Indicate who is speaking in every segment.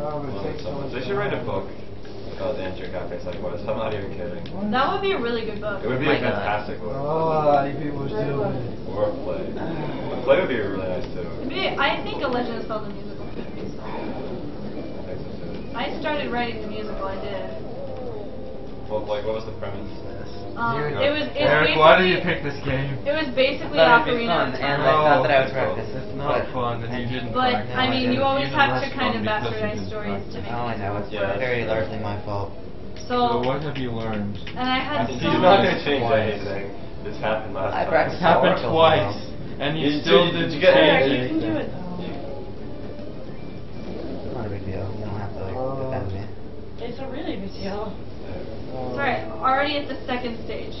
Speaker 1: They should write a book about the Enter Cafe Psychopaths. I'm not even kidding.
Speaker 2: That would be a really good book.
Speaker 1: It would be oh
Speaker 3: My
Speaker 1: a
Speaker 3: God.
Speaker 1: fantastic book.
Speaker 4: Oh, you people still do it.
Speaker 1: Or a play. A play would be really nice too.
Speaker 2: Maybe, I think A Legend is of Zelda musical could be so.
Speaker 1: I think so too.
Speaker 2: I started writing the musical, I did.
Speaker 1: Well, like, what was the premise?
Speaker 2: Um,
Speaker 5: You-
Speaker 2: it was, it
Speaker 5: Eric, why did you
Speaker 2: basically-
Speaker 5: pick this game?
Speaker 2: It was basically
Speaker 3: Thought it'd
Speaker 2: Ocarina
Speaker 3: fun,
Speaker 2: of
Speaker 3: and
Speaker 2: Time.
Speaker 3: I thought that I would
Speaker 1: Oh,
Speaker 3: practice.
Speaker 5: It's not fun, and you didn't
Speaker 2: But,
Speaker 5: practice.
Speaker 2: I mean, you always have to kind of
Speaker 5: because
Speaker 2: bastardize stories to
Speaker 5: practice.
Speaker 2: make
Speaker 3: Oh, I know. It's
Speaker 1: Yeah,
Speaker 3: very
Speaker 1: true.
Speaker 3: largely my fault.
Speaker 5: So
Speaker 2: So,
Speaker 5: what have you learned?
Speaker 2: and I had
Speaker 5: He's
Speaker 2: so
Speaker 1: It's not gonna change
Speaker 5: Twice.
Speaker 1: anything. This happened last
Speaker 3: I
Speaker 1: time.
Speaker 3: practiced
Speaker 5: It's happened twice,
Speaker 3: now.
Speaker 5: and you
Speaker 1: You
Speaker 5: still
Speaker 1: did-
Speaker 5: didn't
Speaker 1: did you get-
Speaker 5: change
Speaker 6: Eric, you can do it though.
Speaker 3: Not a big deal. You don't have to like defend me.
Speaker 6: It's a really big deal.
Speaker 2: Sorry, already at the second stage.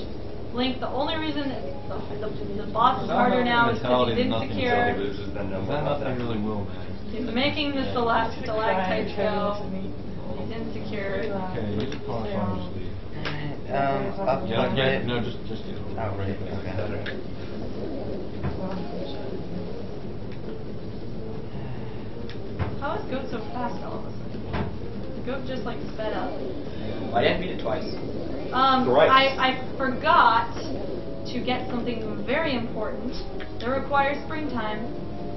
Speaker 2: Link, the only reason that the, the, the boss is harder now is because
Speaker 5: mentality
Speaker 2: he's
Speaker 5: that nothing
Speaker 2: insecure.
Speaker 1: Totally, but it's just been no more
Speaker 5: That nothing really will, man.
Speaker 2: He's making the stalact stalactites go. He's insecure.
Speaker 5: Okay, you can pause honestly.
Speaker 3: Um, up
Speaker 5: Yeah,
Speaker 3: top
Speaker 5: yeah, no, just, just get over
Speaker 3: Oh, right.
Speaker 5: it.
Speaker 3: Okay.
Speaker 2: How is Goat so fast all of a sudden? The goat just like sped up.
Speaker 7: Why didn't beat it twice?
Speaker 2: Um,
Speaker 1: Right.
Speaker 2: I, I forgot to get something very important that requires springtime.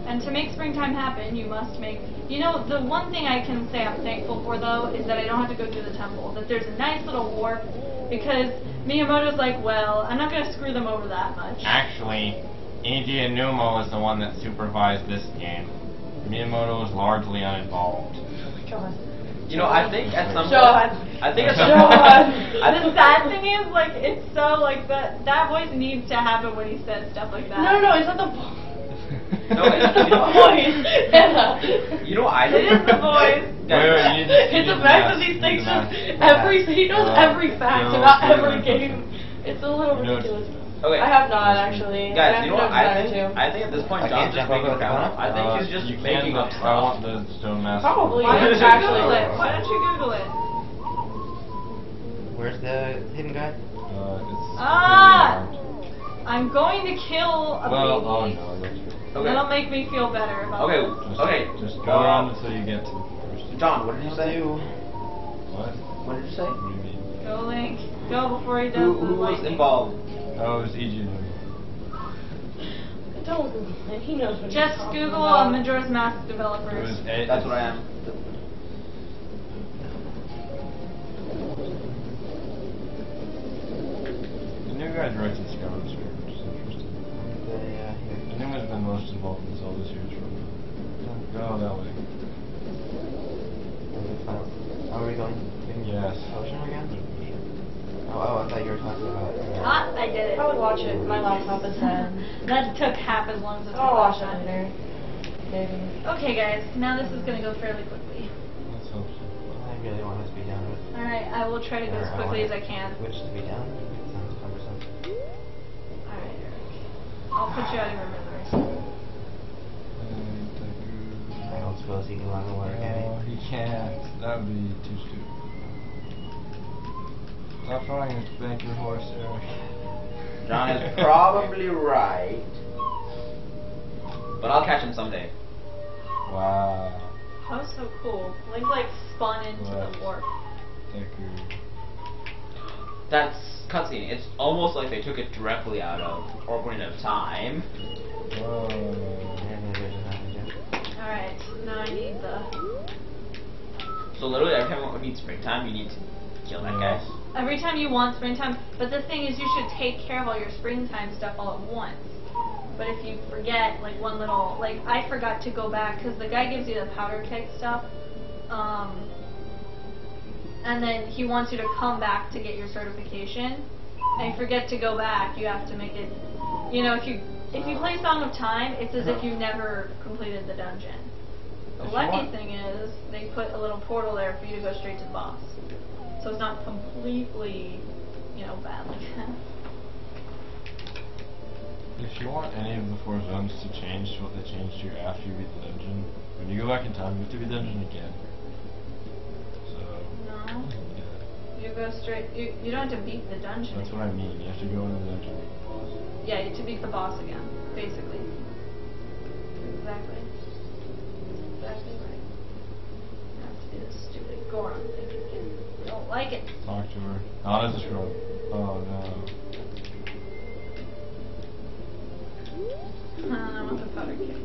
Speaker 2: And to make springtime happen, you must make. You know, the one thing I can say I'm thankful for though is that I don't have to go through the temple. That there's a nice little warp because Miyamoto's like, well, I'm not going to screw them over that much.
Speaker 5: Actually, Eiji Aonuma is the one that supervised this game. Miyamoto was largely uninvolved.
Speaker 6: God.
Speaker 7: You know, I think at some
Speaker 6: John.
Speaker 7: point, I think at some
Speaker 6: John.
Speaker 7: I
Speaker 2: the sad thing is, like, it's so like that. That voice needs to happen when he says stuff like that.
Speaker 6: No, no, it's not the voice.
Speaker 7: No, it's
Speaker 6: the
Speaker 7: you know,
Speaker 6: voice. Anna.
Speaker 7: You know I
Speaker 2: It
Speaker 7: think?
Speaker 2: is the voice.
Speaker 5: Wait, wait, you need you
Speaker 6: It's the fact
Speaker 5: mask-
Speaker 6: that these
Speaker 5: you
Speaker 6: things
Speaker 5: need to
Speaker 6: just every he knows
Speaker 5: Uh,
Speaker 6: every fact
Speaker 5: no,
Speaker 6: about every game. It's a little
Speaker 5: You know
Speaker 6: ridiculous.
Speaker 7: Okay.
Speaker 6: I have not actually. I
Speaker 7: Guys, you know what I think? I think at this point,
Speaker 3: I
Speaker 7: John's just
Speaker 3: jump over
Speaker 7: making
Speaker 3: the
Speaker 7: crap.
Speaker 3: corner?
Speaker 7: I think
Speaker 5: Uh,
Speaker 7: he's just making up stuff.
Speaker 5: I want the stone mask.
Speaker 6: Probably.
Speaker 2: Why don't you Google it? Why don't you Google it?
Speaker 3: Where's the hidden guy?
Speaker 5: Uh, it's
Speaker 2: Ah! I'm going to kill a
Speaker 5: Well, oh no, that's.
Speaker 7: Okay.
Speaker 2: That'll make me feel better about
Speaker 7: Okay.
Speaker 5: Just,
Speaker 7: Okay.
Speaker 5: Just go
Speaker 7: Uh,
Speaker 5: around until you get to the first.
Speaker 7: John, what did you say?
Speaker 5: What?
Speaker 7: What did you say?
Speaker 5: What do you mean?
Speaker 2: Go Link. Go before he does
Speaker 7: Who,
Speaker 2: the
Speaker 7: who was involved?
Speaker 5: Oh, it was Eiji Aonuma.
Speaker 6: Don't Google it. He knows what
Speaker 2: Just
Speaker 6: he's talking
Speaker 2: Google
Speaker 6: about.
Speaker 2: uh, Majora's Mask
Speaker 5: It
Speaker 2: developers.
Speaker 5: was a,
Speaker 7: That's what I am.
Speaker 5: The new guy directed Skyward Sword, which is interesting.
Speaker 3: The, uh, here.
Speaker 5: Aonuma's been most involved in Zelda series from. Go that way.
Speaker 3: Are we going?
Speaker 5: Yes.
Speaker 3: Ocean again? Oh, oh, I thought you were talking about. uh,
Speaker 2: Ah, I did it.
Speaker 6: I would watch it. My laptop is dead.
Speaker 2: That took half as long as it took
Speaker 6: I'll watch it later. Maybe.
Speaker 2: Okay, guys. Now this is gonna go fairly quickly.
Speaker 5: Let's hope so.
Speaker 3: I really want us to be done with.
Speaker 2: All right, I will try to go as quickly as I can.
Speaker 3: Which to be done? It sounds cumbersome.
Speaker 2: All right, Eric. I'll put you out of your misery.
Speaker 3: I don't suppose he can run the water, can
Speaker 5: No,
Speaker 3: he?
Speaker 5: he can't. That would be too stupid. Stop trying to spank your horse, Eric.
Speaker 7: John is probably right. But I'll catch him someday.
Speaker 5: Wow.
Speaker 2: That was so cool. Link like spun into
Speaker 5: What?
Speaker 2: the warp.
Speaker 5: Deku.
Speaker 7: That's cutscene. It's almost like they took it directly out of Ocarina of Time.
Speaker 5: Whoa.
Speaker 3: And there's another joke.
Speaker 2: All right, now I need the.
Speaker 7: So literally every time we need springtime, you need to kill that guy.
Speaker 2: Every time you want springtime, but the thing is, you should take care of all your springtime stuff all at once. But if you forget, like one little, like I forgot to go back because the guy gives you the powder keg stuff, um, and then he wants you to come back to get your certification, and you forget to go back. You have to make it, you know, if you if you play Song of Time, it's as if you never completed the dungeon. The lucky thing is they put a little portal there for you to go straight to the boss. So it's not completely, you know, bad like that.
Speaker 5: If you want any of the four zones to change to what they changed to after you beat the dungeon, when you go back in time, you have to beat the dungeon again. So,
Speaker 2: No.
Speaker 5: yeah.
Speaker 2: You go straight you, you don't have to beat the dungeon.
Speaker 5: That's what I mean. You have to go into the dungeon. and beat the boss.
Speaker 2: Yeah, you have to beat the boss again, basically. Exactly. Exactly right. You have to do Goron thing again. Don't like it.
Speaker 5: Talk to her. Not as a scrub. Oh no.
Speaker 2: I want the powder keg.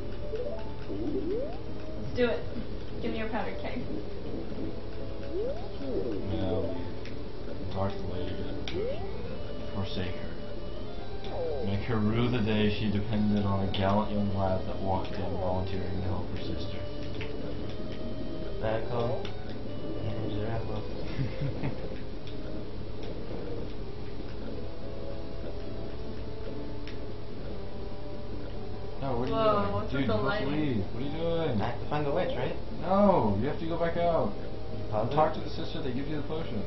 Speaker 2: Let's do it. Give me your powder keg.
Speaker 5: No. Talk to the lady again. Forsake her. Make her rue the day she depended on a gallant young lad that walked in volunteering to help her sister.
Speaker 3: That call? Yeah, giraffe.
Speaker 5: No, what are you
Speaker 2: Whoa,
Speaker 5: doing?
Speaker 2: what's
Speaker 5: Dude,
Speaker 2: with the
Speaker 5: you're supposed to
Speaker 2: lighting?
Speaker 5: leave. What are you doing?
Speaker 3: I have to find the witch, right?
Speaker 5: No, you have to go back out.
Speaker 3: Positive?
Speaker 5: Talk to the sister that gives you the potion.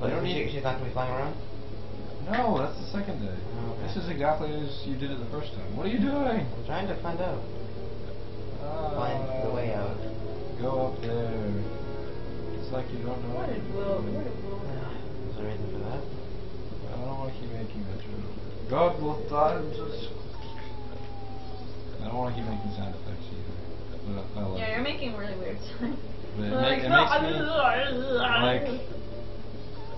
Speaker 3: But
Speaker 5: You don't
Speaker 3: she,
Speaker 5: need-
Speaker 3: she's not gonna be flying around?
Speaker 5: No, that's the second day.
Speaker 3: Oh, okay.
Speaker 5: This is exactly as you did it the first time. What are you doing?
Speaker 3: I'm trying to find out. Uh, find the way out.
Speaker 5: Go up there. It's like you don't know.
Speaker 6: What did Will?
Speaker 5: you're
Speaker 6: What
Speaker 5: doing.
Speaker 6: Will?
Speaker 3: Is there anything for that?
Speaker 5: I don't want to keep making that joke. God will die just. I don't want to keep making sound effects either. But I like
Speaker 2: Yeah, you're making really weird sounds.
Speaker 5: But it,
Speaker 2: Like,
Speaker 5: make, it makes me like.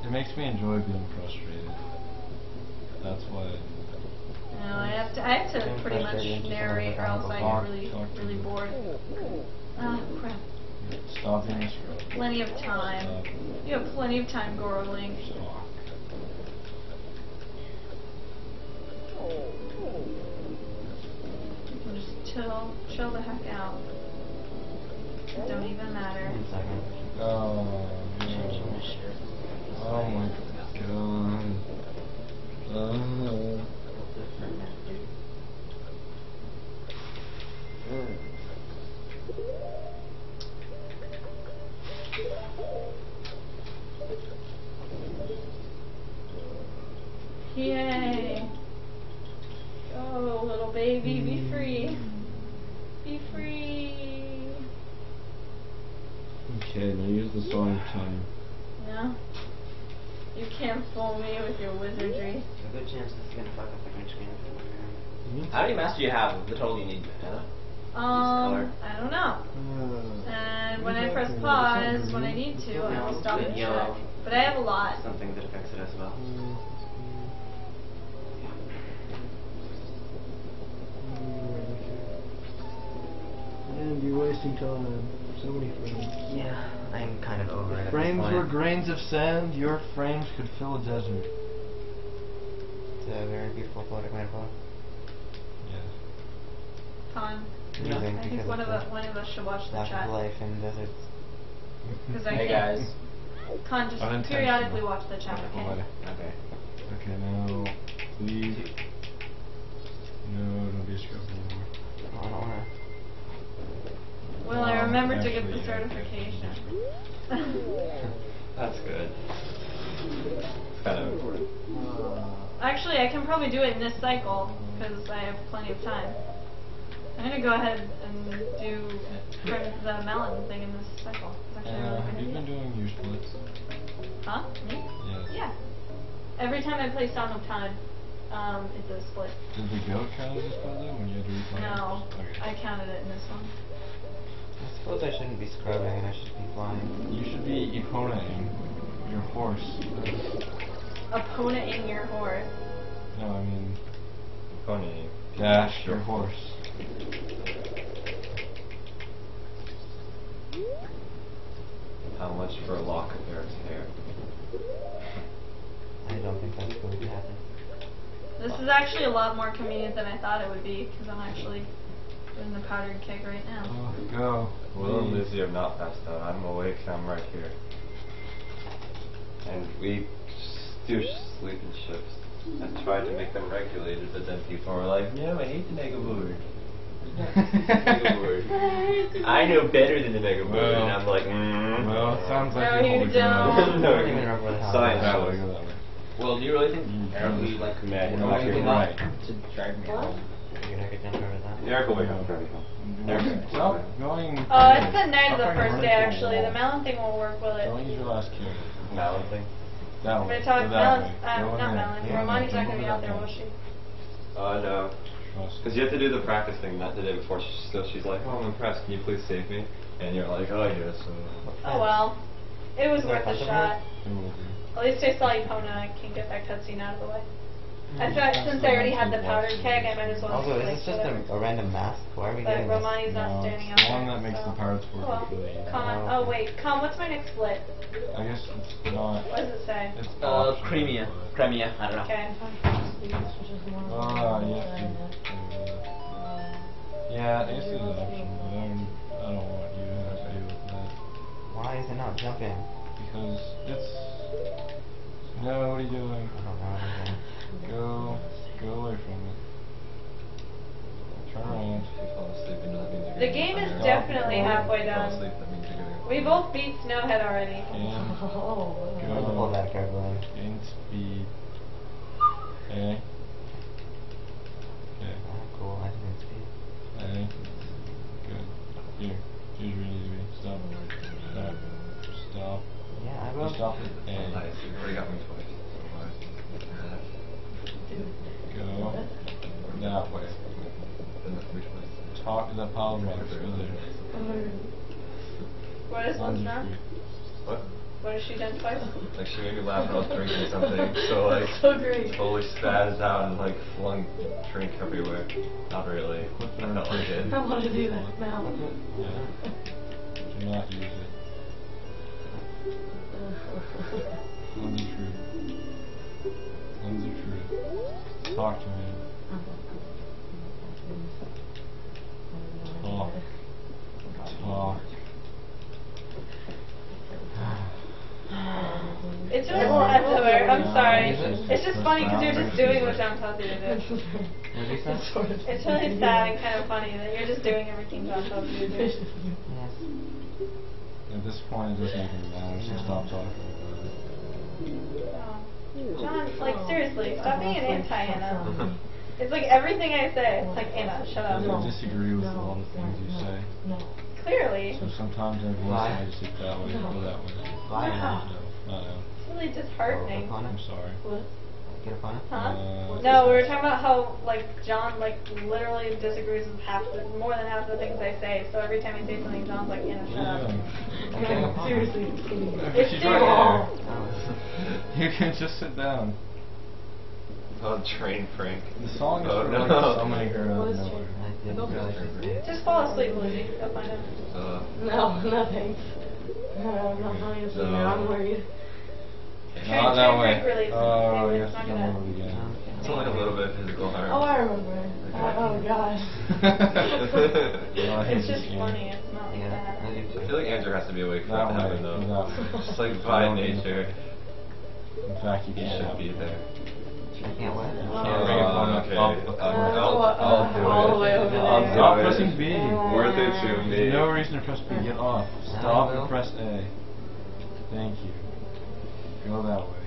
Speaker 5: It makes me enjoy being frustrated. That's why.
Speaker 2: No, I have to. I have to pretty much
Speaker 3: frustrated into
Speaker 2: narrate, or else I get really, really bored. Ah, crap.
Speaker 5: Stop being a.
Speaker 2: Plenty of time. You have plenty of time, Gorling.
Speaker 5: Talk.
Speaker 2: You can just chill, chill the heck out. It don't even matter.
Speaker 5: Oh,
Speaker 3: Changing
Speaker 5: no. Oh my god. Oh.
Speaker 3: Different now, dude. Hmm.
Speaker 2: Yay! Go, little baby, be free. Be free.
Speaker 5: Okay, now use the song time.
Speaker 2: No? You can't fool me with your wizardry.
Speaker 3: A good chance this is gonna fuck up the green screen.
Speaker 7: How many masks do you have? The total you need, Anna?
Speaker 2: Um. I don't know. And when I press pause, when I need to, I will stop and check. But I have a lot.
Speaker 3: Something that affects it as well.
Speaker 4: And you're wasting time. So many frames.
Speaker 3: Yeah, I'm kind of over it.
Speaker 5: Frames were grains of sand, your frames could fill a desert.
Speaker 3: It's a very beautiful poetic metaphor.
Speaker 5: Yeah.
Speaker 2: Con.
Speaker 3: Yeah.
Speaker 2: I think
Speaker 3: Because
Speaker 2: one of,
Speaker 3: of
Speaker 2: us,
Speaker 3: the
Speaker 2: one of us should watch the
Speaker 3: Lack
Speaker 2: chat.
Speaker 3: of life in deserts.
Speaker 2: Because I
Speaker 7: Hey
Speaker 2: can't.
Speaker 7: guys.
Speaker 2: Con, just
Speaker 5: Unintentional.
Speaker 2: periodically watch the chat, okay?
Speaker 7: Okay.
Speaker 5: Okay, now, please. No, don't be a scrub anymore.
Speaker 3: Oh, I don't wanna.
Speaker 2: Well, I
Speaker 5: Um,
Speaker 2: remembered to get
Speaker 5: actually,
Speaker 2: the
Speaker 5: yeah.
Speaker 2: certification.
Speaker 1: That's good. It's Kind of important.
Speaker 2: Actually, I can probably do it in this cycle because I have plenty of time. I'm gonna go ahead and do the melon thing in this cycle. Actually
Speaker 5: Uh,
Speaker 2: really
Speaker 5: have you been
Speaker 2: idea.
Speaker 5: doing your splits?
Speaker 2: Huh? Me?
Speaker 5: Yes.
Speaker 2: Yeah. Every time I play Song of Time, um, it does split.
Speaker 5: Did the goat count as a split though when you had to replay?
Speaker 2: No,
Speaker 5: Okay.
Speaker 2: I counted it in this one.
Speaker 3: I suppose I shouldn't be scrubbing and I should be flying.
Speaker 5: You should be Eponaing, your horse.
Speaker 2: Opponent in your horse.
Speaker 5: No, I mean
Speaker 1: Pony.
Speaker 5: Dash, your horse.
Speaker 1: How much for a lock of Eric's hair?
Speaker 3: I don't think that's going to happen.
Speaker 2: This is actually a lot more convenient than I thought it would be because I'm actually doing the powdered keg right now.
Speaker 5: Oh, go.
Speaker 1: Will and
Speaker 5: please.
Speaker 1: Lizzie have not passed out. I'm awake. I'm right here. And we s- do sleeping shifts. I tried to make them regulated, but then people were like, "No, I hate the mega board." Mega board. I know better than the mega board,
Speaker 5: Well-
Speaker 1: and I'm like, mm.
Speaker 5: Well, it sounds like
Speaker 2: No,
Speaker 5: you
Speaker 2: you
Speaker 5: hold a
Speaker 2: don't.
Speaker 5: gun.
Speaker 1: no,
Speaker 3: I don't even remember what the hell
Speaker 1: science.
Speaker 5: That way, go that way.
Speaker 7: Well, do you really think
Speaker 5: Mm.
Speaker 7: Eric will be like
Speaker 1: Yeah,
Speaker 7: you
Speaker 1: you're
Speaker 7: know,
Speaker 1: not
Speaker 7: anything
Speaker 5: right.
Speaker 7: to drag me home?
Speaker 3: Figured I could jump over that.
Speaker 1: Eric will wake up very
Speaker 5: Okay. Stop going.
Speaker 2: Oh, it's the night of the first day actually. The melon thing will work with it.
Speaker 5: Don't use your last kill.
Speaker 1: Melon thing.
Speaker 5: That
Speaker 2: I'm
Speaker 5: way.
Speaker 2: gonna talk melon,
Speaker 5: way.
Speaker 2: uh,
Speaker 5: Go in
Speaker 2: not melon.
Speaker 5: Yeah,
Speaker 2: Romani's not gonna be out there, will she?
Speaker 1: Oh no.
Speaker 5: Trust
Speaker 1: Because you have to do the practice thing not the day before. She, so she's like, "Oh, I'm impressed. Can you please save me?" And you're like, "Oh yes." Uh,
Speaker 2: Oh well. It was
Speaker 3: Is there a
Speaker 2: worth a shot.
Speaker 5: It will do.
Speaker 2: At least I saw Epona. I can get that cutscene out of the way. I thought since I already had the
Speaker 5: one
Speaker 2: powder keg, I might as well.
Speaker 3: Also, is this just a, a random mask? Why are we
Speaker 2: But
Speaker 3: getting this?
Speaker 2: Romani's not
Speaker 5: No,
Speaker 2: standing
Speaker 5: it's
Speaker 2: out
Speaker 5: the one that makes
Speaker 2: so-
Speaker 5: the pirates work
Speaker 2: Well,
Speaker 5: for you.
Speaker 2: Con,
Speaker 3: Oh, okay.
Speaker 2: wait, Con, what's my next split?
Speaker 5: I guess it's not.
Speaker 2: What does it say?
Speaker 5: It's
Speaker 7: Uh,
Speaker 5: optional,
Speaker 7: Crimea. Crimea, I don't know.
Speaker 2: Okay.
Speaker 5: Ah, yes. you- Yeah, it's an option, but I don't, I don't want you to have to deal with that.
Speaker 3: Why is it not jumping?
Speaker 5: Because it's... No, what are you doing?
Speaker 3: I don't know anything.
Speaker 5: Go, go away from it. Turn around.
Speaker 1: If you fall asleep, you know that means you're
Speaker 2: The game is definitely halfway
Speaker 1: If you fall
Speaker 2: done.
Speaker 1: asleep, that means you're getting
Speaker 2: We both beat Snowhead already.
Speaker 5: And
Speaker 3: I have to pull that
Speaker 5: gain speed. Okay. Okay.
Speaker 3: Oh, cool. I didn't speed.
Speaker 5: Okay. Good. Here. Here's where you need to be. Stop. Stop. Stop.
Speaker 3: Yeah, I will.
Speaker 5: stop it.
Speaker 1: Oh,
Speaker 5: And
Speaker 1: nice. You already got me twice. So why?
Speaker 5: Go that way.
Speaker 1: Then that's.
Speaker 5: Talk to the pile of rocks. Go there.
Speaker 2: What is
Speaker 5: Lunge
Speaker 2: this now?
Speaker 1: What?
Speaker 2: What has she done twice?
Speaker 1: Like she made me laugh when I was drinking something, so like
Speaker 6: So great.
Speaker 1: totally spazzed out and like flung drink everywhere. Not really.
Speaker 5: Put
Speaker 1: I
Speaker 5: them
Speaker 1: felt like it.
Speaker 6: I want to do that now.
Speaker 5: Yeah. Do not use it. Lindsay True. Lindsay True. Talk to me. Talk. Talk.
Speaker 2: It's really sad to. I'm sorry.
Speaker 3: Is?
Speaker 2: It's just funny because you're just doing what John tells you to do.
Speaker 3: Did?
Speaker 2: It's really sad and kind of funny that you're just doing everything John tells you to do.
Speaker 3: Yes.
Speaker 5: At this point, it doesn't even matter, so stop talking about it.
Speaker 2: Oh. Oh. John, like seriously, stop being an oh. anti-Anna. It's like everything I say, it's like Anna, shut up.
Speaker 5: I
Speaker 2: up.
Speaker 5: disagree with a lot of things you say.
Speaker 6: No.
Speaker 2: Clearly,
Speaker 5: So sometimes I voice
Speaker 3: Why?
Speaker 5: I just sit that way, go that way.
Speaker 3: Why
Speaker 2: Yeah.
Speaker 3: not?
Speaker 5: No,
Speaker 2: it's really disheartening.
Speaker 3: Oh,
Speaker 5: I'm sorry.
Speaker 3: Get up on it?
Speaker 2: Huh?
Speaker 5: Uh,
Speaker 2: No, we were talking about how like John like literally disagrees with half the more than half the things I say. So every time I say something, John's like, Anna, shut up.
Speaker 5: Yeah.
Speaker 3: I'm up.
Speaker 6: Seriously, it's kidding.
Speaker 2: It's
Speaker 5: She's right there. You can just sit down.
Speaker 1: Oh, train Frank.
Speaker 5: The song is
Speaker 1: Oh,
Speaker 5: for
Speaker 1: no.
Speaker 5: like summoning her out
Speaker 6: What
Speaker 5: of
Speaker 6: is
Speaker 5: nowhere.
Speaker 3: I didn't realize you did.
Speaker 2: Just fall asleep, Lucy. You'll find out.
Speaker 1: Uh,
Speaker 6: No, no thanks. No, I'm not falling asleep now. I'm worried.
Speaker 2: Train-
Speaker 5: Not that
Speaker 2: train
Speaker 5: way.
Speaker 2: Frank.
Speaker 5: Oh,
Speaker 2: Maybe
Speaker 5: you
Speaker 2: it's
Speaker 5: have to
Speaker 2: not
Speaker 5: come
Speaker 2: gonna-
Speaker 5: over again.
Speaker 1: it's only a little bit physical harm.
Speaker 6: Oh, I remember. Oh, oh God.
Speaker 5: Oh, I hate
Speaker 2: It's just funny. It's not like
Speaker 3: Yeah, I
Speaker 2: that.
Speaker 1: I feel like Andrew has to be awake for
Speaker 5: That
Speaker 1: that to
Speaker 5: way,
Speaker 1: happen though.
Speaker 5: that.
Speaker 1: Just like by nature,
Speaker 5: In fact, you
Speaker 1: he
Speaker 5: can't
Speaker 1: should be there.
Speaker 3: I can't wait.
Speaker 5: can't
Speaker 6: Oh,
Speaker 5: bring it from
Speaker 1: okay. I'll,
Speaker 6: Uh,
Speaker 1: I'll,
Speaker 6: uh,
Speaker 1: I'll do
Speaker 6: all
Speaker 1: it.
Speaker 6: the way over
Speaker 1: I'll
Speaker 6: there.
Speaker 5: Stop pressing B.
Speaker 1: Worth it to me.
Speaker 5: There's no reason to press B. Get off. Stop and press A. Thank you. Go that way.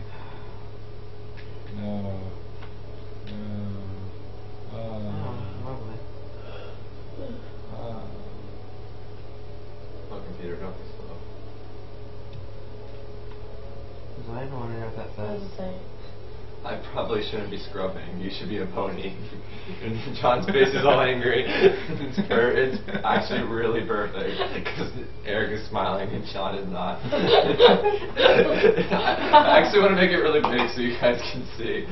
Speaker 5: No. No.
Speaker 3: Oh,
Speaker 5: Uh,
Speaker 3: lovely.
Speaker 5: uh.
Speaker 1: Oh, computer, don't be slow.
Speaker 3: So I don't want to know what that
Speaker 6: What does
Speaker 3: says.
Speaker 1: I probably shouldn't be scrubbing. You should be a pony. and John's face is all angry. it's, it's actually really perfect because Eric is smiling and John is not. I actually want to make it really big so you guys can see.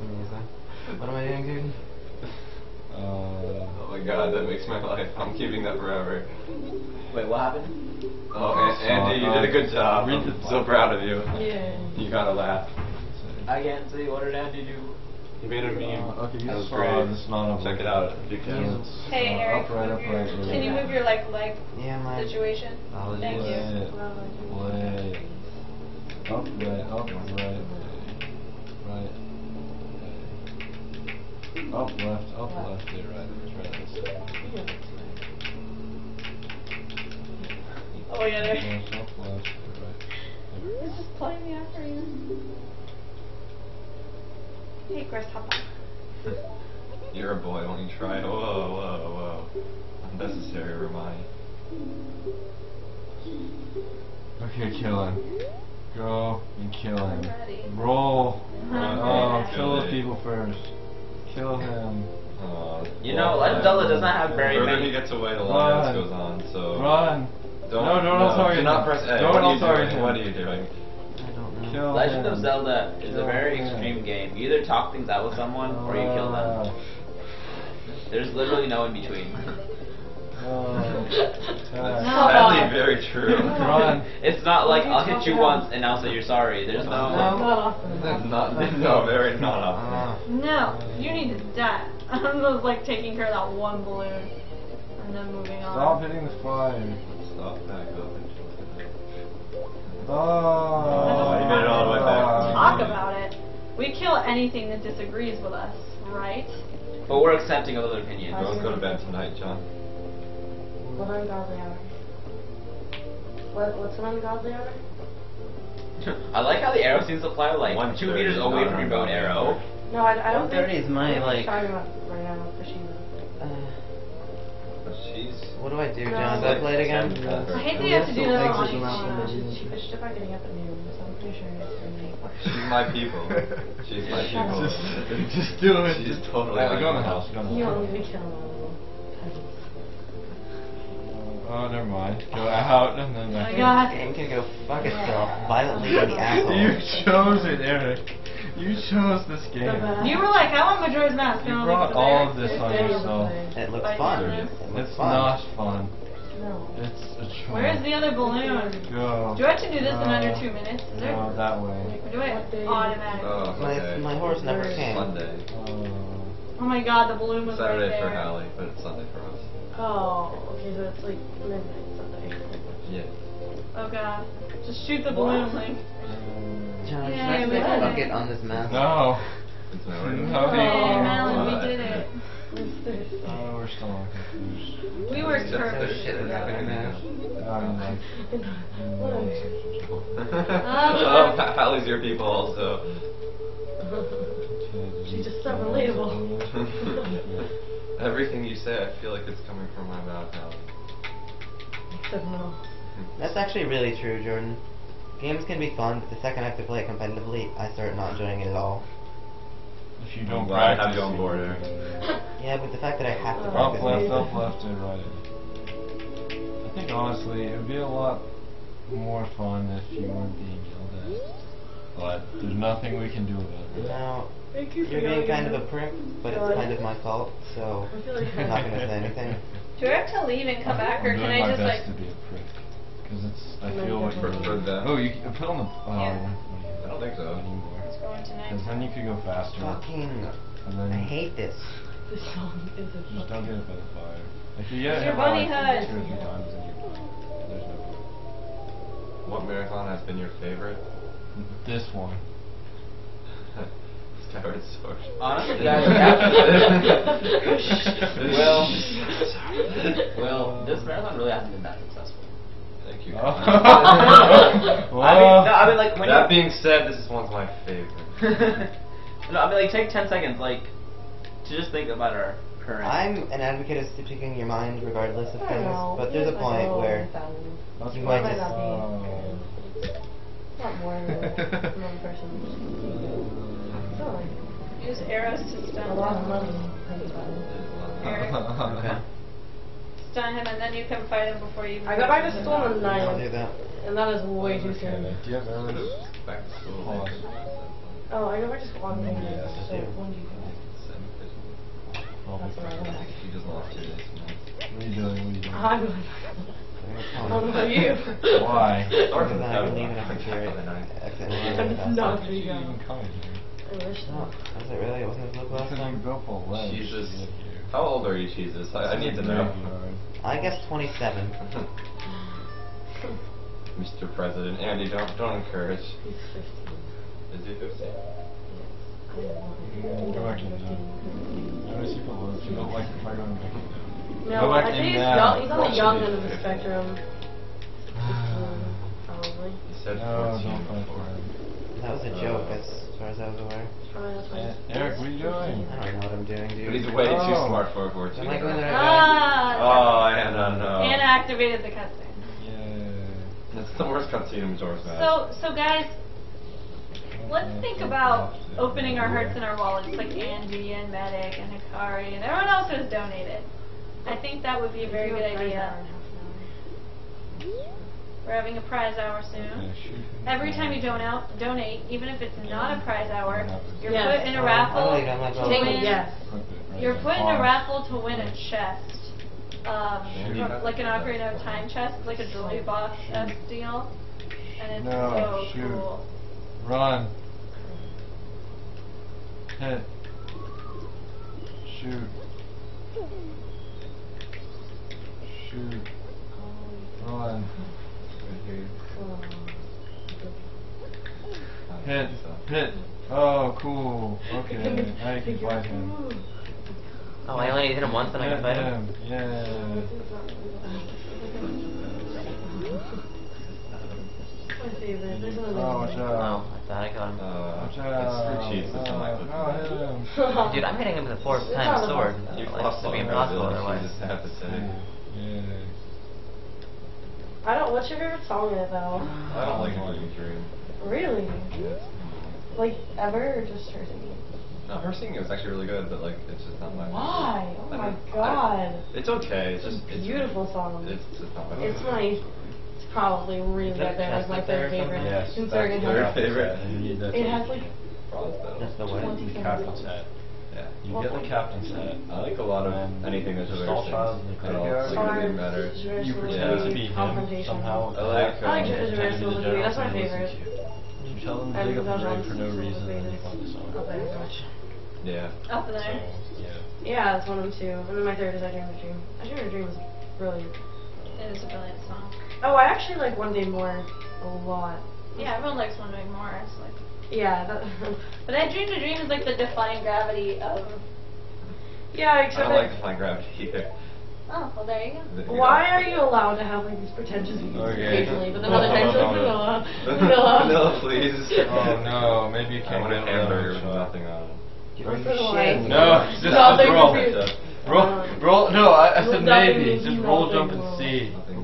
Speaker 3: Amazing. What am I doing?
Speaker 5: Uh,
Speaker 1: oh my god, that makes my life. I'm keeping that forever.
Speaker 7: Wait, what happened?
Speaker 1: Oh, An- Andy, you did a good job.
Speaker 5: Read
Speaker 1: I'm so proud of you.
Speaker 6: Yeah.
Speaker 1: You gotta laugh.
Speaker 7: I can't see. What did Andy do?
Speaker 1: You made a meme.
Speaker 5: Uh, okay, you
Speaker 1: that was
Speaker 5: saw
Speaker 1: great.
Speaker 5: this is not.
Speaker 1: Check it out if you can.
Speaker 2: Hey, Eric,
Speaker 5: upright,
Speaker 2: move your-
Speaker 5: upright,
Speaker 2: can you move your like leg
Speaker 3: Yeah, my.
Speaker 2: situation? Thank you.
Speaker 5: Play, play. Up, right, up, right, right. Up, left, up, left, there, right, right, that's it.
Speaker 2: Oh yeah, there.
Speaker 5: Left, up, left, there, right. There.
Speaker 2: This is playing me after you. Hey, Grasshopper.
Speaker 1: You're a boy, won't you try? it? Whoa, whoa, whoa. Unnecessary remind.
Speaker 5: Okay, kill him. Go and kill him. Roll.
Speaker 2: I'm
Speaker 5: Oh, kill those people first. Kill him.
Speaker 1: Aw,
Speaker 7: You know, Legend of Zelda does not have very
Speaker 1: The
Speaker 7: many-
Speaker 1: he gets away, the longer
Speaker 5: Run.
Speaker 1: this goes on. So
Speaker 5: Run.
Speaker 1: Don't,
Speaker 5: no, don't
Speaker 1: no,
Speaker 5: target
Speaker 1: do not
Speaker 5: him.
Speaker 1: press A.
Speaker 5: Don't
Speaker 1: what are you doing? What are you doing?
Speaker 3: I don't know.
Speaker 5: Kill
Speaker 7: Legend
Speaker 5: him.
Speaker 7: of Zelda is a very
Speaker 5: him.
Speaker 7: extreme game. You either talk things out with someone or you kill them.
Speaker 5: Uh,
Speaker 7: There's literally no in between.
Speaker 5: Uh,
Speaker 1: That's sadly very true.
Speaker 5: Run.
Speaker 7: It's not like
Speaker 6: What are you
Speaker 7: I'll hit you once and I'll say you're sorry. There's no.
Speaker 6: Not often.
Speaker 1: That's not no, very not often.
Speaker 2: No, you need to die. I'm just like taking care of that one balloon and then moving on.
Speaker 5: Stop hitting the fire.
Speaker 1: Stop back up and
Speaker 5: Oh.
Speaker 1: Oh, you made it all the way back.
Speaker 2: Talk about it. We kill anything that disagrees with us, right?
Speaker 7: But we're accepting of other opinions.
Speaker 1: Don't go to bed tonight, John.
Speaker 6: What ungodly hour? What, what's an ungodly?
Speaker 7: I like how the arrow seems to fly like
Speaker 1: One
Speaker 7: two meters away from your
Speaker 1: an
Speaker 7: bow and arrow.
Speaker 6: No, I, I don't think.
Speaker 3: 1:30 is my,
Speaker 6: I'm
Speaker 3: like-
Speaker 6: talking about right now for Shiva.
Speaker 3: Uh,
Speaker 1: But she's.
Speaker 3: what do I do, John? Do I play it again?
Speaker 2: I hate that
Speaker 4: We
Speaker 2: you have
Speaker 4: have
Speaker 2: to do that
Speaker 4: eggs
Speaker 2: on
Speaker 4: as
Speaker 6: She, she bitched about getting up at noon, so I'm pretty sure it's her night.
Speaker 1: She's my people. She's my people.
Speaker 5: Just, just do it.
Speaker 1: She's
Speaker 5: Just
Speaker 1: totally
Speaker 5: Alright,
Speaker 1: my
Speaker 5: go in the
Speaker 1: people.
Speaker 5: house. Go in the
Speaker 6: You
Speaker 5: house.
Speaker 6: want me to kill all the little peasants.
Speaker 5: Oh, never mind. Go out and then
Speaker 2: Oh my
Speaker 5: back.
Speaker 2: god.
Speaker 3: This game can go fuck itself violently in the asshole.
Speaker 5: You chose it, Eric. You chose this game.
Speaker 2: You were like, I want Majora's Mask.
Speaker 5: You
Speaker 2: and I was
Speaker 5: brought all of this on yourself.
Speaker 3: It looks fun. It looks
Speaker 5: It's
Speaker 3: fun.
Speaker 5: not fun.
Speaker 6: No.
Speaker 5: It's a chore.
Speaker 2: Where's the other balloon?
Speaker 5: Go.
Speaker 2: Do I have to do this in under two minutes? Is there?
Speaker 5: No, that way.
Speaker 2: Or do I
Speaker 6: What
Speaker 2: automatically?
Speaker 1: Oh,
Speaker 3: My,
Speaker 1: okay.
Speaker 3: my horse never came.
Speaker 1: Sunday.
Speaker 5: Uh,
Speaker 2: Oh my god, the balloon was
Speaker 1: Saturday
Speaker 2: right
Speaker 1: for
Speaker 2: there.
Speaker 1: Hallie, but it's Sunday for us.
Speaker 6: Oh, okay, so it's like midnight Sunday.
Speaker 1: Yeah.
Speaker 2: Oh god. Just shoot the balloon, Link.
Speaker 3: John,
Speaker 2: Yay,
Speaker 3: can I
Speaker 2: we
Speaker 3: stick
Speaker 2: did
Speaker 3: a
Speaker 2: it.
Speaker 3: bucket on this map?
Speaker 5: no.
Speaker 1: It's my right.
Speaker 5: No.
Speaker 2: Hey,
Speaker 5: Oh,
Speaker 2: Malin, we did it.
Speaker 5: Oh, we're still on confused.
Speaker 2: We worked
Speaker 1: Except
Speaker 2: perfect.
Speaker 1: there's
Speaker 3: shit that happened in there.
Speaker 5: I mean, like,
Speaker 1: oh, Ha- Hallie's your people also.
Speaker 6: She's just so relatable.
Speaker 1: Everything you say, I feel like it's coming from my mouth now.
Speaker 6: Except no. Hmm.
Speaker 3: That's actually really true, Jordan. Games can be fun, but the second I have to play it competitively, I start not enjoying it at all.
Speaker 5: if you don't
Speaker 1: glad I
Speaker 5: practice,
Speaker 1: have you on board, Eric.
Speaker 3: Yeah, but the fact that I have to
Speaker 6: Oh.
Speaker 5: Up,
Speaker 3: practice
Speaker 5: left,
Speaker 3: it-
Speaker 5: up, left, and right. I think honestly, it would be a lot more fun if you weren't being yelled at. But there's nothing we can do about it.
Speaker 3: No,
Speaker 6: Thank you for
Speaker 3: you're being kind of a
Speaker 6: me.
Speaker 3: prick, but it's kind of my fault, so
Speaker 6: I feel like
Speaker 3: I'm not gonna say anything.
Speaker 2: Do I have to leave and come back, or
Speaker 5: I'm
Speaker 2: can
Speaker 5: doing
Speaker 2: I
Speaker 5: my best to be a prick. Because it's, I
Speaker 6: No,
Speaker 5: feel like...
Speaker 6: for-
Speaker 1: for them.
Speaker 5: Oh, you can put on the... Oh,
Speaker 2: Yeah.
Speaker 1: I don't think so.
Speaker 5: Anymore.
Speaker 2: It's going tonight.
Speaker 5: Because then you could go faster.
Speaker 3: Fucking,
Speaker 5: And then
Speaker 3: I hate this.
Speaker 6: This song is a
Speaker 5: Just don't get it by the fire. If you
Speaker 2: It's
Speaker 5: get
Speaker 2: your
Speaker 5: hit by
Speaker 2: bunny
Speaker 5: like
Speaker 2: hood.
Speaker 5: two or three times, then you're. There's no.
Speaker 1: What marathon has been your favorite?
Speaker 5: This one.
Speaker 1: Skyward Sword.
Speaker 7: Honestly, guys, well, well, this marathon really hasn't been that successful.
Speaker 1: Thank you.
Speaker 5: Oh.
Speaker 7: I mean, no, I mean, like when
Speaker 1: that
Speaker 7: you,
Speaker 1: being said, this is one of my favorite.
Speaker 7: no, I mean, like take ten seconds, like to just think about our current.
Speaker 3: I'm an advocate of speaking your mind regardless of things,
Speaker 6: know.
Speaker 3: but there's a point where You might
Speaker 6: Might not be. A lot more than one person. So
Speaker 2: Use arrows to stun
Speaker 6: a lot of money.
Speaker 2: Eric,
Speaker 3: okay,
Speaker 2: stun him, and then you can fight him before you.
Speaker 6: I got back to school on the
Speaker 3: I'll do that.
Speaker 6: and that is way too soon.
Speaker 5: do you have arrows?
Speaker 1: Back to school.
Speaker 5: Pause.
Speaker 6: Oh, I got back to school on the
Speaker 5: Yes.
Speaker 6: So when do you go back?
Speaker 5: Probably
Speaker 6: That's when I go back.
Speaker 1: He doesn't want to do this.
Speaker 5: What are you doing? What are you doing?
Speaker 6: I'm going I don't know about you.
Speaker 5: Why?
Speaker 3: Because then I would leave in a computer exit.
Speaker 6: I'm not
Speaker 5: Why
Speaker 6: gonna
Speaker 5: did you
Speaker 6: go.
Speaker 5: even come here?
Speaker 6: I wish not.
Speaker 3: was it really? It wasn't as look last
Speaker 5: Because
Speaker 3: time?
Speaker 5: go up a.
Speaker 1: Jesus.
Speaker 5: to get here.
Speaker 1: How old are you, Jesus? I, I need to know.
Speaker 3: I guess 27.
Speaker 1: Mr. President, Andy, don't don't encourage.
Speaker 6: He's 15.
Speaker 1: Is he 15?
Speaker 6: I.
Speaker 5: Go back in time. Notice you put loads. You don't like try going back in now.
Speaker 6: No, I think he's, young, he's on the
Speaker 1: What
Speaker 6: young end of the spectrum. probably.
Speaker 1: He said
Speaker 5: No,
Speaker 1: 14
Speaker 5: don't fight
Speaker 1: before.
Speaker 5: for him.
Speaker 3: That was a joke as far as I was aware.
Speaker 6: Probably that's why he's-
Speaker 5: Eric, what are you doing?
Speaker 3: I don't know what I'm doing, dude.
Speaker 1: But he's way too
Speaker 5: Oh.
Speaker 1: smart for a 14.
Speaker 3: Am I going the right way?
Speaker 2: Ah.
Speaker 1: Oh, Anna, no.
Speaker 2: And activated the cutscene.
Speaker 5: Yeah.
Speaker 1: That's the worst cutscene in Majora's Mask.
Speaker 2: So, so guys, let's think about opening our hearts and our wallets like Andy and Medic and Hikari and everyone else who's donated. I think that would be a very good idea.
Speaker 6: In half an hour.
Speaker 2: We're having a prize hour soon. Every time you donate, donate, even if it's not a prize hour, you're
Speaker 6: Yes.
Speaker 2: put in a
Speaker 3: Oh,
Speaker 2: raffle
Speaker 3: oh, wait, I'm like,
Speaker 2: to
Speaker 3: oh.
Speaker 6: Take
Speaker 2: win.
Speaker 6: it, yes.
Speaker 2: You're put in a raffle to win a chest. Um, from- like an Ocarina of Time chest, like a jewelry box esque deal. And it's
Speaker 5: No,
Speaker 2: so
Speaker 5: shoot.
Speaker 2: cool.
Speaker 5: Run. Hit. Shoot. Shoot. Run. Hit. Hit. Oh, cool. Okay. Now you can fight him.
Speaker 3: Oh, I only need to hit him once and I can fight him?
Speaker 5: him. Yeah.
Speaker 6: My favorite. There's another
Speaker 5: Oh,
Speaker 6: one.
Speaker 5: watch
Speaker 3: Oh,
Speaker 5: out.
Speaker 3: I thought I got him.
Speaker 1: Uh,
Speaker 5: Watch
Speaker 1: it's
Speaker 5: out.
Speaker 1: It's
Speaker 5: No,
Speaker 1: not like
Speaker 5: no, hit him.
Speaker 3: Dude, I'm hitting him with a four
Speaker 6: It's
Speaker 3: times
Speaker 6: not
Speaker 3: sword.
Speaker 1: You've
Speaker 3: Like,
Speaker 1: lost
Speaker 3: it's
Speaker 1: all
Speaker 3: be impossible otherwise.
Speaker 1: You just have to say.
Speaker 5: Yeah.
Speaker 6: I don't. What's your favorite song in it though?
Speaker 1: I don't like Dream Dream.
Speaker 6: Really?
Speaker 1: Yeah.
Speaker 6: Like ever or just her singing?
Speaker 1: No, her singing was actually really good, but like it's just not my.
Speaker 6: Why? Oh
Speaker 1: I
Speaker 6: my
Speaker 1: don't- I-
Speaker 6: god.
Speaker 1: It's okay. It's
Speaker 6: It's
Speaker 1: just
Speaker 6: a
Speaker 1: it's
Speaker 6: beautiful song.
Speaker 1: It's just not my.
Speaker 6: It's my. It's probably really
Speaker 3: Is that
Speaker 6: right there. Like my
Speaker 3: chest up there
Speaker 6: third favorite.
Speaker 5: Yes.
Speaker 6: Considering
Speaker 1: That's
Speaker 6: it has.
Speaker 1: favorite.
Speaker 5: You need that.
Speaker 6: It has like
Speaker 3: That's the way.
Speaker 6: 20
Speaker 5: the
Speaker 6: songs.
Speaker 5: captain's hat.
Speaker 1: Yeah.
Speaker 5: You get the captain's hat.
Speaker 1: I like a lot of
Speaker 5: And
Speaker 1: anything that's Totoro
Speaker 5: Stalchild
Speaker 1: sings.
Speaker 5: in the
Speaker 1: It all
Speaker 5: graveyard.
Speaker 1: like really
Speaker 6: Or
Speaker 1: matters.
Speaker 6: Jurassic
Speaker 5: You pretend
Speaker 1: Yeah.
Speaker 5: to be him somehow.
Speaker 1: I like,
Speaker 6: I like
Speaker 1: um,
Speaker 6: Jurassic
Speaker 5: pretend to be the
Speaker 6: movie, that's my favorite.
Speaker 5: you. You tell them to
Speaker 6: And
Speaker 5: dig up the grave for no reason, and then you
Speaker 6: Dragons.
Speaker 5: find the song.
Speaker 6: Oh, there you.
Speaker 1: Yeah.
Speaker 2: Up
Speaker 5: So,
Speaker 2: there.
Speaker 5: yeah.
Speaker 6: Yeah, that's one of them too. And then my third is I Dream a Dream. I Dream a Dream is brilliant.
Speaker 2: It is a brilliant song.
Speaker 6: Oh, I actually like One Day More a lot.
Speaker 2: Yeah, everyone likes One Day More. It's like,
Speaker 6: Yeah, that,
Speaker 2: but that Dream to Dream is like the defying gravity of.
Speaker 6: yeah,
Speaker 1: I
Speaker 6: except
Speaker 1: don't like
Speaker 6: that-
Speaker 1: Defying Gravity either.
Speaker 2: Oh, well, there you go.
Speaker 1: The- you
Speaker 6: Why are you allowed to have like these pretentious views
Speaker 5: Okay.
Speaker 6: occasionally, but then
Speaker 5: No,
Speaker 6: other
Speaker 5: no,
Speaker 6: times you're like
Speaker 5: no.
Speaker 6: vanilla,
Speaker 1: Vanilla,
Speaker 6: vanilla,
Speaker 1: please.
Speaker 5: Oh no, maybe you
Speaker 1: I
Speaker 5: can't
Speaker 1: want a
Speaker 5: get
Speaker 1: hamburger with nothing on it.
Speaker 6: Or vanilla.
Speaker 5: No, just
Speaker 6: No, they're
Speaker 5: roll.
Speaker 6: confused.
Speaker 5: Roll,
Speaker 6: Um,
Speaker 5: roll. No, I, I said
Speaker 6: nothing
Speaker 5: maybe.
Speaker 6: means
Speaker 5: Just roll,
Speaker 6: nothing
Speaker 5: jump, and
Speaker 6: will.
Speaker 5: see.
Speaker 1: Nothing.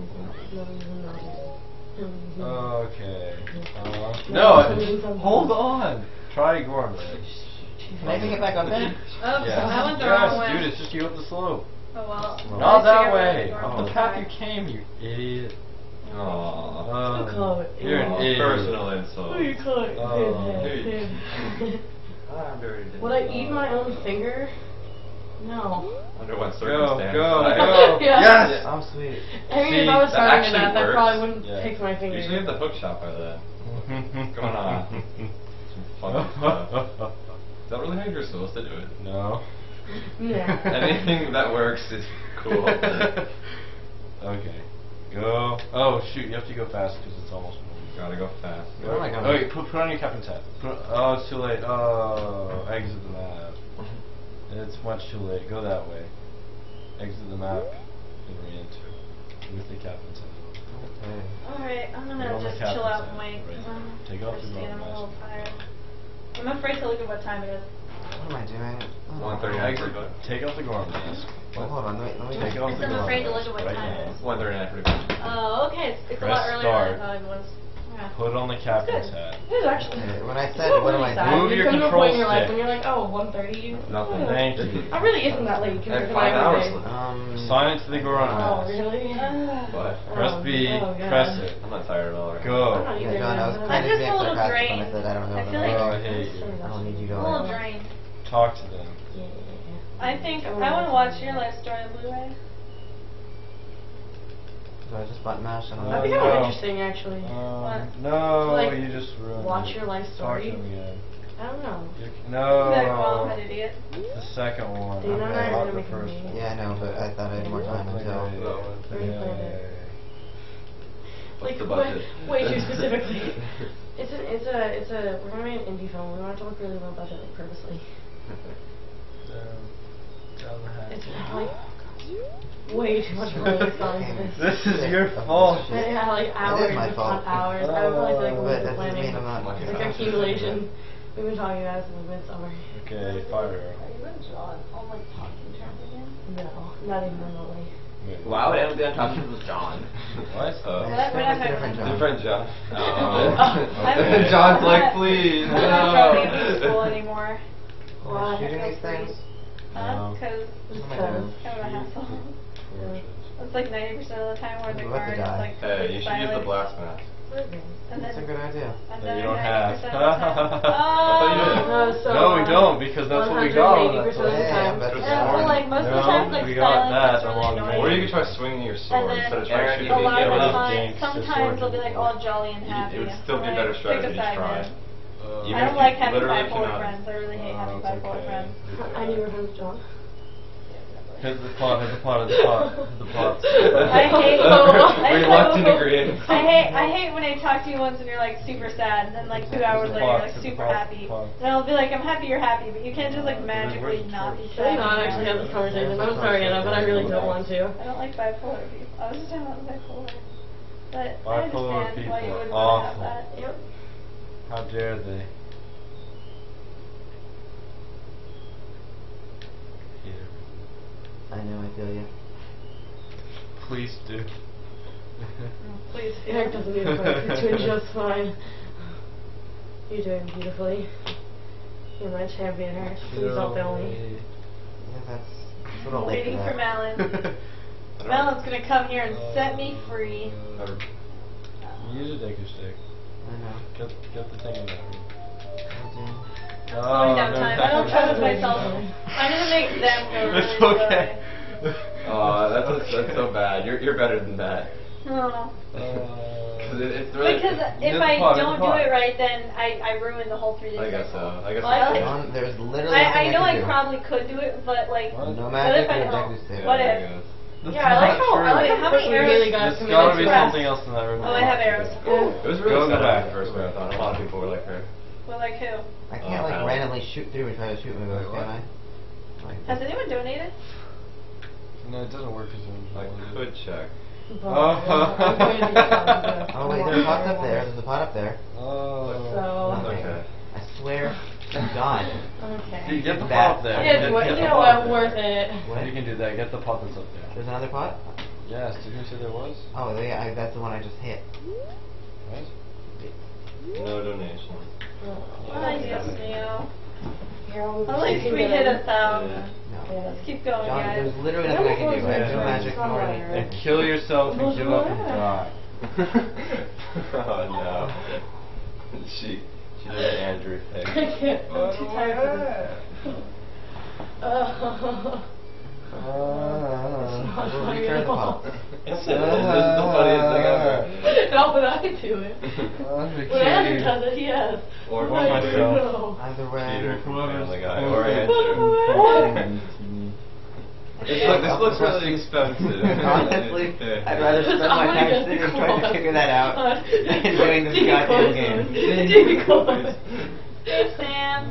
Speaker 5: Okay.
Speaker 6: No,
Speaker 5: no, hold on. Try Gorman.
Speaker 3: Can I pick it back up then?
Speaker 2: Oh,
Speaker 5: Yes.
Speaker 2: that went the
Speaker 5: yes,
Speaker 2: wrong way.
Speaker 5: dude, it's just you up the slope.
Speaker 2: Oh well.
Speaker 5: Not that way. Up the path you came, you idiot.
Speaker 1: Aww.
Speaker 5: Um, you're an idiot.
Speaker 1: Personal insult.
Speaker 6: Who you call it?
Speaker 5: Oh.
Speaker 6: Him.
Speaker 1: I'm dirty.
Speaker 6: Would I eat my own finger? No.
Speaker 1: Under what circumstance?
Speaker 5: go,
Speaker 1: I-
Speaker 5: go.
Speaker 6: Yeah.
Speaker 5: Yes.
Speaker 3: Oh, sweet.
Speaker 6: I mean,
Speaker 5: See,
Speaker 6: if I was
Speaker 1: that
Speaker 6: starting in
Speaker 1: actually
Speaker 6: that, that
Speaker 1: works.
Speaker 6: probably wouldn't
Speaker 5: Yeah.
Speaker 6: pick my finger.
Speaker 1: Usually have the hook shot by then.
Speaker 5: What's
Speaker 1: going on? Some fun stuff. Is that really how you're supposed to do it?
Speaker 5: No.
Speaker 6: Yeah.
Speaker 1: Anything that works is cool.
Speaker 5: okay. Go. Oh shoot! You have to go fast because it's almost. moving.
Speaker 1: Gotta go fast.
Speaker 3: Where am I going?
Speaker 5: Oh, put, put on your captain's hat. Put, oh, it's too late. Oh, exit the map. It's much too late. Go that way. Exit the map and re-enter with the captain's hat.
Speaker 3: Okay.
Speaker 2: Alright, I'm gonna just chill out and wait.
Speaker 5: right.
Speaker 2: I'm
Speaker 5: Take uh-huh. off your
Speaker 2: I'm a little tired. I'm afraid to look at what time it is.
Speaker 3: What am I doing? Oh,
Speaker 1: 1:39
Speaker 5: Exit.
Speaker 1: for
Speaker 5: Take off the Gorman mask.
Speaker 3: Oh, hold on, wait, let me
Speaker 5: Take off
Speaker 2: Because
Speaker 5: the
Speaker 2: I'm afraid to look at what
Speaker 5: right
Speaker 2: time
Speaker 5: now.
Speaker 2: it is.
Speaker 1: One thirty nine for the
Speaker 2: Oh, okay. It's, it's a lot earlier than I thought it was. Yeah.
Speaker 5: Put on the captain's
Speaker 2: Good.
Speaker 5: hat.
Speaker 6: It is actually.
Speaker 3: Okay, when I
Speaker 6: it's
Speaker 3: said,
Speaker 6: not
Speaker 3: what am I
Speaker 6: sad.
Speaker 3: doing?
Speaker 5: Move
Speaker 6: You
Speaker 5: your
Speaker 6: come to a
Speaker 5: control
Speaker 6: point in your life
Speaker 5: stick.
Speaker 6: when you're like, oh, 1.30. You,
Speaker 1: Nothing.
Speaker 6: oh.
Speaker 5: Thank you.
Speaker 6: It really isn't that late compared to
Speaker 1: five hours
Speaker 6: day.
Speaker 1: left.
Speaker 3: Um,
Speaker 5: Sign it to the Gorman
Speaker 6: Oh, really?
Speaker 1: What?
Speaker 5: Press
Speaker 6: Oh,
Speaker 5: B.
Speaker 6: oh,
Speaker 5: press it.
Speaker 1: I'm not tired at all. right now.
Speaker 6: I'm
Speaker 5: Go.
Speaker 6: not
Speaker 3: yeah,
Speaker 6: either.
Speaker 3: John, I was
Speaker 6: man.
Speaker 3: kind
Speaker 2: I'm
Speaker 3: of
Speaker 2: just
Speaker 3: being
Speaker 2: a little
Speaker 3: sarcastic I
Speaker 2: drained.
Speaker 3: said I don't know.
Speaker 2: I
Speaker 3: the
Speaker 2: feel
Speaker 3: number.
Speaker 2: like-
Speaker 5: Oh, I hate you.
Speaker 3: I don't need you to.
Speaker 2: I'm a little drained.
Speaker 5: Talk to them.
Speaker 6: Yeah, yeah, yeah.
Speaker 2: I think I want to watch your life story on Blu-ray.
Speaker 3: Do I just button mash? I don't
Speaker 5: Oh,
Speaker 6: I think
Speaker 3: know.
Speaker 6: that
Speaker 5: no.
Speaker 6: was interesting, actually.
Speaker 5: Um,
Speaker 2: What?
Speaker 5: no,
Speaker 6: Like,
Speaker 5: you just ruined
Speaker 6: watch
Speaker 5: it.
Speaker 6: your life
Speaker 5: Talk
Speaker 6: story?
Speaker 5: to him again.
Speaker 6: I don't know.
Speaker 5: You c-
Speaker 2: That qualified
Speaker 5: no.
Speaker 2: idiot.
Speaker 5: The second one.
Speaker 6: Dude, I'm not
Speaker 5: not
Speaker 6: gonna
Speaker 5: the
Speaker 6: make
Speaker 5: first one.
Speaker 3: Yeah, I know, but I thought I had more time
Speaker 5: Okay,
Speaker 3: until.
Speaker 5: yeah, yeah,
Speaker 6: Already
Speaker 5: yeah,
Speaker 6: planned
Speaker 5: yeah,
Speaker 6: Like way, way too specifically. it's a, it's a, it's a. We're gonna make an indie film. We want it to talk really low budget, like purposely.
Speaker 5: yeah. Down, down the hatch.
Speaker 6: It's like way too much money has this.
Speaker 5: This is your fault.
Speaker 6: But yeah, like hours
Speaker 3: is my
Speaker 6: upon
Speaker 3: fault.
Speaker 6: hours. I would probably say like a
Speaker 5: Oh.
Speaker 3: But that doesn't
Speaker 6: planning.
Speaker 3: mean I'm not.
Speaker 1: Like
Speaker 6: Like accumulation. We've been talking about this it since midsummer.
Speaker 5: Okay, fire arrow.
Speaker 2: Are you and John all like talking to again?
Speaker 6: No, not even remotely.
Speaker 5: Wait,
Speaker 7: Why would anyone be on top of with John?
Speaker 5: What?
Speaker 1: Uh,
Speaker 2: What? We're not
Speaker 3: That's a different
Speaker 2: talking
Speaker 3: John.
Speaker 1: different John.
Speaker 7: Oh.
Speaker 2: Okay.
Speaker 1: John's
Speaker 2: I'm
Speaker 1: like,
Speaker 2: not-
Speaker 1: please,
Speaker 2: I'm not trying to be in
Speaker 1: no.
Speaker 2: school anymore.
Speaker 6: Why?
Speaker 3: Shooting these things?
Speaker 2: Huh?
Speaker 5: No.
Speaker 2: Because
Speaker 6: Just
Speaker 3: Oh
Speaker 6: cause.
Speaker 2: Kind of a hassle. It's like 90% of the time where the
Speaker 3: We're about
Speaker 2: guard is
Speaker 3: die.
Speaker 2: like
Speaker 1: Hey, you should use the blast mask.
Speaker 2: And
Speaker 3: That's a good idea.
Speaker 2: and
Speaker 5: No,
Speaker 2: then
Speaker 5: you don't have.
Speaker 2: of the time. Oh!
Speaker 6: No, so,
Speaker 5: no, we don't because that's what we got.
Speaker 6: 180% of the
Speaker 3: Yeah,
Speaker 6: time.
Speaker 3: that's
Speaker 2: Yeah, well, like most of the
Speaker 5: No,
Speaker 2: time, like
Speaker 5: we got
Speaker 2: silence
Speaker 5: that
Speaker 2: is
Speaker 5: a
Speaker 2: really.
Speaker 1: Or you could try swinging your sword
Speaker 2: then
Speaker 1: instead of trying
Speaker 7: Eric,
Speaker 1: shooting
Speaker 2: a lot
Speaker 1: people.
Speaker 2: of the
Speaker 5: Yeah,
Speaker 2: time, sometimes they'll be like all jolly and happy.
Speaker 1: it would still be
Speaker 2: I'm
Speaker 1: better strategy to try.
Speaker 2: Man.
Speaker 5: Uh,
Speaker 2: I don't like having
Speaker 1: literally
Speaker 2: bipolar
Speaker 1: cannot-
Speaker 2: friends. I really hate
Speaker 5: Oh,
Speaker 2: having
Speaker 5: it's
Speaker 2: bipolar
Speaker 5: okay.
Speaker 2: friends.
Speaker 6: I knew you were friends John.
Speaker 5: Here's the plot. Here's the plot. Here's the plot. Here's the plot.
Speaker 2: I hate. I
Speaker 1: Reluctant
Speaker 2: hate-
Speaker 1: agreement.
Speaker 2: I hate I hate when I talk to you once and you're like super sad and then like two hours later you're like super
Speaker 5: fuck,
Speaker 2: happy.
Speaker 5: fuck.
Speaker 2: And I'll be like, I'm happy you're happy, but you can't just like
Speaker 5: Uh,
Speaker 2: magically not be
Speaker 5: torch?
Speaker 6: Should
Speaker 2: sad.
Speaker 6: we not actually have this conversation? I'm sorry, Anna, but I really don't want to.
Speaker 2: I don't like bipolar people. I was just talking about bipolar. But
Speaker 5: Bipolar
Speaker 2: I understand why you
Speaker 5: people
Speaker 2: would
Speaker 5: are
Speaker 2: want to have that.
Speaker 6: Yep.
Speaker 5: How dare they? Here.
Speaker 3: I know, I feel you.
Speaker 5: Please do.
Speaker 2: Oh, please.
Speaker 6: Eric doesn't need a fight. He's doing just fine. You're doing beautifully. You're my champion, Eric. Please don't fail me.
Speaker 3: Yeah, that's. that's what I'll
Speaker 2: Waiting
Speaker 3: for
Speaker 2: for
Speaker 3: that.
Speaker 2: Malin. Malin's gonna come here and set me free.
Speaker 1: Never-
Speaker 5: Use a Deku stick.
Speaker 3: I know.
Speaker 5: Get, get the thing in there.
Speaker 3: I do.
Speaker 2: I'm slowing oh, down time. I don't trust myself. I'm gonna make them go really
Speaker 5: It's okay.
Speaker 1: Aw, that's, that's so bad. You're, you're better than that.
Speaker 2: slowly. Oh.
Speaker 1: Cause it, it's really.
Speaker 2: Because
Speaker 5: There's
Speaker 2: if
Speaker 5: a
Speaker 2: I
Speaker 5: pot, there's
Speaker 2: don't do it right, then I, I ruin the whole 3D.
Speaker 1: I guess so. I guess
Speaker 2: Well,
Speaker 1: so.
Speaker 2: like-
Speaker 3: John, there's literally
Speaker 2: I, I know
Speaker 3: I
Speaker 2: I probably could do it, but like,
Speaker 5: What?
Speaker 3: No
Speaker 2: what if I don't? What if?
Speaker 1: You
Speaker 6: Yeah, I like
Speaker 5: not
Speaker 6: how I like how
Speaker 2: How many arrows?
Speaker 6: really got
Speaker 5: There's
Speaker 6: committed
Speaker 5: gotta be something else in that room.
Speaker 2: Oh, I have arrows.
Speaker 1: It was really
Speaker 5: Go
Speaker 1: sad
Speaker 5: back.
Speaker 1: the first marathon. A lot of people were like her.
Speaker 2: Well, like who?
Speaker 3: I can't
Speaker 1: Oh,
Speaker 3: like
Speaker 1: hell.
Speaker 3: randomly shoot through and try to shoot my ghost,
Speaker 1: Wait,
Speaker 3: can I? Like,
Speaker 2: Has anyone donated?
Speaker 5: No, it doesn't work as
Speaker 1: I could check.
Speaker 6: But I'm going to be positive.
Speaker 3: Oh wait, there's a pot up there. There's a pot up there.
Speaker 5: Oh.
Speaker 6: So-
Speaker 1: Okay.
Speaker 3: I swear to God.
Speaker 6: Okay.
Speaker 5: Dude, get the
Speaker 3: That-
Speaker 5: pot there.
Speaker 6: Yeah,
Speaker 5: Get-
Speaker 6: what-
Speaker 5: get
Speaker 6: you
Speaker 5: the
Speaker 6: know
Speaker 5: pot
Speaker 6: what?
Speaker 5: there.
Speaker 6: Worth it.
Speaker 3: What?
Speaker 5: You can do that. Get the pot that's up there.
Speaker 3: There's another pot?
Speaker 5: Yes, didn't you say there was?
Speaker 3: Oh yeah, I, that's the one I just hit.
Speaker 5: What?
Speaker 1: No donation.
Speaker 2: Oh, yes, Neo.
Speaker 6: Here, I'll move
Speaker 2: At least we hit a thousand.
Speaker 1: Yeah.
Speaker 3: No.
Speaker 6: Yeah.
Speaker 2: Let's keep going,
Speaker 3: John,
Speaker 2: guys.
Speaker 3: there's literally nothing I can do. I have no magic nor anything.
Speaker 5: And kill yourself and give up and die.
Speaker 1: oh no. She she did an Andrew
Speaker 6: I can't. I'm too tired for this. Uh,
Speaker 3: Uh, we'll return the pot.
Speaker 1: It's, this is the funniest thing ever.
Speaker 6: How would I do it? When Andrew does it, he has.
Speaker 1: Or
Speaker 6: When I
Speaker 5: myself.
Speaker 3: Either way.
Speaker 1: Peter from
Speaker 5: Whoever's
Speaker 1: Family Guy or Andrew. It's like this looks really expensive.
Speaker 3: Honestly, I'd rather spend my
Speaker 6: I'm
Speaker 3: time
Speaker 6: gonna
Speaker 3: sitting
Speaker 6: get
Speaker 3: trying to figure that out
Speaker 6: Uh,
Speaker 3: than doing this goddamn game.
Speaker 2: Hey, Sam.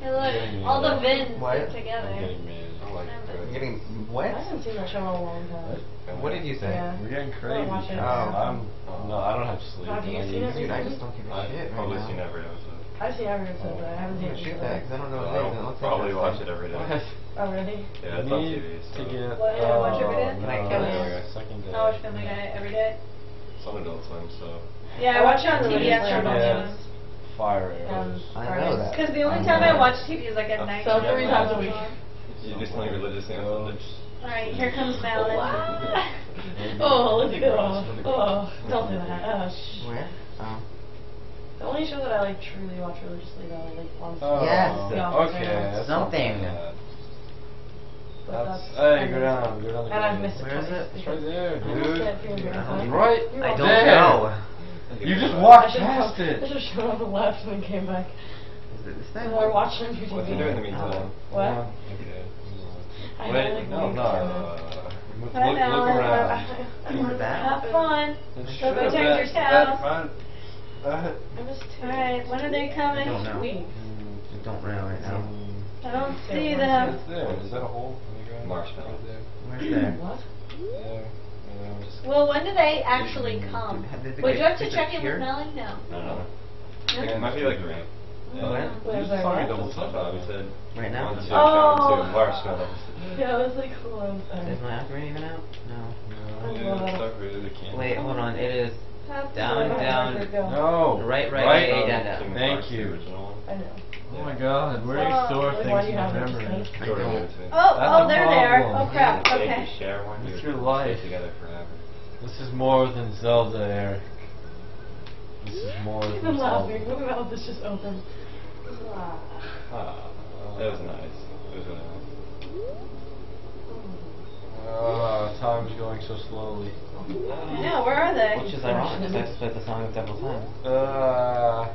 Speaker 2: Hey, look. All the vins
Speaker 3: What?
Speaker 2: stick together.
Speaker 5: I'm getting mad. I like
Speaker 3: I'm
Speaker 5: crazy.
Speaker 3: getting
Speaker 6: I
Speaker 3: what?
Speaker 6: haven't seen that show in a long time.
Speaker 3: What did you say?
Speaker 6: Yeah.
Speaker 5: We're getting
Speaker 6: I
Speaker 5: crazy.
Speaker 6: don't watch it.
Speaker 3: Oh.
Speaker 5: I'm, no, I don't have sleep.
Speaker 6: Have you seen
Speaker 5: use-
Speaker 6: it?
Speaker 3: Dude, I just don't give a
Speaker 1: I've
Speaker 3: shit right
Speaker 1: probably
Speaker 3: now.
Speaker 1: seen every episode.
Speaker 6: I've seen every episode, I haven't seen
Speaker 3: gonna
Speaker 6: it.
Speaker 3: shoot that because I don't know
Speaker 1: So
Speaker 3: what it is. and it
Speaker 1: I'll
Speaker 3: looks
Speaker 1: probably watch it every day.
Speaker 6: Oh, really?
Speaker 1: Yeah, it's
Speaker 5: You
Speaker 1: on
Speaker 5: need
Speaker 1: TV.
Speaker 5: to
Speaker 1: So.
Speaker 5: get.
Speaker 2: What, yeah, watch every day?
Speaker 5: oh,
Speaker 3: Can I
Speaker 5: no,
Speaker 3: kill
Speaker 1: it?
Speaker 5: Second day.
Speaker 2: I watch Family Guy every day.
Speaker 1: It's on Adult Swim, so.
Speaker 2: Yeah, I watch it on
Speaker 6: Really
Speaker 2: TV after
Speaker 6: Slayer
Speaker 2: Adult Swim.
Speaker 5: Fire
Speaker 6: Um.
Speaker 3: I know that.
Speaker 2: Because the only time I watch TV is like at night.
Speaker 6: So three times a week.
Speaker 1: You do something religious thing.
Speaker 2: Alright, here comes Malin.
Speaker 6: Oh, let's go. Oh, don't do that. Oh, shh.
Speaker 3: Where? Oh.
Speaker 6: The only show that I like truly watch religiously though, like once.
Speaker 5: Oh,
Speaker 3: Yes.
Speaker 6: Yeah.
Speaker 5: Okay. That's
Speaker 3: Something.
Speaker 5: bad. That's,
Speaker 6: that's-
Speaker 5: hey, go down, go down. the
Speaker 6: And I've missed it
Speaker 3: Where is it?
Speaker 5: It's right there, dude.
Speaker 6: it for your marathon.
Speaker 5: Right
Speaker 6: You're
Speaker 3: I don't
Speaker 5: There.
Speaker 3: know.
Speaker 5: You just
Speaker 6: I
Speaker 5: walked
Speaker 6: should've
Speaker 5: past
Speaker 6: come- I
Speaker 5: it.
Speaker 6: should have shown up and left and then came back.
Speaker 3: Is it this thing?
Speaker 6: And we're watching on TV.
Speaker 1: What's he doing in the meantime?
Speaker 6: What?
Speaker 5: Okay.
Speaker 6: I
Speaker 5: Wait,
Speaker 6: like
Speaker 5: no, no.
Speaker 1: Uh,
Speaker 5: Look, look, around.
Speaker 2: Have fun. Go protect yourself.
Speaker 5: That- that-
Speaker 6: I missed two.
Speaker 2: Alright, when are they coming?
Speaker 3: I don't know.
Speaker 6: Week.
Speaker 3: I don't know right now.
Speaker 2: I don't see them.
Speaker 5: What's there? Is that a hole in the ground?
Speaker 1: Marshmallow.
Speaker 5: There.
Speaker 3: Where's there?
Speaker 6: What?
Speaker 5: Yeah,
Speaker 2: Well, when do they actually come?
Speaker 3: Did the
Speaker 2: Would you have to check in with Melly? No.
Speaker 1: I don't know.
Speaker 2: No?
Speaker 1: It might be like rain. Yeah.
Speaker 3: What?
Speaker 5: Use the
Speaker 6: Whatever.
Speaker 5: sorry double
Speaker 1: I thought we said
Speaker 3: Right now?
Speaker 1: One, two,
Speaker 6: oh.
Speaker 1: two, marshmallows.
Speaker 6: Yeah, I was like, hold on.
Speaker 3: Is my ocarina even out? No.
Speaker 6: Oh,
Speaker 5: No,
Speaker 6: wow.
Speaker 5: it's not really the candy.
Speaker 3: Wait, hold on. It is
Speaker 2: Have to
Speaker 3: Down, down.
Speaker 5: No.
Speaker 3: Right, right,
Speaker 5: Right.
Speaker 3: right, down, down.
Speaker 5: Thank you.
Speaker 1: the original one.
Speaker 6: I know.
Speaker 5: Oh my god, where do you store
Speaker 6: like,
Speaker 5: things in
Speaker 6: do you
Speaker 5: your
Speaker 6: have it?
Speaker 5: memory?
Speaker 1: Jordan gave it to me.
Speaker 2: Oh, oh,
Speaker 5: the
Speaker 2: they're there. Oh crap. Okay.
Speaker 1: share one.
Speaker 5: It's your life.
Speaker 1: together forever.
Speaker 5: This is more than Zelda, Eric. This is more than
Speaker 6: been
Speaker 5: Zelda.
Speaker 6: laughing. My mouth is just open. Ah.
Speaker 1: Ah, it was nice. It was really nice.
Speaker 5: Ah, time's going so slowly.
Speaker 2: I know. Where are they?
Speaker 3: Which is ironic, because I just played the song several times.
Speaker 5: Uh,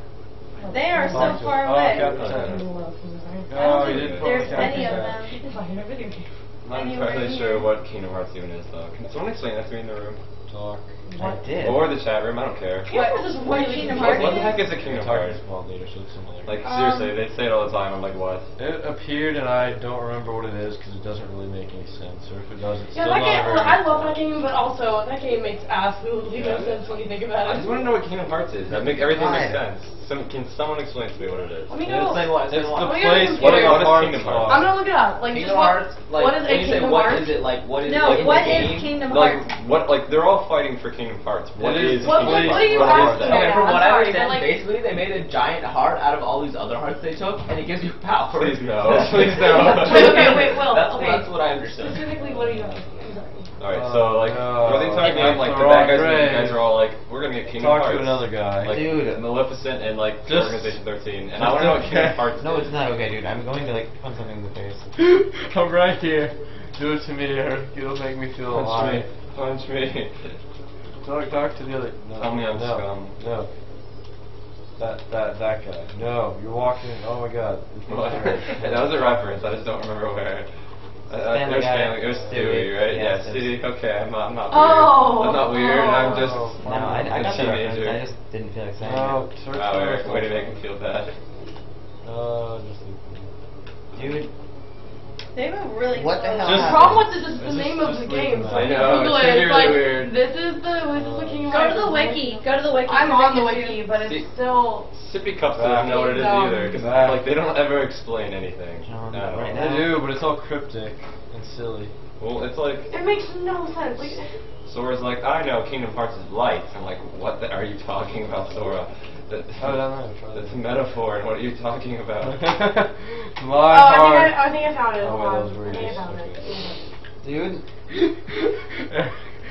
Speaker 2: They are so far
Speaker 5: us. Oh,
Speaker 2: away.
Speaker 5: Captain
Speaker 1: Okay.
Speaker 5: Oh,
Speaker 2: don't
Speaker 5: you didn't put
Speaker 2: there's
Speaker 5: the
Speaker 2: any
Speaker 5: Captain
Speaker 2: of them.
Speaker 6: Fine, a video game.
Speaker 1: I'm not
Speaker 2: Anywhere
Speaker 1: entirely sure
Speaker 2: here.
Speaker 1: what Kingdom Hearts even is, though. Can someone explain that to me in the room?
Speaker 5: Talk.
Speaker 3: I did.
Speaker 1: Or the chat room, I don't care.
Speaker 6: What? This is
Speaker 2: What
Speaker 6: really
Speaker 2: Kingdom
Speaker 1: What,
Speaker 2: Hearts
Speaker 1: what the heck is a Kingdom
Speaker 5: Talk
Speaker 1: Hearts?
Speaker 5: is small data, so similar.
Speaker 1: Like,
Speaker 2: Um,
Speaker 1: seriously, they say it all the time, I'm like, what?
Speaker 5: It appeared, and I don't remember what it is because it doesn't really make any sense. Or if it does, it's
Speaker 6: Yeah,
Speaker 5: still
Speaker 6: that
Speaker 5: not
Speaker 6: game.
Speaker 5: very
Speaker 6: I love
Speaker 5: fun.
Speaker 6: that game, but also that game makes absolutely no
Speaker 1: Yeah.
Speaker 6: sense when you think about it.
Speaker 1: I just want to know what Kingdom Hearts is. That make everything makes sense. Some, can someone explain to me what it is?
Speaker 6: Let me
Speaker 7: Yeah,
Speaker 6: go.
Speaker 7: explain what, explain
Speaker 5: It's
Speaker 7: what.
Speaker 5: the place
Speaker 6: Kingdom
Speaker 5: where
Speaker 1: Hearts.
Speaker 5: the
Speaker 1: What is
Speaker 5: hearts
Speaker 1: Kingdom
Speaker 5: are.
Speaker 1: Hearts?
Speaker 6: I'm gonna look it up. Like,
Speaker 7: Kingdom
Speaker 6: just
Speaker 7: Hearts, like,
Speaker 6: what is a
Speaker 7: when
Speaker 6: Kingdom Hearts?
Speaker 7: is it, like, what is
Speaker 2: No,
Speaker 7: like, in
Speaker 2: what
Speaker 7: the
Speaker 2: is? Kingdom
Speaker 1: Like,
Speaker 2: Hearts?
Speaker 1: what, like, they're all fighting for Kingdom Hearts. What
Speaker 5: It
Speaker 1: is
Speaker 5: is-
Speaker 6: What, what, what are you
Speaker 1: What is
Speaker 6: asking?
Speaker 1: that?
Speaker 7: Okay, from
Speaker 6: now?
Speaker 7: what
Speaker 6: I'm
Speaker 7: I
Speaker 6: sorry,
Speaker 7: understand,
Speaker 6: like,
Speaker 7: basically they made a giant heart out of all these other hearts they took, and it gives you power.
Speaker 1: Please no. Please no.
Speaker 6: Wait, okay, wait, Will,
Speaker 7: That's,
Speaker 6: okay.
Speaker 7: that's what I understood.
Speaker 6: Specifically, what are you asking? I'm.
Speaker 1: Alright, so, like,
Speaker 5: Oh,
Speaker 1: what are they talking about? Like, the
Speaker 5: the
Speaker 1: bad guys
Speaker 5: wrong
Speaker 1: and the guys are all like, we're gonna get Kingdom
Speaker 5: Talk
Speaker 1: Hearts.
Speaker 5: Talk to another guy.
Speaker 1: Like,
Speaker 3: Dude.
Speaker 1: Maleficent and, like,
Speaker 5: Just-
Speaker 1: Organization 13. And
Speaker 5: just
Speaker 1: I want to know what
Speaker 5: okay.
Speaker 1: Kingdom Hearts
Speaker 3: No, it's not okay, dude. I'm going to like punch something in the face.
Speaker 5: I'm right here. Do it to me, Eric. It'll make me feel
Speaker 1: Punch me.
Speaker 5: alive.
Speaker 1: Punch me.
Speaker 5: Talk, talk to the other. No,
Speaker 1: Tell me I'm
Speaker 5: no,
Speaker 1: scum.
Speaker 5: No. That that that guy. No, you're walking. Oh my God. It's
Speaker 1: What?
Speaker 5: my turn.
Speaker 1: that was a reference. I just don't remember where. Uh,
Speaker 3: Family
Speaker 1: it was
Speaker 3: Guy.
Speaker 1: Family. It was
Speaker 3: Stewie.
Speaker 1: Stewie, right?
Speaker 3: Yeah,
Speaker 1: Yeah, Stewie. Okay, I'm not. I'm not
Speaker 6: Oh.
Speaker 1: weird. I'm not weird. I'm
Speaker 5: Oh.
Speaker 1: just.
Speaker 5: Oh.
Speaker 3: No, I, I
Speaker 1: a
Speaker 3: got the reference. I just didn't feel like saying
Speaker 5: No,
Speaker 3: it.
Speaker 5: search
Speaker 1: Wow,
Speaker 5: for
Speaker 1: Eric,
Speaker 5: my
Speaker 1: way to
Speaker 5: phone.
Speaker 1: make me feel bad.
Speaker 5: Uh, just
Speaker 3: Dude,
Speaker 2: They were really
Speaker 3: What the
Speaker 2: close.
Speaker 3: hell
Speaker 6: The problem with this is the name of the game. So
Speaker 5: out.
Speaker 6: if you
Speaker 1: I know,
Speaker 6: Google
Speaker 1: it's
Speaker 6: it,
Speaker 1: really
Speaker 6: it's like
Speaker 1: weird.
Speaker 6: this is the this is the Kingdom
Speaker 2: Go
Speaker 6: Hearts.
Speaker 2: to the wiki. Go to the wiki.
Speaker 6: I'm on the
Speaker 2: can
Speaker 6: wiki, but it's still.
Speaker 1: Sippy Cups
Speaker 5: Back.
Speaker 1: doesn't know what it is either, because like they don't ever explain anything.
Speaker 3: John,
Speaker 1: at all.
Speaker 3: right
Speaker 5: I
Speaker 3: now.
Speaker 5: do, but it's all cryptic and silly.
Speaker 1: Well, it's like
Speaker 6: It makes no sense. Like,
Speaker 1: Sora's like, I know Kingdom Hearts is light. I'm like, what the, are you talking about, Sora? That,
Speaker 5: Oh, I don't know. Try
Speaker 1: that's a metaphor, and what are you talking about?
Speaker 5: My
Speaker 6: oh, I think I, I think I found it.
Speaker 5: Oh,
Speaker 6: Hold
Speaker 5: wait,
Speaker 6: on.
Speaker 5: those were
Speaker 6: I think I found it.
Speaker 3: Dude,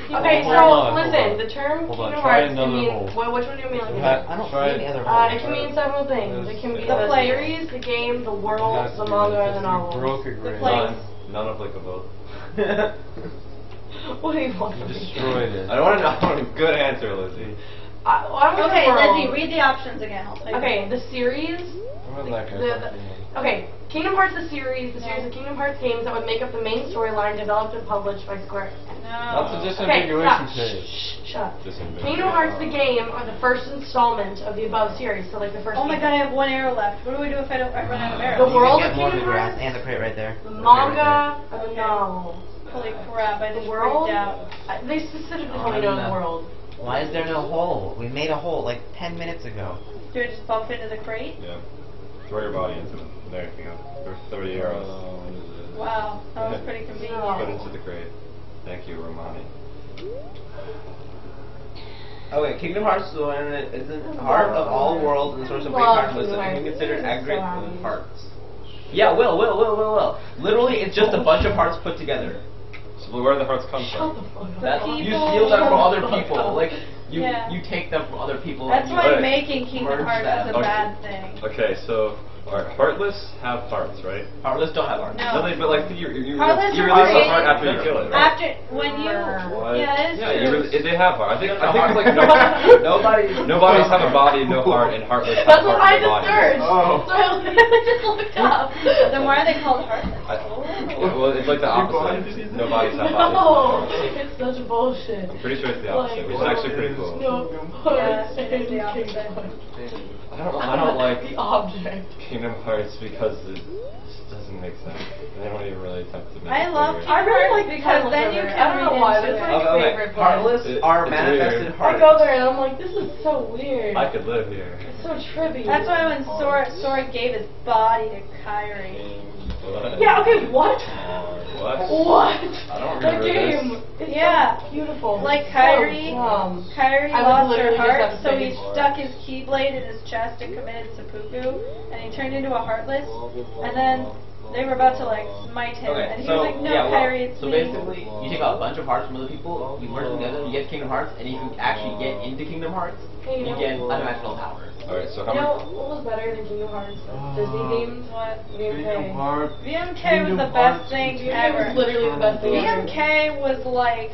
Speaker 6: Okay,
Speaker 5: Hold
Speaker 6: so
Speaker 5: on, hold
Speaker 6: listen, the term
Speaker 5: Hold on,
Speaker 6: Kingdom Hearts can mean.
Speaker 5: hole.
Speaker 6: What, which one do you mean? Like,
Speaker 3: I don't
Speaker 5: try
Speaker 3: see any
Speaker 5: it.
Speaker 3: other
Speaker 6: Uh, it can mean several things. It can be
Speaker 2: The
Speaker 6: the
Speaker 2: place.
Speaker 6: series, the game, the world, the manga, and the novel.
Speaker 5: broke a grade.
Speaker 2: place.
Speaker 1: None, none applicable.
Speaker 6: What do you want?
Speaker 5: You
Speaker 6: from me?
Speaker 5: destroyed it.
Speaker 1: I don't want to know. I want a good answer, Lizzie.
Speaker 6: I, well, I'm
Speaker 2: Okay,
Speaker 6: the world.
Speaker 2: Lizzie, read the options again. I'll tell you.
Speaker 6: Okay, the series.
Speaker 5: I'm not.
Speaker 6: The, the, okay, Kingdom Hearts, the series, the series of Kingdom Hearts games that would make up the main storyline developed and published by Square.
Speaker 2: No.
Speaker 5: That's a
Speaker 6: Okay,
Speaker 5: disambiguation
Speaker 6: stop.
Speaker 5: page.
Speaker 6: Shh, shut up.
Speaker 1: Disambiguation.
Speaker 6: Kingdom Hearts, the game, are the first installment of the above series. So, like the first.
Speaker 2: Oh my god, I have one arrow left. What do we do if I don't I run out of
Speaker 6: The
Speaker 2: arrows?
Speaker 3: you
Speaker 6: world of
Speaker 3: get more
Speaker 6: Kingdom
Speaker 3: grass
Speaker 6: Hearts?
Speaker 3: and the crate right there.
Speaker 6: The
Speaker 3: The crate right
Speaker 6: manga or the
Speaker 2: Okay.
Speaker 6: novel.
Speaker 2: Holy crap, I
Speaker 6: The
Speaker 2: just
Speaker 6: world.
Speaker 2: freaked out.
Speaker 6: I, they specifically
Speaker 3: Oh,
Speaker 6: told me to know
Speaker 3: no.
Speaker 6: the world.
Speaker 3: There. Why is there no hole? We made a hole like 10 minutes ago.
Speaker 2: Do I just bump into the crate?
Speaker 1: Yeah. Throw your body into it. There you go. There's 30 arrows.
Speaker 5: Oh, it?
Speaker 2: Wow, that was pretty convenient.
Speaker 1: Put
Speaker 2: convenient.
Speaker 1: into the crate. Thank you, Romani.
Speaker 7: Oh, okay, Kingdom Hearts is the one that is the heart of all worlds and the source of great
Speaker 6: Love
Speaker 7: heart bliss,
Speaker 6: Kingdom
Speaker 7: and can be considered
Speaker 6: This is
Speaker 7: aggregate
Speaker 6: so
Speaker 7: hearts. Yeah, will, will, will, will, will. Literally, it's just a bunch of hearts put together.
Speaker 1: So where do the hearts come from?
Speaker 6: the fuck.
Speaker 7: That you steal them from other people. Like you,
Speaker 2: Yeah.
Speaker 7: you take them from other people.
Speaker 2: That's why making Kingdom
Speaker 7: Merge
Speaker 2: Hearts is a
Speaker 1: Okay.
Speaker 2: bad thing.
Speaker 1: Okay, so are Heartless have hearts, right?
Speaker 7: Heartless don't have hearts.
Speaker 2: No.
Speaker 1: they, but like you, you, you,
Speaker 2: Heartless
Speaker 1: you release a heart after you kill it, right?
Speaker 2: After when you
Speaker 1: What?
Speaker 2: yeah,
Speaker 1: yeah, you really, they have heart. I think I think it's like no,
Speaker 7: Nobody.
Speaker 1: no bodies have a body, no heart, and Heartless have
Speaker 6: That's
Speaker 1: heart
Speaker 6: what I just
Speaker 1: body.
Speaker 6: searched.
Speaker 5: Oh.
Speaker 6: So I just looked up.
Speaker 2: then why are they called Heartless?
Speaker 1: I, well, it's like the opposite. No bodies have
Speaker 6: No, it's such bullshit.
Speaker 1: I'm pretty sure it's the opposite, which is actually pretty cool.
Speaker 6: No,
Speaker 2: Yeah, it is the opposite.
Speaker 1: I don't. I don't like
Speaker 6: the object.
Speaker 1: Kingdom Hearts because it just doesn't make sense. They don't even really attempt to make
Speaker 2: I
Speaker 1: it
Speaker 2: love
Speaker 1: clear.
Speaker 2: Kingdom
Speaker 6: I really like
Speaker 2: because then you can
Speaker 6: I don't know
Speaker 2: read
Speaker 6: why,
Speaker 2: into
Speaker 6: but it's
Speaker 2: it.
Speaker 6: my
Speaker 7: Okay, okay.
Speaker 6: favorite place.
Speaker 7: Heartless
Speaker 1: It-
Speaker 7: are
Speaker 1: it's
Speaker 7: manifested
Speaker 1: weird.
Speaker 7: hearts.
Speaker 6: I go there and I'm like, this is so weird.
Speaker 1: I could live here.
Speaker 6: It's so trippy.
Speaker 2: That's why when Sora, Sora gave his body to Kairi.
Speaker 1: What?
Speaker 6: Yeah, okay, what?
Speaker 1: What?
Speaker 6: What?
Speaker 1: I don't
Speaker 6: That
Speaker 1: remember
Speaker 6: game.
Speaker 1: this.
Speaker 6: It's
Speaker 2: Yeah.
Speaker 6: so beautiful.
Speaker 2: Like
Speaker 6: So
Speaker 2: Kairi,
Speaker 6: dumb.
Speaker 2: Kairi
Speaker 6: I
Speaker 2: lost her
Speaker 6: literally just have
Speaker 2: heart, so he
Speaker 6: it.
Speaker 2: stuck his keyblade in his chest and committed seppuku, and he turned into a heartless. And then they were about to like smite him,
Speaker 7: Okay,
Speaker 2: and he
Speaker 7: so
Speaker 2: was like, "No,
Speaker 7: yeah, well,
Speaker 2: Kairi, it's
Speaker 7: so
Speaker 2: me."
Speaker 7: basically, you take a bunch of hearts from other people, you merge them together, you get Kingdom Hearts, and if you actually get into Kingdom Hearts,
Speaker 6: you
Speaker 7: you
Speaker 6: know-
Speaker 7: get unimaginable powers.
Speaker 1: Alright, so how
Speaker 6: You know what was better than Kingdom Hearts? Disney uh, games?
Speaker 2: What?
Speaker 6: VMK.
Speaker 5: Hearts.
Speaker 2: VMK was the best thing
Speaker 6: VMK
Speaker 2: ever.
Speaker 6: was literally the best thing ever.
Speaker 2: VMK was like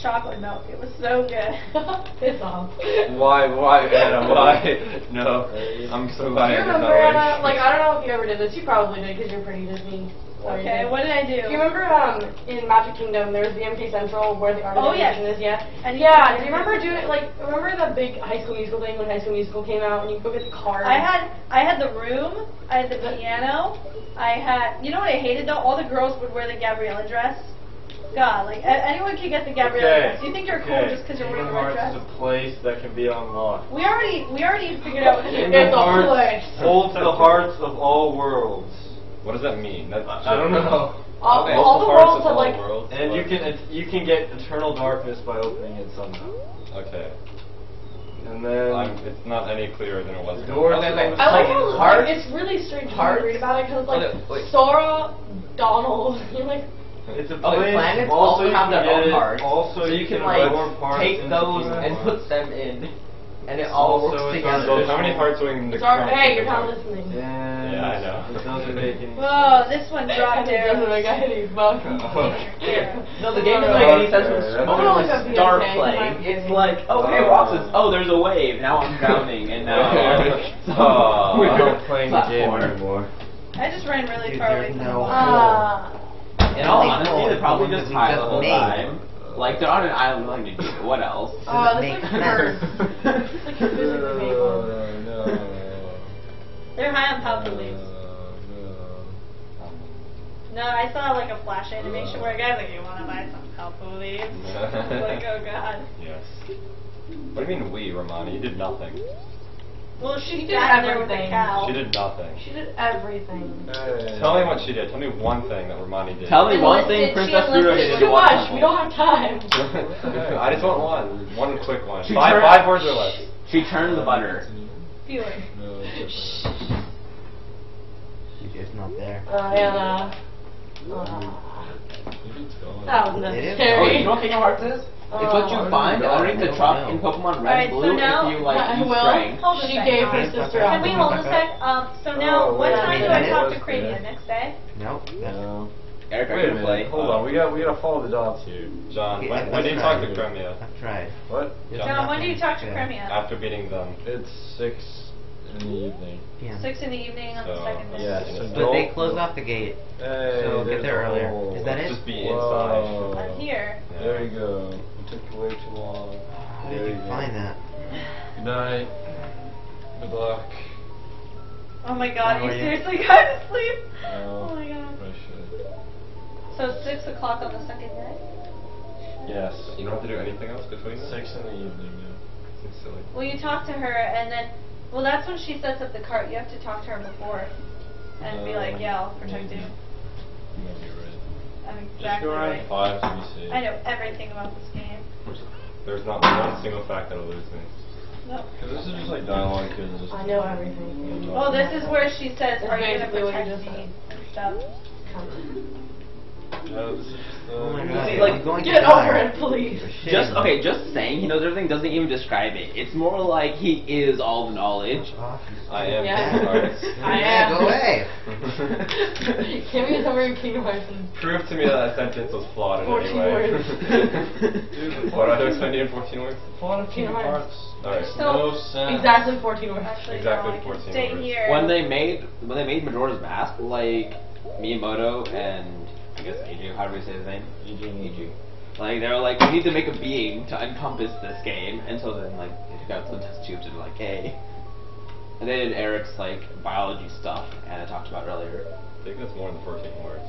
Speaker 2: chocolate milk. It was so good.
Speaker 6: Piss off.
Speaker 1: Why? Why, Anna? Why? No. I'm so
Speaker 6: Do
Speaker 1: glad
Speaker 6: you
Speaker 1: I did
Speaker 6: remember,
Speaker 1: not
Speaker 6: Anna, like, I don't know if you ever did this, you probably did because you're pretty Disney.
Speaker 2: okay, what did I do?
Speaker 6: Do you remember um, in Magic Kingdom there was the MK Central where the art
Speaker 2: Oh, yes.
Speaker 6: is? Yeah.
Speaker 2: And
Speaker 6: Yeah, do you remember doing like remember the big High School Musical thing when High School Musical came out and you go get the card?
Speaker 2: I had I had the room, I had the piano, I had you know what I hated though? All the girls would wear the Gabriella dress. God, like a- anyone can get the Gabriella
Speaker 5: Okay.
Speaker 2: dress. You think you're cool
Speaker 5: okay.
Speaker 2: just because you're wearing a red
Speaker 5: Hearts
Speaker 2: dress?
Speaker 5: is a place that can be unlocked.
Speaker 2: We already we already figured out what
Speaker 6: It's
Speaker 2: it
Speaker 6: a place.
Speaker 5: holds the hearts of all worlds.
Speaker 1: What does that mean? That,
Speaker 5: I don't know.
Speaker 6: all,
Speaker 7: Okay.
Speaker 6: all the
Speaker 1: Multiple
Speaker 6: worlds
Speaker 1: of all
Speaker 6: like
Speaker 1: worlds,
Speaker 5: And you can it- you can get eternal darkness by opening it somehow.
Speaker 1: Okay.
Speaker 5: And then
Speaker 1: I'm, it's not any clearer than it was.
Speaker 5: The doors
Speaker 7: Okay,
Speaker 5: that
Speaker 7: okay.
Speaker 6: I like
Speaker 7: Like,
Speaker 6: how
Speaker 7: hearts-
Speaker 6: like, it's really strange to read about it because it's like
Speaker 7: Oh, no.
Speaker 6: Sora, Donald, you're like
Speaker 5: It's a
Speaker 7: Okay,
Speaker 5: place.
Speaker 7: planets
Speaker 5: also,
Speaker 7: also have
Speaker 5: can
Speaker 7: their
Speaker 5: get
Speaker 7: own
Speaker 5: it-
Speaker 7: hearts,
Speaker 5: Also,
Speaker 7: so you can like
Speaker 5: parts
Speaker 7: take those and put them in, and it all works together.
Speaker 1: So how many hearts are in the
Speaker 6: Sorry, hey, you're not listening.
Speaker 5: And
Speaker 1: Yeah, I know.
Speaker 5: It doesn't make any
Speaker 2: Whoa, this one dropped
Speaker 6: It doesn't
Speaker 2: arrows.
Speaker 6: make any fuck. Oh.
Speaker 7: No, the game doesn't make any sense
Speaker 5: Okay,
Speaker 7: from
Speaker 5: that's
Speaker 7: moment
Speaker 6: like
Speaker 7: like
Speaker 6: a
Speaker 7: star
Speaker 6: VMK,
Speaker 7: play. It's like, oh hey Roxas, oh there's a wave, now I'm drowning, and now
Speaker 1: Aw.
Speaker 5: We're not playing the game anymore.
Speaker 2: I just ran really far away from the wall.
Speaker 6: Ah.
Speaker 7: In all honesty,
Speaker 3: no,
Speaker 7: they're probably just
Speaker 3: one
Speaker 7: high
Speaker 3: we
Speaker 7: the whole time. Like they're on an island with nothing to do. What else?
Speaker 6: Oh, this
Speaker 3: Makes
Speaker 6: looks
Speaker 3: sense.
Speaker 6: It's like a physically made one.
Speaker 5: no.
Speaker 2: They're high on palpable leaves. No, I saw like a flash animation where a guy's like, "You want to buy some palpable leaves?" Like, "Oh God."
Speaker 1: Yes. What do you mean we, Romani? You did nothing.
Speaker 2: Well, she,
Speaker 6: She did
Speaker 2: sat there with a
Speaker 6: everything.
Speaker 1: She did nothing.
Speaker 6: She did everything.
Speaker 1: Tell me what she did. Tell me one thing that Romani did.
Speaker 7: Tell me
Speaker 2: And
Speaker 7: one thing Princess
Speaker 2: enlisted
Speaker 7: did
Speaker 6: too much. We don't have time.
Speaker 1: I just want one. One quick one.
Speaker 7: She
Speaker 1: Five,
Speaker 7: turned-
Speaker 1: five words or less.
Speaker 7: She turned the butter.
Speaker 2: Fewer.
Speaker 3: She's just not there.
Speaker 6: Uh, Anna. Uh, that was
Speaker 3: It is
Speaker 7: Oh,
Speaker 6: necessary.
Speaker 7: you know what Kingdom Hearts is? It's what you
Speaker 6: Oh.
Speaker 7: find underneath the
Speaker 3: I
Speaker 7: truck in Pokemon Red
Speaker 2: Alright,
Speaker 7: and
Speaker 2: so
Speaker 7: Blue
Speaker 2: now-
Speaker 7: if you like
Speaker 6: I
Speaker 7: use
Speaker 6: will.
Speaker 7: strength.
Speaker 2: Hold
Speaker 6: She
Speaker 2: second.
Speaker 6: gave her sister
Speaker 2: Can we hold a sec? Um, so now,
Speaker 5: Oh,
Speaker 2: what time do I talk
Speaker 5: wait.
Speaker 2: to Cremia? Next day?
Speaker 3: Nope.
Speaker 5: No.
Speaker 7: Eric,
Speaker 5: Wait a
Speaker 7: gonna play?
Speaker 5: minute. Hold on. We got we got to follow the dots here.
Speaker 1: John,
Speaker 3: Okay,
Speaker 1: when, when do you talk to Cremia?
Speaker 3: I've tried.
Speaker 5: What?
Speaker 3: There's
Speaker 2: John, when do you talk to
Speaker 3: Yeah.
Speaker 2: Cremia?
Speaker 1: After beating them.
Speaker 5: It's six in the evening.
Speaker 3: Yeah.
Speaker 2: Six in the evening on the second day.
Speaker 5: yeah, so
Speaker 3: But they close off the gate.
Speaker 5: Hey,
Speaker 3: So get there earlier. Is that it?
Speaker 1: Just be
Speaker 5: Whoa.
Speaker 2: I'm here.
Speaker 1: Yeah.
Speaker 5: There you go. You took way too long.
Speaker 3: How
Speaker 5: There
Speaker 3: did you
Speaker 5: go.
Speaker 3: find that?
Speaker 5: Good night. Good luck.
Speaker 2: Oh my god,
Speaker 3: How
Speaker 2: you
Speaker 3: are you?
Speaker 2: seriously got to sleep?
Speaker 5: No.
Speaker 2: Oh my god.
Speaker 5: I should.
Speaker 2: So it's 6 o'clock on the second day?
Speaker 5: Yes.
Speaker 1: You don't have to do anything else between?
Speaker 5: Six in the evening.
Speaker 1: Seems silly.
Speaker 2: Well, you talk to her, and then, well, that's when she sets up the cart. You have to talk to her before and be like, yeah, I'll protect you.
Speaker 5: maybe. You might be right.
Speaker 2: I'm
Speaker 5: Just
Speaker 2: exactly
Speaker 5: go around
Speaker 2: right.
Speaker 5: five to be safe.
Speaker 2: I know everything about this game.
Speaker 1: There's not one single fact that'll lose me.
Speaker 2: No.
Speaker 5: Because this is just like dialogue. Cause just
Speaker 6: I know everything.
Speaker 2: Oh, this is where she says,
Speaker 6: That's
Speaker 2: are you going to
Speaker 6: basically what you
Speaker 2: protect
Speaker 6: just
Speaker 2: me?
Speaker 6: said.
Speaker 2: And stuff.
Speaker 5: Uh,
Speaker 3: Oh my god.
Speaker 7: like,
Speaker 3: going
Speaker 6: Get
Speaker 3: to
Speaker 6: over it, please.
Speaker 7: Just okay, just saying he knows everything doesn't even describe it. It's more like he is all the knowledge.
Speaker 1: I am
Speaker 6: Yeah.
Speaker 1: Hearts.
Speaker 6: I am.
Speaker 3: Go away.
Speaker 6: Give me a summary of Kingdom Hearts
Speaker 1: Prove to me that that sentence was flawed in
Speaker 6: 14
Speaker 1: any way.
Speaker 6: words.
Speaker 5: Dude,
Speaker 1: what are those I needed 14 words?
Speaker 5: plot of
Speaker 6: Kingdom
Speaker 5: Kingdom
Speaker 6: Hearts.
Speaker 5: Hearts.
Speaker 1: Alright.
Speaker 2: So-
Speaker 5: no sense.
Speaker 6: exactly 14 words.
Speaker 2: Actually,
Speaker 1: Exactly
Speaker 2: no, I can
Speaker 1: 14
Speaker 2: stay
Speaker 1: words.
Speaker 2: here.
Speaker 7: when they made when they made Majora's Mask, like Miyamoto and I guess Eiji, how do we say his name? Eiji. Like they were like, we need to make a being to encompass this game, and so then like they took out some test tubes and were like, hey, And they did Eric's like biology stuff, and I talked about earlier.
Speaker 1: I think that's more than 14 words.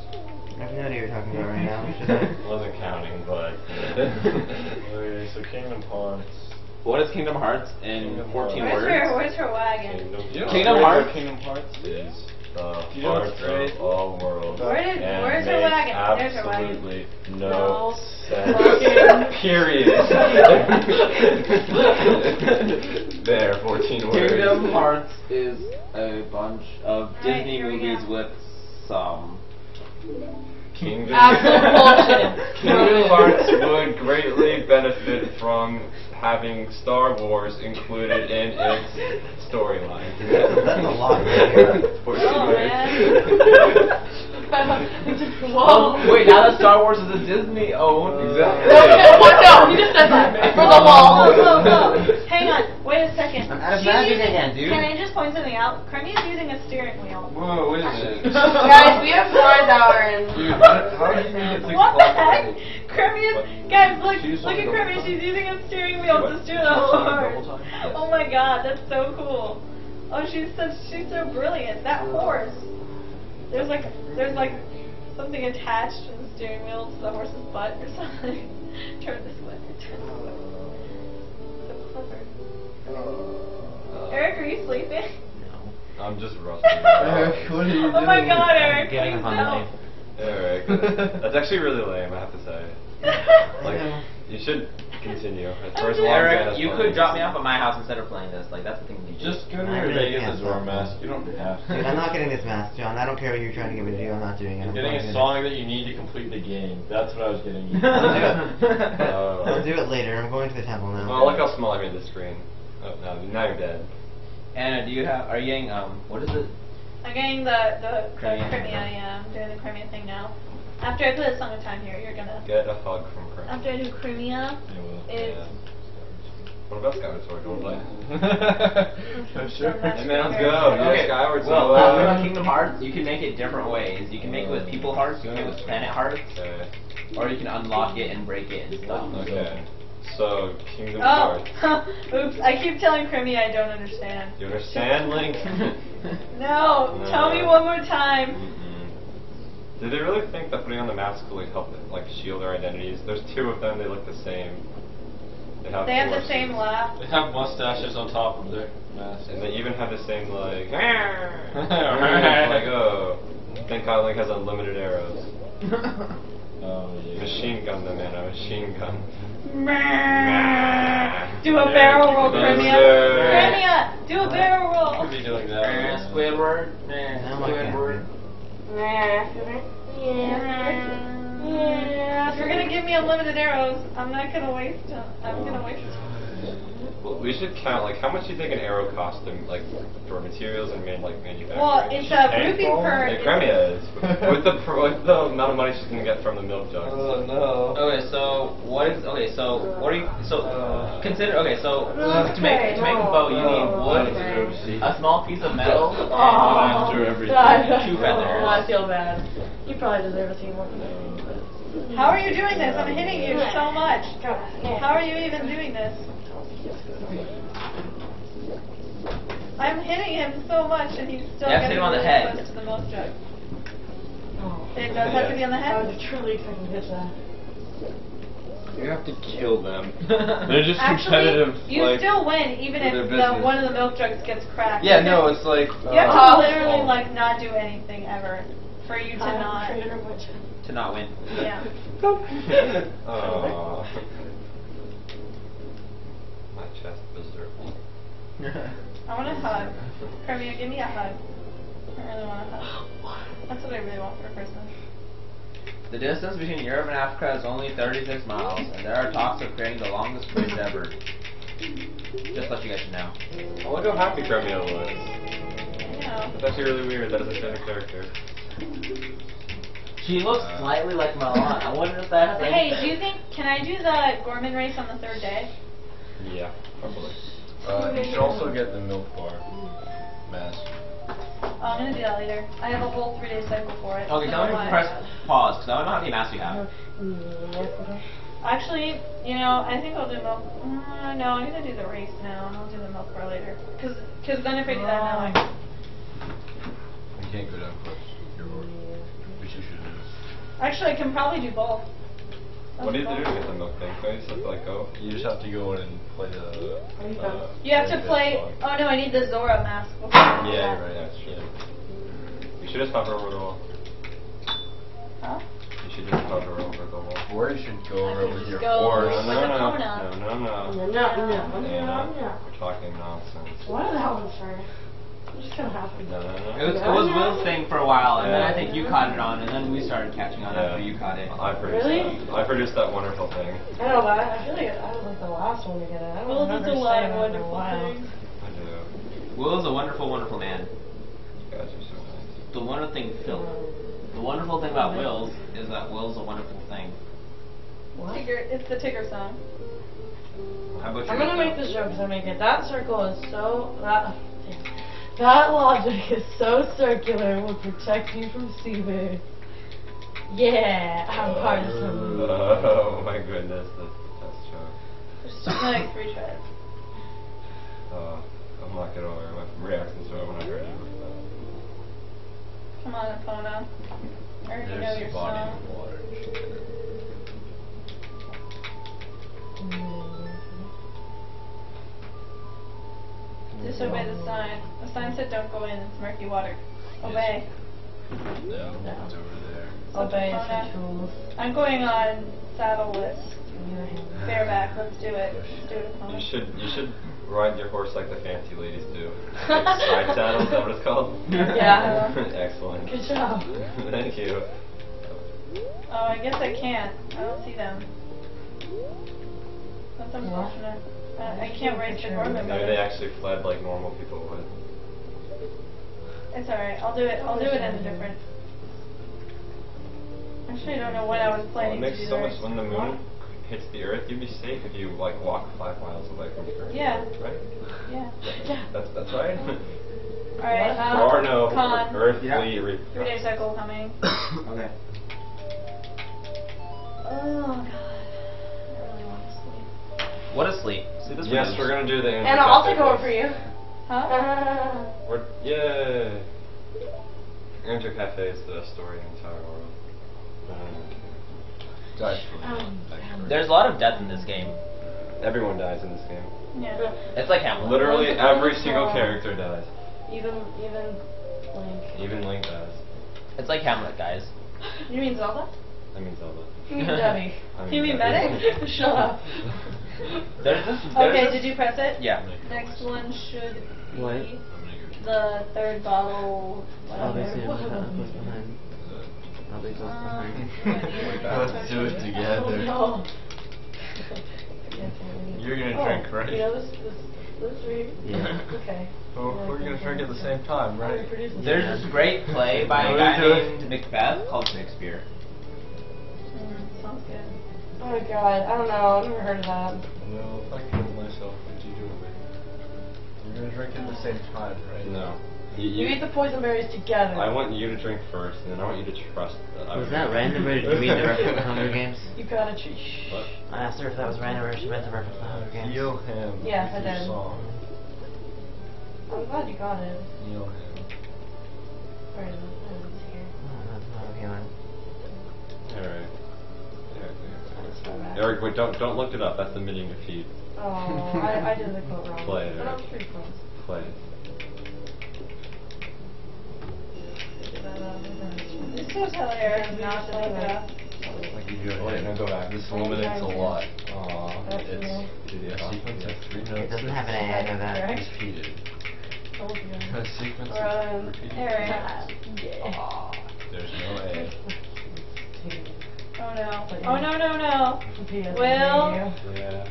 Speaker 3: I have no idea what you're talking about right now. Should I?
Speaker 5: Wasn't counting, but. okay, so Kingdom Hearts.
Speaker 7: What is Kingdom Hearts in
Speaker 5: Kingdom
Speaker 7: 14
Speaker 5: Hearts.
Speaker 2: Where's
Speaker 7: words?
Speaker 2: her, where's her wagon?
Speaker 1: Kingdom,
Speaker 5: You
Speaker 7: Kingdom Hearts?
Speaker 5: Kingdom Hearts is the
Speaker 1: You
Speaker 5: heart of all worlds.
Speaker 2: Where did-
Speaker 5: and
Speaker 2: where's her
Speaker 5: makes
Speaker 2: wagon? There's her wagon.
Speaker 5: Absolutely
Speaker 6: No.
Speaker 5: no sense.
Speaker 1: Period. there, 14 words.
Speaker 7: Kingdom Hearts is a bunch of
Speaker 2: Alright,
Speaker 7: Disney movies
Speaker 2: go.
Speaker 7: with some.
Speaker 1: Kingdom,
Speaker 6: Absolute bullshit.
Speaker 1: Kingdom Hearts would greatly benefit from having Star Wars included in its storyline.
Speaker 3: That's a lot right here.
Speaker 1: 14
Speaker 2: Oh, man.
Speaker 6: Whoa.
Speaker 7: Wait, now that Star Wars is a Disney owned.
Speaker 1: Uh, exactly.
Speaker 6: No, what? No, you just said that. For the wall.
Speaker 2: Whoa, whoa, whoa. Hang on. Wait a second.
Speaker 3: I'm out of
Speaker 2: She's
Speaker 3: magic again, dude.
Speaker 2: Can I just point something out? Cremia's using a steering wheel.
Speaker 1: Whoa, wait a minute.
Speaker 6: Guys, we have Florence hour and.
Speaker 1: Dude, how, how did you get six
Speaker 2: What the
Speaker 1: o'clock
Speaker 2: heck?
Speaker 1: Already?
Speaker 2: Guys, look, look at
Speaker 1: something
Speaker 2: Cremia. She's using a steering wheel
Speaker 1: What?
Speaker 2: to steer
Speaker 1: She
Speaker 2: the horse.
Speaker 1: double.
Speaker 2: Oh my god, that's so cool. Oh, she's such, she's so brilliant. That horse. There's like, there's like something attached to the steering wheel to the horse's butt or something. turn this way. Turn this way. So clever. Eric, are you sleeping?
Speaker 1: No, I'm just rusty.
Speaker 4: Eric, what are you doing?
Speaker 2: Oh my god, Eric.
Speaker 3: Getting
Speaker 2: please
Speaker 3: up on
Speaker 2: don't.
Speaker 3: the
Speaker 1: Eric, that's actually really lame, I have to say. Like, you should continue. As far as long
Speaker 7: Eric,
Speaker 1: as
Speaker 7: you could drop me off at my house instead of playing this. Like that's the thing to do.
Speaker 5: Just go to your
Speaker 3: really
Speaker 5: day, get
Speaker 3: can't
Speaker 5: the Zora mask. You don't have to.
Speaker 3: Dude, I'm not getting this mask, John. I don't care what you're trying to get me to do. I'm not doing it. I'm
Speaker 5: Getting a song that you need to complete the game. That's what I was getting you.
Speaker 1: Oh.
Speaker 3: I'll do it later. I'm going to the temple now.
Speaker 1: Oh, look how small I made the screen. Oh, now, now you're dead.
Speaker 7: Anna, do you have? Are you getting um? What is it?
Speaker 2: I'm getting the the, the
Speaker 7: Cremia.
Speaker 2: Cremia, yeah. I'm doing the Cremia thing now. After I play the Song of Time here, you're gonna.
Speaker 1: Get a hug from Chris.
Speaker 2: After I do Cremia,
Speaker 5: Yeah, well,
Speaker 2: it's.
Speaker 1: What about Skyward Sword? Don't play.
Speaker 5: sure.
Speaker 1: Hey man, let's go. Yeah,
Speaker 7: Okay,
Speaker 1: Skyward
Speaker 7: well,
Speaker 1: Sword.
Speaker 7: uh, Kingdom Hearts, you can make it different ways. You can make it with people hearts, you can make it with planet hearts,
Speaker 1: Okay.
Speaker 7: or you can unlock it and break it and stuff.
Speaker 1: Okay. So, Kingdom
Speaker 2: Oh,
Speaker 1: Hearts.
Speaker 2: oops! I keep telling Cremia I don't understand.
Speaker 1: You understand, Link?
Speaker 2: No, tell me one more time.
Speaker 1: Do they really think that putting on the mask will like, help them, like shield their identities? There's two of them. They look the same. They have,
Speaker 2: They have the same laugh.
Speaker 5: They have mustaches on top of their masks.
Speaker 1: And they even have the same like. like oh, thank God Link has unlimited arrows.
Speaker 5: Oh yeah.
Speaker 1: Machine gun them in a machine gun.
Speaker 2: Do a barrel roll,
Speaker 1: Yes,
Speaker 2: Cremia.
Speaker 1: sir.
Speaker 2: Cremia, do a barrel roll.
Speaker 5: Could be doing that.
Speaker 7: Uh, Squidward. Squidward.
Speaker 2: Yeah, if you're gonna give me unlimited arrows, I'm not gonna waste them. I'm gonna waste them.
Speaker 1: Well, we should count like how much do you think an arrow cost them, like for materials and man, like manufacturing?
Speaker 2: Well, it's a
Speaker 1: Hey,
Speaker 2: rupee per.
Speaker 1: Hey, Cremia is with the pr- with the amount of money she's gonna get from the milk jugs.
Speaker 5: Oh no.
Speaker 7: Okay, so what is okay? So what are you? So
Speaker 5: Uh,
Speaker 7: consider okay. So to make to make a bow, you need wood, a small piece of metal, and
Speaker 5: after everything.
Speaker 7: Two feathers.
Speaker 6: Oh, I feel bad. You probably deserve a few more than me.
Speaker 2: How are you doing this? I'm hitting you so much. How are you even doing this? I'm hitting him so much and he's still
Speaker 7: You have to
Speaker 2: getting
Speaker 7: him on the head.
Speaker 2: close to the milk jug.
Speaker 6: Oh.
Speaker 2: It does have to be on the
Speaker 6: I
Speaker 2: head?
Speaker 6: was truly expecting to hit that.
Speaker 1: You have to kill them. They're just
Speaker 2: Actually,
Speaker 1: competitive.
Speaker 2: you
Speaker 1: like,
Speaker 2: still win even
Speaker 1: for
Speaker 2: if
Speaker 1: their
Speaker 2: the,
Speaker 1: business.
Speaker 2: one of the milk jugs gets cracked.
Speaker 1: Yeah,
Speaker 2: You
Speaker 1: no, it's like.
Speaker 2: You have to
Speaker 6: Oh.
Speaker 2: literally like not do anything ever for you to not.
Speaker 7: to not win.
Speaker 2: Yeah.
Speaker 1: Aw. Oh. My chest deserves.
Speaker 2: I want a hug. Cremia, give me a hug. I really want a hug. That's what I really want for Christmas.
Speaker 7: The distance between Europe and Africa is only 36 miles, and there are talks of creating the longest bridge ever. Just let you guys know.
Speaker 1: Oh, look how happy Cremia was.
Speaker 2: I know.
Speaker 1: It's actually really weird. That is a fan character.
Speaker 7: She looks slightly like Milan. I wonder if that has
Speaker 2: Hey, do you think, can I do the Gorman race on the third day?
Speaker 1: Yeah, probably.
Speaker 5: Uh, you should also get the milk bar mask.
Speaker 2: Oh, I'm gonna do that later. I have a whole three day cycle for it.
Speaker 7: Okay,
Speaker 2: so
Speaker 7: tell me
Speaker 2: why-
Speaker 7: to press pause, because I don't know how many masks you have.
Speaker 2: Actually, you know, I think I'll do milk. Uh, no, I'm gonna do the race now, and I'll do the milk bar later. Cause, cause then if I do that now, I,
Speaker 5: You can't go down first. You're already. Which you should do.
Speaker 2: actually I can probably do both.
Speaker 1: What do you have to do to get the milk thing? Can you just have to like go?
Speaker 5: You just have to go in and play the.
Speaker 6: Are you
Speaker 5: uh.
Speaker 2: You have to
Speaker 5: play
Speaker 2: play.
Speaker 5: this song.
Speaker 2: Oh no, I need the Zora mask. Before I
Speaker 1: Yeah, you're right. That's true. You should just hover over the wall.
Speaker 2: Huh?
Speaker 1: You should just hover over the wall.
Speaker 5: Or you should go
Speaker 2: I
Speaker 5: over
Speaker 2: could
Speaker 5: with
Speaker 2: just
Speaker 5: your
Speaker 2: go-
Speaker 1: Or
Speaker 5: horse.
Speaker 1: no,
Speaker 2: With
Speaker 1: no,
Speaker 2: the
Speaker 1: no,
Speaker 2: Kona.
Speaker 1: no, no, no.
Speaker 6: No, no, no, no,
Speaker 1: Yeah,
Speaker 6: no.
Speaker 1: we're talking nonsense.
Speaker 6: What are that ones for?
Speaker 7: It was, it was Will's thing for a while, and then I think you caught it on, and then we started catching on after you caught it.
Speaker 1: I produced
Speaker 6: Really?
Speaker 1: that. I produced that wonderful thing.
Speaker 6: I know, but I I feel like I was like the last one to get it. I don't
Speaker 2: Will
Speaker 6: remember
Speaker 2: does a lot of
Speaker 6: that for a
Speaker 2: wonderful
Speaker 6: while.
Speaker 2: things.
Speaker 1: I do.
Speaker 7: Will is a wonderful, wonderful man.
Speaker 1: You guys are so nice.
Speaker 7: The wonderful thing, Phil. The wonderful thing about Will's is that Will's a wonderful thing.
Speaker 6: What?
Speaker 2: Tigger, it's the Tigger song.
Speaker 7: How about you?
Speaker 6: I'm gonna make this joke because I make it. That circle is so that that logic is so circular. It will protect you from seabird. Yeah, I'm partisan.
Speaker 1: Oh my goodness, that's that's joke.
Speaker 2: There's just like three tries.
Speaker 1: Uh, I'm not getting over my reaction to it when I heard you.
Speaker 2: Come on, Epona. I already know
Speaker 5: There's
Speaker 2: your
Speaker 5: a body
Speaker 2: song.
Speaker 5: Of water. You should get it.
Speaker 2: Disobey the sign. The sign said don't go in, it's murky water. Obey.
Speaker 5: No,
Speaker 6: No.
Speaker 5: it's over there.
Speaker 6: Obey
Speaker 2: Epona. I'm going on saddle list.
Speaker 6: You're him.
Speaker 2: Bareback, let's do it. Let's do it,
Speaker 1: You should you should ride your horse like the fancy ladies do. Like side saddle, is that what it's called?
Speaker 6: Yeah.
Speaker 1: Excellent.
Speaker 6: Good job.
Speaker 1: Thank you.
Speaker 2: Oh, I guess I can't. I don't see them. That's unfortunate. Uh, I can't raise the Gorman
Speaker 1: Maybe they actually fled like normal people would.
Speaker 2: It's alright. I'll do it. I'll do it in a different. Actually, I don't know what I was
Speaker 1: Well, it
Speaker 2: planning to
Speaker 1: makes
Speaker 2: do
Speaker 1: so much when the moon hits the earth. You'd be safe if you like walk five miles away from the earth.
Speaker 2: Yeah.
Speaker 1: Right.
Speaker 2: Yeah.
Speaker 6: Yeah.
Speaker 1: That's that's right.
Speaker 2: Alright. Um,
Speaker 1: or no,
Speaker 2: Con.
Speaker 1: earthly.
Speaker 7: Yeah.
Speaker 1: re-
Speaker 2: Three day cycle coming.
Speaker 7: Okay.
Speaker 2: Oh god.
Speaker 7: What a sleep. Sleep is
Speaker 1: Yes, we're gonna do the.
Speaker 6: And I'll take over for you.
Speaker 2: Huh?
Speaker 6: Uh,
Speaker 1: We're yay. Enter Cafe is the best story in the entire world.
Speaker 5: Dice for me.
Speaker 6: Um,
Speaker 7: There's a lot of death in this game.
Speaker 1: Everyone dies in this game.
Speaker 2: Yeah.
Speaker 7: It's like Hamlet.
Speaker 1: Literally every single character dies.
Speaker 6: even even like
Speaker 1: Even Link dies.
Speaker 7: It's like Hamlet, guys.
Speaker 2: You mean Zelda?
Speaker 1: I mean Zelda.
Speaker 6: you mean Debbie.
Speaker 1: I
Speaker 2: You mean
Speaker 1: Debbie.
Speaker 2: medic?
Speaker 6: Shut up.
Speaker 7: There's this. There's
Speaker 2: Okay,
Speaker 7: this,
Speaker 2: did you press it?
Speaker 7: Yeah.
Speaker 2: Next one should be
Speaker 3: What?
Speaker 5: I'm gonna go.
Speaker 2: the third bottle.
Speaker 3: I'll be
Speaker 2: Whatever.
Speaker 3: close behind. I'll be close
Speaker 2: Um,
Speaker 3: behind.
Speaker 5: Let's do it
Speaker 6: Oh,
Speaker 5: together.
Speaker 6: no.
Speaker 5: You're gonna
Speaker 6: Oh,
Speaker 5: drink, right?
Speaker 6: You know this this this read?
Speaker 3: Yeah.
Speaker 6: Okay.
Speaker 5: Well, we're gonna drink at the same time, right?
Speaker 7: There's
Speaker 6: this.
Speaker 7: this great play by a
Speaker 5: What
Speaker 7: guy
Speaker 5: are we doing?
Speaker 7: named Macbeth called Shakespeare.
Speaker 2: Mm, sounds good.
Speaker 6: Oh my god, I don't know. I've never heard of that.
Speaker 5: Well, if I killed myself, would you do it? We're gonna drink at the same time, right?
Speaker 1: No. You,
Speaker 6: You
Speaker 1: you,
Speaker 6: eat the poison berries together.
Speaker 1: I want you to drink first, and then I want you to trust that I
Speaker 3: Was that random or did you read the reference to Hunger Games?
Speaker 6: You gotta treat.
Speaker 1: What?
Speaker 3: I asked her if that was random or she read the reference to Hunger Games.
Speaker 5: Heal him.
Speaker 6: Yes, I
Speaker 5: your
Speaker 6: did.
Speaker 5: Song.
Speaker 6: I'm glad you got it.
Speaker 5: Heal him.
Speaker 6: Where is it? It's here.
Speaker 3: Oh, that's not appealing.
Speaker 1: Alright.
Speaker 6: That's so bad.
Speaker 1: Eric, wait, don't don't look it up. That's admitting defeat.
Speaker 6: Oh, I, I did the quote wrong.
Speaker 1: Play it,
Speaker 6: But I was
Speaker 1: Eric.
Speaker 6: pretty close.
Speaker 1: Play.
Speaker 6: Did that, reverse.
Speaker 2: This was hilarious. Not to look it up.
Speaker 5: Like you do it.
Speaker 1: Wait, no, go back.
Speaker 5: This eliminates a lot.
Speaker 1: Aw,
Speaker 6: That's
Speaker 1: it's
Speaker 6: real.
Speaker 1: it's
Speaker 5: A sequence of three notes.
Speaker 3: It doesn't have an A, I know that.
Speaker 6: Correct.
Speaker 5: Repeated.
Speaker 6: Told you.
Speaker 5: A sequence
Speaker 6: Um,
Speaker 5: of repeated.
Speaker 2: Eric.
Speaker 6: Yeah.
Speaker 5: There's no A.
Speaker 2: Oh no. Oh no no no.
Speaker 6: Yes,
Speaker 2: Well-
Speaker 1: Yeah.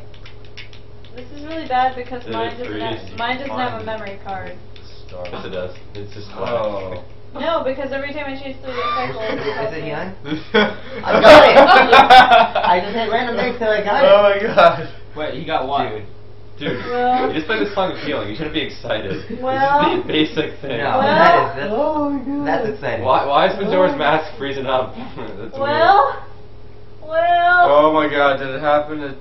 Speaker 2: This is really bad because
Speaker 1: Is it
Speaker 2: mine doesn't
Speaker 1: three?
Speaker 2: have mine doesn't have a
Speaker 5: Fine.
Speaker 2: memory card.
Speaker 1: Yes, it does. It's just black.
Speaker 5: Oh.
Speaker 2: No, because every time I change through the cycle,
Speaker 3: Is
Speaker 2: it
Speaker 3: it, is it
Speaker 2: me-
Speaker 3: young?
Speaker 5: I
Speaker 3: got it. I just hit random there till I got it.
Speaker 5: Oh my god.
Speaker 7: Wait, he got one.
Speaker 1: Dude. Dude,
Speaker 2: Well-
Speaker 1: you just played the song of healing. You shouldn't be excited.
Speaker 2: Well-
Speaker 1: it's the basic thing.
Speaker 3: No,
Speaker 2: Well-
Speaker 3: that is, that's,
Speaker 6: Oh my god.
Speaker 3: that's exciting.
Speaker 1: Why, why is Majora's oh. Mask freezing up? That's weird.
Speaker 2: Well, well.
Speaker 1: Oh
Speaker 5: my god, did it happen? To...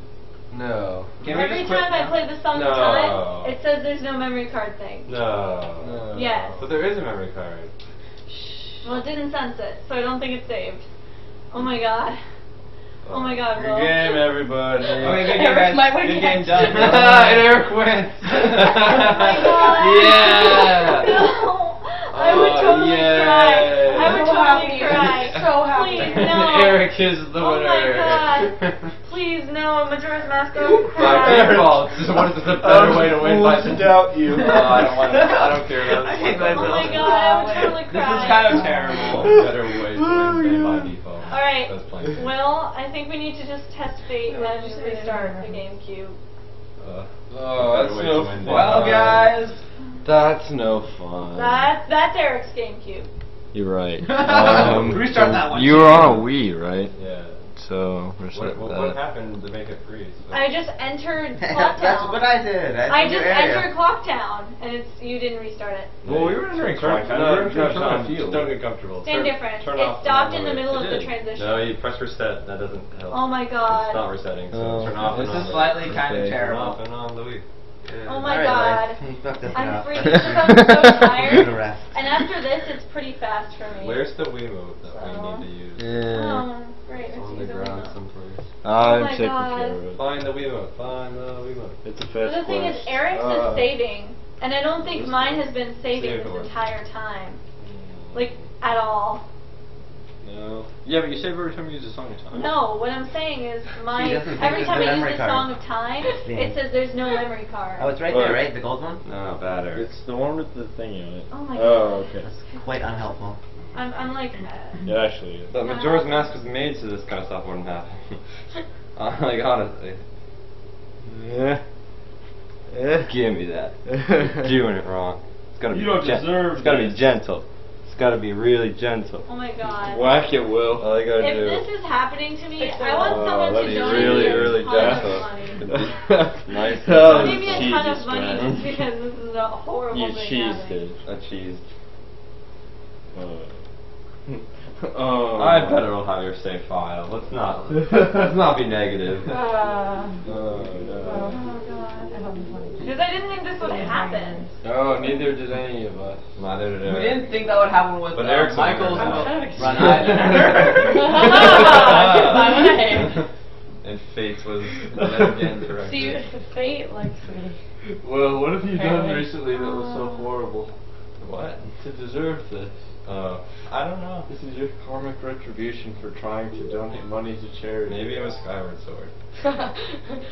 Speaker 5: No.
Speaker 7: Can
Speaker 2: Every
Speaker 7: just quit
Speaker 2: time I play the song
Speaker 1: No.
Speaker 2: time, it says there's no memory card thing.
Speaker 1: No.
Speaker 5: No.
Speaker 2: Yes.
Speaker 1: But there is a memory card.
Speaker 2: Well, it didn't sense it, so I don't think it's saved. Oh my god. Oh my god,
Speaker 5: Good
Speaker 2: Will.
Speaker 5: game, everybody.
Speaker 7: Okay, good game,
Speaker 6: Eric
Speaker 7: guys.
Speaker 6: might win
Speaker 7: Good
Speaker 6: again.
Speaker 7: game done.
Speaker 5: and Eric wins.
Speaker 2: Oh my god.
Speaker 5: Yeah.
Speaker 2: No. I would
Speaker 5: Oh,
Speaker 2: totally
Speaker 5: yay.
Speaker 2: cry. I would
Speaker 6: So
Speaker 2: totally
Speaker 6: happy.
Speaker 2: cry.
Speaker 6: So happy.
Speaker 2: Please, no.
Speaker 5: Eric is the winner.
Speaker 2: Oh my. God. Please, no. Majora's Mask, I would
Speaker 5: By
Speaker 2: cry.
Speaker 5: default.
Speaker 1: What is a better way to win by
Speaker 5: to doubt you.
Speaker 1: No, I don't want to. I don't care about
Speaker 7: I
Speaker 1: this.
Speaker 7: hate
Speaker 2: Oh my god, I would totally cry.
Speaker 7: This is kind of terrible.
Speaker 1: better way to win than by oh, default.
Speaker 2: Alright, Well, I think we need to just test fate and just restart the GameCube.
Speaker 1: Uh,
Speaker 5: Oh, that's
Speaker 1: Better
Speaker 5: no
Speaker 1: to win than
Speaker 5: fun.
Speaker 7: Well, guys.
Speaker 5: That's no fun.
Speaker 2: That's, that's Eric's GameCube.
Speaker 5: You're right.
Speaker 7: Um, Restart that one,
Speaker 5: You are on a Wii, right?
Speaker 1: yeah.
Speaker 5: So,
Speaker 1: What,
Speaker 5: restart
Speaker 1: what,
Speaker 5: that.
Speaker 1: what happened to make it freeze?
Speaker 2: I just entered
Speaker 3: That's what I did. I,
Speaker 2: I just
Speaker 3: your area.
Speaker 2: entered Clocktown, and it's you didn't restart it.
Speaker 1: Well, we were entering
Speaker 5: Turn-
Speaker 1: Clocktown.
Speaker 5: no,
Speaker 1: We were entering
Speaker 5: no, turn field.
Speaker 1: Don't get comfortable.
Speaker 2: Same
Speaker 1: Turn-
Speaker 2: difference.
Speaker 1: turn
Speaker 2: It
Speaker 1: off
Speaker 2: stopped in the
Speaker 1: Wii.
Speaker 2: middle of
Speaker 1: It
Speaker 2: the transition.
Speaker 1: No, you press reset. That doesn't help.
Speaker 2: Oh my
Speaker 1: It's
Speaker 2: god.
Speaker 1: not resetting. So
Speaker 5: Oh.
Speaker 1: turn off
Speaker 7: This
Speaker 1: and on.
Speaker 7: is slightly kind of
Speaker 5: Okay.
Speaker 1: Turn
Speaker 7: terrible.
Speaker 1: off and on the Wii.
Speaker 2: Oh my
Speaker 3: Alright,
Speaker 2: god.
Speaker 3: Leif, you fucked this
Speaker 2: I'm
Speaker 3: up.
Speaker 2: freaking because I'm so tired. And after this, it's pretty fast for me.
Speaker 1: Where's the Wii move that
Speaker 2: So-
Speaker 1: we need to use?
Speaker 5: Yeah.
Speaker 2: Oh, great.
Speaker 1: It's
Speaker 2: Let's
Speaker 1: on the ground
Speaker 2: remote.
Speaker 1: someplace.
Speaker 5: I'm
Speaker 2: my
Speaker 5: taking
Speaker 2: God.
Speaker 5: care of it.
Speaker 1: Find the Wii move. Find the Wii move.
Speaker 5: It's a
Speaker 2: But
Speaker 5: fast
Speaker 2: the thing is. Eric's
Speaker 5: Uh,
Speaker 2: is saving, and I don't think mine has been saving this entire time, like at all.
Speaker 1: No. Yeah, but you save every time you use a song of time.
Speaker 2: No, what I'm saying is my
Speaker 3: She doesn't think
Speaker 2: every time I use
Speaker 3: memory
Speaker 2: the. Song of Time,
Speaker 3: Yeah.
Speaker 2: it says there's no memory card.
Speaker 3: Oh, it's right
Speaker 1: What?
Speaker 3: there, oh. right? The gold one?
Speaker 1: No, better.
Speaker 5: It's the one with the thing in it.
Speaker 2: Oh my god.
Speaker 5: Oh,
Speaker 2: God.
Speaker 5: okay.
Speaker 3: Quite unhelpful.
Speaker 2: I'm, I'm like, uh,
Speaker 5: It actually is.
Speaker 1: But Majora's Mask was made so this kind of stuff wouldn't happen. Uh, like honestly,
Speaker 5: Yeah. Yeah.
Speaker 1: give me that. You're Doing it wrong. It's gotta
Speaker 5: You
Speaker 1: be
Speaker 5: don't
Speaker 1: gen-
Speaker 5: deserve
Speaker 1: It's gotta be gentle. It's gotta be really gentle.
Speaker 2: oh my god.
Speaker 5: Whack it, Will. All I gotta
Speaker 2: If
Speaker 5: do.
Speaker 2: this is happening to me,
Speaker 6: Fix it.
Speaker 2: I want
Speaker 5: Oh,
Speaker 2: someone
Speaker 5: let
Speaker 2: to
Speaker 5: me
Speaker 2: donate
Speaker 5: really,
Speaker 2: me a
Speaker 5: really
Speaker 2: ton of
Speaker 5: gentle.
Speaker 2: money.
Speaker 1: nice.
Speaker 5: Oh,
Speaker 2: Donate me a ton
Speaker 5: Jesus
Speaker 2: of money
Speaker 5: Christ.
Speaker 2: just because this is a horrible
Speaker 5: You
Speaker 2: thing
Speaker 5: cheesed
Speaker 2: happening.
Speaker 5: it.
Speaker 1: A cheese.
Speaker 5: Uh, oh.
Speaker 1: I better will have your save file. Let's not. let's not be negative.
Speaker 6: Uh,
Speaker 5: Oh, no.
Speaker 2: Oh god.
Speaker 6: that'll be.
Speaker 2: Because I didn't think this would happen.
Speaker 5: No, neither did any of us.
Speaker 1: Neither did
Speaker 7: We didn't think that would happen with
Speaker 1: But
Speaker 7: uh,
Speaker 1: Eric's the
Speaker 7: Michael's
Speaker 1: winner.
Speaker 7: Run
Speaker 6: Bye-bye.
Speaker 1: and fate was again corrected.
Speaker 6: See, fate likes me.
Speaker 5: Well, what have you done recently that was so horrible
Speaker 1: What?
Speaker 5: to deserve this?
Speaker 1: Uh, I don't know.
Speaker 5: If this is your karmic retribution for trying to donate money to charity.
Speaker 1: Maybe it was Skyward Sword.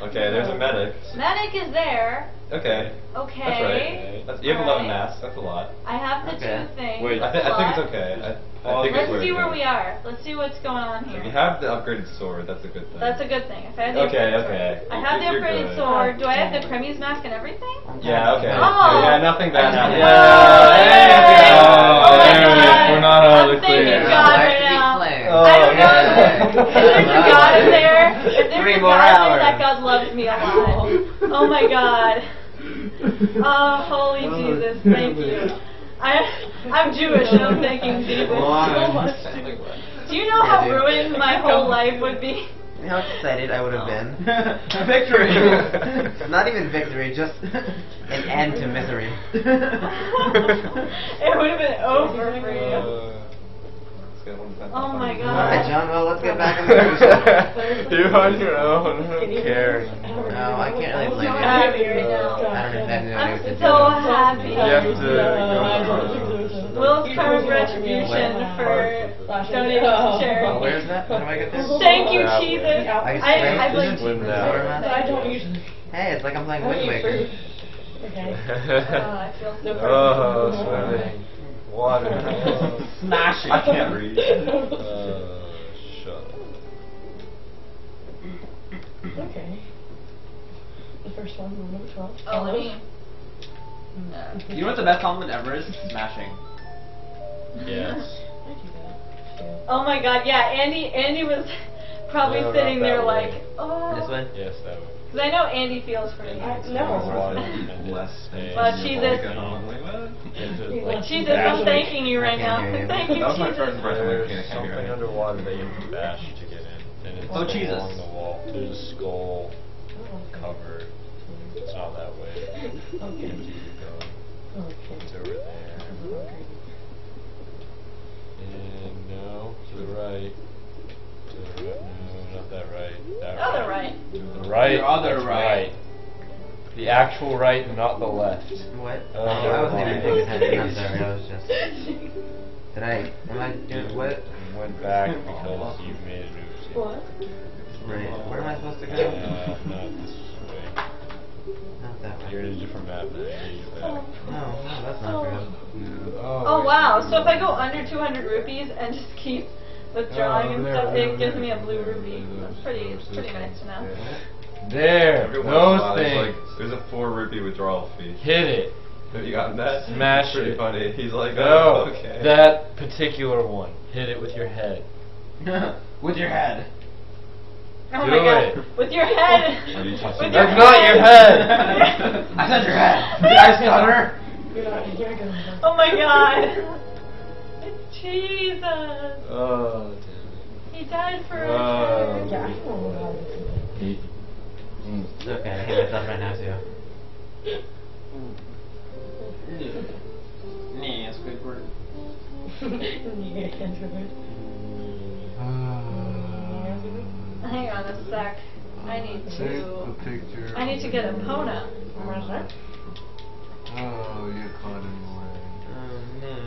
Speaker 1: Okay, there's a medic.
Speaker 2: Medic is there.
Speaker 1: Okay.
Speaker 2: Okay.
Speaker 1: That's right. That's, you have 11
Speaker 2: Alright.
Speaker 1: masks. That's a lot.
Speaker 2: I have the
Speaker 3: Okay.
Speaker 2: two things.
Speaker 5: Wait,
Speaker 1: I, thi- I think it's okay. I, I think
Speaker 2: Let's
Speaker 1: it's
Speaker 2: see where we are. Let's see what's going on here.
Speaker 1: If you have the upgraded sword, that's a good thing.
Speaker 2: That's a good thing. If I have the
Speaker 1: Okay, okay.
Speaker 2: sword. I have the
Speaker 1: You're
Speaker 2: upgraded
Speaker 1: good.
Speaker 2: sword. Do I have the Kremy's mask and everything?
Speaker 1: Yeah, okay.
Speaker 2: Oh. oh.
Speaker 1: Yeah, nothing bad oh happened.
Speaker 2: Oh,
Speaker 1: Yeah,
Speaker 2: yay.
Speaker 1: yeah.
Speaker 2: Oh my
Speaker 5: there it is.
Speaker 2: God.
Speaker 5: We're not out of
Speaker 2: I'm
Speaker 5: the clear.
Speaker 2: thanking
Speaker 3: Yeah,
Speaker 2: God right now.
Speaker 5: Oh,
Speaker 2: I don't oh, know.
Speaker 5: yeah.
Speaker 2: If there's a God in there, if there's
Speaker 3: Three more
Speaker 2: God in
Speaker 3: hours.
Speaker 2: that God loves me a lot. Oh my God. Oh, holy Jesus, thank you. I, I'm Jewish and I'm thanking Jesus so much. Do you know how ruined my whole life would be?
Speaker 3: You know how excited I would have been?
Speaker 7: Victory.
Speaker 3: Not even victory, just an end to misery.
Speaker 2: it would have been over for you.
Speaker 1: Uh, One back.
Speaker 2: Oh my
Speaker 3: Alright,
Speaker 2: God.
Speaker 3: John, well, let's get back into the
Speaker 5: You're on your own. Who cares?
Speaker 3: No, I can't really blame
Speaker 2: so
Speaker 3: you.
Speaker 2: happy right now.
Speaker 3: I don't have anything
Speaker 2: I'm
Speaker 3: to do with
Speaker 2: so happy.
Speaker 5: You have to go
Speaker 2: Will's karmic retribution for donating to
Speaker 3: Oh,
Speaker 2: charity.
Speaker 3: where's that? How do I get this?
Speaker 2: Thank you,
Speaker 5: That
Speaker 2: Jesus.
Speaker 5: way.
Speaker 3: Are you
Speaker 2: I, I
Speaker 3: serious?
Speaker 2: blame
Speaker 5: Swim
Speaker 6: But I don't usually.
Speaker 3: Hey, it's like I'm playing
Speaker 6: I
Speaker 3: Wind Waker.
Speaker 6: Okay.
Speaker 2: Oh, I feel so
Speaker 5: Oh,
Speaker 2: bad.
Speaker 5: Swimming. Water.
Speaker 7: Smash it.
Speaker 1: I can't read.
Speaker 5: Uh, shut up.
Speaker 6: Okay. The first one, number 12.
Speaker 2: Oh, let me. No.
Speaker 7: You know what the best compliment ever is? Smashing.
Speaker 5: Yes.
Speaker 6: I do that too.
Speaker 2: Oh my God, yeah, Andy. Andy was probably
Speaker 5: No,
Speaker 2: sitting there
Speaker 5: that
Speaker 2: like,
Speaker 5: way.
Speaker 2: oh.
Speaker 3: This way?
Speaker 5: Yes, that way.
Speaker 2: Because I know Andy feels for me.
Speaker 6: I- no.
Speaker 1: Less.
Speaker 2: Well, Jesus.
Speaker 5: Like
Speaker 2: Jesus, I'm thanking you right now.
Speaker 3: hear you.
Speaker 2: Thank you,
Speaker 1: That was my
Speaker 2: Jesus.
Speaker 1: first impression.
Speaker 5: There's
Speaker 1: Can't- can't be
Speaker 5: something
Speaker 1: right.
Speaker 5: underwater that you have to bash to get in. And it's
Speaker 7: Oh, Jesus.
Speaker 5: along the wall. There's a skull cover. It's not that way. You have to
Speaker 6: Okay.
Speaker 5: keep.
Speaker 6: Okay.
Speaker 5: It's over there. And no, to the right. To the right. No, not that right. That
Speaker 2: Other right.
Speaker 5: The right.
Speaker 7: Your other
Speaker 5: that's
Speaker 7: right.
Speaker 5: The actual right, and not the left.
Speaker 3: What?
Speaker 5: Oh,
Speaker 3: I wasn't even paying attention. I'm sorry. I was just. Did I? Am I doing what?
Speaker 5: You went back because you made a move.
Speaker 6: What?
Speaker 3: Right. Where am I supposed to go?
Speaker 5: Uh, not this way.
Speaker 3: Not that way.
Speaker 5: You're in a different map now. You need
Speaker 6: Oh.
Speaker 3: No, no, that's not good.
Speaker 2: Oh wow! So if I go under 200 rupees and just keep withdrawing
Speaker 8: Oh,
Speaker 2: and stuff, it gives me a blue rupee. That's pretty. It's pretty nice to know.
Speaker 5: There,
Speaker 1: Every once in a while,
Speaker 5: those
Speaker 1: there's
Speaker 5: things.
Speaker 1: like there's a four rupee withdrawal fee.
Speaker 5: Hit it.
Speaker 1: Have you gotten that?
Speaker 5: Smash
Speaker 1: It's pretty
Speaker 5: it.
Speaker 1: funny. He's like,
Speaker 5: No,
Speaker 1: oh, okay.
Speaker 5: that particular one. Hit it with your head.
Speaker 7: With your head.
Speaker 2: Oh
Speaker 5: Do
Speaker 2: my god!
Speaker 5: it.
Speaker 2: With your head. Oh.
Speaker 1: Are you touching
Speaker 2: With
Speaker 1: that?
Speaker 2: your
Speaker 5: That's not your head.
Speaker 7: I said your head. Did I stutter?
Speaker 6: You're not, you're gonna.
Speaker 2: Oh my god! It's Jesus!
Speaker 5: Oh, damn.
Speaker 2: He died for
Speaker 5: Oh.
Speaker 2: us.
Speaker 6: Yeah, I don't know how this is.
Speaker 5: damn it.
Speaker 3: It's okay. I hate myself right now too.
Speaker 7: Yeah, Squidward.
Speaker 6: Yeah, can't do it. Mm.
Speaker 2: Hang on a sec. I need
Speaker 8: Take the
Speaker 2: to.
Speaker 8: picture.
Speaker 2: I need to get a Pona.
Speaker 6: Where's that?
Speaker 8: Oh, you caught him away.
Speaker 3: Oh no.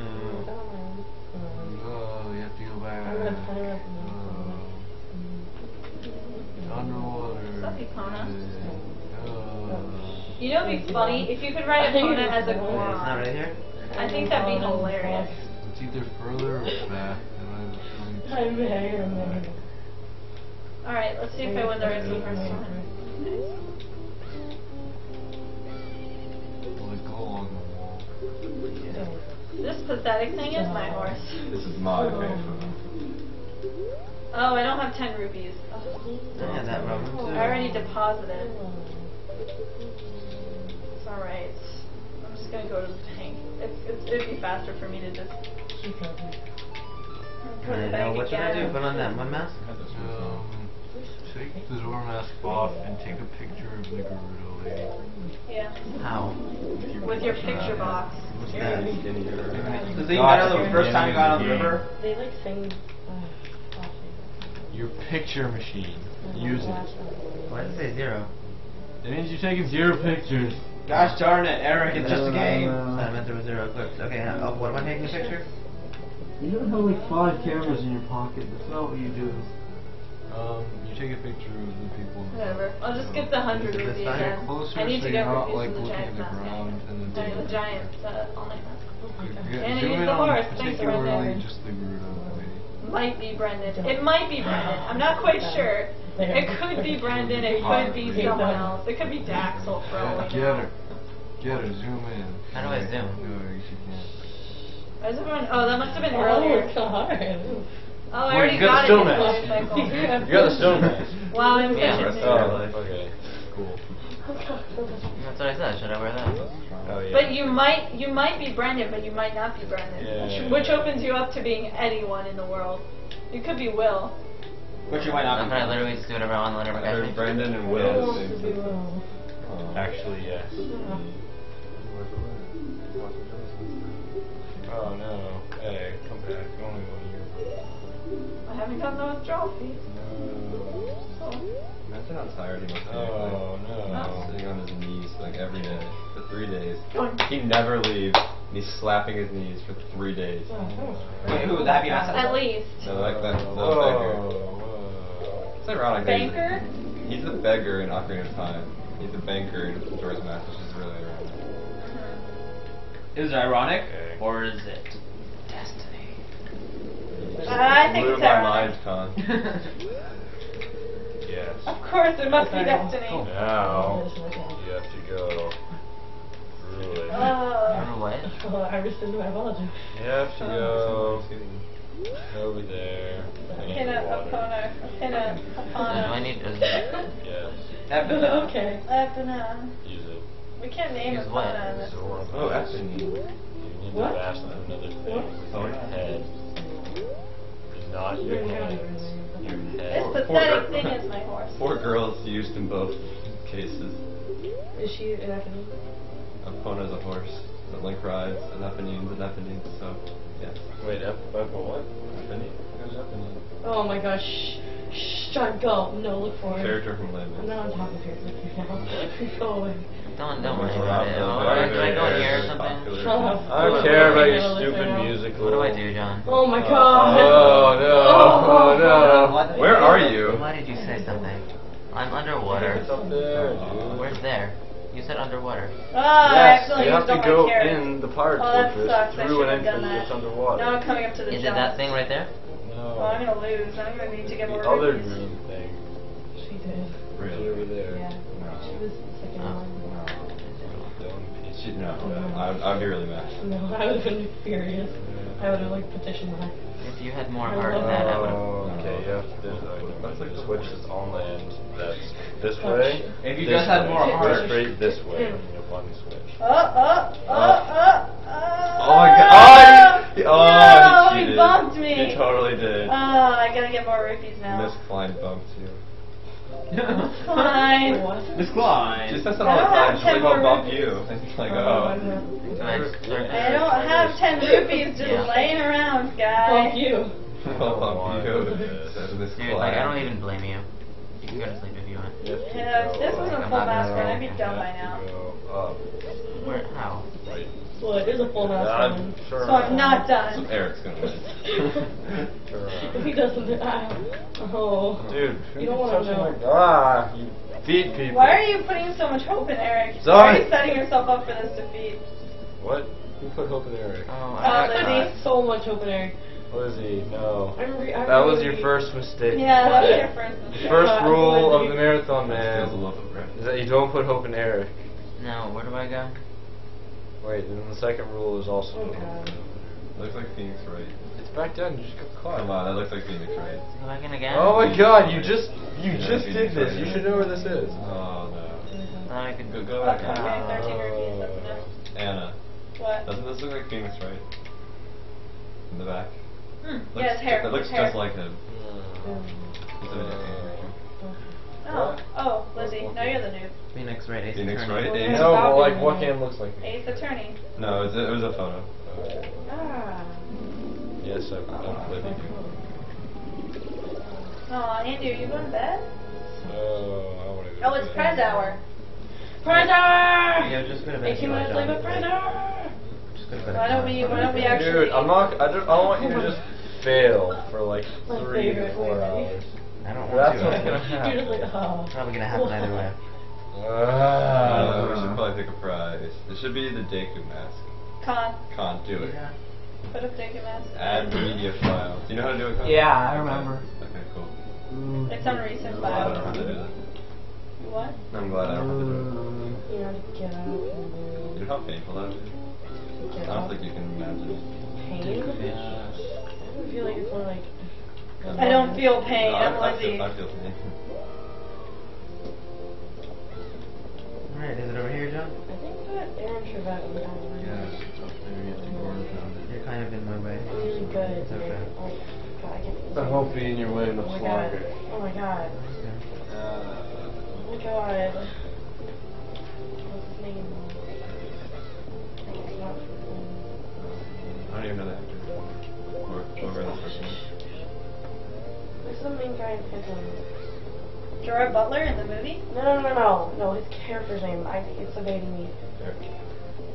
Speaker 8: You
Speaker 2: know what'd be funny? If you could write a Pona as a
Speaker 3: It's not
Speaker 2: Goron.
Speaker 3: right here.
Speaker 2: I think that'd be um, hilarious.
Speaker 8: It's either further or back. and I-
Speaker 6: I'm very remember.
Speaker 2: Alright, let's see if I win the race the first time.
Speaker 8: Well, go along the wall.
Speaker 2: This pathetic thing is my horse.
Speaker 1: This is my payphone.
Speaker 2: Oh, I don't have 10 rupees. Ugh.
Speaker 3: I had that problem too.
Speaker 2: I already deposited. It's alright. I'm just gonna go to the bank. It's, it's, it'd be faster for me to just
Speaker 6: Keep going.
Speaker 2: put it
Speaker 3: now what should I do? Put on that one mask?
Speaker 8: Um, take the door mask off and take a picture of the Gerudo lady.
Speaker 2: Yeah.
Speaker 3: How?
Speaker 2: With your picture box.
Speaker 3: What's that?
Speaker 7: Does it matter the first time you got on the river?
Speaker 6: They like sing.
Speaker 5: Your picture machine. Use it.
Speaker 3: Why does it say zero?
Speaker 5: That means you're taking zero pictures.
Speaker 7: Gosh darn it, Eric, it's just a game.
Speaker 3: I meant there was zero clips. Okay, now, oh, what am I taking a picture?
Speaker 4: You don't have like five cameras in your pocket. That's not what you do.
Speaker 5: Um, you take a picture of the people.
Speaker 2: Whatever. I'll just get the 100
Speaker 3: Is it
Speaker 2: rupee again.
Speaker 8: Closer
Speaker 2: I need
Speaker 8: so
Speaker 2: to
Speaker 8: you're
Speaker 2: get
Speaker 8: not
Speaker 2: rupees
Speaker 8: like
Speaker 2: from the
Speaker 8: looking
Speaker 2: giant
Speaker 8: at the
Speaker 2: mask.
Speaker 8: ground and then
Speaker 2: Sorry, the giant uh, all-night mask.
Speaker 8: Yeah,
Speaker 2: And I
Speaker 8: zoom in
Speaker 2: the
Speaker 8: on
Speaker 2: horse. Thanks,
Speaker 8: particularly
Speaker 2: Brendan.
Speaker 8: just the Gerudo lady.
Speaker 2: Might be Brendan. It might be Brendan. I'm not quite sure. It could be Brendan. It could be someone else. It could be Daxel for all
Speaker 8: Get
Speaker 2: know.
Speaker 8: her. Get her. Zoom in.
Speaker 3: How do I zoom?
Speaker 8: No, she can't.
Speaker 2: Why is everyone? Oh, that must have been
Speaker 6: Oh,
Speaker 2: earlier.
Speaker 6: it's so hard.
Speaker 2: Oh, I already
Speaker 5: you got
Speaker 2: got
Speaker 5: the
Speaker 2: it.
Speaker 5: mask.
Speaker 2: Oh,
Speaker 5: you got the stone mask.
Speaker 2: Wow, I'm
Speaker 3: Yeah,
Speaker 2: such a.
Speaker 5: Oh, okay. Cool.
Speaker 3: That's what I said. Should I wear that?
Speaker 5: Oh, yeah.
Speaker 2: But you might you might be Brandon, but you might not be Brandon,
Speaker 5: Yeah.
Speaker 2: Which opens you up to being anyone in the world. You could be Will.
Speaker 7: Which you might not.
Speaker 3: I'm
Speaker 7: not
Speaker 3: gonna literally just do whatever I want, whatever
Speaker 1: I
Speaker 3: guys
Speaker 1: heard and
Speaker 6: I
Speaker 1: Will.
Speaker 6: want to be wrong.
Speaker 5: Uh, Actually, yes. Oh no. Hey, come back. Only one year.
Speaker 2: I haven't gotten the withdrawal fee.
Speaker 5: No.
Speaker 2: Oh.
Speaker 1: Imagine how tired he must be.
Speaker 5: Oh
Speaker 1: like,
Speaker 5: no.
Speaker 1: Sitting on his knees like every day for three days. He never leaves. And he's slapping his knees for three days.
Speaker 7: Oh, Wait, who would that be?
Speaker 2: At least.
Speaker 1: No, like that. The beggar.
Speaker 5: Whoa.
Speaker 1: It's ironic. he's the-
Speaker 2: Banker?
Speaker 1: He's the beggar in Ocarina of Time. He's the banker in Majora's Mask, which is really ironic. Uh-huh.
Speaker 7: Is it ironic?
Speaker 5: Okay.
Speaker 7: Or is it? Destiny?
Speaker 2: I think
Speaker 1: Blew
Speaker 2: it's
Speaker 1: my
Speaker 2: ironic.
Speaker 1: mind, Con.
Speaker 5: Yes.
Speaker 2: Of course, it must be destiny.
Speaker 5: Now you have to go through it.
Speaker 2: Uh,
Speaker 3: Remember what?
Speaker 6: Oh, I rescinded my apology.
Speaker 5: You have to go over there. and in
Speaker 2: pin
Speaker 5: the
Speaker 2: a
Speaker 5: water.
Speaker 2: Epona. Pin a
Speaker 3: Do I
Speaker 2: Epona.
Speaker 3: need is
Speaker 5: Yes.
Speaker 6: okay.
Speaker 2: Epona.
Speaker 5: Use it.
Speaker 2: We can't name
Speaker 3: Use what?
Speaker 2: Epona in this.
Speaker 5: So
Speaker 1: Oh, actually.
Speaker 5: You need
Speaker 6: What?
Speaker 5: to fasten another thing
Speaker 6: What?
Speaker 5: with your head. Not your hands. Your
Speaker 2: Is
Speaker 5: head.
Speaker 2: pathetic thing is my horse.
Speaker 1: Four girls used in both cases.
Speaker 6: Is she an Ephany?
Speaker 1: Epona's a horse that Link rides, and Eponine's an Ephany, so yes.
Speaker 5: Wait, F, F what? Ephany? Who's Ephany?
Speaker 6: Oh my gosh. Shh, John, go. No, look for it.
Speaker 1: Character from
Speaker 6: I'm not on top of here with you now. go away.
Speaker 3: Don't, don't worry about it. Oh, do I go in here or something?
Speaker 1: popular.
Speaker 6: Shut up.
Speaker 5: I don't care about your
Speaker 6: Yeah,
Speaker 5: stupid
Speaker 6: listen up.
Speaker 5: musical.
Speaker 3: What do I do, John?
Speaker 6: Oh my oh, god.
Speaker 5: Oh no! Oh no!
Speaker 3: What?
Speaker 1: Where are you?
Speaker 3: Why did you say something? I'm underwater.
Speaker 5: It's up there, dude.
Speaker 3: Where's there? You said underwater.
Speaker 2: Oh, I
Speaker 5: Yes,
Speaker 2: accidentally
Speaker 5: you have to go
Speaker 2: my
Speaker 5: in the pirate
Speaker 2: Oh,
Speaker 5: fortress
Speaker 2: sucks.
Speaker 5: Through an entrance
Speaker 2: that.
Speaker 5: that's underwater.
Speaker 2: Now I'm coming up to the
Speaker 3: Is it that thing right there?
Speaker 2: Oh,
Speaker 5: No.
Speaker 2: I'm gonna lose. I'm gonna need to get
Speaker 5: the
Speaker 2: more
Speaker 5: other
Speaker 2: rupees.
Speaker 5: green thing.
Speaker 6: She did.
Speaker 1: Really?
Speaker 5: Over there.
Speaker 6: Yeah. She was the second
Speaker 3: Oh.
Speaker 6: one.
Speaker 5: The only.
Speaker 1: She, no, I, I'd be really mad.
Speaker 6: No, I would have been furious. I would have like petitioned that.
Speaker 3: If you had more
Speaker 6: I
Speaker 3: heart
Speaker 6: love
Speaker 3: than that, I would have.
Speaker 5: Oh, okay, yeah. There's,
Speaker 1: That's like the
Speaker 5: switch is on land. That's this
Speaker 6: Oh,
Speaker 5: way.
Speaker 7: If you
Speaker 5: this
Speaker 7: just had more
Speaker 5: Go
Speaker 7: heart.
Speaker 5: straight this way.
Speaker 6: Mm.
Speaker 5: You'll the switch.
Speaker 2: Oh, oh, oh, oh, oh.
Speaker 1: Oh my god! Oh, you, oh,
Speaker 2: no,
Speaker 1: you
Speaker 2: he bumped me.
Speaker 1: You totally did.
Speaker 2: Oh, I gotta get more rupees now.
Speaker 1: Miss Klein bumped you.
Speaker 2: Fine.
Speaker 6: What?
Speaker 7: Miss Klein.
Speaker 1: She says that
Speaker 2: I
Speaker 1: all the
Speaker 2: don't
Speaker 1: time. She's like,
Speaker 2: 10
Speaker 1: oh, bump you. And it's like,
Speaker 6: Oh,
Speaker 1: oh.
Speaker 6: I
Speaker 3: I
Speaker 2: don't have 10 rupees just
Speaker 3: Yeah.
Speaker 2: laying around,
Speaker 6: Fuck
Speaker 2: guys.
Speaker 6: you.
Speaker 1: Oh, bump you. Says
Speaker 3: Dude, like, I don't even blame you. You can go to sleep if you want.
Speaker 5: You have to
Speaker 2: Yeah, if this was a
Speaker 5: up.
Speaker 2: full
Speaker 3: I'm
Speaker 2: mask run,
Speaker 3: gonna-
Speaker 2: I'd be done by now.
Speaker 5: have to Go up.
Speaker 3: Where? How?
Speaker 5: Right.
Speaker 6: Well, it is a full house
Speaker 5: I'm
Speaker 6: one.
Speaker 5: sure.
Speaker 2: So I'm not
Speaker 1: So
Speaker 2: done.
Speaker 1: Eric's gonna win.
Speaker 6: If he doesn't, ah, oh.
Speaker 5: Dude,
Speaker 6: You don't wanna
Speaker 5: touching
Speaker 6: know.
Speaker 5: my- Ah, you beat people.
Speaker 2: Why are you putting so much hope in Eric? Why
Speaker 5: Sorry.
Speaker 2: are you setting yourself up for this defeat?
Speaker 5: What? You put hope in Eric?
Speaker 3: Oh,
Speaker 2: Uh,
Speaker 3: I
Speaker 2: Lizzie.
Speaker 3: got
Speaker 6: There's so much open air.
Speaker 5: Lizzie, no.
Speaker 6: I'm re- I'm
Speaker 5: That was
Speaker 6: really-
Speaker 5: your first mistake.
Speaker 2: Yeah, that was your first mistake.
Speaker 5: First
Speaker 6: Uh,
Speaker 5: rule of the marathon,
Speaker 1: Feels a
Speaker 5: man,
Speaker 1: little bit
Speaker 5: is that you don't put hope in Eric.
Speaker 3: No, where do I go?
Speaker 5: Wait, and then the second rule is also.
Speaker 6: Oh, God.
Speaker 1: Looks like Phoenix Wright.
Speaker 5: It's back down. You just got caught.
Speaker 1: Come on, that looks like Phoenix Wright.
Speaker 3: Go back in again?
Speaker 5: Oh my God! You just you
Speaker 1: Yeah,
Speaker 5: just
Speaker 1: Phoenix
Speaker 5: did this.
Speaker 1: Wright.
Speaker 5: You should know where this is.
Speaker 1: Oh no.
Speaker 3: Then I could
Speaker 1: Go, go
Speaker 2: Okay,
Speaker 1: back.
Speaker 3: Uh,
Speaker 2: 13 rupees, that's enough.
Speaker 1: Anna,
Speaker 2: What?
Speaker 1: doesn't this look like Phoenix Wright? In the back.
Speaker 2: Mm,
Speaker 1: Looks
Speaker 2: yeah, his hair.
Speaker 1: It looks
Speaker 2: his hair.
Speaker 1: just like him. He's a video
Speaker 2: Oh, oh, Lizzie, now you're the noob.
Speaker 3: Phoenix Wright, Ace
Speaker 1: Phoenix
Speaker 3: Attorney.
Speaker 1: Wright, Ace.
Speaker 5: No, but like what game looks like me?
Speaker 2: Ace Attorney.
Speaker 1: No, it was a, it was a photo.
Speaker 6: Ah.
Speaker 5: Yes, I am I've played it.
Speaker 2: Aw, Andy, are you going to bed?
Speaker 5: Oh, I want to go.
Speaker 2: Oh, it's Prez Hour.
Speaker 6: Predator!
Speaker 3: Yeah, just go to bed.
Speaker 6: 18
Speaker 3: if you want,
Speaker 6: minutes later,
Speaker 3: John.
Speaker 6: Predator!
Speaker 3: Just go to bed.
Speaker 2: Why don't we, why don't we actually...
Speaker 5: Dude, I'm not. I don't. I don't want you to just fail for like
Speaker 6: My
Speaker 5: three to
Speaker 6: favorite
Speaker 5: four
Speaker 6: movie.
Speaker 5: hours.
Speaker 3: I don't want
Speaker 5: That's
Speaker 3: to.
Speaker 5: what's gonna
Speaker 6: You're
Speaker 5: happen.
Speaker 6: just like, oh.
Speaker 3: Probably gonna happen either way.
Speaker 1: Uh, we
Speaker 5: Ah.
Speaker 1: should probably pick a prize. It should be the Deku mask.
Speaker 2: Con.
Speaker 1: Can't do it.
Speaker 2: Put up Deku Mask.
Speaker 1: Add media file. Do you know how to do it? Con?
Speaker 7: Yeah, I remember.
Speaker 1: Okay, cool.
Speaker 2: It's on recent
Speaker 1: I'm glad I don't have to do
Speaker 2: files.
Speaker 1: that.
Speaker 2: What?
Speaker 1: I'm glad I don't have to do it.
Speaker 6: You know, get out and
Speaker 1: Dude, how painful that would be.
Speaker 6: get
Speaker 1: I don't
Speaker 6: out.
Speaker 1: think you can imagine.
Speaker 6: Pain?
Speaker 1: Yeah.
Speaker 6: I feel like it's more like.
Speaker 2: I don't feel pain.
Speaker 1: No, I,
Speaker 2: I'm
Speaker 1: I
Speaker 2: Lizzie.
Speaker 1: feel, I feel pain.
Speaker 3: Alright, is it over here, John?
Speaker 6: I think that Aaron Tveit was on
Speaker 1: Yes, it's up there. You have to go around it.
Speaker 3: You're kind of in my way.
Speaker 6: really good.
Speaker 3: It's okay.
Speaker 6: Oh, God, I can't
Speaker 5: I hope being in your way
Speaker 6: Oh
Speaker 5: looks
Speaker 6: my god.
Speaker 5: longer.
Speaker 6: Oh my god.
Speaker 1: Uh,
Speaker 6: Oh my god. What's his name?
Speaker 1: I don't even know the actor. Or whoever this.
Speaker 6: Who's the main guy in Phantom?
Speaker 2: Gerard Butler in the movie?
Speaker 6: No, no, no, no. No, his character's name. I, it's evading me.
Speaker 1: There.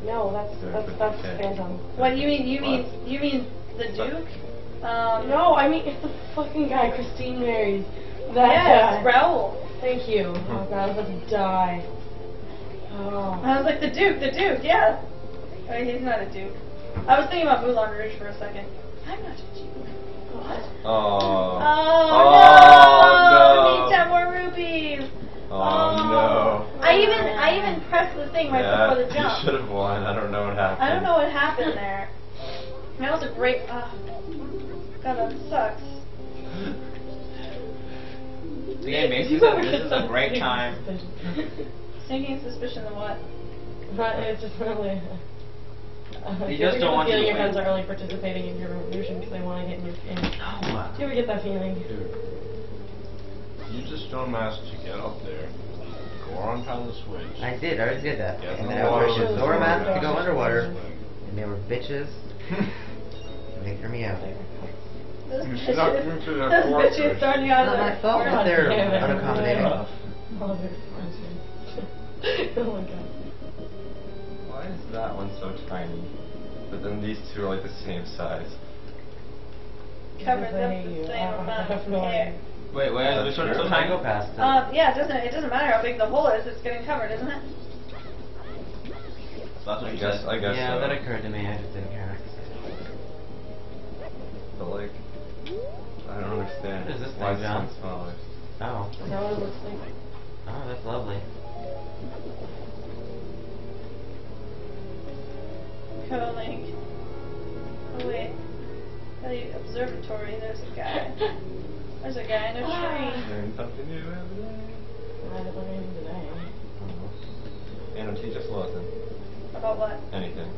Speaker 6: No, that's
Speaker 1: Derek
Speaker 6: that's that's
Speaker 1: the
Speaker 6: Phantom.
Speaker 2: What you mean? You mean
Speaker 1: What?
Speaker 2: you mean the Duke? Um,
Speaker 6: No, I mean it's the fucking guy Christine marries. That
Speaker 2: Yes,
Speaker 6: guy.
Speaker 2: Raoul.
Speaker 6: Thank you. Oh god, I was about to die. Oh.
Speaker 2: I was like the Duke, the Duke, yeah. I mean, he's not a Duke. I was thinking about Moulin Rouge for a second. I'm not a Duke. What?
Speaker 1: Oh.
Speaker 2: Oh,
Speaker 1: Oh,
Speaker 2: no!
Speaker 1: no.
Speaker 2: Need ten more rupees.
Speaker 1: Oh, no.
Speaker 2: I even I even pressed the thing right
Speaker 1: yeah,
Speaker 2: before the jump.
Speaker 1: you
Speaker 2: jump.
Speaker 1: should have won. I don't know what happened.
Speaker 2: I don't know what happened there. That was a great. Uh, God, that sucks.
Speaker 7: The game basically said this is a great time.
Speaker 2: Sneaking suspicion of what?
Speaker 6: But it's just really. Uh,
Speaker 7: They
Speaker 6: do you
Speaker 7: just don't want you
Speaker 6: feeling
Speaker 7: to
Speaker 6: your friends are only participating in your revolution because they want to get in your skin? Do you ever get that feeling? Do you ever get that feeling?
Speaker 1: Dude.
Speaker 6: Do you ever get that feeling?
Speaker 8: Use the stone mask to get up there. Go on pound the switch.
Speaker 3: I did, I already did that.
Speaker 8: Get
Speaker 3: and then
Speaker 8: the
Speaker 3: I
Speaker 8: water
Speaker 3: wore the
Speaker 8: the
Speaker 3: Zora mask to go underwater, and they were bitches. and they threw me out.
Speaker 2: Those
Speaker 8: You
Speaker 2: bitches,
Speaker 8: snuck into their
Speaker 2: those
Speaker 8: fortress.
Speaker 2: bitches throwing you out
Speaker 3: Not
Speaker 2: of
Speaker 3: my
Speaker 2: their
Speaker 3: fault that they're
Speaker 6: damn it.
Speaker 3: unaccommodating.
Speaker 6: Mother oh my god.
Speaker 1: Why is that one so tiny? But then these two are like the same size.
Speaker 2: Covered
Speaker 6: Because
Speaker 2: up the
Speaker 6: you.
Speaker 2: same
Speaker 6: I- I
Speaker 2: amount of hair.
Speaker 7: Wait, wait,
Speaker 1: That's
Speaker 7: which one?
Speaker 1: true.
Speaker 7: Which
Speaker 3: I
Speaker 7: one?
Speaker 3: past it.
Speaker 2: Um, yeah, it doesn't it doesn't matter how big the hole is, it's getting covered, isn't it?
Speaker 7: That's what
Speaker 1: I
Speaker 7: you
Speaker 1: guess. I guess
Speaker 3: yeah,
Speaker 1: so.
Speaker 3: that occurred to me. I just didn't care.
Speaker 1: But like, I don't understand.
Speaker 3: What is this
Speaker 1: Why
Speaker 3: thing,
Speaker 1: is
Speaker 3: John?
Speaker 1: one smaller?
Speaker 3: Oh.
Speaker 6: Is that what it looks like?
Speaker 3: Oh, that's lovely.
Speaker 2: Co-link. Oh wait. The observatory, there's a guy. There's a guy in a tree.
Speaker 1: Learn something new every day.
Speaker 6: I didn't learn anything today.
Speaker 1: Anna, teach us a lesson.
Speaker 2: About what?
Speaker 1: Anything.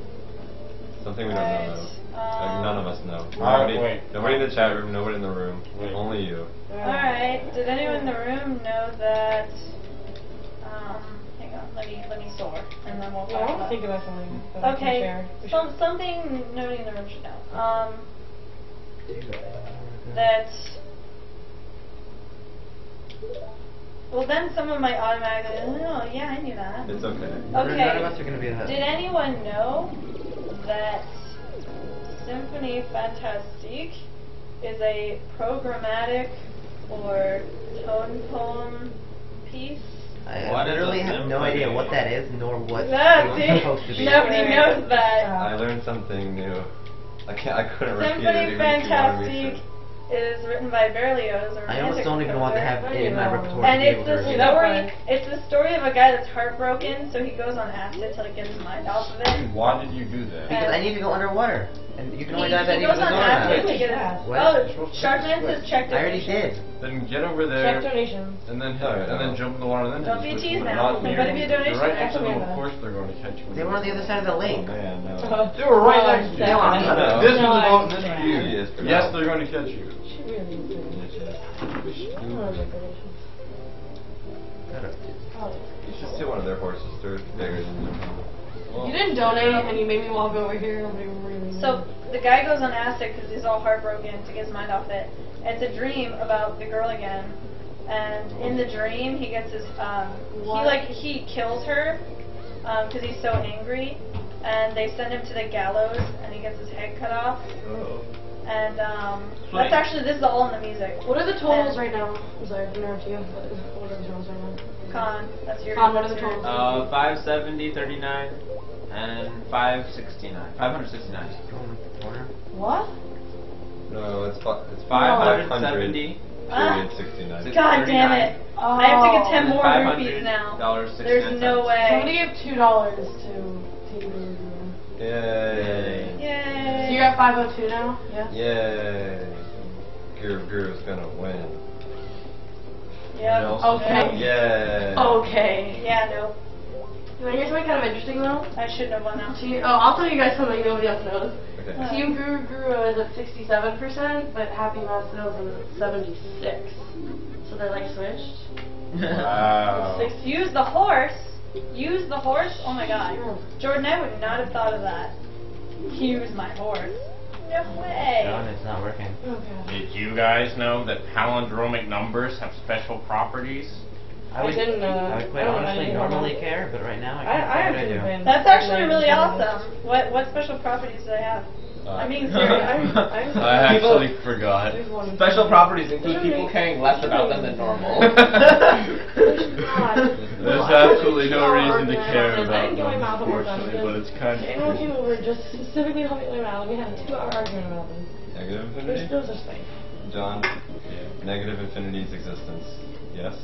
Speaker 1: Something we don't
Speaker 2: Right,
Speaker 1: know. Like,
Speaker 2: um,
Speaker 1: none of us know.
Speaker 8: Alright,
Speaker 1: Nobody,
Speaker 8: wait.
Speaker 1: nobody in the chat room, nobody in the room.
Speaker 8: Wait.
Speaker 1: Only you.
Speaker 2: Alright, did anyone in the room know that um hang on, let me let me soar and then we'll
Speaker 6: Yeah, I
Speaker 2: talk
Speaker 6: want
Speaker 2: about
Speaker 6: think about something that I can
Speaker 2: Okay,
Speaker 6: share. We
Speaker 2: some,
Speaker 6: should-
Speaker 2: something nobody in the room should know. Um, that. Well, then someone might automatically, oh, yeah, I knew that.
Speaker 1: It's okay.
Speaker 2: Okay.
Speaker 3: None of us are gonna be that.
Speaker 2: Did anyone know that Symphony Fantastique is a programmatic or tone poem piece?
Speaker 3: I
Speaker 7: What is
Speaker 3: literally
Speaker 7: a
Speaker 3: have no
Speaker 1: symphony?
Speaker 3: idea what that is, nor what it's supposed to be.
Speaker 2: Nobody knows that.
Speaker 1: I learned something new. I can't. I couldn't repeat it
Speaker 2: Symphony
Speaker 1: even if you wanted me
Speaker 2: Fantastique is written by Berlioz. a
Speaker 3: I almost
Speaker 2: romantic
Speaker 3: don't even want to
Speaker 2: composer.
Speaker 3: have it in my repertoire
Speaker 2: And
Speaker 3: to be
Speaker 2: it's
Speaker 3: able to
Speaker 2: the
Speaker 3: review.
Speaker 6: that
Speaker 2: story.
Speaker 6: one.
Speaker 2: It's the story of a guy that's heartbroken, so he goes on acid till he gets his mind off of it.
Speaker 8: Why did you do that?
Speaker 3: Because I need to go underwater, and you can
Speaker 2: He,
Speaker 3: only dive that
Speaker 2: he
Speaker 3: deep
Speaker 2: goes
Speaker 3: with a
Speaker 2: on
Speaker 3: Zora
Speaker 2: to get his.
Speaker 6: What?
Speaker 2: Oh,
Speaker 8: You're supposed to
Speaker 2: Sharkman says check
Speaker 3: I already did.
Speaker 8: Then get over there.
Speaker 6: Check
Speaker 8: there
Speaker 6: donations.
Speaker 8: and then hit,
Speaker 1: Alright,
Speaker 8: and then jump in the water and then
Speaker 2: Don't be
Speaker 8: the
Speaker 2: teased
Speaker 8: switch, but
Speaker 2: now. There better be a donation
Speaker 8: You're right next to them, of course they're going to catch you.
Speaker 3: They were on the other side of the lake.
Speaker 1: Oh, man, no.
Speaker 8: They were right next to you.
Speaker 6: yeah.
Speaker 1: know.
Speaker 8: This
Speaker 6: No,
Speaker 8: was
Speaker 6: I
Speaker 8: about this
Speaker 6: understand.
Speaker 8: for you.
Speaker 1: He
Speaker 8: Yes, they're going to catch you.
Speaker 6: She really is doing it. I don't know check donations.
Speaker 1: You should see one of their horses. They're bigger than you.
Speaker 6: You didn't donate, and you made me walk over here.
Speaker 2: So the guy goes on acid because he's all heartbroken to get his mind off it. It's a dream about the girl again, and in the dream he gets his um he like he kills her because he's so angry, and they send him to the gallows and he gets his head cut off.
Speaker 1: Oh.
Speaker 2: And um,
Speaker 7: Wait.
Speaker 2: that's actually this is all in the music.
Speaker 6: What are the totals
Speaker 2: And-
Speaker 6: right now? I'm sorry, I interrupt you. But what are the totals right now?
Speaker 2: Con, that's your.
Speaker 6: Con, what are the
Speaker 2: your-
Speaker 6: totals?
Speaker 7: Uh, 570, 39, and 569. 569.
Speaker 3: Go in the corner.
Speaker 6: What?
Speaker 1: No, it's fi- it's
Speaker 7: 570.
Speaker 2: Ah.
Speaker 1: Period sixty-nine.
Speaker 2: God damn it! I have to get ten more
Speaker 7: 500
Speaker 2: rupees now.
Speaker 7: dollars,
Speaker 2: There's
Speaker 7: 69
Speaker 2: no
Speaker 7: cents.
Speaker 6: Somebody
Speaker 2: way.
Speaker 6: give two dollars to Take It
Speaker 1: Yay!
Speaker 2: Yay!
Speaker 6: So you're at 502 now? Yes?
Speaker 1: Yay! Guru Guru's gonna win.
Speaker 2: Yep.
Speaker 1: Nelson?
Speaker 6: Okay.
Speaker 1: Yay!
Speaker 6: Okay.
Speaker 2: Yeah, no.
Speaker 6: You want to hear something kind of interesting though?
Speaker 2: I shouldn't have won now.
Speaker 6: Team, oh, I'll tell you guys something nobody else knows.
Speaker 1: Okay.
Speaker 6: Team Guru Guru is at 67%, but Happy Mask Sales is at 76. So they're like switched.
Speaker 8: Wow.
Speaker 6: Six
Speaker 2: Use the horse. Use the horse. Oh my god. Jordan, I would not have thought of that. Use my horse. No
Speaker 3: John,
Speaker 2: way.
Speaker 3: it's not working.
Speaker 6: Okay.
Speaker 5: Did you guys know that palindromic numbers have special properties?
Speaker 6: I didn't know that.
Speaker 3: I would quite
Speaker 6: I don't know
Speaker 3: honestly normally care, but right now I
Speaker 6: I,
Speaker 3: can't
Speaker 6: I
Speaker 3: say what I do.
Speaker 2: That's actually really awesome. What what special properties do they have?
Speaker 1: Uh,
Speaker 2: I mean, seriously.
Speaker 6: I'm, I'm,
Speaker 8: I
Speaker 7: People-
Speaker 8: actually forgot.
Speaker 7: Special properties include people caring less about them than normal.
Speaker 8: There's absolutely no reason to care about
Speaker 6: didn't get my
Speaker 8: them,
Speaker 6: mouth over them
Speaker 8: unfortunately, but it's kind
Speaker 6: Anyone came
Speaker 8: of
Speaker 6: over just specifically to help me my mouth, we had a two-hour argument about them.
Speaker 1: Negative infinity?
Speaker 6: There's
Speaker 1: infinity?
Speaker 6: no such thing.
Speaker 1: John, negative infinity's existence. Yes?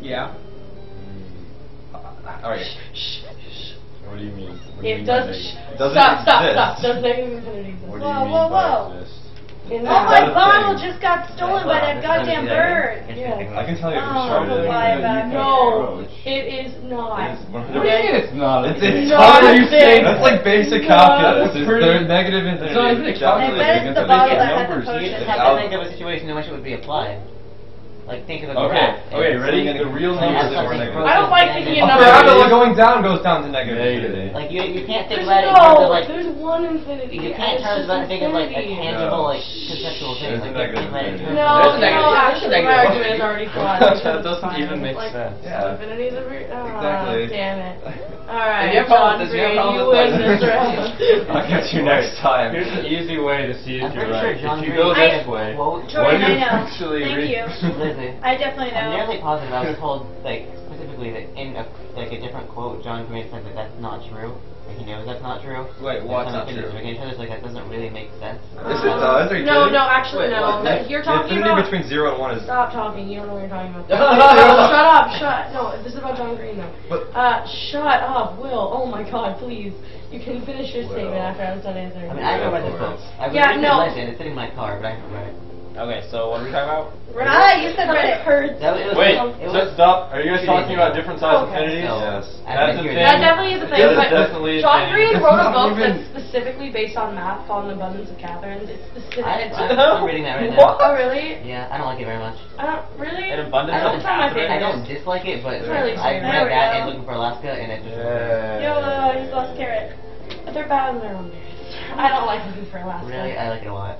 Speaker 7: yeah.
Speaker 1: Alright.
Speaker 8: What do you mean? What do you
Speaker 6: It
Speaker 8: mean
Speaker 6: does.
Speaker 8: by
Speaker 6: Sh-
Speaker 8: negative?
Speaker 1: It doesn't
Speaker 6: stop! Stop!
Speaker 1: exist.
Speaker 6: Stop! Does negative infinity exist?
Speaker 8: What do you
Speaker 2: Whoa,
Speaker 8: mean
Speaker 2: whoa, whoa.
Speaker 8: exist?
Speaker 6: In
Speaker 2: Oh my
Speaker 1: Is that a
Speaker 2: bottle
Speaker 1: thing?
Speaker 2: just got stolen by that goddamn bird.
Speaker 6: Yeah.
Speaker 1: I can tell you for
Speaker 2: Oh,
Speaker 1: sure. it is.
Speaker 2: bye, bye.
Speaker 6: No, it is not.
Speaker 1: It is
Speaker 8: What do you mean it's not?
Speaker 1: It's, it's
Speaker 6: Not
Speaker 1: totally
Speaker 6: a thing.
Speaker 1: That's like basic
Speaker 6: Not
Speaker 1: calculus. It's
Speaker 8: pretty-
Speaker 1: they're negative infinity.
Speaker 8: It's not even a
Speaker 1: Definitely
Speaker 2: I bet it's the bottle that had the potion.
Speaker 1: It's
Speaker 3: Have
Speaker 1: al-
Speaker 3: to think of a situation in which it would be applied. Like think of a
Speaker 1: okay.
Speaker 3: graph.
Speaker 1: Okay, ready? The real negatives
Speaker 3: are
Speaker 1: negative.
Speaker 6: I don't like thinking
Speaker 1: of
Speaker 6: numbers.
Speaker 1: parabola going down goes down to negative.
Speaker 5: Negative.
Speaker 3: Like you, you can't think
Speaker 6: there's
Speaker 3: about it in terms of like
Speaker 6: there's one infinity.
Speaker 3: You can't turn
Speaker 6: terms
Speaker 3: about think like a tangible
Speaker 1: no.
Speaker 3: like conceptual thing. Like
Speaker 1: negative.
Speaker 3: Think about it in terms
Speaker 6: no, no, actually, my argument is already gone.
Speaker 1: that doesn't even make
Speaker 6: like,
Speaker 1: sense.
Speaker 7: Yeah.
Speaker 6: Ah,
Speaker 1: exactly.
Speaker 6: Damn it.
Speaker 7: All right,
Speaker 6: John Green, you win
Speaker 7: this
Speaker 6: round.
Speaker 1: I'll catch you next time.
Speaker 5: Here's an easy way to see if you're right. If you go this way, what do you actually read?
Speaker 2: I definitely know.
Speaker 3: I'm nearly positive I was told, like, specifically that in, a, like, a different quote, John Green said that that's not true. Like, he knows that's not true.
Speaker 7: Wait, what's not true?
Speaker 3: It's like, that doesn't really make sense.
Speaker 1: Yes, it uh, does.
Speaker 6: No, no, actually,
Speaker 7: Wait,
Speaker 6: no.
Speaker 7: What?
Speaker 6: You're talking
Speaker 1: the
Speaker 6: about...
Speaker 1: between zero and one is...
Speaker 6: Stop talking. You don't know what you're talking about. shut up. Shut No, this is about John Green, though.
Speaker 1: But
Speaker 6: uh, shut up, Will. Oh, my God, please. You can finish your statement after I'm done answering.
Speaker 3: I mean, I haven't this book. I
Speaker 6: yeah, no.
Speaker 3: It's in my car, but I haven't it.
Speaker 7: Okay, so what are we talking about?
Speaker 2: Ah, you said Reddit.
Speaker 3: Heard.
Speaker 5: Wait, so stop. Are you guys talking about different size
Speaker 6: okay.
Speaker 5: infinities?
Speaker 3: No.
Speaker 1: Yes.
Speaker 5: That's a thing.
Speaker 6: That definitely is a thing.
Speaker 5: That is definitely
Speaker 6: John Green wrote a book that's specifically based on math called An Abundance of Catherines. It's specific.
Speaker 3: I, am reading that right now.
Speaker 6: Oh, really?
Speaker 3: Yeah, I don't like it very much.
Speaker 6: I don't really.
Speaker 7: An Abundance
Speaker 3: I
Speaker 7: of Catherines.
Speaker 3: I don't dislike it, but
Speaker 6: really I
Speaker 3: read that and Looking for Alaska, and it just. Yeah.
Speaker 2: Yo, uh, he's lost carrot.
Speaker 6: But they're bad in their own merits. I don't like Looking for Alaska.
Speaker 3: Really, I like it a lot.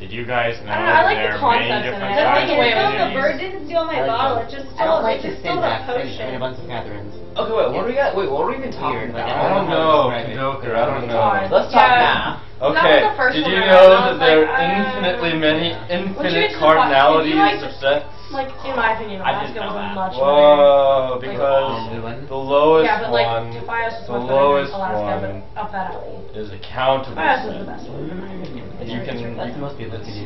Speaker 5: Did you guys know
Speaker 6: I know, I like
Speaker 5: there the
Speaker 6: are
Speaker 5: many different
Speaker 6: it. kinds like,
Speaker 2: of
Speaker 6: potions?
Speaker 2: The bird didn't steal my
Speaker 3: I like
Speaker 2: bottle. It just stole.
Speaker 3: I
Speaker 2: don't
Speaker 3: like it
Speaker 2: just stole that
Speaker 3: potion. In
Speaker 2: a
Speaker 3: bunch of Catherines.
Speaker 7: Okay, wait. What yeah. we got? Wait, what were we even talking
Speaker 3: Weird,
Speaker 7: about?
Speaker 5: I don't know, Joker. I don't know.
Speaker 6: I don't know.
Speaker 7: Let's talk
Speaker 6: yeah. now.
Speaker 5: Okay. Did you know that there are infinitely many infinite cardinalities of sets?
Speaker 6: Like, in my opinion, Alaska was much
Speaker 5: Whoa, because
Speaker 3: Like-
Speaker 5: the lowest
Speaker 6: yeah, but like
Speaker 5: one,
Speaker 6: was
Speaker 5: the lowest
Speaker 6: than Alaska,
Speaker 5: one
Speaker 6: but up that
Speaker 5: a is
Speaker 6: accountable. Defias
Speaker 5: is
Speaker 6: the best one.
Speaker 5: You can, you can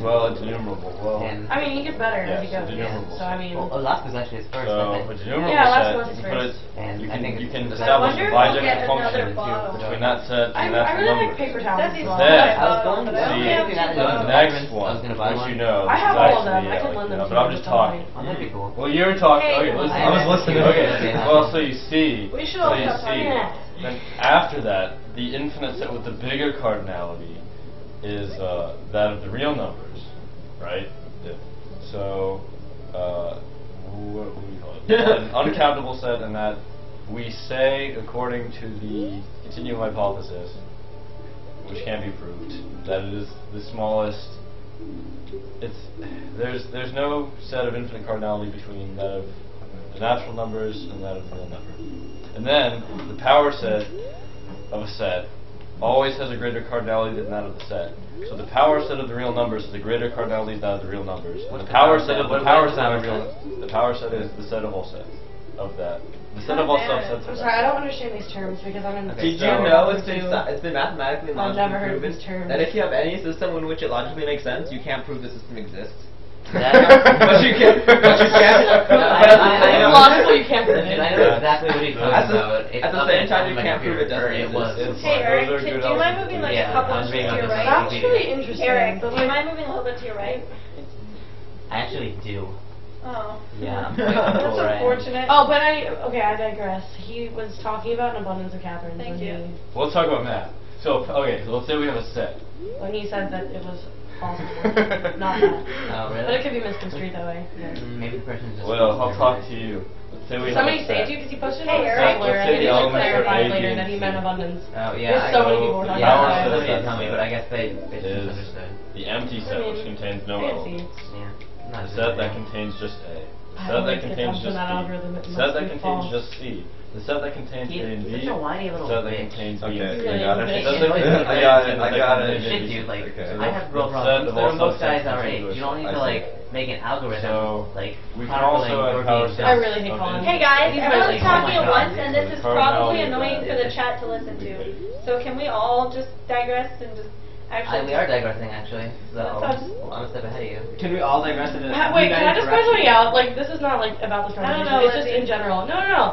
Speaker 5: well, it's enumerable. Well,
Speaker 6: I mean, you gets better as you
Speaker 5: go.
Speaker 6: yeah. So I mean,
Speaker 3: well, is actually his first.
Speaker 5: so it's
Speaker 6: Yeah,
Speaker 5: set. is
Speaker 6: first.
Speaker 3: And
Speaker 5: you
Speaker 3: I think can
Speaker 5: you
Speaker 3: it's
Speaker 5: can establish a Wonder
Speaker 2: if we'll get bijective another
Speaker 5: function between that set
Speaker 6: I,
Speaker 5: and
Speaker 6: I really like Paper Towns.
Speaker 2: That's
Speaker 3: I was going to
Speaker 5: see, the next one, I
Speaker 3: was gonna
Speaker 5: you know,
Speaker 6: I have all of them. I can
Speaker 5: uh,
Speaker 6: lend them
Speaker 5: but I'm just talking. Well, you're talking.
Speaker 2: Oh, hey,
Speaker 5: okay, listen.
Speaker 3: I
Speaker 5: was listening. Okay. well, so you see.
Speaker 2: We should
Speaker 5: so you see. Then after that, the infinite set with the bigger cardinality is uh, that of the real numbers, right? Yeah. So, uh, what, what do we call it? An uncountable set, and that we say, according to the continuum hypothesis, which can be proved, that it is the smallest it's there's there's no set of infinite cardinality between that of the natural numbers and that of the real number. And then the power set of a set always has a greater cardinality than that of the set. So the power set of the real numbers is a greater cardinality than that of the real numbers. The,
Speaker 7: the,
Speaker 5: power, set, of the power set of real the power set is the set of all sets of that Instead of all subsets.
Speaker 6: I'm sorry, I don't understand these terms because I'm in.
Speaker 7: Okay, Did
Speaker 6: so you
Speaker 7: know it's been it's been mathematically
Speaker 6: I've never
Speaker 7: proven
Speaker 6: these terms.
Speaker 7: that if you have any system in which it logically makes sense, you can't prove the system exists. but you can't. But you can.
Speaker 3: No, I, I, I, know.
Speaker 6: Logical, you can't prove it.
Speaker 3: I know exactly what he's talking about.
Speaker 7: At the same time, you can't prove it doesn't
Speaker 3: it was.
Speaker 2: Hey Eric, do you mind moving like a couple inches to your right?
Speaker 6: That's really interesting.
Speaker 2: Eric, do you mind moving a little bit to your right?
Speaker 3: I actually do.
Speaker 2: Oh.
Speaker 3: Yeah.
Speaker 2: That's unfortunate.
Speaker 6: Oh, but I, okay, I digress. He was talking about an abundance of Catherine.
Speaker 2: Thank you.
Speaker 6: He,
Speaker 5: We'll talk about math. So, okay, so let's say we have a set.
Speaker 6: when he said that it was false, not that.
Speaker 3: Oh,
Speaker 6: But it could be misconstrued that way. yeah.
Speaker 3: Maybe the person just.
Speaker 5: Well, I'll talk to you. Let's say we
Speaker 6: Somebody said to you because he posted it on Hey,
Speaker 2: Eric.
Speaker 6: Tumblr
Speaker 5: Let's
Speaker 6: and the he like
Speaker 5: elements are
Speaker 6: later that he meant abundance.
Speaker 3: Oh, yeah. I-
Speaker 6: There's
Speaker 3: so
Speaker 6: many people who are
Speaker 3: Yeah. I
Speaker 6: don't
Speaker 3: know tell me, but I guess they, they
Speaker 5: Is-
Speaker 3: misunderstood.
Speaker 5: The empty set, which contains no elements.
Speaker 3: Yeah. Not the
Speaker 5: set that contains just A. The set that contains just
Speaker 6: that
Speaker 5: B. The set that contains
Speaker 6: false.
Speaker 5: just C. The set that contains A and B.
Speaker 3: quit so whiny
Speaker 5: The set that contains B and C.
Speaker 1: Okay, I got it. I got it, I got it.
Speaker 3: Shit, dude, like,
Speaker 1: Okay.
Speaker 3: I have real problems
Speaker 5: There
Speaker 3: are
Speaker 5: most
Speaker 3: guys
Speaker 5: already.
Speaker 3: You don't need to, like, make an
Speaker 5: So, algorithm,
Speaker 3: like,
Speaker 5: we can also
Speaker 3: or
Speaker 5: empower
Speaker 6: I really hate calling.
Speaker 2: Hey guys,
Speaker 6: These
Speaker 2: everyone's only
Speaker 6: oh talking
Speaker 2: at
Speaker 6: oh
Speaker 2: once, and this is probably annoying for the chat to listen to. So can we all just digress and just Actually, I,
Speaker 3: we are digressing, actually. So well, I'm a step ahead of you.
Speaker 7: Can we all digress into
Speaker 6: this? Wait, can I just point something
Speaker 7: out?
Speaker 6: Like, this is not like about the
Speaker 2: conversation. No,
Speaker 6: no,
Speaker 2: no,
Speaker 6: it's just in general. No, no, no.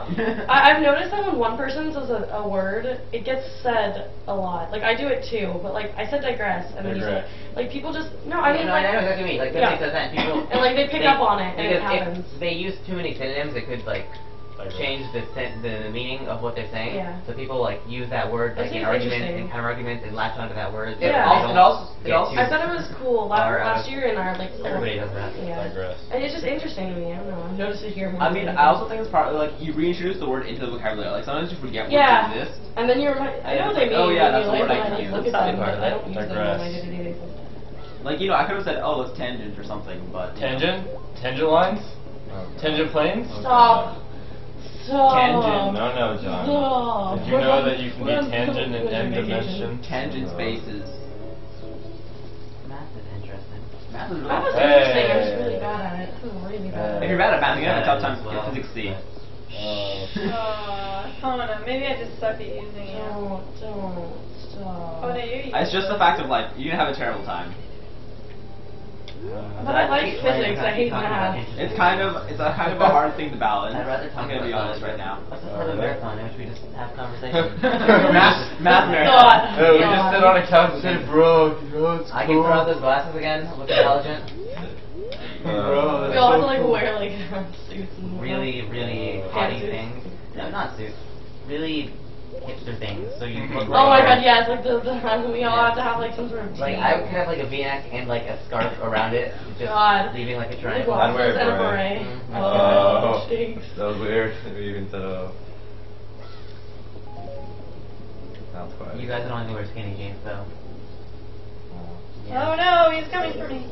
Speaker 6: I, have noticed that when one person says a, a, word, it gets said a lot. Like, I do it too, but like I said digress, and then you said like people just no. I mean,
Speaker 3: no,
Speaker 6: like,
Speaker 3: I know exactly what you mean. Like,
Speaker 6: yeah.
Speaker 3: says that, and people
Speaker 6: and like they pick
Speaker 3: they,
Speaker 6: up on it, and it happens.
Speaker 3: If they use too many synonyms, it could like change the sen- the meaning of what they're saying.
Speaker 6: Yeah.
Speaker 3: So people like use that word
Speaker 6: That
Speaker 3: like in
Speaker 6: seems
Speaker 3: arguments
Speaker 6: interesting.
Speaker 3: and counter arguments and latch onto that word. so
Speaker 6: Yeah.
Speaker 3: they
Speaker 6: also-
Speaker 3: don't
Speaker 7: it also- it
Speaker 3: get
Speaker 7: also-
Speaker 3: too-
Speaker 6: I thought it was cool last,
Speaker 3: Or, uh,
Speaker 6: last year in our like.
Speaker 3: Everybody does that.
Speaker 6: Yeah.
Speaker 5: Digress.
Speaker 6: And it's just interesting to me. I don't know. I've noticed it here more.
Speaker 7: I mean,
Speaker 6: anything.
Speaker 7: I also think it's probably like you reintroduce the word into the vocabulary. Like sometimes you forget
Speaker 6: Yeah.
Speaker 7: words exist.
Speaker 6: And then you're remind- I know what they mean.
Speaker 7: oh, yeah, that's
Speaker 6: you
Speaker 7: the word
Speaker 6: like,
Speaker 7: I can use.
Speaker 6: Look at
Speaker 7: not
Speaker 6: them,
Speaker 7: part
Speaker 6: but
Speaker 7: of
Speaker 6: I
Speaker 7: it.
Speaker 6: don't use them in
Speaker 5: Digress.
Speaker 6: my day-to-day basis.
Speaker 7: Like you know, I could have said, "Oh, let's tangent" or something, but you know.
Speaker 5: Tangent? Tangent lines? Tangent planes?
Speaker 6: Stop. Stop.
Speaker 5: Tangent. No, no, John.
Speaker 6: Stop.
Speaker 5: Did you
Speaker 6: We're
Speaker 5: know that you can be tangent in
Speaker 6: winter
Speaker 5: n dimension?
Speaker 7: tangent spaces.
Speaker 3: Math is interesting.
Speaker 7: Math is really
Speaker 6: That was
Speaker 5: Hey.
Speaker 6: interesting. I'm just really bad at it. I'm really bad at
Speaker 7: If you're bad at math, you're gonna have a tough time
Speaker 3: as
Speaker 7: getting
Speaker 3: well.
Speaker 7: physics C.
Speaker 5: Uh,
Speaker 2: Aw, Kona, maybe I just suck at using it.
Speaker 6: Don't, don't, stop.
Speaker 2: Kona, you
Speaker 7: It's just the fact of like you're gonna have a terrible time.
Speaker 6: But I like
Speaker 3: hate
Speaker 6: physics, I hate
Speaker 3: about
Speaker 6: math.
Speaker 7: It's kind of it's a kind of a hard thing to balance.
Speaker 3: I'd rather
Speaker 7: I'm gonna be honest right now.
Speaker 3: Let's just have a marathon in which we just have conversations.
Speaker 7: math, math marathon.
Speaker 6: God.
Speaker 5: We just sit on a couch and say, bro, you know it's
Speaker 3: I can
Speaker 5: cool.
Speaker 3: throw out those glasses again. Look intelligent.
Speaker 5: Bro,
Speaker 6: We
Speaker 5: that's
Speaker 6: all have to like
Speaker 5: cool.
Speaker 6: wear like suits and
Speaker 3: Really, really haughty things. No, not suits. Really hipster things. So you can look
Speaker 6: Oh my god, yeah, it's like the, the we all have to have like some sort of
Speaker 3: Like. I could have like a V-neck and like a scarf around it, just
Speaker 6: God.
Speaker 3: leaving like a triangle.
Speaker 5: I'd wear a
Speaker 6: and
Speaker 5: beret.
Speaker 6: beret.
Speaker 3: Mhm.
Speaker 6: Oh,
Speaker 5: Oh.
Speaker 1: That was weird. We even said, oh. That's why.
Speaker 3: You guys don't only wear skinny jeans though.
Speaker 2: Oh no, he's coming for me.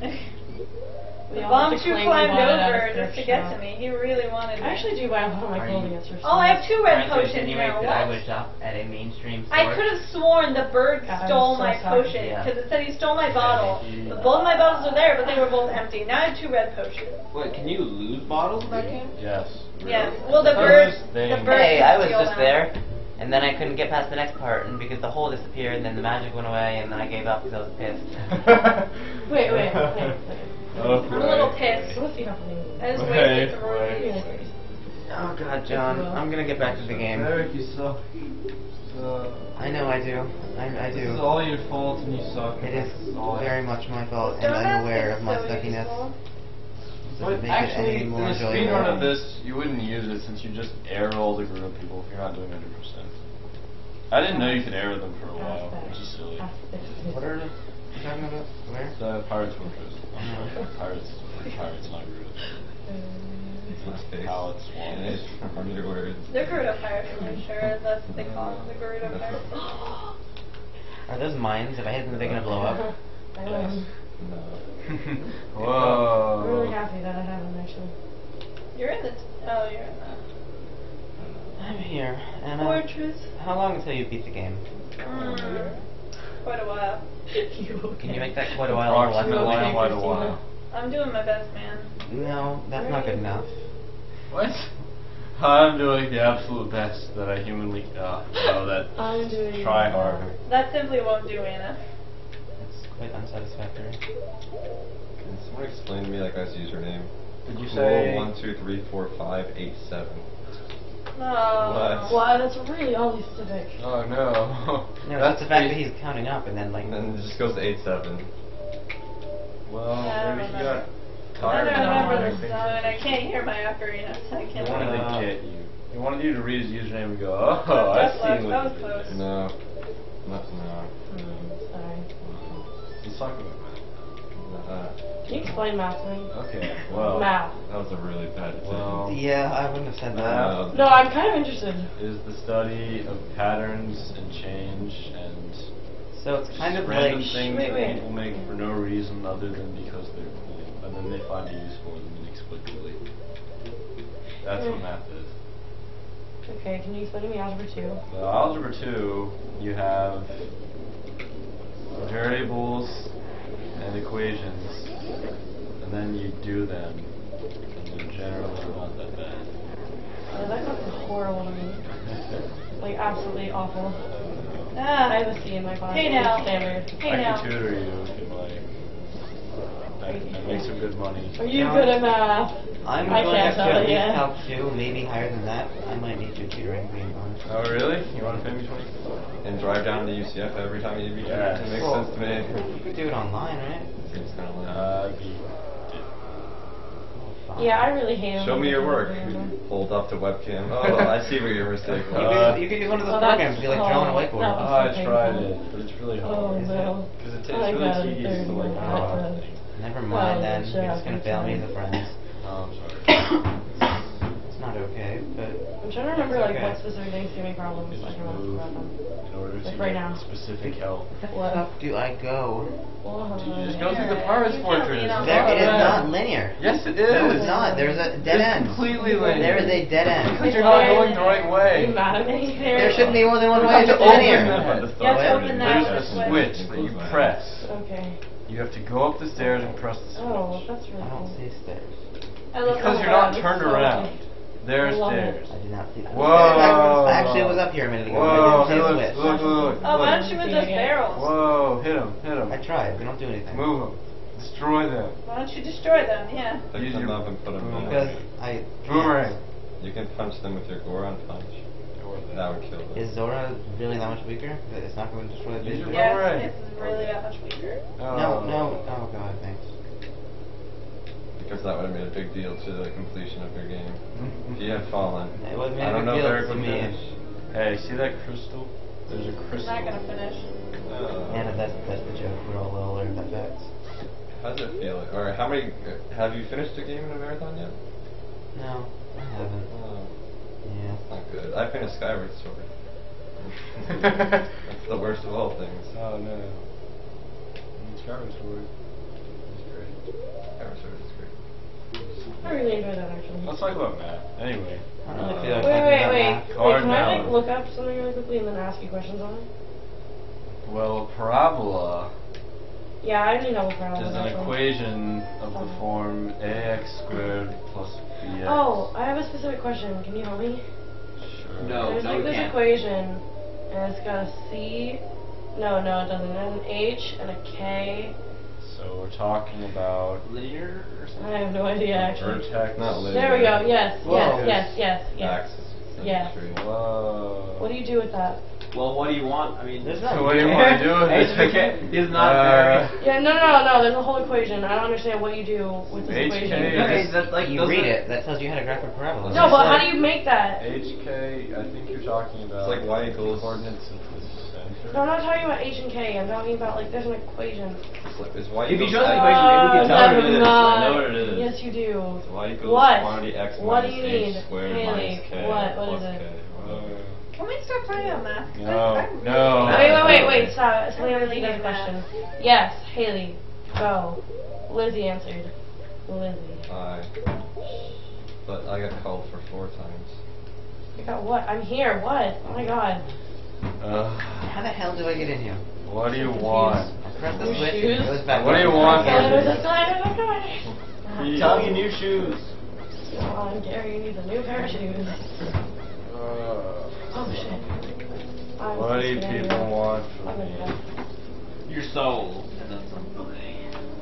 Speaker 6: We
Speaker 2: The
Speaker 6: all have
Speaker 2: bomb two climbed
Speaker 6: bought it at a
Speaker 2: over just to get to me. He really wanted
Speaker 6: I
Speaker 2: it.
Speaker 6: actually do buy a lot of my
Speaker 3: Are
Speaker 6: clothing
Speaker 3: you-
Speaker 6: at thrift
Speaker 2: Oh, I have two red potions
Speaker 3: insinuate
Speaker 2: now.
Speaker 3: that I
Speaker 2: What?
Speaker 3: would shop at a mainstream store.
Speaker 2: I could have sworn the bird
Speaker 6: God,
Speaker 2: stole
Speaker 6: so
Speaker 2: my
Speaker 6: sorry.
Speaker 2: potion
Speaker 3: Yeah.
Speaker 2: because it said he stole my bottle.
Speaker 5: Yeah.
Speaker 2: But both my bottles are there, but they were both empty. Now I have two red potions.
Speaker 7: Wait, can you lose bottles in that game?
Speaker 5: Yes.
Speaker 2: Yeah. Well, the bird, the
Speaker 5: thing.
Speaker 2: bird.
Speaker 3: Hey, I was just
Speaker 2: them.
Speaker 3: there, and then I couldn't get past the next part, and because the hole disappeared, and then the magic went away, and then I gave up because I was pissed.
Speaker 6: Wait, wait, wait, wait.
Speaker 5: Oh,
Speaker 2: I'm a little pissed.
Speaker 6: What's the happening?
Speaker 2: I just
Speaker 5: Wait,
Speaker 2: wasted some
Speaker 5: wait.
Speaker 2: rupees.
Speaker 3: Oh God, John, I'm gonna get back to the game.
Speaker 8: Eric, you suck. Uh,
Speaker 3: I know I do. I, I
Speaker 8: This is
Speaker 3: do.
Speaker 8: all your fault and you suck.
Speaker 3: It is
Speaker 8: That's all I-
Speaker 3: very much my fault, and I'm aware of my
Speaker 2: so
Speaker 3: suckiness.
Speaker 2: useful.
Speaker 3: Does it make
Speaker 5: Actually,
Speaker 3: it
Speaker 5: in the
Speaker 3: enjoyable?
Speaker 5: speedrun of this, you wouldn't use it since you just air all the group of people if you're not doing 100%. I didn't know you could air them for a while, which is silly.
Speaker 3: What are you talking about? Where?
Speaker 5: The Pirates Fortress. Pirates, Pirates, not Groot.
Speaker 1: It's face.
Speaker 5: How it's
Speaker 1: And it's under words.
Speaker 2: They're Gerudo pirates, I'm sure. That's what they call them, the Gerudo pirates.
Speaker 3: Are those mines? If I hit them, are they're gonna blow up.
Speaker 6: I am
Speaker 5: Whoa.
Speaker 6: really happy that I have them actually.
Speaker 2: You're in the. Oh, you're in the.
Speaker 3: I'm here, and uh,
Speaker 2: Fortress.
Speaker 3: how long until you beat the game?
Speaker 2: Mm, quite a while.
Speaker 6: you okay?
Speaker 3: Can you make that quite a while? or less than a while?
Speaker 5: quite a while.
Speaker 2: I'm doing my best, man.
Speaker 3: No, that's not good enough.
Speaker 5: What? I'm doing the absolute best that I humanly uh, know that.
Speaker 6: I'm doing
Speaker 5: Try harder.
Speaker 2: That simply won't do, Anna.
Speaker 3: It's quite unsatisfactory.
Speaker 1: Can someone explain to me like guy's username?
Speaker 5: Did you
Speaker 1: Cool
Speaker 5: say?
Speaker 1: one two three four five eight seven?
Speaker 2: No.
Speaker 6: Wow, that's really oddly specific.
Speaker 5: Oh no.
Speaker 3: No, that's the fact that he's counting up and then like.
Speaker 1: And then it just goes to eight seven.
Speaker 5: Well,
Speaker 2: I
Speaker 5: maybe he
Speaker 2: remember.
Speaker 5: got
Speaker 2: I don't remember
Speaker 5: knowing
Speaker 2: this
Speaker 5: things.
Speaker 2: song, and I can't hear my ocarina, so I can't.
Speaker 5: He
Speaker 2: wanted
Speaker 5: to get you. He wanted you to read his username and go, oh,
Speaker 2: That's
Speaker 5: I've
Speaker 2: close,
Speaker 5: seen
Speaker 2: that was close.
Speaker 1: No. No. No.
Speaker 6: Hmm, sorry.
Speaker 5: He's talking about
Speaker 1: Uh,
Speaker 6: Can you explain math to me?
Speaker 5: Okay, well.
Speaker 6: Math.
Speaker 1: that was a really bad decision.
Speaker 5: Well,
Speaker 3: Yeah, I wouldn't have said that.
Speaker 1: Uh,
Speaker 6: No, I'm kind of interested.
Speaker 5: is the study of patterns and change and
Speaker 3: So it's kind
Speaker 5: just
Speaker 3: of
Speaker 5: random
Speaker 3: like.
Speaker 5: things
Speaker 6: Wait,
Speaker 5: that people make for no reason other than because they're cool, and then they find it useful inexplicably. That's what math is.
Speaker 6: Okay, can you explain to me algebra 2?
Speaker 5: Well, algebra 2, you have variables and equations, and then you do them, and they're generally not that bad.
Speaker 6: Oh, that sounds horrible to me. Like, absolutely awful. I
Speaker 2: Ah,
Speaker 6: have a C in my class.
Speaker 2: Hey
Speaker 6: It's
Speaker 2: now.
Speaker 6: Standard.
Speaker 2: Hey
Speaker 5: I
Speaker 2: now.
Speaker 5: can tutor you if you like. I, I make some good money.
Speaker 6: Are you
Speaker 3: No.
Speaker 6: good at math?
Speaker 3: I'm
Speaker 6: I
Speaker 3: going
Speaker 6: can't
Speaker 3: up
Speaker 6: tell
Speaker 3: to at least
Speaker 6: ya.
Speaker 3: Calc 2, maybe higher than that. I might need your tutoring, being honest.
Speaker 5: Oh, really? You want to pay me 20
Speaker 1: and drive down to UCF every time you beat
Speaker 5: Yes.
Speaker 1: It makes
Speaker 3: Well,
Speaker 1: sense to me.
Speaker 3: You could do it online, right?
Speaker 1: Seems kind of like.
Speaker 5: Uh.
Speaker 6: Yeah, I really hate him.
Speaker 1: Show me your work.
Speaker 6: You
Speaker 1: Hold up the webcam. Oh, I see where your mistake
Speaker 3: You
Speaker 1: was.
Speaker 3: could, you could use one of those
Speaker 6: Oh, that's-
Speaker 3: programs, be like drawing a
Speaker 6: oh,
Speaker 3: whiteboard.
Speaker 5: Oh, I tried it, but it's really hard.
Speaker 6: Oh
Speaker 5: hard.
Speaker 6: no.
Speaker 5: Because it's, it's
Speaker 6: I
Speaker 5: really tedious to like
Speaker 6: third
Speaker 5: draw
Speaker 6: one.
Speaker 5: Everything.
Speaker 3: Never
Speaker 6: Well,
Speaker 3: mind then.
Speaker 6: sure,
Speaker 3: You're just gonna fail me as a friend.
Speaker 5: Oh, I'm sorry.
Speaker 3: It's not okay, but
Speaker 6: I'm trying to remember like
Speaker 3: Okay.
Speaker 6: what specific things give me problems.
Speaker 5: You
Speaker 6: I
Speaker 5: just
Speaker 6: can
Speaker 5: move
Speaker 6: about them.
Speaker 5: in order to
Speaker 6: Like right
Speaker 5: get
Speaker 6: now.
Speaker 5: specific help.
Speaker 6: What?
Speaker 3: fuck do I go?
Speaker 6: What?
Speaker 5: You just go through the Pirates
Speaker 2: You
Speaker 5: Fortress.
Speaker 3: There, it is not linear.
Speaker 5: Yes, it is.
Speaker 3: No, it's not. There's a dead
Speaker 5: It's
Speaker 3: end.
Speaker 5: completely linear.
Speaker 3: There is a dead end.
Speaker 5: Because you're not going the right way.
Speaker 6: mad at me?
Speaker 3: There shouldn't be more than one way
Speaker 5: to
Speaker 3: it's
Speaker 5: open
Speaker 3: linear.
Speaker 5: them.
Speaker 2: You have to open that
Speaker 5: There's a switch that you press.
Speaker 6: Okay.
Speaker 5: You have to go up the stairs and press the switch.
Speaker 6: Oh, that's really
Speaker 3: I don't see stairs.
Speaker 2: I love
Speaker 5: Because you're not turned
Speaker 6: so
Speaker 5: around. There's
Speaker 6: I love it.
Speaker 5: stairs.
Speaker 3: I did not see that.
Speaker 5: Whoa.
Speaker 3: I actually was up here a minute ago.
Speaker 5: Whoa,
Speaker 3: I
Speaker 5: hey,
Speaker 3: didn't see a switch.
Speaker 5: look, look,
Speaker 2: Oh, why don't you move those barrels?
Speaker 5: Whoa, hit him, hit him.
Speaker 3: I tried. We don't do anything.
Speaker 5: Move them. Destroy them.
Speaker 2: Why don't you destroy them? Yeah.
Speaker 1: Pick
Speaker 5: Use
Speaker 1: them up and put them
Speaker 3: Because
Speaker 1: in.
Speaker 3: I.
Speaker 5: Boomerang.
Speaker 1: You can punch them with your Goron punch. That would kill them.
Speaker 3: Is Zora really that much weaker? That it's not going to destroy the
Speaker 5: Use
Speaker 3: base?
Speaker 5: your
Speaker 2: Yes,
Speaker 5: Boomerang.
Speaker 2: it's really that much weaker.
Speaker 3: No, no. Oh god, thanks.
Speaker 1: Because that would have made a big deal to the completion of your game. If you had fallen.
Speaker 3: It would have made
Speaker 1: I
Speaker 3: a
Speaker 1: don't
Speaker 3: big
Speaker 1: know if
Speaker 3: deal
Speaker 1: Eric
Speaker 3: to
Speaker 1: would
Speaker 3: me.
Speaker 1: finish.
Speaker 5: Hey, see that crystal? There's a
Speaker 2: It's
Speaker 5: crystal.
Speaker 2: not gonna finish.
Speaker 1: Uh,
Speaker 3: Anna, that's, that's the joke. We're all well aware of that fact.
Speaker 1: How does it feel? Or how many? Have you finished a game in a marathon yet?
Speaker 3: No, I haven't.
Speaker 1: Oh,
Speaker 3: Yeah.
Speaker 1: Not good. I finished Skyward Sword. That's the worst of all things.
Speaker 5: Oh no. Skyward Sword. It's great.
Speaker 1: Skyward Sword is great.
Speaker 6: I really enjoy that actually.
Speaker 5: Let's talk about math. Anyway.
Speaker 3: I really
Speaker 1: Uh,
Speaker 3: feel like
Speaker 6: Wait, wait, wait.
Speaker 3: math.
Speaker 6: Wait, can I like look up something really quickly and then ask you questions on it?
Speaker 5: Well, a parabola
Speaker 6: Yeah, I already know what parabola
Speaker 5: is
Speaker 6: is
Speaker 5: an equation of the form ax squared plus bx.
Speaker 6: Oh, I have a specific question. Can you help me?
Speaker 5: Sure.
Speaker 7: No.
Speaker 6: There's like this
Speaker 7: can't.
Speaker 6: equation, and it's got a C. No, no, it doesn't. And an H and a K.
Speaker 5: So we're talking about
Speaker 7: Linear or something?
Speaker 6: I have no idea actually.
Speaker 5: vertex.
Speaker 1: Not linear.
Speaker 6: There we go. Yes,
Speaker 5: Whoa.
Speaker 6: yes, yes, yes, yes.
Speaker 1: Axis
Speaker 6: Yeah.
Speaker 5: Whoa.
Speaker 6: What do you do with that?
Speaker 7: Well, what do you want? I mean,
Speaker 3: There's
Speaker 5: So what do you want to do with this?
Speaker 7: McK is not
Speaker 5: Uh,
Speaker 7: very.
Speaker 6: Yeah, no, no, no, no. There's a whole equation. I don't understand what you do with this
Speaker 5: HK
Speaker 6: equation.
Speaker 5: is-
Speaker 7: Okay, that's like
Speaker 3: you read it. That tells you how to graph a parabola.
Speaker 6: No, but how do you make that?
Speaker 5: HK, I think you're talking about it's
Speaker 1: like y equals-
Speaker 5: coordinates of the center.
Speaker 6: No, I'm not talking about H and K. I'm talking about like there's an equation.
Speaker 1: It's like- Is y
Speaker 7: If you
Speaker 1: equals
Speaker 7: show the equation, maybe we can tell you
Speaker 6: never
Speaker 7: what it is.
Speaker 6: mind.
Speaker 1: I know what it is.
Speaker 6: Yes, you do.
Speaker 1: y equals
Speaker 6: What?
Speaker 1: quantity x
Speaker 6: What do
Speaker 1: minus
Speaker 6: you
Speaker 1: h
Speaker 6: need?
Speaker 1: squared
Speaker 6: Haley,
Speaker 1: minus k
Speaker 6: what- what
Speaker 1: plus
Speaker 6: is it?
Speaker 1: K.
Speaker 2: Can we start talking about math? 'Cause
Speaker 5: No,
Speaker 2: I- I'm
Speaker 5: no.
Speaker 6: Wait, wait, wait, wait. Stop. Somebody
Speaker 2: I
Speaker 6: else
Speaker 2: really
Speaker 6: has a
Speaker 2: hate
Speaker 6: question.
Speaker 2: math.
Speaker 6: Yes, Haley. Go. Lizzie answered. Lizzie.
Speaker 1: I. But I got called for four times.
Speaker 6: You got what? I'm here. What? Oh my god.
Speaker 5: uh,
Speaker 3: How the hell do I get in here?
Speaker 5: what do you want?
Speaker 3: I press the
Speaker 6: Your
Speaker 3: switch.
Speaker 6: shoes?
Speaker 3: It goes back.
Speaker 5: What do you
Speaker 3: up.
Speaker 5: want
Speaker 6: Okay,
Speaker 5: from
Speaker 6: there's
Speaker 5: me?
Speaker 6: a
Speaker 7: Tell you new shoes.
Speaker 6: Come on, Gary need a new pair of shoes.
Speaker 5: Uh,
Speaker 6: Oh shit. I'm
Speaker 5: what do people want from me?
Speaker 7: Your soul. And then something.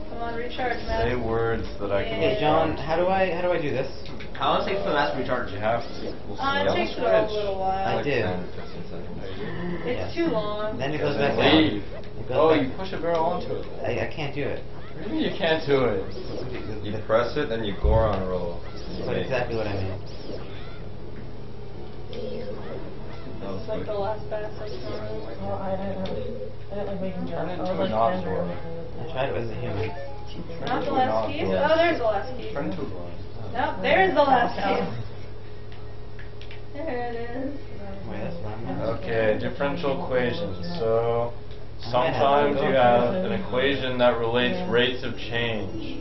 Speaker 2: Come on, recharge,
Speaker 5: Say words that I can.
Speaker 3: Okay, John. How do I how do I do this?
Speaker 7: How long does it take for the mass to recharge?
Speaker 5: You have to. We'll
Speaker 2: Uh, it takes a little while.
Speaker 3: I do.
Speaker 1: 10, 15 seconds.
Speaker 2: It's
Speaker 3: Yeah.
Speaker 2: too long.
Speaker 3: Then it goes back down.
Speaker 5: Leave.
Speaker 3: Goes
Speaker 5: Oh,
Speaker 3: back-
Speaker 5: you push a barrel onto it.
Speaker 3: I, I can't do it.
Speaker 5: What do you mean you can't do it?
Speaker 1: You press it, then you Goron roll.
Speaker 3: That's exactly what I mean.
Speaker 1: That was
Speaker 2: It's like the last bass. Like, it's not really.
Speaker 6: Well, I didn't really, I didn't like making jokes.
Speaker 5: it
Speaker 6: I
Speaker 5: a
Speaker 6: like
Speaker 5: nozzle.
Speaker 6: Andrew.
Speaker 3: I tried it as a human.
Speaker 2: Not the last piece? Oh, there's the last piece.
Speaker 5: Turn to a blind.
Speaker 2: Nope, there's the last
Speaker 6: Oh.
Speaker 2: piece. There it is.
Speaker 3: Wait, that's wrong.
Speaker 5: Okay, differential equations. So
Speaker 3: I might have
Speaker 5: sometimes you have an equation that relates rates of change.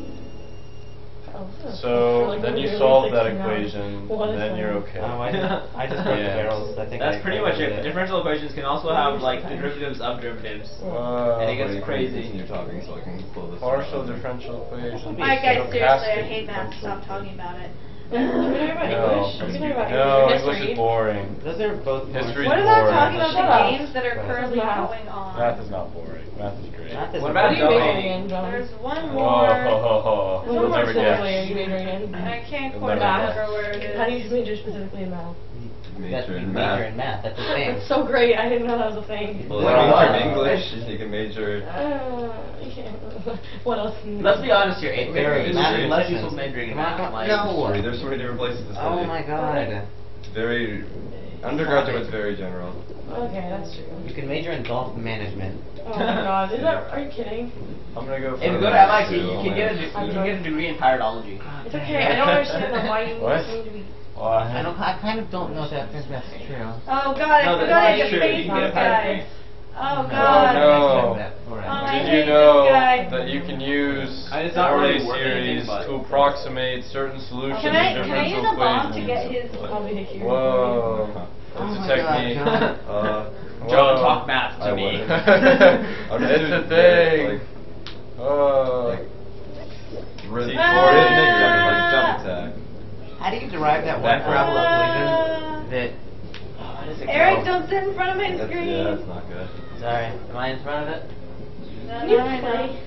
Speaker 6: Oh, this
Speaker 5: So
Speaker 6: like
Speaker 5: then you solve that equation, and then you're okay.
Speaker 3: Oh, I, I just broke
Speaker 5: Yeah.
Speaker 3: the barrels. I think
Speaker 7: That's
Speaker 3: I,
Speaker 7: pretty much
Speaker 3: did
Speaker 7: it. Differential equations can also have like derivatives of derivatives.
Speaker 5: Whoa.
Speaker 7: And it gets
Speaker 1: Wait,
Speaker 7: crazy.
Speaker 1: Continue talking so I can pull this.
Speaker 5: Partial differential equation.
Speaker 2: Alright guys, seriously, I
Speaker 5: Stochastic
Speaker 2: hate math.
Speaker 5: differential
Speaker 2: Stop talking about it.
Speaker 6: Are we about
Speaker 5: No,
Speaker 6: English? Are we talking about
Speaker 5: no,
Speaker 6: English
Speaker 5: English
Speaker 6: history?
Speaker 5: is boring.
Speaker 3: Those are both more-
Speaker 5: History's
Speaker 2: What about
Speaker 5: boring.
Speaker 2: talking about the games that are
Speaker 3: Right.
Speaker 2: currently
Speaker 6: Math.
Speaker 2: going on?
Speaker 5: Math is not boring. Math is great.
Speaker 3: Math is
Speaker 7: What
Speaker 6: What
Speaker 7: about
Speaker 6: are you
Speaker 7: Go
Speaker 6: majoring
Speaker 7: ahead.
Speaker 6: in, John?
Speaker 2: There's one
Speaker 5: Whoa,
Speaker 2: more.
Speaker 5: ho, ho, ho.
Speaker 6: There's one
Speaker 5: We'll
Speaker 6: more
Speaker 5: never
Speaker 6: specifically are
Speaker 5: guess.
Speaker 6: you majoring in?
Speaker 2: I can't
Speaker 5: You'll
Speaker 2: quite remember where it is.
Speaker 6: How do you major specifically in math?
Speaker 3: You got to
Speaker 1: major
Speaker 3: be
Speaker 1: in
Speaker 3: major
Speaker 1: math.
Speaker 3: in math. That's the thing.
Speaker 6: That's so great. I didn't know that was a thing.
Speaker 1: Well,
Speaker 3: Well,
Speaker 1: you can major in English, you can major.
Speaker 6: Uh, you what else?
Speaker 7: Let's be honest here. Eighth
Speaker 3: Very
Speaker 7: grade
Speaker 3: math
Speaker 7: is
Speaker 3: lessons.
Speaker 7: less people majoring in math. Like.
Speaker 3: No.
Speaker 1: Sorry, there's so many different places to study.
Speaker 3: Oh my god.
Speaker 1: Very. Undergraduate's very general.
Speaker 6: Okay, that's true.
Speaker 3: You can major in golf management.
Speaker 6: Oh my god, is that? Are you kidding?
Speaker 5: I'm gonna go for
Speaker 7: If you
Speaker 5: the
Speaker 7: go to
Speaker 5: next
Speaker 7: MIT,
Speaker 5: two.
Speaker 7: you can get a de- you can get a degree in pyrodology.
Speaker 6: It's okay. I don't understand why you
Speaker 5: What?
Speaker 6: seem to be.
Speaker 5: Well, I
Speaker 3: I don't. I kind of don't know if that if that's true.
Speaker 2: Oh god, I
Speaker 7: No, that's
Speaker 2: forgot I
Speaker 7: not
Speaker 2: to
Speaker 7: true.
Speaker 2: face
Speaker 7: You can get a
Speaker 2: this
Speaker 7: pirate
Speaker 2: guy.
Speaker 7: degree.
Speaker 2: Oh
Speaker 5: no.
Speaker 2: god. Oh, I
Speaker 5: Did
Speaker 2: hate
Speaker 5: you know that you can use
Speaker 7: it's not
Speaker 5: Fourier
Speaker 7: really worth anything,
Speaker 5: series to approximate certain solutions
Speaker 2: Can I,
Speaker 5: to
Speaker 2: can I use
Speaker 5: differential
Speaker 2: a bomb to get his...
Speaker 6: I'll.
Speaker 5: Whoa.
Speaker 3: Oh
Speaker 5: It's a
Speaker 3: my God,
Speaker 5: technique.
Speaker 3: John.
Speaker 1: Uh,
Speaker 7: John, talk math to
Speaker 1: I
Speaker 7: me.
Speaker 1: wouldn't. I'm
Speaker 5: It's a thing.
Speaker 1: Like,
Speaker 5: Oh.
Speaker 1: like, rhythm,
Speaker 5: Ah.
Speaker 1: rhythmic jump, like jump attack.
Speaker 3: How do you derive that one
Speaker 5: That-
Speaker 3: parabola
Speaker 2: Uh,
Speaker 3: equation that?
Speaker 2: Eric, don't sit in front of my
Speaker 1: That's,
Speaker 2: screen.
Speaker 1: yeah, that's not good.
Speaker 3: Sorry, am I in front of it?
Speaker 2: No,
Speaker 6: Can
Speaker 2: no, I know.
Speaker 6: play?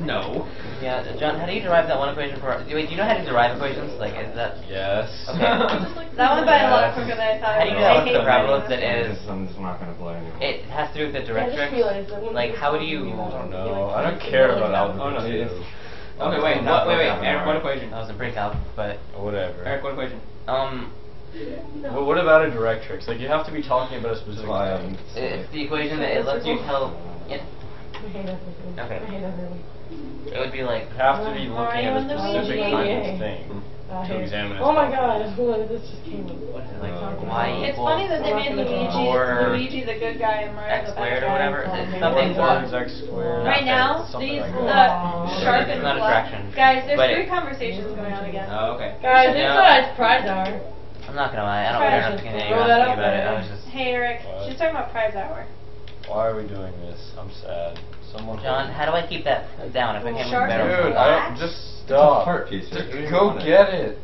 Speaker 7: No.
Speaker 3: Yeah, John. How do you derive that one equation for? Do, wait, do you know how to derive equations? Like, is that?
Speaker 5: Yes.
Speaker 3: Okay.
Speaker 2: That went by a lot quicker than I thought.
Speaker 3: How do you
Speaker 2: it
Speaker 3: know what the
Speaker 2: I hate
Speaker 3: parabola
Speaker 2: writing
Speaker 3: that
Speaker 2: this.
Speaker 3: is?
Speaker 1: I'm just not gonna play anymore.
Speaker 3: It has to do with the
Speaker 6: Yeah,
Speaker 3: directrix.
Speaker 6: realized
Speaker 3: Like, how do you?
Speaker 6: you
Speaker 5: I don't
Speaker 6: know,
Speaker 5: know. I don't care about
Speaker 6: have-
Speaker 5: algebra.
Speaker 1: Oh no,
Speaker 5: two.
Speaker 1: it's.
Speaker 7: Okay, wait.
Speaker 1: Not
Speaker 7: What, wait, wait.
Speaker 1: that
Speaker 7: Eric, what equation?
Speaker 3: That was a pre-calc, but
Speaker 5: Whatever.
Speaker 7: Eric, what equation?
Speaker 3: um,
Speaker 5: Well, what about a directrix? Like, you have to be talking about a specific
Speaker 1: why
Speaker 5: thing.
Speaker 1: I'm.
Speaker 3: it's the equation that it lets you tell. It,
Speaker 6: I hate everything.
Speaker 3: Okay.
Speaker 6: I hate everything.
Speaker 3: it would be like.
Speaker 5: You have to be looking at a specific kind of thing.
Speaker 6: I
Speaker 5: To examine its
Speaker 6: Oh my god, what, this just came up.
Speaker 3: What is it like?
Speaker 1: Uh,
Speaker 3: y
Speaker 2: It's
Speaker 3: equals
Speaker 2: funny that they made Luigi, Luigi the good guy and Mario
Speaker 3: X
Speaker 2: the bad
Speaker 3: squared or
Speaker 2: guy.
Speaker 3: whatever.
Speaker 6: Oh,
Speaker 3: It's something.
Speaker 5: One x squared.
Speaker 2: Right now, these
Speaker 5: like
Speaker 2: the
Speaker 5: that.
Speaker 6: Aw.
Speaker 2: sharp
Speaker 3: It's
Speaker 2: and
Speaker 3: not a
Speaker 2: flat.
Speaker 3: fraction.
Speaker 2: Guys, there's
Speaker 3: But
Speaker 2: three conversations going on again.
Speaker 7: Oh, okay.
Speaker 6: Guys, this is what I prize are.
Speaker 3: I'm not gonna lie. I don't care
Speaker 2: to
Speaker 3: enough to
Speaker 6: just
Speaker 3: continue
Speaker 6: throw that
Speaker 3: asking
Speaker 6: out
Speaker 3: about it. I was just.
Speaker 2: Hey Eric, she's talking about prize hour.
Speaker 5: Why are we doing this? I'm sad. Someone.
Speaker 3: John, how do I keep that down if I can't
Speaker 2: Sharp
Speaker 3: move better?
Speaker 5: Dude, I don't.
Speaker 2: Flat?
Speaker 5: Just stop.
Speaker 1: heart piece,
Speaker 5: Just
Speaker 1: Rick. You don't
Speaker 5: go
Speaker 1: it.
Speaker 5: get it.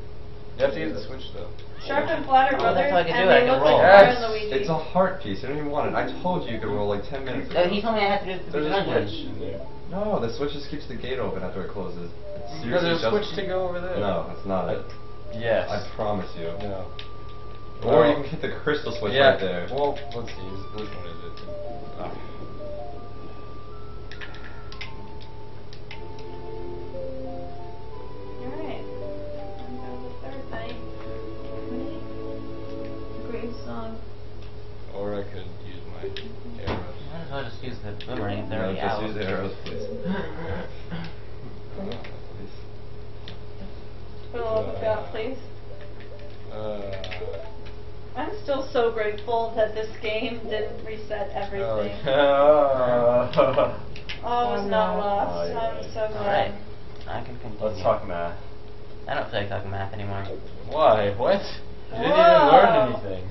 Speaker 5: You have to get the switch though.
Speaker 2: Sharp and flat are
Speaker 3: Oh,
Speaker 2: brothers,
Speaker 3: I can
Speaker 2: and
Speaker 3: do it, I
Speaker 2: they
Speaker 3: can
Speaker 2: look
Speaker 3: roll.
Speaker 2: like Mario
Speaker 5: Yes,
Speaker 2: and Luigi.
Speaker 1: It's a heart piece. I don't even want it. I told you you could roll like 10 minutes ago.
Speaker 3: Uh, he told me I had to do the
Speaker 5: There's a switch in.
Speaker 1: No, the switch just keeps the gate open after it closes. It's
Speaker 5: No, there's a switch to go over there.
Speaker 1: No, it's not it.
Speaker 5: Yes.
Speaker 1: I promise you.
Speaker 5: No.
Speaker 1: Or
Speaker 5: Well,
Speaker 1: you can hit the crystal switch
Speaker 5: yeah.
Speaker 1: right there.
Speaker 5: Well, let's see. is- Which one is it? Ah.
Speaker 2: Grave song.
Speaker 5: Or I could use my arrows.
Speaker 3: Might as well just use the boomerang if they're
Speaker 1: No,
Speaker 3: already
Speaker 1: just
Speaker 3: out.
Speaker 1: use the arrows, please.
Speaker 2: For the love of God, please.
Speaker 5: Uh,
Speaker 2: I'm still so grateful that this game didn't reset everything.
Speaker 5: oh,
Speaker 2: All was not lost.
Speaker 5: Oh, yeah.
Speaker 2: I'm so
Speaker 3: Alright.
Speaker 2: glad.
Speaker 3: I can continue.
Speaker 5: Let's talk math.
Speaker 3: I don't feel like talking math anymore.
Speaker 5: Why? What? You didn't even learn anything.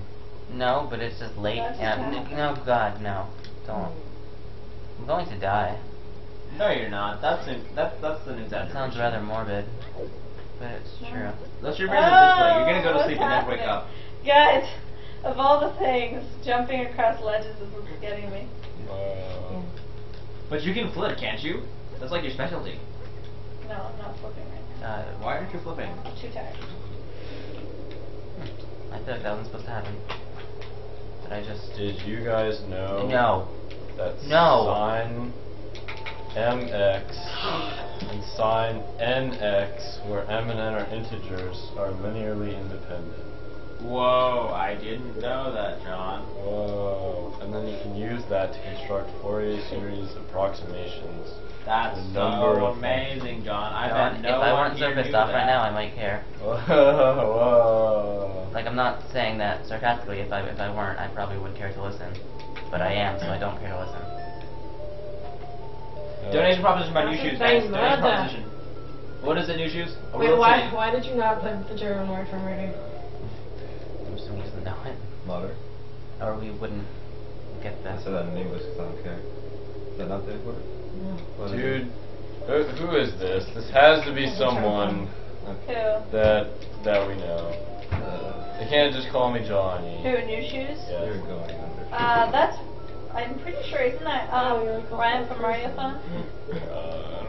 Speaker 3: No, but it's just late.
Speaker 2: That's
Speaker 3: and no, God, no. Don't. I'm going to die.
Speaker 7: No, you're not. That's an, that's that's an
Speaker 3: That
Speaker 7: exaggeration.
Speaker 3: sounds rather morbid, but it's true.
Speaker 7: Let's reverse it this way. You're gonna go to
Speaker 2: Oh,
Speaker 7: sleep
Speaker 2: what's
Speaker 7: and then wake up.
Speaker 2: Guys, of all the things, jumping across ledges is what's getting me.
Speaker 5: Uh,
Speaker 7: But you can flip, can't you? That's like your specialty.
Speaker 2: No, I'm not flipping right now.
Speaker 3: Uh,
Speaker 7: Why aren't you flipping?
Speaker 2: I'm too tired.
Speaker 3: I feel like that wasn't supposed to happen. But I just.
Speaker 5: did you guys know
Speaker 3: No.
Speaker 5: that
Speaker 3: No.
Speaker 5: sine mx and sine nx, where m and n are integers, are linearly independent?
Speaker 7: Whoa, I didn't know that, John.
Speaker 5: Whoa. And then you can use that to construct Fourier series approximations.
Speaker 7: That's
Speaker 5: The number
Speaker 7: so amazing, John. I've
Speaker 3: John,
Speaker 7: had no
Speaker 3: if I weren't so
Speaker 7: here
Speaker 3: pissed
Speaker 7: do
Speaker 3: off right now, I might care.
Speaker 5: Whoa.
Speaker 3: Like I'm not saying that sarcastically. If I if I weren't, I probably would care to listen. But I am, so I don't care to listen.
Speaker 7: Donation proposition by New Shoes, guys.
Speaker 6: Thanks,
Speaker 7: Donation
Speaker 6: Mother.
Speaker 7: proposition. What is it, New Shoes? A
Speaker 6: Wait, why,
Speaker 7: city.
Speaker 6: why did you not put the German word for murder?
Speaker 3: I'm assuming doesn't know it,
Speaker 1: Mother.
Speaker 3: or we wouldn't get that.
Speaker 1: I
Speaker 3: that.
Speaker 1: said that in English because I don't care. Is that not the word?
Speaker 6: No.
Speaker 5: Dude,
Speaker 1: it?
Speaker 5: who, who is this? This has to be someone
Speaker 2: Who?
Speaker 5: that that we know.
Speaker 1: Uh,
Speaker 5: They can't just call me Johnny.
Speaker 2: Who? New shoes?
Speaker 5: Yeah.
Speaker 1: you're going under.
Speaker 2: Uh, that's. I'm pretty sure, isn't that um,
Speaker 6: Oh, you're
Speaker 2: Ryan from Radiothon?
Speaker 5: Uh, I.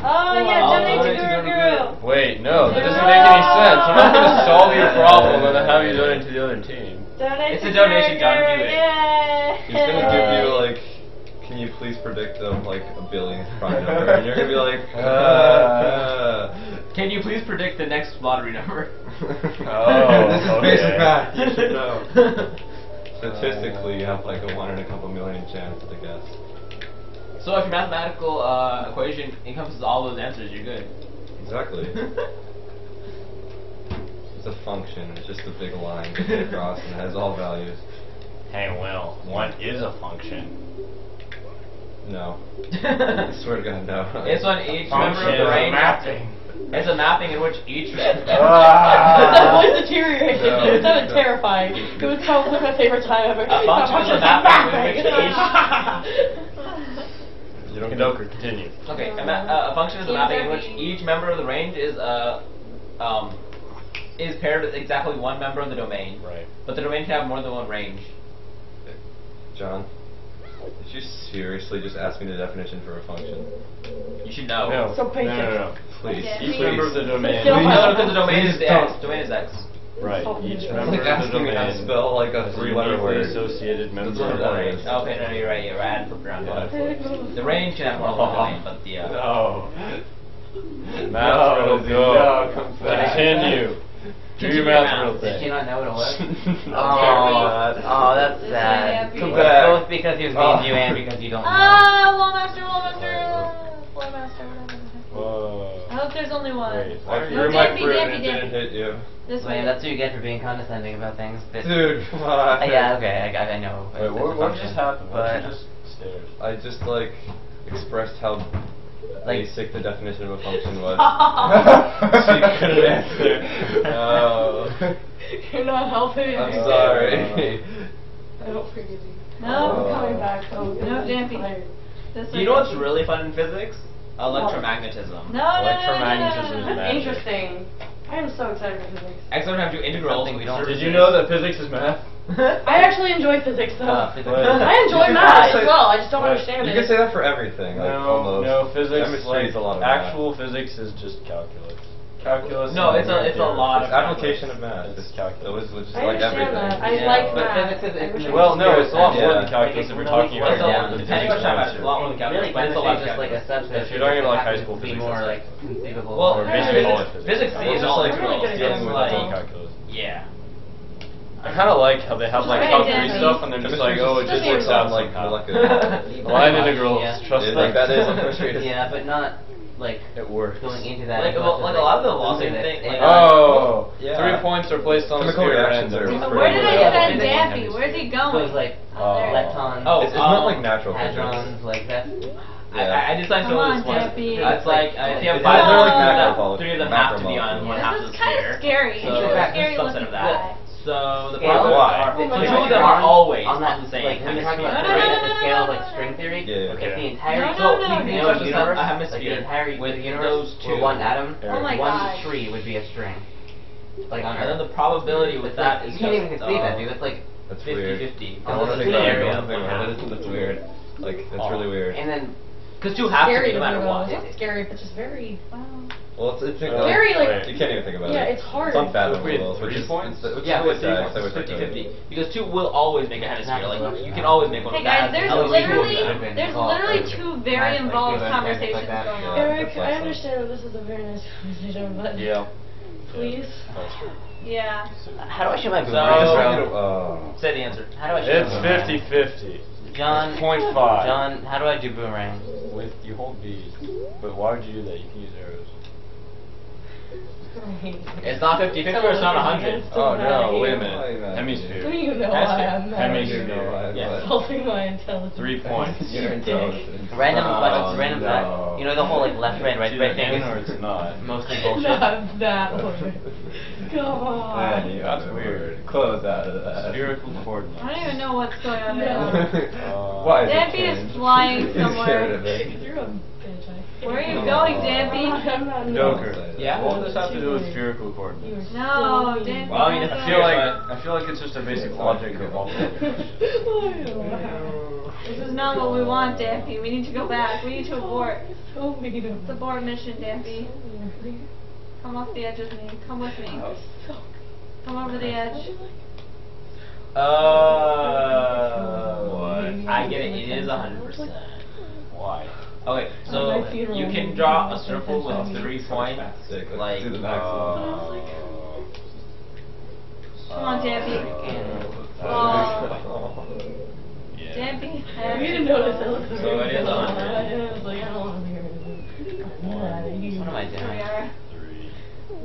Speaker 6: Oh yeah,
Speaker 5: I'll
Speaker 6: donate to
Speaker 5: donate to
Speaker 6: Guru
Speaker 5: Guru
Speaker 6: Guru.
Speaker 5: Wait, no, that doesn't make any sense. I'm not gonna solve your problem and then have you donate to the other team.
Speaker 6: Donate
Speaker 7: It's
Speaker 6: to
Speaker 7: a donation,
Speaker 6: Guru
Speaker 7: John,
Speaker 6: Guru.
Speaker 7: do it.
Speaker 6: Yay!
Speaker 1: He's gonna give you like, can you please predict them like a billionth prime number? And you're gonna be like, uh,
Speaker 7: Can you please predict the next lottery number?
Speaker 5: Oh,
Speaker 1: this is
Speaker 5: okay.
Speaker 1: basic math. You should know. Statistically, you have like a one in a couple million chance to guess.
Speaker 7: So if your mathematical uh, equation encompasses all those answers, you're good.
Speaker 1: Exactly. It's a function. It's just a big line going across and has all values.
Speaker 5: Hey, well, what is a function.
Speaker 1: No. I swear to God, no.
Speaker 7: It's on each member of the
Speaker 5: a
Speaker 7: range.
Speaker 5: mapping.
Speaker 7: It's a mapping in which each.
Speaker 6: that
Speaker 5: Ah.
Speaker 6: voice deteriorated.
Speaker 1: No,
Speaker 6: it sounded
Speaker 1: no.
Speaker 6: terrifying. It was probably my favorite time ever.
Speaker 7: A function is a mapping in which
Speaker 1: You don't
Speaker 5: Doker, continue.
Speaker 7: Okay, a, ma- uh, a function is a mapping in which each member of the range is uh, um, is paired with exactly one member of the domain.
Speaker 5: Right.
Speaker 7: But the domain can have more than one range.
Speaker 1: John, did you seriously just ask me the definition for a function?
Speaker 7: You should know.
Speaker 5: No,
Speaker 6: So
Speaker 5: no, no, no.
Speaker 1: Please.
Speaker 2: Okay.
Speaker 5: Each
Speaker 2: Please.
Speaker 5: member of the domain.
Speaker 6: Still
Speaker 7: No,
Speaker 6: have-
Speaker 7: because the domain is
Speaker 1: Please
Speaker 7: the X.
Speaker 1: don't.
Speaker 7: Domain is X.
Speaker 5: Right.
Speaker 6: Oh,
Speaker 5: Each
Speaker 6: it's
Speaker 5: member
Speaker 1: like
Speaker 5: of the
Speaker 1: asking me
Speaker 5: domain
Speaker 1: spell like a
Speaker 5: is a
Speaker 1: three-letter word.
Speaker 5: associated member
Speaker 1: what
Speaker 5: of the range.
Speaker 1: is.
Speaker 7: Okay, no, you're right. You're right. I had flipped around.
Speaker 1: Yeah.
Speaker 7: The range can have more than one domain, but the uh,
Speaker 5: No.
Speaker 1: No,
Speaker 5: Math riddle, go.
Speaker 1: no, come back.
Speaker 5: Continue. Do your math
Speaker 7: math.
Speaker 5: riddle
Speaker 3: Did you not know what it was? Oh, oh, that's
Speaker 2: This
Speaker 3: sad.
Speaker 2: happy.
Speaker 1: Come back.
Speaker 3: Both because he was mean
Speaker 1: Oh.
Speaker 3: to you and because you don't know.
Speaker 2: Ah, Wallmaster, Wallmaster, Wallmaster, whatever.
Speaker 5: Whoa.
Speaker 2: I hope there's only one.
Speaker 5: Wait,
Speaker 1: I
Speaker 5: why
Speaker 1: threw
Speaker 2: No,
Speaker 1: my
Speaker 2: Dampy,
Speaker 1: fruit
Speaker 2: Dampy,
Speaker 1: and it didn't hit you.
Speaker 2: This way.
Speaker 3: That's what you get for being condescending about things. That-
Speaker 1: Dude, come on.
Speaker 3: Uh, yeah, okay, I, I- I know.
Speaker 5: Wait, what, what just happened? What
Speaker 3: But
Speaker 5: you just stared?
Speaker 1: I just like expressed how
Speaker 3: Like-
Speaker 1: basic the definition of a function was.
Speaker 2: Oh.
Speaker 1: she couldn't answer. Oh.
Speaker 6: You're not helping.
Speaker 1: I'm sorry.
Speaker 6: I don't forgive you.
Speaker 2: No.
Speaker 6: I'm oh. coming back. So
Speaker 2: No, Dampy.
Speaker 6: tired.
Speaker 2: This
Speaker 7: Do you know what's really fun in physics? Electromagnetism.
Speaker 2: No, no, no, no, no,
Speaker 5: Electromagnetism
Speaker 2: no,
Speaker 5: is
Speaker 2: no.
Speaker 6: Interesting. I am so excited for physics.
Speaker 7: Except we have to do integrals.
Speaker 3: Something we don't-
Speaker 5: Did you know that physics is math?
Speaker 6: I actually enjoy physics though.
Speaker 3: Uh, physics.
Speaker 6: I enjoy math
Speaker 1: say-
Speaker 6: as well. I just don't
Speaker 5: Wait.
Speaker 6: understand
Speaker 1: You
Speaker 6: it.
Speaker 1: can say that for everything. Like,
Speaker 5: no,
Speaker 1: almost.
Speaker 5: no, physics
Speaker 1: Chemistry
Speaker 5: like
Speaker 1: is a lot of math.
Speaker 5: actual physics is just calculus. Calculus.
Speaker 7: No, it's a- it's a lot
Speaker 1: It's
Speaker 7: of
Speaker 1: application of math.
Speaker 5: It's
Speaker 1: It's
Speaker 5: calculus.
Speaker 1: It was just
Speaker 6: I
Speaker 1: like
Speaker 6: understand
Speaker 1: everything.
Speaker 6: that. I
Speaker 3: Yeah,
Speaker 6: like
Speaker 3: but
Speaker 6: math.
Speaker 3: physics is-
Speaker 6: I
Speaker 5: Well, no, it's a lot more
Speaker 1: Yeah.
Speaker 5: than calculus if we're talking about
Speaker 3: it's
Speaker 5: all
Speaker 3: all-
Speaker 5: the
Speaker 3: it's
Speaker 5: physics
Speaker 7: on what
Speaker 5: points
Speaker 7: a lot more than calculus, but it's a lot
Speaker 3: just like a subset.
Speaker 5: If you're talking about
Speaker 3: that
Speaker 5: high school physics,
Speaker 3: more like conceivable.
Speaker 7: Well,
Speaker 5: Or
Speaker 3: or
Speaker 5: basic
Speaker 7: physics,
Speaker 5: physics.
Speaker 7: physics
Speaker 1: Well,
Speaker 7: C is all
Speaker 1: like
Speaker 7: integrals.
Speaker 6: really good
Speaker 1: dealing with
Speaker 5: calculus.
Speaker 7: yeah.
Speaker 5: I kind of like how they have like
Speaker 2: Hey,
Speaker 5: top three stuff and they're just like, oh, it just
Speaker 6: Chemistry
Speaker 5: works out
Speaker 1: like
Speaker 5: somehow.
Speaker 1: molecular.
Speaker 5: Line integrals,
Speaker 3: Yeah.
Speaker 5: trust
Speaker 1: Dude,
Speaker 5: me.
Speaker 1: like that is unfrustrated.
Speaker 3: Yeah, but not like
Speaker 5: It works.
Speaker 3: going into that.
Speaker 7: Like,
Speaker 3: as
Speaker 7: well,
Speaker 3: much
Speaker 7: like a lot of the
Speaker 3: physics.
Speaker 7: logic thing, like-
Speaker 5: Oh,
Speaker 1: Yeah.
Speaker 5: three points are placed on a
Speaker 1: Chemical
Speaker 5: sphere
Speaker 1: reactions
Speaker 5: and
Speaker 1: are
Speaker 5: they're-
Speaker 2: Where did I
Speaker 3: Yeah,
Speaker 2: send
Speaker 3: physics and
Speaker 2: Dampy? Where's he
Speaker 3: So
Speaker 2: going?
Speaker 3: it's like
Speaker 2: Oh, there.
Speaker 3: electrons,
Speaker 7: Oh,
Speaker 1: It's, it's not
Speaker 7: um,
Speaker 1: like natural
Speaker 3: hadrons, like that.
Speaker 7: I, I, I just like
Speaker 2: Come
Speaker 7: some
Speaker 2: on,
Speaker 7: of this one.
Speaker 2: Dampy.
Speaker 7: It's like uh, if you have
Speaker 1: It's
Speaker 7: five
Speaker 2: not like
Speaker 7: elements, three of them have to be on
Speaker 1: Macromolecules.
Speaker 7: one half of
Speaker 2: This is kind of scary.
Speaker 7: So
Speaker 2: He's a scary
Speaker 7: subset
Speaker 2: looking
Speaker 7: of that.
Speaker 2: Guy.
Speaker 7: So the
Speaker 3: Scale
Speaker 7: problem
Speaker 1: why?
Speaker 7: are
Speaker 6: Oh
Speaker 7: two of them are always
Speaker 3: on that,
Speaker 7: the same.
Speaker 3: like when you're talking about
Speaker 2: No, no,
Speaker 3: theory
Speaker 2: no,
Speaker 3: at the scale of like string theory,
Speaker 1: Yeah, yeah.
Speaker 3: if
Speaker 5: Okay.
Speaker 3: the entire
Speaker 2: No,
Speaker 3: so
Speaker 2: no, no,
Speaker 3: you
Speaker 2: no.
Speaker 3: can
Speaker 7: You
Speaker 3: know
Speaker 7: touch
Speaker 3: the
Speaker 7: a
Speaker 3: universe, like the entire
Speaker 7: with
Speaker 3: universe
Speaker 7: those
Speaker 3: were
Speaker 7: two.
Speaker 3: one atom,
Speaker 2: Oh my
Speaker 3: one
Speaker 2: gosh.
Speaker 3: tree would be a string. Like on
Speaker 7: And then the probability with that is that
Speaker 3: you can't even
Speaker 7: just,
Speaker 3: conceive that,
Speaker 7: uh,
Speaker 3: dude. That's like,
Speaker 1: That's
Speaker 7: 50
Speaker 1: weird.
Speaker 7: 50.
Speaker 1: I want to think about it.
Speaker 3: area
Speaker 1: I don't think
Speaker 7: of
Speaker 1: about
Speaker 7: one
Speaker 1: it. That's weird. Like, that's really weird.
Speaker 3: and then
Speaker 7: Because two have to
Speaker 6: Scary
Speaker 7: be no
Speaker 6: to
Speaker 7: matter what.
Speaker 6: though. Not scary, but just very.
Speaker 2: Wow.
Speaker 1: Well, it's, it's
Speaker 5: Uh,
Speaker 6: Very, like-
Speaker 1: you can't even think about
Speaker 6: Yeah,
Speaker 1: it.
Speaker 6: it's hard.
Speaker 1: It's unfathomable.
Speaker 5: So if we had
Speaker 1: which is-
Speaker 5: points?
Speaker 1: it's- which
Speaker 7: Yeah,
Speaker 1: is
Speaker 7: with three points, it's
Speaker 1: it's like
Speaker 7: 50
Speaker 1: a-
Speaker 7: 50. Because two will always make a hemisphere. Like,
Speaker 3: Not
Speaker 7: you can always make one
Speaker 2: Hey guys, there's literally
Speaker 3: would have been
Speaker 2: there's literally two very involved
Speaker 3: like
Speaker 2: conversations
Speaker 3: like
Speaker 2: going on.
Speaker 6: Eric, I understand that this is a very nice conversation, but
Speaker 5: Yeah.
Speaker 6: please.
Speaker 5: That's true.
Speaker 2: Yeah.
Speaker 3: how do I show my
Speaker 7: So-
Speaker 3: boomerang.
Speaker 1: Oh.
Speaker 7: Say the answer.
Speaker 3: How do I show
Speaker 5: It's
Speaker 3: my boomerang?
Speaker 5: 50 50.
Speaker 3: John,
Speaker 5: It's point five.
Speaker 3: John, how do I do boomerang?
Speaker 5: With you hold B. But why would you do that? You can use arrows.
Speaker 7: It's not 50 50 or it's not 100.
Speaker 5: Oh no, wait a minute.
Speaker 1: not?
Speaker 5: Hemisphere.
Speaker 6: You know
Speaker 7: That's
Speaker 6: I
Speaker 7: it.
Speaker 6: am mad.
Speaker 5: Hemisphere.
Speaker 1: You know, I-
Speaker 7: Yeah.
Speaker 1: but-
Speaker 6: Insulting my intelligence.
Speaker 5: Three points.
Speaker 6: You
Speaker 1: You're
Speaker 6: dick.
Speaker 1: intelligent.
Speaker 3: Random,
Speaker 1: Oh,
Speaker 3: buttons, random
Speaker 1: no.
Speaker 3: You know the whole like left, right, right,
Speaker 5: It's
Speaker 3: right
Speaker 5: either
Speaker 3: thing
Speaker 5: in or it's not.
Speaker 3: mostly bullshit.
Speaker 6: Not that one. Come on.
Speaker 1: Manny,
Speaker 5: That's weird.
Speaker 1: Close out of that.
Speaker 5: Spherical coordinates.
Speaker 2: I don't even know what's going on
Speaker 6: No.
Speaker 2: now.
Speaker 5: Uh,
Speaker 1: Why is it
Speaker 2: Dampy is
Speaker 1: changed?
Speaker 2: flying somewhere.
Speaker 6: You're a bitch. I
Speaker 2: Where are you going,
Speaker 6: I'm
Speaker 2: Dampy?
Speaker 6: not, I'm not
Speaker 5: Joker.
Speaker 7: Yeah?
Speaker 5: What does this have to do with spherical
Speaker 6: are
Speaker 5: coordinates?
Speaker 2: No, Dampy.
Speaker 7: Well, I mean,
Speaker 5: I feel like I feel like it's just a basic logic of all.
Speaker 2: This is not what we want, Dampy. We need to go back. We need to abort.
Speaker 6: So mean of
Speaker 2: abort mission, Dampy. Come off the edge with me. Come with me. Come over the edge.
Speaker 7: Uh,
Speaker 5: What?
Speaker 7: I get it. It is a hundred percent.
Speaker 5: Why?
Speaker 7: Okay, so you can draw a circle with three points, like uh.
Speaker 2: Come on, Dampy.
Speaker 5: Uh, yeah.
Speaker 2: Dampy.
Speaker 6: I didn't notice I looked
Speaker 7: So it is a hundred.
Speaker 6: I was like, I don't want to hear it. Get out of here.
Speaker 3: What am I
Speaker 2: Here we
Speaker 3: doing?
Speaker 2: are.
Speaker 5: Three.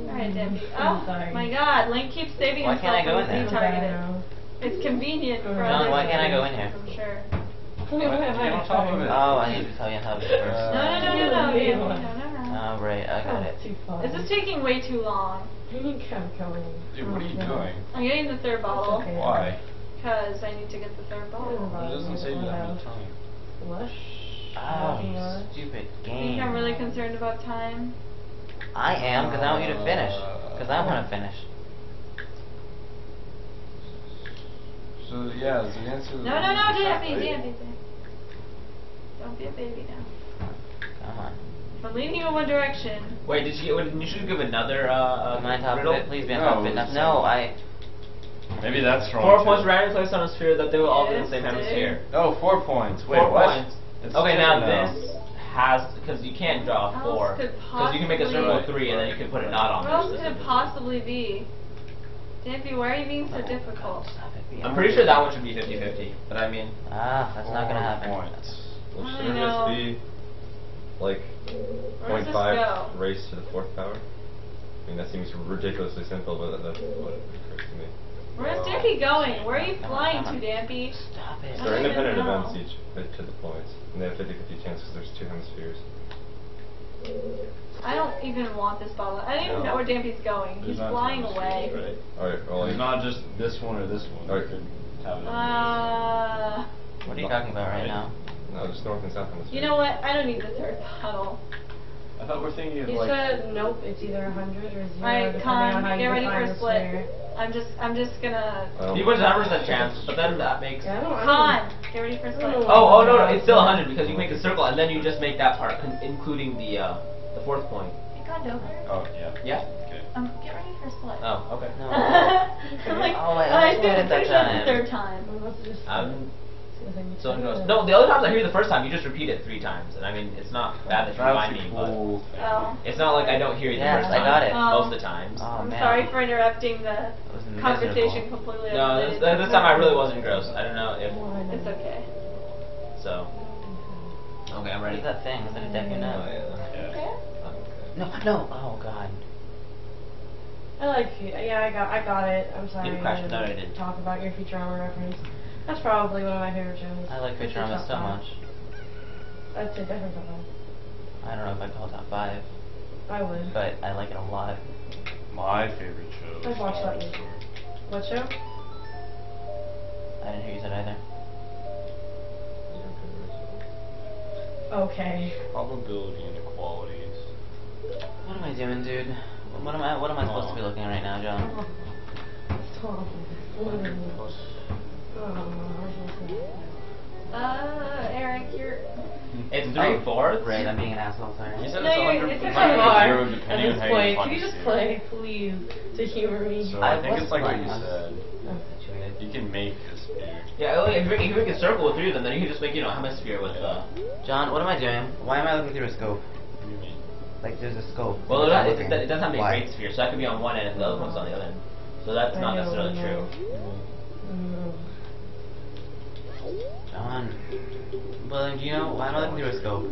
Speaker 2: Alright, Dampy.
Speaker 6: I'm
Speaker 2: Oh
Speaker 6: sorry.
Speaker 2: my god, Link keeps saving
Speaker 3: Why can't I
Speaker 2: himself
Speaker 3: go in there?
Speaker 2: It's convenient for
Speaker 6: John,
Speaker 3: why can't I go in here?
Speaker 2: I'm sure.
Speaker 6: Wait, wait, wait,
Speaker 5: on top of it.
Speaker 3: Oh, I need to tell you how to do it first.
Speaker 2: No, no, no, no, no,
Speaker 6: Yeah.
Speaker 2: Dampy. No, no, no.
Speaker 3: Oh, right, I got it.
Speaker 6: Too far.
Speaker 2: This is taking way too long.
Speaker 6: I think I'm going.
Speaker 5: Dude, what are you doing?
Speaker 2: I'm getting the third bottle
Speaker 6: Okay.
Speaker 5: Why?
Speaker 2: because I need to get the third
Speaker 5: It
Speaker 2: bottle.
Speaker 5: doesn't say that many times.
Speaker 6: Lush.
Speaker 3: Oh, you stupid
Speaker 2: I
Speaker 3: game.
Speaker 2: think I'm really concerned about time.
Speaker 3: I am, because I want you to finish. Because I want to uh, finish.
Speaker 5: So yeah, is the answer.
Speaker 2: No, no, no,
Speaker 5: the shot,
Speaker 2: Dampy,
Speaker 5: right?
Speaker 2: Dampy, Dampy. Don't be a baby now.
Speaker 3: Come on.
Speaker 2: If I'm leading you in one direction,
Speaker 7: Wait, did you? Did you should give another? Uh,
Speaker 3: Am I on top
Speaker 7: riddle?
Speaker 3: of it? Please be on
Speaker 5: No,
Speaker 3: top of it. No, I.
Speaker 5: Maybe that's wrong.
Speaker 7: Four
Speaker 5: too.
Speaker 7: points randomly placed on a sphere that they will all be in the same hemisphere.
Speaker 5: Oh, four points. Wait,
Speaker 7: four
Speaker 5: what?
Speaker 7: points.
Speaker 5: It's
Speaker 7: okay, now
Speaker 5: now.
Speaker 7: this has because you can't draw
Speaker 2: How
Speaker 7: four because you can make a circle of three and then you can put a knot on
Speaker 2: what else could it possibly be? Dampy, why are you being so difficult?
Speaker 3: Stop it, be
Speaker 7: I'm pretty sure that one should be 50-50, but I mean,
Speaker 3: Ah, that's not gonna happen.
Speaker 5: Four points.
Speaker 1: Well, shouldn't
Speaker 2: know.
Speaker 1: this be like
Speaker 2: Where
Speaker 1: 0.5
Speaker 2: go?
Speaker 1: raised to the fourth power? I mean, that seems ridiculously simple, but that- that's what it occurs to me.
Speaker 2: Where's Dampy going? Where are you
Speaker 3: Come
Speaker 2: flying
Speaker 3: come
Speaker 2: to,
Speaker 3: on.
Speaker 2: Dampy?
Speaker 3: Stop it.
Speaker 1: They're independent events each to the points, and they have 50-50 chance because there's two hemispheres.
Speaker 2: I don't even want this bottle. I don't even
Speaker 5: No.
Speaker 2: know where Dampy's going.
Speaker 5: There's
Speaker 2: He's
Speaker 5: not
Speaker 2: flying
Speaker 5: times
Speaker 2: away.
Speaker 5: two, Right.
Speaker 1: Alright, well,
Speaker 5: It's
Speaker 1: like,
Speaker 5: not just this one or this one.
Speaker 1: Alright.
Speaker 5: You could have it.
Speaker 2: Uh,
Speaker 3: What are you talking about right
Speaker 5: Right.
Speaker 3: now?
Speaker 1: no, just north and south hemisphere.
Speaker 2: you know what? I don't need the third bottle.
Speaker 5: I thought we're thinking of
Speaker 6: You
Speaker 5: like.
Speaker 6: said nope, it's either a 100 or 0,
Speaker 2: Alright,
Speaker 6: depending on how
Speaker 2: Con,
Speaker 6: you
Speaker 2: get ready for
Speaker 6: the
Speaker 2: a split.
Speaker 6: sphere.
Speaker 2: I'm just, I'm just gonna.
Speaker 1: Well,
Speaker 7: you put a 100% chance, but then that makes.
Speaker 6: Yeah, I don't, I don't-
Speaker 2: Con, get ready for a split.
Speaker 6: Oh.
Speaker 7: Oh, oh no, no, it's still 100 because you make a circle and then you just make that part, con- including the uh, the fourth point.
Speaker 2: Hey, God, over.
Speaker 5: Oh yeah.
Speaker 7: Yeah.
Speaker 5: Okay.
Speaker 2: Um, get ready for a split.
Speaker 7: Oh, okay.
Speaker 3: No.
Speaker 2: I'm like,
Speaker 3: Oh, wait,
Speaker 2: I
Speaker 3: let's
Speaker 2: did it
Speaker 3: it that
Speaker 2: pretty sure it's
Speaker 3: time.
Speaker 2: the third time.
Speaker 6: Well, let's just-
Speaker 7: I'm
Speaker 6: see if I can
Speaker 7: so
Speaker 6: check
Speaker 7: engrossed. No, the other times I hear you the first time, you just repeat it three times, and I mean it's not bad that you
Speaker 5: That's
Speaker 7: remind
Speaker 5: a
Speaker 7: me,
Speaker 5: cool thing.
Speaker 2: Oh.
Speaker 7: it's not like I don't hear you the
Speaker 3: Yes,
Speaker 7: first
Speaker 3: I got it.
Speaker 2: Oh.
Speaker 7: Most of the times.
Speaker 3: Oh,
Speaker 2: I'm
Speaker 3: man.
Speaker 2: sorry for interrupting the conversation completely.
Speaker 7: No, this, this time I really wasn't engrossed. I don't know if
Speaker 2: It's okay.
Speaker 7: so. Okay, I'm ready.
Speaker 3: is that thing? Is it a deck or
Speaker 1: Oh,
Speaker 3: no?
Speaker 1: yeah.
Speaker 5: Yeah.
Speaker 1: Okay.
Speaker 3: No, no. Oh, God.
Speaker 6: I like fu- yeah, I got I got it. I'm sorry.
Speaker 7: Didn't crash,
Speaker 6: I
Speaker 7: no, I
Speaker 6: didn't
Speaker 7: didn't.
Speaker 6: talk about your Futurama reference. That's probably one of my favorite shows.
Speaker 3: I like
Speaker 6: It's a
Speaker 3: Futurama so
Speaker 6: five.
Speaker 3: much.
Speaker 6: I'd say definitely top five.
Speaker 3: I don't know if I'd call it top five,
Speaker 6: I would.
Speaker 3: but I like it a lot.
Speaker 5: My favorite show.
Speaker 6: I've watched that usually. What show?
Speaker 3: I didn't hear you said either.
Speaker 6: Okay.
Speaker 5: Probability inequalities.
Speaker 3: What am I doing, dude? What am I? What am I supposed to be looking at right now, John?
Speaker 6: Stop.
Speaker 5: Plus.
Speaker 2: Uh, Eric, you're.
Speaker 7: It's three
Speaker 3: Oh,
Speaker 7: fourths.
Speaker 3: Right, I'm being an asshole. Sorry.
Speaker 5: You said
Speaker 2: No,
Speaker 5: it's
Speaker 2: you're-
Speaker 5: 100
Speaker 2: it's a
Speaker 5: 100
Speaker 2: car.
Speaker 5: zero
Speaker 6: At
Speaker 5: depending on
Speaker 6: this
Speaker 5: how
Speaker 6: point,
Speaker 5: you
Speaker 6: can you just play, please, to humor me?
Speaker 5: So
Speaker 3: I
Speaker 5: I, think
Speaker 3: was
Speaker 5: it's like what you
Speaker 3: playing.
Speaker 5: said.
Speaker 6: Oh.
Speaker 3: Situated.
Speaker 5: You can make a sphere.
Speaker 7: Yeah, like, if you if you make a circle with three of them, then you can just make you know a hemisphere with. Uh,
Speaker 3: John, what am I doing? Why am I looking through a scope?
Speaker 5: What do you mean?
Speaker 3: Like, there's a scope.
Speaker 7: well, it,
Speaker 3: What's
Speaker 7: does, it, it doesn't have to be a great sphere, so that could be on one end and the other one's on the other end. So that's
Speaker 6: I
Speaker 7: not necessarily
Speaker 6: I
Speaker 7: true.
Speaker 3: John. Well, do you know why am I looking through a scope?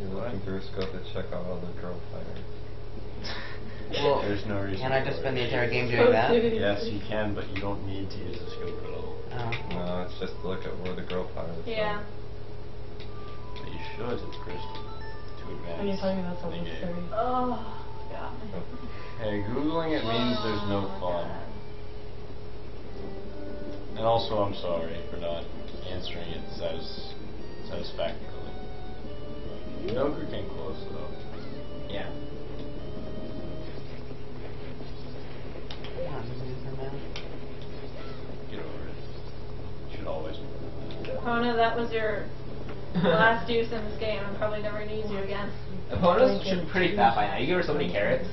Speaker 1: You're looking through a scope to check out all the girl fire.
Speaker 3: Well,
Speaker 5: There's no reason.
Speaker 3: Can I just spend the entire game doing that?
Speaker 5: Yes, you can, but you don't need to use the scope at all.
Speaker 3: Oh.
Speaker 1: No, it's just to look at where the girl fire is.
Speaker 2: Yeah.
Speaker 5: But you should, it's crystal. To advance.
Speaker 6: When you're telling me that's
Speaker 5: the
Speaker 6: almost
Speaker 5: game.
Speaker 6: scary.
Speaker 2: Oh, God. Oh.
Speaker 5: Hey, googling it means there's no
Speaker 2: Oh,
Speaker 5: fun. And also, I'm sorry for not answering it satis- satisfactorily. Joker came close though.
Speaker 7: Yeah.
Speaker 5: Always.
Speaker 2: Epona, that was your last use in this game. I'm probably never gonna use you again.
Speaker 7: Epona's should be pretty fat by now. You give her so many carrots.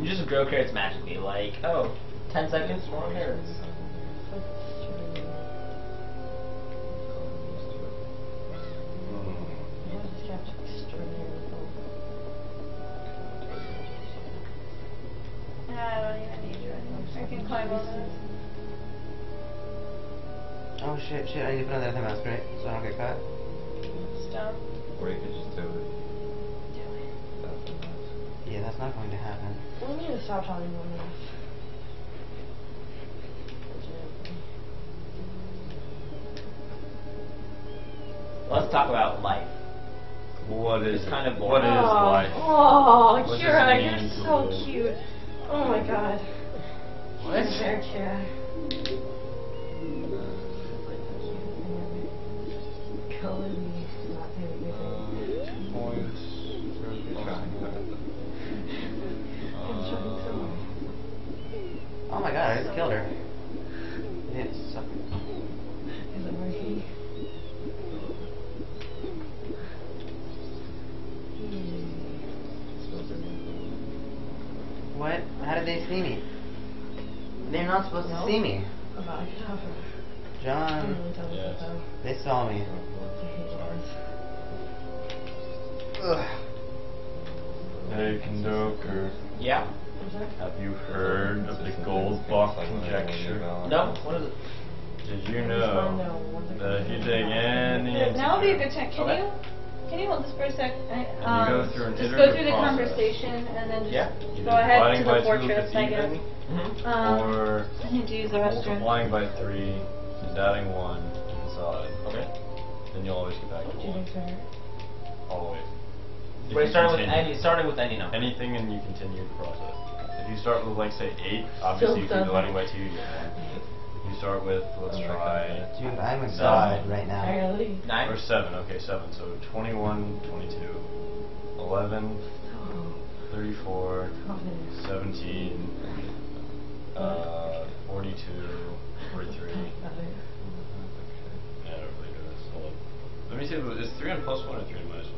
Speaker 7: You just grow carrots magically. Like, oh, 10 seconds, more carrots.
Speaker 2: I don't even need you anymore. I can climb over this.
Speaker 3: Oh shit, shit, I need to put on the other mask, right? So I don't get caught.
Speaker 2: stone.
Speaker 1: Or you could just do it. That's the mask.
Speaker 3: Yeah, that's not going to happen.
Speaker 6: We need to stop talking about this.
Speaker 7: Let's talk about life.
Speaker 5: What is
Speaker 7: It's kind of
Speaker 5: What
Speaker 7: boring.
Speaker 5: is
Speaker 6: oh,
Speaker 5: life?
Speaker 6: Oh,
Speaker 5: What does
Speaker 6: Kira,
Speaker 5: it
Speaker 6: you're so cute. Oh my god.
Speaker 7: What?
Speaker 6: You're very
Speaker 3: Oh my god, I just killed her. Yeah, suck.
Speaker 6: Is it working?
Speaker 3: What? How did they see me? They're not supposed
Speaker 6: No.
Speaker 3: to see me.
Speaker 6: I'm not gonna have her. I
Speaker 3: John,
Speaker 5: Yes.
Speaker 3: they saw me. Ugh.
Speaker 5: Hey, Kondoker.
Speaker 7: Yeah.
Speaker 6: I'm?
Speaker 5: Have you heard of the Goldbach conjecture?
Speaker 7: No? What is it?
Speaker 5: Did you
Speaker 6: I just wanna
Speaker 5: know
Speaker 6: know
Speaker 5: that if you
Speaker 6: called?
Speaker 5: take any
Speaker 2: Now would be a good time. Can
Speaker 7: Okay.
Speaker 2: you can you hold this for a sec? I,
Speaker 5: And you
Speaker 2: um,
Speaker 5: go through an
Speaker 2: just go through the
Speaker 5: process.
Speaker 2: conversation and then just
Speaker 7: Yeah.
Speaker 2: go ahead to the fortress.
Speaker 5: it's
Speaker 2: I guess.
Speaker 7: Mm-hmm.
Speaker 2: Um,
Speaker 5: or
Speaker 2: I need to use the restroom.
Speaker 5: multiplying by three and adding one inside.
Speaker 7: Okay.
Speaker 5: Then you'll always get back to
Speaker 6: What do
Speaker 5: one.
Speaker 6: think's?
Speaker 5: All the way. If
Speaker 7: We're
Speaker 5: you
Speaker 7: starting with
Speaker 5: continue.
Speaker 7: any, starting with any number.
Speaker 5: anything and you continue the process. If you start with like say eight, obviously if you can
Speaker 6: doesn't.
Speaker 5: dividing by two you get one. You start with let's try
Speaker 3: Dude, I'm
Speaker 5: Nine.
Speaker 3: exhausted right now.
Speaker 6: Barely.
Speaker 7: Nine?
Speaker 5: or seven, okay, seven. So 21, 22, 11,
Speaker 6: Oh,
Speaker 5: 34, 17, uh, 42, 43. Yeah, I don't really do this. Hold on. Let me see, Is it- is 3 on plus 1 or 3 on minus 1?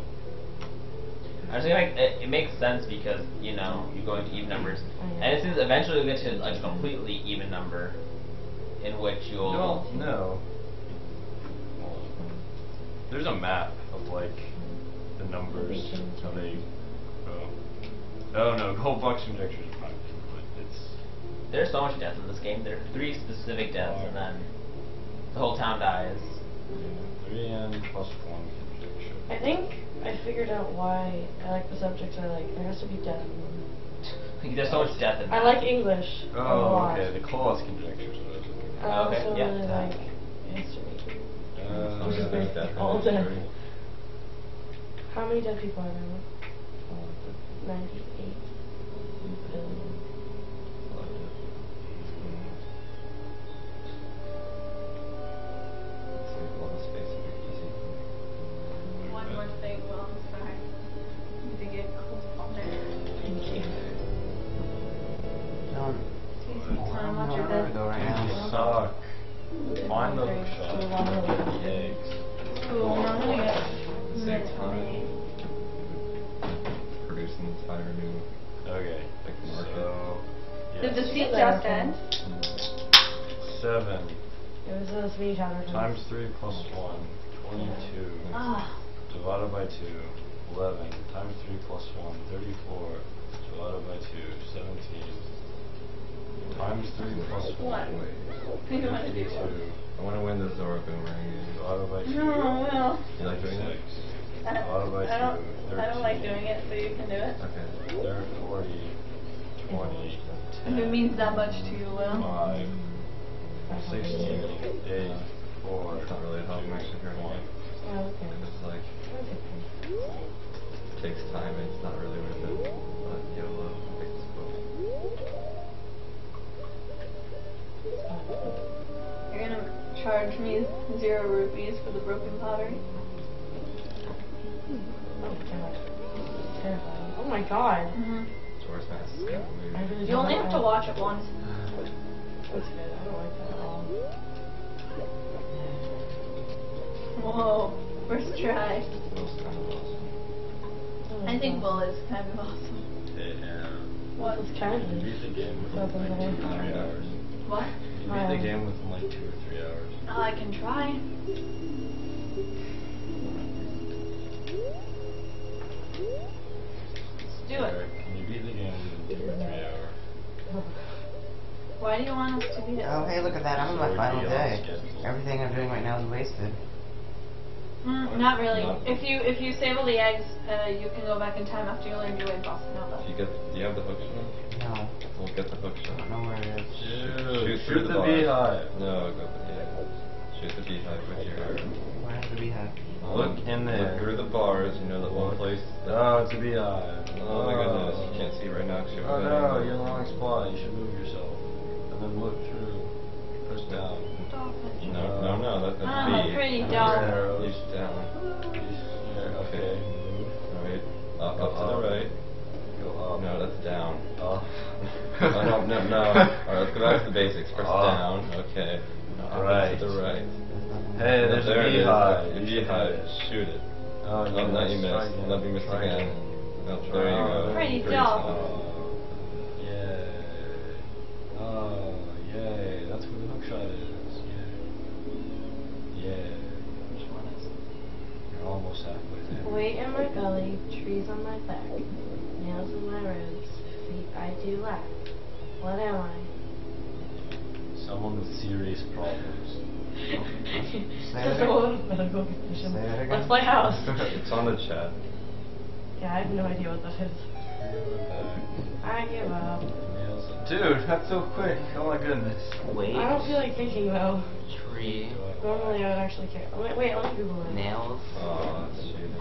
Speaker 7: I think like, it, it makes sense because you know you go into even numbers, mm-hmm. and it seems eventually you'll get to like a completely even number, in which you'll.
Speaker 5: No, no. There's a map of like the numbers, how they go. Oh no, whole box conjecture is fine, but it's
Speaker 7: There's so much death in this game. There are three specific deaths, and then the whole town dies.
Speaker 5: yeah, 3 and plus 1 conjecture.
Speaker 6: I think I figured out why I like the subjects I like. There has to be death in them.
Speaker 7: There's so much death in
Speaker 6: I like English a
Speaker 5: Oh,
Speaker 6: lot.
Speaker 5: okay, the Collatz conjecture is what I was looking
Speaker 6: I
Speaker 5: at.
Speaker 7: Okay,
Speaker 6: also
Speaker 7: yeah.
Speaker 6: really like history.
Speaker 5: Uh,
Speaker 6: Which is basically
Speaker 1: death
Speaker 6: all death. How many dead people are there? Uh, 98
Speaker 2: Did the
Speaker 5: yes.
Speaker 2: just end?
Speaker 5: seven
Speaker 6: It was a speech advertisement.
Speaker 5: times three plus one, 22
Speaker 2: Ah.
Speaker 5: divided by two, 11 times three plus one, 34 divided by two, 17 times three plus one,
Speaker 2: What do want to do?
Speaker 5: 52
Speaker 1: I want to win the Zora Boomerang game.
Speaker 5: divided by two,
Speaker 2: No, Will.
Speaker 1: You like doing that?
Speaker 5: six
Speaker 2: I
Speaker 5: divided by
Speaker 2: I don't. I don't like doing it, so you can do it.
Speaker 1: Okay.
Speaker 5: They're 40, 20,
Speaker 2: If it means that much to you, Will.
Speaker 5: 5, 16, 8, 4,
Speaker 1: It's not really helping my sugar
Speaker 5: one.
Speaker 6: Oh, okay.
Speaker 1: It's like it takes time and it's not really worth it. But YOLO, it's cool.
Speaker 2: You're gonna charge me zero rupees for the broken pottery.
Speaker 6: Oh, God. Oh my god.
Speaker 2: Mm-hmm.
Speaker 1: Zora's Mask is kind of weird.
Speaker 6: I
Speaker 2: You only have to watch it once.
Speaker 6: That's good. I don't like that at all.
Speaker 2: Whoa, first try.
Speaker 5: Will's kind of awesome.
Speaker 2: I think Bull is kind of awesome.
Speaker 5: Yeah.
Speaker 2: What?
Speaker 6: It's kind
Speaker 5: You beat the game within like two or three hours.
Speaker 2: What?
Speaker 5: You beat the game within like two or three hours.
Speaker 2: Oh, I can try. Let's do it.
Speaker 5: Eric, Can the game within two or three hours?
Speaker 2: Why do you want us to beat it?
Speaker 3: Oh, hey, look at that. I'm on my final day. Everything I'm doing right now is wasted.
Speaker 2: Mm, not really.
Speaker 5: Not-
Speaker 2: If you if you save all the eggs, uh, you can go back in time after you learn your way boss Nova.
Speaker 1: You get, do you have the hook shot?
Speaker 3: No,
Speaker 1: We'll get the hook
Speaker 3: I don't know where it is.
Speaker 5: Dude,
Speaker 1: Shoot
Speaker 5: shoot,
Speaker 1: through the
Speaker 5: the beehive.
Speaker 1: No, go for the egg. Shoot the beehive with your arrow.
Speaker 3: Where's the beehive?
Speaker 5: Look in there.
Speaker 1: Look through the bars, you know that one place that
Speaker 5: Oh, it's a beehive.
Speaker 1: Oh my goodness, you can't see right now 'cause you're
Speaker 5: Oh no,
Speaker 1: there.
Speaker 5: you're in the wrong spot. You should move yourself. And then look through. Push down.
Speaker 1: No, no, no, that, that's
Speaker 2: Ah,
Speaker 1: B.
Speaker 2: pretty
Speaker 5: And
Speaker 2: dumb.
Speaker 5: arrows.
Speaker 1: Reach down.
Speaker 5: There, okay. Move.
Speaker 1: Alright. Up, up to the right.
Speaker 5: Go up.
Speaker 1: No, that's down.
Speaker 5: Up.
Speaker 1: oh, no, no, no. Alright, let's go back to the basics. Press
Speaker 5: Up.
Speaker 1: down. Okay. Up
Speaker 5: Right.
Speaker 1: To the right.
Speaker 5: Hey, there's
Speaker 1: there
Speaker 5: a
Speaker 1: it is.
Speaker 5: beehive.
Speaker 1: The
Speaker 5: You should
Speaker 1: beehive. Shoot it.
Speaker 5: Oh,
Speaker 1: Oh,
Speaker 5: yeah,
Speaker 1: no, you
Speaker 5: let's try
Speaker 1: missed.
Speaker 5: again.
Speaker 1: No, you missed again. No, there you go.
Speaker 2: Pretty
Speaker 1: Pretty
Speaker 2: dumb.
Speaker 1: solid.
Speaker 5: Oh, yay. Oh, yay. That's where the hook shot is. Yay. Yay. You're almost halfway there.
Speaker 6: Weight in my belly, trees on my back, nails in my ribs, feet I do lack. What am I?
Speaker 5: Someone with serious problems.
Speaker 3: Say
Speaker 6: Just
Speaker 3: it
Speaker 6: a
Speaker 3: again.
Speaker 6: lot of medical condition.
Speaker 3: Say it again.
Speaker 6: Let's play house.
Speaker 1: it's on the chat.
Speaker 6: yeah, I have no idea what that is. I give up.
Speaker 5: Dude, that's so quick. Oh my goodness.
Speaker 3: Wait.
Speaker 6: I don't feel like thinking though.
Speaker 3: Tree.
Speaker 6: Normally I would actually care. Wait, wait let me Google it.
Speaker 3: Nails.
Speaker 1: Oh, that's cheating.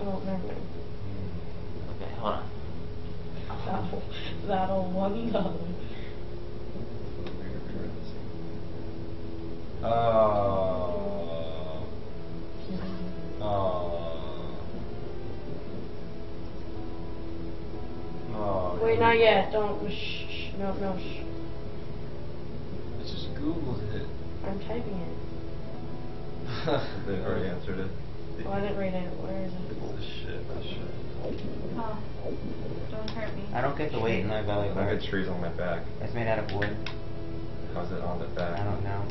Speaker 6: Oh, never mind. Hmm.
Speaker 3: Okay, hold on.
Speaker 6: That'll, that'll one dollar.
Speaker 5: Oh. Oh. Oh.
Speaker 6: Wait, not yet. Don't. Shh. shh. No, no. Shh.
Speaker 5: I just Google it.
Speaker 6: I'm typing it.
Speaker 1: They've already answered it.
Speaker 6: Oh, I didn't read it. Where is
Speaker 5: It's
Speaker 6: it?
Speaker 5: the shit. That shit.
Speaker 2: Oh, don't hurt me.
Speaker 3: I don't get the weight in my belly
Speaker 1: I
Speaker 3: button.
Speaker 1: got trees on my back.
Speaker 3: It's made out of wood.
Speaker 1: How's it on the back?
Speaker 3: I don't know.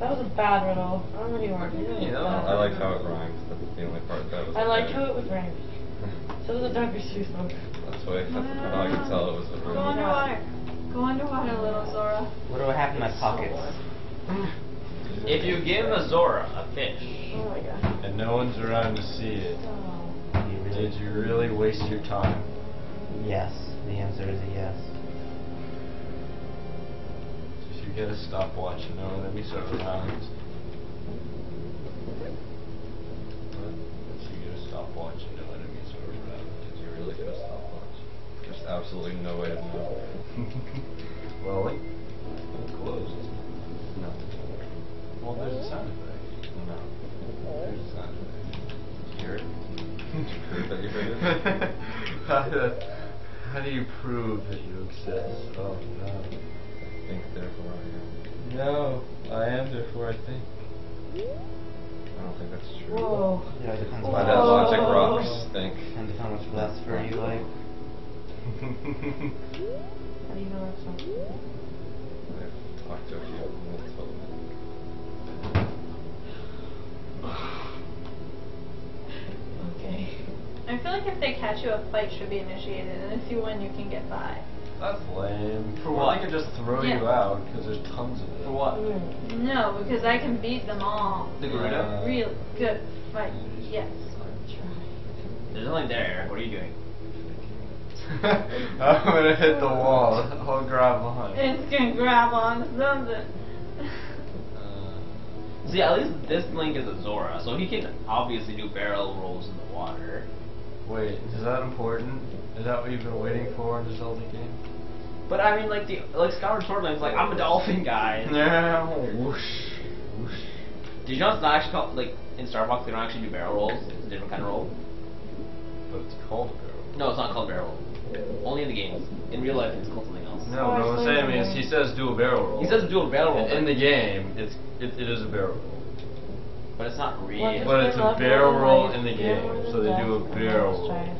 Speaker 6: That was a bad riddle. I don't really want to do
Speaker 5: You know,
Speaker 1: I like how it rhymes. That's the only part that was.
Speaker 6: I liked how it was ranked. So does the Dr. Seuss book.
Speaker 1: That's why. That's how I could tell it was a
Speaker 2: Go
Speaker 1: real.
Speaker 2: underwater. Go underwater, little Zora.
Speaker 3: What do I have in my pockets?
Speaker 7: If you give a Zora a fish,
Speaker 6: Oh my god.
Speaker 5: And no one's around to see it.
Speaker 6: Oh.
Speaker 3: You really-
Speaker 5: Did you really waste your time?
Speaker 3: Yes. The answer is a yes.
Speaker 5: Get a stopwatch, you know that means around. If you get a stopwatch, you know enemies are around.
Speaker 1: Did you really get a stopwatch? There's absolutely no way to know.
Speaker 5: well, like, closed.
Speaker 1: No.
Speaker 5: Well, there's a sound effect.
Speaker 1: No.
Speaker 5: There's a sound effect.
Speaker 1: Hear it? Did you prove that you heard it?
Speaker 5: how, do, how do you prove that you exist? Oh no.
Speaker 1: Think therefore I am.
Speaker 5: No, I am therefore I think.
Speaker 1: I don't think that's true.
Speaker 6: Whoa.
Speaker 3: Yeah, it depends
Speaker 1: By
Speaker 3: on
Speaker 1: that logic, rocks think.
Speaker 3: Depends how much philosopher you like.
Speaker 6: How do you know that's not true?
Speaker 1: I've talked to a few people and told them.
Speaker 6: Okay.
Speaker 2: I feel like if they catch you, a fight should be initiated, and if you win, you can get five.
Speaker 5: That's lame.
Speaker 7: For
Speaker 5: well,
Speaker 7: what?
Speaker 5: I could just throw
Speaker 2: Yeah.
Speaker 5: you out because there's tons of it.
Speaker 7: for what?
Speaker 6: Mm.
Speaker 2: No, because I can beat them all.
Speaker 7: The
Speaker 5: Uh,
Speaker 2: Real good fight. Yes. I'm trying.
Speaker 7: There's nothing there. What are you doing?
Speaker 5: I'm gonna hit the wall. I'll grab behind.
Speaker 2: It's gonna grab on something.
Speaker 5: Uh,
Speaker 7: See, at least this Link is a Zora, so he can obviously do barrel rolls in the water.
Speaker 5: Wait, is that important? Is that what you've been waiting for in the Zelda game?
Speaker 7: But I mean, like the like Skyward Link's like I'm a dolphin guy.
Speaker 5: Yeah. Whoosh. Whoosh.
Speaker 7: Did you know it's not actually called like in Star Fox they don't actually do barrel rolls. It's a different kind of roll.
Speaker 5: But it's called a barrel.
Speaker 7: No, it's not called barrel roll. Only in the games. In real life, it's called something else.
Speaker 5: No, but what I'm saying is he says do a barrel roll.
Speaker 7: He says do a barrel roll.
Speaker 5: And in the game, it's it, it is a barrel roll.
Speaker 7: But it's not real.
Speaker 6: What
Speaker 5: But it's a barrel roll in the game, so they do a barrel roll.
Speaker 6: strife.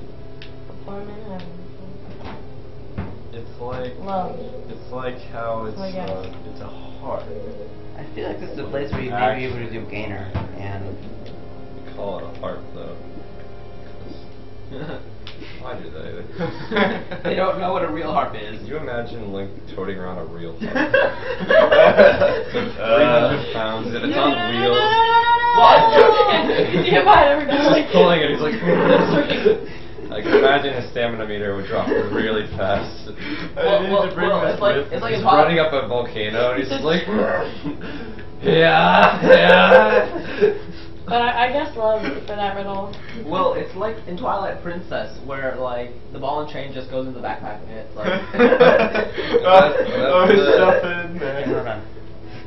Speaker 6: Perform in.
Speaker 5: It's like
Speaker 6: Love.
Speaker 5: it's like how it's
Speaker 6: Oh, yes.
Speaker 5: uh, it's a heart.
Speaker 3: I feel like this is a place where you may be able to do gainer, and
Speaker 1: Call it a heart though. 'Cause Why do they?
Speaker 7: they don't know what a real harp is.
Speaker 1: Could you imagine Link toting around a real harp?
Speaker 5: Uh,
Speaker 1: 300 pounds and it's on wheels.
Speaker 6: yeah, but I never
Speaker 1: He's
Speaker 6: know.
Speaker 1: just pulling it. He's like, like imagine his stamina meter would drop really fast.
Speaker 7: Well,
Speaker 5: need
Speaker 7: well,
Speaker 5: to bring
Speaker 7: well,
Speaker 5: this
Speaker 7: it's like it's like
Speaker 1: he's
Speaker 7: a
Speaker 1: running up a volcano and he's like, yeah, yeah.
Speaker 6: But I, I guess love for that riddle.
Speaker 7: Well, it's like in Twilight Princess, where like the ball and chain just goes in the backpack, and it's like.
Speaker 1: That's- that's
Speaker 5: oh,
Speaker 1: it's
Speaker 5: stuff it in
Speaker 3: Hey, hold
Speaker 5: there.
Speaker 3: on.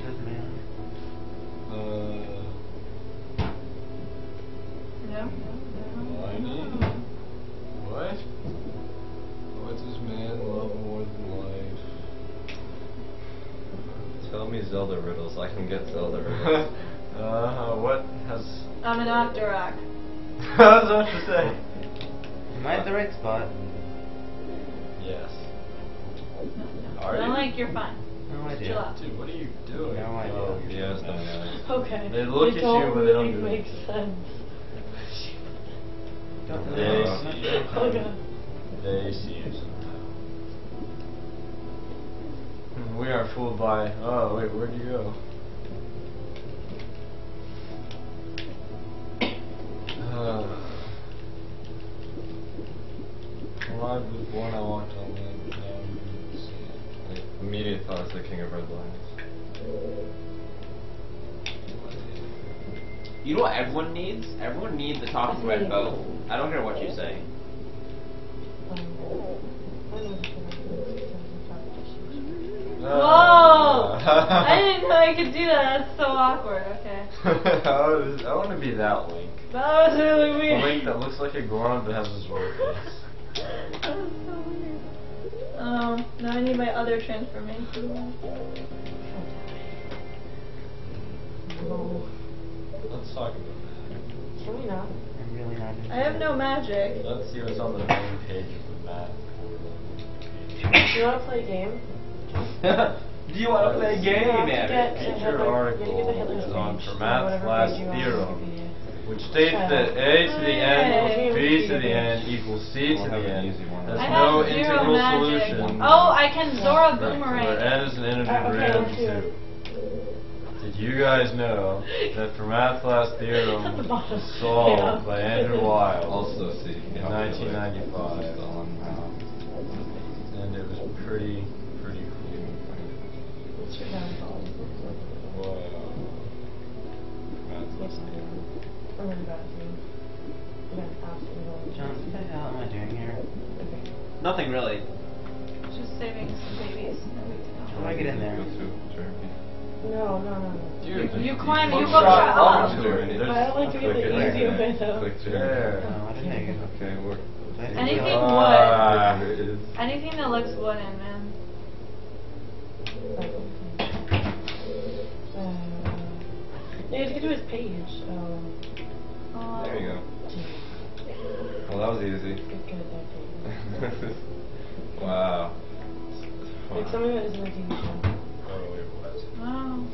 Speaker 3: This man.
Speaker 5: Uh, What? What does man love more than life?
Speaker 1: Tell me Zelda riddles. I can get Zelda riddles.
Speaker 5: Uh, what has...
Speaker 2: I'm an Octorok.
Speaker 5: I was about to say.
Speaker 3: Am I at the right spot?
Speaker 5: Yes.
Speaker 2: I
Speaker 5: Are
Speaker 2: don't
Speaker 5: you?
Speaker 2: like you're fine.
Speaker 3: No idea.
Speaker 2: Chill out.
Speaker 5: Dude, what are you doing?
Speaker 3: No idea.
Speaker 5: Oh, you're
Speaker 1: Yes, no, no.
Speaker 6: Okay.
Speaker 5: They look
Speaker 6: it
Speaker 5: at you, but they don't
Speaker 6: really
Speaker 5: do
Speaker 6: make
Speaker 5: it.
Speaker 6: sense.
Speaker 5: They see you.
Speaker 6: Oh god.
Speaker 5: They see you sometimes. Hmm, We are fooled by. Oh wait, where'd you go? Uh, when I was born, I walked on land, but now I'm in the
Speaker 1: immediate thought is the King of Red Lions.
Speaker 7: You know what everyone needs? Everyone needs a talking red bow. I don't care what you say.
Speaker 2: Whoa! I didn't know I could do that. That's so awkward. Okay.
Speaker 5: I, want to be that Link.
Speaker 2: That was really
Speaker 5: A
Speaker 2: weird.
Speaker 5: Link that looks like a Goron but has a sword face.
Speaker 2: That was so weird. Um, now I need my other transformation.
Speaker 5: Let's talk about that.
Speaker 6: Can we not?
Speaker 3: I'm really not
Speaker 2: I have no magic.
Speaker 5: Let's see what's on the main page of the map.
Speaker 6: Do you want to play a game?
Speaker 7: Do you want to play a game,
Speaker 6: to
Speaker 7: Eric?
Speaker 6: get to
Speaker 5: Feature
Speaker 6: Hitler- you
Speaker 5: article
Speaker 6: gotta get
Speaker 5: is on Fermat's last
Speaker 6: page you want on
Speaker 5: theorem. Which states that a to the n
Speaker 2: plus
Speaker 5: b to the n equals c to the n
Speaker 1: easy one.
Speaker 5: has no
Speaker 2: have
Speaker 5: integral
Speaker 2: magic.
Speaker 5: solution.
Speaker 2: Oh, I can Zora
Speaker 5: where
Speaker 2: Boomerang.
Speaker 5: n is an integer
Speaker 6: Uh, okay,
Speaker 5: greater than 2. Did you guys know that Fermat's last theorem
Speaker 6: At
Speaker 5: was solved by Andrew Wiles
Speaker 1: Also, see.
Speaker 5: in 1995? And it was pretty,
Speaker 7: Nothing really.
Speaker 2: Just saving some babies. No big deal.
Speaker 3: How do I get in there?
Speaker 1: Go to Jeremy.
Speaker 6: No, no, no, no.
Speaker 5: Dude,
Speaker 2: You
Speaker 5: the
Speaker 2: climb- you go try-
Speaker 5: opens to it.
Speaker 6: But I don't like to get the
Speaker 1: it
Speaker 6: easy way though.
Speaker 1: Click
Speaker 5: There.
Speaker 1: there.
Speaker 3: Oh, I didn't know you could.
Speaker 1: Okay, we're.
Speaker 3: do I have to
Speaker 2: Anything wood.
Speaker 5: Ah.
Speaker 1: There it is.
Speaker 2: Anything that looks wooden, man.
Speaker 6: Uh, yeah, just get to his page. Um,
Speaker 2: Oh.
Speaker 1: There you go. Well, that was easy.
Speaker 6: get good at that
Speaker 1: wow.
Speaker 6: Like something that isn't a TV show.
Speaker 5: Oh, wait, what?
Speaker 2: Oh.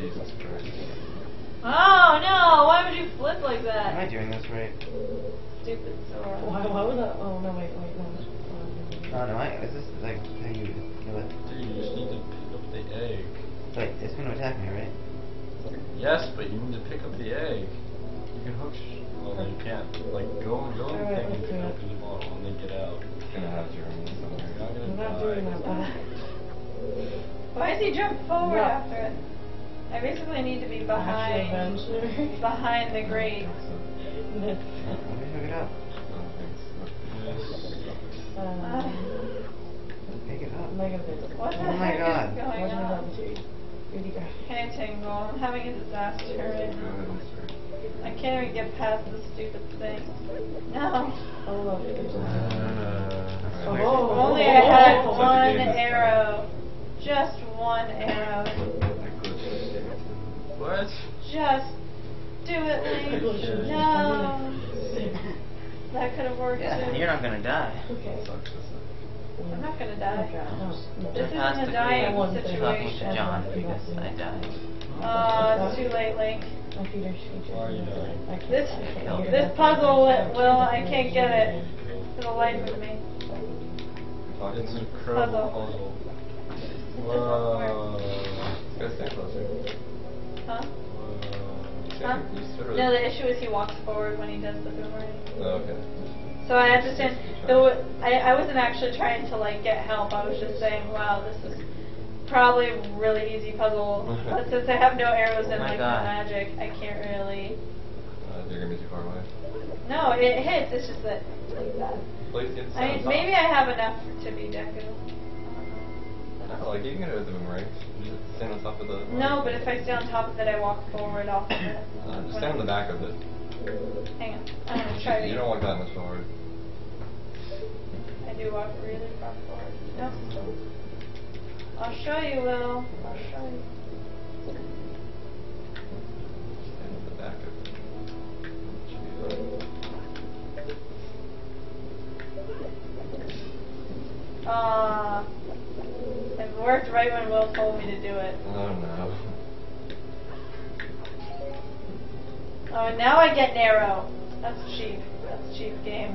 Speaker 1: Jesus Christ.
Speaker 2: Oh no! Why would you flip like that?
Speaker 3: Am I doing this right?
Speaker 2: Stupid Zora.
Speaker 6: Why, why would that? Oh, no, wait, wait, no.
Speaker 3: Oh, no, I, is this like how you kill it?
Speaker 5: Dude, you just need to pick up the egg.
Speaker 3: Wait, it's gonna attack me, right?
Speaker 5: Yes, but you need to pick up the egg. You can hook. Sh- well, no, you can't. Like, go, and go in the thing and
Speaker 6: let's
Speaker 5: pick
Speaker 6: do
Speaker 5: up
Speaker 6: it.
Speaker 5: his bottle and then get out.
Speaker 1: Gonna have Jeremy somewhere.
Speaker 5: You're not gonna
Speaker 6: I'm not
Speaker 5: die.
Speaker 6: doing that.
Speaker 2: Why does he jump forward
Speaker 6: Yeah.
Speaker 2: after it? I basically need to be
Speaker 6: Action
Speaker 2: behind
Speaker 6: adventure.
Speaker 2: behind the grate.
Speaker 3: Let me hook it up.
Speaker 5: Yes.
Speaker 6: um,
Speaker 3: Pick it up.
Speaker 6: Mega Bit.
Speaker 2: What the
Speaker 3: Oh my
Speaker 2: heck
Speaker 3: God.
Speaker 2: is going
Speaker 6: Legend of
Speaker 2: on?
Speaker 6: Zelda 2. 3D graphics.
Speaker 2: Tingle. I'm having a disaster right. I can't even get past this stupid thing. No.
Speaker 6: Oh, look, there's a...
Speaker 5: Uh,
Speaker 6: Oh.
Speaker 2: If only I had
Speaker 6: Oh.
Speaker 2: one
Speaker 1: Such a game is
Speaker 2: arrow. Just one arrow.
Speaker 5: what?
Speaker 2: just do it, Link. No. That could have worked
Speaker 3: Yeah,
Speaker 2: too.
Speaker 3: you're not gonna die.
Speaker 6: Okay.
Speaker 2: I'm not gonna die.
Speaker 6: No,
Speaker 2: This isn't a dying
Speaker 6: one
Speaker 3: great
Speaker 6: thing.
Speaker 3: talking
Speaker 2: situation.
Speaker 3: John because I died.
Speaker 2: Uh, it's too late, Link.
Speaker 6: My feet are shaking.
Speaker 5: Why are you dying?
Speaker 6: I can't-
Speaker 2: This
Speaker 6: I can't hear
Speaker 2: this puzzle, will I can't get it for the life of me.
Speaker 5: It's an incredible
Speaker 2: Puzzle.
Speaker 5: puzzle.
Speaker 2: It doesn't
Speaker 5: Whoa.
Speaker 1: Gotta stand closer.
Speaker 2: Huh? Huh?
Speaker 1: You sort of-
Speaker 2: No, the issue is he walks forward when he does the boomerang.
Speaker 1: Oh, okay.
Speaker 2: So I understand. Though I, I wasn't actually trying to like get help. I was just saying, wow, this is probably a really easy puzzle. but since I have no arrows
Speaker 3: Oh
Speaker 2: and
Speaker 3: my
Speaker 2: like
Speaker 3: God.
Speaker 2: no magic, I can't really.
Speaker 1: Uh, you're gonna be too far away.
Speaker 2: No, it hits. It's just that like that. I mean, maybe I have enough to be Deku.
Speaker 1: No, like you can get it with the boomerang. Just stand on top of the.
Speaker 2: No, but if I stay on top of it, I walk forward off of it.
Speaker 1: Uh, just stand on the back of it.
Speaker 2: Hang on. I'm gonna try to.
Speaker 1: You don't walk that much forward.
Speaker 2: I do walk really far forward. Nope. I'll show you, Will. I'll show you.
Speaker 1: Stand on the back of it. Should.
Speaker 2: Ah, it worked right when Will told me to do it.
Speaker 1: Oh no.
Speaker 2: Oh, now I get narrow. That's cheap. That's cheap game.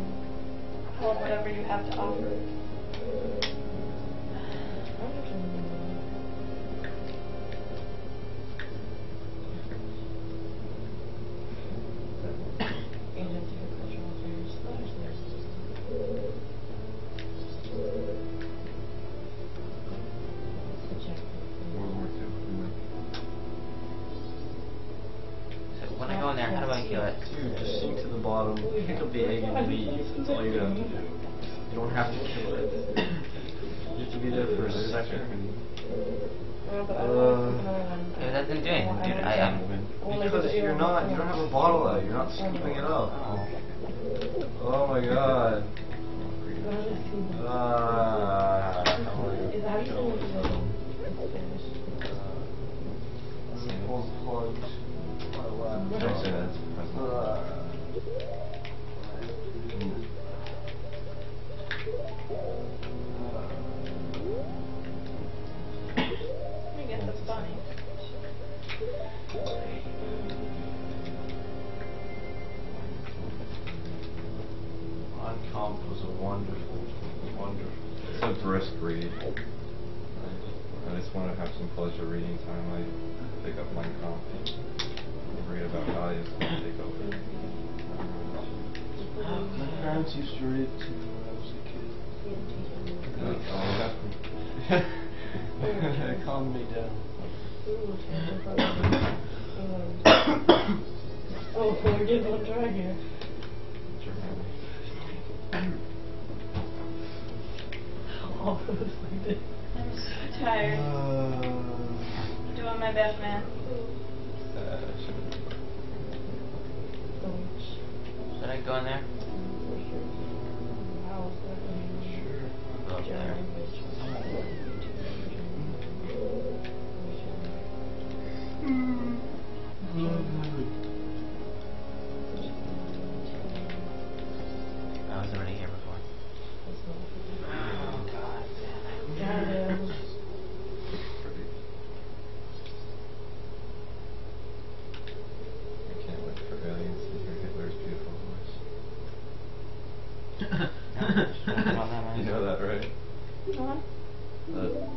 Speaker 2: Well, whatever you have to offer.
Speaker 4: Leave. You do. You don't have to kill it. You have to be there for a second. Uh,
Speaker 3: Yeah, that didn't do anything, dude. I am.
Speaker 4: Because you're not, you don't have a bottle out, you're not scooping it up. Oh my god. Ah.
Speaker 6: Is how you say
Speaker 1: just want to have some pleasure reading time. I pick up my Kampf and read about how it's going to take over.
Speaker 4: My parents used to read to me when I was a kid.
Speaker 1: Uh, oh, yeah.
Speaker 4: It calmed me down.
Speaker 6: Oh, we're getting one dry here. All of us like this.
Speaker 2: I'm so tired.
Speaker 4: Uh,
Speaker 2: Doing my best, man.
Speaker 1: Shouldn't-
Speaker 3: I go in there? Go up there. I was already here before. Oh god.
Speaker 1: I can't wait for aliens to hear Hitler's beautiful voice. You know that, right?
Speaker 2: Huh?
Speaker 1: That,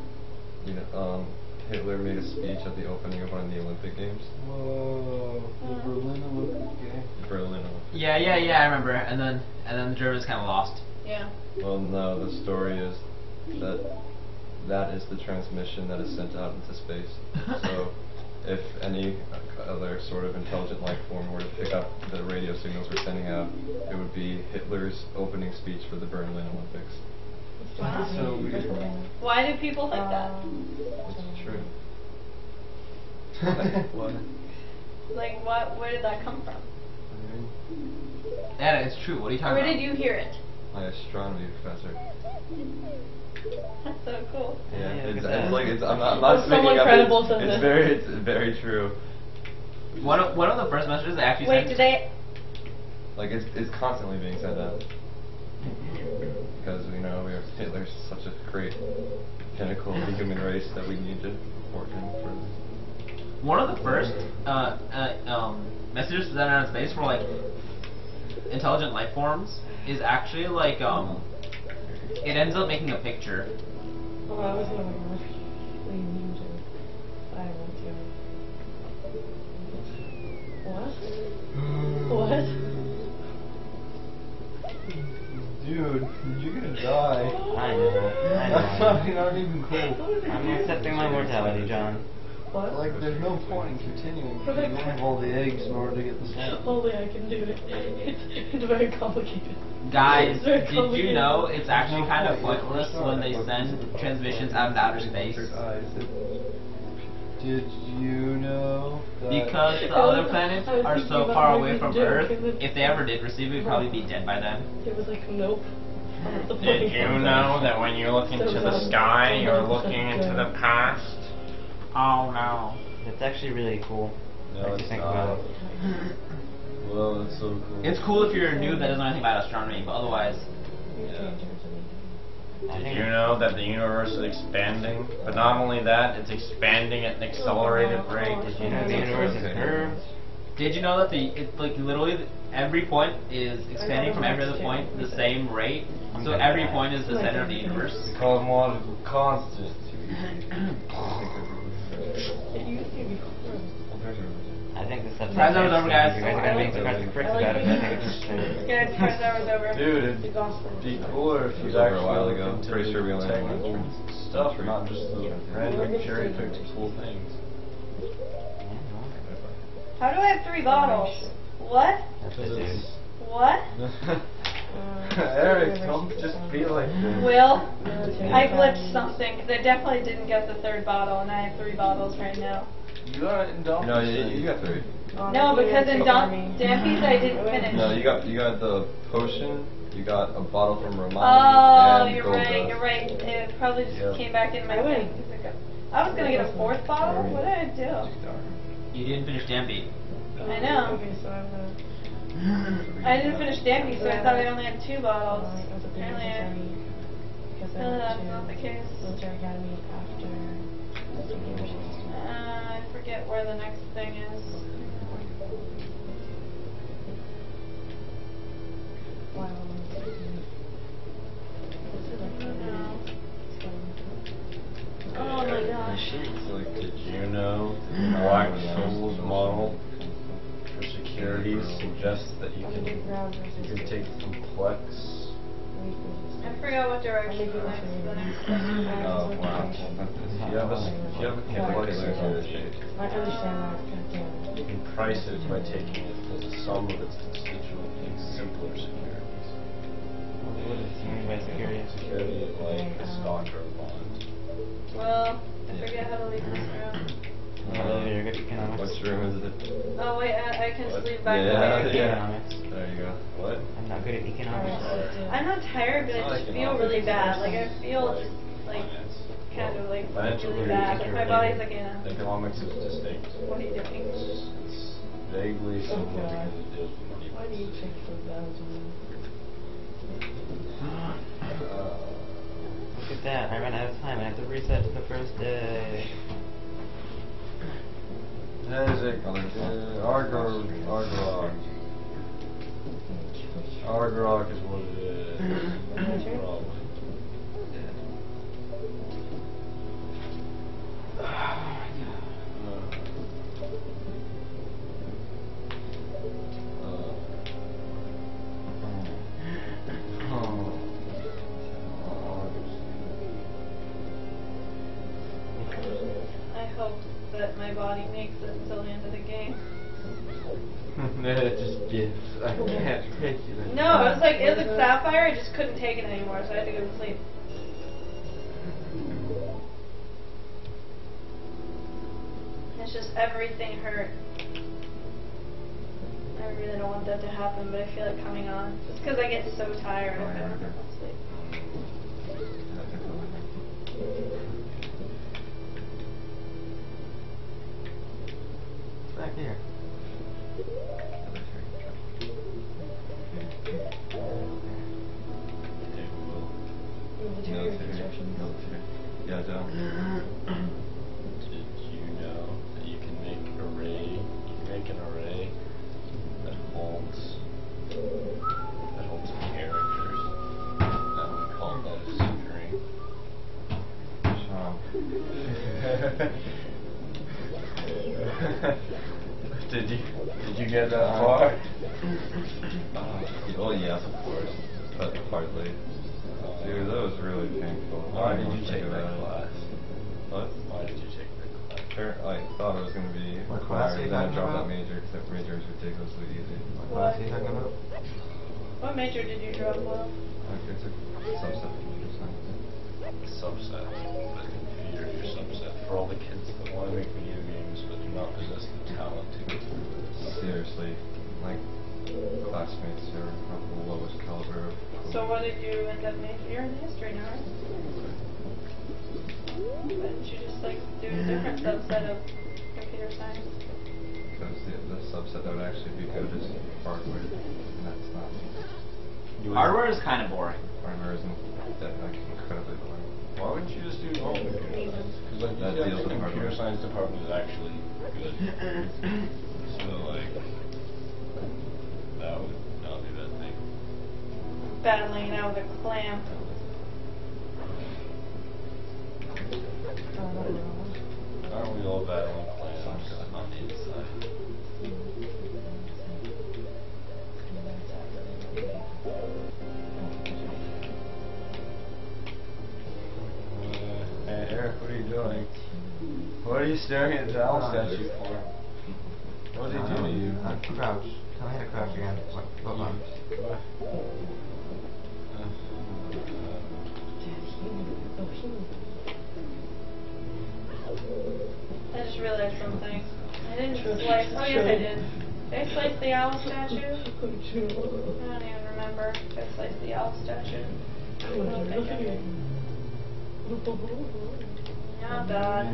Speaker 1: you know, um, Hitler made a speech at the opening of one of the Olympic Games.
Speaker 4: Whoa, the Berlin Olympic Games.
Speaker 1: Berlin Olympic.
Speaker 7: Yeah, yeah, yeah. I remember. And then and then the Germans kind of lost.
Speaker 2: Yeah.
Speaker 1: Well, no, the story is that that is the transmission that is sent out into space. so, if any other sort of intelligent life form were to pick up the radio signals we're sending out, it would be Hitler's opening speech for the Berlin Olympics.
Speaker 2: Wow.
Speaker 4: So.
Speaker 2: Why do people think that?
Speaker 1: Um, it's true.
Speaker 4: What?
Speaker 2: Like, what? Where did that come from?
Speaker 7: Yeah, it's true. What are you talking
Speaker 2: Where
Speaker 7: about?
Speaker 2: Where did you hear it?
Speaker 1: My astronomy professor.
Speaker 2: That's so cool.
Speaker 1: Yeah,
Speaker 3: Yeah,
Speaker 1: it's, it's like it's. I'm not, I'm not
Speaker 6: Someone
Speaker 1: making up. It's,
Speaker 6: says
Speaker 1: it's
Speaker 6: it.
Speaker 1: very, it's very true.
Speaker 7: One of, one of the first messages I actually
Speaker 2: Wait,
Speaker 7: sent.
Speaker 2: did they?
Speaker 1: Like it's it's constantly being sent out. Because you know we are Hitler's such a great pinnacle of the human race that we need to work him for.
Speaker 7: One of the first uh, uh, um, messages sent out in space for like intelligent life forms is actually like um, it ends up making a picture.
Speaker 6: Oh, I was gonna really mean to. I won't. What? What?
Speaker 4: Dude, you're gonna die.
Speaker 3: I know. I
Speaker 4: That's
Speaker 3: know.
Speaker 4: fucking not even cool.
Speaker 3: I'm accepting my mortality, John.
Speaker 6: What?
Speaker 4: Like, there's no point in continuing because you don't have all the eggs in order to get the slime.
Speaker 6: Only I can do it. It's, it's very complicated.
Speaker 7: Guys,
Speaker 6: very
Speaker 7: did you know it's actually
Speaker 4: No
Speaker 7: kind of
Speaker 4: point,
Speaker 7: pointless when they send transmissions out into outer space?
Speaker 4: Did you know that?
Speaker 7: Because the other planets are so far away from Earth, if they ever did receive it, we'd probably be dead by then.
Speaker 6: It was like, nope. I'm not the
Speaker 5: Did you know that when you look
Speaker 6: So
Speaker 5: into the sky, you're looking into the past?
Speaker 7: Oh no.
Speaker 3: It's actually really cool.
Speaker 5: No,
Speaker 3: if you
Speaker 5: it's
Speaker 3: think
Speaker 5: not.
Speaker 3: about it.
Speaker 4: Well, that's so cool.
Speaker 7: It's cool if you're a noob that doesn't know anything about astronomy, but otherwise,
Speaker 6: You change it to me.
Speaker 3: I
Speaker 5: Did you know that the universe is expanding? But not only that, it's expanding at an accelerated rate.
Speaker 3: Did you know the universe is curved?
Speaker 7: did you know that the it's like literally the- every point is expanding from every other point the same rate? So every point is the center of the universe.
Speaker 4: Cosmological constant.
Speaker 3: I think this episode.
Speaker 7: Surprise over, guys.
Speaker 3: You guys are gonna be surprised pricks
Speaker 6: I
Speaker 3: about it, but I
Speaker 6: it.
Speaker 3: think it's interesting.
Speaker 2: Good, first over.
Speaker 4: Dude, it'd be cooler if
Speaker 1: It
Speaker 4: you
Speaker 1: was over a
Speaker 4: actually
Speaker 1: while
Speaker 4: looked
Speaker 1: ago. Pretty sure we
Speaker 4: the
Speaker 1: only had one
Speaker 4: technical
Speaker 1: entrance.
Speaker 4: stuff, not just the random cherry-picked cool things.
Speaker 2: How do I have three bottles? What?
Speaker 3: That's the dude.
Speaker 2: What?
Speaker 4: Eric, don't just be like this.
Speaker 2: Will, I glitched something because I definitely didn't get the third bottle, and I have three bottles right now.
Speaker 4: You got it in Dolphin
Speaker 1: No, you, you got three.
Speaker 2: No, because in Dom- Dampé's I didn't finish.
Speaker 1: No, you got you got the potion. You got a bottle from Romani.
Speaker 2: Oh,
Speaker 1: and
Speaker 2: you're
Speaker 1: Gold
Speaker 2: right, you're right. It probably just
Speaker 4: Yeah.
Speaker 2: came back in my
Speaker 6: I
Speaker 2: thing.
Speaker 6: went-
Speaker 2: 'cause it got- I was gonna get a fourth bottle. What did I do?
Speaker 7: You didn't finish Stampede.
Speaker 2: I know.
Speaker 6: Okay, so I'm gonna.
Speaker 2: I didn't finish Dampé, so I thought I only had two bottles. Apparently, I,
Speaker 6: Because I
Speaker 2: no,
Speaker 6: went
Speaker 2: that's not the case.
Speaker 6: military academy after the university.
Speaker 2: Uh, I forget where the next thing is.
Speaker 6: Wow. What's it like?
Speaker 2: No.
Speaker 6: So,
Speaker 2: Oh my gosh.
Speaker 1: Like,
Speaker 5: Did you know the Black Souls model security suggests that you can, you can take complex
Speaker 2: I forgot what direction the next, the next thing.
Speaker 1: Oh wow.
Speaker 5: You have a, s- you have a complex
Speaker 1: Molecular
Speaker 5: intelligence.
Speaker 6: I understand that.
Speaker 5: You can price it by taking it as a sum of its constituent in simpler securities.
Speaker 3: What does it mean by security?
Speaker 5: Security like a um, stock or a bond.
Speaker 2: Well, I forget how to leave this room.
Speaker 3: Hello, you're good economics.
Speaker 1: Which room is it?
Speaker 2: Oh wait, I, I can just
Speaker 5: What?
Speaker 2: leave back
Speaker 1: Yeah,
Speaker 2: there.
Speaker 1: yeah.
Speaker 3: Economics.
Speaker 1: There you go.
Speaker 5: What?
Speaker 3: I'm not good at economics.
Speaker 2: I'm not tired, but I just feel really bad. Like I feel just like kind of like
Speaker 5: Financial
Speaker 2: really bad. Like my body's like in a.
Speaker 5: Economics is distinct.
Speaker 2: What are you doing?
Speaker 5: It's, it's vaguely
Speaker 6: Oh,
Speaker 5: similar
Speaker 6: God.
Speaker 5: to the deals with money.
Speaker 6: Why do you take so bad to me?
Speaker 5: Uh,
Speaker 3: Look at that, I ran out of time. I have to reset to the first day.
Speaker 4: Isaac, uh, Argor, Argorok.
Speaker 5: Argrok is what it is.
Speaker 6: My turn?
Speaker 5: Probably.
Speaker 2: I hope that my body makes it
Speaker 4: just gives. I can't take it.
Speaker 2: No, it was like it was like sapphire. I just couldn't take it anymore, so I had to go to sleep. It's just everything hurt. I really don't want that to happen, but I feel it coming on. Just because I get so tired, I don't go to sleep.
Speaker 3: Back here.
Speaker 6: Military
Speaker 1: Military.
Speaker 6: construction.
Speaker 1: Military. Yeah, Dell.
Speaker 5: Did you know that you can make array? You can make an array that holds that holds characters. That we call that a string. did you did you get that far?
Speaker 1: Uh, oh yes, of course, but hardly. Dude, that was really painful.
Speaker 5: Why did you take
Speaker 1: of
Speaker 5: that class?
Speaker 1: What?
Speaker 5: Why did you take that class?
Speaker 1: Sure, I thought it was going to be
Speaker 4: What class are
Speaker 1: required,
Speaker 4: you
Speaker 1: then I dropped
Speaker 4: about?
Speaker 1: that major because that major is ridiculously easy.
Speaker 4: What class are you talking about?
Speaker 6: What major did you drop off?
Speaker 1: Like, it's a subset of computer science.
Speaker 5: subset, but computer your subset for all the kids that want to make video games but do not possess the talent to go through this.
Speaker 1: Seriously, like classmates are of the lowest caliber of.
Speaker 6: So what did you end up making? You're in history now, right? Why didn't you just like do a different mm-hmm. subset of computer science?
Speaker 1: Because the, the subset that would actually be good is hardware, and that's not.
Speaker 7: Hardware is kind of boring.
Speaker 1: Hardware isn't that like incredibly boring.
Speaker 5: Why wouldn't you just do normal computer science? Because like
Speaker 1: That
Speaker 5: the
Speaker 1: deals with
Speaker 5: computer
Speaker 1: hardware.
Speaker 5: science department is actually good. so like that would
Speaker 6: Battling it out with a clamp.
Speaker 5: Aren't we all battling clams on the inside? Uh, hey Eric, what are you doing? What are you staring at the owl statue for? What did he do to you?
Speaker 4: Uh, crouch. Tell me to crouch again. What, what button?
Speaker 5: What?
Speaker 6: I just realized something. I didn't slice. Oh yes, I did. Did I slice the owl statue? I don't even remember if I sliced the owl statue. I don't think I did. Not bad.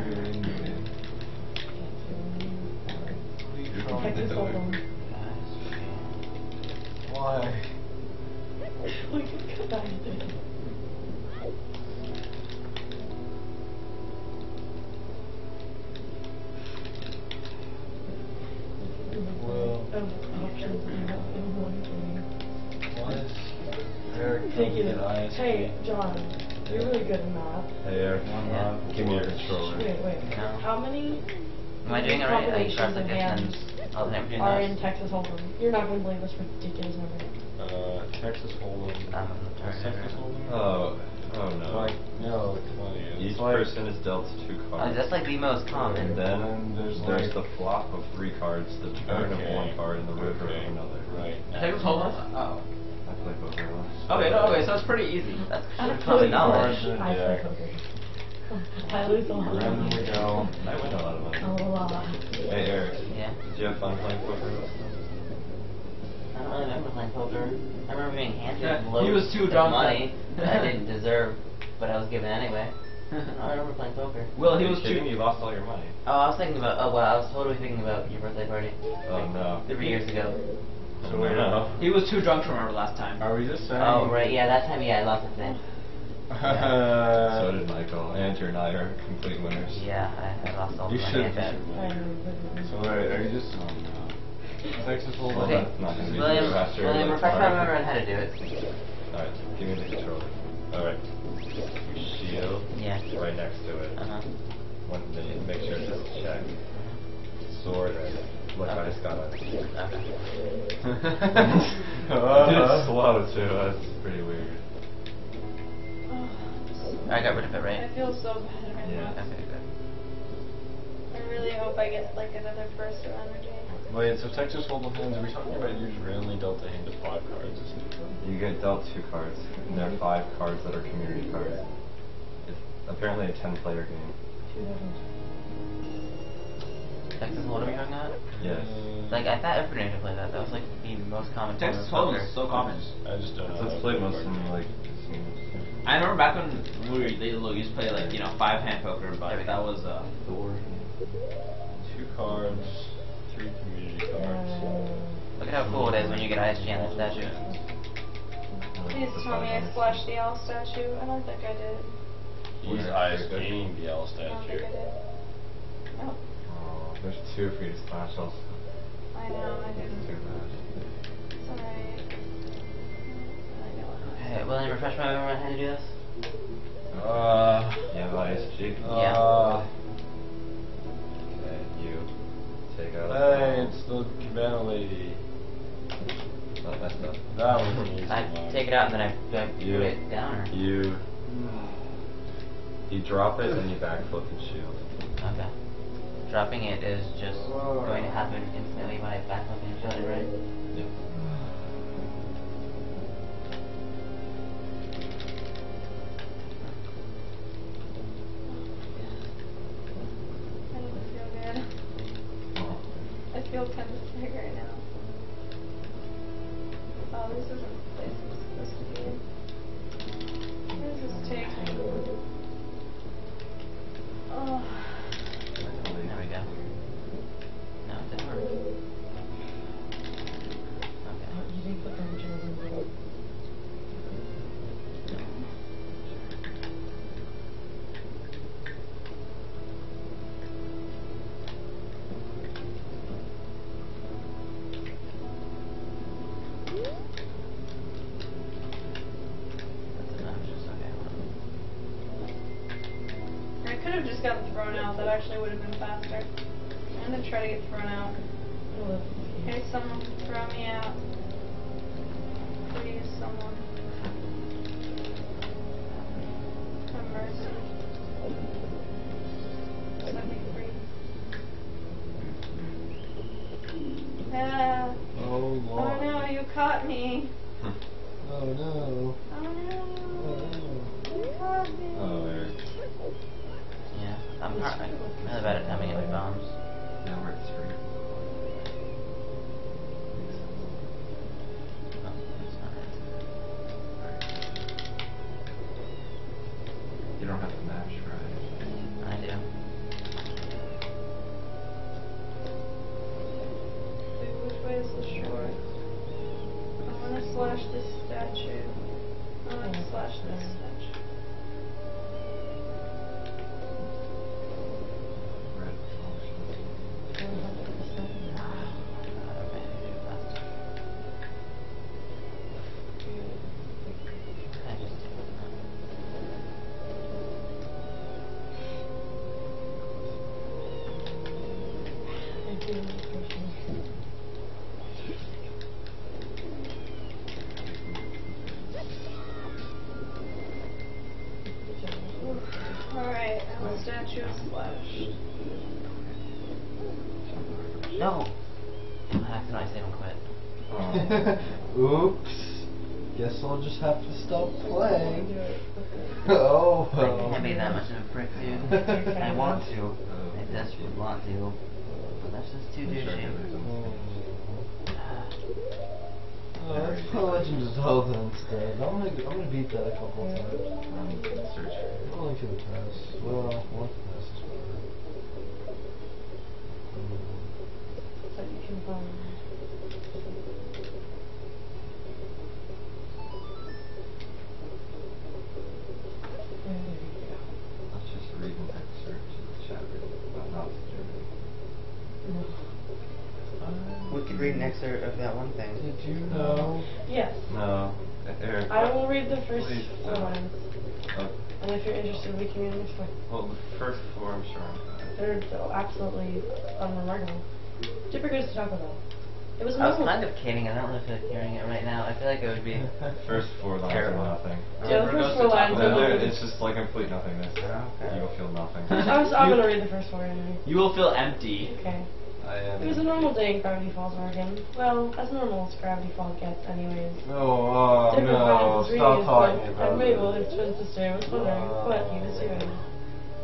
Speaker 5: Texas Hold'em. Why?
Speaker 6: Look at that thing.
Speaker 5: Well, why is Eric
Speaker 6: Ridiculous. Hey, John, you're really good in math.
Speaker 1: Hey Eric,
Speaker 3: Yeah.
Speaker 1: give me your controller.
Speaker 6: Wait, wait.
Speaker 3: No.
Speaker 6: How many
Speaker 3: Am I doing it right? I cross like
Speaker 6: of
Speaker 3: this
Speaker 6: hands are in Texas Hold'em? You're not going to believe this ridiculous number.
Speaker 5: Uh, Texas Hold'em.
Speaker 3: Um,
Speaker 5: Texas Hold'em?
Speaker 1: Oh, oh no.
Speaker 5: Like, no, the twentieth.
Speaker 1: Each person is dealt two cards.
Speaker 3: that's like the most common.
Speaker 1: And then
Speaker 5: And there's
Speaker 1: there's,
Speaker 5: like-
Speaker 1: the flop of three cards, the turn
Speaker 5: Okay.
Speaker 1: of one card, and the river
Speaker 5: okay.
Speaker 1: of another.
Speaker 5: Right.
Speaker 7: Texas Hold'em? Oh.
Speaker 1: I play poker a.
Speaker 7: Okay, no, okay, so it's pretty easy.
Speaker 3: That's
Speaker 6: I
Speaker 3: just
Speaker 6: play
Speaker 3: common knowledge.
Speaker 6: I play
Speaker 5: Yeah.
Speaker 6: poker. I lose a lot.
Speaker 5: Randomly go.
Speaker 1: I win a lot of money.
Speaker 6: A lot.
Speaker 1: Hey Eric,
Speaker 3: Yeah.
Speaker 1: did you have fun playing poker last time?
Speaker 3: I don't really remember playing poker. I remember being handed
Speaker 7: Yeah, he
Speaker 3: loads
Speaker 7: was too
Speaker 3: of
Speaker 7: drunk
Speaker 3: money that I didn't deserve, but I was given anyway. I remember playing poker.
Speaker 7: Well, he was
Speaker 1: kidding?
Speaker 7: too.
Speaker 1: You lost all your money.
Speaker 3: Oh, I was thinking about. Oh, well, I was totally thinking about your birthday party.
Speaker 1: Oh no.
Speaker 3: Three years ago.
Speaker 5: So wait,
Speaker 1: no.
Speaker 7: He was too drunk to remember last time.
Speaker 5: Are we just saying?
Speaker 3: Oh, right. Yeah, that time. Yeah, I lost the thing.
Speaker 5: Uh,
Speaker 1: So did Michael. Andrew and I are complete winners.
Speaker 3: Yeah, I, I lost all
Speaker 5: You
Speaker 3: my
Speaker 5: should.
Speaker 3: hand bet.
Speaker 5: So wait, are you just? Oh no. Texas
Speaker 1: Well,
Speaker 3: Okay.
Speaker 1: that's not gonna be
Speaker 3: William, William, refresh my memory on how to do it.
Speaker 1: Alright, give me the controller. Alright. Your shield.
Speaker 3: Yeah.
Speaker 1: Right next to it.
Speaker 3: Uh huh.
Speaker 1: One, then you make sure it says check. Sword right. Look, I just got it.
Speaker 3: Okay.
Speaker 1: It's slow too, that's pretty weird.
Speaker 3: I got rid of it, right?
Speaker 6: I feel so bad right
Speaker 1: Yeah.
Speaker 6: now.
Speaker 3: Okay, good.
Speaker 6: I really hope I get like another burst of energy.
Speaker 5: Wait, so Texas Hold'em hands, are we talking about you just randomly dealt a hand of five cards this neutral?
Speaker 1: You get dealt two cards, and there are five cards that are community cards. It's apparently a 10 player game.
Speaker 3: Texas Hold'em you're talking about?
Speaker 1: Yes.
Speaker 3: Like, I thought everybody knew how to play that. That was like the most common form
Speaker 7: Texas Hold'em is so common.
Speaker 5: I just don't know.
Speaker 1: Let's play most
Speaker 5: play
Speaker 1: in like.
Speaker 7: I remember back when we were, they used to play like you know five hand poker, but
Speaker 3: There
Speaker 7: that was uh.
Speaker 1: Four.
Speaker 5: Two cards.
Speaker 8: Free community cards.
Speaker 3: Look at how cool it is when you get ISG on that statue.
Speaker 2: Please tell me I splashed the owl statue. I don't think I did.
Speaker 8: He's
Speaker 1: Where?
Speaker 8: ISGing the L
Speaker 2: I don't think I
Speaker 8: statue.
Speaker 2: did. No,
Speaker 4: Oh, there's two for you to splash also.
Speaker 2: I know, I didn't.
Speaker 4: bad.
Speaker 2: It's alright. I know it.
Speaker 3: Okay, William, refresh my memory on how to do this.
Speaker 1: Uh, yeah, have ISG?
Speaker 3: Yeah.
Speaker 5: Uh,
Speaker 1: Okay, you take out.
Speaker 5: hey, it's the cabana lady.
Speaker 1: Not messed up.
Speaker 5: That was an easy
Speaker 3: I
Speaker 5: one.
Speaker 3: take it out and then I, do I
Speaker 1: You.
Speaker 3: put it down or?
Speaker 1: You. Hmm. You drop it and you backflip and shield.
Speaker 3: Okay. Dropping it is just going to happen instantly when I back up and shut it, right?
Speaker 1: Yep.
Speaker 2: Feel kind of sick right now. Oh, this isn't the place I'm supposed to be in. Where does this take me? Oh.
Speaker 6: You will
Speaker 3: feel
Speaker 7: empty.
Speaker 6: Okay.
Speaker 1: I am.
Speaker 6: It was a normal day in Gravity Falls, Oregon. Well, as normal as Gravity Falls gets, anyways.
Speaker 5: Oh, uh,
Speaker 6: Different
Speaker 5: no.
Speaker 6: finds
Speaker 5: Stop talking
Speaker 6: but
Speaker 5: about
Speaker 6: and
Speaker 5: it.
Speaker 6: Mabel, his twin sister, was wondering what he was doing.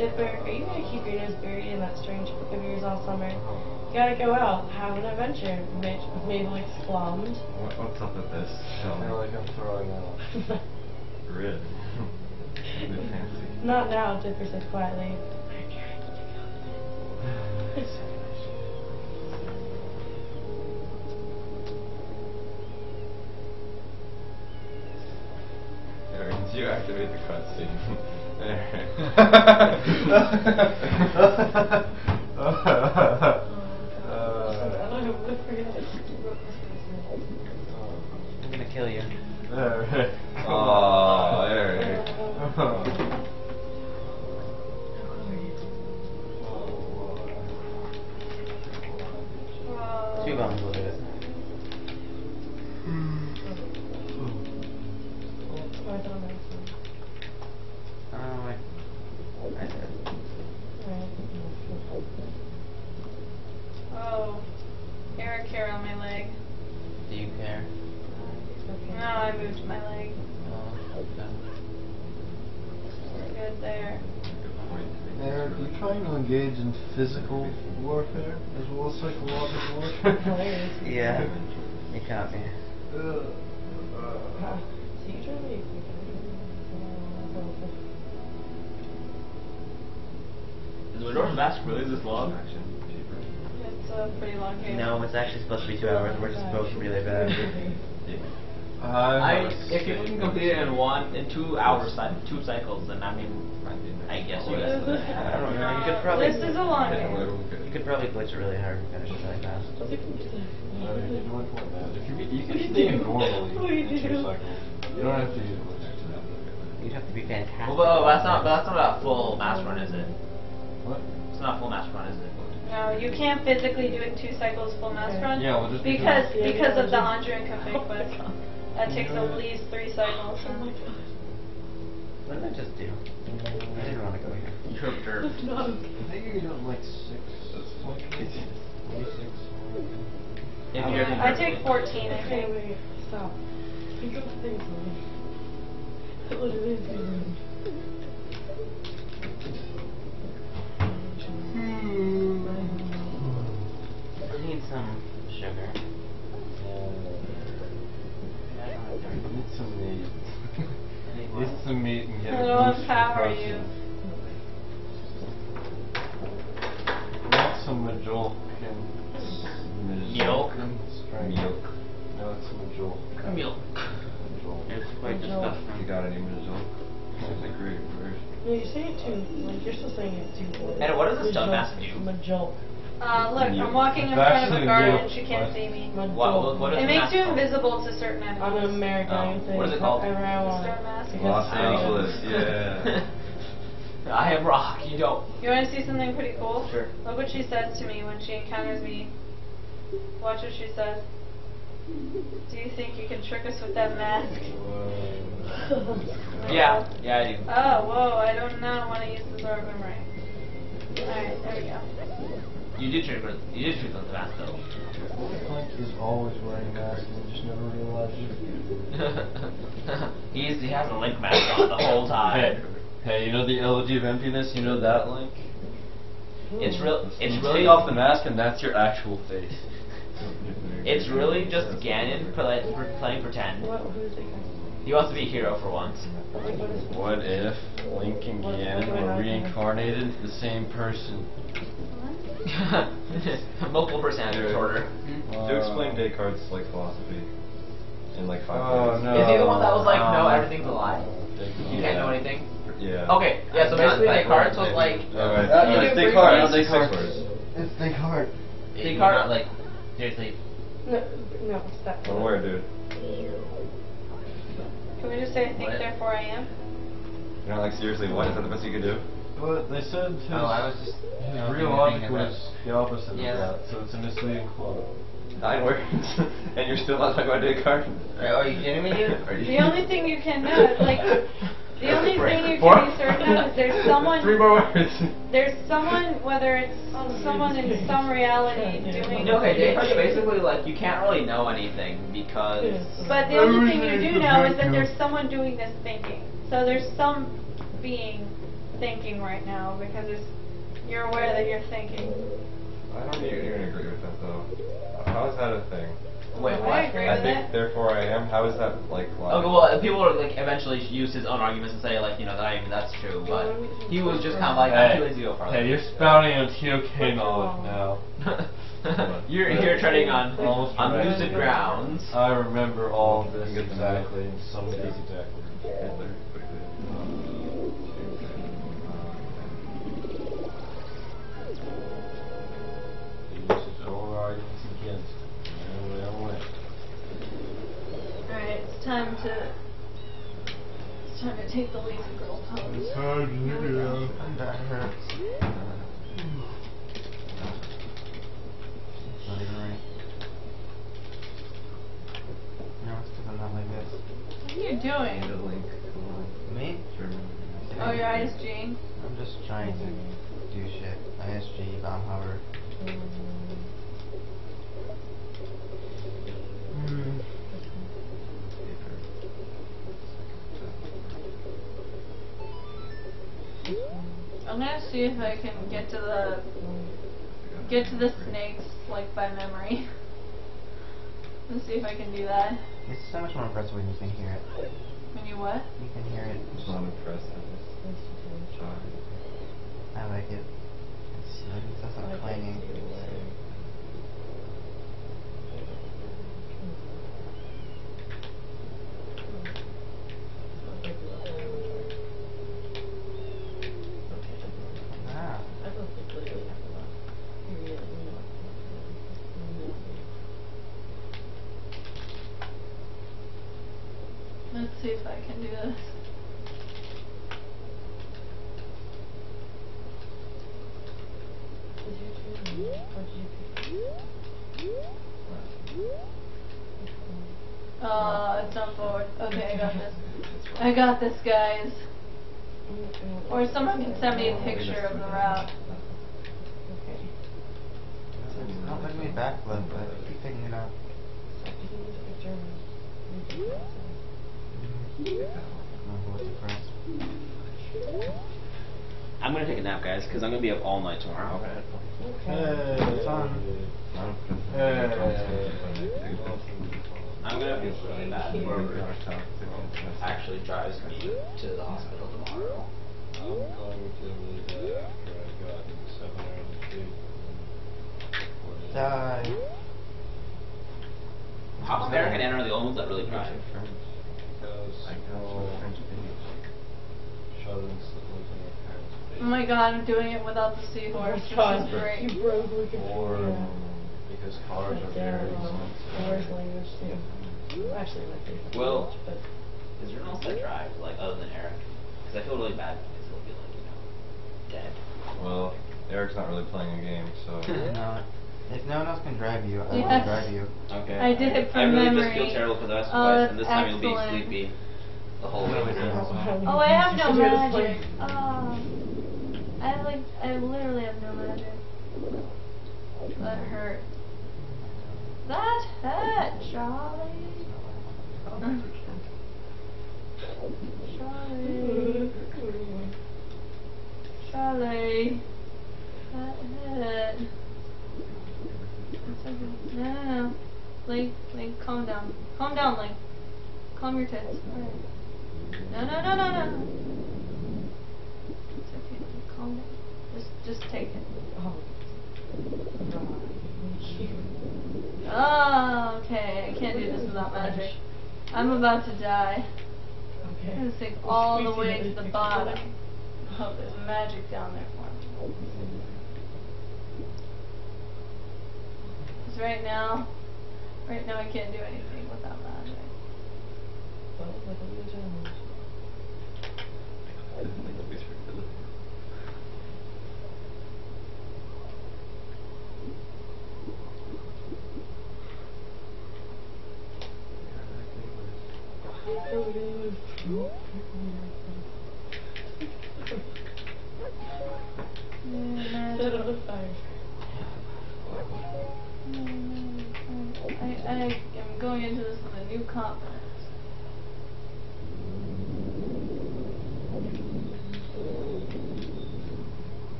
Speaker 6: Dipper, are you gonna keep your nose buried in that strange book of yours all summer? You gotta go out, have an adventure, Mitch, Mabel exclaimed.
Speaker 1: What, what's up with this? Tell
Speaker 5: I feel like I'm throwing up.
Speaker 1: Grid. Bit fancy.
Speaker 6: Not now, Dipper said quietly
Speaker 1: you activate the cutscene.
Speaker 3: I'm gonna kill you.
Speaker 2: Aww,
Speaker 3: Eric. bombs do.
Speaker 6: Oh, I don't know.
Speaker 3: Oh, I, I did.
Speaker 2: Oh. Eric hair on my leg.
Speaker 3: Do you care?
Speaker 2: No, I moved my leg.
Speaker 3: Oh, okay.
Speaker 2: We're good there.
Speaker 5: Eric, you trying to engage in physical warfare as well as psychological warfare?
Speaker 3: Yeah. You caught me.
Speaker 5: Uh,
Speaker 6: So you try to
Speaker 4: Is Majora's Mask really this long?
Speaker 2: It's a pretty long game.
Speaker 3: No, it's actually supposed to be two hours. We're just both really bad.
Speaker 4: I, if you can complete it in one, in two hours, cy- two cycles, then I mean, I guess you guys.
Speaker 3: I don't know. You could probably.
Speaker 2: This is a long game.
Speaker 3: You could probably glitch it really hard and finish it really fast.
Speaker 5: Uh, you know what, what that? If you, you can stay normally
Speaker 6: do you
Speaker 5: in two cycles. You don't have to use it.
Speaker 3: You'd have to be fantastic.
Speaker 7: Well, but that's not. But that's not a full mass run, is it?
Speaker 5: What?
Speaker 7: It's not a full mass run, is it?
Speaker 2: No, you can't physically do it two cycles full mass
Speaker 6: Okay.
Speaker 2: run.
Speaker 5: Yeah, well, just
Speaker 2: because
Speaker 6: because-
Speaker 2: because of the
Speaker 6: Yeah,
Speaker 2: Anju and Kafei quest. That takes at least three cycles.
Speaker 3: What did I just do? I didn't want to go here.
Speaker 7: You observed.
Speaker 6: It's not okay.
Speaker 5: I think you done like six. What? Twenty-six.
Speaker 7: If
Speaker 2: Yeah,
Speaker 7: you're
Speaker 2: I take 14, I
Speaker 6: Okay,
Speaker 2: think.
Speaker 6: wait, stop. Think of things, man. What it is, man. Hmm.
Speaker 3: I need some
Speaker 5: need
Speaker 3: Need what?
Speaker 5: some meat and get
Speaker 2: I
Speaker 5: a
Speaker 2: don't
Speaker 5: boost
Speaker 2: empower
Speaker 5: for
Speaker 2: you.
Speaker 5: Need some majolk and
Speaker 7: Milk?
Speaker 1: Milk.
Speaker 5: No, it's majolk.
Speaker 7: Milk.
Speaker 5: Majolk.
Speaker 3: It's quite disgusting.
Speaker 1: You got any Majolk? It's a great word.
Speaker 6: No, you say it too, like, you're still saying it too.
Speaker 7: And what does this stun
Speaker 6: Majol-
Speaker 7: mask do?
Speaker 6: Majol.
Speaker 2: Uh, look,
Speaker 1: You-
Speaker 2: I'm walking in front of
Speaker 5: actually
Speaker 2: a guard and she can't
Speaker 5: but-
Speaker 2: see me.
Speaker 7: What- what- what is
Speaker 2: It makes you invisible to certain
Speaker 6: I'm an American
Speaker 7: Oh,
Speaker 6: thing.
Speaker 7: what is it called?
Speaker 6: I ran one.
Speaker 2: Mask.
Speaker 1: Los Angeles, yeah.
Speaker 7: I am rock. You don't.
Speaker 2: You want to see something pretty cool?
Speaker 7: Sure.
Speaker 2: Look what she says to me when she encounters me. Watch what she says. Do you think you can trick us with that mask?
Speaker 7: Yeah. Yeah, I do.
Speaker 2: Oh, whoa, I don't know want to use the sword boomerang. Alright, there we go.
Speaker 7: You did trick. with- You did trick with the mask though.
Speaker 5: Clank is always wearing a mask and just never realize it.
Speaker 7: He's he has a link mask on the whole time.
Speaker 5: Hey, hey, you know the elegy of emptiness? You know that link?
Speaker 7: It's real. It's
Speaker 5: you
Speaker 7: really
Speaker 5: take off the mask and that's your actual face.
Speaker 7: It's really just Ganon play, playing pretend.
Speaker 6: What, who is it?
Speaker 7: He wants to be a hero for once.
Speaker 6: Like, what is
Speaker 5: What if Link and Ganon
Speaker 6: what do I
Speaker 5: were reincarnated the same person?
Speaker 7: Multiple personality disorder.
Speaker 1: To uh, explain Descartes' like philosophy in like five
Speaker 5: Oh,
Speaker 1: minutes.
Speaker 5: no.
Speaker 7: Is he the one that was like, no, everything's a lie? You can't know anything?
Speaker 1: Yeah.
Speaker 7: Okay, yeah, so basically Descartes was like,
Speaker 1: Alright.
Speaker 5: That-
Speaker 7: You
Speaker 5: no,
Speaker 7: do
Speaker 5: it's
Speaker 7: briefly-
Speaker 5: Descartes, not Descartes. It's Descartes.
Speaker 3: You're
Speaker 7: Descartes-
Speaker 3: not like seriously.
Speaker 6: No, no, stop.
Speaker 1: One word, dude.
Speaker 2: Can we just say I think
Speaker 7: What?
Speaker 2: therefore I am?
Speaker 1: You're not like seriously. What is that the best you could do?
Speaker 5: But they said his,
Speaker 3: Oh, I was just.
Speaker 5: his
Speaker 3: I
Speaker 5: real
Speaker 3: thinking
Speaker 5: logic was the opposite
Speaker 3: Yeah.
Speaker 5: of that, so it's a misleading quote.
Speaker 1: Nine words, and you're still not talking about Descartes.
Speaker 3: Oh, are you kidding me, dude? Or
Speaker 2: The only thing you can know is like the only thing you
Speaker 1: Four?
Speaker 2: can be certain of is there's someone
Speaker 1: Three more words.
Speaker 2: there's someone whether it's someone in some reality doing No,
Speaker 7: okay, Descartes basically like, you can't really know anything because.
Speaker 2: But the only thing you do know is that there's someone doing this thinking. So there's some being thinking right now because it's, you're aware that you're thinking.
Speaker 1: I don't even, even agree with that though. How is that a thing?
Speaker 7: Wait,
Speaker 2: I
Speaker 7: what?
Speaker 2: agree
Speaker 1: I
Speaker 2: with
Speaker 1: think,
Speaker 2: it.
Speaker 1: therefore I am. How is that like?
Speaker 7: Okay, well, people are like eventually use his own arguments and say like, you know, that I mean that's true, but he was just kind of like, I'm too lazy to go farther.
Speaker 5: hey, you're spouting on TOK knowledge now.
Speaker 7: you're you're treading on
Speaker 5: Almost
Speaker 7: on
Speaker 5: right.
Speaker 7: lucid grounds.
Speaker 5: I remember all of this exactly, and some of these exact words.
Speaker 2: Time to. It's time to take the lazy girl pose.
Speaker 3: That hurts. It's not even right. No, it's because I'm not like this.
Speaker 2: What are you
Speaker 4: Need
Speaker 2: doing?
Speaker 4: a link.
Speaker 3: Me?
Speaker 2: Oh, you're ISG.
Speaker 3: I'm just trying to do shit. ISG, bomb hover. Hmm.
Speaker 2: I'm gonna see if I can get to the get to the snakes like by memory. Let's see if I can do that.
Speaker 3: It's so much more impressive when you can hear it.
Speaker 2: When you what?
Speaker 3: You can hear it.
Speaker 1: I'm just not impressed at this.
Speaker 3: I like it. It's, it doesn't clanging. Ah.
Speaker 2: Let's see if I can do this. Uh, it's not forward. Okay, I got this. I got this, guys. Or someone can send me a picture of the route.
Speaker 3: It's not letting me backflip, but I keep picking it up. My voice depressed.
Speaker 7: I'm gonna take a nap, guys, because I'm gonna be up all night tomorrow.
Speaker 3: It's on.
Speaker 7: I'm gonna feel really bad for actually drives me to the hospital tomorrow.
Speaker 8: Uh, I'm going to really bad after I got seven hours of sleep.
Speaker 3: Die.
Speaker 7: Pops, Eric, and Anna are the only ones that really drive.
Speaker 8: Because all shut-ins that live in their parents'
Speaker 2: Oh my god, I'm doing it without the seahorse. This is great.
Speaker 6: You broke Wikipedia.
Speaker 8: Or because cars are very
Speaker 6: English
Speaker 8: expensive.
Speaker 6: language too. Actually, my favorite
Speaker 7: Well-
Speaker 6: language, but
Speaker 7: Is there anyone else that drives, like, other than Eric? Because I feel really bad because he'll be, like, you know, dead.
Speaker 1: Well, Eric's not really playing a game, so.
Speaker 3: No. If no one else can drive you, I
Speaker 2: Yes.
Speaker 3: will drive you.
Speaker 7: Okay.
Speaker 2: I did it
Speaker 7: I
Speaker 2: from
Speaker 7: really
Speaker 2: memory.
Speaker 7: just feel terrible because I asked
Speaker 2: Oh,
Speaker 7: twice,
Speaker 2: that's
Speaker 7: and this time you'll be
Speaker 2: oh,
Speaker 7: sleepy the whole way
Speaker 3: Really
Speaker 7: through.
Speaker 2: Oh, I have no
Speaker 6: Just
Speaker 2: magic.
Speaker 6: way.
Speaker 2: Oh. I have like, I literally have no magic. That hurt. That hurt, Charlie. Charlie. Charlie. That hurt. It's okay. No, no, no. Link, Link, calm down. Calm down, Link. Calm your tits. Alright. No, no, no, no, no. It's okay. Calm down. Just, just take it.
Speaker 6: Oh. God. Thank you.
Speaker 2: Oh, okay. I can't do this without magic. I'm about to die.
Speaker 6: Okay.
Speaker 2: I'm gonna sink all the way to the bottom. Oh, there's magic down there for me. Because right now, right now I can't do anything without magic.
Speaker 6: Well, like a little gentleman.
Speaker 2: Yeah,
Speaker 6: Set
Speaker 2: magic.
Speaker 6: on fire.
Speaker 2: I, am going into this with a new confidence.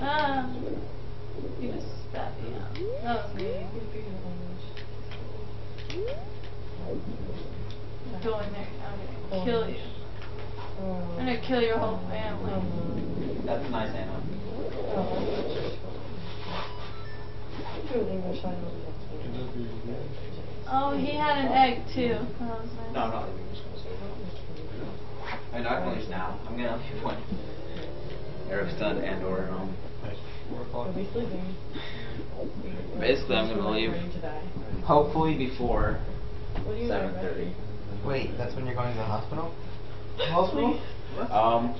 Speaker 2: Ah, you just spat me out. That was me. go in there. I'm gonna kill you. I'm gonna kill your whole family.
Speaker 7: That's nice Santa.
Speaker 2: Oh, he had an egg too. Oh,
Speaker 7: No, not I know, I can leave now. I'm gonna leave one. Eric's done and or at home. Basically, I'm gonna leave. Hopefully before
Speaker 9: 7:30.
Speaker 3: Wait, that's when you're going to the hospital?
Speaker 6: Hospital?
Speaker 9: Um,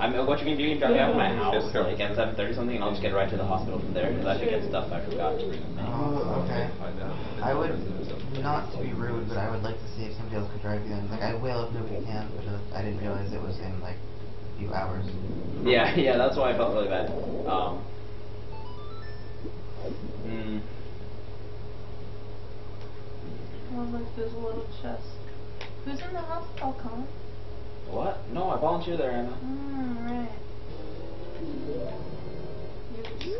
Speaker 9: I mean, what you can do, you can drop me off at my house like at seven thirty something, and I'll just get right to the hospital from there because I should get stuff I forgot to bring.
Speaker 3: Oh, okay. I would, not to be rude, but I would like to see if somebody else could drive you then. Like, I will if nobody can, but uh, I didn't realize it was in, like, a few hours.
Speaker 9: Yeah, yeah, that's why I felt really bad. Um. Mm,
Speaker 2: Oh, look, there's a little chest. Who's in the hospital, Colin?
Speaker 9: what? No, I volunteer there, Emma.
Speaker 2: Mm, right.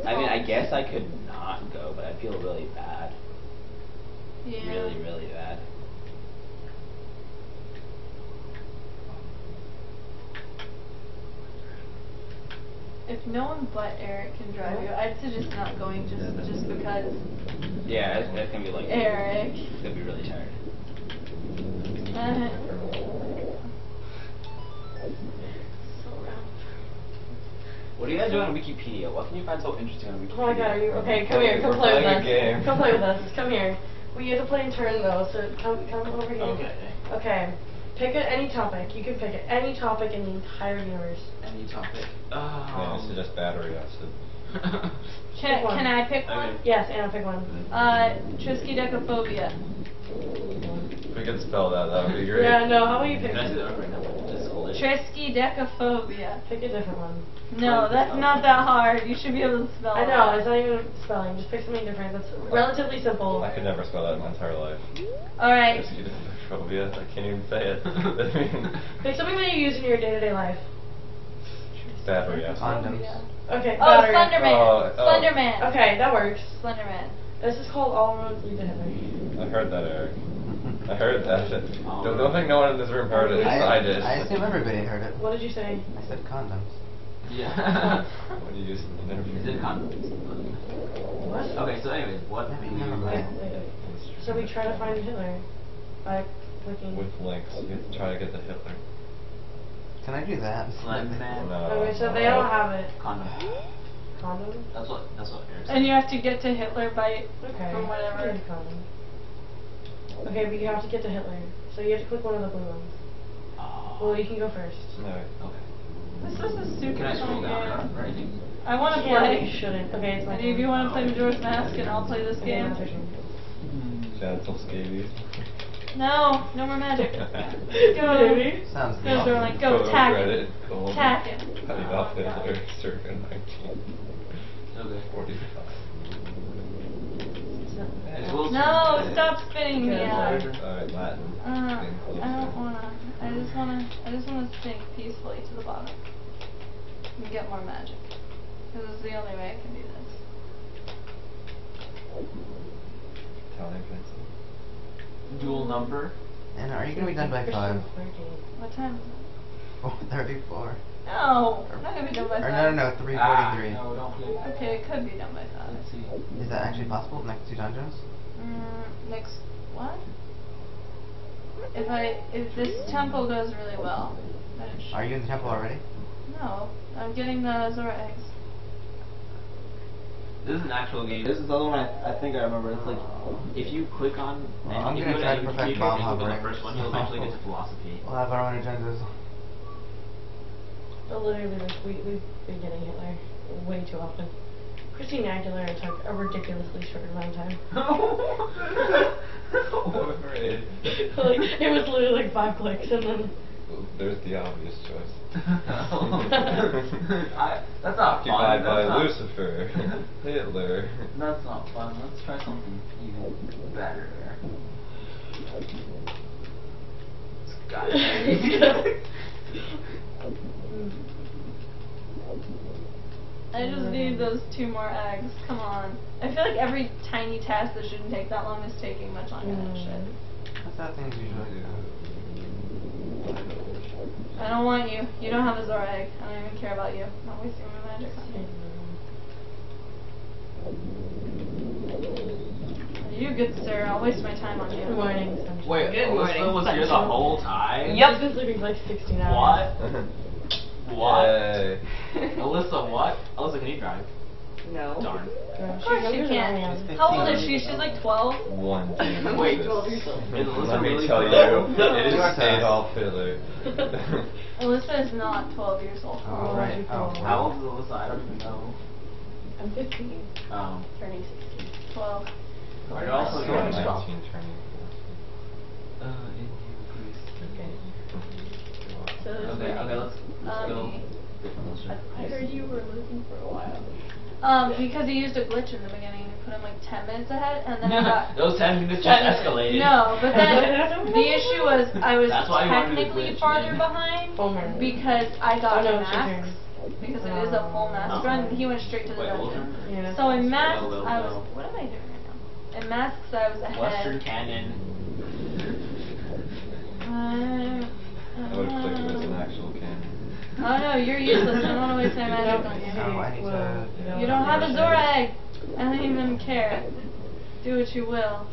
Speaker 9: I mean, I guess I could not go, but I feel really bad.
Speaker 2: Yeah.
Speaker 9: Really, really bad.
Speaker 2: If no one but Eric can drive you, I'd suggest not going just just because
Speaker 9: Yeah, it's, it's gonna be like.
Speaker 2: Eric.
Speaker 9: It's gonna be really tired. What are you guys doing on Wikipedia? What can you find so interesting on Wikipedia?
Speaker 6: Oh my god, are you okay? Come here, come play with us. Come play with us. Come here. We have to play in turn though, so come come over here.
Speaker 7: Okay.
Speaker 6: Okay. Pick a, any topic. You can pick it. Any topic in the entire universe.
Speaker 7: Any topic.
Speaker 1: Yeah, I
Speaker 7: Um,
Speaker 1: suggest battery acid.
Speaker 2: can, can I pick one?
Speaker 7: Okay.
Speaker 6: Yes, Anna, pick one.
Speaker 2: Uh, triskaidekaphobia.
Speaker 1: If we could spell that, that would be great.
Speaker 6: Yeah, no, how about you pick
Speaker 7: Can I see
Speaker 6: one?
Speaker 7: that right now? This is cool.
Speaker 2: Triskaidekaphobia.
Speaker 6: Pick a different one.
Speaker 2: No, that's not that hard. You should be able to spell
Speaker 6: I know,
Speaker 2: that.
Speaker 6: it's not even spelling. Just pick something different. That's relatively simple.
Speaker 1: I could never spell that in my entire life.
Speaker 2: Alright.
Speaker 1: Phobia. I can't even say it. I
Speaker 6: Pick something that you use in your day-to-day life.
Speaker 1: battery acid.
Speaker 3: Condoms.
Speaker 6: Okay.
Speaker 2: Oh,
Speaker 6: battery.
Speaker 2: Slenderman.
Speaker 1: Oh, oh.
Speaker 2: Slenderman.
Speaker 6: Okay, that works.
Speaker 2: Slenderman.
Speaker 6: This is called All Roads Lead to Hitler.
Speaker 1: I heard that, Eric. I heard that. Don't, don't think no one in this room heard it. I, did.
Speaker 3: I assume everybody heard it.
Speaker 6: What did you say?
Speaker 3: I said condoms.
Speaker 7: Yeah.
Speaker 1: What do you use in interviews?
Speaker 7: Is it condoms?
Speaker 6: What?
Speaker 7: Okay, so anyways, what?
Speaker 3: Maybe
Speaker 7: do
Speaker 3: never mind.
Speaker 6: wait, wait. So we try to find Hitler by clicking.
Speaker 1: With links. You have to try to get the Hitler.
Speaker 3: Can I do that?
Speaker 7: Slenderman.
Speaker 1: No.
Speaker 6: Okay, so they don't have it.
Speaker 7: Condom.
Speaker 6: Condom?
Speaker 7: That's what. That's what Eric said.
Speaker 2: And you have to get to Hitler by
Speaker 6: Okay.
Speaker 2: from whatever.
Speaker 6: Here's condom. Okay, but you have to get to Hitler. So you have to click one of the blue ones.
Speaker 7: Ah.
Speaker 6: Well, you can go first.
Speaker 1: No.
Speaker 7: Okay.
Speaker 2: This is a super
Speaker 7: Can I scroll down
Speaker 2: game.
Speaker 7: or anything?
Speaker 2: I want to
Speaker 6: Yeah,
Speaker 2: play.
Speaker 6: You shouldn't. Okay, it's my
Speaker 2: Any of you want to play Majora's Mask and I'll play this
Speaker 6: Okay,
Speaker 2: game?
Speaker 6: now it's your turn.
Speaker 2: No, no more magic.
Speaker 6: Go, baby.
Speaker 3: Sounds
Speaker 2: Those are like, go
Speaker 1: Photo
Speaker 2: tack
Speaker 1: credit,
Speaker 2: it.
Speaker 1: colon,
Speaker 2: Tack it.
Speaker 1: Cutting
Speaker 2: Oh,
Speaker 1: off
Speaker 2: God.
Speaker 1: Hitler circa 1945.
Speaker 7: It's Will
Speaker 2: No,
Speaker 7: Smith.
Speaker 2: stop spitting me
Speaker 6: Okay,
Speaker 2: out.
Speaker 6: sorry.
Speaker 1: Alright, Latin.
Speaker 2: Uh, I don't wanna. I just wanna. I just wanna sink peacefully to the bottom and get more magic. This is the only way I can do this.
Speaker 1: Italian pencil.
Speaker 7: Dual number.
Speaker 3: And are you gonna be done by five?
Speaker 2: What time is it?
Speaker 3: Four thirty-four.
Speaker 2: No, I'm not gonna be done by
Speaker 3: Or
Speaker 2: five.
Speaker 3: no, no, no, three
Speaker 7: Ah, no, don't play.
Speaker 2: Okay, it could be done by five.
Speaker 7: Let's see.
Speaker 3: Is that actually possible? Next two dungeons?
Speaker 2: Mm, next what? If I if this temple goes really well, then it should.
Speaker 3: Are you in the temple already?
Speaker 2: No, I'm getting the Zora eggs.
Speaker 7: This is an actual game. This is the other one I, I think I remember. It's like if you click on
Speaker 3: Well, I'm gonna try
Speaker 7: to
Speaker 3: to perfect
Speaker 7: computer
Speaker 3: bomb
Speaker 7: and you click on
Speaker 3: hovering.
Speaker 7: the first one, you'll eventually get to philosophy.
Speaker 3: We'll have our own agendas.
Speaker 6: But literally, like, we, we've been getting Hitler way too often. Christina Aguilera took a ridiculously short amount of time.
Speaker 1: I'm
Speaker 6: like, it was literally like five clicks and then.
Speaker 1: There's the obvious choice.
Speaker 7: I, that's not fun.
Speaker 1: Occupied by
Speaker 7: That's
Speaker 1: Lucifer. Hitler.
Speaker 7: That's not fun. Let's try something even better. Skyrim.
Speaker 2: I just need those two more eggs. Come on. I feel like every tiny task that shouldn't take that long is taking much longer than it mm. should.
Speaker 3: That's how things usually do.
Speaker 2: I don't want you. You don't have a Zora egg. I don't even care about you. I'm not wasting my magic on you. You good sir. I'll waste my time on you.
Speaker 6: Good morning, sunshine.
Speaker 7: Wait,
Speaker 2: Good
Speaker 7: Alyssa
Speaker 2: morning,
Speaker 7: was here the whole time?
Speaker 6: She's been sleeping for like 16 hours.
Speaker 7: What? What?
Speaker 1: Yay.
Speaker 7: Alyssa, what? Alyssa, can you drive?
Speaker 6: No.
Speaker 7: Darn.
Speaker 6: No,
Speaker 2: Of course she
Speaker 6: younger than I
Speaker 2: can.
Speaker 6: am.
Speaker 2: How old is she? She's like 12.
Speaker 1: One genius.
Speaker 7: Wait,
Speaker 1: is-
Speaker 6: 12 years old.
Speaker 7: Is Alyssa
Speaker 1: Let me
Speaker 7: really
Speaker 1: tell you, it is
Speaker 3: You are fast.
Speaker 1: Adolf Hitler.
Speaker 2: Alyssa is not 12 years old.
Speaker 3: Oh, right. Oh,
Speaker 7: How old is Alyssa? I don't even know.
Speaker 6: I'm 15.
Speaker 7: Um,
Speaker 6: Turning 16.
Speaker 2: 12.
Speaker 7: You're also
Speaker 1: You're
Speaker 7: going
Speaker 1: 19 turning.
Speaker 7: Uh,
Speaker 6: Okay. So
Speaker 7: Okay, okay, let's, let's go.
Speaker 2: Um,
Speaker 6: I heard you were losing for a while.
Speaker 2: um, because he used a glitch in the beginning. He put him like 10 minutes ahead, and then I got.
Speaker 7: Those 10 minutes just escalated.
Speaker 2: No, but then the issue was I was
Speaker 7: That's why you wanted to
Speaker 2: technically
Speaker 7: glitch
Speaker 2: farther
Speaker 7: in.
Speaker 2: behind because I got
Speaker 6: Oh, no, it's your
Speaker 2: max.
Speaker 6: turn.
Speaker 2: Because it is a full mask
Speaker 7: Oh.
Speaker 2: run, and he went straight to the
Speaker 7: Wait,
Speaker 2: dungeon.
Speaker 6: Yeah.
Speaker 2: So in masks,
Speaker 7: Well, well,
Speaker 2: I was.
Speaker 7: well.
Speaker 2: What am I doing right now? In masks, I was ahead.
Speaker 7: Western canon.
Speaker 2: Uh,
Speaker 1: I would have clicked it as an actual cannon.
Speaker 2: Oh no, you're useless. I don't want to waste my magic on you.
Speaker 3: No, I need to.
Speaker 6: Well,
Speaker 2: You don't have a Zora egg. I don't even care. Do what you will.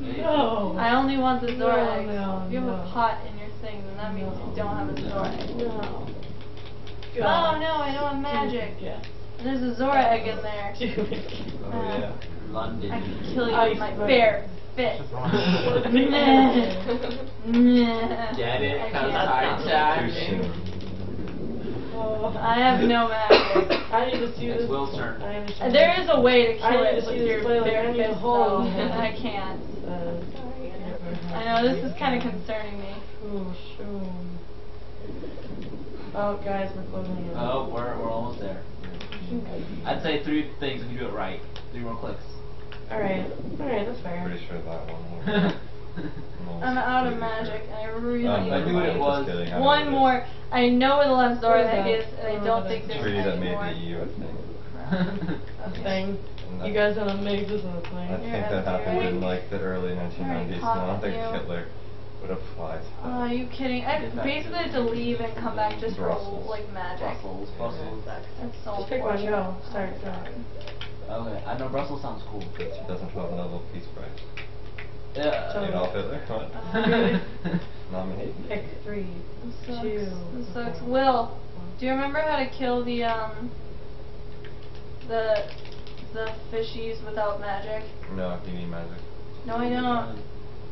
Speaker 6: No.
Speaker 2: I only want the Zora
Speaker 6: No,
Speaker 2: egg.
Speaker 6: no,
Speaker 2: if you have
Speaker 6: no.
Speaker 2: a pot in your thing, then that means you don't have a Zora egg.
Speaker 6: No.
Speaker 2: Oh no, I don't have magic.
Speaker 6: Yeah.
Speaker 2: There's a Zora egg in there.
Speaker 1: Oh yeah.
Speaker 7: Uh, London.
Speaker 2: I can kill you
Speaker 6: Ice
Speaker 2: with my
Speaker 6: bucket.
Speaker 2: bare fist.
Speaker 7: Get it?
Speaker 2: I
Speaker 7: Cause
Speaker 2: can't.
Speaker 7: I
Speaker 6: Oh.
Speaker 2: I have no magic.
Speaker 6: I need to see
Speaker 7: It's
Speaker 6: this.
Speaker 7: Will's turn.
Speaker 6: I understand.
Speaker 2: There is a way to
Speaker 6: I
Speaker 2: kill
Speaker 6: need
Speaker 2: it
Speaker 6: to
Speaker 2: with
Speaker 6: see
Speaker 2: your
Speaker 6: this play, like,
Speaker 2: bare
Speaker 6: I need a
Speaker 2: fist,
Speaker 6: hole
Speaker 2: though,
Speaker 6: in
Speaker 2: and I can't.
Speaker 6: Uh,
Speaker 2: I know this is kind of concerning me.
Speaker 6: Oh, sure. Oh, guys, we're closing in.
Speaker 7: Oh, we're, we're almost there. I'd say three things if you do it right. Three more clicks.
Speaker 6: Alright. Alright, that's fair.
Speaker 1: Pretty sure that one. will-
Speaker 2: I'm out of magic, and I really
Speaker 1: Um,
Speaker 2: need
Speaker 7: I knew what it
Speaker 1: just
Speaker 7: was.
Speaker 1: kidding, I know
Speaker 2: one more. I know where the left Zora
Speaker 6: What is
Speaker 2: egg
Speaker 6: that?
Speaker 2: is, and I don't think
Speaker 6: is
Speaker 2: there's
Speaker 1: Treaty that
Speaker 2: any
Speaker 1: made
Speaker 2: more.
Speaker 1: the EU, I think.
Speaker 2: Okay.
Speaker 6: Thing.
Speaker 1: And
Speaker 6: You guys wanna make this a
Speaker 1: I
Speaker 6: thing?
Speaker 1: think
Speaker 2: You're
Speaker 1: that happened in like the early 1990s, and I don't think
Speaker 2: caught you.
Speaker 1: Hitler would apply to
Speaker 2: Oh, are you kidding? I basically had to leave and come back just for like magic.
Speaker 7: Brussels, Brussels.
Speaker 2: That's so
Speaker 6: Just pick one,
Speaker 2: unfortunate.
Speaker 6: go. Start, go.
Speaker 7: Okay, I know Brussels sounds cool.
Speaker 1: because he doesn't have a Nobel Peace Prize.
Speaker 7: Yeah.
Speaker 1: Adolf Hitler? What?
Speaker 6: Really?
Speaker 1: Nominate?
Speaker 6: Pick three.
Speaker 2: This sucks.
Speaker 6: Two.
Speaker 2: This sucks.
Speaker 6: Okay.
Speaker 2: Will, do you remember how to kill the um the the fishies without magic?
Speaker 1: No, you need magic.
Speaker 2: No, I don't.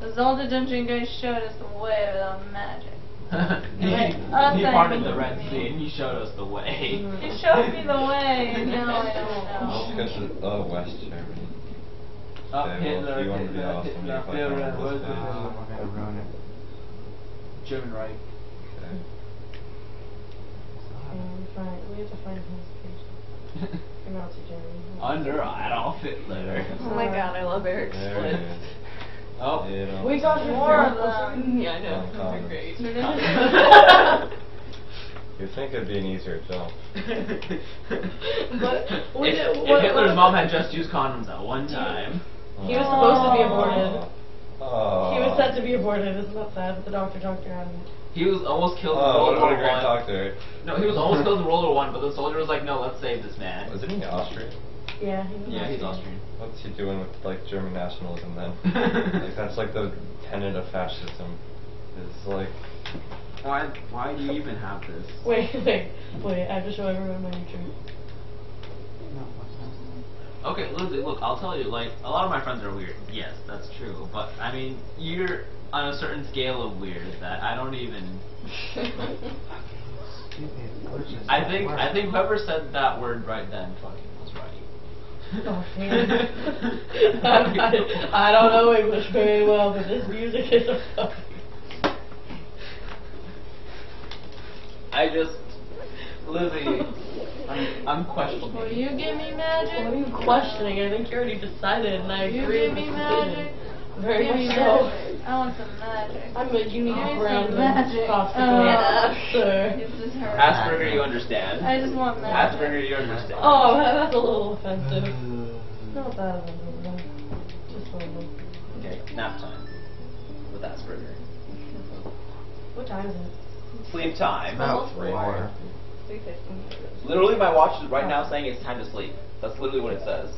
Speaker 2: The Zelda dungeon guys showed us the way without magic.
Speaker 7: he
Speaker 2: Right. Us
Speaker 7: he parted the. Red Sea and he showed us the way.
Speaker 2: He showed me the way, and now I don't know.
Speaker 1: because of, oh, West Germany.
Speaker 7: Up
Speaker 1: Okay,
Speaker 7: Hitler,
Speaker 1: you want to be
Speaker 7: Hitler, Hitler, Hitler,
Speaker 1: on this
Speaker 7: Hitler.
Speaker 1: page.
Speaker 3: We're gonna ruin it.
Speaker 7: German right.
Speaker 1: Okay.
Speaker 6: Um, fine. We have to find his page. Nazi Germany.
Speaker 7: Under Adolf Hitler.
Speaker 10: Oh my god, I love Eric
Speaker 1: There
Speaker 10: Split.
Speaker 7: Oh.
Speaker 1: You.
Speaker 6: We got
Speaker 2: More of them.
Speaker 10: Yeah, I know.
Speaker 1: Oh,
Speaker 10: They're great.
Speaker 1: You'd think it'd be an easier jump.
Speaker 6: But
Speaker 7: if, if Hitler's mom had just used condoms at one time.
Speaker 6: He was supposed to be aborted.
Speaker 1: Oh.
Speaker 6: He was set to be aborted. Isn't that sad? But the doctor talked her out of it.
Speaker 7: He was almost killed in
Speaker 1: Oh,
Speaker 7: World
Speaker 1: what a
Speaker 7: War
Speaker 1: great
Speaker 7: One.
Speaker 1: doctor.
Speaker 7: No, he was almost killed in World War One, but the soldier was like, "No, let's save this man."
Speaker 1: Wasn't he Austrian?
Speaker 6: Yeah, he was
Speaker 7: Yeah, he's Austrian.
Speaker 1: What's he doing with like German nationalism then? like that's like the tenet of fascism. It's like
Speaker 7: Why? Why do you even have this?
Speaker 6: Wait, wait, wait. I have to show everyone my new shirt.
Speaker 3: No, what's that?
Speaker 7: Okay, Lindsay, look, I'll tell you, like, a lot of my friends are weird. Yes, that's true. But, I mean, you're on a certain scale of weird that I don't even... I think. I think whoever said that word right then fucking was right.
Speaker 6: Oh. I, I don't know English very well, but this music is a fucking.
Speaker 7: I just... Lizzie, I'm, I'm questioning.
Speaker 2: Will you give me magic?
Speaker 6: What are
Speaker 2: magic?
Speaker 6: you questioning? I think you already decided, and I
Speaker 2: You
Speaker 6: agree
Speaker 2: give
Speaker 6: with
Speaker 2: me
Speaker 6: the
Speaker 2: magic?
Speaker 6: decision. Very
Speaker 2: Give me
Speaker 6: much so.
Speaker 2: magic. I want some magic.
Speaker 6: I'm a unique
Speaker 2: Give me some
Speaker 6: brand
Speaker 2: magic.
Speaker 6: of costume,
Speaker 2: Uh,
Speaker 6: sir.
Speaker 2: This is her.
Speaker 7: Asperger, you understand.
Speaker 2: I just want magic.
Speaker 7: Asperger, you understand.
Speaker 6: Oh, that's a little offensive. Not that offensive. Just a little.
Speaker 9: Okay, nap time. With Asperger.
Speaker 6: What time is it?
Speaker 9: Sleep time.
Speaker 3: About four.
Speaker 10: Three fifty.
Speaker 9: Literally, my watch is right now saying it's time to sleep. That's literally what it says.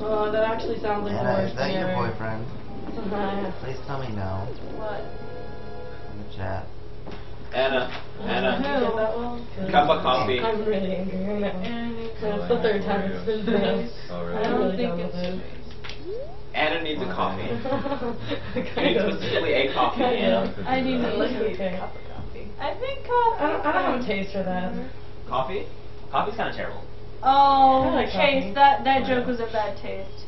Speaker 6: Oh, that actually sounds like the
Speaker 3: Anna,
Speaker 6: worst
Speaker 3: is that
Speaker 6: thing
Speaker 3: your boyfriend? Please tell me no
Speaker 2: What?
Speaker 3: in the chat.
Speaker 9: Anna,
Speaker 6: Did you
Speaker 9: Anna,
Speaker 6: get that
Speaker 9: cup of coffee.
Speaker 6: I'm really angry right now.
Speaker 2: And
Speaker 6: That's the third time it's been this.
Speaker 1: Oh, oh
Speaker 6: I
Speaker 2: don't
Speaker 6: really
Speaker 2: think it's.
Speaker 11: Anna needs a coffee. You need specifically a coffee, Anna.
Speaker 2: I need
Speaker 6: That's
Speaker 2: to
Speaker 6: okay.
Speaker 10: Cup of coffee.
Speaker 2: I think coffee.
Speaker 6: I don't, I don't have a taste for that. Mm-hmm.
Speaker 7: Coffee? Coffee's kind of terrible.
Speaker 2: Oh,
Speaker 6: I like
Speaker 2: Chase,
Speaker 6: coffee.
Speaker 2: that that oh, joke was a bad taste.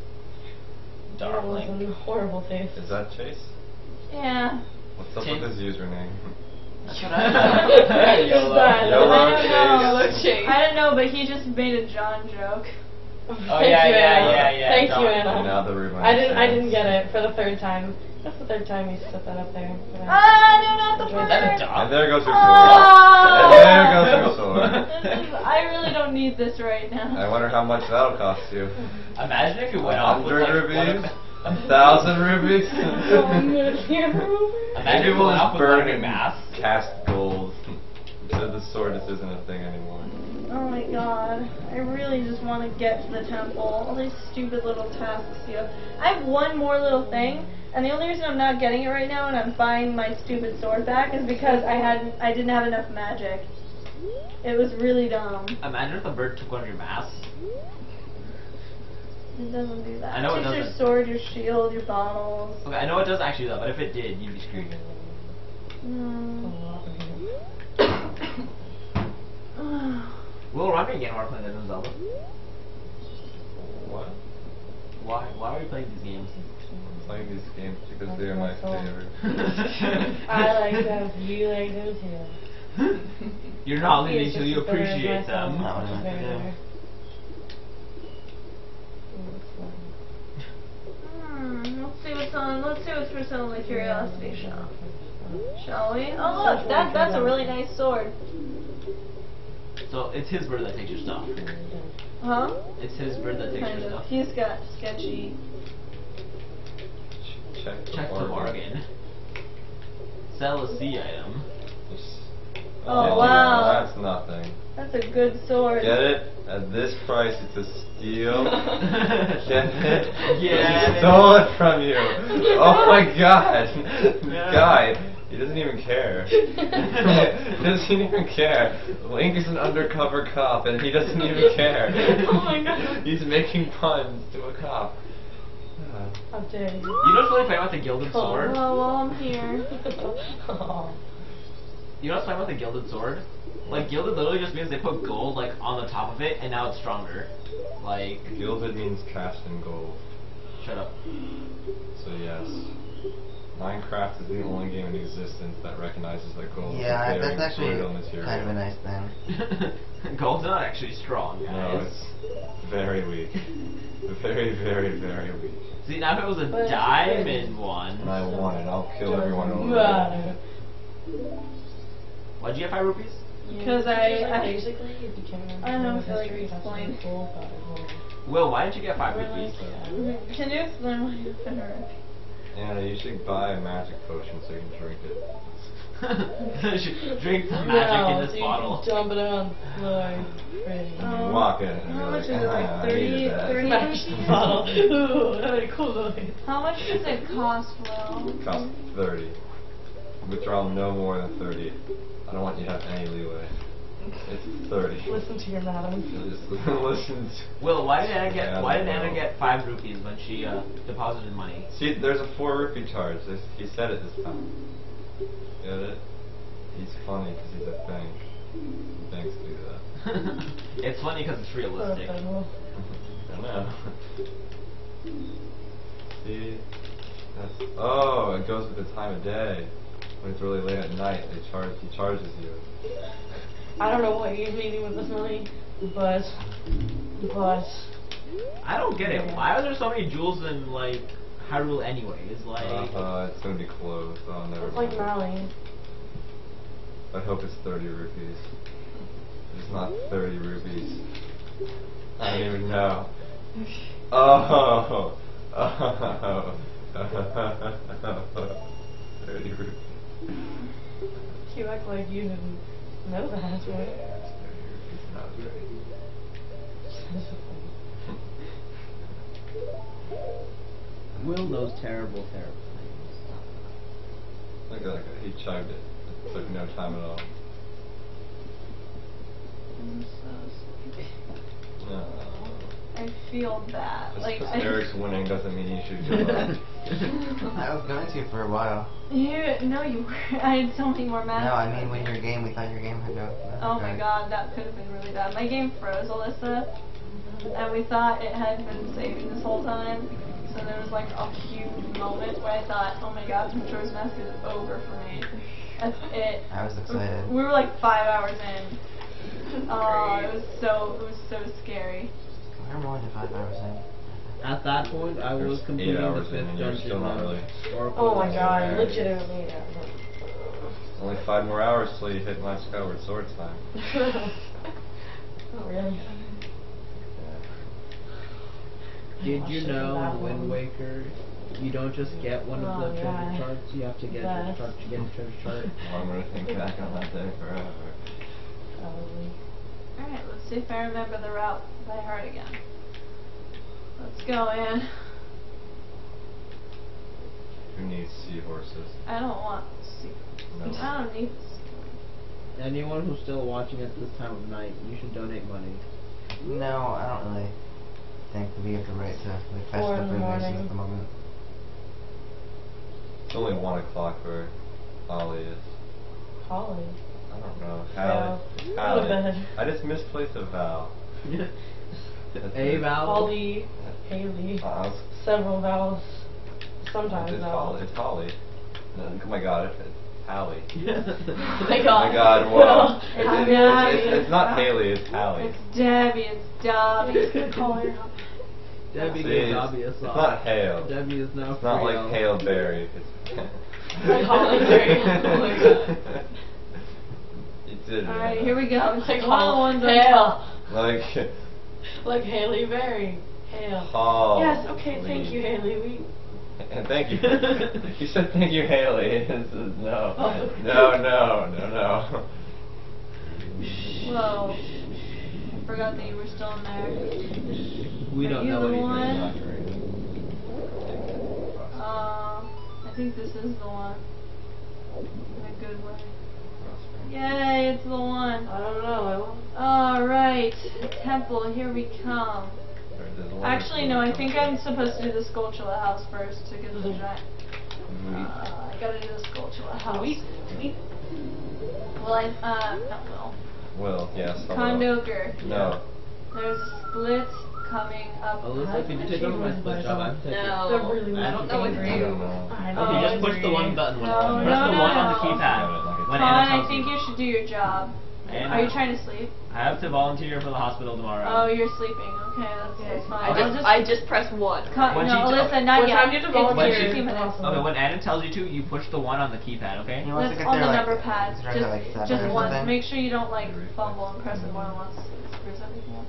Speaker 6: That was
Speaker 7: Darling.
Speaker 6: a horrible taste.
Speaker 1: Is that Chase?
Speaker 2: Yeah.
Speaker 1: What's up
Speaker 7: Chase?
Speaker 1: with his username?
Speaker 7: That's what I
Speaker 6: It's bad.
Speaker 1: Yellow
Speaker 2: I don't know.
Speaker 10: Yellow Chase.
Speaker 2: I don't know, but he just made a John joke.
Speaker 7: Oh,
Speaker 6: Thank
Speaker 7: yeah,
Speaker 6: you,
Speaker 7: yeah,
Speaker 6: Anna.
Speaker 7: yeah, yeah,
Speaker 6: Thank you, Anna.
Speaker 1: Now the reminder
Speaker 6: I didn't. I didn't get it for the third time. That's the third time you set that up there. Yeah.
Speaker 2: Ah, no, not the
Speaker 6: Is
Speaker 7: that a dog?
Speaker 1: And there goes your
Speaker 2: Oh.
Speaker 1: sword. And there goes your sword.
Speaker 2: This is, I really don't need this right now.
Speaker 1: I wonder how much that'll cost you.
Speaker 7: Imagine if you went off with
Speaker 1: hundred
Speaker 7: like one
Speaker 1: rupees?
Speaker 7: of-
Speaker 1: A thousand rupees?
Speaker 7: Imagine if you
Speaker 1: People
Speaker 7: went off
Speaker 1: just
Speaker 7: with one of
Speaker 1: burn
Speaker 7: your
Speaker 1: and cast gold. Said the sword just isn't a thing anymore.
Speaker 2: Oh my god. I really just want to get to the temple. All these stupid little tasks, you know. I have one more little thing, and the only reason I'm not getting it right now and I'm buying my stupid sword back is because I hadn't I didn't have enough magic. It was really dumb.
Speaker 7: Imagine if the bird took one of your masks.
Speaker 2: It doesn't do that.
Speaker 7: I know it
Speaker 2: takes your
Speaker 7: doesn't.
Speaker 2: sword, your shield, your bottles.
Speaker 7: Okay, I know it does actually though, but if it did, you'd be screwed.
Speaker 2: No.
Speaker 7: Will Ron again while playing Legend of Zelda.
Speaker 1: What?
Speaker 7: Why? Why are we playing these games?
Speaker 1: I'm playing these games because they're my favorite.
Speaker 6: I like them. You like them too.
Speaker 7: You're not
Speaker 6: He
Speaker 7: leaving until you
Speaker 6: as bitter as
Speaker 7: appreciate them.
Speaker 3: Not what I meant to
Speaker 6: Very
Speaker 3: do.
Speaker 6: bitter. Mm, it's fine.
Speaker 2: Hmm, let's see what's on. Let's see what's for sale in the curiosity shop. Shall we? Oh look, that that's a really nice sword.
Speaker 7: So it's his bird that takes your stuff.
Speaker 2: Huh?
Speaker 7: It's his bird that takes
Speaker 2: Kind
Speaker 7: your
Speaker 2: of.
Speaker 7: stuff.
Speaker 2: He's got sketchy.
Speaker 1: Check the
Speaker 7: Check the bargain. Sell a C item.
Speaker 2: Oh, oh wow.
Speaker 1: That's nothing.
Speaker 2: That's a good sword.
Speaker 1: Get it? At this price, it's a steal. Get it?
Speaker 7: Yeah.
Speaker 1: He stole it from you. Oh my god. This guy, he doesn't even care. he doesn't even care. Link is an undercover cop and he doesn't even care.
Speaker 6: Oh my God.
Speaker 1: He's making puns to a cop.
Speaker 6: How dare you?
Speaker 7: You know what's really funny about the gilded
Speaker 6: Cool.
Speaker 7: sword?
Speaker 2: Well, while I'm here.
Speaker 6: Aw.
Speaker 7: You know what's funny about the gilded sword? Like gilded literally just means they put gold like on the top of it and now it's stronger. Like
Speaker 1: Gilded means cast in gold.
Speaker 7: shut up.
Speaker 1: So yes. Minecraft is the only game in existence that recognizes that gold is
Speaker 3: Yeah,
Speaker 1: a very
Speaker 3: that's actually
Speaker 1: brittle material.
Speaker 3: kind of a nice thing.
Speaker 7: Gold's not actually strong, guys.
Speaker 1: No, it's very weak. very, very, very weak.
Speaker 7: See now if it was a
Speaker 6: But
Speaker 7: diamond one.
Speaker 1: And I want it. I'll kill everyone over
Speaker 6: Matter.
Speaker 7: Why'd you get five rupees?
Speaker 2: Because I- I-
Speaker 6: basically you became a
Speaker 2: I don't feel like
Speaker 6: history, that's
Speaker 2: explain.
Speaker 6: really cool about it.
Speaker 7: Will, why did you get five
Speaker 6: Really?
Speaker 7: rupees?
Speaker 6: Yeah.
Speaker 2: Can you explain why you put her?
Speaker 1: And you should buy a magic potion so you can drink it.
Speaker 7: Drink the magic
Speaker 6: No,
Speaker 7: in this
Speaker 6: so you
Speaker 7: bottle.
Speaker 6: can dump it on the floor. Pretty.
Speaker 2: Oh.
Speaker 1: Walk in and
Speaker 2: How
Speaker 1: be
Speaker 2: much
Speaker 1: like,
Speaker 2: is it, like
Speaker 1: "Ah, I
Speaker 2: 30
Speaker 1: needed that."
Speaker 2: 30
Speaker 6: bottle. Ooh, that would be cool noise.
Speaker 2: How much does it cost, Will?
Speaker 1: Cost 30. Withdraw no more than 30. I don't want you to have any leeway. It's 30.
Speaker 6: Listen to your madam.
Speaker 1: Listen to
Speaker 7: Will, why did Anna get why did. Anna get five rupees when she uh, deposited money?
Speaker 1: See, there's a 4 rupee charge. There's, he said it this time. Get it? He's funny because he's a bank. Banks do that.
Speaker 7: it's funny because it's realistic.
Speaker 6: Oh,
Speaker 1: I know. See? That's, oh, it goes with the time of day. When it's really late at night, they charge. He charges you.
Speaker 6: I don't know what you're meaning with this money, but but
Speaker 7: I don't get it. Why are there so many jewels in like Hyrule anyways? Like
Speaker 1: Uh, it's gonna be closed. Oh, never
Speaker 6: it's like. Mali.
Speaker 1: I hope it's 30 rupees. It's not 30 rupees. I don't even know. Oh! Oh! 30 rupees.
Speaker 6: You act like you didn't know that, right?
Speaker 1: 30 rupees, not very.
Speaker 7: Will knows terrible, terrible
Speaker 1: Look at that guy. He chugged it. It took no time at all.
Speaker 2: Feel bad.
Speaker 1: Just
Speaker 2: Like
Speaker 1: because Eric's winning doesn't mean you should give up.
Speaker 3: I was going to for a while.
Speaker 2: You no, you were. I had so many more matches.
Speaker 3: No, I mean when your game, we thought your game had go.
Speaker 2: Oh my god, that could have been really bad. My game froze, Alyssa, and we thought it had been saving this whole time. So there was like a huge moment where I thought, oh my god, Majora's Mask is over for me. That's it.
Speaker 3: I was excited.
Speaker 2: We were like five hours in. Oh, it was so it was so scary.
Speaker 3: We're more than five hours in.
Speaker 12: At that point, I was
Speaker 1: There's
Speaker 12: completing
Speaker 1: eight
Speaker 12: the fifth
Speaker 1: and
Speaker 12: dungeon.
Speaker 1: still not really.
Speaker 6: Oh my
Speaker 12: of
Speaker 6: god,
Speaker 12: Despair.
Speaker 6: legitimately.
Speaker 1: Only five more hours till you hit my Skyward Sword time.
Speaker 6: oh, really?
Speaker 12: Did you know in Wind
Speaker 6: one.
Speaker 12: Waker, you don't just get one of
Speaker 6: Oh,
Speaker 12: the treasure
Speaker 6: yeah.
Speaker 12: charts, you have to get a treasure
Speaker 6: Yes.
Speaker 12: chart to get a treasure chart.
Speaker 1: I'm gonna think back on that day forever.
Speaker 6: Probably.
Speaker 2: Alright, let's see if I remember the route by heart again. Let's go in.
Speaker 1: Who needs seahorses?
Speaker 2: I don't want to see.
Speaker 1: No.
Speaker 2: I don't need
Speaker 12: Anyone who's still watching at this time of night, you should donate money.
Speaker 3: No, I don't really think that we have the right to like, fetch
Speaker 6: Four
Speaker 3: the
Speaker 6: in the morning.
Speaker 3: at the moment.
Speaker 1: It's only one o'clock where Holly is.
Speaker 6: Holly.
Speaker 1: I don't know.
Speaker 6: Val.
Speaker 1: Hallie.
Speaker 6: Go to
Speaker 1: Hallie. I just misplaced a vowel.
Speaker 12: A vowel.
Speaker 6: Holly. Haley.
Speaker 1: Uh,
Speaker 6: Several vowels. Sometimes
Speaker 1: it's
Speaker 6: vowels.
Speaker 1: Holly. It's Holly. No, oh my god, it's Hallie.
Speaker 6: Oh
Speaker 2: my
Speaker 1: Oh my god, wow.
Speaker 2: It's
Speaker 1: It's, it's, it's, it's not Haley, it's Hallie.
Speaker 2: It's Debbie, it's Dobby. Call her.
Speaker 12: Debbie
Speaker 1: See,
Speaker 12: gave
Speaker 1: it's,
Speaker 12: Dobby a
Speaker 1: it's not Hale.
Speaker 12: Debbie is now
Speaker 1: It's not like
Speaker 12: of-
Speaker 1: Hale Berry. It's
Speaker 6: Like Holly Berry. Oh my god.
Speaker 1: You did.
Speaker 2: Alright, here we go. It's
Speaker 6: Like
Speaker 2: one of the
Speaker 6: Holly.
Speaker 2: ones on
Speaker 6: Hale.
Speaker 1: Like
Speaker 6: Like Haley Berry. Hale.
Speaker 1: Holly.
Speaker 6: Yes, okay, thank you, Haley. We
Speaker 1: And thank you. you said thank you, Haley. No.
Speaker 6: Oh.
Speaker 1: No, no, no, no.
Speaker 2: Whoa. I forgot that you were still in there.
Speaker 12: We
Speaker 2: Are
Speaker 12: don't
Speaker 2: you
Speaker 12: know
Speaker 2: the
Speaker 12: anything.
Speaker 2: one? Uh, I think this is the one. In a good way. Yay, it's the one.
Speaker 6: I don't know.
Speaker 2: Alright, temple, here we come. Actually, no, I think I'm supposed to do the Skulltula house first to get the giant. Uh, I gotta do the Skulltula house.
Speaker 6: Sweet, sweet.
Speaker 2: Well, I, uh, not Will.
Speaker 1: Will, yes. I will. No.
Speaker 2: There's a split coming up.
Speaker 12: Alyssa, can you take over my split job? I'm taking
Speaker 10: No.
Speaker 6: They're really
Speaker 10: I don't know what to do.
Speaker 1: don't know.
Speaker 7: Okay, just push the one button. When
Speaker 2: No,
Speaker 7: press
Speaker 2: no,
Speaker 7: the
Speaker 2: no,
Speaker 7: one on the
Speaker 2: no.
Speaker 7: keypad. When
Speaker 2: Fine,
Speaker 7: Anna
Speaker 2: I
Speaker 7: tells
Speaker 2: think
Speaker 7: you.
Speaker 2: you should do your job.
Speaker 7: Anna,
Speaker 2: Are you trying to sleep?
Speaker 7: I have to volunteer for the hospital tomorrow.
Speaker 2: Oh, you're sleeping. Okay, that's, that's fine.
Speaker 10: I just,
Speaker 2: just
Speaker 10: I just pressed one.
Speaker 2: cut.
Speaker 7: When
Speaker 2: no,
Speaker 7: she-
Speaker 2: Alyssa, not
Speaker 6: What
Speaker 2: yet.
Speaker 6: time do you have to
Speaker 2: It's
Speaker 6: volunteer?
Speaker 2: 15 minutes.
Speaker 7: Okay, when Anna tells you to, you push the one on the keypad, okay?
Speaker 3: He wants
Speaker 2: That's
Speaker 3: to
Speaker 2: on the
Speaker 3: like,
Speaker 2: number pad.
Speaker 3: he's trying to, like,
Speaker 2: Just, just
Speaker 3: or
Speaker 2: once.
Speaker 3: something.
Speaker 2: Make sure you don't like fumble and press it more than once. It screws.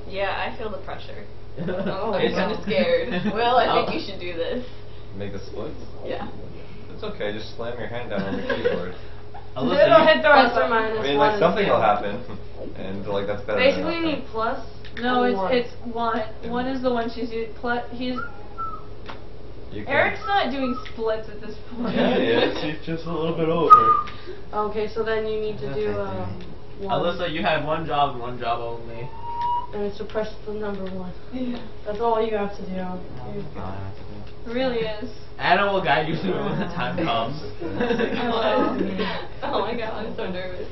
Speaker 10: Yeah, I feel the pressure.
Speaker 6: Oh,
Speaker 10: I'm kind of scared. Well, I think
Speaker 7: Oh.
Speaker 10: you should do this.
Speaker 1: Make the splits?
Speaker 10: Yeah.
Speaker 1: It's okay, just slam your hand down on the keyboard.
Speaker 7: Alyssa,
Speaker 2: Little
Speaker 7: you-
Speaker 2: head
Speaker 6: Plus
Speaker 2: throw.
Speaker 6: or minus
Speaker 1: I mean,
Speaker 6: one
Speaker 1: like,
Speaker 6: and
Speaker 1: something will happen. And, like, that's better
Speaker 6: Basically, you
Speaker 1: than
Speaker 6: need plus.
Speaker 2: No,
Speaker 6: or
Speaker 2: it's
Speaker 6: one.
Speaker 2: it's one. One is the one she's used. Pl- he's
Speaker 1: You
Speaker 2: Eric's not doing splits at this point.
Speaker 1: Yeah, he is. He's just a little bit over.
Speaker 6: Okay, so then you need to do um, one.
Speaker 7: Alyssa, you have one job and one job only.
Speaker 6: And it's to press the number one. Yeah. That's all you have to do.
Speaker 3: Oh,
Speaker 6: You-
Speaker 3: God, I have to do.
Speaker 2: It really is.
Speaker 7: Anna will guide you through it when the time comes.
Speaker 2: Hello.
Speaker 10: Oh, oh my god, I'm so nervous.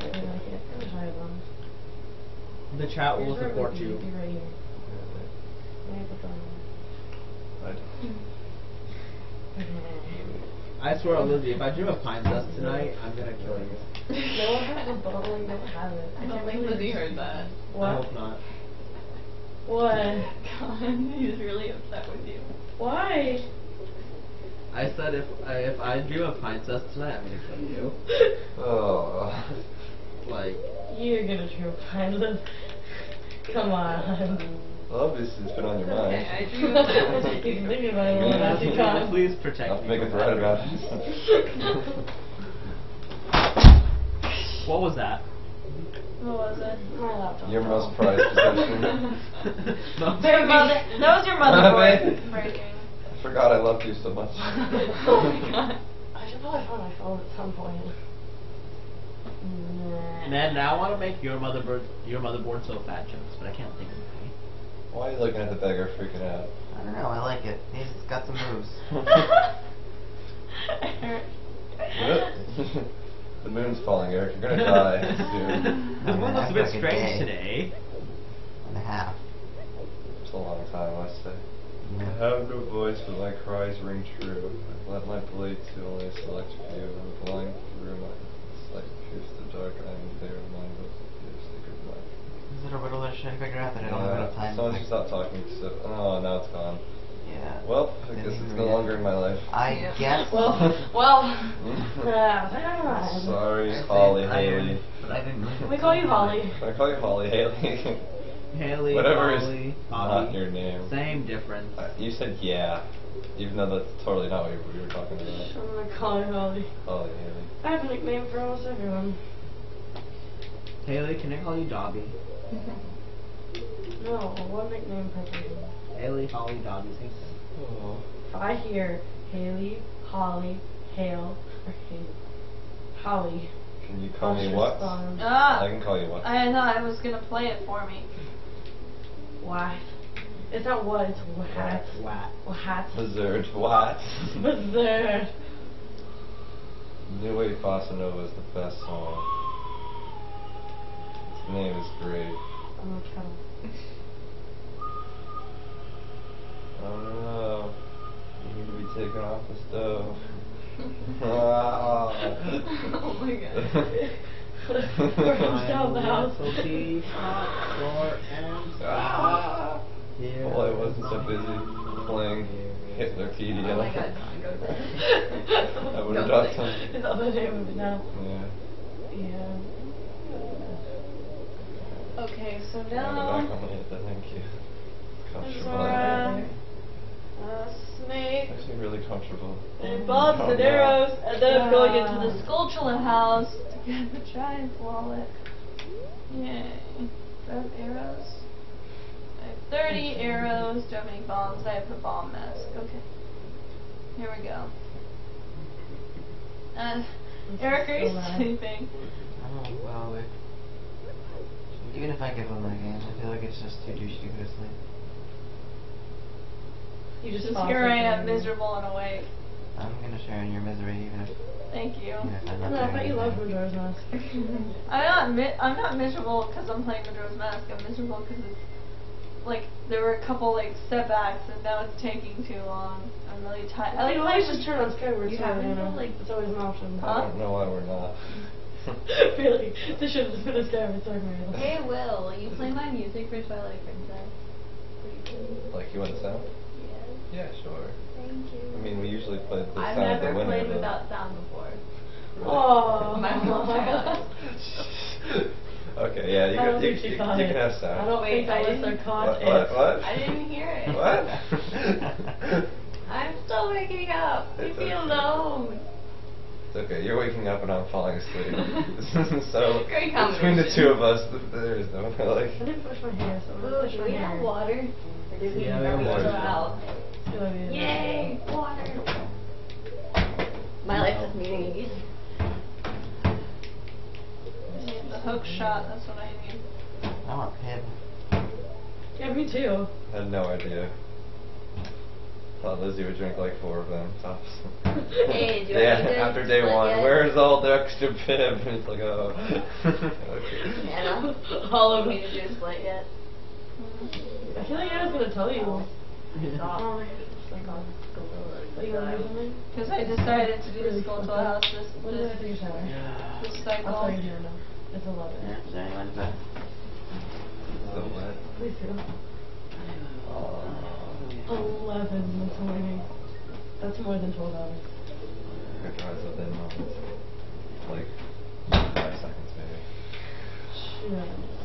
Speaker 6: I can't try one.
Speaker 12: The chat will
Speaker 6: Here's where it
Speaker 12: support you.
Speaker 6: It'd be right here. Let me put that on.
Speaker 12: I swear, Olivia, if I dream of pine dust tonight, I'm gonna kill you.
Speaker 6: No one has a bottle, you don't have it.
Speaker 10: I don't think Lizzie heard that.
Speaker 12: I
Speaker 6: What?
Speaker 12: hope not.
Speaker 6: What?
Speaker 10: God, he's really upset with you.
Speaker 6: Why?
Speaker 12: I said if I, if I dream of pine dust tonight, I'm gonna kill you.
Speaker 1: Oh.
Speaker 12: Like,
Speaker 6: You're gonna dream pilot. Come on.
Speaker 1: Well, obviously it's been on your mind.
Speaker 10: Okay, I dream of that.
Speaker 6: He's thinking about it all that he.
Speaker 7: Please protect
Speaker 1: I'll
Speaker 7: me.
Speaker 1: make a threat about it.
Speaker 7: What was that?
Speaker 2: What was it?
Speaker 6: My laptop.
Speaker 1: Your most prized possession.
Speaker 2: Your mother. That was your motherboard breaking.
Speaker 1: I forgot I loved you so much.
Speaker 10: oh my god.
Speaker 6: I should probably find my phone at some point. Nah.
Speaker 7: Man, now I want to make your motherboard your motherboard so fat jokes, but I can't think of any.
Speaker 1: Why are you looking at the beggar freaking out?
Speaker 3: I don't know. I like it. He's got some moves.
Speaker 1: The moon's falling, Eric. You're gonna die soon.
Speaker 7: This
Speaker 3: I'm
Speaker 7: one
Speaker 3: gonna
Speaker 7: looks a bit strange
Speaker 3: day.
Speaker 7: today.
Speaker 3: And a half.
Speaker 1: It's a long time, I say. I have no voice, but my cries ring true. I've let my blade to only a select few. I'm flying through my like pierce the dark. I'm there, mine but pierce the good light.
Speaker 3: Is it a riddle that should I figure out that I don't have uh, enough time?
Speaker 1: Someone
Speaker 3: to
Speaker 1: should stop talking. So, oh, now it's gone.
Speaker 3: Yeah.
Speaker 1: Well, I
Speaker 3: Didn't
Speaker 1: guess it's no longer in my life.
Speaker 3: I
Speaker 2: Yeah.
Speaker 3: guess.
Speaker 6: Well, well. uh,
Speaker 1: Sorry,
Speaker 3: I
Speaker 1: Holly, Haley.
Speaker 3: But I didn't read
Speaker 6: We call you Holly.
Speaker 1: I call you Holly, Haley.
Speaker 7: Haley,
Speaker 1: Whatever
Speaker 7: Holly,
Speaker 1: is
Speaker 7: Bobby.
Speaker 1: not your name.
Speaker 7: Same difference.
Speaker 1: Uh, you said yeah, even though that's totally not what we we were talking about.
Speaker 6: I'm gonna call you Holly.
Speaker 1: Holly, Haley.
Speaker 6: I have a nickname for almost everyone.
Speaker 7: Haley, can I call you Dobby?
Speaker 6: No, what nickname per person.
Speaker 7: Haley, Holly, Dobby, same thing.
Speaker 1: Oh.
Speaker 6: If I hear Haley, Holly, Hale, or Haley, Holly,
Speaker 1: Can you call me what?
Speaker 6: respond.
Speaker 2: Ah,
Speaker 1: I can call you what?
Speaker 2: I thought I was gonna play it for me.
Speaker 6: What? It's not what, it's what.
Speaker 7: What?
Speaker 6: What?
Speaker 1: Blizzard. What?
Speaker 6: Bizarre.
Speaker 1: New Wave Bossa Nova is the best song. Its name is great.
Speaker 6: I'm gonna try.
Speaker 1: Oh no. You need to be taken off the stove.
Speaker 10: Oh my god.
Speaker 6: We're down the house.
Speaker 7: Cookie, floor, and
Speaker 1: Ah.
Speaker 7: here.
Speaker 1: Well, I wasn't so busy playing Hitlerpedia.
Speaker 10: Oh my god, Don, go there.
Speaker 1: I would have
Speaker 10: Go
Speaker 1: dropped
Speaker 10: there.
Speaker 1: some.
Speaker 6: Is that the name of it now?
Speaker 1: Yeah.
Speaker 6: Yeah.
Speaker 2: Okay, so now.
Speaker 1: I'm back on the hit, thank you. Comfortable.
Speaker 2: Zora, uh, Snake,
Speaker 1: Actually, really comfortable.
Speaker 6: And bombs and arrows, and then
Speaker 2: I'm going into the Skulltula house to get the giant wallet. Yay. Do I have arrows? I have 30 arrows. Do I have any bombs? I have the bomb mask. Okay. Here we go. Uh, Eric, are you sleeping?
Speaker 3: Oh, well, we- even if I give him my game, I feel like it's just too douchey to go to sleep.
Speaker 6: You just
Speaker 2: Just
Speaker 6: fall
Speaker 2: here I am, miserable and awake.
Speaker 3: I'm gonna share in your misery, even if,
Speaker 2: Thank you.
Speaker 3: even if I'm
Speaker 6: I
Speaker 3: not
Speaker 6: know, I
Speaker 3: doing
Speaker 6: bet you love
Speaker 3: anything.
Speaker 6: Majora's Mask.
Speaker 2: I'm not mi- I'm not miserable because I'm playing Majora's Mask. I'm miserable because it's like there were a couple like setbacks and now it's taking too long. I'm really tired. I like
Speaker 6: you always just turn on Skyward
Speaker 2: You
Speaker 6: Sword,
Speaker 2: haven't
Speaker 6: you know.
Speaker 2: like-
Speaker 6: it's always an option.
Speaker 1: I don't know why we're not.
Speaker 6: really, this should have been a Skyward Sword.
Speaker 10: Hey Will, will you play my music for Twilight Princess?
Speaker 1: Like, you want the sound?
Speaker 10: Yes.
Speaker 1: Yeah, sure.
Speaker 10: Thank you.
Speaker 1: I mean, we usually play the
Speaker 10: I've
Speaker 1: sound of the
Speaker 10: never
Speaker 1: winner.
Speaker 10: played
Speaker 1: but-
Speaker 10: without sound before.
Speaker 6: Oh,
Speaker 10: My whole child.
Speaker 1: okay, yeah, you
Speaker 6: I
Speaker 1: can,
Speaker 6: don't
Speaker 1: you, you, you
Speaker 6: it.
Speaker 1: can have sound.
Speaker 6: I don't
Speaker 10: Wait,
Speaker 6: think
Speaker 10: I
Speaker 6: Alyssa
Speaker 10: didn't-
Speaker 6: caught
Speaker 1: what, what? What?
Speaker 10: I didn't hear it.
Speaker 1: What?
Speaker 10: I'm still waking up. Leave
Speaker 1: It's
Speaker 10: me alone.
Speaker 1: It's okay, you're waking up and I'm falling asleep. so,
Speaker 10: Great
Speaker 1: between the two of us, th- there is no, like...
Speaker 6: I didn't push my hair, so I'm gonna push
Speaker 10: do
Speaker 6: my
Speaker 10: we have water? Or do we
Speaker 7: Yeah, we have
Speaker 10: we
Speaker 7: water.
Speaker 10: Still out?
Speaker 6: I love you.
Speaker 10: Yay, water. My life is meaning again.
Speaker 2: I need the hook shot. That's what I need.
Speaker 3: I want Pib.
Speaker 6: Yeah, me too.
Speaker 1: I had no idea. Thought Lizzie would drink like four of them tops.
Speaker 10: Hey, do you
Speaker 1: yeah,
Speaker 10: want me to
Speaker 1: after day one,
Speaker 10: yet?
Speaker 1: where's all the extra pib? And it's like, oh. okay.
Speaker 10: Anna, all of me to do a split yet.
Speaker 6: I feel like Anna's gonna tell you.
Speaker 10: Stop.
Speaker 6: It's like on Are gonna do something?
Speaker 2: Because I decided to do the
Speaker 6: Really
Speaker 2: Skulltula house this
Speaker 6: When did I
Speaker 2: this,
Speaker 6: take a
Speaker 2: this
Speaker 6: I'll
Speaker 2: cycle.
Speaker 6: tell you here now. It's 11.
Speaker 3: Yeah, is there anyone to
Speaker 1: So what?
Speaker 6: Please do.
Speaker 1: Oh.
Speaker 6: 11 this morning. That's more than 12 hours.
Speaker 1: It drives within moments. Like, five seconds maybe.
Speaker 6: Yeah.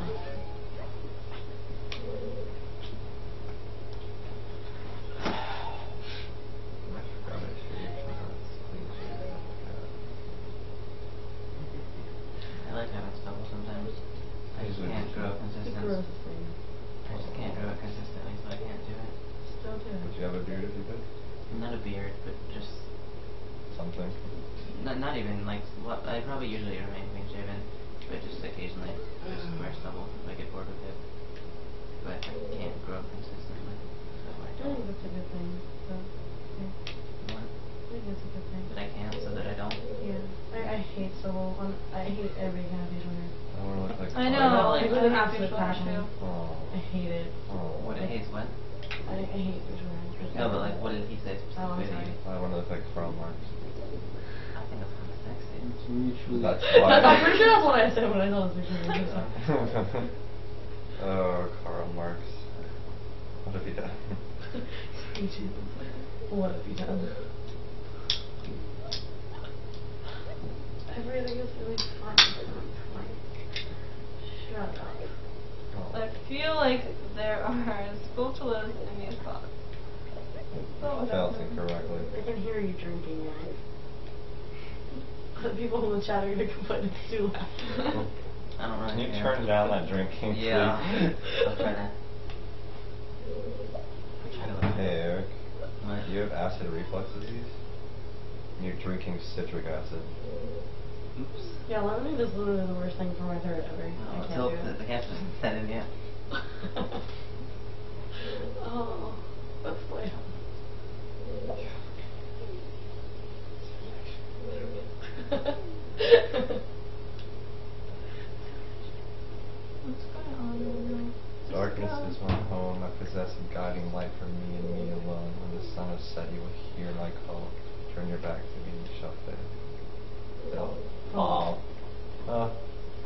Speaker 1: I probably usually remain clean-shaven, but just
Speaker 3: occasionally just mm. wear stubble if I get
Speaker 1: bored
Speaker 3: with it.
Speaker 6: But
Speaker 3: I can't grow consistently, so I
Speaker 6: don't.
Speaker 1: I think that's a good
Speaker 3: thing, so, yeah. What? I
Speaker 1: think
Speaker 3: that's a good thing. that I can't, so that I don't? Yeah. I, I hate stubble. Um, I hate every habit on it. I want I know. Like, have
Speaker 6: to fashion.
Speaker 1: Oh.
Speaker 6: I hate it.
Speaker 1: Oh.
Speaker 3: What, I hate what?
Speaker 6: I, I hate visual
Speaker 3: No, but like, what did he say specifically?
Speaker 6: Oh,
Speaker 1: I. I want to look like Karl Marx.
Speaker 3: That's
Speaker 1: why.
Speaker 6: I'm pretty sure that's what I said when I saw this picture.
Speaker 1: oh, Karl Marx. What have you done?
Speaker 6: what have you done? Everything is really fun. Shut up. Oh.
Speaker 2: I feel like there are spatulas in these pots.
Speaker 1: Felt incorrectly.
Speaker 6: I can hear you drinking it. The people in the chat are gonna complain it's too loud.
Speaker 3: I don't really
Speaker 1: Can you
Speaker 3: care.
Speaker 1: turn down that drinking,
Speaker 3: Yeah. I'll try to. I'll try to look.
Speaker 1: Hey, Eric.
Speaker 3: What?
Speaker 1: You have acid reflux disease? And You're drinking citric acid.
Speaker 3: Oops.
Speaker 6: Yeah, lemonade is literally the worst thing for my throat ever.
Speaker 3: Oh,
Speaker 6: I can't oh,
Speaker 3: until
Speaker 6: do
Speaker 3: the,
Speaker 6: it.
Speaker 3: the gas doesn't set in yet.
Speaker 6: oh, that's like.
Speaker 2: What's going on?
Speaker 1: Darkness is my home. I possess a guiding light for me and me alone. When the sun has set, you will hear my call. Turn your back to me and you shall fail. Fail.
Speaker 6: Aw.
Speaker 1: Uh,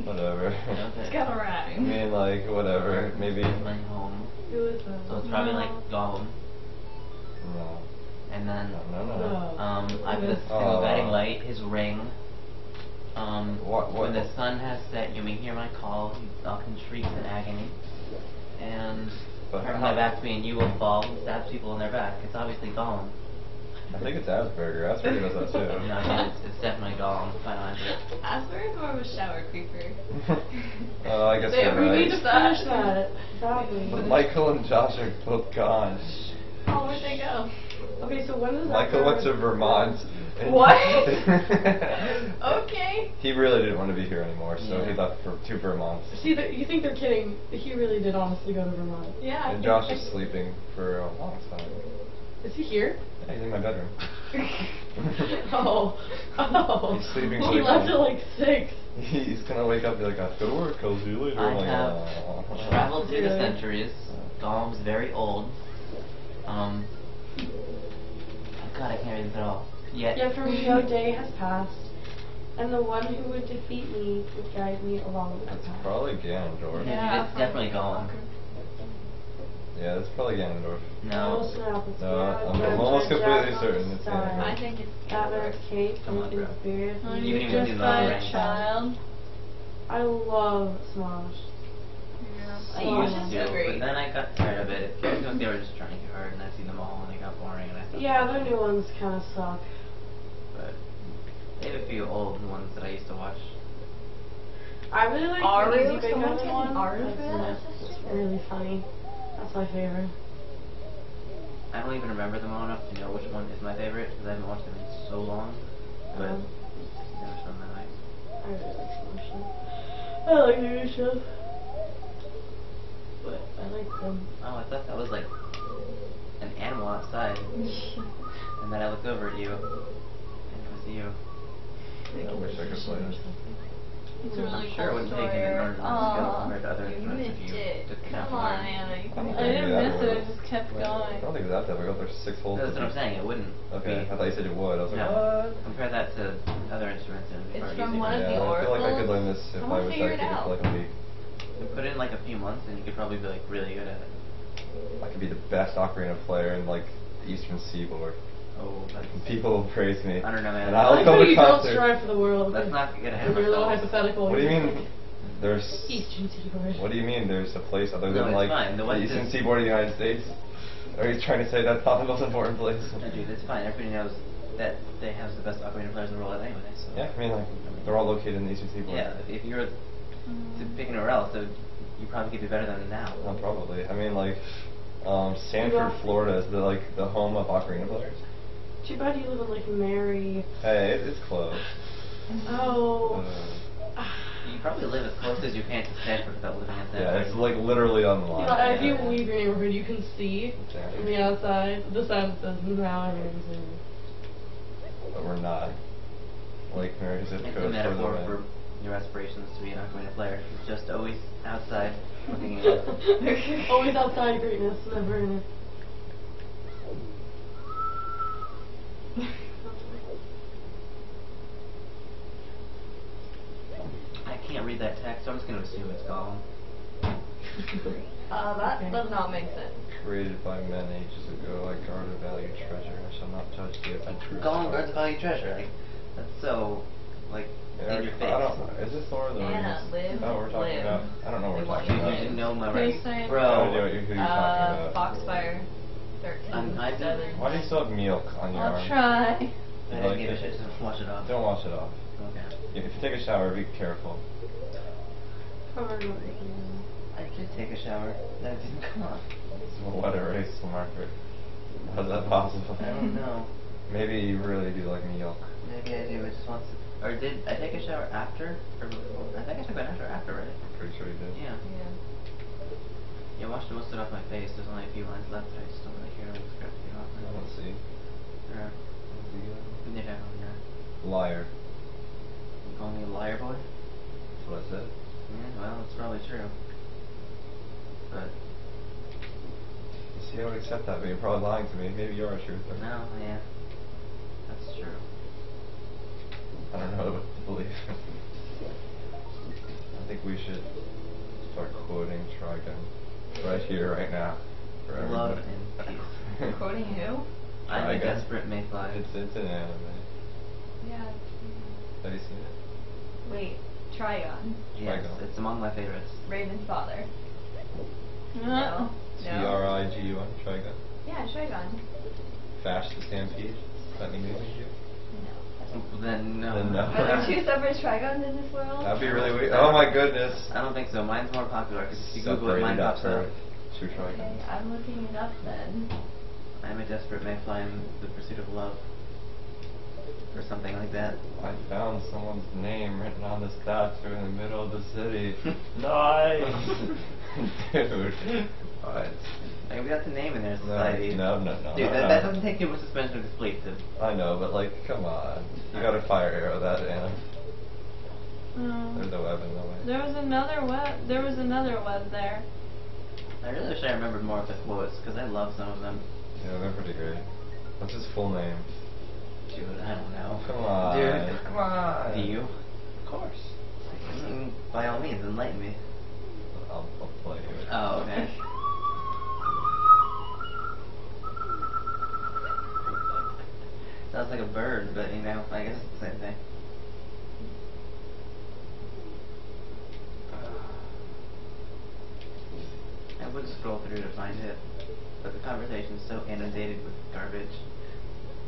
Speaker 1: whatever.
Speaker 2: It's
Speaker 3: Okay.
Speaker 2: got a
Speaker 1: I
Speaker 2: rhyme.
Speaker 1: mean, like, whatever. Maybe.
Speaker 3: My home.
Speaker 6: Who is that?
Speaker 3: So it's probably
Speaker 2: No.
Speaker 3: like Gollum.
Speaker 1: No.
Speaker 3: And then,
Speaker 1: No, no, no.
Speaker 6: No.
Speaker 3: um, I have this
Speaker 1: Oh.
Speaker 3: single guiding light, his ring. Um,
Speaker 1: What- what-
Speaker 3: when the sun has set, you may hear my call. You often shrieks in agony. And
Speaker 1: But
Speaker 3: turn
Speaker 1: how-
Speaker 3: my back to me, and you will fall and stab people in their back. It's obviously Gollum.
Speaker 1: I think it's Asperger. Asperger does that too.
Speaker 3: No, I think it's, it's definitely Gollum. Final answer.
Speaker 10: Asperger's more of a shower creeper.
Speaker 1: oh, I guess
Speaker 6: They-
Speaker 1: you're
Speaker 6: we
Speaker 1: right.
Speaker 6: need to finish that. Badly.
Speaker 1: But Michael and Josh are both gone.
Speaker 10: Oh, where'd they go?
Speaker 6: Okay, so when does that
Speaker 1: Michael
Speaker 6: go?
Speaker 1: went to Vermont.
Speaker 6: What?
Speaker 10: Okay.
Speaker 1: he really didn't want to be here anymore, so he left for to Vermont.
Speaker 6: See, the, you think they're kidding? He really did honestly go to Vermont.
Speaker 10: Yeah. I
Speaker 1: And Josh is sleeping for a long time.
Speaker 6: Is he here?
Speaker 1: Yeah, he's in my bedroom.
Speaker 6: oh, oh.
Speaker 1: He's sleeping
Speaker 6: He left
Speaker 1: he
Speaker 6: at like six.
Speaker 1: He's gonna wake up and be like, I have to go to work, I'll see you later.
Speaker 3: I
Speaker 1: I'm like,
Speaker 3: have
Speaker 1: "Aw."
Speaker 3: traveled through the
Speaker 6: Really?
Speaker 3: centuries. Gollum's very old. Um. God, I can't read this at all. Yet.
Speaker 6: Yeah, for me, a day has passed, and the one who would defeat me would guide me along the that
Speaker 1: It's
Speaker 6: path.
Speaker 1: probably Ganondorf.
Speaker 3: Yeah. it's definitely Gollum.
Speaker 1: Yeah, it's probably Ganondorf.
Speaker 3: No.
Speaker 6: Listen up, it's
Speaker 1: No,
Speaker 6: Garrett,
Speaker 1: I'm almost completely certain it's
Speaker 6: side.
Speaker 1: Ganondorf.
Speaker 10: I think it's
Speaker 6: Batman's cape,
Speaker 3: Come on,
Speaker 6: Lincoln's
Speaker 3: bro.
Speaker 6: beard.
Speaker 2: Oh,
Speaker 3: You
Speaker 2: you're
Speaker 3: can even
Speaker 2: just
Speaker 3: do
Speaker 2: a
Speaker 3: that.
Speaker 2: child.
Speaker 6: I love Smosh.
Speaker 3: I used to,
Speaker 10: so great.
Speaker 3: but then I got tired of it. It feels like they were just trying too hard, and I see them all, and they got boring, and I stopped.
Speaker 6: Yeah,
Speaker 3: watching.
Speaker 6: the new ones kind of suck.
Speaker 3: But they have a few old ones that I used to watch.
Speaker 6: I really like
Speaker 10: Are
Speaker 6: the
Speaker 10: you
Speaker 6: Easy Bake
Speaker 10: someone
Speaker 6: Oven
Speaker 10: getting
Speaker 6: one.
Speaker 10: Are you for
Speaker 6: uh,
Speaker 10: that?
Speaker 6: that's really funny. That's my favorite.
Speaker 3: I don't even remember them well enough to know which one is my favorite because I haven't watched them in so long. But
Speaker 6: Um,
Speaker 3: never spent my life.
Speaker 6: I really like Smosh. though. I like the new show. But I like them.
Speaker 3: Oh, I thought that was like an animal outside, and then I looked over at you, and it was you.
Speaker 1: I wish I could play it.
Speaker 2: It's a
Speaker 3: I'm
Speaker 2: really
Speaker 3: sure it
Speaker 2: cool
Speaker 3: wouldn't take
Speaker 2: story.
Speaker 3: an enormous amount of skill compared other
Speaker 10: you
Speaker 3: instruments
Speaker 10: missed
Speaker 3: if you
Speaker 10: it. Come on,
Speaker 3: learn.
Speaker 10: Annie.
Speaker 1: I don't think
Speaker 2: didn't
Speaker 1: that
Speaker 2: miss it, it
Speaker 1: difficult.
Speaker 2: just kept
Speaker 1: I
Speaker 2: going.
Speaker 1: don't think it's that difficult. There's six holes.
Speaker 3: That's what I'm saying. It wouldn't.
Speaker 1: Okay,
Speaker 3: Be,
Speaker 1: I thought you said it would. I was like,
Speaker 3: no.
Speaker 1: what?
Speaker 3: Compare that to other instruments and
Speaker 10: It's from one of
Speaker 3: for
Speaker 10: the
Speaker 1: yeah, I feel like I could learn this if I
Speaker 10: Someone
Speaker 1: was
Speaker 10: figure it
Speaker 1: dedicated for like a week.
Speaker 3: You put in like a few months, and you could probably be like really good at it.
Speaker 1: I could be the best ocarina player in like the Eastern Seaboard.
Speaker 3: Oh, that's,
Speaker 1: And people will praise me.
Speaker 3: I don't know, man.
Speaker 1: And
Speaker 6: I
Speaker 1: I'll
Speaker 6: like
Speaker 1: come to
Speaker 6: you don't strive for the world.
Speaker 3: Let's not get ahead of
Speaker 6: With your little
Speaker 3: ourselves.
Speaker 6: hypothetical.
Speaker 1: What do you mean? There's.
Speaker 6: Eastern Seaboard.
Speaker 1: What do you mean? There's a place other
Speaker 3: No,
Speaker 1: than
Speaker 3: it's
Speaker 1: like
Speaker 3: fine. The
Speaker 1: the Eastern Seaboard of the United States? Are you trying to say that's not the most important place?
Speaker 3: No, dude, it's fine. Everybody knows that they have the best ocarina players in the world anyway. So.
Speaker 1: Yeah, I mean like they're all located in the Eastern Seaboard.
Speaker 3: Yeah, if you were to pick anywhere else, so you probably could be better than now.
Speaker 1: Well, probably. I mean like um, Sanford,
Speaker 6: Yeah.
Speaker 1: Florida is the like the home of ocarina players.
Speaker 6: Too bad you live in Lake Mary.
Speaker 1: Hey, it, it's close.
Speaker 6: Oh.
Speaker 1: Uh,
Speaker 3: You probably live as close as you can to Sanford without living in Sanford.
Speaker 1: yeah, it's like literally on the line.
Speaker 6: Yeah, if you
Speaker 3: Yeah.
Speaker 6: leave your neighborhood, you can see
Speaker 1: Exactly.
Speaker 6: from the outside the sign that says now everyone's in.
Speaker 1: But we're not. Lake Mary zip
Speaker 3: It's a
Speaker 1: code
Speaker 3: metaphor
Speaker 1: for
Speaker 3: for
Speaker 1: the
Speaker 3: your aspirations to be an Ocarina player. Just always outside, looking in.
Speaker 6: Always outside greatness, never in it.
Speaker 3: I can't read that text, so I'm just going to assume it's Gollum.
Speaker 10: Uh, that
Speaker 6: Okay.
Speaker 10: does not make sense.
Speaker 1: Created by men ages ago, like guard a valued treasure, I shall not touch the adventurous.
Speaker 3: Gollum
Speaker 1: heart.
Speaker 3: guards a valued treasure. Like, that's so, like,
Speaker 1: Yeah,
Speaker 3: in your face.
Speaker 1: I don't. know. Is this Lord of the
Speaker 10: Anna,
Speaker 1: Rings?
Speaker 10: live,
Speaker 1: Is that we're talking
Speaker 10: live.
Speaker 1: about? I don't know what we're talking
Speaker 10: you
Speaker 1: about.
Speaker 3: You didn't know my
Speaker 2: Please
Speaker 3: rights.
Speaker 1: I
Speaker 3: Bro.
Speaker 1: have no idea what you- who you're
Speaker 10: Uh,
Speaker 1: talking about.
Speaker 10: Foxfire. 13.
Speaker 3: I'm- I'm-
Speaker 10: seven.
Speaker 1: Why do you still have milk on your
Speaker 2: I'll
Speaker 1: arm?
Speaker 2: try.
Speaker 3: I
Speaker 1: You
Speaker 3: didn't
Speaker 1: like
Speaker 3: give a shit, just wash it off.
Speaker 1: Don't wash it off.
Speaker 3: Okay.
Speaker 1: If you take a shower, be careful.
Speaker 6: Covered with
Speaker 3: I did take a shower. That didn't come off.
Speaker 1: It's a wet erase marker. How's that possible?
Speaker 3: I don't know.
Speaker 1: Maybe you really do like milk.
Speaker 3: Maybe I do. It just wants to. Or did I take a shower after? Or before? I think I took an after, after, right?
Speaker 1: I'm pretty sure you did.
Speaker 3: Yeah.
Speaker 10: Yeah.
Speaker 3: Yeah, washed most of it off my face. There's only a few lines left that I just don't really care to scratch it off.
Speaker 1: Let's see.
Speaker 3: Yeah.
Speaker 1: The,
Speaker 3: Yeah, yeah.
Speaker 1: uh, liar.
Speaker 3: You call me a liar, boy?
Speaker 1: That's what I said.
Speaker 3: Yeah, well, it's probably true. But, You
Speaker 1: See, I would accept that, but you're probably lying to me. Maybe you're a truther.
Speaker 3: no, yeah. That's true.
Speaker 1: I don't know what to believe. I think we should start quoting Trigun right here, right now. For
Speaker 3: Love
Speaker 1: everybody.
Speaker 3: and peace.
Speaker 10: Quoting who?
Speaker 3: I'm a
Speaker 1: Trigun.
Speaker 3: desperate mayfly.
Speaker 1: It's, it's an anime.
Speaker 10: Yeah.
Speaker 1: Have you seen it?
Speaker 10: Wait. Trigon.
Speaker 3: Yes,
Speaker 1: Trigon.
Speaker 3: it's among my favorites.
Speaker 10: Raven's father. No.
Speaker 1: T
Speaker 10: No.
Speaker 1: R I G U N, Trigun.
Speaker 10: Yeah, Trigon.
Speaker 1: Vash the Stampede. Is that any music to you?
Speaker 10: No.
Speaker 3: Uh, then no.
Speaker 1: Then no.
Speaker 10: Are there two separate Trigons in this world?
Speaker 1: That'd be really weird. Oh my goodness.
Speaker 3: I don't think so. Mine's more popular because if you Google it, mine pops up.
Speaker 1: Two
Speaker 10: Okay, I'm looking it up then.
Speaker 3: I'm a desperate mayfly in the pursuit of love. Or something like that.
Speaker 1: I found someone's name written on the statue in the middle of the city. nice! Dude. What?
Speaker 3: Like, we got the name in there,
Speaker 1: No,
Speaker 3: society.
Speaker 1: no, no, no,
Speaker 3: Dude,
Speaker 1: no,
Speaker 3: that,
Speaker 1: no.
Speaker 3: that doesn't take too much suspension of disbelief to.
Speaker 1: I know, but like, come on. You gotta fire arrow that, Anna. There's
Speaker 2: no.
Speaker 1: a web in the way.
Speaker 2: There was another web. There was another web there.
Speaker 3: I really wish I remembered more of the quotes because I love some of them.
Speaker 1: Yeah, they're pretty great. What's his full name?
Speaker 3: Dude, I don't know.
Speaker 1: Come on.
Speaker 3: Dude,
Speaker 1: Come on.
Speaker 3: Do you?
Speaker 1: Of course.
Speaker 3: Mm, By all means, enlighten me.
Speaker 1: I'll, I'll play you.
Speaker 3: Oh, okay. Sounds like a bird, but you know, I guess it's the same thing. Uh, I would scroll through to find it, but the conversation's so inundated with garbage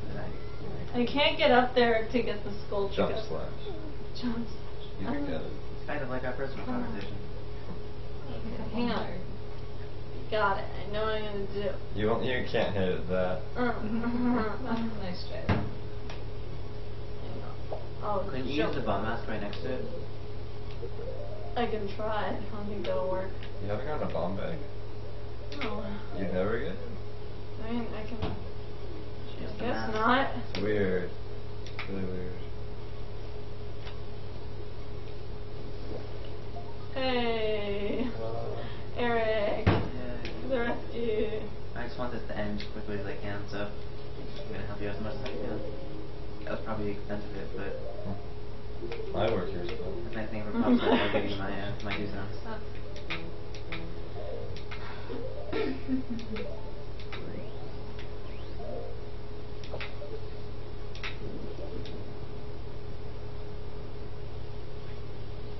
Speaker 3: that I.
Speaker 2: I can't get up there to get the sculpture.
Speaker 1: Jump
Speaker 2: go-
Speaker 1: slash.
Speaker 2: Jump.
Speaker 1: You can get it.
Speaker 3: It's kind of like our personal uh-huh. conversation.
Speaker 2: Hang on. Got it. I know what I'm gonna do.
Speaker 1: You won't, you can't hit that.
Speaker 10: nice try.
Speaker 2: Oh,
Speaker 3: Couldn't you use the bomb mask right next to it?
Speaker 2: I can try. I don't think that'll work.
Speaker 1: You haven't gotten a bomb bag?
Speaker 2: No.
Speaker 1: You never get? it?
Speaker 2: I mean, I can.
Speaker 3: Use the
Speaker 2: Guess
Speaker 3: mask.
Speaker 2: not.
Speaker 1: It's weird. It's really weird.
Speaker 2: Hey,
Speaker 1: Uh,
Speaker 2: Eric.
Speaker 3: Yeah.
Speaker 2: The rescue.
Speaker 3: I just want this to end as quickly as I can, so I'm gonna help you as much as I can. That was probably the extent of it, but
Speaker 1: my work here is fun.
Speaker 3: if anything ever pops up, I'll give you my uh, my two cents.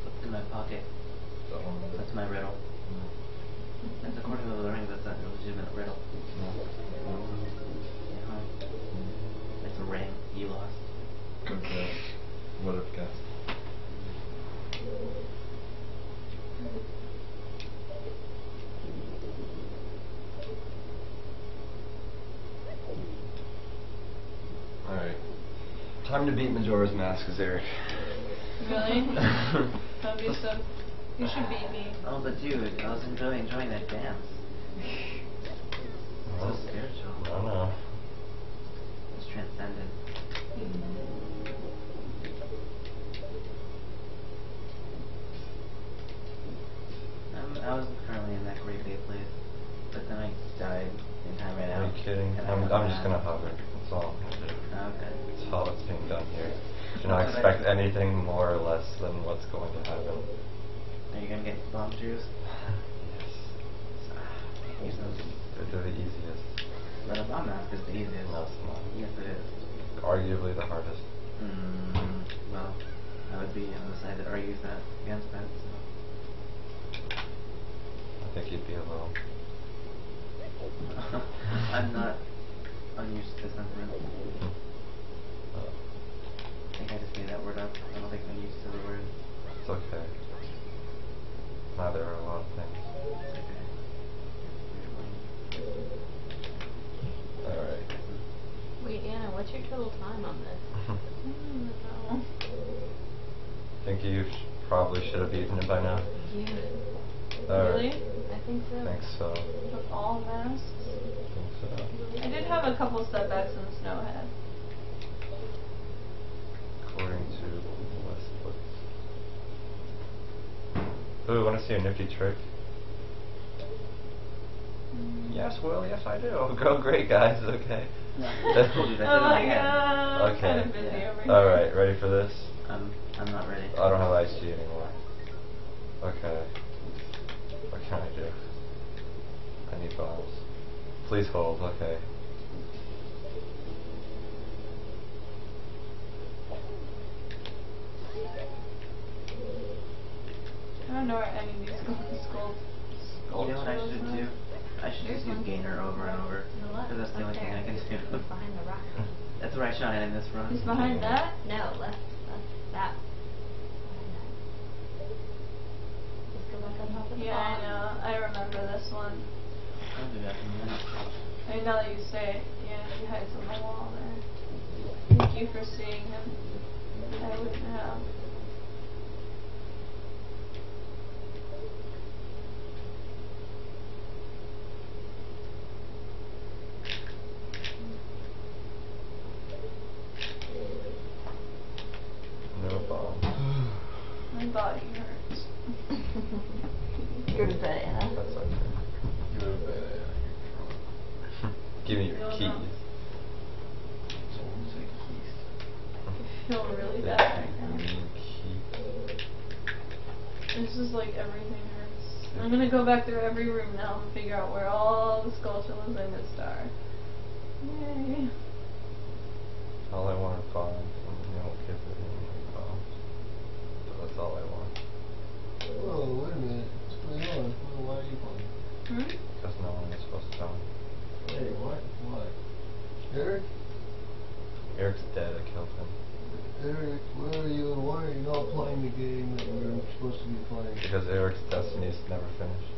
Speaker 3: What's in my pocket?
Speaker 1: So,
Speaker 3: That's my riddle.
Speaker 1: time to beat Majora's Mask is Eric.
Speaker 2: Really? That'd. You should beat me.
Speaker 3: Oh, but dude, I was enjoying enjoying that dance. so spiritual.
Speaker 1: I don't know.
Speaker 3: It's transcendent. Mm -hmm. I was currently in that great place, but then I died in time
Speaker 1: right
Speaker 3: out.
Speaker 1: Are you kidding? I'm, I'm just gonna hover. That's all I'm gonna do.
Speaker 3: Okay.
Speaker 1: That's all that's being done here. Do not expect anything more or less than what's going to happen.
Speaker 3: Are you gonna get bombchus?
Speaker 1: yes.
Speaker 3: Those.
Speaker 1: They're, they're the easiest.
Speaker 3: But a bomb mask is the easiest.
Speaker 1: No, it's not.
Speaker 3: Yes, it is.
Speaker 1: Arguably the hardest.
Speaker 3: Mm, well, I would be on the side that argues that against that. So.
Speaker 1: I think you'd be a little.
Speaker 3: I'm not unused to sentiment. I think I just made that word up. I don't think I'm used to the word.
Speaker 1: it's okay. Now there are a lot of things. Alright.
Speaker 10: Wait, Anna, what's your total time on this?
Speaker 2: Mm, no.
Speaker 1: think you sh- probably should have beaten it by now.
Speaker 10: Yeah.
Speaker 1: Alright.
Speaker 2: Really?
Speaker 10: I think so.
Speaker 1: I think so.
Speaker 2: With all masks?
Speaker 1: think so.
Speaker 2: I did have a couple setbacks in the Snowhead.
Speaker 1: According to Westwood. Ooh, want to see a nifty trick? Mm. Yes, Will, yes I do. Go great, guys, okay.
Speaker 3: No, I told you that.
Speaker 2: Oh my god,
Speaker 1: Okay.
Speaker 2: kind of busy over here.
Speaker 1: Alright, ready for this?
Speaker 3: I'm, I'm not ready.
Speaker 1: I don't have iced tea anymore. Okay. What can I do? I need bombs. Please hold, okay.
Speaker 2: I don't know where any of these school school
Speaker 3: You know what I should do? I should just use Gainer over and over. Because that's the only thing. I can do.
Speaker 10: He's behind the rock.
Speaker 3: That's where I shine in this run.
Speaker 2: He's behind that?
Speaker 10: No, left, left, that. Just go back on top of the
Speaker 2: Yeah, I know. I remember this one.
Speaker 3: I'll do that in a minute.
Speaker 2: I mean, now that you say it, yeah, he hides on the wall there. Thank you for seeing him. I wouldn't have.
Speaker 1: No bombs.
Speaker 2: My body hurts.
Speaker 10: Go to bed, Anna.
Speaker 1: That's okay.
Speaker 5: Go to bed.
Speaker 1: Give me your
Speaker 2: No,
Speaker 1: keys.
Speaker 2: no.
Speaker 5: Someone say keys.
Speaker 2: I feel really
Speaker 1: Yeah,
Speaker 2: bad right now.
Speaker 1: give me your keys.
Speaker 2: This is like everything hurts. I'm gonna go back through every room now and figure out where all the Skulltulas I missed are. Yay.
Speaker 1: All I want are bombs, and you don't give it any bombs. So that's all I want.
Speaker 5: Whoa, wait a minute. What's going on? Why, why are you playing?
Speaker 2: Hmm?
Speaker 1: Because no one is supposed to tell me.
Speaker 5: Hey, what? What? Eric?
Speaker 1: Eric's dead, I killed him.
Speaker 5: Eric, where are you and why are you not playing the game that we're supposed to be playing?
Speaker 1: Because Eric's destiny is never finished.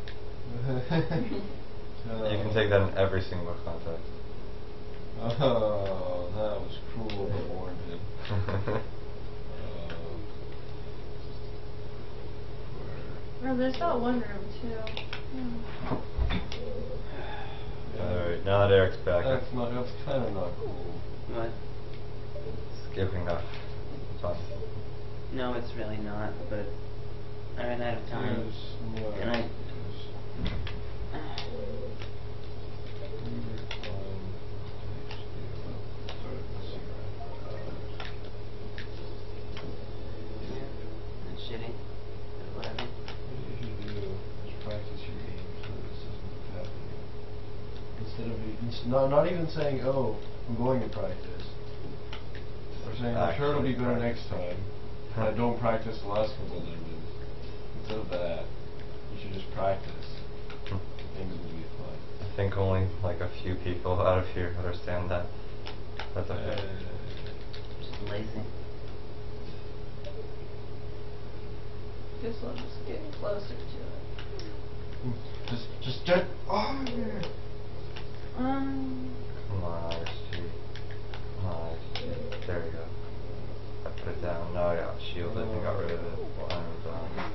Speaker 5: Uh,
Speaker 1: You can take that in every single context.
Speaker 5: Oh, that was cruel but warranted. Uh,
Speaker 2: Oh, there's that one room too. Hmm.
Speaker 1: Alright, now that Eric's back,
Speaker 5: That's not. That's kind of not cool.
Speaker 3: What?
Speaker 1: it's giving up. Fun.
Speaker 3: No, it's really not, but I ran out of time.
Speaker 5: Yes, no,
Speaker 3: And I-
Speaker 5: yes.
Speaker 3: It's shitty. But whatever.
Speaker 5: What you should do is practice your game so this doesn't happen again. Instead of it's not not saying, oh, I'm going to practice. Or saying, I'm sure it'll be better next time. And I don't practice the last couple of days. Instead of that, you should just practice. Things will be fine.
Speaker 1: I think only like a few people out of here understand that. That's okay.
Speaker 5: Uh,
Speaker 3: Just lazy.
Speaker 2: Guess I'll just get closer to it.
Speaker 5: just, just get. Oh, yeah.
Speaker 2: Um.
Speaker 1: Come on, Irish T. Come on, Irish T. There you go. I put it down. No, I got shield it and got rid of it. Well, I'm done.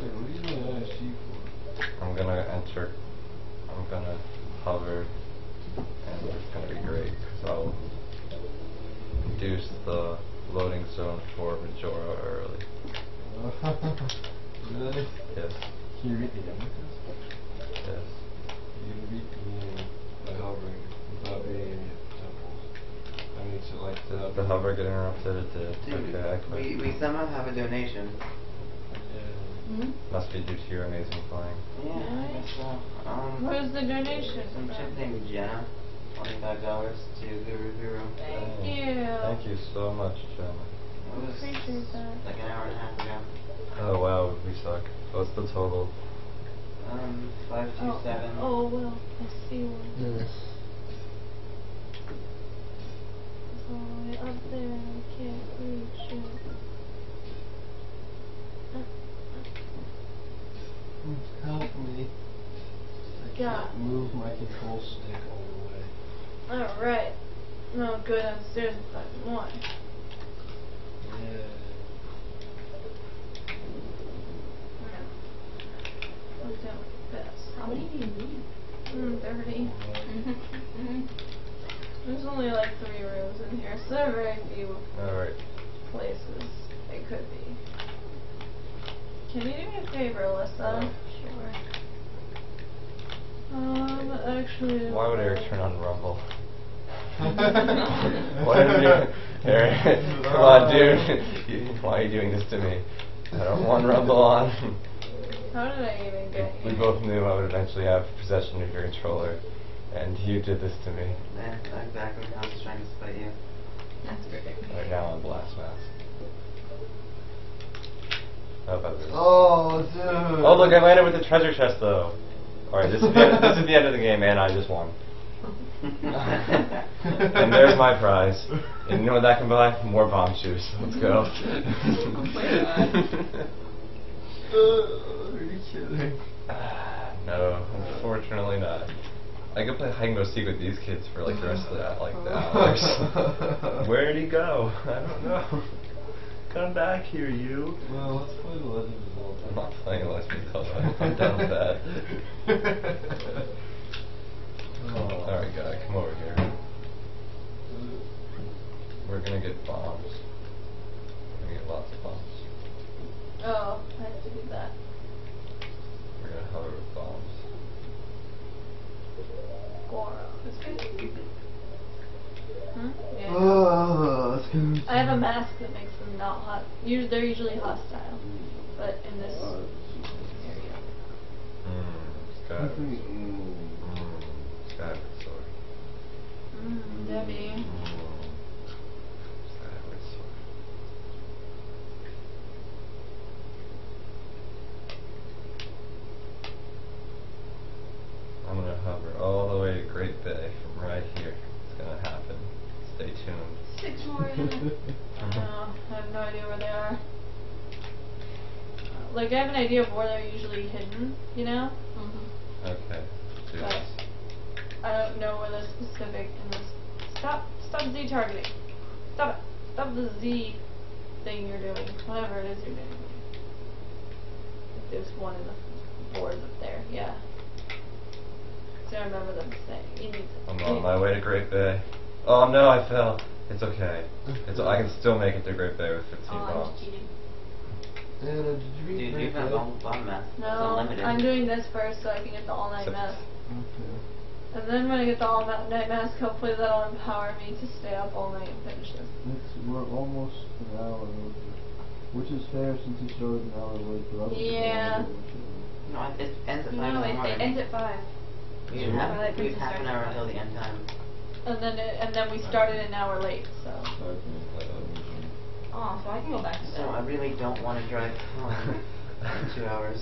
Speaker 5: Wait, what are you doing ISG for?
Speaker 1: I'm gonna enter. I'm gonna hover, and it's gonna be great because I'll reduce the loading zone for Majora early.
Speaker 5: really?
Speaker 1: Yes.
Speaker 5: Can you read the amethyst?
Speaker 1: Yes.
Speaker 8: You can beat me hovering without being in temples. I need to like set up
Speaker 1: The hover get interrupted, it did.
Speaker 3: Dude,
Speaker 1: okay, I quit.
Speaker 3: we, we somehow have a donation.
Speaker 6: Hmm?
Speaker 1: Must be due to your amazing flying.
Speaker 3: Yeah, I guess so. Um,
Speaker 2: Where's the donation?
Speaker 3: some chick named Jenna. Twenty-five dollars to Guru Guru.
Speaker 2: Thank you.
Speaker 1: Thank you so much, Jenna.
Speaker 3: It was
Speaker 2: Appreciate that.
Speaker 3: like an hour and a half ago.
Speaker 1: Oh wow, we suck. What's the total?
Speaker 3: Um, five two
Speaker 2: Oh,
Speaker 3: seven.
Speaker 2: oh well, I see one. It's all the way up there. I can't reach it.
Speaker 8: Help me. I
Speaker 2: Yeah.
Speaker 8: can't move my control stick all the way.
Speaker 2: Alright. No good upstairs if I want.
Speaker 8: Yeah.
Speaker 2: Look down like this.
Speaker 10: How many do you need?
Speaker 2: Mm, 30. There's only like three rooms in here, so there are very few
Speaker 1: Alright.
Speaker 2: places it could be. Can you do me a favor, Alyssa? Sure. Um, actually.
Speaker 1: Why would Eric
Speaker 2: uh,
Speaker 1: turn on Rumble? Why did you, Eric? Come on, dude. Why are you doing this to me? I don't want Rumble on.
Speaker 2: How did I even get
Speaker 1: We
Speaker 2: here?
Speaker 1: both knew I would eventually have possession of your controller, and you did this to me.
Speaker 3: Yeah, exactly. I was trying to split you.
Speaker 10: That's great.
Speaker 1: Right now on Blast Mask. Oh, that was-
Speaker 8: Oh, dude.
Speaker 1: Oh, look, I landed with the treasure chest, though. Alright, this, is the end- this is the end of the game, and I just won. and there's my prize. And you know what that can buy? More bombchus. Let's go.
Speaker 10: Oh my God.
Speaker 8: Are you kidding?
Speaker 1: No, unfortunately not. I could play hide and go seek with these kids for like the rest of the like the hours. Where'd he go? I don't know. Come back here, you.
Speaker 8: Well, let's play the Legend of Zelda.
Speaker 1: I'm not playing the Legend of Zelda. I'm done with that.
Speaker 8: Oh.
Speaker 1: Alright, guy, come over here. We're gonna get bombs. We're gonna get lots of bombs.
Speaker 2: Oh, I have to do that.
Speaker 1: We're gonna hover with bombs.
Speaker 2: Goro. Hmm? Yeah.
Speaker 8: Oh, that's gonna be
Speaker 2: I have a mask that makes them not hot. Usually, they're usually hostile, but in this
Speaker 8: Uh,
Speaker 2: area.
Speaker 1: Mmm,
Speaker 8: I
Speaker 1: Skyward.
Speaker 8: think, mm,
Speaker 1: Mmm, Skyward Sword.
Speaker 2: Mmm, Debbie.
Speaker 1: Mmm. Skyward Sword. I'm gonna hover all the way to Great Bay from right here. It's gonna happen. Stay tuned.
Speaker 2: Six more. Oh, I have no idea where they are. Like, I have an idea of where they're usually hidden, you know?
Speaker 10: Mm-hmm.
Speaker 1: Okay. Do
Speaker 2: But
Speaker 1: this.
Speaker 2: I don't know where the specific in this. Stop! Stop Z targeting! Stop it! Stop the Z thing you're doing. Whatever it is you're doing. There's one in the boards up there. Yeah. So I remember them saying you need. To,
Speaker 1: I'm on my way to Great Bay. Oh no, I fell. It's okay. It's I can still make it to Great Bay with 15
Speaker 10: Oh, I'm
Speaker 1: bombs.
Speaker 10: cheating.
Speaker 8: Anna, you read
Speaker 3: Dude, you've got
Speaker 8: Bay?
Speaker 3: bomb, bomb mask. It's
Speaker 2: No,
Speaker 3: unlimited.
Speaker 2: I'm doing this first so I can get the all night mask.
Speaker 8: Okay.
Speaker 2: And then when I get the all night mask, hopefully that'll empower me to stay up all night and finish this.
Speaker 8: It's, we're almost an hour over. Which is fair since you started an hour late, but I
Speaker 2: Yeah.
Speaker 3: No, it it ends at five in the
Speaker 10: it, it ends at 5.
Speaker 3: We have,
Speaker 10: Twilight
Speaker 3: we have
Speaker 10: Princess
Speaker 3: half an hour
Speaker 10: at
Speaker 3: until the end time.
Speaker 2: And then it, and then we started an hour late, so.
Speaker 10: Oh, so I can go back to
Speaker 3: So I
Speaker 10: sleep.
Speaker 3: really don't want to drive home in two hours.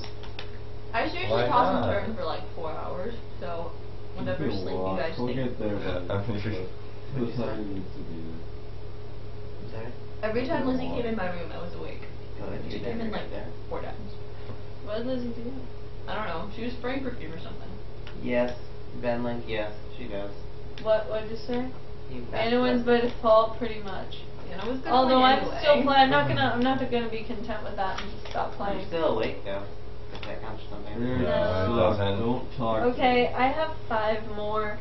Speaker 10: I usually
Speaker 1: Why
Speaker 10: toss and
Speaker 1: not?
Speaker 10: turn for like 4 hours, so whatever
Speaker 8: You'll
Speaker 10: sleep you
Speaker 8: walk.
Speaker 10: guys
Speaker 8: We'll
Speaker 10: take.
Speaker 8: get there
Speaker 1: Yeah,
Speaker 8: by
Speaker 1: I mean,
Speaker 8: the the time you to be there.
Speaker 3: Sorry?
Speaker 10: Every time Lizzie came in my room, I was awake.
Speaker 3: Oh, go ahead,
Speaker 10: She
Speaker 3: you
Speaker 10: came in like
Speaker 3: there.
Speaker 10: four times.
Speaker 2: What did Lizzie do?
Speaker 10: I don't know. She was spraying perfume or something.
Speaker 3: Yes. Ben Link, yes, she does.
Speaker 2: What what did you say?
Speaker 3: He
Speaker 2: Anna wins by default, pretty much.
Speaker 10: Yeah, was a good
Speaker 2: Although I'm
Speaker 10: anyway.
Speaker 2: still playing, I'm not gonna I'm not gonna be content with that and stop
Speaker 3: I'm
Speaker 2: playing.
Speaker 3: still awake though. If that counts for something.
Speaker 8: Eric,
Speaker 2: No.
Speaker 8: Don't talk.
Speaker 2: Okay, I have five more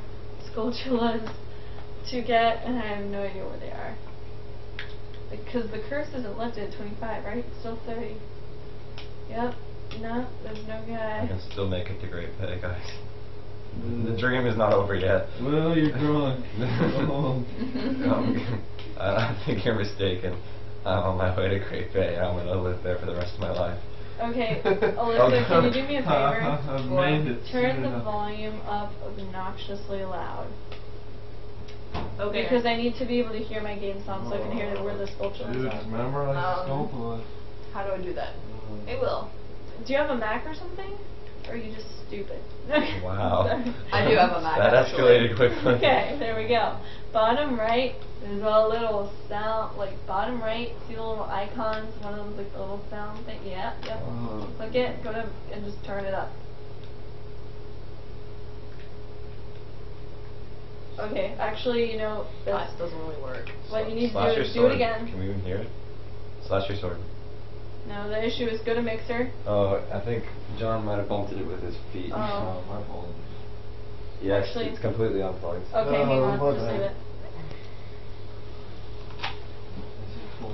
Speaker 2: Skulltulas to get, and I have no idea where they are. Because the curse isn't lifted at 25, right? It's still 30. Yep. No, there's no guy.
Speaker 1: I
Speaker 2: guy.
Speaker 1: can still make it to Great Bay, guys. The dream is not over yet.
Speaker 5: Well, you're drunk.
Speaker 1: Um, I I think you're mistaken. I'm on my way to Great Bay. I'm gonna live there for the rest of my life.
Speaker 2: Okay, Alyssa, can you do me a favor?
Speaker 5: I've made it
Speaker 2: Turn the
Speaker 5: enough.
Speaker 2: volume up obnoxiously loud.
Speaker 10: Okay.
Speaker 2: Because I need to be able to hear my game sound so I can hear where the Skulltula is.
Speaker 5: Dude,
Speaker 2: at.
Speaker 5: memorize
Speaker 10: Um, How do I do that?
Speaker 2: It will. Do you have a Mac or something? Or are you just stupid?
Speaker 1: Wow.
Speaker 10: I do have a Mac,
Speaker 1: That escalated quickly.
Speaker 2: Okay, there we go. Bottom right, there's a little sound, like bottom right, see the little icons, one of them's like the little sound thing, yeah, yep.
Speaker 5: Uh,
Speaker 2: Click it, go to, and just turn it up. Okay, actually, you know,
Speaker 10: That
Speaker 2: that's,
Speaker 10: doesn't really work.
Speaker 2: what you need to do is do it again.
Speaker 1: Can we even hear it? Slash your sword.
Speaker 2: No, the issue is go to mixer.
Speaker 1: Oh, I think John might have bumped it with his feet.
Speaker 2: Oh.
Speaker 5: oh my fault.
Speaker 1: Yes,
Speaker 2: Actually-
Speaker 1: it's completely unplugged.
Speaker 2: Okay, hang
Speaker 5: Oh,
Speaker 2: on,
Speaker 5: my
Speaker 2: just leave it.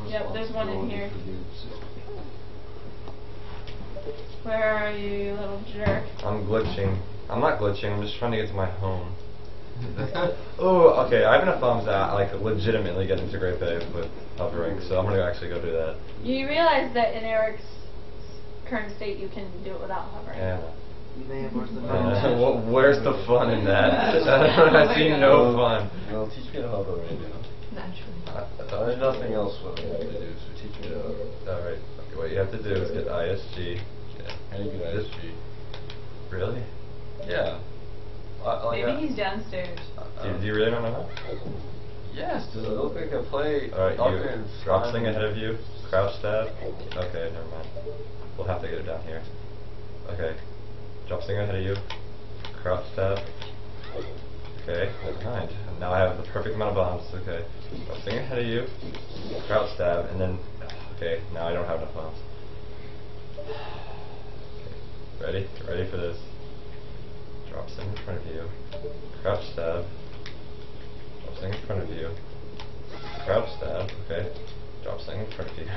Speaker 2: Yep, there's one in here. Where are you, you little jerk?
Speaker 1: I'm glitching. I'm not glitching. I'm just trying to get to my home. oh, okay. I have enough thumbs that like legitimately get into Great Bay with hovering, so I'm gonna actually go do that.
Speaker 2: You realize that in Eric's current state, you can do it without hovering.
Speaker 1: Yeah.
Speaker 3: Man, where's the
Speaker 1: Uh,
Speaker 3: fun?
Speaker 1: where's the fun in that? I see no fun.
Speaker 8: Well, teach me to hover right now.
Speaker 10: Naturally.
Speaker 8: Uh, There's nothing else what I have to do, so teach me to hover.
Speaker 1: All right. Okay, what you have to do is get ISG. Yeah.
Speaker 8: How do you get ISG?
Speaker 1: Really?
Speaker 8: Yeah. I, like
Speaker 10: Maybe
Speaker 8: I-
Speaker 10: he's downstairs.
Speaker 1: Do, do you really not know how?
Speaker 8: Yes, does it look like I play
Speaker 1: All right,
Speaker 8: Darker
Speaker 1: you
Speaker 8: and
Speaker 1: drop
Speaker 8: Fire?
Speaker 1: thing ahead of you. Crouch stab. Okay, never mind. We'll have to get it down here. Okay. Drop thing ahead of you. Crouch stab. Okay, look behind. Now I have the perfect amount of bombs. Okay. Drop thing ahead of you. Crouch stab, and then. Okay, now I don't have enough bombs. Okay. Ready? Ready for this? Drop thing in front of you. Crouch stab. Drop thing in front of you. Crouch stab, okay. Drop thing in front of you.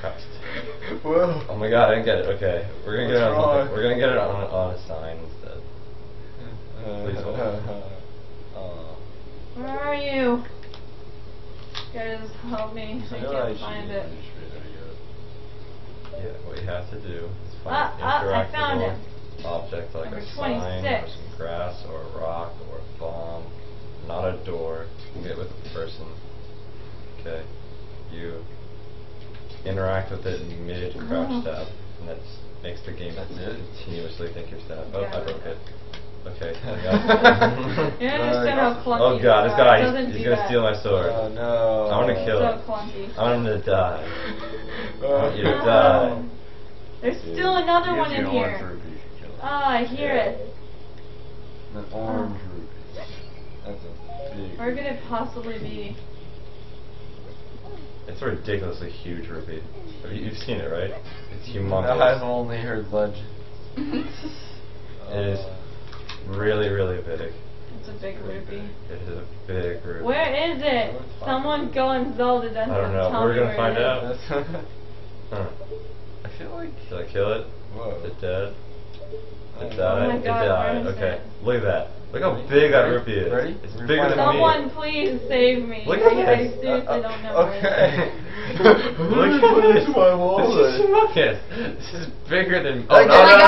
Speaker 1: Crouch stab.
Speaker 8: Whoa.
Speaker 1: Oh my god, I didn't get it. Okay, we're gonna get it on something.
Speaker 8: wrong?
Speaker 1: We're gonna get it on on a sign instead. Please hold.
Speaker 8: uh,
Speaker 2: Where are you? Guys, help me. I
Speaker 8: I
Speaker 2: can't
Speaker 8: ISG
Speaker 2: find it.
Speaker 8: yeah.
Speaker 1: Yeah, what you have to do is find
Speaker 2: Ah,
Speaker 1: an
Speaker 2: ah, I found
Speaker 1: interactable object like
Speaker 2: Number
Speaker 1: a sign or some grass or a rock or a bomb, not a door. You get with a person. Okay. You interact with it and you mid uh-huh. crouch
Speaker 2: Oh.
Speaker 1: stab, and that makes the game continuously think you're stabbed. Oh,
Speaker 2: Yeah.
Speaker 1: I broke it. Okay, I got it.
Speaker 2: Understand how clunky
Speaker 1: Oh god,
Speaker 2: these
Speaker 1: this
Speaker 2: are.
Speaker 1: guy,
Speaker 2: It doesn't
Speaker 1: he's gonna
Speaker 2: that.
Speaker 1: steal my sword.
Speaker 8: Oh no.
Speaker 1: I wanna kill
Speaker 2: So
Speaker 1: it.
Speaker 2: clunky.
Speaker 1: I want him to die. I want you to
Speaker 2: Oh.
Speaker 1: die.
Speaker 2: There's
Speaker 8: Dude,
Speaker 2: still another one in here.
Speaker 8: Orange rupee, you should kill it.
Speaker 2: Oh, I hear
Speaker 1: Yeah.
Speaker 2: it.
Speaker 8: An orange rupee. That's a big.
Speaker 2: Where could it possibly be?
Speaker 1: It's a ridiculously huge rupee. Have you- You've seen it, right? It's humongous.
Speaker 8: I've
Speaker 1: humongous.
Speaker 8: only heard legend.
Speaker 1: It is really, really big.
Speaker 2: It's a big rupee.
Speaker 1: It is a big rupee.
Speaker 2: Where is it? Someone go on Zelda Dungeon.
Speaker 1: I don't know.
Speaker 2: Tell
Speaker 1: We're gonna find out. Huh.
Speaker 8: I feel like.
Speaker 1: Should I kill it?
Speaker 8: Whoa.
Speaker 1: Is it dead?
Speaker 8: Oh
Speaker 1: It
Speaker 8: my
Speaker 1: died. it
Speaker 2: God,
Speaker 1: died. Okay.
Speaker 2: it?
Speaker 1: Look at that. Look how big that
Speaker 8: Ready?
Speaker 1: rupee is.
Speaker 8: Ready?
Speaker 1: It's
Speaker 8: We're
Speaker 1: bigger than
Speaker 8: finding-
Speaker 1: me.
Speaker 2: Someone please save me.
Speaker 1: Look at
Speaker 2: I
Speaker 1: this.
Speaker 2: seriously
Speaker 8: Uh,
Speaker 2: don't know
Speaker 8: uh,
Speaker 2: it
Speaker 8: okay.
Speaker 2: is.
Speaker 1: Look at this.
Speaker 8: my wallet.
Speaker 1: This is humongous. This is bigger than.
Speaker 8: I
Speaker 1: Oh, no,
Speaker 8: got
Speaker 1: no,
Speaker 8: it.
Speaker 1: no.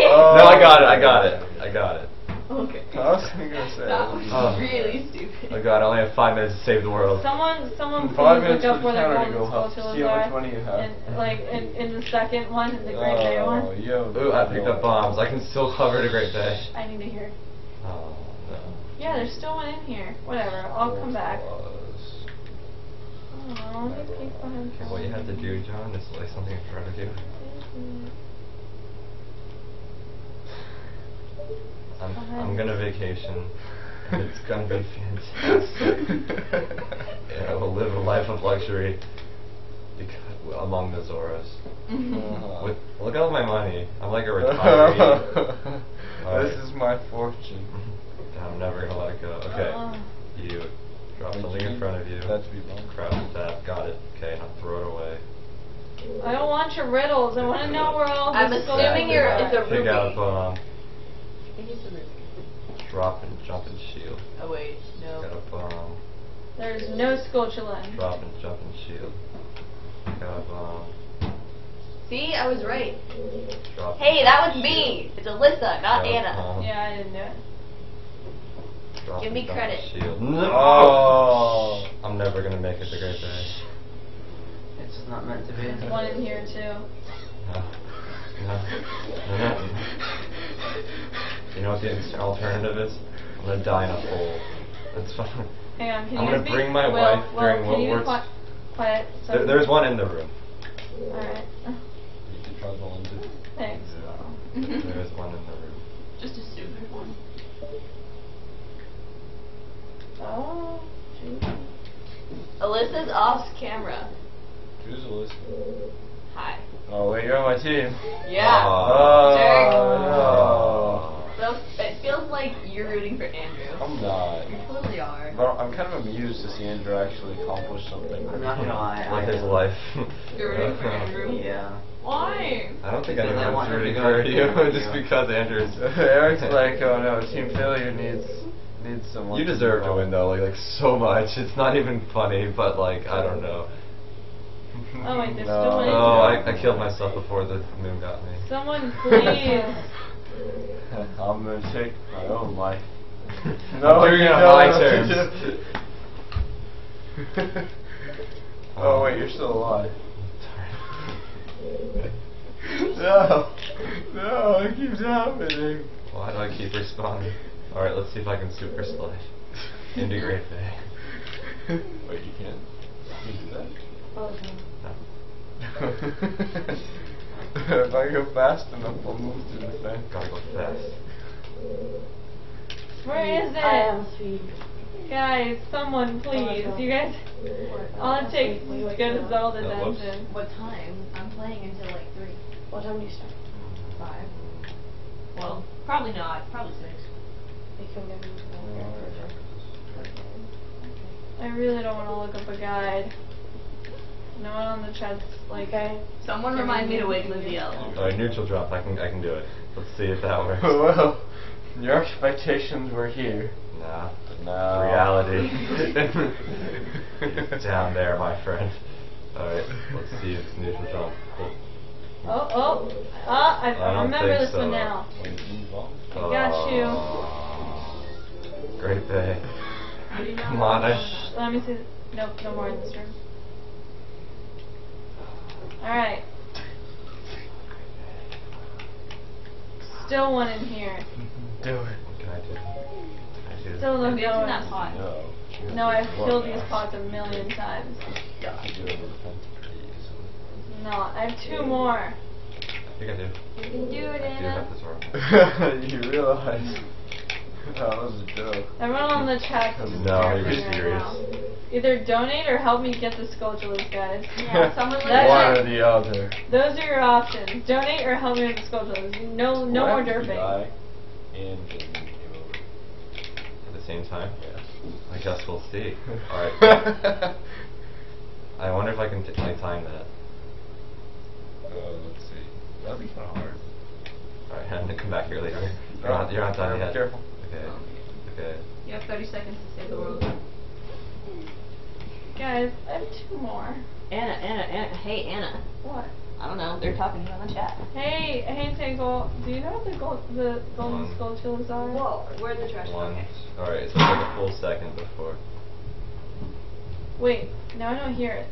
Speaker 2: Oh,
Speaker 1: Oh! No, I got it. I got it. I got it.
Speaker 10: Okay.
Speaker 8: I was gonna say.
Speaker 10: That was
Speaker 1: Oh.
Speaker 10: really stupid.
Speaker 1: Oh god, I only have five minutes to save the world.
Speaker 2: Someone, someone
Speaker 8: Five
Speaker 2: please
Speaker 8: minutes
Speaker 2: look up
Speaker 8: for the
Speaker 2: where the
Speaker 8: counter to
Speaker 2: golden
Speaker 8: go up.
Speaker 2: spatulas
Speaker 8: See how
Speaker 2: are.
Speaker 8: much money you have.
Speaker 2: And like in, in the second one, in the Great Bay
Speaker 8: Oh,
Speaker 2: one.
Speaker 8: yo.
Speaker 1: Ooh, I picked up bombs. I can still cover the Great Bay.
Speaker 2: I need to hear.
Speaker 1: Oh no.
Speaker 2: Yeah, there's still one in here. Whatever, I'll come back. Oh, these people have
Speaker 1: Okay, what you have to do, John, is lay something in front of you. I'm, I'm gonna vacation. It's gonna be fantastic. and I will live a life of luxury because, among the Zoras.
Speaker 8: Uh-huh.
Speaker 1: With look at all my money. I'm like a retiree.
Speaker 8: this is my fortune.
Speaker 1: I'm never gonna let it go. Okay.
Speaker 2: Uh,
Speaker 1: You drop
Speaker 8: Wait,
Speaker 1: something
Speaker 8: you
Speaker 1: in front of you.
Speaker 8: That's to be bomb?
Speaker 1: Crouch that. Got it. Okay, now throw it away.
Speaker 2: I don't want your riddles. I want to know where all
Speaker 6: I'm
Speaker 2: the skulls
Speaker 6: assuming you're- it's a
Speaker 1: Pick up,
Speaker 6: Ruby. He's a Ruby.
Speaker 1: drop and jump and shield.
Speaker 6: Oh wait, no.
Speaker 1: Pick up, um,
Speaker 2: There's no Skulltula.
Speaker 1: drop and jump and shield. Pick up, um,
Speaker 6: See, I was right.
Speaker 1: drop.
Speaker 6: Hey, that was
Speaker 1: and
Speaker 6: me. It's Alyssa, not. Anna.
Speaker 2: Yeah, I didn't know. it.
Speaker 1: drop
Speaker 6: Give me
Speaker 1: jump
Speaker 6: credit.
Speaker 1: and Shield.
Speaker 5: Oh.
Speaker 1: I'm never gonna make it to Great Bay.
Speaker 3: It's not meant to be.
Speaker 2: There's one in here too.
Speaker 1: No. No. No. You know what the alternative is? I'm gonna die in a hole. That's fine.
Speaker 2: Hang on, can
Speaker 1: I'm
Speaker 2: you
Speaker 1: gonna bring my
Speaker 2: Will,
Speaker 1: wife
Speaker 2: Will,
Speaker 1: during
Speaker 2: can
Speaker 1: World War
Speaker 2: be quiet? So
Speaker 1: There, there's one in the room.
Speaker 2: Alright.
Speaker 8: You can try going to.
Speaker 2: Thanks.
Speaker 1: There is one in the room.
Speaker 10: Just assume there's one.
Speaker 2: Oh, gee.
Speaker 6: Alyssa's off camera.
Speaker 8: Who's Alyssa?
Speaker 6: Hi.
Speaker 5: Oh wait, you're on my team.
Speaker 6: Yeah.
Speaker 5: Oh.
Speaker 6: So it feels like you're rooting for Andrew.
Speaker 8: I'm not.
Speaker 6: You totally are.
Speaker 8: But I'm kind of amused to see Andrew actually accomplish something.
Speaker 3: I'm not gonna lie.
Speaker 1: Like
Speaker 3: I
Speaker 1: his
Speaker 3: am.
Speaker 1: life.
Speaker 6: You're rooting for Andrew?
Speaker 3: Yeah.
Speaker 10: Why?
Speaker 1: I don't think
Speaker 3: Because I
Speaker 1: anyone's
Speaker 3: want him to
Speaker 1: rooting
Speaker 3: go
Speaker 1: for
Speaker 3: to
Speaker 1: you
Speaker 3: the
Speaker 1: just because Andrew's.
Speaker 5: Eric's like, oh no, Team Failure needs needs someone.
Speaker 1: You
Speaker 5: to
Speaker 1: deserve to
Speaker 5: move
Speaker 1: win though, like, like so much. It's not even funny, but like I don't know.
Speaker 2: Oh wait, there's
Speaker 5: No.
Speaker 2: still one in
Speaker 1: Oh. I, I killed myself before the moon got me.
Speaker 2: Someone please.
Speaker 5: I'm gonna take my own life.
Speaker 1: I'm doing it on
Speaker 5: no,
Speaker 1: my
Speaker 5: no,
Speaker 1: terms.
Speaker 5: oh wait, um, you're still alive. no, no, it keeps happening.
Speaker 1: Why do I keep respawning? Alright, let's see if I can super slide into Great Bay.
Speaker 8: Wait, you can't. You can do that?
Speaker 5: If I go fast enough, I'll move through the thing.
Speaker 1: Gotta go fast.
Speaker 2: Where is it?
Speaker 6: I am speed.
Speaker 2: Guys, someone please. You guys. All it takes is to go to Zelda. Dungeon.
Speaker 10: What time? I'm playing until like 3.
Speaker 6: What time do you start?
Speaker 10: 5. Well, probably not. Probably 6.
Speaker 6: You can give me
Speaker 2: I really don't want to look up a guide. No one on the chat's like.
Speaker 6: Okay.
Speaker 10: Someone remind me to wake Lizzie up.
Speaker 1: Alright, neutral drop. I can I can do it. Let's see if that works.
Speaker 5: well, your expectations were here.
Speaker 1: Nah.
Speaker 5: No.
Speaker 1: Reality. Down there, my friend. Alright, let's see if it's neutral drop. Cool.
Speaker 2: Oh, oh. Ah, I,
Speaker 1: I
Speaker 2: remember
Speaker 1: think
Speaker 2: this one now.
Speaker 8: Wait, move.
Speaker 2: I got you.
Speaker 1: you. Great Bay.
Speaker 2: What do you know?
Speaker 1: Come on, I-
Speaker 2: Let me see. Nope, no more in this room. Alright. Still one in here.
Speaker 5: Do it.
Speaker 1: What can I do? Can I do
Speaker 2: Still no
Speaker 10: Maybe it's in that
Speaker 2: going.
Speaker 10: pot.
Speaker 8: No.
Speaker 2: No, I've killed these pots a million times.
Speaker 8: You can do it over the fence pretty easily.
Speaker 2: No, I have two more.
Speaker 1: I think I do.
Speaker 2: You can do it,
Speaker 1: I do have this work.
Speaker 5: you realize that was a joke.
Speaker 2: Everyone on the chat is
Speaker 1: No, you're
Speaker 2: right
Speaker 1: serious.
Speaker 2: now. Either donate or help me get the Skulltulas, guys.
Speaker 10: Yeah, someone like
Speaker 5: One or the other.
Speaker 2: Those are your options. Donate or help me with the Skulltulas. No, no
Speaker 8: What
Speaker 2: more
Speaker 8: if
Speaker 2: derping.
Speaker 8: die and Jamie came over?
Speaker 1: At the same time?
Speaker 8: Yeah.
Speaker 1: I guess we'll see. Alright. I wonder if I can t- like, time that.
Speaker 8: Uh, let's see. That'd be kind of hard.
Speaker 1: Alright, I'm gonna come back here later. You're not, you're not done yet.
Speaker 5: Careful.
Speaker 1: Okay. Okay.
Speaker 10: You have 30 seconds to save the world. Hmm.
Speaker 2: Guys, I have two more.
Speaker 6: Anna, Anna, Anna. Hey, Anna.
Speaker 2: What?
Speaker 6: I don't know. They're talking to you on the chat.
Speaker 2: Hey, hey, Tangle. Do you know what the gold, the golden
Speaker 1: One.
Speaker 2: Skulltulas are?
Speaker 6: Whoa, where'd the trash
Speaker 1: One.
Speaker 6: go?
Speaker 1: Alright, so it's like a full second before.
Speaker 2: Wait, now I don't hear it.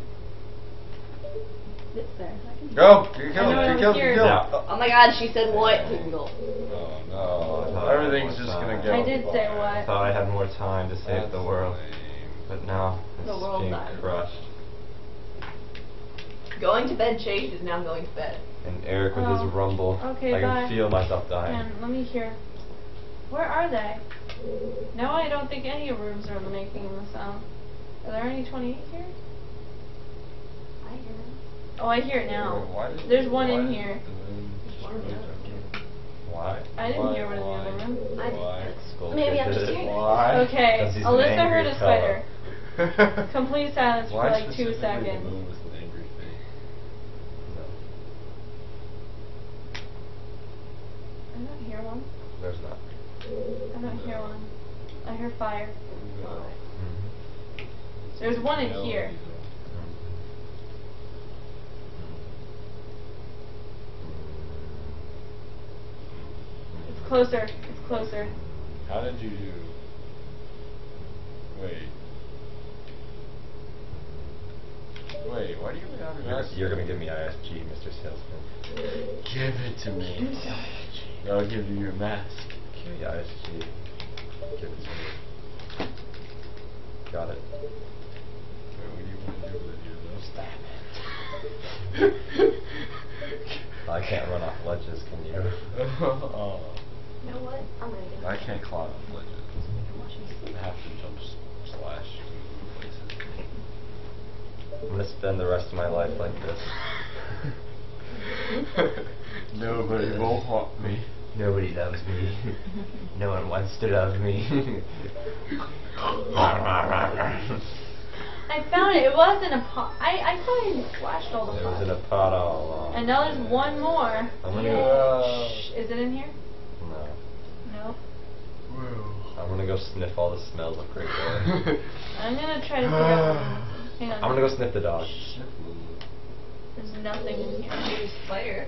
Speaker 6: It's there.
Speaker 5: Go! You
Speaker 2: I
Speaker 5: killed
Speaker 2: know
Speaker 5: You killed
Speaker 2: hear
Speaker 5: it.
Speaker 2: it.
Speaker 5: You
Speaker 1: Yeah.
Speaker 5: killed
Speaker 6: Oh my god, she said what? Tingle.
Speaker 8: Oh no.
Speaker 1: Oh,
Speaker 5: Everything's just gonna go.
Speaker 2: I did say
Speaker 1: I
Speaker 2: what.
Speaker 1: thought I had more time to save the world,
Speaker 8: lame.
Speaker 1: but now
Speaker 6: The
Speaker 1: it's
Speaker 6: world
Speaker 1: being
Speaker 6: died.
Speaker 1: crushed.
Speaker 6: Going to bed Chase is now going to bed.
Speaker 1: And Eric with
Speaker 2: Oh,
Speaker 1: his rumble,
Speaker 2: okay,
Speaker 1: I can
Speaker 2: bye.
Speaker 1: feel myself dying.
Speaker 2: And let me hear. Where are they? No, I don't think any rooms are making the sound. Are there any 28 here?
Speaker 6: I hear them.
Speaker 2: Oh, I hear it now. There's one in here.
Speaker 8: Why?
Speaker 2: I didn't hear one in the other room.
Speaker 6: I, maybe I'm just hearing
Speaker 5: Why?
Speaker 2: Okay, Alyssa heard a color.
Speaker 5: sweater.
Speaker 2: Complete silence for like two
Speaker 8: seconds. The moon with an angry face. No. I don't hear one.
Speaker 1: There's not.
Speaker 2: I don't hear one. I hear fire.
Speaker 1: No.
Speaker 2: There's one in here. Closer. It's closer.
Speaker 5: How did you do? Wait. Wait, why do you have your
Speaker 1: You're,
Speaker 5: mask?
Speaker 1: you're gonna give me ISG, Mr. Salesman.
Speaker 5: Give it to me. I'll give you your mask.
Speaker 1: Give me ISG. Give it to me. Got it.
Speaker 5: Wait, what do you want to do with it? Stab it.
Speaker 1: I can't run off ledges, can you?
Speaker 5: oh.
Speaker 10: You know what? I'm gonna get
Speaker 5: I can't climb off ledges. I have to jump slash to places.
Speaker 1: I'm gonna spend the rest of my life like this.
Speaker 5: Nobody will want me.
Speaker 1: Nobody loves me. no one wants to love me.
Speaker 2: I found it. It was in a pot. I, I thought I splashed all the
Speaker 1: it was in a pot all along.
Speaker 2: And now there's one more.
Speaker 1: I'm gonna
Speaker 2: Yeah.
Speaker 1: go.
Speaker 2: Shh, Is it in here?
Speaker 1: No.
Speaker 2: No.
Speaker 1: I'm gonna go sniff all the smells of Great Boy.
Speaker 2: I'm gonna try to figure out. Hang on.
Speaker 1: I'm gonna go sniff the dog.
Speaker 2: There's nothing in here.
Speaker 10: There's spider.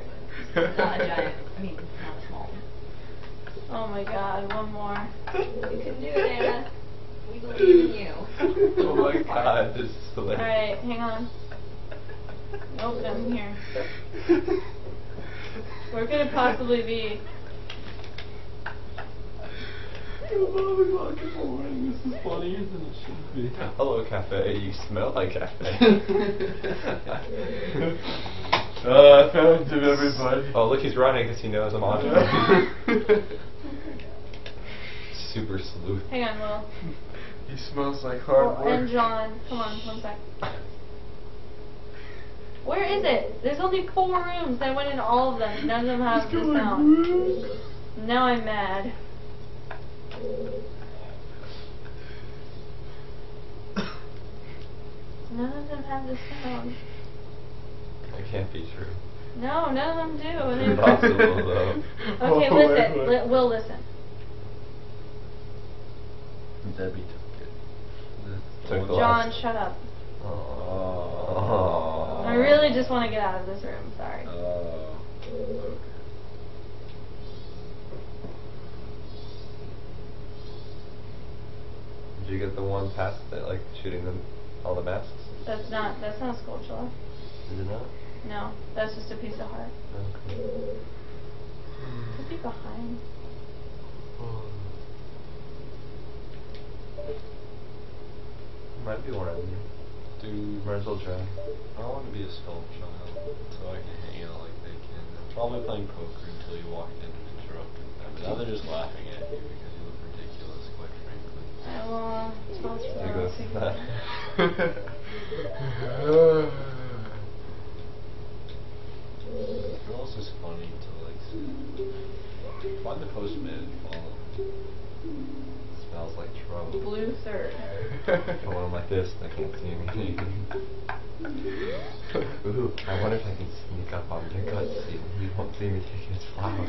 Speaker 10: Not a giant. I mean, not a small.
Speaker 2: Oh my god, one more.
Speaker 10: You can do it, Anna. We believe in you.
Speaker 1: oh my god, this is hilarious.
Speaker 2: Alright, hang on. Nope, nothing here. Where could it possibly be?
Speaker 5: This is funnier than it should be.
Speaker 1: Hello, Kafei. You smell like Kafei.
Speaker 5: Uh, I found him, everybody.
Speaker 1: oh, look, he's running because he knows I'm on him. Super sleuth.
Speaker 2: Hang on, Will.
Speaker 5: He smells like hard
Speaker 2: Oh,
Speaker 5: work.
Speaker 2: and John. Come on, one sec. Where is it? There's only four rooms. I went in all of them. None of them have the sound. Now I'm mad. None of them have the sound.
Speaker 1: That can't be true.
Speaker 2: No, none of them do. and they're-
Speaker 1: Impossible, though.
Speaker 2: Okay,
Speaker 5: Oh,
Speaker 2: listen.
Speaker 5: wait, wait.
Speaker 2: Li- Will listen.
Speaker 5: Debbie took it.
Speaker 1: Took the
Speaker 2: John,
Speaker 1: last-
Speaker 2: shut up.
Speaker 1: Oh.
Speaker 2: I really just want to get out of this room. Sorry.
Speaker 5: Oh.
Speaker 1: Did you get the one past that, like, shooting them, all the masks?
Speaker 2: That's not. That's not a Skulltula.
Speaker 1: Is it not?
Speaker 2: No, that's just a piece of heart.
Speaker 1: Okay.
Speaker 2: Could be behind. Hmm.
Speaker 1: Might be one of them.
Speaker 5: Dude,
Speaker 1: Might as well try.
Speaker 5: I want to be a Stalchild so I can hang out like they can. I'm probably playing poker until you walked in and interrupted them. Now they're just laughing at you because you look ridiculous, quite frankly.
Speaker 2: I will toss the
Speaker 1: There goes that.
Speaker 5: It also is funny to like see. Find the postman and follow.
Speaker 1: Smells like trouble.
Speaker 2: Blue third.
Speaker 1: When I'm like this, they can't see me. Ooh, I wonder if I can sneak up on the gut scene. You won't see me taking his flower.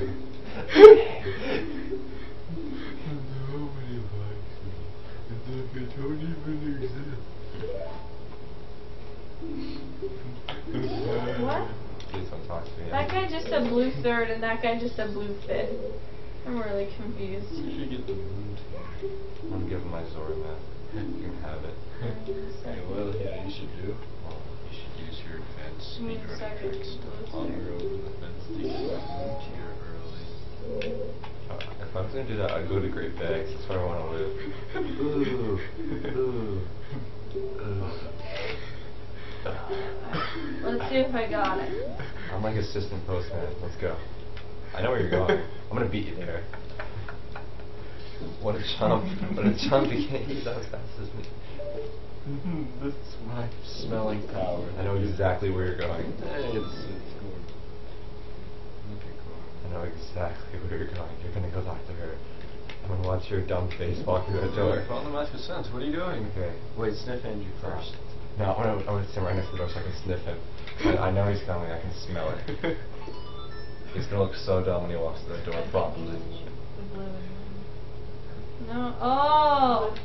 Speaker 5: Nobody likes me. It's like I don't even exist.
Speaker 2: What?
Speaker 1: Please don't talk to me.
Speaker 2: That guy just a blue third and that guy just a blue fifth. I'm really confused.
Speaker 5: You should get the moon tea.
Speaker 1: I'm gonna give him my Zora mask. You can have it.
Speaker 5: Hey, well, yeah, you should do. Well, You should use your advanced
Speaker 2: Give me a
Speaker 5: speedrunning
Speaker 2: second.
Speaker 5: tricks to wander over the fence to get that moon tear early.
Speaker 1: If I was gonna do that, I'd go to Great Bags. That's where I want to live. Ooh, ooh, ooh.
Speaker 2: Let's see if I got it.
Speaker 1: I'm like assistant postman. Let's go. I know where you're going. I'm gonna beat you there. What a chump! What a chump! You can't use that as fast as me.
Speaker 5: That's my smelling power.
Speaker 1: I know exactly where you're going.
Speaker 5: Hey, it's, it's Gordon. Look at Gordon.
Speaker 1: I know exactly where you're going. You're gonna go talk to her. I'm gonna watch your dumb face walk through that door.
Speaker 5: Found the Mask of Scents. What are you doing?
Speaker 1: Okay.
Speaker 5: Wait, sniff Andrew first.
Speaker 1: No, I'm gonna, I'm gonna sit right next to the door so I can sniff him. I, I know he's coming. I can smell it. He's gonna look so dumb when he walks through the door properly.
Speaker 13: The blue and
Speaker 2: No. Oh.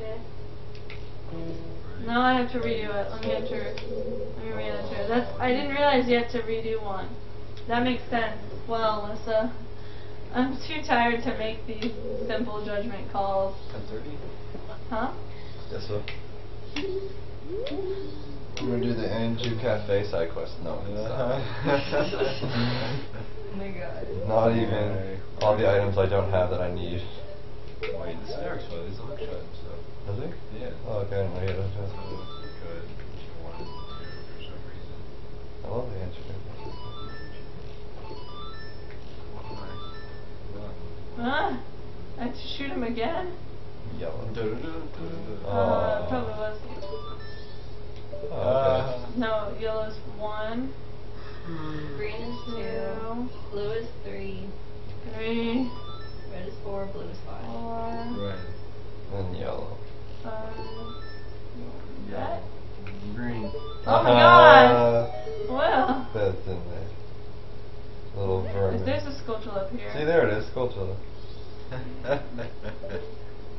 Speaker 2: No, I have to redo it. Let me enter. Let me re-enter. That's. I didn't realize you had to redo one. That makes sense. Well, Alyssa, I'm too tired to make these simple judgment calls.
Speaker 1: 10:30.
Speaker 2: Huh?
Speaker 1: Yes, sir. I'm gonna do the Anju Kafei side quest. No, it's
Speaker 10: Oh my god.
Speaker 1: not. Not even all the items I don't have that I need.
Speaker 5: Wait, this Eric's one. He's a look shot, so.
Speaker 1: Does he?
Speaker 5: Yeah.
Speaker 1: Oh, okay. I didn't know he had a
Speaker 5: So, good. If you wanted to, for some reason.
Speaker 1: I love the Anju
Speaker 2: Huh? I have to shoot him again?
Speaker 1: Yellow.
Speaker 2: Uh, probably was.
Speaker 1: Oh,
Speaker 5: Uh,
Speaker 1: okay.
Speaker 2: No, yellow's one,
Speaker 10: Green is two.
Speaker 2: two,
Speaker 10: Blue is three.
Speaker 2: three,
Speaker 10: Red is four. Blue is five.
Speaker 2: four,
Speaker 5: Right.
Speaker 1: And yellow.
Speaker 2: five. That?
Speaker 5: Green.
Speaker 2: Oh my god!
Speaker 1: Uh,
Speaker 2: Well,
Speaker 1: That's in there. Little vermin.
Speaker 2: there's a Skulltula up here.
Speaker 1: See, there it is. Skulltula.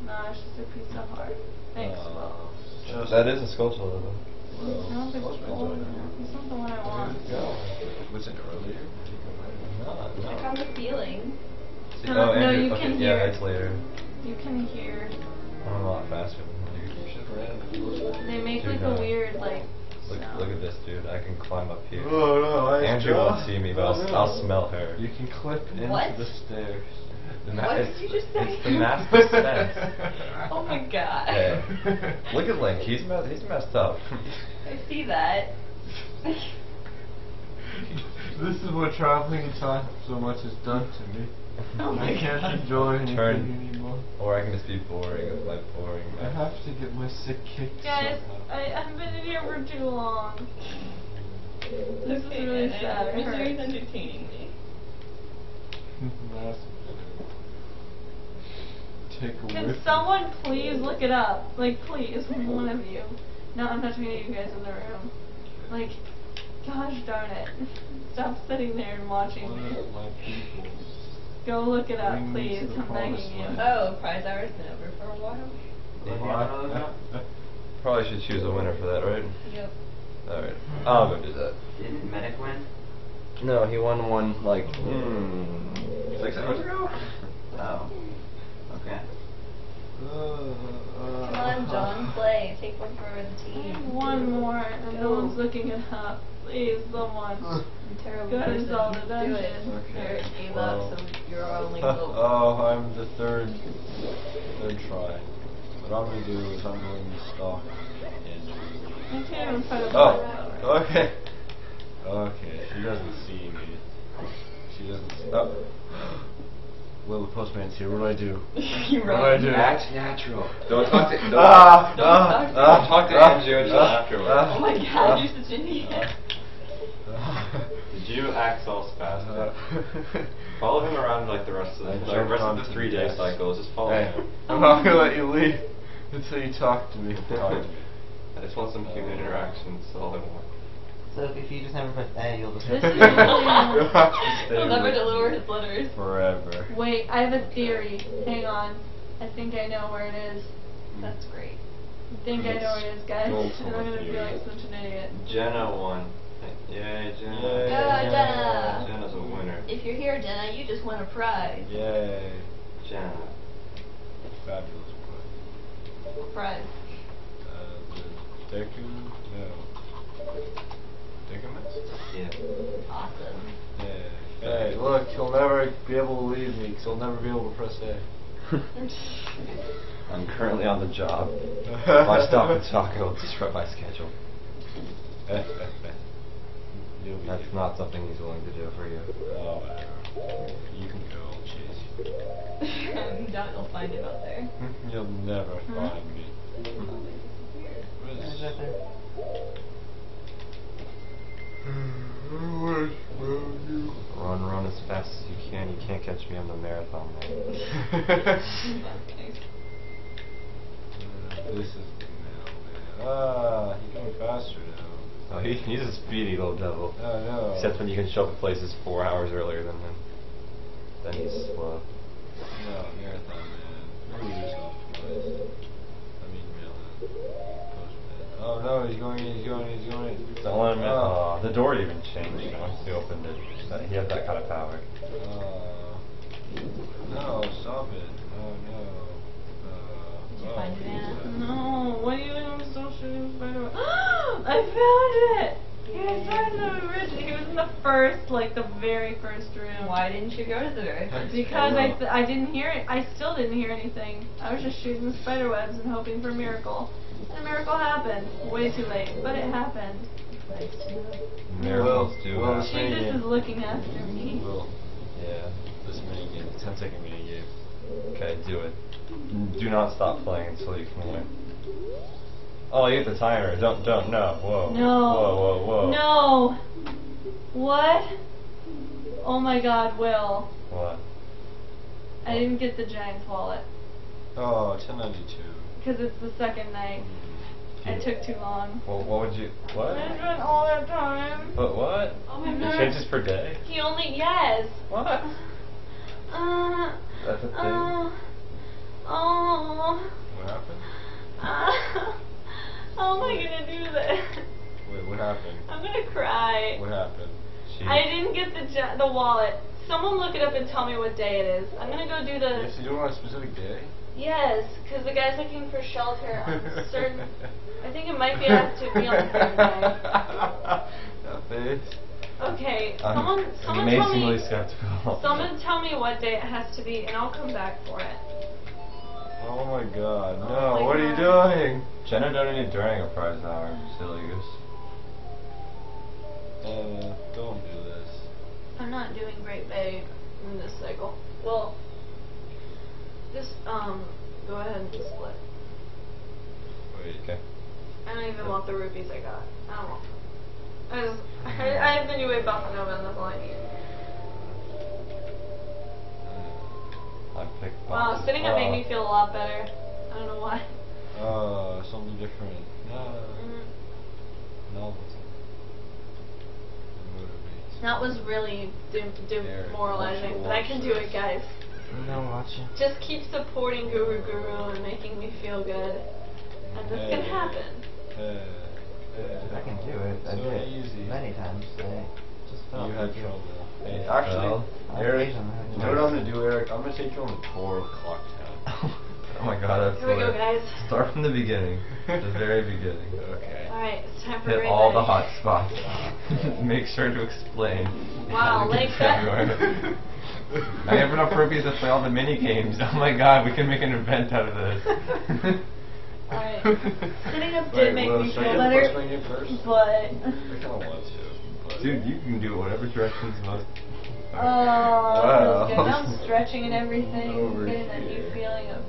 Speaker 2: No, it's just a piece of heart. Thanks, oh, Will.
Speaker 5: Just
Speaker 1: That is a Skulltula, though.
Speaker 2: I don't think it's gold. It's not the one I want.
Speaker 5: Was it earlier?
Speaker 1: No,
Speaker 10: I have a feeling.
Speaker 1: See, oh,
Speaker 2: No,
Speaker 1: oh,
Speaker 2: no,
Speaker 1: Andrew,
Speaker 2: you
Speaker 1: okay,
Speaker 2: can
Speaker 1: yeah,
Speaker 2: hear it.
Speaker 1: that's later.
Speaker 2: You can hear.
Speaker 1: I'm a lot faster than you.
Speaker 5: You should have ran it.
Speaker 2: They make like a weird like.
Speaker 1: Look,
Speaker 2: sound.
Speaker 1: look at this, dude. I can climb up here.
Speaker 5: Oh no, I
Speaker 1: Andrew won't see me, but I'll, s- I'll smell her.
Speaker 5: You can clip into
Speaker 10: What?
Speaker 5: the stairs.
Speaker 1: The
Speaker 10: What
Speaker 1: it's,
Speaker 10: did you just say?
Speaker 1: It's the mass descent.
Speaker 10: Oh my god.
Speaker 1: Yeah. Look at Link. He's me- he's messed up.
Speaker 10: I see that.
Speaker 5: this is what traveling in time so much has done to me.
Speaker 10: Oh my
Speaker 5: I can't
Speaker 10: God.
Speaker 5: enjoy anything
Speaker 1: Turn.
Speaker 5: anymore.
Speaker 1: or I can just be boring with my boring.
Speaker 5: I have to get my sick kicked.
Speaker 2: Guys,
Speaker 5: somehow.
Speaker 2: I, I've been in here for too long. This is really
Speaker 10: then,
Speaker 2: sad. It
Speaker 10: Mystery's
Speaker 2: hurts.
Speaker 10: entertaining me.
Speaker 5: Massive. Take away
Speaker 2: Can someone please look it up? Like, please, one of you. No, I'm not talking to you guys in the room. Like, gosh darn it. Stop sitting there and watching
Speaker 5: One
Speaker 2: me.
Speaker 5: Of my people.
Speaker 2: Go look it up, please. I'm begging you.
Speaker 10: Oh, prize hour's been over for a while.
Speaker 1: Probably should choose a winner for that, right?
Speaker 10: Yep.
Speaker 1: All right. I'll go do that.
Speaker 3: Didn't Medic win?
Speaker 1: No, he won one like hmm, six hours ago.
Speaker 3: Oh. Okay.
Speaker 10: Come on, uh, John, uh, play. Take one for the team.
Speaker 2: One more, and no one's looking it up. Please, someone.
Speaker 10: I'm terrible
Speaker 2: Go
Speaker 10: person.
Speaker 2: resolve the
Speaker 10: Do it.
Speaker 2: dungeon.
Speaker 10: Eric gave
Speaker 5: Well.
Speaker 10: up, so you're only hope.
Speaker 5: oh, I'm the third, third try. What I'm gonna do is I'm going to stalk Andrew.
Speaker 2: I can't even find a
Speaker 1: Oh, okay.
Speaker 5: Okay, she doesn't see me. She doesn't. See Well, the postman's here. What do I do?
Speaker 10: you
Speaker 5: What do I do?
Speaker 1: Act natural. Don't talk to. Don't,
Speaker 5: Ah,
Speaker 10: Don't
Speaker 5: ah,
Speaker 10: talk to
Speaker 5: ah,
Speaker 1: don't talk to
Speaker 5: ah,
Speaker 1: Andrew until
Speaker 5: ah,
Speaker 1: afterwards.
Speaker 5: ah,
Speaker 10: Oh my god, you're such an idiot.
Speaker 1: Did you act all spastic?
Speaker 5: Uh,
Speaker 1: Follow him around like the rest of the,
Speaker 5: I
Speaker 1: like, rest of the three day
Speaker 5: desk.
Speaker 1: cycles. Just follow
Speaker 5: Hey,
Speaker 1: him.
Speaker 5: I'm not gonna let you leave until you talk to me. Talk to me.
Speaker 1: I just want some human interaction. That's all I want.
Speaker 3: So if you just never press A, you'll just.
Speaker 2: This is
Speaker 5: You'll have to
Speaker 10: He'll never deliver his letters.
Speaker 5: Forever.
Speaker 2: Wait, I have a theory. Hang on. I think I know where it is.
Speaker 10: That's great.
Speaker 2: I think I know where it is, guys.
Speaker 5: Go
Speaker 2: And
Speaker 5: for
Speaker 2: I'm gonna feel
Speaker 5: theory.
Speaker 2: like such an idiot.
Speaker 1: Jenna won. Yay, Jenna.
Speaker 10: Go, Jenna.
Speaker 1: Jenna's a winner.
Speaker 10: If you're here, Jenna, you just won a prize.
Speaker 5: Yay.
Speaker 1: Jenna.
Speaker 5: Fabulous prize.
Speaker 10: What prize?
Speaker 5: Uh, the Deku? No. Decimets?
Speaker 1: Yeah.
Speaker 10: Awesome.
Speaker 5: Yeah. Hey, look, he'll never be able to leave me because he'll never be able to press A.
Speaker 1: I'm currently on the job. if I stop and talk, it'll disrupt my schedule. That's
Speaker 5: here.
Speaker 1: not something he's willing to do for you.
Speaker 5: Oh, whatever. You can go, I'll chase you.
Speaker 10: Doubt you'll find him out there.
Speaker 5: You'll never find me. What
Speaker 3: It's
Speaker 5: is-
Speaker 3: right there.
Speaker 1: Run, run as fast as you can. You can't catch me on the marathon, man.
Speaker 5: This is the mailman. Ah, he's going faster now.
Speaker 1: Oh, he, he's a speedy little devil.
Speaker 5: I know.
Speaker 1: Except when you can show up places four hours earlier than him. then he's slow.
Speaker 5: No, marathon man. Maybe there's off twice. I mean, mailman. Postman. Oh no, he's going in, he's going in, he's going in.
Speaker 1: Don't let him in.
Speaker 5: Oh.
Speaker 1: Oh, the door even changed once he opened it. That- He has that kind of power.
Speaker 5: Oh. No, stop it. Oh no. Uh, oh,
Speaker 2: find
Speaker 5: please,
Speaker 2: Vanna?
Speaker 5: uh,
Speaker 2: No, what are you doing? I'm still shooting Spider-Man. I found it! He was in the original. He was in the first, like the very first room.
Speaker 10: Why didn't you go to the very first?
Speaker 2: Because I, th- I didn't hear it. I still didn't hear anything. I was just shooting spider webs and hoping for a miracle. And a miracle happened. Way too late, but it happened.
Speaker 1: Miracles do
Speaker 5: well,
Speaker 1: happen.
Speaker 5: Mini
Speaker 2: Jesus is looking after me.
Speaker 5: Will,
Speaker 1: Yeah.
Speaker 5: this mini game, 10 second mini game.
Speaker 1: Okay, do it. Do not stop playing until you can win. Oh, you hit the timer. Don't, don't, no. Whoa.
Speaker 2: No.
Speaker 1: Whoa, whoa, whoa.
Speaker 2: No. What? Oh my God, Will.
Speaker 1: What?
Speaker 2: I didn't get the Giants wallet
Speaker 5: Oh, 1092.
Speaker 2: because it's the second night. It took too long.
Speaker 1: Well, what would you, what?
Speaker 2: I spent all that time.
Speaker 1: But what?
Speaker 2: Oh my
Speaker 1: It
Speaker 2: God.
Speaker 1: changes per day?
Speaker 2: He only yes.
Speaker 1: What?
Speaker 2: Uh.
Speaker 1: That's a thing?
Speaker 2: Uh. Oh.
Speaker 5: What happened?
Speaker 2: Uh, how am I gonna do this?
Speaker 5: Wait, what happened?
Speaker 2: I'm gonna cry.
Speaker 5: What happened?
Speaker 1: She,
Speaker 2: I didn't get the the wallet. Someone look it up and tell me what day it is. I'm gonna go do the
Speaker 5: Yes, to do it on a specific day?
Speaker 2: yes, because the guy's looking for shelter on certain. I think it might be have to be on the third day. Okay,
Speaker 1: I'm
Speaker 2: someone someone tell me.
Speaker 1: skeptical.
Speaker 2: Someone tell me what day it has to be, and I'll come back for it.
Speaker 5: Oh my god, oh no,
Speaker 2: Oh my
Speaker 5: what are you doing?
Speaker 1: Jenna donated during a prize hour. Silly goose.
Speaker 5: Uh, don't do this.
Speaker 2: I'm not doing great, babe, in this cycle. Well, just um, go ahead and just split.
Speaker 5: Wait.
Speaker 1: Okay.
Speaker 2: I don't even want the rupees I got. I don't want them. I just, I, I have the new way Buffalo Nova, and that's all I need.
Speaker 1: I picked
Speaker 2: Wow, sitting up made me feel a lot better. I don't know why.
Speaker 5: Uh, something different. No.
Speaker 2: Mm,
Speaker 5: Novelty. Motivates.
Speaker 2: That was really dem- demoralizing, but I can do it, guys.
Speaker 3: No watching.
Speaker 2: Just keep supporting Guru Guru and making me feel good, and this can happen.
Speaker 5: Uh, uh,
Speaker 3: I can do it. I
Speaker 5: so
Speaker 3: did it
Speaker 5: easy.
Speaker 3: many times. I just felt
Speaker 5: You had
Speaker 3: like it.
Speaker 5: trouble. Hey,
Speaker 1: Well,
Speaker 5: actually, Eric,
Speaker 3: occasionally I
Speaker 5: you know what I'm gonna do, Eric? I'm gonna take you on the tour of Clocktown.
Speaker 1: oh my god, that's
Speaker 2: Here we go, guys.
Speaker 1: Start from the beginning. the very beginning.
Speaker 5: Okay.
Speaker 2: Alright, it's time for
Speaker 1: Hit
Speaker 2: Ray
Speaker 1: all the hot spots. Make sure to explain.
Speaker 2: Wow,
Speaker 1: how to get
Speaker 2: like that-
Speaker 1: I have enough rupees to play all the mini games. Oh my god, we can make an event out of this.
Speaker 2: Alright. Sitting up did make
Speaker 5: well,
Speaker 2: me
Speaker 5: I
Speaker 2: feel
Speaker 5: get the
Speaker 2: better,
Speaker 5: first game first?
Speaker 2: but.
Speaker 5: I kinda want to. But
Speaker 1: Dude, you can do it whatever direction's most.
Speaker 2: Oh,
Speaker 1: Wow.
Speaker 2: feels good. Now I'm stretching and everything,
Speaker 5: Over
Speaker 2: getting that new feeling of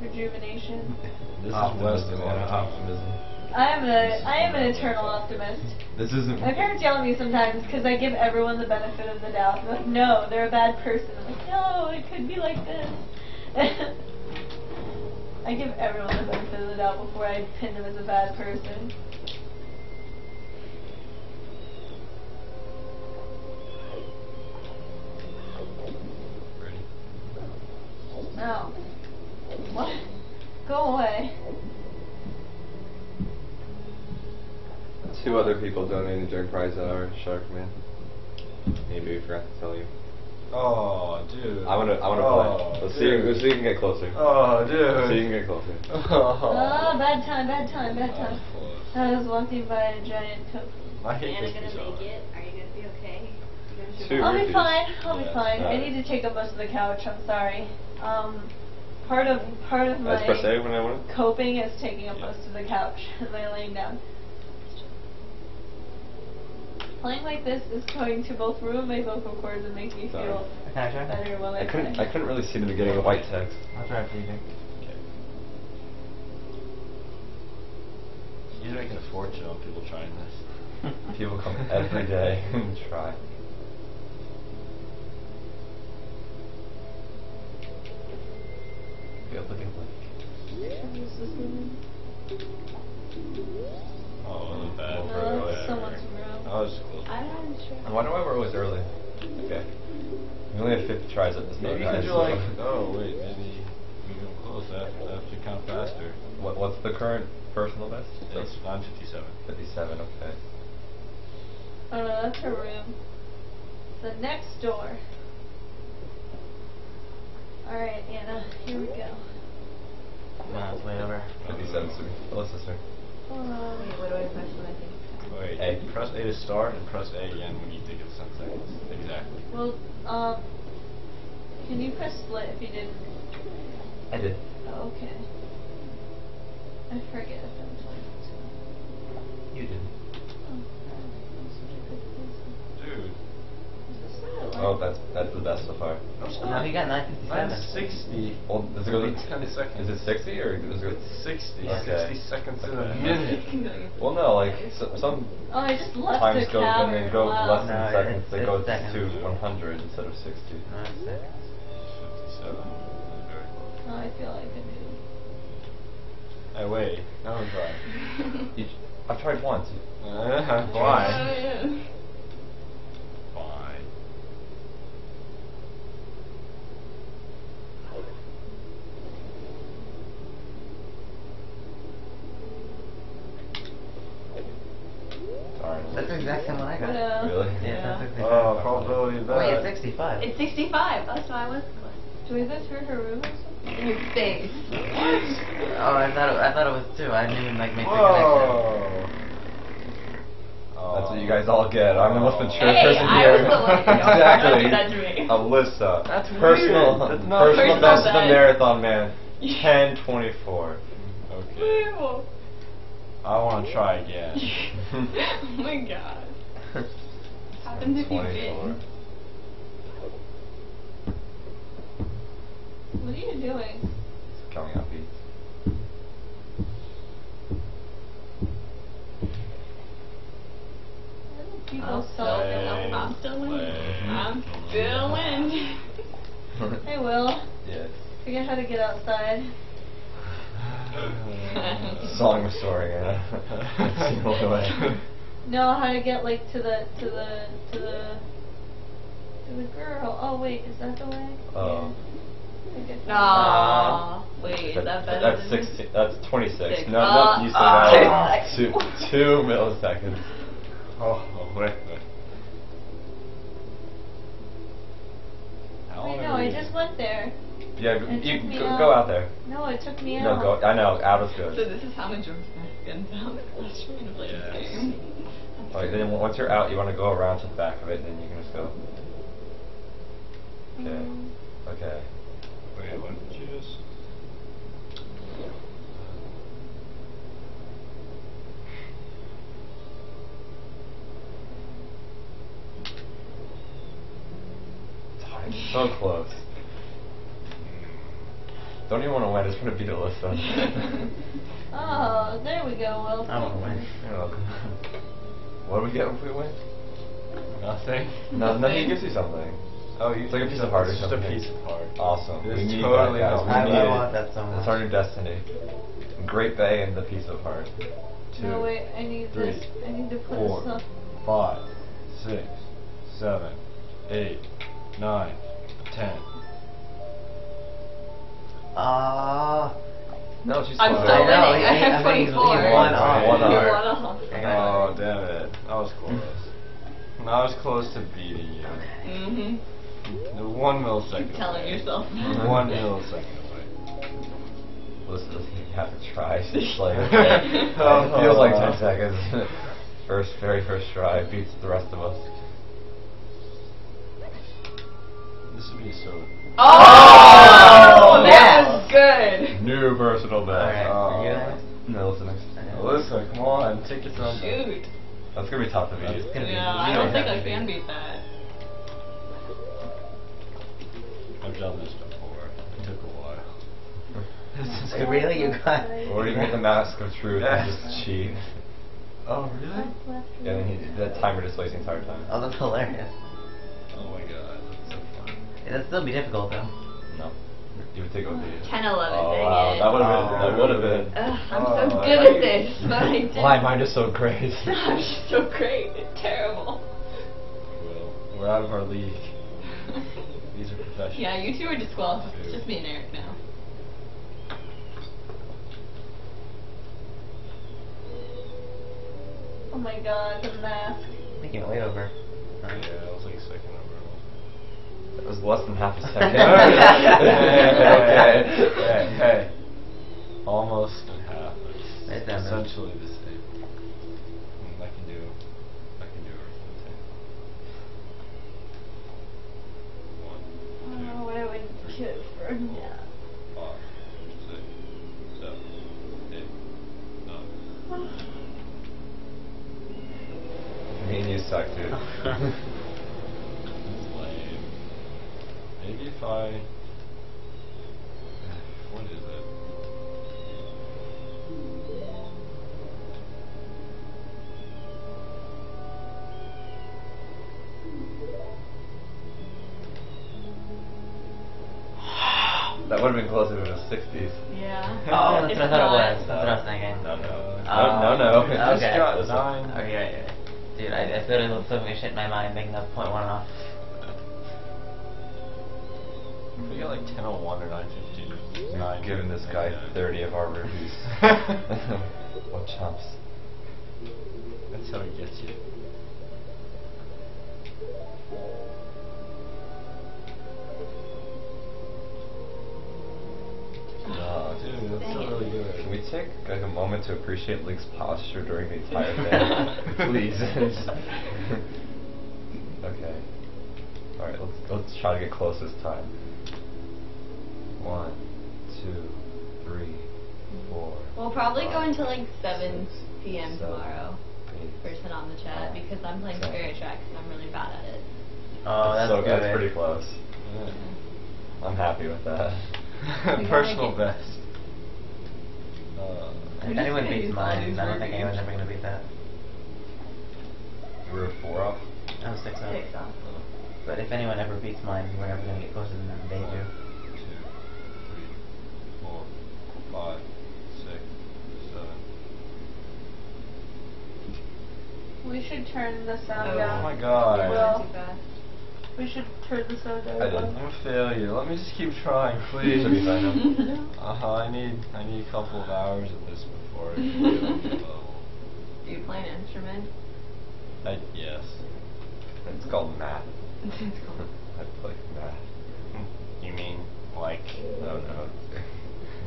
Speaker 2: rejuvenation.
Speaker 5: This is
Speaker 1: optimism,
Speaker 5: West
Speaker 1: Anna, optimism.
Speaker 2: I am a I am an eternal optimist.
Speaker 1: This isn't.
Speaker 2: My parents yell at me sometimes because I give everyone the benefit of the doubt. They're like, no, they're a bad person. I'm like, no, it could be like this. I give everyone the benefit of the doubt before I pin them as a bad person.
Speaker 5: Ready?
Speaker 2: No. What? Go away.
Speaker 1: Two other people donated during prize hour. Sharkman. Maybe we forgot to tell you.
Speaker 5: Oh, dude.
Speaker 1: I wanna, I wanna
Speaker 5: oh,
Speaker 1: play. Let's see, let's see if you can get closer.
Speaker 5: Oh, dude.
Speaker 1: Let's see if you can get closer.
Speaker 2: Oh, bad time, bad time, bad time.
Speaker 5: Close.
Speaker 2: I was walking by a giant toad.
Speaker 5: I hate
Speaker 10: Anna
Speaker 5: this
Speaker 10: gonna
Speaker 5: bizarre.
Speaker 10: make it? Are you gonna be okay? Gonna
Speaker 1: Two
Speaker 2: I'll be fine. I'll be
Speaker 5: Yes.
Speaker 2: fine. I need to take up most of the couch. I'm sorry. Um, part of part of
Speaker 1: That's press A
Speaker 2: my
Speaker 1: when I want
Speaker 2: coping is taking up most of the couch and I laying down. Playing like this is going to both ruin my vocal cords and make me
Speaker 1: Sorry.
Speaker 2: feel
Speaker 3: I try?
Speaker 2: better while I,
Speaker 1: I couldn't,
Speaker 2: play.
Speaker 1: I couldn't really see the beginning of white text.
Speaker 3: I'll try for you, Dick.
Speaker 5: You're making a fortune on people trying this.
Speaker 1: People come every day and try. Good looking lake.
Speaker 5: Oh, wasn't bad for
Speaker 2: No,
Speaker 5: early
Speaker 2: that's someone's
Speaker 5: hour.
Speaker 2: room.
Speaker 5: I was close.
Speaker 10: I'm not sure.
Speaker 1: I wonder why we're always early. Okay. We only have 50 tries at this
Speaker 5: Maybe
Speaker 1: though,
Speaker 5: you
Speaker 1: guys.
Speaker 5: could do like, oh wait, maybe we can close after, after count faster.
Speaker 1: What, what's the current personal best?
Speaker 5: It's 957.
Speaker 1: 57, okay.
Speaker 2: Oh no, that's her room. The next door. Alright, Anna, here we go.
Speaker 3: No, it's way over.
Speaker 1: 57, sir. Alyssa, sir.
Speaker 2: Um,
Speaker 10: Wait, what do I press when I think?
Speaker 5: Wait,
Speaker 1: A.
Speaker 5: press A to start and press A again when you think it's 10 seconds. Exactly.
Speaker 2: well, um, can you press split if you didn't?
Speaker 1: I did.
Speaker 2: Oh, okay. I forget if I'm talking to.
Speaker 1: You did.
Speaker 2: Oh, God, I'm such a good person.
Speaker 5: Dude.
Speaker 2: Is this not
Speaker 1: Oh, that's that's the best so far.
Speaker 5: No, it's
Speaker 3: No, he got 957.
Speaker 5: 960.
Speaker 1: Well, does it go to
Speaker 5: 10 seconds.
Speaker 1: Is it 60 or does it go?
Speaker 5: 60.
Speaker 1: Okay.
Speaker 5: 60 seconds in a
Speaker 1: Okay.
Speaker 5: minute.
Speaker 1: Well, no, like so, some
Speaker 2: Oh, I just left
Speaker 1: times go when
Speaker 2: counter.
Speaker 1: they go
Speaker 2: wow.
Speaker 1: less than
Speaker 3: No,
Speaker 1: seconds,
Speaker 3: it's-
Speaker 1: they
Speaker 3: it's
Speaker 1: go
Speaker 3: seconds.
Speaker 1: to 100 instead of 60.
Speaker 3: No, it's seconds.
Speaker 5: 57.
Speaker 2: Oh, I feel like a noob.
Speaker 5: Hey, wait. Now I'm trying.
Speaker 1: I've tried once.
Speaker 5: Uh,
Speaker 10: Oh,
Speaker 5: Fine.
Speaker 10: yeah.
Speaker 5: Fine.
Speaker 1: Darn.
Speaker 3: That's the exact same one I got.
Speaker 2: Yeah.
Speaker 1: Really?
Speaker 3: Yeah, that's exactly
Speaker 5: Oh, probability of oh, that.
Speaker 3: Wait, it's 65.
Speaker 10: It's 65. That's why I was close.
Speaker 2: Do we go through her room or something?
Speaker 10: In your face.
Speaker 3: Oh, I thought it, I thought it was two. I didn't even like make the connection.
Speaker 5: Whoa. Oh.
Speaker 1: That's what you guys all get. I'm the most mature
Speaker 10: Hey,
Speaker 1: person
Speaker 10: I
Speaker 1: here.
Speaker 10: was the one- don't-
Speaker 1: exactly.
Speaker 10: don't do that to me.
Speaker 1: Alyssa.
Speaker 5: That's
Speaker 1: personal.
Speaker 5: weird. That's not-
Speaker 1: personal
Speaker 10: Personal
Speaker 1: best of the marathon man. 1024.
Speaker 5: Okay. I want to try again.
Speaker 10: oh my god. Happens if you win.
Speaker 2: What are you doing?
Speaker 1: Coming out beats.
Speaker 2: People
Speaker 10: I'm
Speaker 2: suck.
Speaker 10: still winning. I'm still winning. I'm still winning.
Speaker 2: Hey, Will.
Speaker 1: Yes.
Speaker 2: Figure out how to get outside.
Speaker 1: Song restoring, yeah. That's the only way.
Speaker 2: No, how to get like to the to the to the to the girl. Oh wait, is that the way?
Speaker 1: Oh.
Speaker 2: Yeah. I guess-
Speaker 10: Wait, is that better
Speaker 1: That's
Speaker 10: than
Speaker 1: 16. That's 26.
Speaker 10: Six.
Speaker 1: No,
Speaker 10: Uh,
Speaker 1: no, you said
Speaker 10: uh,
Speaker 1: that. Two, two milliseconds.
Speaker 5: Oh, wait, wait. How
Speaker 2: Wait,
Speaker 5: long
Speaker 2: no,
Speaker 5: are
Speaker 2: I
Speaker 5: we-
Speaker 2: just went there.
Speaker 1: Yeah,
Speaker 2: It
Speaker 1: you
Speaker 2: took
Speaker 1: go,
Speaker 2: out.
Speaker 1: go out there.
Speaker 2: No, it took me
Speaker 1: No,
Speaker 2: out.
Speaker 1: go. I know, out is
Speaker 10: So
Speaker 1: good.
Speaker 10: this is how Majora's Mask ends out. Let's to play
Speaker 5: Yes.
Speaker 10: this game.
Speaker 1: Like, then once you're out, you want to go around to the back of it, and then you can just go. Okay.
Speaker 2: Um,
Speaker 1: Okay.
Speaker 5: Wait, what did you just?
Speaker 1: So close. Don't even want to win. I just want to beat Alyssa.
Speaker 2: Oh, there we go. Well,
Speaker 3: I want to win.
Speaker 1: You're welcome. What do we get if we win?
Speaker 5: Nothing.
Speaker 1: No, nothing gives you something.
Speaker 5: Oh, you
Speaker 1: It's like a piece of heart or
Speaker 5: It's just a piece of heart.
Speaker 1: Awesome.
Speaker 5: It's
Speaker 1: we need
Speaker 5: totally
Speaker 1: that, guys.
Speaker 5: not
Speaker 1: We
Speaker 3: I,
Speaker 1: need
Speaker 3: I
Speaker 1: it.
Speaker 3: want that so much.
Speaker 1: It's our new destiny. Great Bay and the piece of heart. Two.
Speaker 2: No, wait. I need
Speaker 5: three,
Speaker 2: this. I need to put
Speaker 5: four,
Speaker 2: this up.
Speaker 5: five, six, seven, eight, nine, ten.
Speaker 3: Ah.
Speaker 1: No, she's
Speaker 10: I'm
Speaker 1: close.
Speaker 10: still
Speaker 3: I know,
Speaker 10: winning.
Speaker 3: he-
Speaker 10: I
Speaker 3: I
Speaker 10: have
Speaker 3: mean, he
Speaker 10: 24.
Speaker 3: won off.
Speaker 1: One off.
Speaker 10: won off.
Speaker 5: Oh, damn it. That was close. I was close to beating you.
Speaker 10: Mm-hmm.
Speaker 5: The one millisecond.
Speaker 10: Keep telling
Speaker 5: away.
Speaker 10: yourself.
Speaker 5: One millisecond away.
Speaker 1: Alyssa doesn't even have to try. She's like,
Speaker 5: Oh.
Speaker 1: it feels like 10 seconds. First, very first try beats the rest of us.
Speaker 5: This would be so.
Speaker 10: Oh,
Speaker 3: Yes.
Speaker 10: that was good.
Speaker 1: New versatile bag.
Speaker 3: Alright,
Speaker 5: Oh.
Speaker 3: you?
Speaker 1: No, listen next.
Speaker 5: Alyssa, come on, take your time.
Speaker 10: Shoot.
Speaker 1: That's gonna be tough to beat.
Speaker 3: It's gonna be-
Speaker 10: Yeah, I
Speaker 3: don't
Speaker 10: don't think I can beat that.
Speaker 5: I've done this before. It took a while.
Speaker 1: This is
Speaker 3: Wait, really? You got.
Speaker 1: Or you get the mask of truth and just cheat.
Speaker 5: Oh, really?
Speaker 2: Left, left,
Speaker 1: Yeah, and he, that timer displays the entire time.
Speaker 3: Oh, that's hilarious.
Speaker 5: Oh my god, that's so fun.
Speaker 3: It'd still be difficult though.
Speaker 1: No. You would think it would be.
Speaker 10: 10, 11,
Speaker 1: Oh,
Speaker 10: dang
Speaker 1: wow.
Speaker 10: it.
Speaker 1: That would have been. That would have oh. been.
Speaker 10: Ugh, I'm
Speaker 5: Oh,
Speaker 10: so good at this, but I didn't.
Speaker 1: Why? Mine is so great.
Speaker 10: I'm just so great. It's terrible.
Speaker 5: Well, We're out of our league. These are professionals.
Speaker 10: Yeah, you two are disqualified. It's just me and Eric now.
Speaker 2: Oh my god, the mask.
Speaker 3: I think it way over.
Speaker 5: Yeah, that was like a second over.
Speaker 1: That was less than half a second.
Speaker 5: hey,
Speaker 1: okay.
Speaker 5: hey, hey. Almost and half. It's
Speaker 3: Right
Speaker 5: essentially the same. I can do. I can do arithmetic. One,
Speaker 2: I don't know what I would give for yeah.
Speaker 5: five, six, seven, eight, nine.
Speaker 1: Me and you suck, dude.
Speaker 5: That's lame. Maybe if I. What is it?
Speaker 1: that would have been closer to the 60s.
Speaker 10: Yeah.
Speaker 3: Oh, that's
Speaker 10: It's
Speaker 3: what I thought it was. That's what I was thinking.
Speaker 1: No, no.
Speaker 3: Oh,
Speaker 1: no, no, no. It just
Speaker 3: Okay.
Speaker 1: got
Speaker 5: nine.
Speaker 3: Okay, right, right. Dude, I, I literally was flipping shit in my mind, making that point one off.
Speaker 5: If we get like 1001 or 915.
Speaker 1: We've given this guy 30 of our rubies. what chumps.
Speaker 5: That's how he gets you.
Speaker 1: No,
Speaker 5: Dude, that's
Speaker 10: Dang
Speaker 5: really good.
Speaker 1: Can we take like a moment to appreciate Link's posture during the entire thing? Please. okay. Alright, let's let's try to get close this time. One, two, three, four.
Speaker 10: We'll probably go until like 7 p.m.
Speaker 1: seven,
Speaker 10: tomorrow.
Speaker 1: eight.
Speaker 10: Person on the chat because I'm playing
Speaker 1: Seven.
Speaker 10: Spirit Track and I'm really bad at it.
Speaker 3: Oh, that's
Speaker 1: so
Speaker 3: good.
Speaker 1: that's pretty close. I'm happy with that.
Speaker 5: Personal best. Uh,
Speaker 3: If anyone beats mine, I don't think anyone's ever gonna beat that.
Speaker 1: We were four off.
Speaker 3: I'm six up.
Speaker 10: Six off.
Speaker 3: But if anyone ever beats mine, we're never gonna get closer than they do.
Speaker 5: One, two, three, four, five, six, seven.
Speaker 2: We should turn the sound
Speaker 10: Oh.
Speaker 2: down.
Speaker 5: Oh my god.
Speaker 2: Well,
Speaker 10: Too fast.
Speaker 2: we should turn the sound down.
Speaker 1: I did.
Speaker 5: I'm a failure. Let me just keep trying, please.
Speaker 1: Should be fine now.
Speaker 5: Uh-huh, I need I need a couple of hours of this before I can get on the level.
Speaker 10: Do you play an instrument?
Speaker 5: I, yes.
Speaker 1: It's called math.
Speaker 10: It's called
Speaker 1: I play math.
Speaker 5: You mean like
Speaker 1: No, no.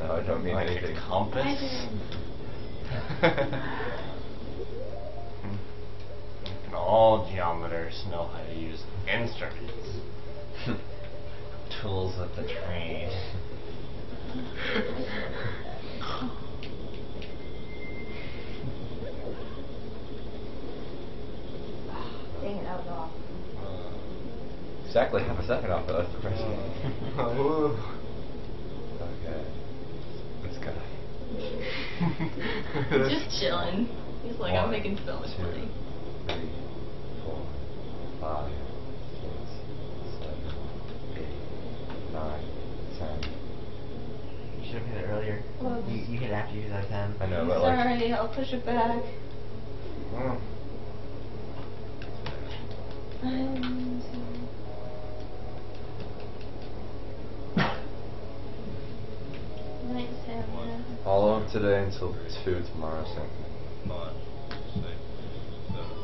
Speaker 1: No, I don't mean
Speaker 5: like
Speaker 1: anything.
Speaker 5: a compass?
Speaker 10: I
Speaker 5: and all geometers know how to use instruments.
Speaker 1: Tools of the trade.
Speaker 10: Dang it, that was off.
Speaker 1: Exactly half a second off, though. That's depressing.
Speaker 5: Ooh.
Speaker 1: okay. This guy.
Speaker 10: Just chilling. He's like, I'm making so much
Speaker 1: two,
Speaker 10: money.
Speaker 1: three, four, five, six, seven, eight, nine, ten.
Speaker 3: You should have hit it earlier.
Speaker 2: Whoops.
Speaker 3: You, you hit it after you hit that 10.
Speaker 1: I know, but like.
Speaker 2: Sorry, I'll push it back.
Speaker 1: Mm.
Speaker 2: Um, Night Sam.
Speaker 1: All of today until two tomorrow. So.
Speaker 5: Five, six, seven,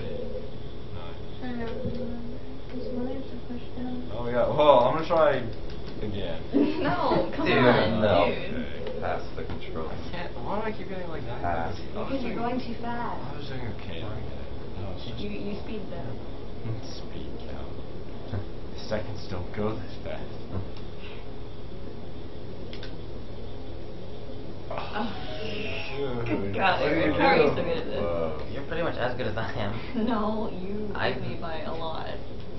Speaker 5: eight, nine.
Speaker 2: I don't remember. These lines are pushed down.
Speaker 5: Oh yeah. Well, I'm gonna try again.
Speaker 10: no, come
Speaker 3: Dude,
Speaker 10: on,
Speaker 1: no.
Speaker 10: dude.
Speaker 5: Okay.
Speaker 1: Pass the control.
Speaker 5: I can't. Why do I keep getting like that?
Speaker 1: Pass.
Speaker 10: Because you're
Speaker 5: oh,
Speaker 10: going too fast.
Speaker 5: I was doing okay. No,
Speaker 10: You you speed though.
Speaker 5: speed count. The seconds don't go this fast. Hmm.
Speaker 10: Good God, how are you so good at this?
Speaker 1: Whoa.
Speaker 3: You're pretty much as good as I am.
Speaker 10: No, you
Speaker 3: I-
Speaker 10: beat me by a lot.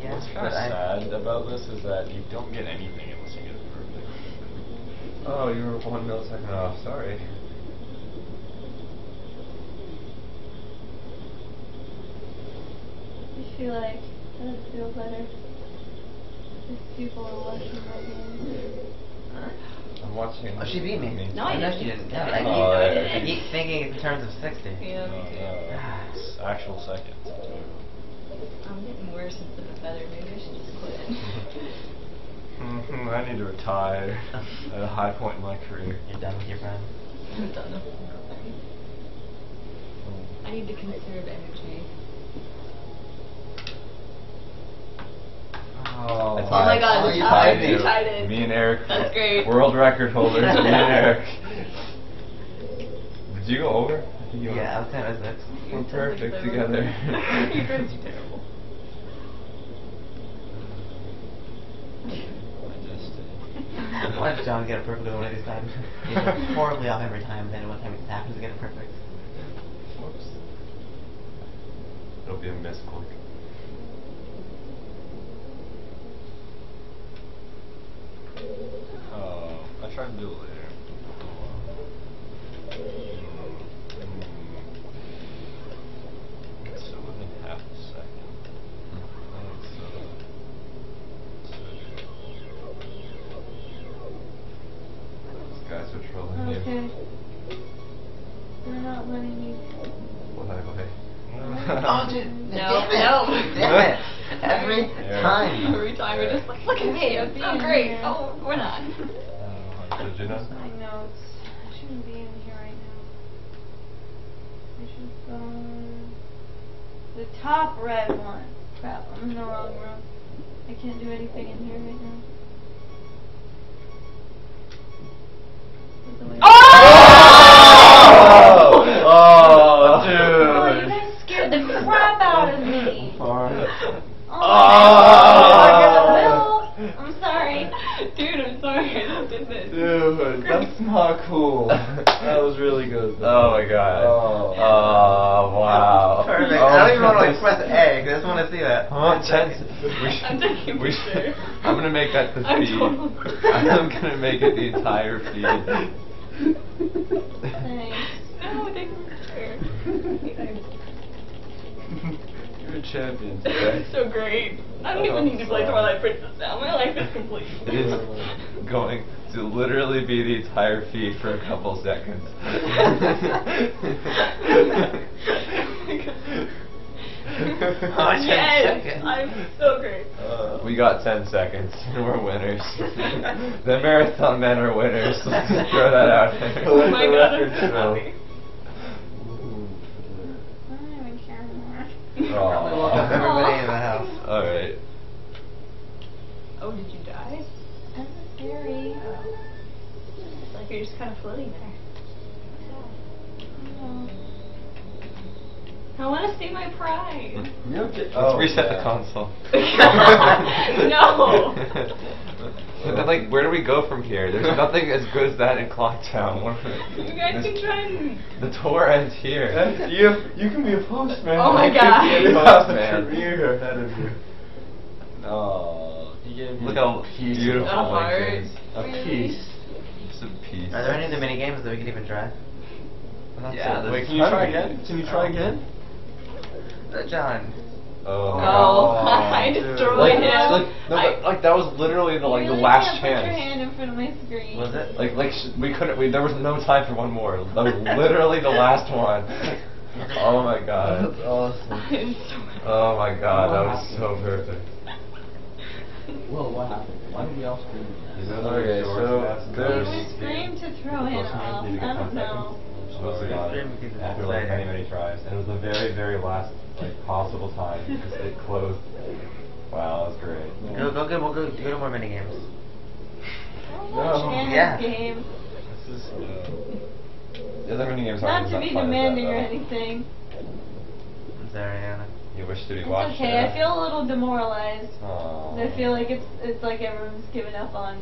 Speaker 3: Yeah,
Speaker 5: What's kind
Speaker 3: but
Speaker 5: of
Speaker 3: I,
Speaker 5: sad about this is that you don't get anything unless you get it perfect.
Speaker 1: Oh, you were one millisecond off. Sorry.
Speaker 2: I feel like I would feel better if people were watching my game.
Speaker 1: I'm watching.
Speaker 3: Oh, she beat me.
Speaker 10: No, I
Speaker 3: know
Speaker 10: didn't.
Speaker 3: she didn't.
Speaker 10: No,
Speaker 3: Yeah,
Speaker 10: I
Speaker 3: I,
Speaker 10: didn't.
Speaker 1: Oh,
Speaker 10: I
Speaker 1: yeah.
Speaker 10: didn't.
Speaker 3: I keep thinking in terms of 60.
Speaker 10: Yeah,
Speaker 5: No,
Speaker 10: me too.
Speaker 5: no, it's actual seconds. too.
Speaker 10: I'm getting worse instead of better. Maybe I should just quit.
Speaker 1: Mhm, I need to retire at a high point in my career.
Speaker 3: You're done with your friend.
Speaker 10: I'm done. I need to conserve energy.
Speaker 1: Oh,
Speaker 10: Oh my God,
Speaker 3: Oh, you
Speaker 10: tied
Speaker 3: tied
Speaker 10: it.
Speaker 3: me.
Speaker 10: tied it.
Speaker 1: Me and Eric,
Speaker 10: That's great.
Speaker 1: world record holders. me and Eric. Did you go over? You
Speaker 3: Yeah, I was kind of six.
Speaker 1: We're perfect together.
Speaker 10: Your friend's terrible.
Speaker 3: Watch John get it perfect one of these times. He's horribly off every time, then one time he happens to get it perfect.
Speaker 1: Whoops. It'll be a misclick. Oh, I tried to do it later. Mm. Still within half a second. That's, uh, These guys are trolling you.
Speaker 2: Okay. They're not letting me.
Speaker 1: What way?
Speaker 3: Oh.
Speaker 10: No,
Speaker 3: it.
Speaker 10: no.
Speaker 3: Damn it. Every
Speaker 1: Yeah.
Speaker 3: time.
Speaker 10: Every time we're just like, look at me, I'm so great. Oh, we're not.
Speaker 1: Uh, Did you know?
Speaker 2: My notes. I shouldn't be in here right now. I should go gone. The top red one. Crap, I'm in the wrong room. I can't do anything in here right now. Where's the way-
Speaker 1: Oh!
Speaker 2: Oh,
Speaker 1: Oh,
Speaker 2: you
Speaker 1: dude.
Speaker 2: guys scared the crap out of me.
Speaker 1: Sorry.
Speaker 2: Oh,
Speaker 1: Oh.
Speaker 2: my God. I'm sorry.
Speaker 10: Dude, I'm sorry. I just did this.
Speaker 1: Dude, that's not cool. That was really good. Oh my god. Oh, Oh wow.
Speaker 3: Perfect.
Speaker 1: Oh,
Speaker 3: I don't even want to
Speaker 1: goodness.
Speaker 3: express A, 'cause I just want to see that.
Speaker 1: Huh? Ten. We should,
Speaker 10: I'm taking a
Speaker 1: we should, I'm gonna make that the
Speaker 10: I'm
Speaker 1: feed.
Speaker 10: totally-
Speaker 1: I'm gonna make it the entire feed.
Speaker 2: Thanks.
Speaker 10: No, take a picture.
Speaker 1: You're a champion
Speaker 10: This
Speaker 1: today.
Speaker 10: so great. I don't even need to play Twilight Princess now. My life is complete.
Speaker 1: It is going to literally be the entire feed for a couple seconds.
Speaker 3: Oh, ten
Speaker 10: yes,
Speaker 3: seconds.
Speaker 10: I'm so great.
Speaker 1: Uh, we got 10 seconds. We're winners. the marathon men are winners. Let's just throw that out there.
Speaker 10: Oh my god, I'm so happy.
Speaker 2: I don't even care anymore.
Speaker 3: Probably welcome everybody in the house.
Speaker 1: Alright.
Speaker 10: Oh, did you die?
Speaker 2: I'm scary.
Speaker 10: It's like you're just kind of floating there.
Speaker 2: Oh.
Speaker 10: I want to see my pride.
Speaker 1: Let's
Speaker 5: Oh,
Speaker 1: reset
Speaker 5: yeah.
Speaker 1: the console.
Speaker 10: no.
Speaker 1: And then, like, where do we go from here? There's nothing as good as that in Clocktown. What-
Speaker 10: You guys
Speaker 1: this-
Speaker 10: can try and.
Speaker 1: The tour ends here.
Speaker 5: you, you can be a postman.
Speaker 10: Oh my
Speaker 5: You
Speaker 10: God.
Speaker 5: can be a postman.
Speaker 1: have
Speaker 5: career ahead of you. Oh, he gave
Speaker 1: Look how
Speaker 5: a
Speaker 1: beautiful
Speaker 10: A heart.
Speaker 1: Link
Speaker 5: a piece.
Speaker 1: Just a piece.
Speaker 3: Are there any of the mini games that we could even try?
Speaker 1: That's
Speaker 5: Yeah,
Speaker 1: it.
Speaker 5: wait, can you try again? Can you try again?
Speaker 3: Uh, John.
Speaker 1: Oh.
Speaker 10: Oh, I destroyed
Speaker 1: Like,
Speaker 10: him.
Speaker 1: like, no,
Speaker 10: I-
Speaker 1: but, like that was literally the like the last
Speaker 2: can't Put your
Speaker 1: chance.
Speaker 2: hand in front of my screen.
Speaker 3: Was it?
Speaker 1: Like like sh- we couldn't. We there was no time for one more. That was literally the last one. Oh my god.
Speaker 5: That's awesome.
Speaker 10: So.
Speaker 1: Oh my god, that
Speaker 5: What
Speaker 1: was so perfect.
Speaker 5: Well, what happened? Why did we all scream?
Speaker 1: Okay, so there's.
Speaker 2: We screamed to throw him off. I don't know.
Speaker 5: Oh my god.
Speaker 3: Scream
Speaker 5: After like many, many tries. And it was the very, very last like possible time because it closed. Wow, that was great.
Speaker 3: Go, go, go, we'll go, go to more mini games.
Speaker 2: Oh,
Speaker 3: Yeah.
Speaker 2: game.
Speaker 1: This is. Uh, the other mini games
Speaker 2: Not
Speaker 1: aren't
Speaker 2: to be
Speaker 1: fun as that,
Speaker 2: demanding or anything.
Speaker 3: I'm sorry, Anna.
Speaker 1: You wish to be
Speaker 2: It's
Speaker 1: watched.
Speaker 2: okay. I feel a little demoralized.
Speaker 1: Aww.
Speaker 2: I feel like it's it's like everyone's given up on.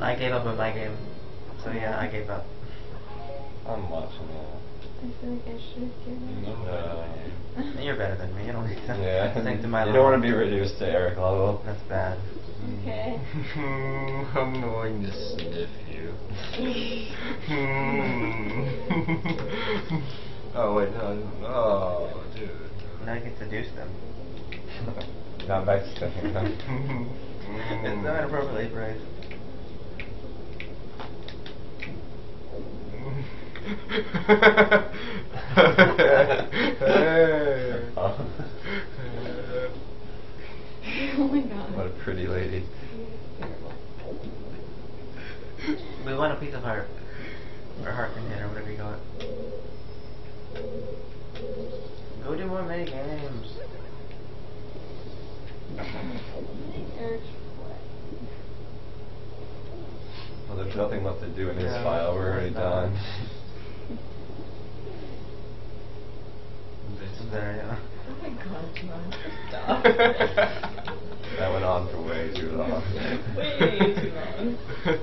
Speaker 3: I gave up on my game. So yeah, I gave up.
Speaker 1: I'm watching that.
Speaker 2: I feel like I should give up.
Speaker 1: Uh,
Speaker 3: You're better than me. You don't need to
Speaker 1: yeah.
Speaker 3: sink to my
Speaker 1: you
Speaker 3: level.
Speaker 1: don't want to be reduced to Eric level.
Speaker 3: That's bad.
Speaker 2: Okay.
Speaker 1: I'm going to sniff you. oh wait, no, no, oh, dude.
Speaker 3: Now you can seduce them.
Speaker 1: Not back to sniffing them.
Speaker 3: it's not Oh inappropriately a
Speaker 1: pretty lady.
Speaker 3: We want a piece of heart. Or heart container, whatever you call it. Go do more mini games.
Speaker 1: Well, there's nothing left to do in this
Speaker 3: Yeah,
Speaker 1: file. We're already
Speaker 3: that's done.
Speaker 1: Done.
Speaker 3: There, yeah.
Speaker 10: Oh my god, John. Stop.
Speaker 1: that went on for way too long.
Speaker 10: Way too long.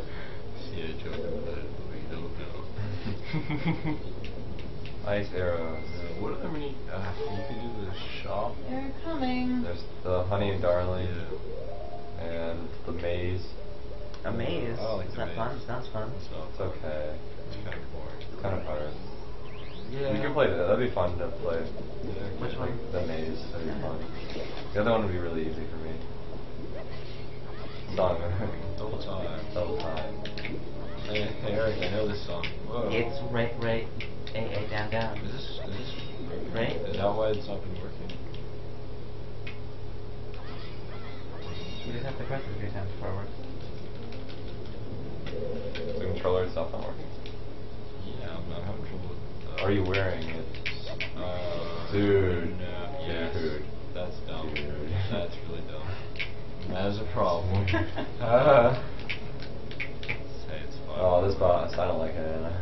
Speaker 5: See a joke about it, but we don't know.
Speaker 1: Ice arrows.
Speaker 5: Uh, what are there many? Uh, you can do the shop.
Speaker 2: They're coming.
Speaker 1: There's the honey and darling
Speaker 5: Yeah.
Speaker 1: and the maze.
Speaker 3: A maze.
Speaker 5: I like
Speaker 3: Is
Speaker 5: the
Speaker 3: that
Speaker 5: maze.
Speaker 3: fun? Sounds fun.
Speaker 5: It's
Speaker 1: It's okay.
Speaker 5: It's kind of boring.
Speaker 1: It's kind of hard.
Speaker 5: Yeah.
Speaker 1: We can play that. That'd be fun to play.
Speaker 5: Yeah,
Speaker 3: Which one?
Speaker 1: The maze. That'd be fun. The other one would be really easy for me. Song.
Speaker 5: Double time.
Speaker 1: Double time.
Speaker 5: Hey, hey, Eric, I know this song. Whoa.
Speaker 3: It's right, right, A, A, down, down.
Speaker 5: Is this, is this
Speaker 3: Right?
Speaker 5: Is that why it's not been working?
Speaker 3: You just have to press it three times before it works.
Speaker 1: The controller itself not working.
Speaker 5: Yeah, I'm, I'm having trouble with.
Speaker 1: Are you wearing it?
Speaker 5: Uh,
Speaker 1: Dude.
Speaker 5: No, yes.
Speaker 1: Dude.
Speaker 5: That's dumb.
Speaker 1: Dude.
Speaker 5: That's really dumb. That is a problem.
Speaker 1: Uh,
Speaker 5: hey, it's fine.
Speaker 1: oh, this boss. I don't like it. Anna.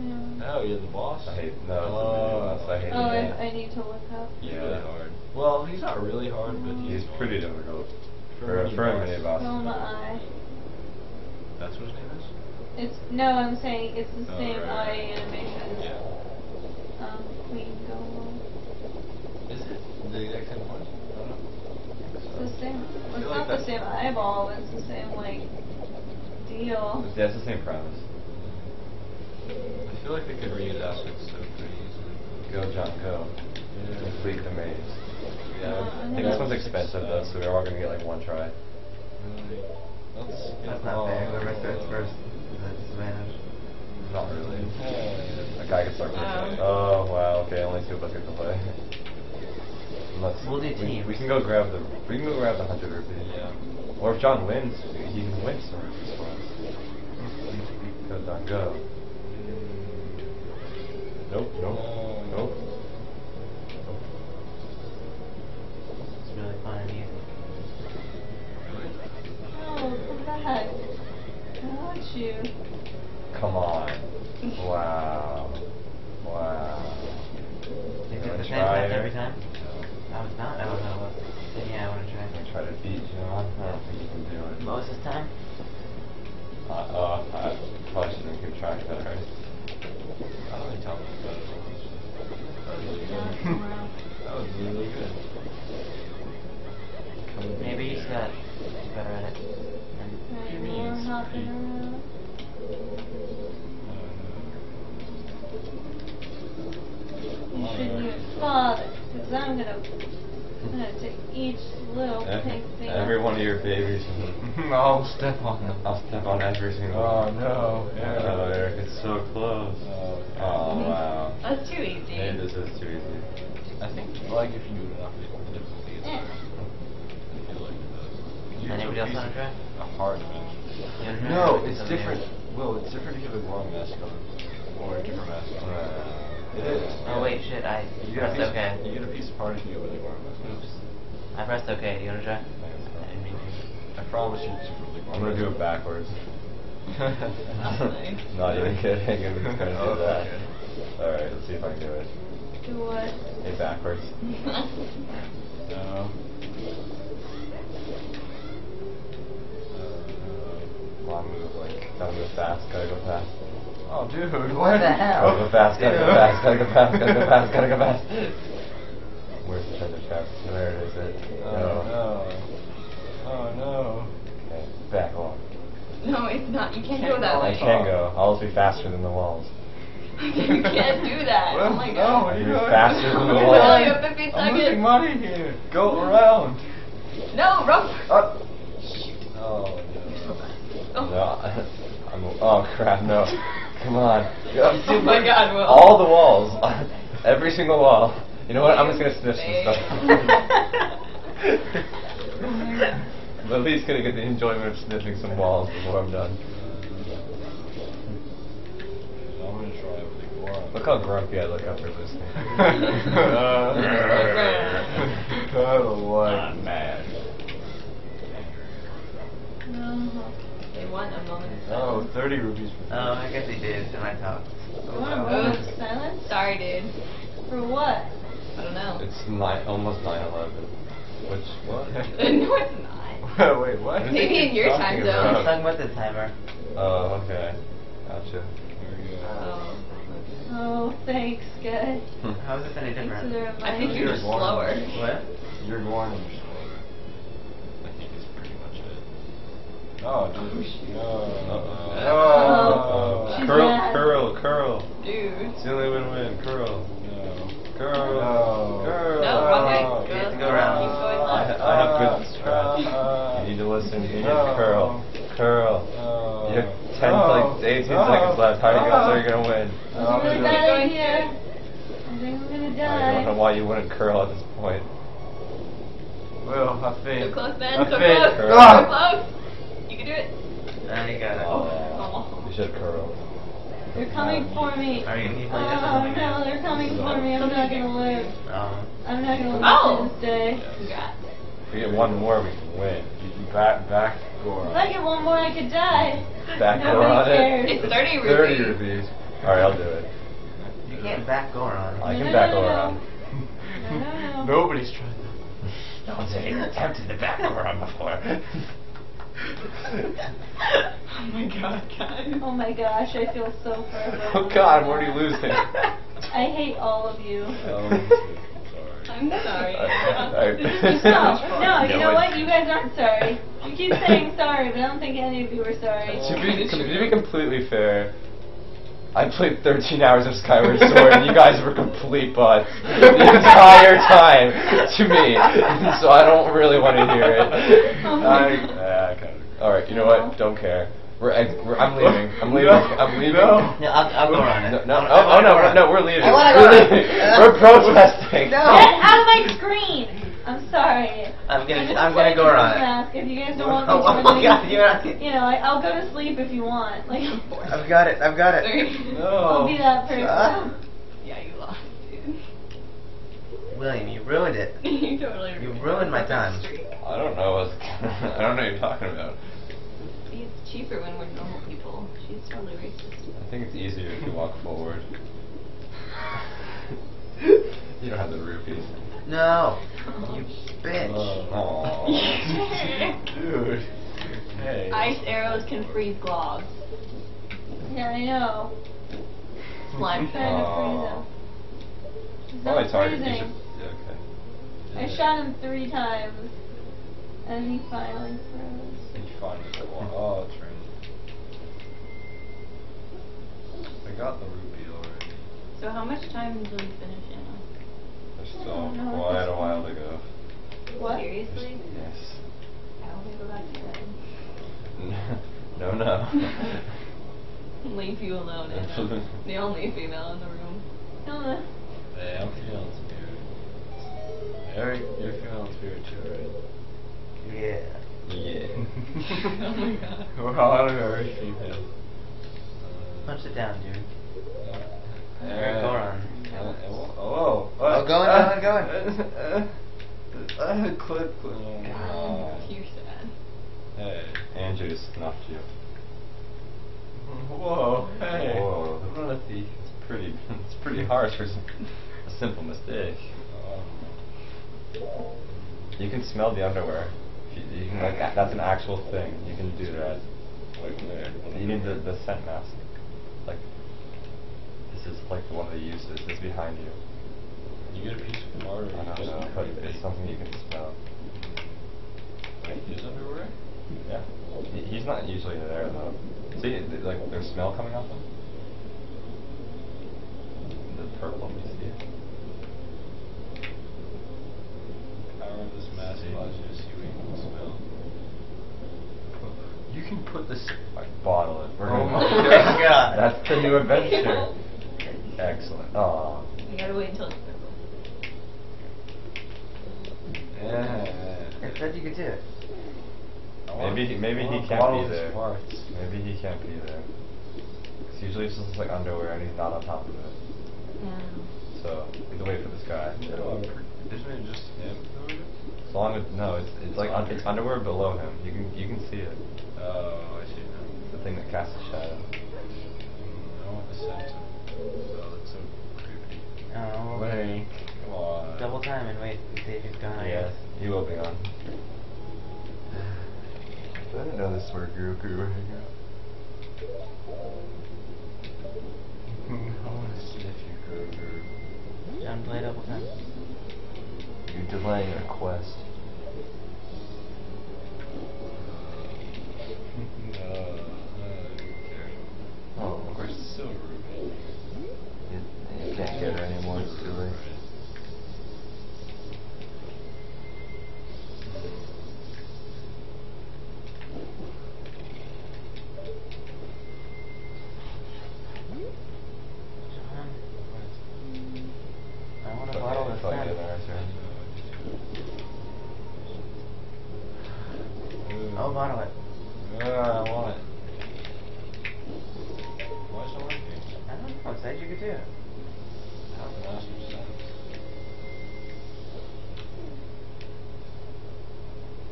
Speaker 2: Yeah.
Speaker 5: No, you're the boss.
Speaker 1: I hate. No,
Speaker 5: Oh.
Speaker 1: boss. I hate
Speaker 2: Oh. I, I need to look up.
Speaker 5: He's
Speaker 1: Yeah.
Speaker 5: really hard. Well, he's not really hard, but he's,
Speaker 1: He's pretty difficult.
Speaker 5: For
Speaker 1: For,
Speaker 5: a
Speaker 1: a- for a
Speaker 5: mini
Speaker 1: mini
Speaker 5: boss.
Speaker 1: boss.
Speaker 2: Chroma Eye.
Speaker 5: That's what his name is.
Speaker 2: It's no, I'm saying it's the
Speaker 5: Oh,
Speaker 2: same
Speaker 5: right,
Speaker 2: eye animation.
Speaker 5: Yeah.
Speaker 2: Um, Queen Gohma.
Speaker 5: Is it the exact same one? I don't know.
Speaker 2: It's the same. Well,
Speaker 5: feel
Speaker 2: it's
Speaker 5: like
Speaker 2: not the same eyeball. It's the same like deal.
Speaker 1: Yeah, it's the same premise.
Speaker 5: I feel like they could read aspects so pretty easily.
Speaker 1: Go, John, go.
Speaker 5: Yeah.
Speaker 1: Complete the maze.
Speaker 2: Uh,
Speaker 1: Yeah, I
Speaker 2: I
Speaker 1: think
Speaker 2: think
Speaker 1: this one's expensive though,
Speaker 5: uh,
Speaker 1: so we're all gonna get like one try.
Speaker 5: Really? Let's
Speaker 3: That's not fair.
Speaker 5: on.
Speaker 3: Whoever starts first is at disadvantage.
Speaker 1: Not really.
Speaker 5: Hey.
Speaker 1: A guy can start first.
Speaker 10: Um.
Speaker 1: Oh wow, okay, only two of us get to play. Let's,
Speaker 3: We'll do
Speaker 1: we,
Speaker 3: teams.
Speaker 1: we can go grab the we can go grab the hundred rupee.
Speaker 5: Yeah.
Speaker 1: Or if John wins, he can win some rupees for us. Go John, go. Nope, nope, nope.
Speaker 3: It's really fun and easy.
Speaker 2: Oh, come I Got you.
Speaker 1: Come on. Wow. Wow.
Speaker 3: Is it
Speaker 1: Wanna
Speaker 3: the same
Speaker 1: try it?
Speaker 3: every time? No, it's not. I don't know. What. Then yeah, I want to try.
Speaker 1: I try to beat John. I don't think you can do it.
Speaker 3: What was this time?
Speaker 1: Uh, uh, I probably shouldn't keep track of that, right?
Speaker 5: I don't think Tom was better than. That was really good. That was really good.
Speaker 3: Maybe you just got better at it. And
Speaker 2: Right,
Speaker 5: mean
Speaker 2: more
Speaker 5: it's
Speaker 2: hopping
Speaker 5: pretty-
Speaker 2: around. You should use father, because I'm gonna, I'm gonna take each little
Speaker 1: Eh,
Speaker 2: pink thing.
Speaker 1: Every one of your babies.
Speaker 14: I'll step on them.
Speaker 1: I'll step on every single
Speaker 5: Oh
Speaker 1: one.
Speaker 5: no, Eric.
Speaker 1: Oh, Eric, it's so close.
Speaker 5: Oh,
Speaker 1: Oh, wow.
Speaker 10: That's too easy.
Speaker 1: Hey, this is too easy.
Speaker 5: I think like if you do it enough, it- the difficulty gets higher. I feel like it does. You
Speaker 3: Anybody else
Speaker 5: piece
Speaker 3: wanna try?
Speaker 5: A hard match.
Speaker 3: You wanna try?
Speaker 5: No, it's different.
Speaker 3: else?
Speaker 5: Will, it's different to have a long mask on or a different mask on.
Speaker 1: Uh,
Speaker 5: It is.
Speaker 3: Oh wait, shit! I
Speaker 5: You get a
Speaker 3: pressed
Speaker 5: piece.
Speaker 3: okay.
Speaker 5: You get a piece of party if you go with a glowing
Speaker 3: Oops. I pressed okay. You wanna try?
Speaker 5: I guess so.
Speaker 3: I didn't mean to.
Speaker 5: I promise you, it's really
Speaker 1: I'm gonna do it backwards. Not even kidding. I'm just gonna do
Speaker 5: Okay.
Speaker 1: that. Alright, let's see if I can do it.
Speaker 2: Do what?
Speaker 1: Hey, backwards.
Speaker 5: No.
Speaker 1: Come on, move like, gotta move fast, gotta go fast.
Speaker 5: Oh, dude,
Speaker 3: What the hell?
Speaker 1: Gotta go fast, gotta go fast, gotta go fast, gotta go fast, gotta go fast. Where's the treasure chest? There it is. It.
Speaker 5: Oh no. Oh no.
Speaker 1: Okay, back off.
Speaker 10: No, it's not. You can't
Speaker 3: Can't
Speaker 10: go that
Speaker 3: go
Speaker 10: way.
Speaker 1: I can go. I'll just be faster than the walls.
Speaker 10: you can't do that. oh my
Speaker 5: no,
Speaker 10: god.
Speaker 5: what are you
Speaker 1: Move
Speaker 5: doing?
Speaker 1: faster than the
Speaker 10: Well,
Speaker 1: walls.
Speaker 10: you have 50
Speaker 5: I'm losing money here. Go around.
Speaker 10: No, rope.
Speaker 1: Uh,
Speaker 5: Oh
Speaker 10: Oh.
Speaker 1: no, I'm, oh crap, no. Come on.
Speaker 10: Oh my god, Will.
Speaker 1: All the walls. Every single wall. You know what? I'm just gonna sniff some stuff. I'm at least gonna get the enjoyment of sniffing some walls before I'm done.
Speaker 5: I'm gonna try with the
Speaker 1: Look how grumpy I look after listening.
Speaker 5: oh
Speaker 1: boy.
Speaker 5: I'm mad.
Speaker 10: They want a moment of
Speaker 5: Oh, 30 rupees for
Speaker 3: Oh, I guess he did, and I talked.
Speaker 2: You oh, want a moment of silence?
Speaker 10: Sorry, dude.
Speaker 2: For what?
Speaker 10: I don't know.
Speaker 1: It's nine, almost 9/11. Which what?
Speaker 10: no, it's not.
Speaker 5: Wait, what?
Speaker 1: What is
Speaker 10: Maybe in your time zone.
Speaker 1: about?
Speaker 3: I'm talking about the timer.
Speaker 1: Oh, okay. Gotcha.
Speaker 10: Oh.
Speaker 2: Oh, thanks, guys.
Speaker 3: How is this any different?
Speaker 10: I think you're slower.
Speaker 3: What?
Speaker 5: You're going to I think is pretty much it. Oh, dude. No.
Speaker 2: Oh. oh, she's
Speaker 1: curl,
Speaker 2: mad.
Speaker 1: curl, curl.
Speaker 10: Dude.
Speaker 1: It's the only way to win. Curl.
Speaker 5: No.
Speaker 1: Curl.
Speaker 5: No.
Speaker 1: Curl.
Speaker 10: No, wrong way.
Speaker 3: You have to go around.
Speaker 10: Keep going
Speaker 1: I,
Speaker 10: left.
Speaker 1: I have good stretch. you need to listen. You need to curl. Curl.
Speaker 5: No.
Speaker 1: You have 10
Speaker 5: No.
Speaker 1: like 18
Speaker 5: No.
Speaker 1: seconds left. How do you
Speaker 5: No.
Speaker 1: know you're gonna win?
Speaker 2: It's a
Speaker 5: I'm gonna-
Speaker 2: bad idea. I think I'm gonna die.
Speaker 1: I don't know why you wouldn't curl at this point.
Speaker 5: Will, have
Speaker 10: So
Speaker 5: faith.
Speaker 10: close, man.
Speaker 5: Have
Speaker 10: So
Speaker 5: faith.
Speaker 10: close.
Speaker 1: Curl.
Speaker 10: So close. You can do it.
Speaker 3: Now you got it.
Speaker 10: Oh.
Speaker 1: You should curl.
Speaker 2: They're coming for me.
Speaker 3: Are you, you
Speaker 2: Oh
Speaker 3: play this or something?
Speaker 2: no, they're coming for me. I'm not gonna live.
Speaker 3: Um,
Speaker 2: I'm not gonna live
Speaker 10: Oh.
Speaker 2: to this day.
Speaker 10: Congrats.
Speaker 1: If we get one more, we can win. You can back, back,
Speaker 2: If I get one more, I could die.
Speaker 1: back door
Speaker 2: Nobody
Speaker 1: on
Speaker 2: cares.
Speaker 1: it.
Speaker 10: It's 30 rupees.
Speaker 1: 30 rupees. Alright, I'll do it.
Speaker 3: you can't back Goron.
Speaker 1: I can
Speaker 2: no,
Speaker 1: back
Speaker 2: no, no.
Speaker 1: around.
Speaker 2: No, no, no.
Speaker 5: Nobody's trying that.
Speaker 1: No one's even attempted to back go around before.
Speaker 10: oh my god, guys.
Speaker 2: Oh my gosh, I feel so far.
Speaker 1: oh god, I'm already losing.
Speaker 2: I hate all of you.
Speaker 10: I'm sorry.
Speaker 1: I, I,
Speaker 2: No, no, you know what? You guys aren't sorry. You keep saying sorry, but I don't think any of you are sorry.
Speaker 1: to, be, to be completely fair, I played 13 hours of Skyward Sword and you guys were complete butts the entire time to me. So I don't really want to hear it.
Speaker 2: Oh
Speaker 1: I,
Speaker 2: my
Speaker 1: yeah, I kind of. Alright, you know what? Don't care. We're, ex- we're, I'm leaving. I'm leaving.
Speaker 5: No.
Speaker 1: I'm leaving.
Speaker 5: No.
Speaker 3: No, I'll, I'll go on
Speaker 1: No,
Speaker 3: it.
Speaker 1: no,
Speaker 3: I
Speaker 1: oh, oh no, no, we're leaving. We're leaving. We're protesting.
Speaker 3: No.
Speaker 2: Get out of my screen! I'm sorry.
Speaker 3: I'm gonna,
Speaker 2: just
Speaker 3: I'm gonna
Speaker 2: playing
Speaker 3: go
Speaker 2: with
Speaker 3: on.
Speaker 2: Mask. If you guys don't want me
Speaker 3: Oh,
Speaker 2: to,
Speaker 3: oh my
Speaker 2: then,
Speaker 3: God, you're not-
Speaker 2: you know, I, I'll go to sleep if you want. Like,
Speaker 3: I've got it. I've got it.
Speaker 2: I'll be that person.
Speaker 3: Ah.
Speaker 10: yeah, you lost, dude.
Speaker 3: William, you ruined it.
Speaker 10: you totally ruined
Speaker 3: You ruined my time.
Speaker 1: I don't know what's, I don't know what you're talking about.
Speaker 10: It's cheaper when we're normal people. She's totally racist.
Speaker 1: I think it's easier if you walk forward. you don't have the rupees.
Speaker 3: No. You bitch.
Speaker 1: Aww.
Speaker 5: Dude. Hey.
Speaker 10: Ice arrows can freeze globs.
Speaker 2: Yeah, I know.
Speaker 10: Slime
Speaker 2: Trying to freeze him. He's
Speaker 1: Probably
Speaker 2: not freezing.
Speaker 1: should, yeah, okay.
Speaker 2: I shot him three times, and he finally froze.
Speaker 5: You finally got one. Oh, it's raining. I got the rupee already.
Speaker 10: So how much time until we finish Anna?
Speaker 1: There's
Speaker 2: I
Speaker 1: still quite a while to go.
Speaker 2: What?
Speaker 10: Seriously?
Speaker 1: Yes.
Speaker 10: I don't want to go back to bed.
Speaker 1: no, no.
Speaker 10: Leave you alone, Anna. the only female in the room.
Speaker 2: No,
Speaker 5: Hey, I'm feeling spirit. Eric, you're feeling spirit too, right?
Speaker 3: Yeah.
Speaker 1: yeah.
Speaker 10: oh my god.
Speaker 5: We're all very female.
Speaker 3: Punch it down, dude.
Speaker 5: Uh,
Speaker 3: Goron.
Speaker 5: uh, Oh,
Speaker 3: Oh, going, going,
Speaker 5: going. Uh, clip, clip. Oh.
Speaker 10: You're sad.
Speaker 5: Hey.
Speaker 1: Andrew snuffed you.
Speaker 5: Whoa, hey.
Speaker 1: Whoa, the penalty is pretty, it's pretty harsh for a simple mistake.
Speaker 5: Oh.
Speaker 1: You can smell the underwear. You, you can, like, that's an actual thing. You can do that.
Speaker 5: Like?
Speaker 1: You need the, the scent mask. Like, this is like the one they use. This is behind you.
Speaker 5: You get a piece of art or
Speaker 1: I don't know, but it's something you can smell.
Speaker 5: Wait, his underwear?
Speaker 1: Yeah. He- He's not usually there though. See, th- like there's smell coming off him. The purple, you see it?
Speaker 5: Power of this mask allows you to see you can smell.
Speaker 1: You can put this. Like, bottle it. We're
Speaker 5: Oh my
Speaker 3: God.
Speaker 1: That's the new adventure. Excellent. Aw.
Speaker 10: You gotta wait until it's purple.
Speaker 5: Yeah.
Speaker 3: It said you could do it.
Speaker 1: Maybe he, maybe he can't be there.
Speaker 5: parts.
Speaker 1: Maybe he can't be there. 'Cause usually it's just like underwear and he's not on top of it.
Speaker 15: Yeah.
Speaker 1: So we have to wait for this guy.
Speaker 5: No, isn't it just him?
Speaker 1: As long as no, it's it's like un- it's underwear below him. You can you can see it.
Speaker 5: Oh, I see now.
Speaker 1: The thing that casts a shadow.
Speaker 5: Mm, I want the scent. Oh, that's so creepy.
Speaker 3: Oh,
Speaker 1: Wait.
Speaker 5: Come on.
Speaker 3: double time and wait and see if he's gone. I
Speaker 1: Yeah,
Speaker 3: guess.
Speaker 1: he will be on. I didn't know this is where Guru Guru were hanging out.
Speaker 5: I want to sniff you, Grover.
Speaker 3: John, play double time.
Speaker 1: You're delaying our quest.
Speaker 5: no, I don't care.
Speaker 1: Oh, of course.
Speaker 5: So rude.
Speaker 1: Can't get her anymore. It's too late.
Speaker 3: John. I want to
Speaker 1: Fuck
Speaker 3: bottle
Speaker 1: it,
Speaker 3: this
Speaker 1: fuck
Speaker 3: scent.
Speaker 1: it, alright, sure.
Speaker 3: Oh, bottle it.
Speaker 5: Ah, I want it. Why is it working?
Speaker 3: I don't know. It said you could do it.
Speaker 5: How can I some sense?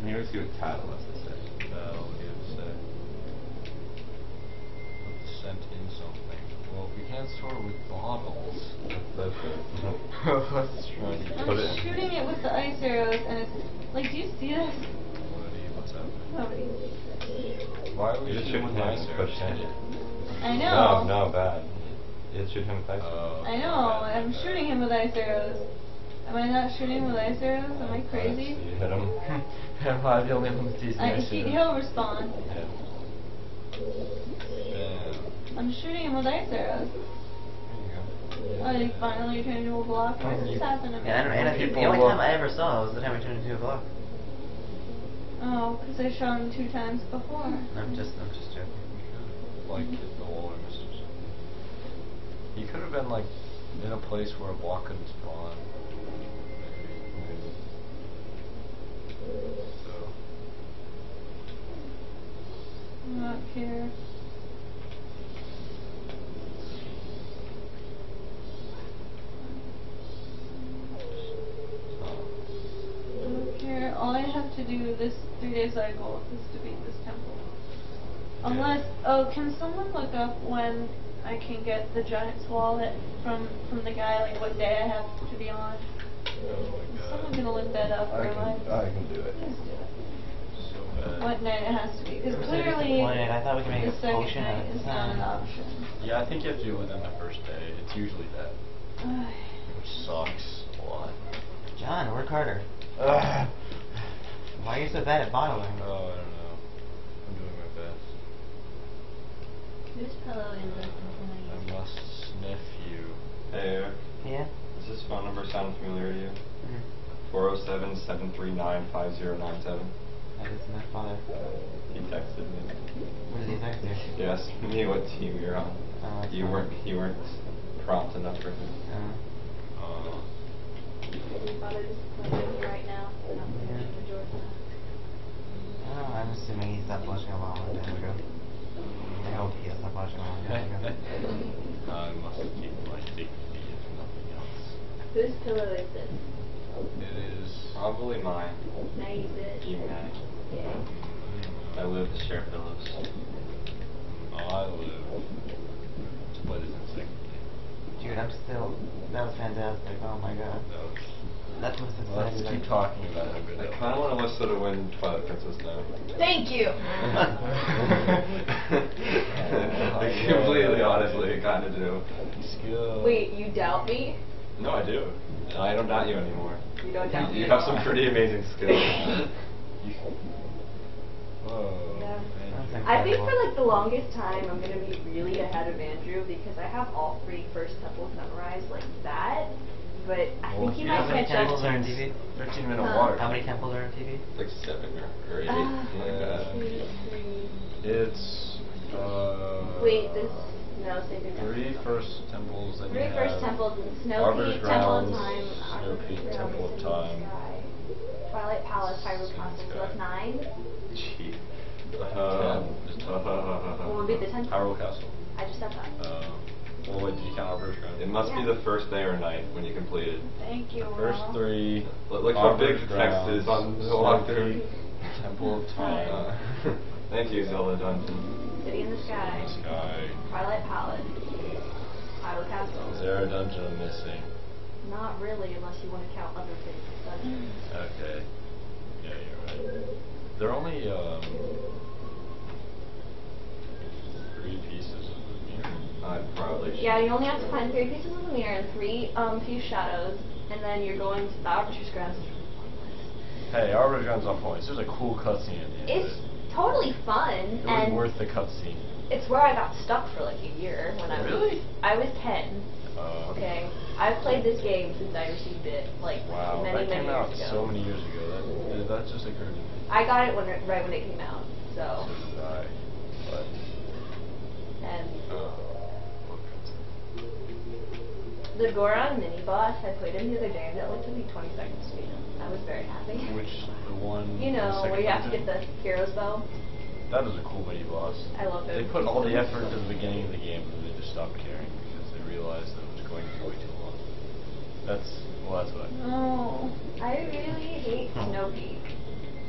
Speaker 1: You always give a title, as I said.
Speaker 5: No, what do you have to say? Put the scent in something. Well, we can't store it with bottles.
Speaker 1: That's it.
Speaker 5: Let's try to
Speaker 2: I'm
Speaker 1: Put it-
Speaker 2: shooting it with the ice arrows, and it's like, do you see this?
Speaker 5: What do you, what's happening?
Speaker 2: Nobody sees it.
Speaker 5: Why are we
Speaker 1: You just
Speaker 5: shooting
Speaker 1: shoot
Speaker 5: with
Speaker 1: him
Speaker 5: ice
Speaker 1: and
Speaker 5: arrows?
Speaker 1: push him.
Speaker 2: I know.
Speaker 1: No, no, bad. You just shoot him with ice.
Speaker 5: Oh,
Speaker 2: I know. I'm shooting him with ice arrows. Am I not shooting him with ice arrows? Am I crazy?
Speaker 1: You hit him.
Speaker 16: Am I the only one that's using
Speaker 2: I,
Speaker 16: ice
Speaker 2: he, He'll respond.
Speaker 1: Yeah.
Speaker 5: Damn.
Speaker 2: I'm shooting him with ice arrows.
Speaker 5: There you
Speaker 2: Oh, he finally turned into a block. What just happened to me?
Speaker 3: Yeah, I don't, and the only time I ever saw was the time I turned into a block.
Speaker 2: Oh, because I shot him two times before.
Speaker 3: I'm just, I'm just joking.
Speaker 5: go. Like hit the wall or missed something. He could have been like in a place where a block couldn't spawn. Maybe. Maybe.
Speaker 2: Not care. I don't care. All I have to do this three day cycle is to beat this temple. Unless, oh, can someone look up when I can get the giant's wallet from from the guy? Like what day I have to be on? Oh is someone gonna look that up?
Speaker 1: I
Speaker 2: or am
Speaker 1: can, I can do it.
Speaker 2: Please do it.
Speaker 5: So bad.
Speaker 2: What night it has to be? Because
Speaker 3: I'm so
Speaker 2: clearly.
Speaker 3: I thought we could make
Speaker 2: the
Speaker 3: a
Speaker 2: second
Speaker 3: potion
Speaker 2: night
Speaker 3: out
Speaker 2: is not an option.
Speaker 5: Yeah, I think you have to do it within the first day. It's usually that, which sucks a lot.
Speaker 3: John, work harder.
Speaker 1: Ugh.
Speaker 3: Why are you so bad at bottling?
Speaker 5: Oh, I don't know. I'm doing my best.
Speaker 10: Whose pillow is this?
Speaker 5: I must sniff you.
Speaker 1: Hey, Eric.
Speaker 3: Yeah?
Speaker 1: Does this phone number sound familiar to you?
Speaker 3: Mhm.
Speaker 1: 407 739 5097.
Speaker 3: That is my father.
Speaker 1: He texted me.
Speaker 3: What did he text you?
Speaker 1: He asked me what team you're on.
Speaker 3: Oh, that's
Speaker 1: you
Speaker 3: fine.
Speaker 1: weren't you weren't prompt enough for him.
Speaker 3: Uh,
Speaker 5: Uh,
Speaker 10: Your father disappointed me right now. I'm not
Speaker 3: Yeah.
Speaker 10: going Georgia.
Speaker 3: oh, I'm assuming he stopped watching a long time ago. I hope he stopped watching a long time ago.
Speaker 5: I must keep my dignity if nothing else.
Speaker 10: Whose pillow is this?
Speaker 5: It is.
Speaker 1: Probably mine.
Speaker 10: Now use it.
Speaker 1: You may. I live to share pillows.
Speaker 5: Oh, I live. Split is in second.
Speaker 3: Dude, I'm still. That was fantastic. Oh my god.
Speaker 5: That was.
Speaker 3: That's most
Speaker 5: Well, let's
Speaker 3: exciting.
Speaker 5: keep talking about how good
Speaker 1: I kind of
Speaker 5: was.
Speaker 1: want Alyssa to win Twilight Princess now.
Speaker 2: Thank you.
Speaker 1: like, completely, honestly, I kind of do.
Speaker 5: Skill.
Speaker 10: Wait, you doubt me?
Speaker 1: No, I do. I don't doubt you anymore.
Speaker 10: You don't doubt me
Speaker 1: You have some pretty amazing skills.
Speaker 5: Whoa.
Speaker 10: Yeah.
Speaker 5: man.
Speaker 10: I think for like the longest time, I'm gonna be really ahead of Andrew because I have all three first temples memorized like that. But I
Speaker 5: Well,
Speaker 10: think you
Speaker 5: yeah,
Speaker 3: How
Speaker 10: might
Speaker 3: many
Speaker 10: catch up.
Speaker 3: How many temples are in TP?
Speaker 5: 13 minute
Speaker 10: Huh?
Speaker 5: water.
Speaker 3: How many temples are in TP?
Speaker 1: like seven or, or eight.
Speaker 10: Ah,
Speaker 1: like that.
Speaker 10: three.
Speaker 5: It's. Uh,
Speaker 10: Wait, this no saving.
Speaker 5: Three first temples, then
Speaker 10: Three
Speaker 5: you
Speaker 10: first
Speaker 5: have
Speaker 10: temples in Snow
Speaker 5: Arbiter's
Speaker 10: Peak, Temple of Time,
Speaker 5: Snow Peak, Temple of
Speaker 10: and
Speaker 5: Time.
Speaker 10: Sky. Twilight Palace, Hyrule Castle, so that's nine.
Speaker 1: Gee.
Speaker 5: Um,
Speaker 10: What would be the tenth?
Speaker 5: Hyrule Castle.
Speaker 10: I just said that.
Speaker 5: Uh, well, wait, did you count Arbiter's Ground?
Speaker 1: It must be the first day or night when you complete it.
Speaker 2: Thank you.
Speaker 5: First three.
Speaker 1: Look, look how big the text is on
Speaker 5: Grounds,
Speaker 1: the walkthrough.
Speaker 5: Temple of Time.
Speaker 1: Uh, thank you, Zelda Dungeon.
Speaker 10: City in the Sky.
Speaker 5: Sky.
Speaker 10: Twilight Palace. Hyrule Castle.
Speaker 5: Is there a dungeon I'm missing?
Speaker 10: Not really, unless you want to count other things as dungeons.
Speaker 5: Okay. Yeah, you're right. There are only um, three pieces of the mirror.
Speaker 1: I probably should.
Speaker 10: Yeah, you only have to find three pieces of the mirror and three um few shadows, and then you're going to the Arbiter's Grounds. which is pointless.
Speaker 5: Hey, Arbiter's Ground's on points. There's a cool cutscene at the end.
Speaker 10: It's totally fun,
Speaker 5: It was
Speaker 10: and
Speaker 5: worth the cutscene.
Speaker 10: it's where I got stuck for like a year when I was.
Speaker 5: Really?
Speaker 10: I was ten.
Speaker 5: Uh,
Speaker 10: Okay, I've played this game since I received it, like
Speaker 5: Wow,
Speaker 10: many
Speaker 5: that
Speaker 10: many
Speaker 5: came out
Speaker 10: years ago.
Speaker 5: so many years ago. That that just occurred to me.
Speaker 10: I got it when it, right when it came out, so
Speaker 5: So I. But
Speaker 10: and
Speaker 5: uh,
Speaker 10: the Goron mini boss. I played him the other day, and that looked to be 20 seconds to me. I was very happy.
Speaker 5: Which the one?
Speaker 10: You know, where you have to get the hero's bow.
Speaker 5: That was a cool mini boss.
Speaker 10: I love it.
Speaker 5: They put all the effort into the beginning of the game, and they just stopped caring because they realized that going to be way too long. That's well, that's what I.
Speaker 2: No.
Speaker 10: I really hate hmm. Snow Peak.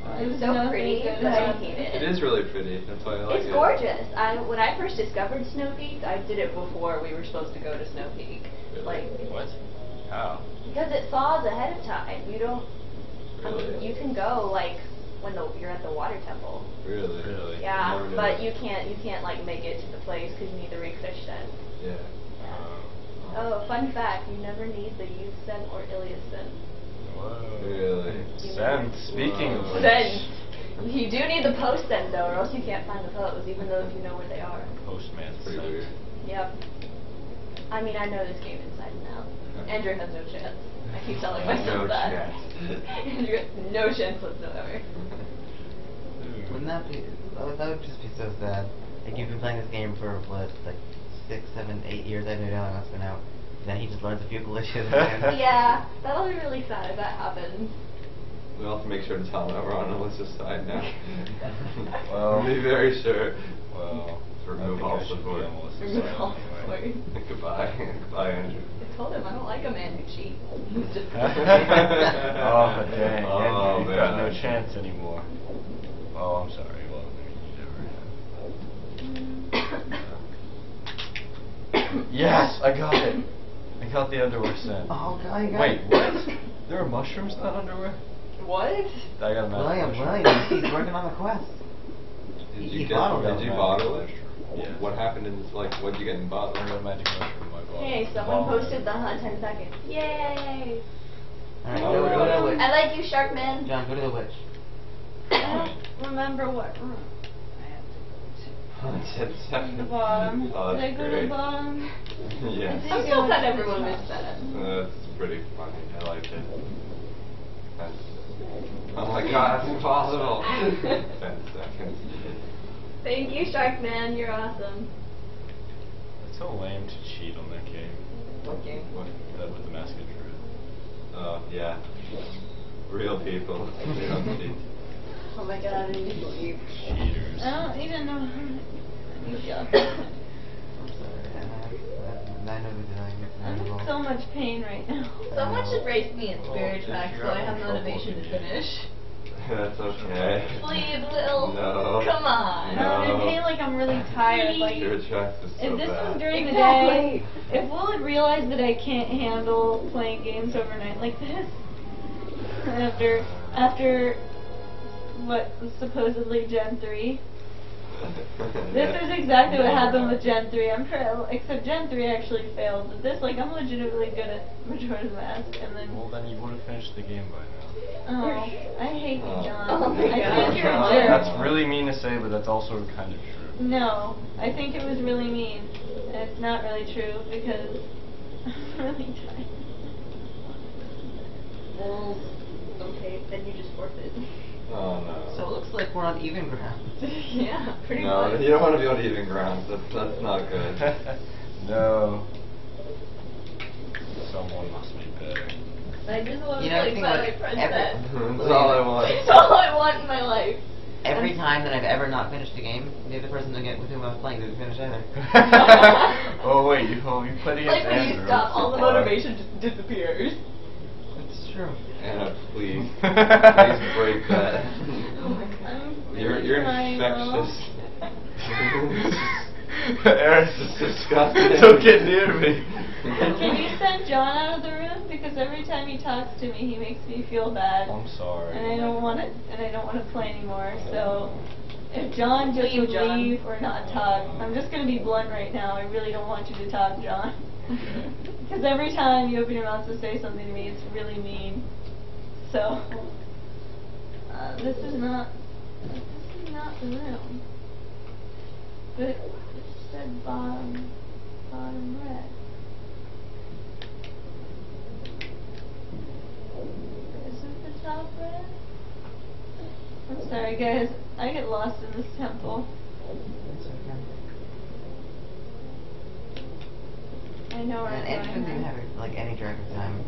Speaker 10: It's
Speaker 2: There's
Speaker 10: so
Speaker 2: nothing
Speaker 10: pretty,
Speaker 2: good
Speaker 10: but I hate it.
Speaker 1: It is really pretty. That's why I like
Speaker 10: It's
Speaker 1: it.
Speaker 10: It's gorgeous. I when I first discovered Snow Peak, I did it before we were supposed to go to Snow Peak. Like
Speaker 5: What? How?
Speaker 10: because it thaws ahead of time. You don't. I mean,
Speaker 1: Really?
Speaker 10: you can go like when the you're at the water temple.
Speaker 1: Really?
Speaker 5: Really?
Speaker 10: Yeah, but you can't you can't like make it to the place because you need the reekfish.
Speaker 1: Yeah.
Speaker 5: Uh,
Speaker 10: Oh, fun fact: you never need the youth scent or Ilia's scent.
Speaker 5: whoa.
Speaker 1: Really?
Speaker 5: Sen, speaking of
Speaker 1: Whoa.
Speaker 5: which,
Speaker 10: Then you do need the post scent though, or else you can't find the pose, even though you know where they are.
Speaker 5: Postman
Speaker 1: Pretty
Speaker 5: Sen.
Speaker 1: weird.
Speaker 10: Yep. I mean, I know this game inside and out. Andrew has no chance. I keep telling
Speaker 1: No
Speaker 10: myself that.
Speaker 1: chance.
Speaker 10: Andrew has no chance whatsoever.
Speaker 3: Wouldn't that be? That would, that would just be so sad. Like you've been playing this game for what, like six, seven, eight years. I have no idea how long it's been out. Then he just learns a few glitches. and-
Speaker 10: yeah, that'll be really sad if that happens.
Speaker 1: We'll have to make sure to tell him that we're on Alyssa's side now.
Speaker 5: Well-
Speaker 1: be very sure.
Speaker 5: Well,
Speaker 1: Remove
Speaker 5: I
Speaker 1: all
Speaker 5: think I should be
Speaker 1: support.
Speaker 10: Remove all support.
Speaker 1: Goodbye. Goodbye, Andrew.
Speaker 10: I told him I don't like a man who cheats.
Speaker 5: Oh, dang.
Speaker 1: Oh,
Speaker 5: Andrew, you've got no chance anymore. Oh, I'm sorry. Yes, I got it. I got the underwear scent.
Speaker 3: Oh, God, you got
Speaker 5: Wait,
Speaker 3: it.
Speaker 5: what? There are mushrooms in that underwear?
Speaker 10: what?
Speaker 5: I got a magic
Speaker 3: William,
Speaker 5: mushroom.
Speaker 3: William, he's working on the quest.
Speaker 1: Did
Speaker 3: He
Speaker 1: you get?
Speaker 3: bottled
Speaker 1: Did you bottle it?
Speaker 5: Yeah.
Speaker 1: What happened in like? What did you get in bottle?
Speaker 5: I got a magic mushroom in my bottle.
Speaker 10: Hey, someone
Speaker 5: Bottle.
Speaker 10: posted the hunt 10 seconds. Yay!
Speaker 3: Alright,
Speaker 1: Oh,
Speaker 3: go, go to the witch.
Speaker 10: I like you, Sharkman.
Speaker 3: John, go to the witch.
Speaker 2: I don't remember what room.
Speaker 1: Ten
Speaker 2: The bottom.
Speaker 1: Oh,
Speaker 2: Did I
Speaker 1: that's
Speaker 2: go to the bottom?
Speaker 1: yeah.
Speaker 10: I'm so glad everyone missed that.
Speaker 1: That's pretty funny. I liked it. Ten Oh my god, that's impossible. Ten seconds.
Speaker 10: Thank you, Sharkman. You're awesome.
Speaker 5: It's so lame to cheat on that game.
Speaker 10: What game?
Speaker 1: What?
Speaker 5: That with the Mask of Truth.
Speaker 1: Oh yeah. Real people. They don't cheat.
Speaker 10: Oh my god, oh, I need to leave.
Speaker 5: Cheaters.
Speaker 2: I don't even know. You
Speaker 3: I'm. The
Speaker 2: in so much pain right now.
Speaker 10: Someone should race me in Spirit
Speaker 1: if
Speaker 10: Tracks
Speaker 1: you're
Speaker 10: so I have
Speaker 1: trouble,
Speaker 10: motivation to
Speaker 1: you-
Speaker 10: finish.
Speaker 1: That's okay.
Speaker 10: Please, Will.
Speaker 1: No.
Speaker 10: Come on.
Speaker 1: No.
Speaker 2: I'm in pain like I'm really tired. Like
Speaker 1: Your tracks is so
Speaker 2: if this
Speaker 1: bad.
Speaker 2: was during the
Speaker 10: Exactly.
Speaker 2: day, if Will had realized that I can't handle playing games overnight like this, after after what was supposedly Gen three, this is exactly what happened with Gen three. I'm sure, except Gen three actually failed, but this like I'm legitimately good at Majora's Mask, and then
Speaker 5: Well, then you would have finished the game by now.
Speaker 2: oh, I hate you, John.
Speaker 10: Oh my
Speaker 2: I
Speaker 10: God.
Speaker 2: think you're a jerk.
Speaker 5: That's really mean to say, but that's also kind of true.
Speaker 2: No, I think it was really mean. And it's not really true because I'm really tired.
Speaker 10: Well, okay, then you just forfeit.
Speaker 1: Oh no.
Speaker 3: So it looks like we're on even ground.
Speaker 10: yeah, pretty
Speaker 1: no,
Speaker 10: much.
Speaker 1: you don't want to be on even ground. That's that's not good.
Speaker 5: no. Someone must be better.
Speaker 10: I just want
Speaker 3: You
Speaker 10: to
Speaker 3: know,
Speaker 10: play
Speaker 3: the thing
Speaker 10: Twilight
Speaker 3: about
Speaker 10: Princess.
Speaker 1: That's all I want.
Speaker 10: That's all I want in my life.
Speaker 3: every time that I've ever not finished a game, the other person with whom I was playing didn't finish either.
Speaker 1: oh wait, you oh, you played
Speaker 10: Like
Speaker 1: against
Speaker 10: when you stop, all the motivation just disappears.
Speaker 3: That's true.
Speaker 1: Anna, please, please break that.
Speaker 10: Oh my god.
Speaker 1: You're you're
Speaker 2: Crying,
Speaker 1: infectious.
Speaker 8: Eris
Speaker 1: Eris
Speaker 8: is disgusting.
Speaker 1: Don't get near me.
Speaker 2: Can you send John out of the room? Because every time he talks to me, he makes me feel bad.
Speaker 8: I'm sorry.
Speaker 2: and I don't want to, and I don't want to play anymore. So, if John just
Speaker 10: Leave,
Speaker 2: would
Speaker 10: John.
Speaker 2: leave or not talk, I'm just gonna be blunt right now. I really don't want you to talk, John. Because every time you open your mouth to say something to me, it's really mean. So, uh, this is not, this is not the room. But it said bottom, bottom red. Isn't the top red? I'm sorry, guys. I get lost in this temple. I know where
Speaker 3: And
Speaker 2: I'm going.
Speaker 3: didn't have like any of time.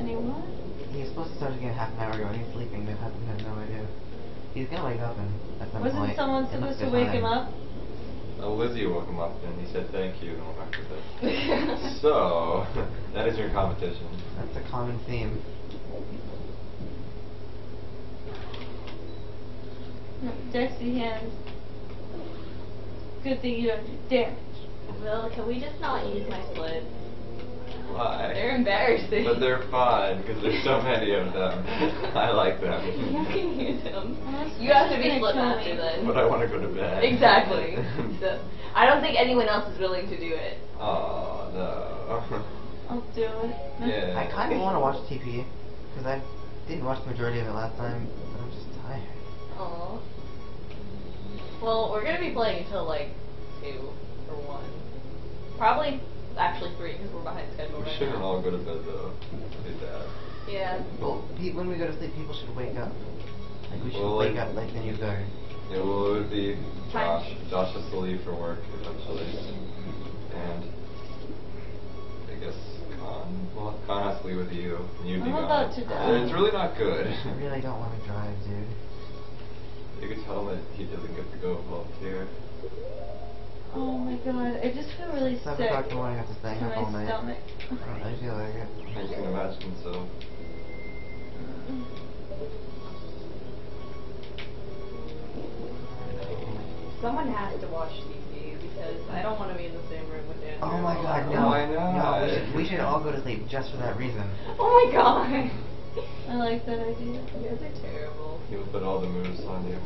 Speaker 2: Anyone?
Speaker 3: He was supposed to start again half an hour ago and he's sleeping, they have, have no idea. He's gonna wake up and at some
Speaker 2: Wasn't
Speaker 3: point.
Speaker 2: someone
Speaker 3: it looks
Speaker 2: supposed to wake him up?
Speaker 1: Uh, Lizzie woke him up and he said thank you and went back to bed. so, that is your competition.
Speaker 3: That's a common theme.
Speaker 2: No, Dexy hands. Good thing you don't do damage.
Speaker 10: Will, can we just not use my slips?
Speaker 1: Why?
Speaker 10: They're embarrassing.
Speaker 1: But they're fine because there's so many of them. I like them.
Speaker 10: You can use them. You have to be
Speaker 2: Dexy's
Speaker 10: slip
Speaker 2: gonna
Speaker 10: master
Speaker 2: kill
Speaker 10: then.
Speaker 1: But I want to go to bed.
Speaker 10: Exactly. so, I don't think anyone else is willing to do it.
Speaker 1: oh no.
Speaker 2: I'll do it.
Speaker 1: Yeah.
Speaker 3: I kind of want to watch TP because I didn't watch the majority of it last time, but I'm just tired.
Speaker 10: Aww. Well, we're gonna be playing until like two or one. Probably actually three because we're behind schedule
Speaker 1: We
Speaker 10: right
Speaker 1: shouldn't
Speaker 10: now.
Speaker 1: all go to bed though. Do that.
Speaker 10: Yeah.
Speaker 3: Well, pe- when we go to sleep, people should wake up. Like we should
Speaker 1: Well,
Speaker 3: wake
Speaker 1: like-
Speaker 3: up like the new guard.
Speaker 1: Yeah, well, it would be Josh. Josh has to leave for work eventually, and I guess Khan. Well, Khan has to leave with you, and you'd be
Speaker 2: I'm
Speaker 1: gone.
Speaker 2: about to die.
Speaker 1: It's really not good.
Speaker 3: I really don't want to drive, dude.
Speaker 1: you could tell that he doesn't get to go volunteer.
Speaker 2: Oh my god, I just feel really
Speaker 3: Seven
Speaker 2: sick.
Speaker 3: o'clock in the morning, I have to stay up all night.
Speaker 2: stomach.
Speaker 3: I feel like it.
Speaker 1: I can imagine so.
Speaker 10: Someone has to watch TV because I don't want to be in the same room with Andrew.
Speaker 3: Oh my god, no.
Speaker 1: Why not?
Speaker 3: No, we should, we should all go to sleep just for that reason.
Speaker 10: Oh my god.
Speaker 2: I like that idea.
Speaker 10: You guys are terrible.
Speaker 1: He'll put all the moves on you.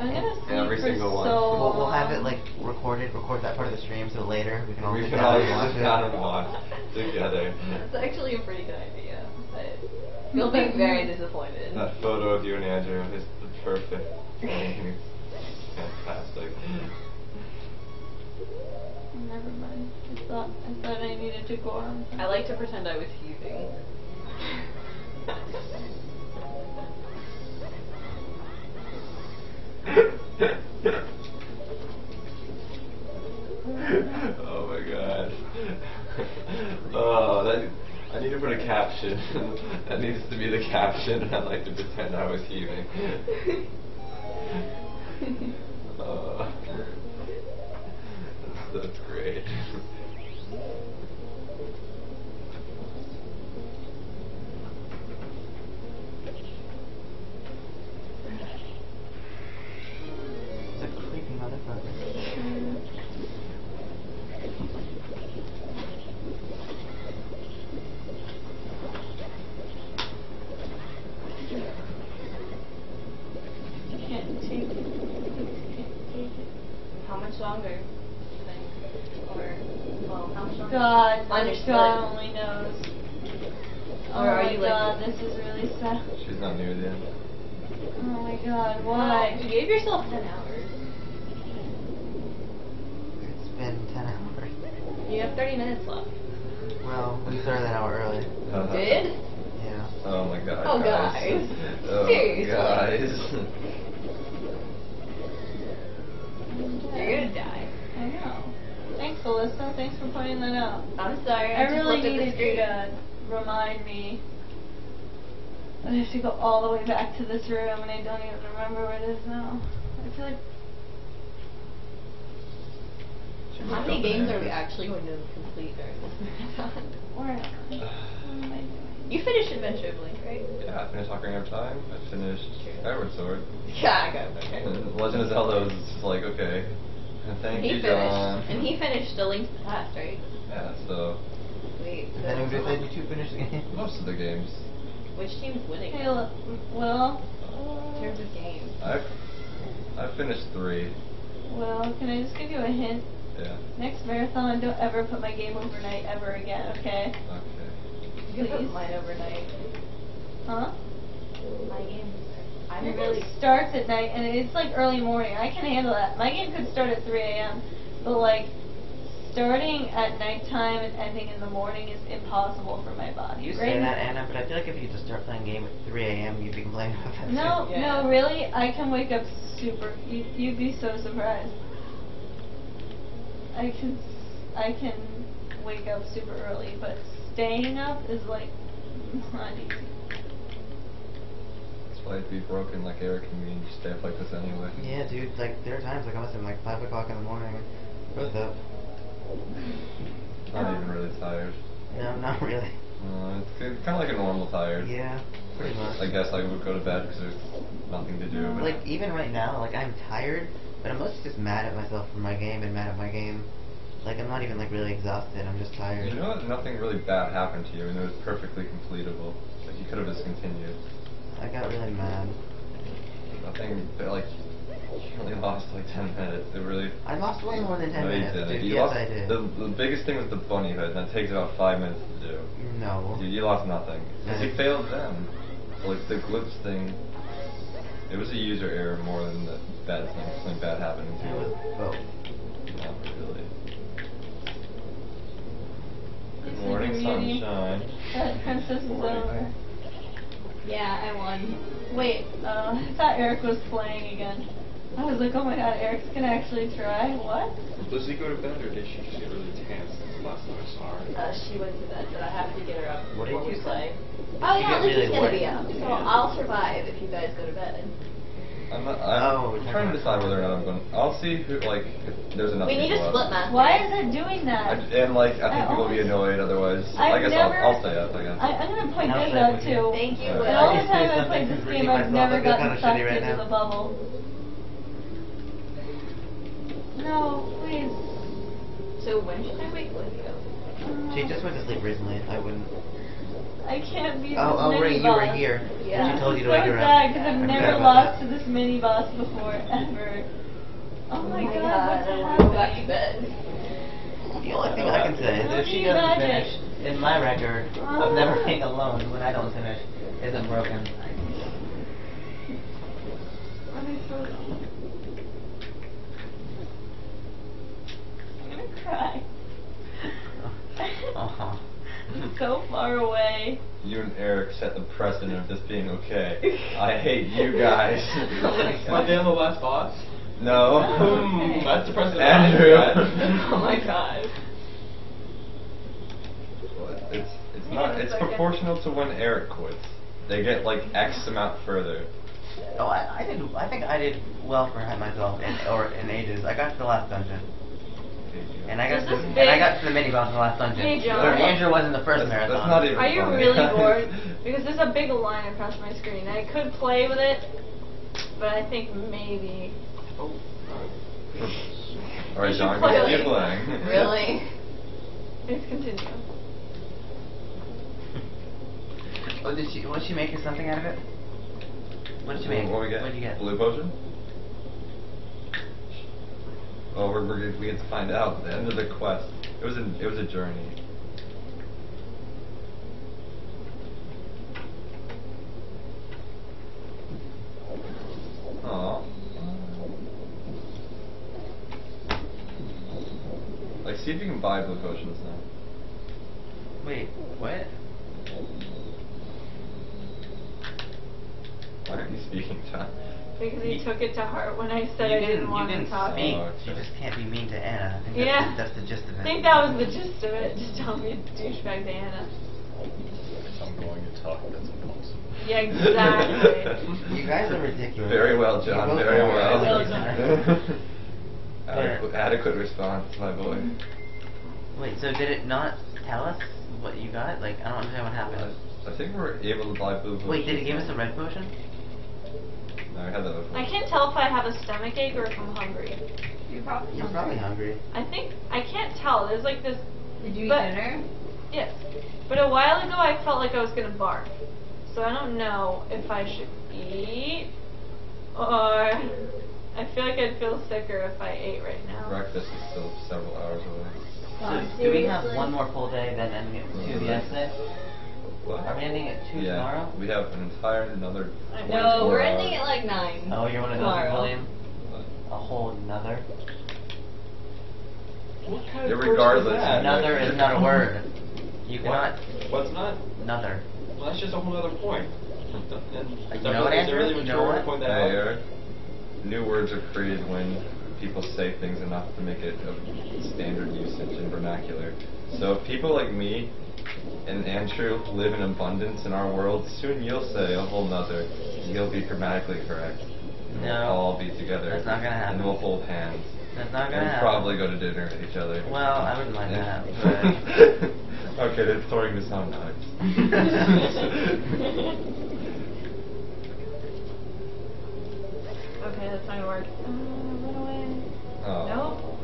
Speaker 2: I'm gonna sleep
Speaker 1: Every single one.
Speaker 2: so
Speaker 3: We'll, we'll have it like recorded, record that part of the stream so later we can all
Speaker 1: We
Speaker 3: sit
Speaker 1: can
Speaker 3: down
Speaker 1: all
Speaker 3: and watch
Speaker 1: sit
Speaker 3: it.
Speaker 1: down and watch together.
Speaker 10: That's actually a pretty good idea, but you'll be very disappointed.
Speaker 1: That photo of you and Andrew is the perfect thing. Fantastic.
Speaker 2: Never mind. I thought I thought I needed to go on.
Speaker 10: I like to pretend I was heaving.
Speaker 1: oh my god. Oh, that. I need to put a caption. that needs to be the caption. I'd like to pretend I was heaving. Oh, that's, that's great.
Speaker 3: It's a creepy motherfucker.
Speaker 2: Can't take it. Can't take it.
Speaker 10: How much longer? do you think? Or, well, how much longer?
Speaker 2: God,
Speaker 10: Understood.
Speaker 2: God only knows. Oh
Speaker 10: Or are oh
Speaker 2: my
Speaker 10: you like-
Speaker 2: this is really sad.
Speaker 1: She's not new then.
Speaker 2: Oh my god,
Speaker 10: Well,
Speaker 2: why?
Speaker 10: you gave yourself 10 hours.
Speaker 3: It's been 10 hours.
Speaker 10: You have 30 minutes left.
Speaker 3: Well, we started an hour early. Uh-huh.
Speaker 10: Did?
Speaker 3: Yeah.
Speaker 1: Oh my god.
Speaker 10: Oh,
Speaker 1: guys.
Speaker 10: guys.
Speaker 1: Oh,
Speaker 10: Seriously.
Speaker 1: guys.
Speaker 10: You're gonna die.
Speaker 2: I know. Thanks, Alyssa. Thanks for pointing that out.
Speaker 10: I'm sorry.
Speaker 2: I
Speaker 10: just
Speaker 2: really
Speaker 10: looked at the
Speaker 2: needed you to remind me I have to go all the way back to this room, and I don't even remember where it is now. I feel like
Speaker 10: How many games are we actually going to complete during this marathon?
Speaker 2: where am I? What am I doing?
Speaker 10: You finished Adventure of Link, right?
Speaker 1: Yeah, I finished Ocarina of Time. I finished Skyward Sword.
Speaker 10: Yeah, I got it. Okay.
Speaker 1: Legend of Zelda was just like, okay. Thank
Speaker 10: he
Speaker 1: you,
Speaker 10: finished,
Speaker 1: John.
Speaker 10: and he finished The Link to the Past, right?
Speaker 1: Yeah, so
Speaker 10: Wait.
Speaker 3: Then who decided to finish the game?
Speaker 1: most of the games.
Speaker 10: Which team's winning?
Speaker 2: Hey,
Speaker 10: now?
Speaker 2: look, Will,
Speaker 10: In terms of games.
Speaker 1: I've I finished three.
Speaker 2: Well, can I just give you a hint?
Speaker 1: Yeah.
Speaker 2: Next marathon, don't ever put my game overnight ever again, okay?
Speaker 1: Okay.
Speaker 10: You can put mine overnight.
Speaker 2: Huh?
Speaker 10: My games. I'm
Speaker 2: Your
Speaker 10: really.
Speaker 2: starts at night, and it's like early morning. I can handle that. My game could start at 3 a.m., but like starting at nighttime and ending in the morning is impossible for my body.
Speaker 3: You
Speaker 2: Right
Speaker 3: say that, Anna, but I feel like if you just start playing game at 3 a.m., you'd be complaining about that.
Speaker 2: No,
Speaker 3: too.
Speaker 10: Yeah.
Speaker 2: no, really, I can wake up super. You, you'd be so surprised. I can, I can wake up super early, but staying up is like not easy.
Speaker 1: It'd be broken like Eric and me and just stay up like this anyway.
Speaker 3: Yeah, dude. Like there are times like I have been like five o'clock in the morning. Both up.
Speaker 1: Not even really tired.
Speaker 3: No, not really.
Speaker 1: Uh, it's kind of like a normal tired.
Speaker 3: Yeah, pretty much.
Speaker 1: I guess I would go to bed because there's nothing to do. But
Speaker 3: Like even right now, like I'm tired, but I'm mostly just mad at myself for my game and mad at my game. Like I'm not even like really exhausted. I'm just tired.
Speaker 1: you know what? Nothing really bad happened to you, and it was perfectly completable. Like you could have just continued.
Speaker 3: I got really mad.
Speaker 1: Nothing. but, Like you only lost like ten minutes. It really.
Speaker 3: I lost way more than ten
Speaker 1: no,
Speaker 3: minutes,
Speaker 1: didn't.
Speaker 3: dude.
Speaker 1: You
Speaker 3: yes,
Speaker 1: lost,
Speaker 3: I did.
Speaker 1: The, the biggest thing was the bunny hood, and that takes about five minutes to do.
Speaker 3: No.
Speaker 1: Dude, you lost nothing. Because you failed them. Like the glitch thing. It was a user error more than the bad thing. Something bad happening to
Speaker 3: It
Speaker 1: you.
Speaker 3: was both.
Speaker 1: Not really. Good morning, sunshine.
Speaker 2: That princess is over.
Speaker 10: Yeah, I won.
Speaker 2: Wait, uh, I thought Eric was playing again. I was like, oh my god, Eric's gonna actually try. What?
Speaker 8: Does he go to bed or did she just get really tense last time I saw her?
Speaker 10: Uh, she went to bed, but I have to get her up
Speaker 3: What did
Speaker 10: before
Speaker 3: you
Speaker 10: play.
Speaker 3: say?
Speaker 10: Oh yeah,
Speaker 3: get
Speaker 10: Lizzie's
Speaker 3: really
Speaker 10: gonna be up, so
Speaker 8: Yeah.
Speaker 10: I'll survive if you guys go to bed.
Speaker 1: I'm not. I'm
Speaker 3: Oh, we're
Speaker 1: trying to decide whether or not I'm going. I'll see who like if there's enough.
Speaker 10: We need a split
Speaker 1: up.
Speaker 10: master.
Speaker 2: Why is it doing
Speaker 1: I,
Speaker 2: that?
Speaker 1: and like I think
Speaker 2: I
Speaker 1: people will be annoyed otherwise. I
Speaker 2: I've
Speaker 1: guess
Speaker 2: never,
Speaker 1: I'll, I'll stay up. I guess.
Speaker 2: I, I'm gonna point this out
Speaker 3: with you.
Speaker 2: too.
Speaker 10: Thank you,
Speaker 1: Alright.
Speaker 2: And
Speaker 10: Will.
Speaker 2: all the time
Speaker 3: I've
Speaker 2: played this game, I've never gotten
Speaker 3: kinda
Speaker 2: sucked
Speaker 3: right
Speaker 2: into
Speaker 3: now.
Speaker 2: the bubble. No, please.
Speaker 10: So when should I wake Lizzie up?
Speaker 3: Uh, she just went to sleep recently. I wouldn't.
Speaker 2: I can't be
Speaker 3: Oh,
Speaker 2: this
Speaker 3: oh,
Speaker 2: mini
Speaker 3: Ray, you
Speaker 2: boss.
Speaker 3: were here.
Speaker 10: Yeah.
Speaker 3: She told you to
Speaker 2: so
Speaker 3: wake her
Speaker 2: sad because
Speaker 3: I
Speaker 2: I've
Speaker 3: forgot
Speaker 2: never
Speaker 3: about
Speaker 2: lost
Speaker 3: that.
Speaker 2: to this mini boss before ever. Oh my god, what's
Speaker 10: I wanna go back to
Speaker 2: happening?
Speaker 10: bed.
Speaker 3: The only thing I can say is
Speaker 2: How
Speaker 3: if
Speaker 2: do
Speaker 3: she
Speaker 2: you
Speaker 3: doesn't
Speaker 2: magic?
Speaker 3: finish, then my record of never being alone when I don't finish isn't broken.
Speaker 2: Let me throw it on. I'm gonna cry.
Speaker 3: Uh-huh.
Speaker 2: I'm so far away.
Speaker 1: You and Eric set the precedent of this being okay. I hate you guys.
Speaker 7: My damn the last boss?
Speaker 1: no.
Speaker 2: Okay.
Speaker 7: That's the precedent
Speaker 1: Andrew.
Speaker 10: Oh my god.
Speaker 1: It's it's
Speaker 2: Hang
Speaker 1: not it's
Speaker 2: second.
Speaker 1: proportional to when Eric quits. They get like X amount further.
Speaker 3: Oh, I, I did. I think I did well for myself in or in ages. I got to the last dungeon, and I got to,
Speaker 2: is
Speaker 3: and I got to the mini boss in the last dungeon.
Speaker 2: Hey, John.
Speaker 3: Where Andrew wasn't the first
Speaker 1: That's,
Speaker 3: marathon.
Speaker 1: that's not even
Speaker 2: Are you
Speaker 1: funny.
Speaker 2: really bored? Because there's a big line across my screen. I could play with it, but I think maybe. Oh.
Speaker 1: Alright,
Speaker 2: You should
Speaker 1: John,
Speaker 2: play
Speaker 1: continue
Speaker 2: it.
Speaker 1: playing.
Speaker 10: Really?
Speaker 2: Please continue.
Speaker 3: Oh, did she? Will she make you something out of it? What did she make?
Speaker 1: What we get?
Speaker 3: What did you get?
Speaker 1: Blue potion? Oh, we're, we're, we get to find out at the end of the quest. It was a, it was a journey. Aw. Like, see if you can buy blue potions now.
Speaker 3: Wait, what?
Speaker 1: Why aren't you speaking, John?
Speaker 2: Because he
Speaker 3: You-
Speaker 2: took it to heart when I said I
Speaker 3: didn't.
Speaker 2: didn't want
Speaker 3: didn't
Speaker 2: to talk.
Speaker 3: speak.
Speaker 1: Oh,
Speaker 3: You just can't be mean to Anna. I think
Speaker 2: Yeah.
Speaker 3: that's, the, that's the gist of it.
Speaker 2: I think that was the gist of it. Just tell me douchebag to Anna.
Speaker 8: I'm going to talk, that's impossible.
Speaker 2: Yeah, exactly.
Speaker 3: You guys are ridiculous.
Speaker 1: Very well, John. Very well.
Speaker 2: Well done.
Speaker 1: adequate, adequate response, my boy.
Speaker 3: Wait, so did it not tell us what you got? Like, I don't understand what happened.
Speaker 1: I think we're able to buy blue
Speaker 3: Wait, did it give us a red potion?
Speaker 1: No, I had that before.
Speaker 2: I can't tell if I have a stomach ache or if I'm hungry.
Speaker 10: You're probably
Speaker 3: You're probably hungry.
Speaker 2: I think I can't tell. There's like this.
Speaker 10: Did you eat dinner?
Speaker 2: Yes, but a while ago I felt like I was gonna barf, so I don't know if I should eat or I feel like I'd feel sicker if I ate right now.
Speaker 1: Breakfast is still several hours away.
Speaker 3: So, do we have one more full day, then ending at
Speaker 1: What?
Speaker 3: Are we ending at 2
Speaker 1: yeah,
Speaker 3: tomorrow?
Speaker 1: we have an entire another.
Speaker 10: No, we're
Speaker 1: hours.
Speaker 10: ending at like nine.
Speaker 3: Oh, you're one of those. William? A whole another?
Speaker 8: What kind of
Speaker 1: Irregardless,
Speaker 8: is that?
Speaker 3: Another is not a word. You cannot.
Speaker 8: What's not?
Speaker 3: Another.
Speaker 8: Well, that's just a whole other point. And
Speaker 3: you know what,
Speaker 8: there really
Speaker 3: You know what?
Speaker 8: point that
Speaker 1: Hey,
Speaker 8: out?
Speaker 1: Eric. New words are created when people say things enough to make it a standard usage in vernacular. So if people like me and Andrew live in abundance in our world, soon you'll say a whole nother. You'll be grammatically correct. And
Speaker 3: No.
Speaker 1: We'll all be together.
Speaker 3: That's not gonna happen.
Speaker 1: And we'll hold hands.
Speaker 3: That's not gonna
Speaker 1: and
Speaker 3: happen.
Speaker 1: probably go to dinner with each other.
Speaker 3: Well, I wouldn't mind that, but.
Speaker 1: okay, that's starting to sound nice.
Speaker 2: Okay, that's not gonna work. Uh, run away.
Speaker 1: Oh.
Speaker 2: Nope.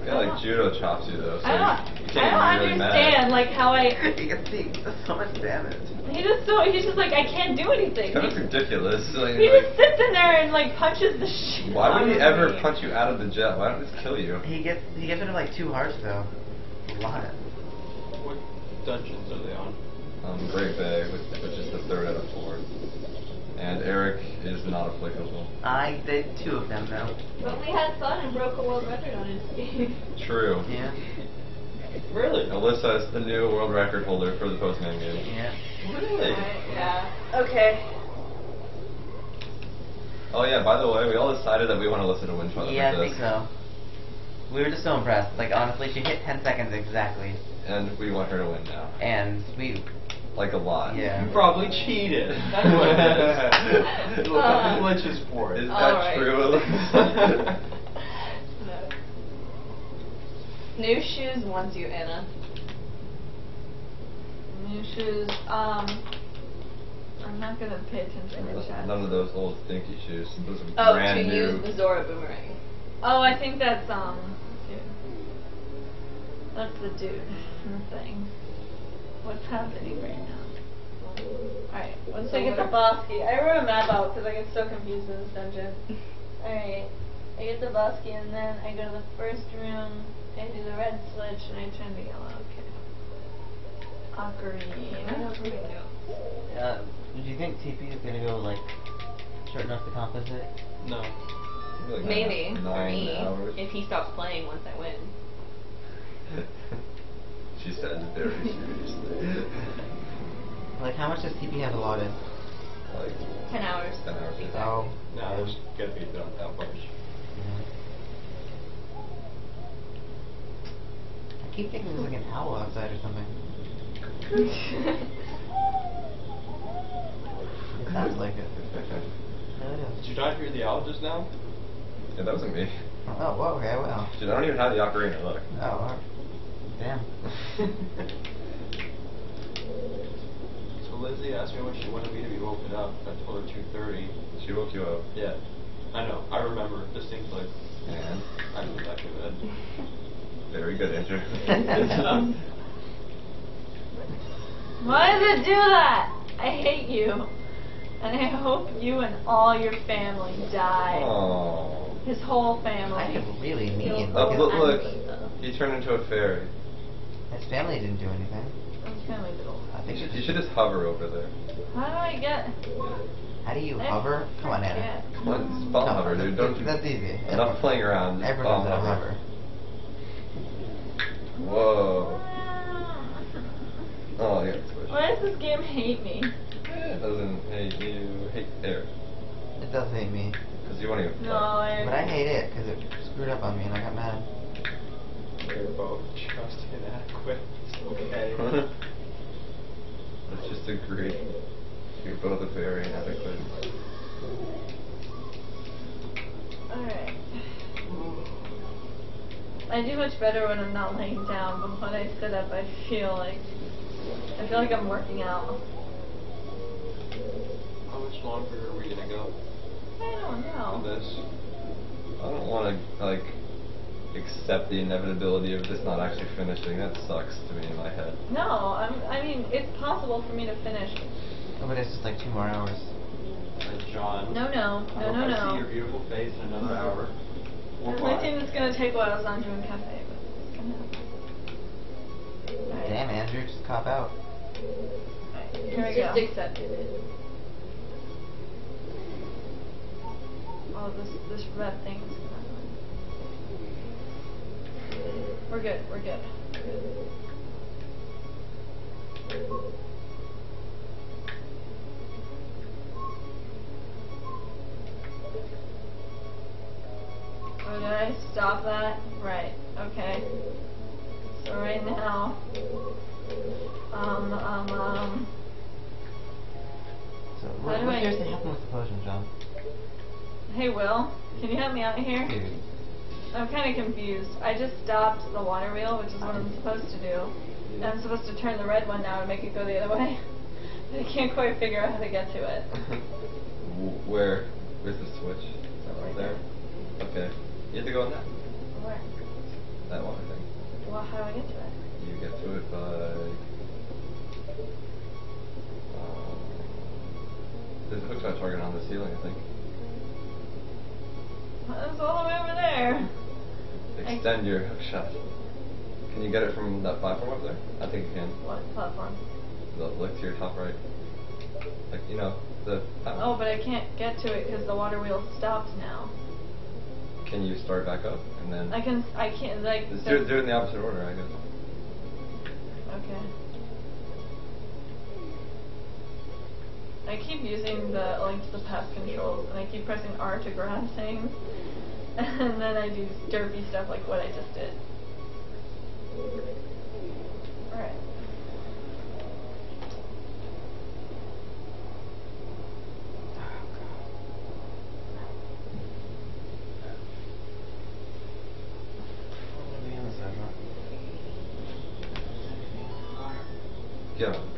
Speaker 1: This guy like judo chops you though, so
Speaker 2: I don't.
Speaker 1: you
Speaker 2: I
Speaker 1: can't
Speaker 2: don't
Speaker 1: be really mad.
Speaker 2: understand like how I.
Speaker 3: he can see so much damage.
Speaker 2: He just so he's just like I can't do anything.
Speaker 1: It's kind of ridiculous. Like,
Speaker 2: he
Speaker 1: like,
Speaker 2: just sits in there and like punches the shit.
Speaker 1: why would he ever
Speaker 2: me.
Speaker 1: punch you out of the jet? Why don't it just kill you?
Speaker 3: He gets he gets rid of like two hearts though. A lot.
Speaker 8: What dungeons are they on?
Speaker 1: Um, Great Bay, which, which is the third out of four. And Eric is not applicable.
Speaker 3: I did two of them though.
Speaker 10: But we had fun and broke a world record on his game.
Speaker 1: True.
Speaker 3: Yeah.
Speaker 8: Really?
Speaker 1: Alyssa is the new world record holder for the Postman game.
Speaker 3: Yeah.
Speaker 8: Really?
Speaker 10: yeah. Okay.
Speaker 1: Oh yeah, by the way, we all decided that we want to listen to Windfather
Speaker 3: Yeah, I think so. We were just so impressed. Like honestly, she hit ten seconds exactly,
Speaker 1: And we want her to win now.
Speaker 3: and we
Speaker 1: Like a lot.
Speaker 3: Yeah.
Speaker 8: You probably cheated. That's what it is. You look up the glitches for it.
Speaker 1: Is that
Speaker 10: Alright.
Speaker 1: true, Alyssa?
Speaker 10: No. New shoes wants you, Anna.
Speaker 2: New shoes. Um, I'm not gonna pay attention to chat.
Speaker 1: None of those old stinky shoes. Those are
Speaker 10: Oh,
Speaker 1: brand
Speaker 10: to
Speaker 1: new.
Speaker 10: use the Zora boomerang.
Speaker 2: Oh, I think that's um. Dude. That's the dude. The thing. What's happening right now? Alright, once I get the boss key, I wrote a map out because I get so confused in this dungeon. Alright, I get the boss key and then I go to the first room, I do the red switch, and I turn the yellow. Okay. Ocarina.
Speaker 3: Uh, do you think TP is gonna go like short enough to compensate?
Speaker 8: No.
Speaker 1: Like
Speaker 10: Maybe for me,
Speaker 1: hours.
Speaker 10: if he stops playing once I win.
Speaker 1: she said very seriously.
Speaker 3: Like how much does TP have allotted?
Speaker 1: like
Speaker 10: Ten hours.
Speaker 1: ten hours.
Speaker 3: Oh.
Speaker 8: No, there's gonna be not that much.
Speaker 3: I keep thinking there's like an owl outside or something. It sounds like it. No, it
Speaker 8: Did you not hear the owl just now?
Speaker 1: Yeah, that wasn't me.
Speaker 3: Oh, well, okay, well.
Speaker 1: Dude, I don't even have the ocarina. Look.
Speaker 3: Oh, alright. Damn.
Speaker 8: So Lindsay asked me when she wanted me to be woken up. I told her 2.30.
Speaker 1: She woke you up.
Speaker 8: Yeah. I know. I remember distinctly.
Speaker 1: And
Speaker 8: I went back to bed.
Speaker 1: very good, Andrew.
Speaker 2: Why does it do that? I hate you. And I hope you and all your family die.
Speaker 1: Oh.
Speaker 2: His whole
Speaker 3: I
Speaker 2: family.
Speaker 3: am really mean.
Speaker 1: Oh, look, look.
Speaker 10: though.
Speaker 1: He turned into a fairy.
Speaker 3: His family didn't do anything.
Speaker 2: His family did all
Speaker 3: I
Speaker 1: You should, you should just hover over there.
Speaker 2: How do I get?
Speaker 3: How do you
Speaker 2: There.
Speaker 3: hover? Come on, Anna.
Speaker 1: Come on, just palm
Speaker 3: No,
Speaker 1: hover, dude. Don't you?
Speaker 3: That's easy.
Speaker 1: Enough playing around. just
Speaker 3: Everyone
Speaker 1: palm
Speaker 3: knows how to hover.
Speaker 1: Whoa. Oh, yeah.
Speaker 2: Why does this game hate me?
Speaker 1: It doesn't hate you. Hate Eric.
Speaker 3: It does hate me.
Speaker 1: Because you want to even
Speaker 2: No, I.
Speaker 3: But I hate it because it screwed up on me and I got mad.
Speaker 8: We're both just inadequate. It's okay.
Speaker 1: Let's just agree. You're both very inadequate.
Speaker 2: Alright. I do much better when I'm not laying down, but when I sit up, I feel like I feel like I'm working out.
Speaker 1: How much longer are we gonna go
Speaker 2: I don't know.
Speaker 1: this? I don't want to like accept the inevitability of this not actually finishing. That sucks to me in my head.
Speaker 2: No, I'm. I mean, it's possible for me to finish.
Speaker 3: Oh, but it's just like two more hours.
Speaker 1: Uh, John.
Speaker 2: No, no,
Speaker 1: I
Speaker 2: no, no,
Speaker 1: I see your beautiful face in another hour. Or
Speaker 2: There's my
Speaker 1: five.
Speaker 2: team that's gonna take a while. It's Anju Kafei, but it's gonna
Speaker 3: Damn, Andrew, just cop out.
Speaker 2: Here we
Speaker 10: Just
Speaker 2: go.
Speaker 10: accepted it.
Speaker 2: Oh, this this red thing We're good. We're good. Oh, did I stop that? Right. Okay. So right now, um, um, um.
Speaker 3: So,
Speaker 2: How
Speaker 3: what,
Speaker 2: do
Speaker 3: what
Speaker 2: I-
Speaker 3: with the potion, John?
Speaker 2: Hey, Will, can you help me out here?
Speaker 3: Dude.
Speaker 2: I'm kind of confused. I just stopped the water wheel, which is what I'm supposed to do. And I'm supposed to turn the red one now and make it go the other way. But I can't quite figure out how to get to it.
Speaker 1: Where? Where's the switch? Is that right there? Okay. You have to go on that.
Speaker 2: Where?
Speaker 1: That one, I think.
Speaker 2: Well, how do I get to it?
Speaker 1: You get to it by. Um, there's a hook shot target on the ceiling, I think.
Speaker 2: That's all the way over there.
Speaker 1: Extend your hook shot. Can you get it from that platform up there? I think you can.
Speaker 2: What platform?
Speaker 1: Look, look to your top right. Like, you know, the.
Speaker 2: Oh, but I can't get to it because the water wheel stopped now.
Speaker 1: Can you start back up and then?
Speaker 2: I can, I can't, like.
Speaker 1: Do, do it in the opposite order, I guess.
Speaker 2: Okay. I keep using the like the path controls, and I keep pressing R to grab things, and then I do derpy stuff like what I just did. Alright.
Speaker 3: Oh,
Speaker 2: Get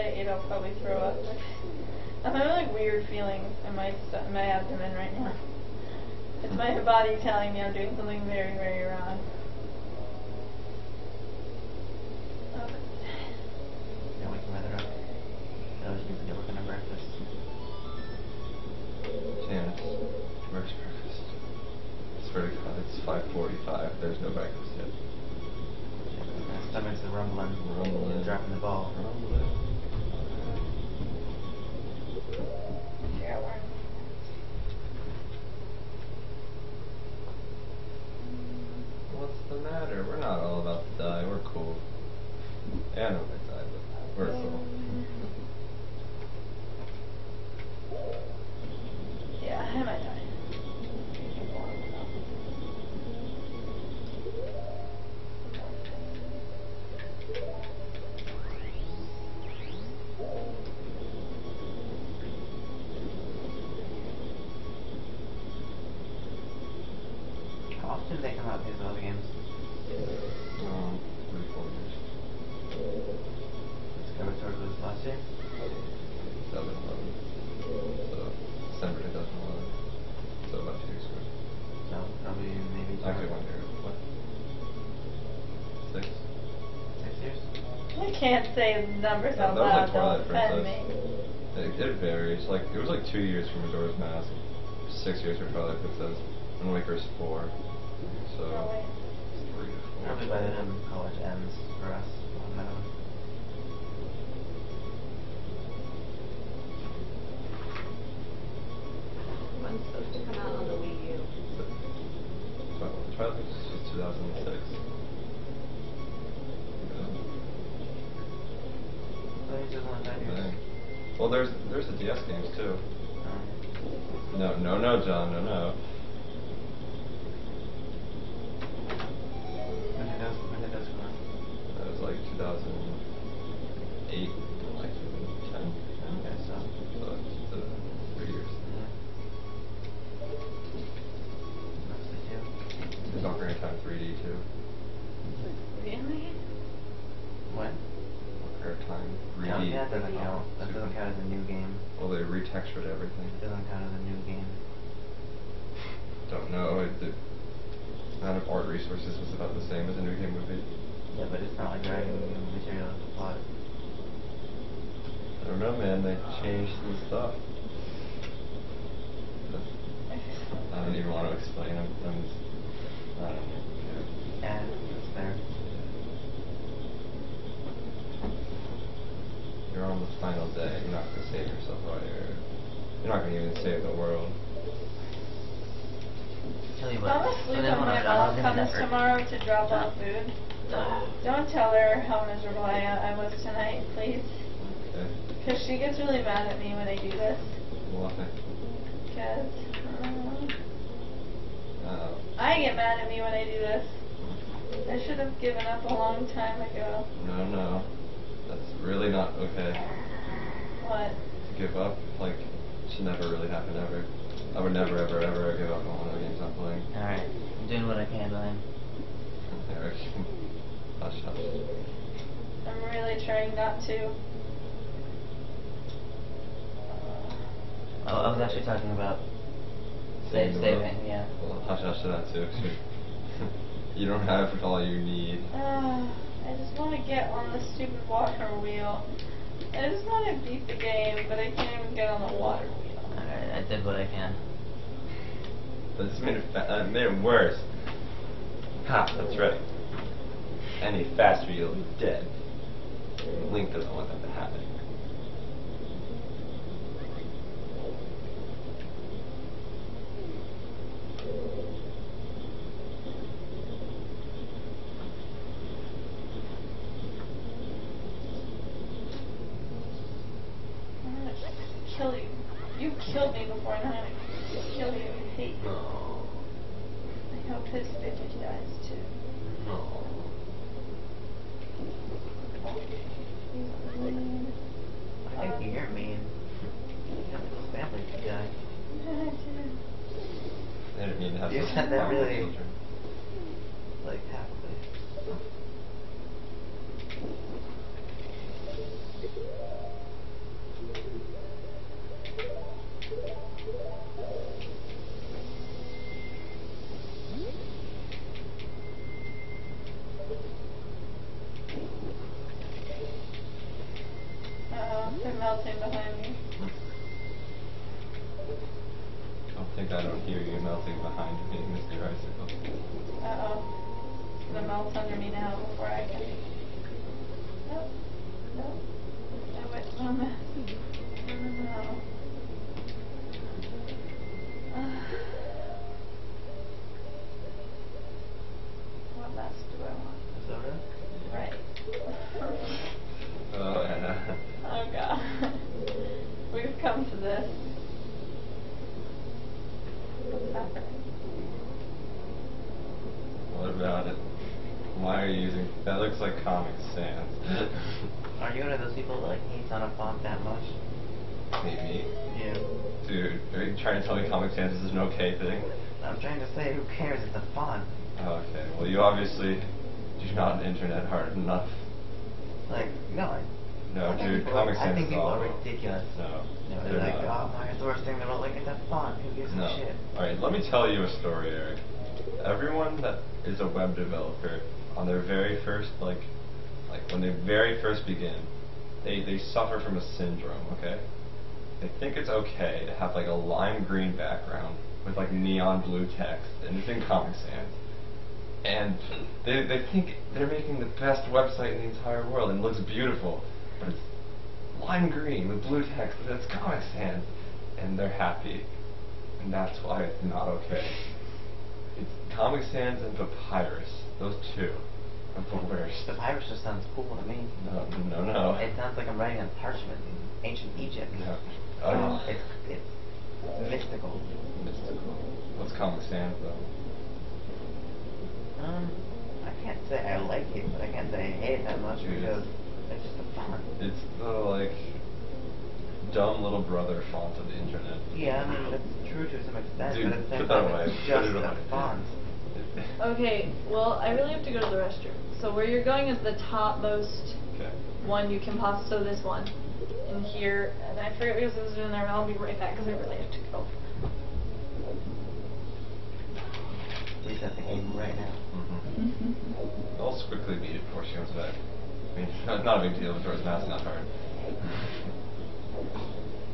Speaker 2: I ate, I'll probably throw up. I'm having like weird feelings in my in my abdomen right now. It's my body telling me I'm doing something very, very can't say the
Speaker 1: numbers
Speaker 2: out
Speaker 1: yeah,
Speaker 2: loud.
Speaker 1: Like Twilight Princess. It, it, varies. Like it was like two years for Majora's Mask, six years for Twilight Princess, and Waker's four. So. Probably.
Speaker 3: Probably by the time college ends for us on that one.
Speaker 10: When's supposed to come out on the Wii U?
Speaker 1: Twilight Princess
Speaker 3: is
Speaker 1: 2007. Well, there's there's the DS games too. No, no, no, John, no, no. Internet hard enough.
Speaker 3: Like, no, I,
Speaker 1: No,
Speaker 3: I think
Speaker 1: dude, Comic
Speaker 3: I think people are ridiculous.
Speaker 1: No.
Speaker 3: Know,
Speaker 1: they're
Speaker 3: they're like,
Speaker 1: not.
Speaker 3: oh, my, worst thing in the world. Like, it's a font. Who gives
Speaker 1: No.
Speaker 3: a shit?
Speaker 1: Alright, let me tell you a story, Eric. Everyone that is a web developer, on their very first, like, like when they very first begin, they, they suffer from a syndrome, okay? They think it's okay to have like a lime green background with like neon blue text, and it's in Comic Sans. And they, they think they're making the best website in the entire world and it looks beautiful, but it's lime green with blue text and it's Comic Sans, and they're happy. And that's why it's not okay. It's Comic Sans and Papyrus. Those two are the worst.
Speaker 3: The virus just sounds cool to me.
Speaker 1: No, no, no.
Speaker 3: It sounds like I'm writing on parchment in ancient Egypt.
Speaker 1: No.
Speaker 3: Oh,
Speaker 1: Oh.
Speaker 3: it's, it's mystical.
Speaker 1: Mystical. What's Comic Sans though?
Speaker 3: Um, I can't say I like it, but I can't say I hate it that much
Speaker 1: Dude.
Speaker 3: because it's just a font.
Speaker 1: It's the like dumb little brother font of the internet.
Speaker 3: Yeah, I mean, it's true to some extent,
Speaker 1: Dude,
Speaker 3: but at the same
Speaker 1: put that
Speaker 3: time,
Speaker 1: away.
Speaker 3: it's just
Speaker 1: it
Speaker 3: a font.
Speaker 2: Okay, well, I really have to go to the restroom. So where you're going is the topmost
Speaker 1: Okay.
Speaker 2: one you can pause. So this one. In here, and I forget what I was in there, but I'll be right back because I really have to go.
Speaker 3: Reset the game right now.
Speaker 1: I'll just quickly beat it before she comes back. I mean, not, not a big deal. Majora's Mask not hard.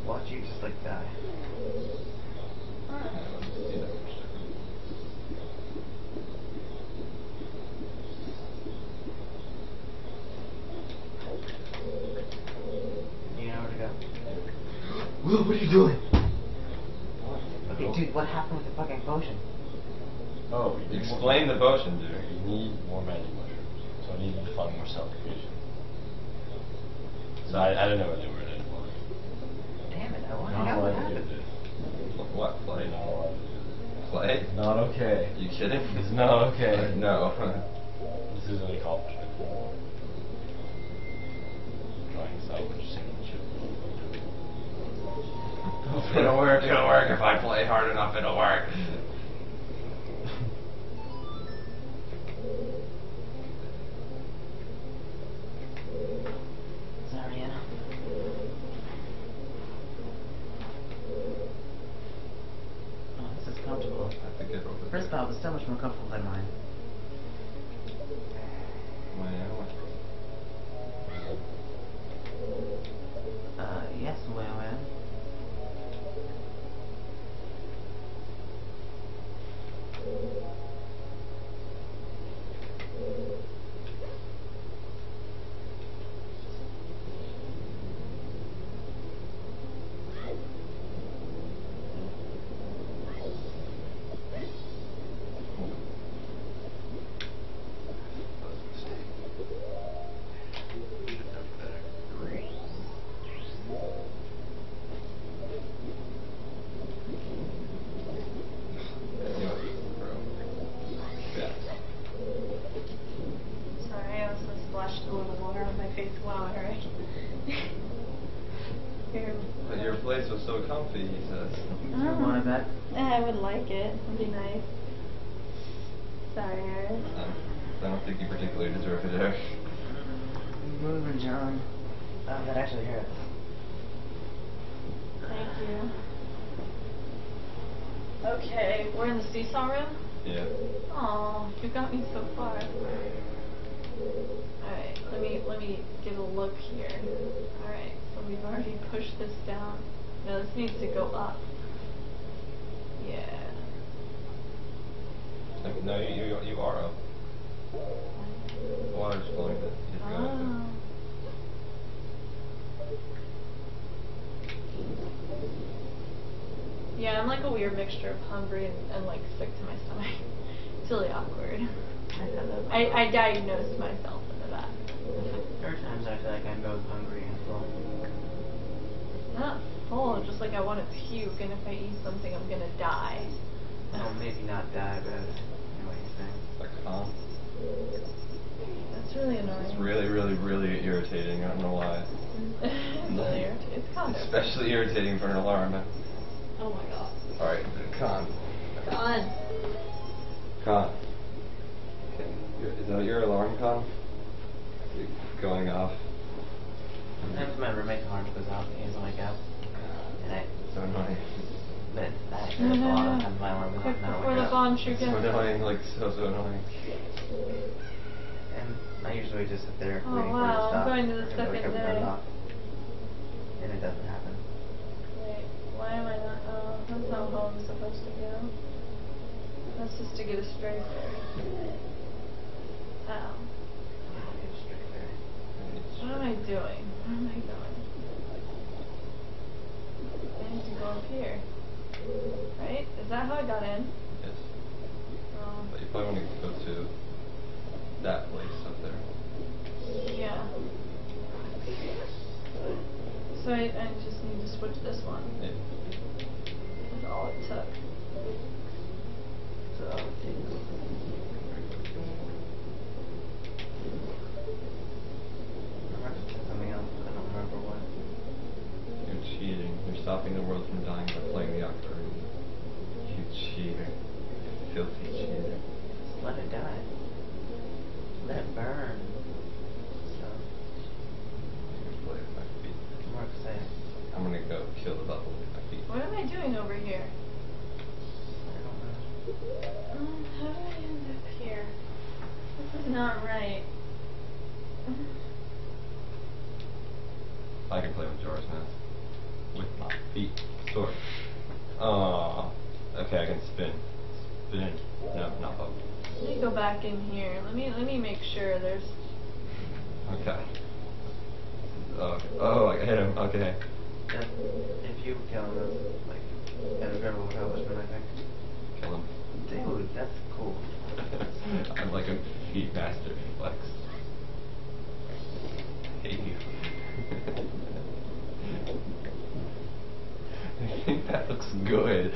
Speaker 3: Watch you just like die.
Speaker 1: Yeah, let's see that much different.
Speaker 3: You know where to go. Will, what are you doing? Okay, dude, what happened with the fucking potion?
Speaker 8: Oh, you need
Speaker 1: Explain the potion, dude.
Speaker 8: You need more magic mushrooms. So I needed to find more self-creation. So I, I didn't know where they were anymore.
Speaker 3: Damn it, I want to
Speaker 8: Not
Speaker 3: know what
Speaker 8: allowed to do
Speaker 3: happened.
Speaker 8: this.
Speaker 1: What play?
Speaker 8: Not allowed to do this.
Speaker 1: Play?
Speaker 5: Not okay.
Speaker 1: You kidding?
Speaker 5: It's not okay.
Speaker 1: Uh, no.
Speaker 8: This is an accomplishment. Drawing salvage single chip.
Speaker 1: it'll work. It'll work if I play hard enough. It'll work.
Speaker 3: Anna. Oh, this is comfortable.
Speaker 1: I have to get over
Speaker 3: First of
Speaker 1: there.
Speaker 3: all, it's so much more comfortable than mine.
Speaker 1: Well,
Speaker 3: Uh, yes, well,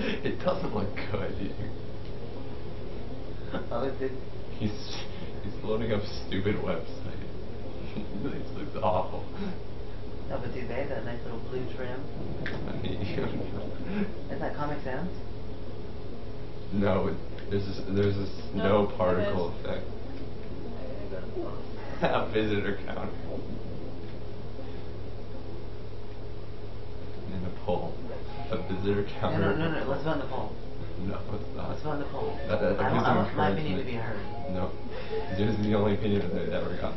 Speaker 1: It
Speaker 3: doesn't
Speaker 1: look good.
Speaker 3: Oh, it did.
Speaker 1: He's he's loading up a stupid website. this looks awful.
Speaker 3: No, but dude, they have that nice little blue trim.
Speaker 1: I hate.
Speaker 3: Isn't that Comic Sans?
Speaker 1: No, it, there's this, there's this
Speaker 2: No,
Speaker 1: no, particle effect.
Speaker 2: I gotta go.
Speaker 1: A visitor counter. And a poll. A visitor
Speaker 3: No,
Speaker 1: counter.
Speaker 3: no, no, no, let's vote the poll.
Speaker 1: No, it's not.
Speaker 3: Let's vote the poll.
Speaker 1: That, that, that
Speaker 3: I want, I want my opinion to be heard.
Speaker 1: No. Yours is the only opinion that they've ever got.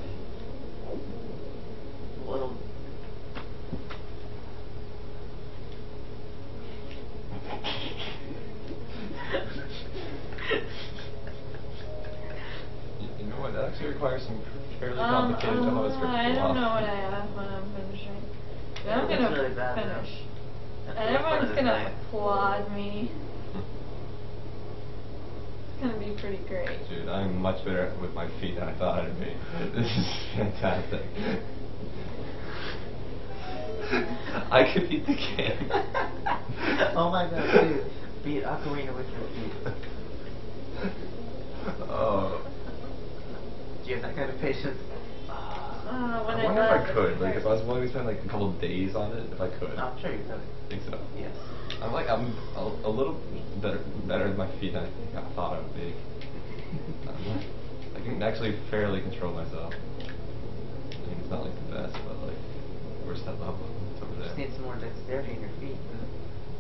Speaker 3: Little.
Speaker 1: You, you know what? That actually requires some fairly
Speaker 2: Um,
Speaker 1: complicated
Speaker 2: uh,
Speaker 1: JavaScript.
Speaker 2: I don't know what I have when I'm finishing. But I'm gonna
Speaker 3: really bad, though.
Speaker 2: finish.
Speaker 3: That's
Speaker 2: And
Speaker 3: the worst part
Speaker 2: everyone's gonna applaud me. It's gonna be pretty great.
Speaker 1: Dude, I'm much better with my feet than I thought I'd be. This is fantastic. I could beat the game.
Speaker 3: oh my god, dude. Beat Ocarina with your feet.
Speaker 1: Oh.
Speaker 3: Do you have that kind of patience?
Speaker 2: Uh, when
Speaker 1: I wonder if I could. Like, if I was willing to spend like a couple of days on it, if I could.
Speaker 3: I'm sure you could.
Speaker 1: think so.
Speaker 3: Yes.
Speaker 1: I'm like I'm a, a little better better with my feet than I think I thought I would be. Um, I can actually fairly control myself. I mean, it's not like the best, but like where's that level? It's over there.
Speaker 3: Just need some more dexterity in your feet.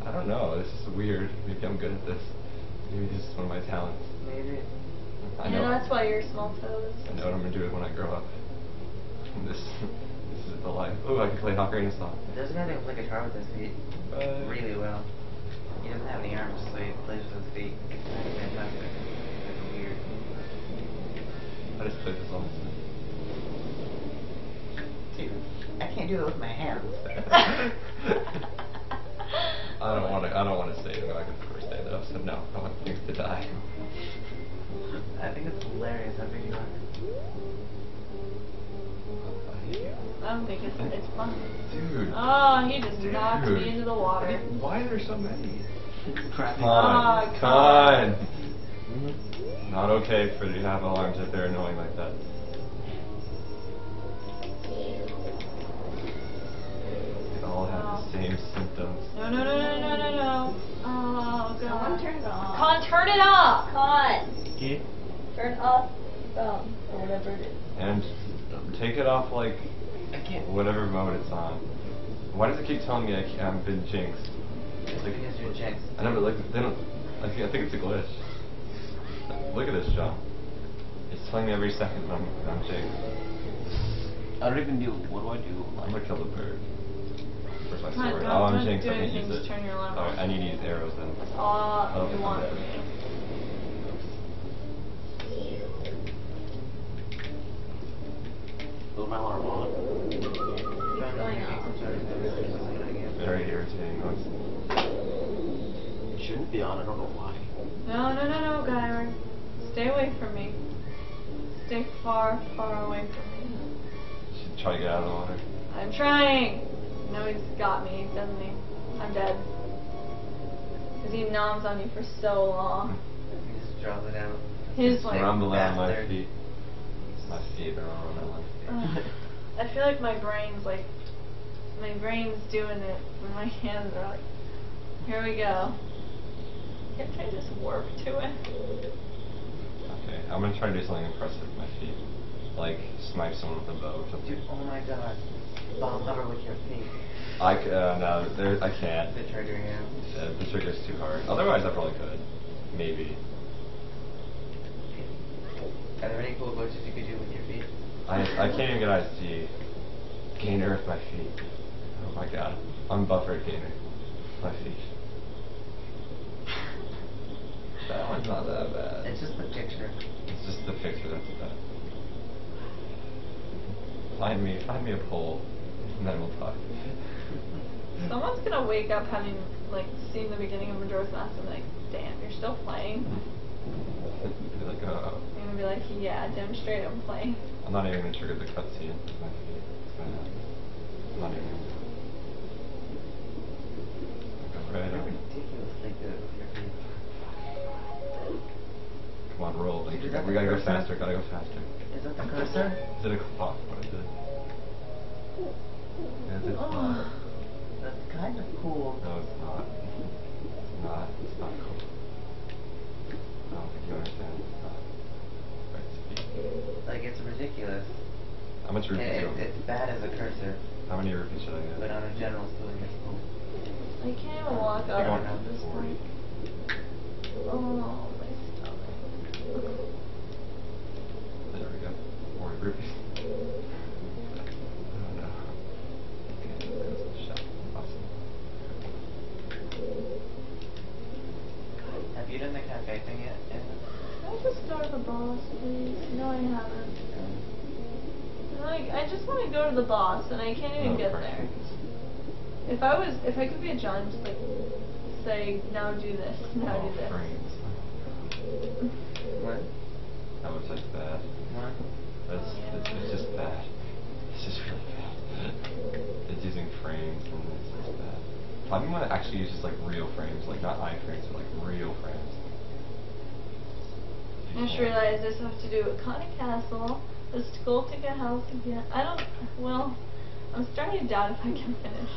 Speaker 1: I don't know. This is weird. Maybe I'm good at this. Maybe this is one of my talents.
Speaker 3: Maybe.
Speaker 1: I know.
Speaker 2: Yeah,
Speaker 1: know.
Speaker 2: that's why you're small toes.
Speaker 1: I know what I'm gonna do when I grow up. This this is the life. Oh, I can play Ocarina Time.
Speaker 3: There's guy that can play guitar with his feet
Speaker 1: Uh,
Speaker 3: really well. He doesn't have any arms, so he plays with his feet. It's fantastic. It's weird.
Speaker 1: played this all
Speaker 3: Dude, I can't do that with my hands.
Speaker 1: I don't want to. I don't want to stay there like the first day though. So no, I want things to die.
Speaker 3: I think it's hilarious how big you are.
Speaker 2: I don't think it's it's fun.
Speaker 1: Dude.
Speaker 2: Oh, he just
Speaker 1: Dude.
Speaker 2: knocked me into the water.
Speaker 1: Why are there so many?
Speaker 3: Crappy.
Speaker 1: Come on,
Speaker 2: Oh,
Speaker 1: come on. Not okay for you to have alarms if they're annoying like that. They all have
Speaker 2: Oh.
Speaker 1: the same symptoms.
Speaker 2: No, no, no, no, no, no, no. Oh, God.
Speaker 10: Someone turn it off.
Speaker 2: Con, turn it off.
Speaker 10: Con.
Speaker 1: Okay.
Speaker 10: Turn off phone or whatever it is.
Speaker 1: And take it off like
Speaker 3: I can't.
Speaker 1: whatever mode it's on. Why does it keep telling me I can't, I've been jinxed?
Speaker 3: It's because you're jinxed.
Speaker 1: I know, but like they don't. I think I think it's a glitch. Look at this, John. It's telling me every second I'm I'm jinxed.
Speaker 7: I don't even do. What do I do?
Speaker 1: I'm gonna kill the bird. Where's my sword? oh, I'm jinxed. I can't
Speaker 2: anything,
Speaker 1: use it.
Speaker 2: turn your alarm
Speaker 1: Alright. I need to use arrows then.
Speaker 2: That's all
Speaker 1: Oh,
Speaker 2: you
Speaker 1: I'm
Speaker 2: want
Speaker 1: dead.
Speaker 2: from me.
Speaker 7: Build my alarm on.
Speaker 1: Very irritating.
Speaker 7: It shouldn't be on. I don't know why.
Speaker 2: No, no, no, no, Gyorg. Stay away from me. Stay far, far away from me.
Speaker 1: Should try to get out of the water.
Speaker 2: I'm trying. No, he's got me, doesn't he? I'm dead. Because he noms on you for so long.
Speaker 3: You just drop it out.
Speaker 2: He's like.
Speaker 1: rumbling on my feet. My feet are on my
Speaker 2: Ugh.
Speaker 1: Feet.
Speaker 2: I feel like my brain's like. My brain's doing it, and my hands are like. Here we go. Can't I just warp to it?
Speaker 1: Okay, I'm gonna try to do something impressive with my feet. Like snipe someone with a bow or something.
Speaker 3: Dude, oh my god. Bomb hover with your feet.
Speaker 1: I, uh, no, there, I can't.
Speaker 3: The trigger, yeah.
Speaker 1: Uh, the trigger's too hard. Otherwise, I probably could. Maybe.
Speaker 3: Are there any cool glitches you could do with your feet?
Speaker 1: I I can't even get IC. Gainer with my feet. Oh my god. I'm buffered gainer. My feet. That one's not that bad.
Speaker 3: It's just the picture.
Speaker 1: It's just the picture that's bad. Find me, find me a pole, and then we'll talk.
Speaker 2: Someone's gonna wake up having like seen the beginning of Majora's Mask and be like, damn, you're still playing.
Speaker 1: Be like, oh,
Speaker 2: You're gonna be like, yeah, demonstrate I'm playing.
Speaker 1: I'm not even gonna trigger the cutscene. with my feet. It's gonna happen. I'm not even. gonna- Go right
Speaker 3: You're
Speaker 1: on.
Speaker 3: ridiculously good with your feet.
Speaker 1: Come on, roll. Like, we gotta go faster. Gotta go faster.
Speaker 3: Is that the cursor?
Speaker 1: Is it a clock? What is it? Is it?
Speaker 2: Oh.
Speaker 3: That's kind of cool.
Speaker 1: No, it's not. It's not. It's not cool. I don't think you understand. It's not. Right, speak.
Speaker 3: Like, it's ridiculous.
Speaker 1: How much
Speaker 3: And
Speaker 1: rupees?
Speaker 3: it,
Speaker 1: do-
Speaker 3: it's bad as a cursor,
Speaker 1: How many rupees should I get?
Speaker 3: but on a general feeling, it's cool.
Speaker 2: I can't even walk
Speaker 1: I
Speaker 2: up
Speaker 1: I want
Speaker 2: at this
Speaker 1: 40.
Speaker 2: point. Oh, my stomach.
Speaker 1: There we go. 40 rupees. Oh no. Okay, there's a shot. Awesome.
Speaker 3: Have you done the Kafei thing yet?
Speaker 2: Can I just go to the boss, please? No, I haven't. Like, I just want to go to the boss, and I can't even oh,
Speaker 1: No,
Speaker 2: get there. If I was, if I could be a judge, like, say, now do this, now
Speaker 1: Oh,
Speaker 2: do this.
Speaker 1: frames.
Speaker 3: What?
Speaker 1: That was just bad.
Speaker 3: What?
Speaker 1: That's, it's, it's just bad. It's just really bad. It's using frames and it's just bad. Probably want to actually use just like real frames, like not iframes, but like real frames.
Speaker 2: I just realized this has to do with Connie Castle, the Skulltula House again. I don't, well, I'm starting to doubt if I can finish.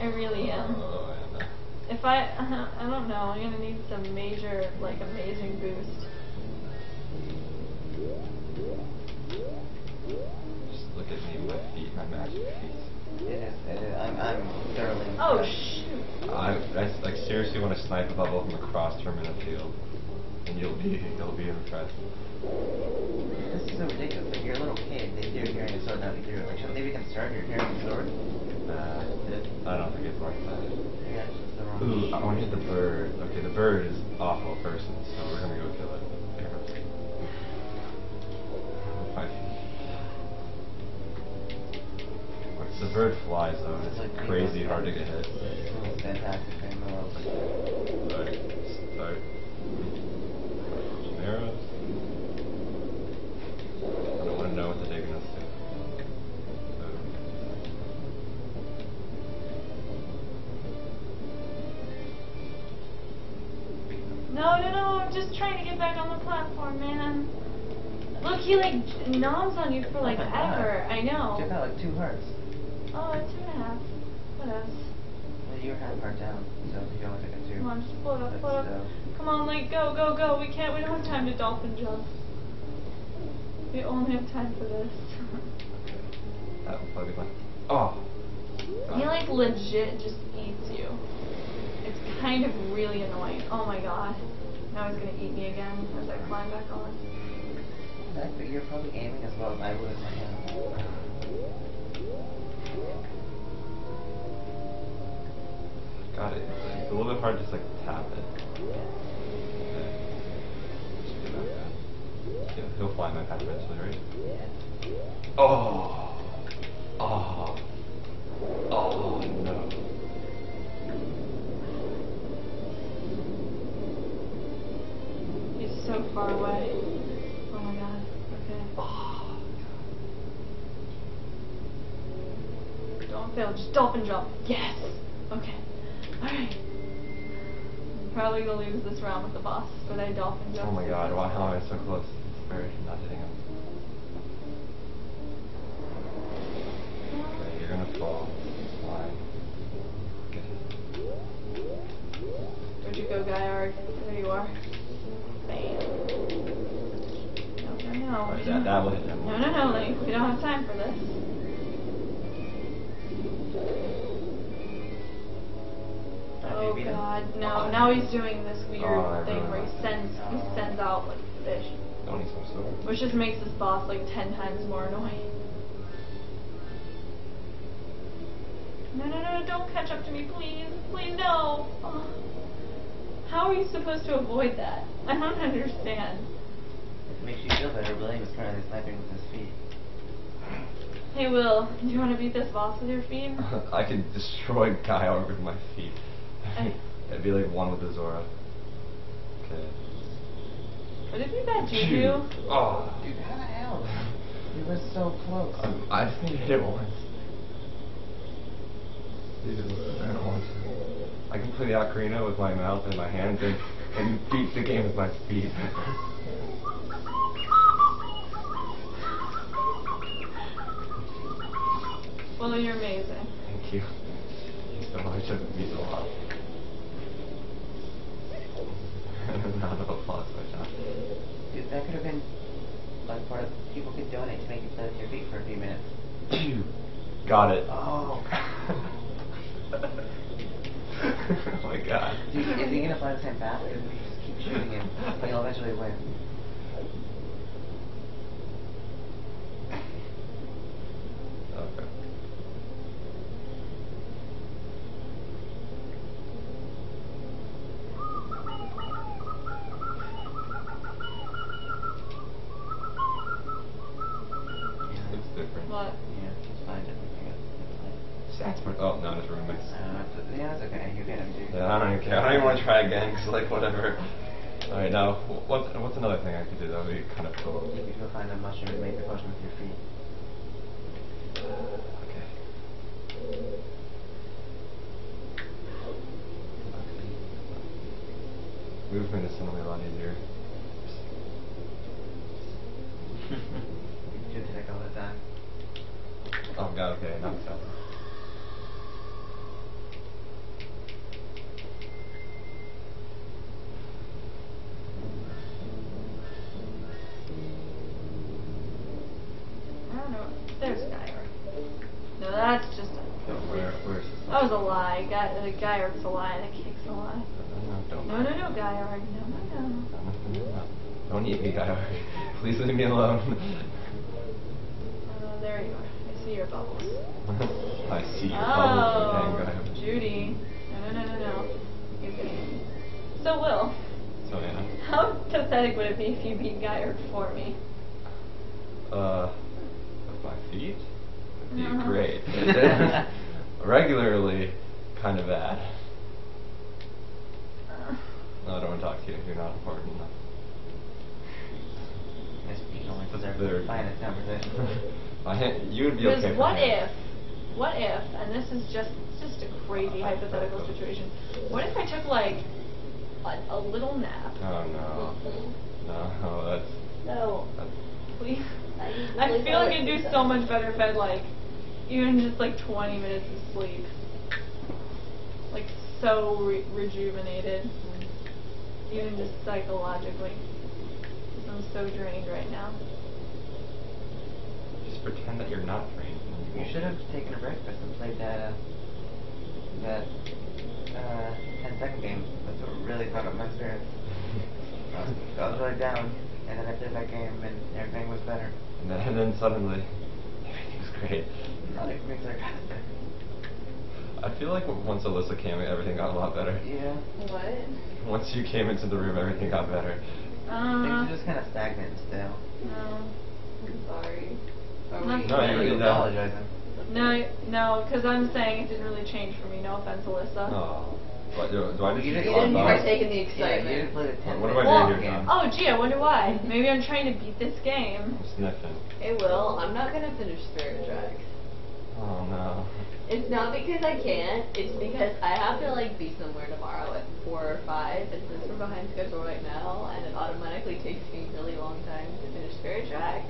Speaker 2: I really am.
Speaker 1: Oh, Anna.
Speaker 2: If I, I don't know, I'm gonna need some major, like, amazing boost.
Speaker 1: Just look at me, my feet, my magic feet.
Speaker 3: It is, it is. I'm, I'm thoroughly
Speaker 2: Oh,
Speaker 3: impressed.
Speaker 2: shoot.
Speaker 1: I, I s- like seriously want to snipe a bubble from across Termina Field, and you'll be you'll be.
Speaker 3: This is so ridiculous. Like you're a little kid, they do hearing a sword that be through. Like shouldn't they be concerned you're hearing a sword?
Speaker 1: Nah, uh, I don't think it's like that.
Speaker 3: Yeah, the.
Speaker 1: Ooh, I want to hit the bird. Okay, the bird is awful person, so we're gonna go kill it. The bird flies though.
Speaker 3: It's,
Speaker 1: it's
Speaker 3: like
Speaker 1: crazy hard to get hit.
Speaker 3: Fantastic.
Speaker 2: Just trying to get back on the platform, man. Look, he like nods on you for like
Speaker 3: Oh my God.
Speaker 2: ever. I know.
Speaker 3: Check out like two hearts.
Speaker 2: Oh, it's two and a half. What else?
Speaker 3: Well, you're half heart down, so you only took a two.
Speaker 2: Come on, just pull it up,
Speaker 3: pull
Speaker 2: it up.
Speaker 3: dope.
Speaker 2: Come on, like, go, go, go. We can't, we don't have time to dolphin jump. We only have time for this.
Speaker 1: That will probably be fun. Oh!
Speaker 2: he like legit just eats you. It's kind of really annoying. Oh my god. Now he's gonna eat me again as I climb back on.
Speaker 3: That, but you're probably aiming as well as I would with my hand.
Speaker 1: Got it. It's a little bit hard just like tap it. Okay. Just do that. Yeah, he'll fly my path eventually, right? Oh! Oh! Oh no.
Speaker 2: So far away. Oh my god. Okay. Don't fail, just dolphin jump. Yes! Okay. Alright. I'm probably gonna lose this round with the boss, but I dolphin jump.
Speaker 1: Oh my god, wow, how am I so close? It's very not hitting him. Okay, you're gonna fall. It's fine. Get.
Speaker 2: Where'd you go, Gyorg? There you are. Bam.
Speaker 1: Alright, that, that him.
Speaker 2: No, no, no, Link. We don't have time for this. Oh god, no. Now he's doing this weird
Speaker 1: Oh,
Speaker 2: thing where he sends he sends out like fish.
Speaker 1: Don't need some.
Speaker 2: Which just makes this boss like ten times more annoying. No, no, no, don't catch up to me, please. Please, no. How are you supposed to avoid that? I don't understand.
Speaker 3: It makes you feel better, William is currently sniping with his feet.
Speaker 2: Hey, Will, do you want to beat this boss with your feet?
Speaker 1: I could destroy Kyle with my feet.
Speaker 2: I-
Speaker 1: It'd be like one with the Zora. Okay.
Speaker 2: Would it you bad juju?
Speaker 1: Oh!
Speaker 3: Dude, how the hell? You were so close.
Speaker 1: Um, I just need to hit it once. Dude, I don't. I can play the ocarina with my mouth and my hands and, and beat the game with my feet.
Speaker 2: Well, you're amazing.
Speaker 1: Thank you. Thank you so much. It means a lot. Round of applause by Josh.
Speaker 3: Dude, that could have been like part of people could donate to make you play with your feet for a few minutes.
Speaker 1: Got it.
Speaker 3: Oh.
Speaker 1: oh my god.
Speaker 3: Dude, is he gonna fly the same path? Because we just keep shooting him, but he'll eventually win.
Speaker 1: Okay.
Speaker 3: Yeah.
Speaker 1: It's different.
Speaker 2: What?
Speaker 3: Yeah, it's fine. Different, I guess. It's fine.
Speaker 1: Saxford. Oh, no, it's roommates.
Speaker 3: Uh, it's, yeah, it's okay. You get him, dude.
Speaker 1: Yeah, I don't even care. I don't even want to try again, because, like, whatever. Alright, now, wh- what's, what's another thing I could do that would be kind of cool?
Speaker 3: You could go find a mushroom and make the potion with your feet.
Speaker 1: Uh, okay. Movement is suddenly a lot easier.
Speaker 3: Should take all the time.
Speaker 1: Oh god, okay, now it's happening.
Speaker 2: I don't know. There's Gyorg. No, that's just a.
Speaker 1: Where, where's this?
Speaker 2: Was a lie. Guy, the Gyorg's a lie. The cake's a lie.
Speaker 1: No, don't.
Speaker 2: No, no, no, Gyorg. No, no, no.
Speaker 1: No, no, no, no. Don't eat me, guy. Please leave me alone.
Speaker 2: Uh, there you are. I see your bubbles.
Speaker 1: I see your
Speaker 2: oh,
Speaker 1: bubbles guy.
Speaker 2: Judy. No, no, no, no, no. You're kidding. So, Will,
Speaker 1: So, yeah.
Speaker 2: how pathetic would it be if you beat guy Gyorg for me?
Speaker 1: Uh, with my feet? be
Speaker 2: Uh-huh.
Speaker 1: great. Regularly, kind of bad.
Speaker 2: Uh,
Speaker 1: No, I don't want to talk to you. If you're not important enough.
Speaker 3: Yes, you can only
Speaker 1: That's
Speaker 3: preserve
Speaker 1: very-
Speaker 3: the finest conversation.
Speaker 1: I ha- you would be okay. for
Speaker 2: what if, what if, and this is just just a crazy hypothetical situation. What if I took like a, a little nap?
Speaker 1: Oh no. No, that's
Speaker 10: No.
Speaker 1: that's
Speaker 2: Please.
Speaker 10: I
Speaker 2: I feel like. I'd do so much better if I had like even just like 20 minutes of sleep. Like so re- rejuvenated, even just psychologically. 'Cause I'm so drained right now.
Speaker 1: just pretend that you're not drained.
Speaker 3: You should have taken a breakfast and played that, uh, that, uh, 10 second game. That's what really fucked up my spirits. I was, I was really down, and then I played that game, and everything was better.
Speaker 1: And then, and then suddenly, everything's great.
Speaker 3: Not like being sarcastic.
Speaker 1: I feel like once Alyssa came, in, everything got a lot better.
Speaker 3: Yeah.
Speaker 10: What?
Speaker 1: Once you came into the room, everything got better.
Speaker 3: Things
Speaker 2: Uh,
Speaker 3: are just kind of stagnant still.
Speaker 2: no.
Speaker 10: I'm sorry. Are
Speaker 2: No.
Speaker 10: we-
Speaker 1: No, you
Speaker 3: You're
Speaker 1: really don't.
Speaker 3: apologizing.
Speaker 2: No, no, because I'm saying it didn't really change for me. No offense, Alyssa.
Speaker 1: Oh. What, do, do I just
Speaker 3: You
Speaker 1: keep
Speaker 3: didn't-
Speaker 10: You
Speaker 1: boss?
Speaker 10: partake in the excitement.
Speaker 3: you didn't the 10
Speaker 1: What am I
Speaker 2: Well,
Speaker 1: doing here, John?
Speaker 2: oh, gee, I wonder why. Maybe I'm trying to beat this game.
Speaker 1: I'm sniffing.
Speaker 10: It will. I'm not gonna finish Spirit Tracks.
Speaker 1: Oh no.
Speaker 10: It's not because I can't. It's because I have to like be somewhere tomorrow at four or five, and since we're behind schedule right now, and it automatically takes me a really long time to finish Spirit Tracks.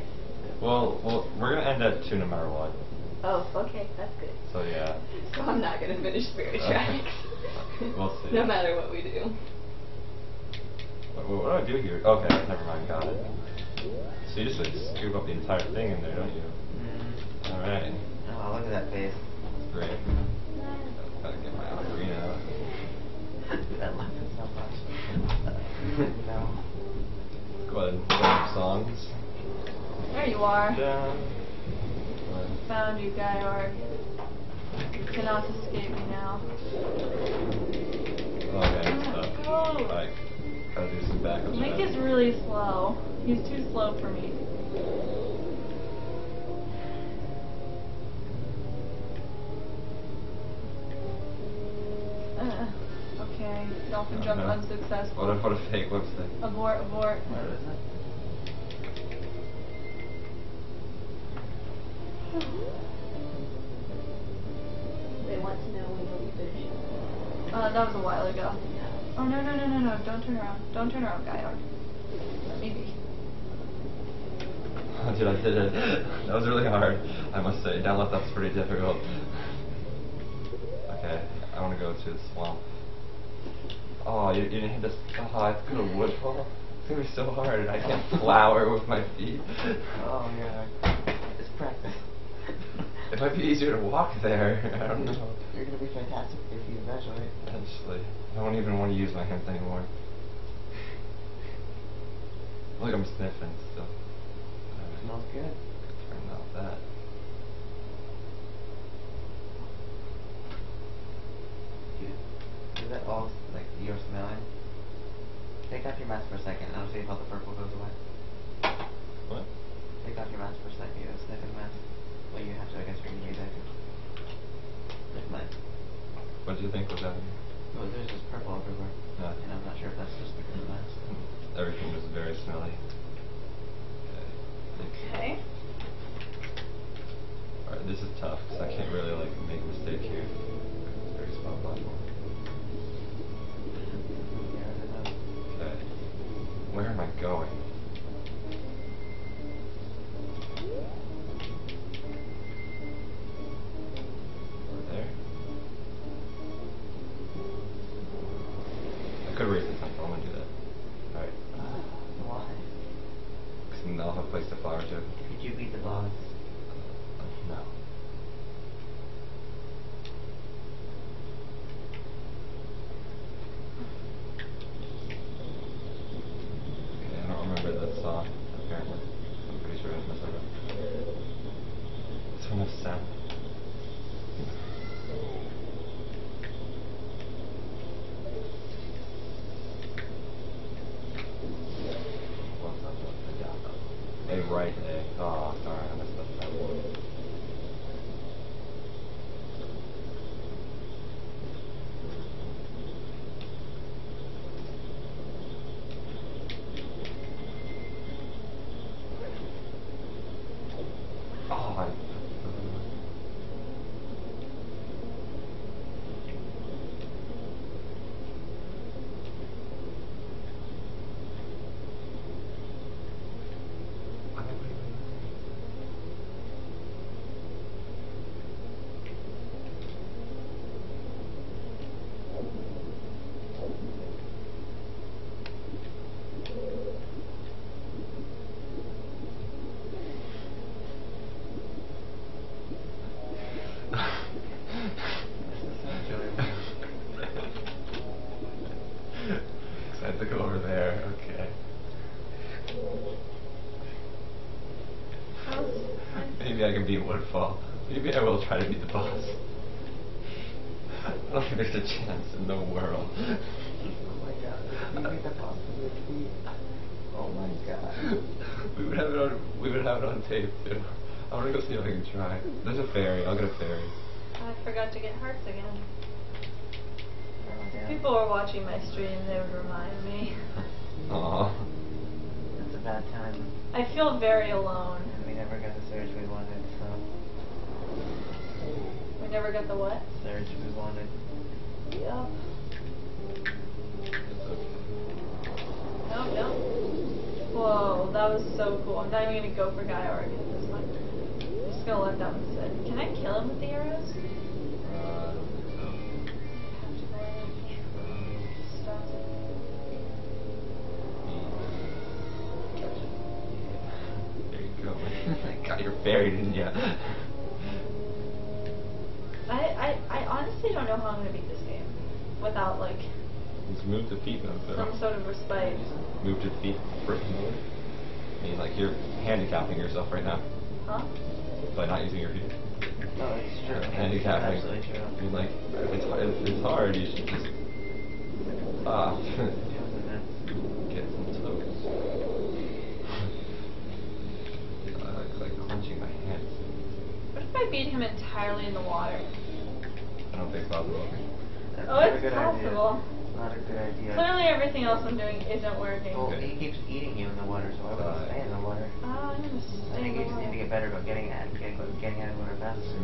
Speaker 1: Well, well, we're gonna end at two no matter what.
Speaker 10: Oh, okay, that's good.
Speaker 1: So yeah.
Speaker 10: So I'm not gonna finish Spirit
Speaker 1: Okay.
Speaker 10: Tracks.
Speaker 1: We'll see.
Speaker 10: no matter what we do.
Speaker 1: What, what do I do here? Okay, never mind. Got it. So you just like scoop up the entire thing in there, don't you?
Speaker 3: Mm.
Speaker 1: All right.
Speaker 3: Oh, look at that face.
Speaker 1: Great. Gotta get my ocarina out.
Speaker 3: that laughing so much. no.
Speaker 1: Go ahead and play some songs.
Speaker 2: There you are.
Speaker 1: Down.
Speaker 2: Found you, Gyorg. You cannot escape me now.
Speaker 1: Okay, so uh,
Speaker 2: Go.
Speaker 1: like gotta do some backup.
Speaker 2: Link is really slow. He's too slow for me. Uh, okay, dolphin
Speaker 1: Oh,
Speaker 2: jump
Speaker 1: no.
Speaker 2: unsuccessful.
Speaker 1: What a what a fake lipstick.
Speaker 2: Abort, abort.
Speaker 3: Where is it?
Speaker 10: They want to know when you'll be finishing.
Speaker 2: Uh, that was a while ago. Oh no no no no no! Don't turn around! Don't turn around, Gyorg. Let me be.
Speaker 1: Dude, I did it. That was really hard, I must say. Down left, that's pretty difficult. Okay, I want to go to the swamp. Oh, you, you didn't hit this. Oh, I have to Woodfall. It's gonna be so hard. and I can't flower with my feet.
Speaker 3: Oh, yeah. It's practice.
Speaker 1: It might be easier to walk there. I don't know.
Speaker 3: You're gonna be fantastic if you eventually.
Speaker 1: Eventually. I don't even want to use my hands anymore. Look, I'm sniffing still.
Speaker 3: Smells good.
Speaker 1: Turn off that.
Speaker 3: Dude, is that all like you're smelling? Take off your mask for a second, and I'll see if all the purple goes away.
Speaker 1: What?
Speaker 3: Take off your mask for a second. You have a sniffing mask. Well, you have to. I guess you're gonna use that. Like mine.
Speaker 1: What do you think was happening?
Speaker 3: Well, there's just purple everywhere,
Speaker 1: Uh,
Speaker 3: and I'm not sure if that's just because of the mask.
Speaker 1: Everything was very smelly.
Speaker 2: Okay.
Speaker 1: Alright, this is tough because I can't really like make a mistake here. It's very small platform. Where am I going? Over there? I could raise the tempo. I'm gonna do that. Alright.
Speaker 3: Why?
Speaker 1: Because then I'll have a place to flower to.
Speaker 3: Could you beat the boss?
Speaker 1: No. Okay, I don't remember that song, apparently. I'm pretty sure it's messed up. It's from the sound. What's up? A right A. Oh, darn, I messed up that one. Maybe I can beat Woodfall. Maybe I will try to beat the boss. I don't think there's a chance in the world.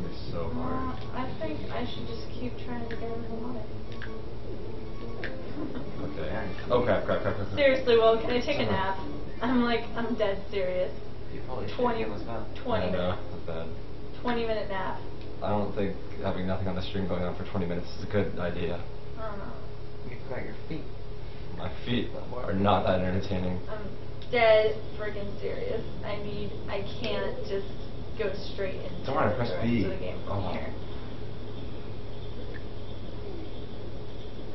Speaker 3: The
Speaker 2: water
Speaker 1: It's
Speaker 3: faster.
Speaker 1: so
Speaker 2: Uh,
Speaker 1: hard.
Speaker 2: I think I should just keep trying to get in the water.
Speaker 1: Okay. Oh crap! Crap! Crap! Crap! crap.
Speaker 2: Seriously, Will, can I take a
Speaker 1: Uh-huh.
Speaker 2: nap? I'm like, I'm dead serious.
Speaker 3: You probably
Speaker 2: 20,
Speaker 3: heal as well.
Speaker 2: 20
Speaker 1: I know.
Speaker 2: minutes.
Speaker 1: That's bad.
Speaker 2: 20 minute nap.
Speaker 1: I don't think having nothing on the stream going on for 20 minutes is a good idea.
Speaker 2: I don't know.
Speaker 3: You've got your feet.
Speaker 1: My feet are not that entertaining.
Speaker 2: I'm dead freaking serious. I need, I can't just go straight into
Speaker 1: Come on,
Speaker 2: the
Speaker 1: press
Speaker 2: rest
Speaker 1: B.
Speaker 2: the game from
Speaker 1: Oh.
Speaker 2: here.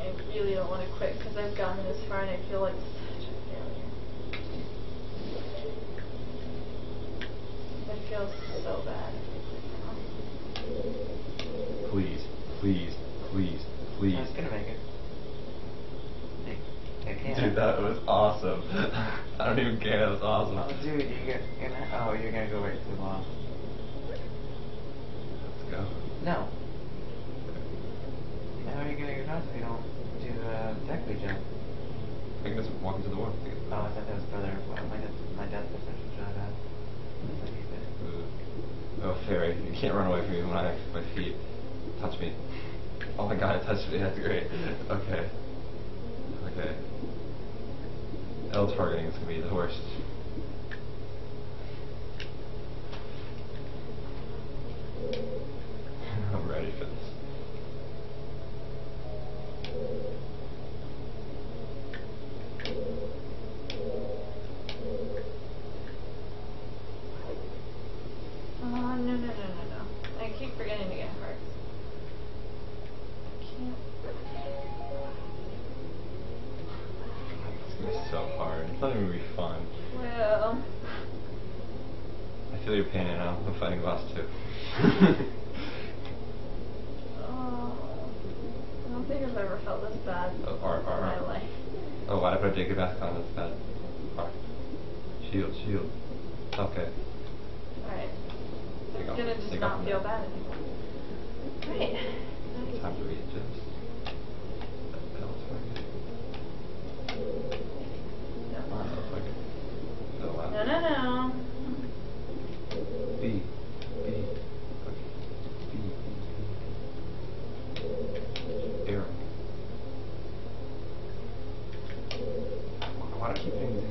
Speaker 2: I really don't want to quit because I've gotten this far and I feel like such a failure. It feels so bad.
Speaker 1: Please, please, please, please.
Speaker 3: I was gonna make it. I, I.
Speaker 1: Dude, that was awesome. I don't even care. That was awesome.
Speaker 3: Oh, dude, you get. You're gonna, oh, you're gonna go right to the wall.
Speaker 1: Let's go.
Speaker 3: No. How are you gonna get across if you don't do the tech lead jump?
Speaker 1: I can just walk into the water.
Speaker 3: Oh, I thought that was further. Well, my death, my shot at.
Speaker 1: Uh, oh, fairy, you can't run away from me when I my feet. Touch me. Oh my god, it touched me. That's great. Okay. Okay. L targeting is gonna be the worst. I'm ready for this.
Speaker 2: Oh, no, no, no, no, no. I keep forgetting to get hurt. I can't.
Speaker 1: It's gonna be so hard. It's not even gonna be fun.
Speaker 2: Well,
Speaker 1: I feel your pain now. I'm fighting boss too.
Speaker 2: oh, I don't think I've ever felt this bad
Speaker 1: Oh, R, R,
Speaker 2: in my life.
Speaker 1: Oh, why did I put Jacob back on? That's bad. R. Shield, shield. Okay.
Speaker 2: Alright.
Speaker 1: Take
Speaker 2: It's
Speaker 1: off-
Speaker 2: gonna just
Speaker 1: take
Speaker 2: not feel bad anymore. Great.
Speaker 1: Time to readjust.
Speaker 2: No.
Speaker 1: R target. Wow.
Speaker 2: No, no, no.
Speaker 1: B. B. Okay. B. B. B. Arrow. Why- Why do I keep hitting Z?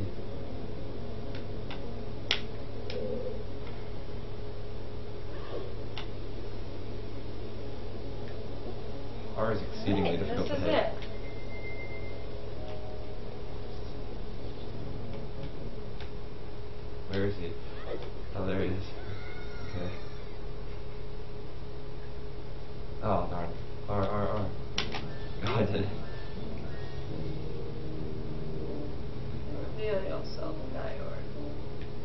Speaker 1: R is exceedingly
Speaker 2: Alright,
Speaker 1: difficult
Speaker 2: this
Speaker 1: to
Speaker 2: is
Speaker 1: hit.
Speaker 2: it.
Speaker 1: Where is he? Oh, there he is. Okay. Oh, darn. R, R, R. Oh, I did it.
Speaker 2: Reveal yourself, guy or.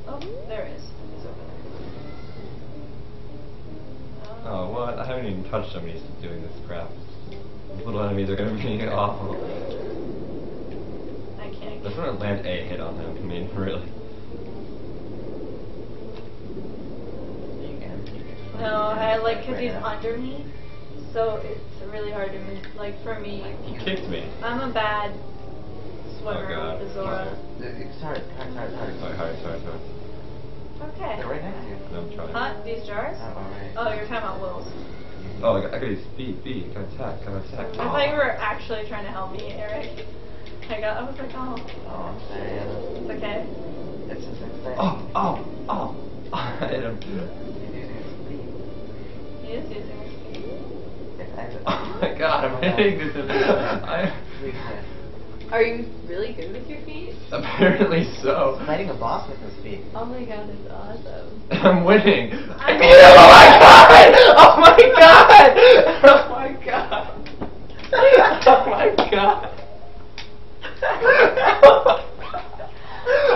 Speaker 2: Oh, there he is. He's over there.
Speaker 1: Oh, what? I haven't even touched them and
Speaker 2: I thought you were actually trying to help me, Eric. I got. I was like, oh,
Speaker 3: Oh, I'm sorry, Anna.
Speaker 2: it's okay.
Speaker 3: It's just exciting.
Speaker 1: Oh, oh, oh! I hit him.
Speaker 3: He's using his speed.
Speaker 2: He is using his speed.
Speaker 1: Oh my god, I'm hitting this. I,
Speaker 3: Weakness.
Speaker 10: Are you really good with your feet?
Speaker 1: apparently so.
Speaker 3: Fighting a boss with his feet.
Speaker 10: Oh my god, that's awesome.
Speaker 1: I'm winning. I
Speaker 2: I'm-
Speaker 1: beat him! Oh my god! Oh my god! Oh my god! Oh my god!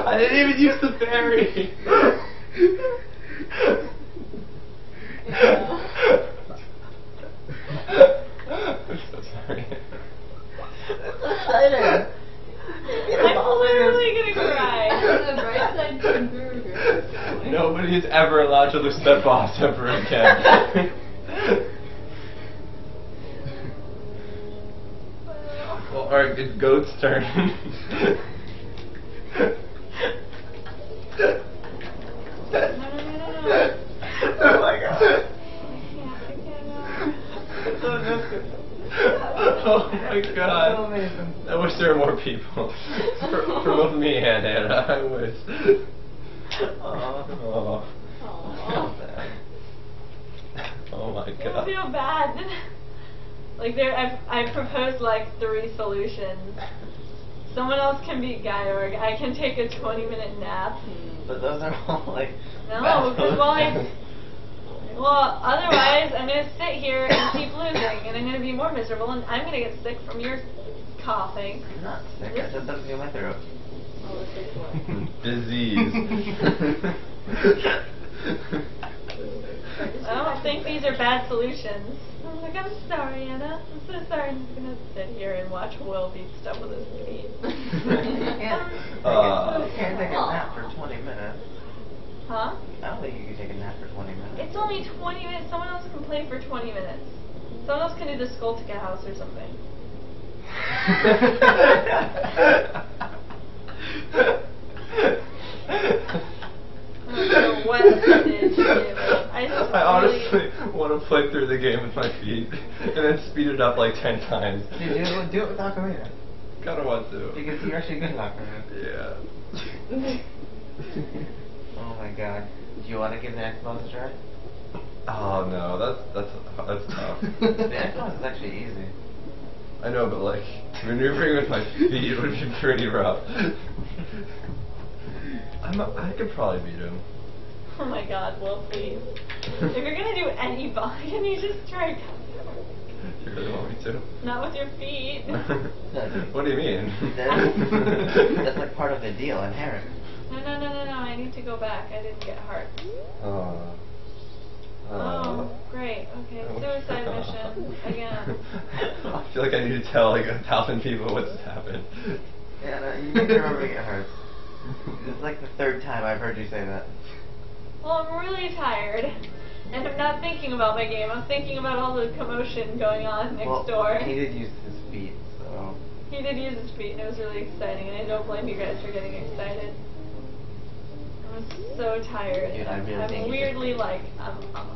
Speaker 1: I didn't even use the fairy. I'm so sorry.
Speaker 3: exciting.
Speaker 2: I'm literally gonna cry.
Speaker 1: Nobody is ever allowed to lose their boss ever again. well, alright, it's Goht's turn.
Speaker 2: No, no, no, no, no.
Speaker 1: Oh my god. Oh my god. I wish there were more people. for, for both me and Anna, I wish. Oh. Oh my god.
Speaker 2: I feel bad. Like there, I've I proposed like three solutions. Someone else can beat Gyorg. I can take a 20 minute nap. Hmm.
Speaker 3: But those are all like.
Speaker 2: No, because well, I, well, otherwise I'm gonna sit here and keep losing, and I'm gonna be more miserable, and I'm gonna get sick from your coughing.
Speaker 3: I'm not sick. I said something in my throat.
Speaker 10: Oh, let's take one.
Speaker 1: Disease.
Speaker 2: I don't think these are bad solutions. I'm like, I'm sorry, Anna. I'm so sorry. I'm just gonna sit here and watch Will beat stuff with his feet.
Speaker 3: can't,
Speaker 1: Uh.
Speaker 3: you can't take a nap for 20 minutes.
Speaker 2: Huh?
Speaker 3: I don't think you can take a nap for 20 minutes.
Speaker 2: It's only 20 minutes. Someone else can play for 20 minutes. Someone else can do the Skulltula house or something. I what I did to you. I just really-
Speaker 1: honestly want to play through the game with my feet and then speed it up like 10 times.
Speaker 3: Dude, do, it- do it with Ocarina.
Speaker 1: Kinda want to.
Speaker 3: Because you're actually good at Ocarina.
Speaker 1: Yeah.
Speaker 3: oh my god. Do you want to give the Xbox a try?
Speaker 1: Oh no, that's that's that's tough.
Speaker 3: the Xbox is actually easy.
Speaker 1: I know, but like maneuvering with my feet would be pretty rough. I'm a, I could probably beat him.
Speaker 2: Oh my god, Will, please. if you're gonna do any ball, can you just try
Speaker 1: You really want me to?
Speaker 2: not with your feet?
Speaker 1: what do you mean?
Speaker 3: That's, that's like part of the deal inherent.
Speaker 2: No, no, no, no, no. I need to go back. I didn't get heart.
Speaker 1: Oh.
Speaker 2: Uh, oh, great. Okay, suicide mission again.
Speaker 1: I feel like I need to tell like a thousand people what's happened.
Speaker 3: Yeah, no, you need to remember it hurts. It's like the third time I've heard you say that.
Speaker 2: Well, I'm really tired. And I'm not thinking about my game. I'm thinking about all the commotion going on next
Speaker 3: well,
Speaker 2: door.
Speaker 3: He did use his feet, so.
Speaker 2: He did use his feet, and it was really exciting. And I don't blame you guys for getting excited. I'm so tired.
Speaker 3: Dude, I'm, really
Speaker 2: I'm weirdly like, I'm, I'm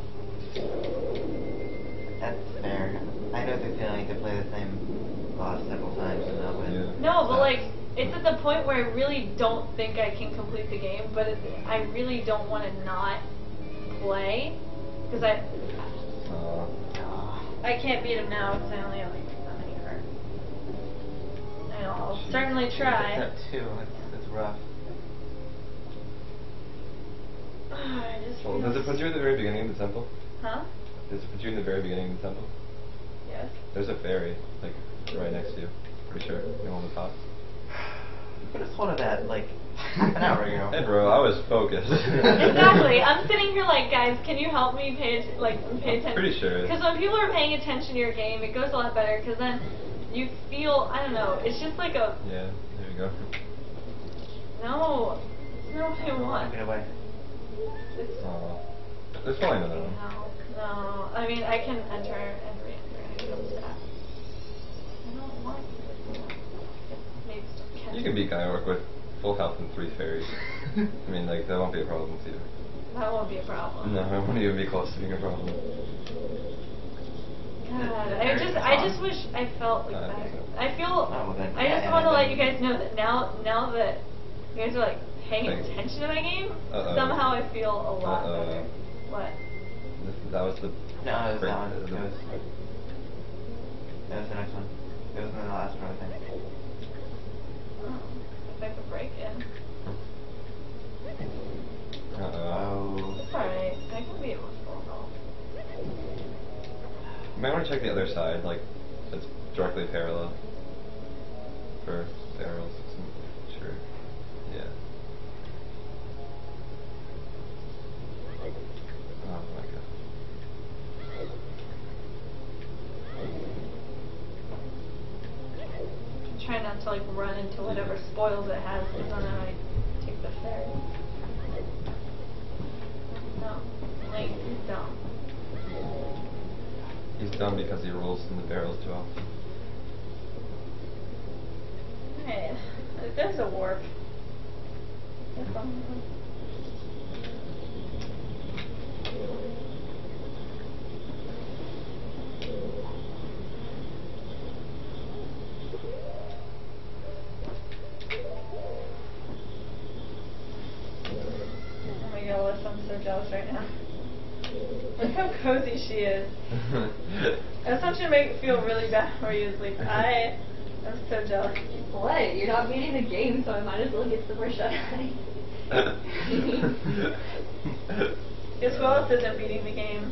Speaker 3: That's fair. I know the feeling to play the same boss several times and not win.
Speaker 1: Yeah.
Speaker 2: No, but
Speaker 3: So-
Speaker 2: like, it's at the point where I really don't think I can complete the game, but it, I really don't want to not play. Because I,
Speaker 1: Uh,
Speaker 2: I can't beat him now because I only have like that many cards. I know, I'll certainly try.
Speaker 3: Step two, it's, it's rough.
Speaker 2: I just
Speaker 1: well, does it put you at the very beginning of the temple?
Speaker 2: Huh?
Speaker 1: Does it put you in the very beginning of the temple?
Speaker 2: Yes.
Speaker 1: There's a fairy, like, right next to you. Pretty sure. You know, on the top.
Speaker 3: Put us hold of that like half an hour ago.
Speaker 1: Hey, bro, I was focused.
Speaker 2: exactly. I'm sitting here like, guys, can you help me pay att- like pay attention?
Speaker 1: Pretty sure.
Speaker 2: Because when people are paying attention to your game, it goes a lot better. Because then you feel I don't know. It's just like a
Speaker 1: Yeah, there you go.
Speaker 2: no. It's not what I want.
Speaker 3: Get away.
Speaker 2: It's,
Speaker 1: Aw. There's probably another one.
Speaker 2: no, no. I mean, I can enter and re-enter and it goes back. I don't want. Maybe can.
Speaker 1: You can beat Gyorg with full health and three fairies. I mean, like, that won't be a problem with you.
Speaker 2: That won't be a problem.
Speaker 1: No, it won't even be close to being a problem.
Speaker 2: God, I just, I just wish I felt like
Speaker 1: Uh,
Speaker 2: better. I feel,
Speaker 3: Oh,
Speaker 2: I just want to let you guys know that now, now that you guys are like paying
Speaker 1: Thanks.
Speaker 2: attention to my game,
Speaker 1: Uh-oh.
Speaker 2: somehow I feel a lot
Speaker 1: Uh-oh.
Speaker 2: better. What?
Speaker 1: This, that was the.
Speaker 3: No, it was
Speaker 1: great-
Speaker 3: that one. It was, it was the next one. It was in the last one, I think.
Speaker 2: Oh, if I could break in.
Speaker 1: Uh-oh.
Speaker 3: Oh.
Speaker 2: It's alright. I can be able to pull it off.
Speaker 1: You might want to check the other side, like, it's directly parallel. For the arrows. Sure. Yeah. Oh my god.
Speaker 2: Try not to like run into whatever spoils it has, because then I might take the ferry. No, Link, you're dumb.
Speaker 1: He's dumb because he rolls in the barrels too often.
Speaker 2: Hey, there's a warp. There's something. Oh my god, Alyssa, I'm so jealous right now. Look how cozy she is. I just want you to make it feel really bad for you, sleep. I am so jealous.
Speaker 10: What? You're not beating the game, so I might as well get the first shot at it.
Speaker 2: Guess who else isn't beating the game?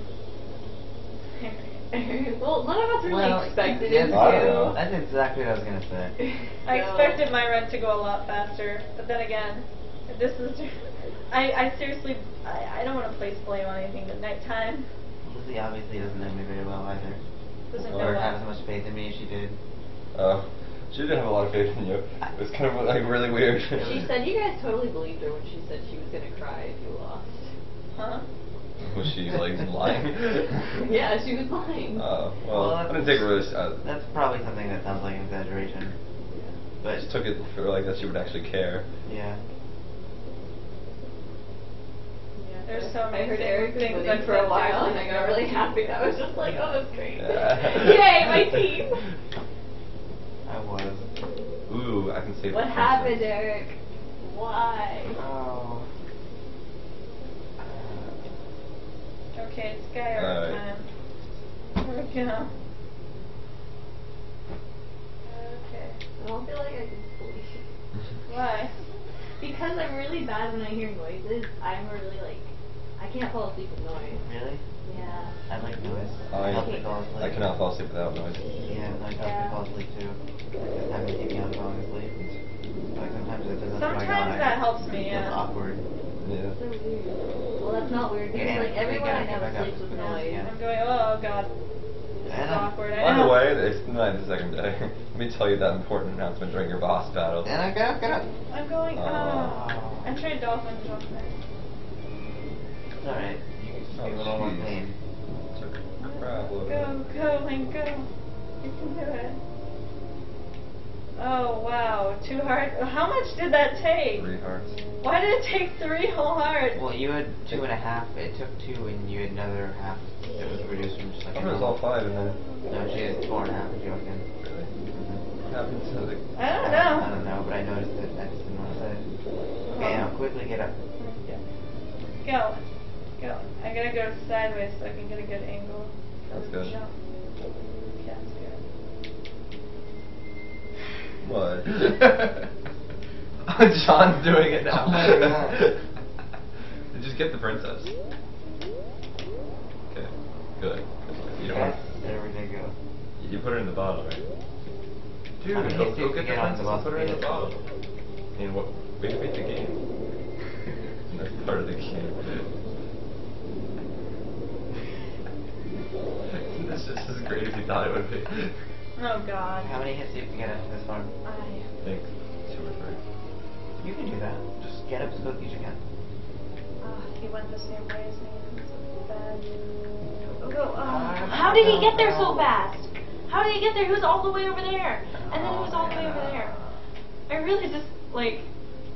Speaker 10: well, none of us really
Speaker 3: Well,
Speaker 10: expected
Speaker 3: yes,
Speaker 10: it to.
Speaker 1: I.
Speaker 3: That's exactly what I was gonna say.
Speaker 2: I
Speaker 10: No.
Speaker 2: expected my run to go a lot faster, but then again, this is. I, I seriously, I, I don't want to place blame on anything at nighttime.
Speaker 3: Lizzie obviously doesn't know me very well either.
Speaker 2: Doesn't
Speaker 1: Or
Speaker 2: know
Speaker 3: Or have as
Speaker 2: what.
Speaker 3: much faith in me as she did.
Speaker 1: Oh. She didn't have a lot of faith in you. It was kind of like really weird.
Speaker 10: She said you guys totally believed her when she said she was gonna cry if you lost.
Speaker 2: Huh?
Speaker 1: Was she like lying?
Speaker 10: yeah, she was lying.
Speaker 1: Oh, well,
Speaker 3: Well,
Speaker 1: I didn't take it really. Uh,
Speaker 3: That's probably something that sounds like an exaggeration.
Speaker 1: I
Speaker 3: But
Speaker 1: just took it for like that she would actually care.
Speaker 3: yeah.
Speaker 2: There's so
Speaker 10: I
Speaker 2: many
Speaker 10: heard
Speaker 2: things-
Speaker 10: Eric was
Speaker 2: things
Speaker 10: winning for a while, and I got really happy. I was just like, oh, that's great.
Speaker 1: Yeah.
Speaker 10: Yay, my team!
Speaker 3: I was.
Speaker 1: Ooh, I can save
Speaker 10: What
Speaker 1: the
Speaker 10: happened,
Speaker 1: princess.
Speaker 10: Eric? Why?
Speaker 3: Oh.
Speaker 2: Okay, it's Gyorg
Speaker 1: Alright.
Speaker 2: time. Here we go. Okay.
Speaker 10: I don't feel like I can sleep.
Speaker 2: Why?
Speaker 10: Because I'm really bad when I hear noises. I'm really like, I can't fall asleep with noise.
Speaker 3: Really?
Speaker 10: Yeah.
Speaker 3: I like noise.
Speaker 1: I,
Speaker 3: helps me fall.
Speaker 1: I cannot fall asleep without noise.
Speaker 3: Yeah, like helps
Speaker 2: Yeah.
Speaker 3: me fall asleep too. Just having the TV on falling asleep. Like sometimes it doesn't
Speaker 2: Sometimes that helps me,
Speaker 3: It's
Speaker 2: yeah.
Speaker 3: awkward.
Speaker 1: Yeah.
Speaker 10: So weird. Well, that's not weird
Speaker 3: Yeah,
Speaker 10: like everyone I
Speaker 3: we
Speaker 10: know sleeps
Speaker 3: up.
Speaker 10: with
Speaker 2: Yeah.
Speaker 10: noise.
Speaker 2: I'm going, oh god. This
Speaker 3: I'm-
Speaker 2: awkward.
Speaker 1: By the way, it's not the second day. Let me tell you that important announcement during your boss battle.
Speaker 3: And I got, got.
Speaker 2: I'm going,
Speaker 1: Oh.
Speaker 2: oh. I'm trying dolphin jump there.
Speaker 3: It's alright. You can just
Speaker 1: Oh,
Speaker 3: be a little pain.
Speaker 1: Took a crap load.
Speaker 2: Go, go, Link, go. You can do it. Oh, wow. Two hearts. How much did that take?
Speaker 1: Three hearts.
Speaker 2: Why did it take three whole hearts?
Speaker 3: Well, you had two and a half. It took two, and you had another half that was reduced from just
Speaker 1: I
Speaker 3: like.
Speaker 1: thought it was all five and then.
Speaker 3: No, she has four and a half. If you're looking.
Speaker 1: Really? What happened to the.
Speaker 2: I don't know.
Speaker 3: I don't know, but I noticed it. I just didn't want to say. it. Okay, now quickly get up.
Speaker 2: Go. Go. I gotta go sideways so I can get a good angle for
Speaker 1: That's
Speaker 2: the
Speaker 1: good.
Speaker 2: jump. Yeah, good.
Speaker 1: What? John's doing it now.
Speaker 3: Oh.
Speaker 1: Just get the princess. Okay, good. You don't
Speaker 3: Yes,
Speaker 1: want
Speaker 3: there we go.
Speaker 1: You put her in the bottle, right? Dude,
Speaker 3: I mean,
Speaker 1: go, go get the princess and put her in the
Speaker 3: bottle.
Speaker 1: bottle. And what? We can beat the game. And that's part of the game. That's just as great as you thought it would be.
Speaker 2: Oh God.
Speaker 3: How many hits do you have to get after this one?
Speaker 2: I.
Speaker 1: think two or three.
Speaker 3: You can do that. Just get up as quickly as you can.
Speaker 2: Uh, he went the same way as me. It's bad. Go, go. Uh, how did he get there so fast? How did he get there? He was all the way over there, and then he was all the way over there. I really just like.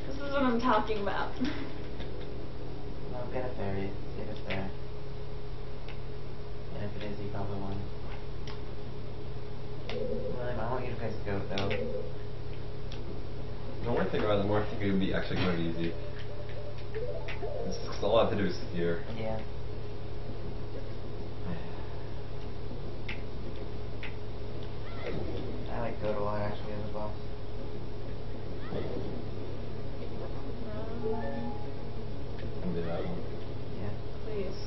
Speaker 2: This is what I'm talking about.
Speaker 3: No, get a fairy. See if it's there. And if it is, you probably won. William, I want you guys to face Goht though.
Speaker 1: The more I think about it, the more I think it would be actually quite easy. It's just all I have to do is steer.
Speaker 3: Yeah. I like Goht a lot actually as a boss.
Speaker 1: And do that one.
Speaker 3: Yeah.
Speaker 2: Please.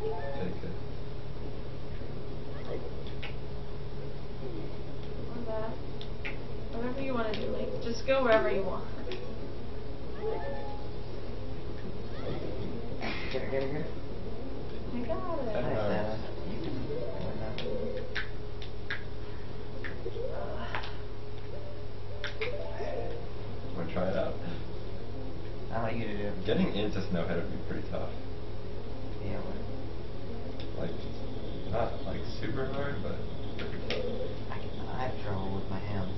Speaker 1: Take it.
Speaker 2: Whatever you want to do, like just go wherever you want.
Speaker 3: Get her, get her, get her.
Speaker 2: I got it.
Speaker 1: I
Speaker 3: Nice,
Speaker 1: know.
Speaker 3: Anna. You can win that.
Speaker 1: Wanna try it out?
Speaker 3: I want you to do.
Speaker 1: Getting into Snowhead would be pretty tough.
Speaker 3: Yeah, what?
Speaker 1: Like, not like super hard, but.
Speaker 3: I, I have trouble with my hands.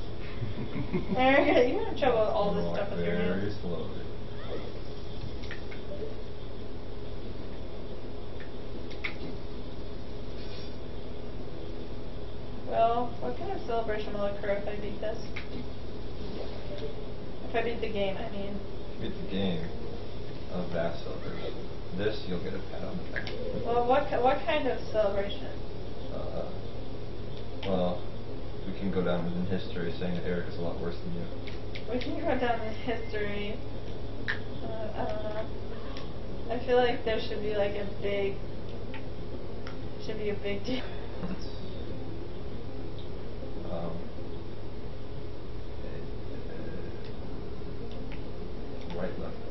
Speaker 2: Erica, you have trouble with all this
Speaker 1: Walk
Speaker 2: stuff with your hands.
Speaker 1: very
Speaker 2: hands.
Speaker 1: slowly.
Speaker 2: Well, what kind of celebration will occur if I beat this? If I beat the game, I mean.
Speaker 1: Beat the game. A vast celebration. This, you'll get a pat on the back.
Speaker 2: Well, what what kind of celebration?
Speaker 1: Uh, well, we can go down in history saying that Eric is a lot worse than you.
Speaker 2: We can go down in history. Uh, I don't know. I feel like there should be like a big, should be a big deal.
Speaker 1: Um, uh, right, left.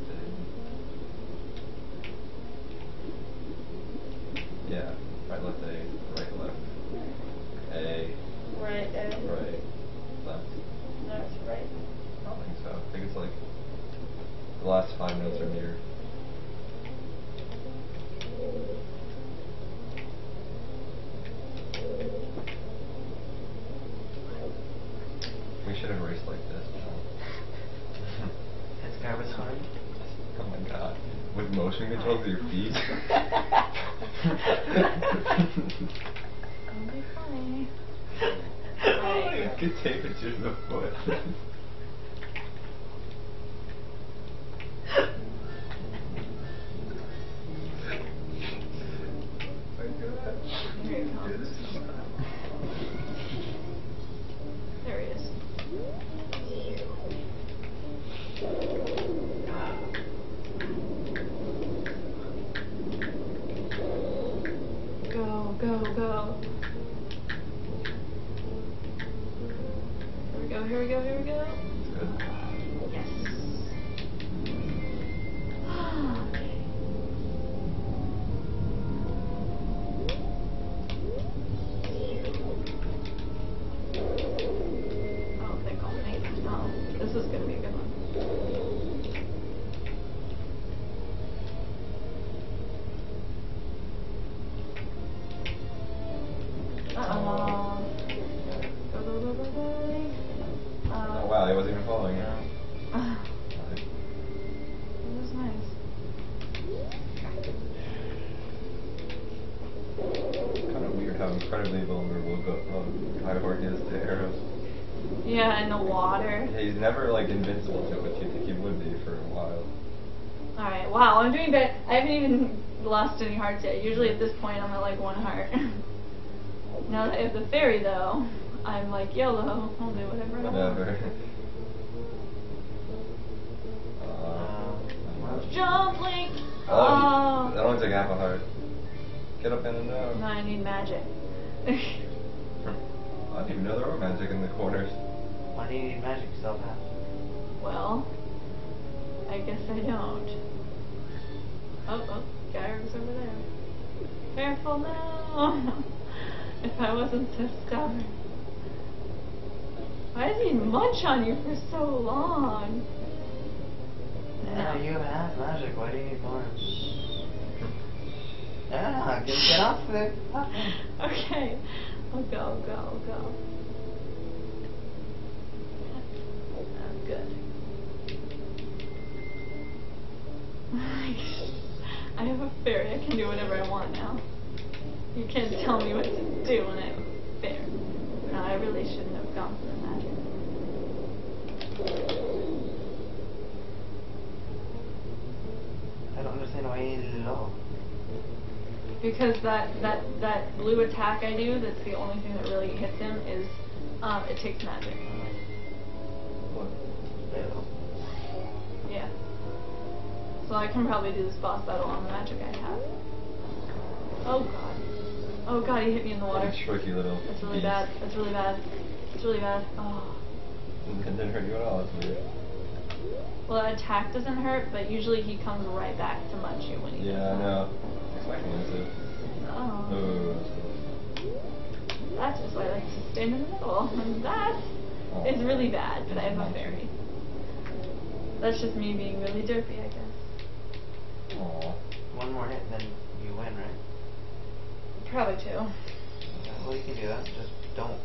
Speaker 1: Yeah, never like invincible to it, you think he would be for a while.
Speaker 2: Alright, wow, I'm doing better. I haven't even lost any hearts yet. Usually at this point I'm at like one heart. now that I have the fairy though, I'm like YOLO. I'll do whatever I want.
Speaker 1: Whatever. uh,
Speaker 2: Jump, Link!
Speaker 1: oh, you- that only took half a heart. Get up in and out.
Speaker 2: No, I need magic.
Speaker 1: I didn't even know there were magic in the corners.
Speaker 3: Why do you need magic so bad?
Speaker 2: Well, I guess I don't. Oh, oh, Gyorg's over there. Careful now! if I wasn't so stubborn. Why does he munch on you for so long?
Speaker 3: Yeah, you have magic. Why do you need more? Yeah, get, get off there.
Speaker 2: Okay. I'll go, go, go. I'm good. I have a fairy. I can do whatever I want now. You can't tell me what to do when I have a fairy. No, I really shouldn't have gone for the magic.
Speaker 3: I don't understand why you need it at all.
Speaker 2: Because that, that, that blue attack I do, that's the only thing that really hits him, is um, it takes magic. What? Yeah. So I can probably do this boss battle on the magic I have. Oh god. Oh god, he hit me in the water.
Speaker 1: Tricky little.
Speaker 2: That's really
Speaker 1: beast.
Speaker 2: bad. That's really bad. It's really bad. Oh.
Speaker 1: It didn't hurt you at all. That's weird.
Speaker 2: Well, that attack doesn't hurt, but usually he comes right back to munch you when he
Speaker 1: Yeah, I know. Expecting him to.
Speaker 2: Oh.
Speaker 1: Oh.
Speaker 2: That's just why I like to stand in the middle. And that is really bad, but I have a fairy. That's just me being really derpy, I guess.
Speaker 1: Aw.
Speaker 3: One more hit, then you win, right?
Speaker 2: Probably two.
Speaker 3: Yeah, well, you can do that. Just don't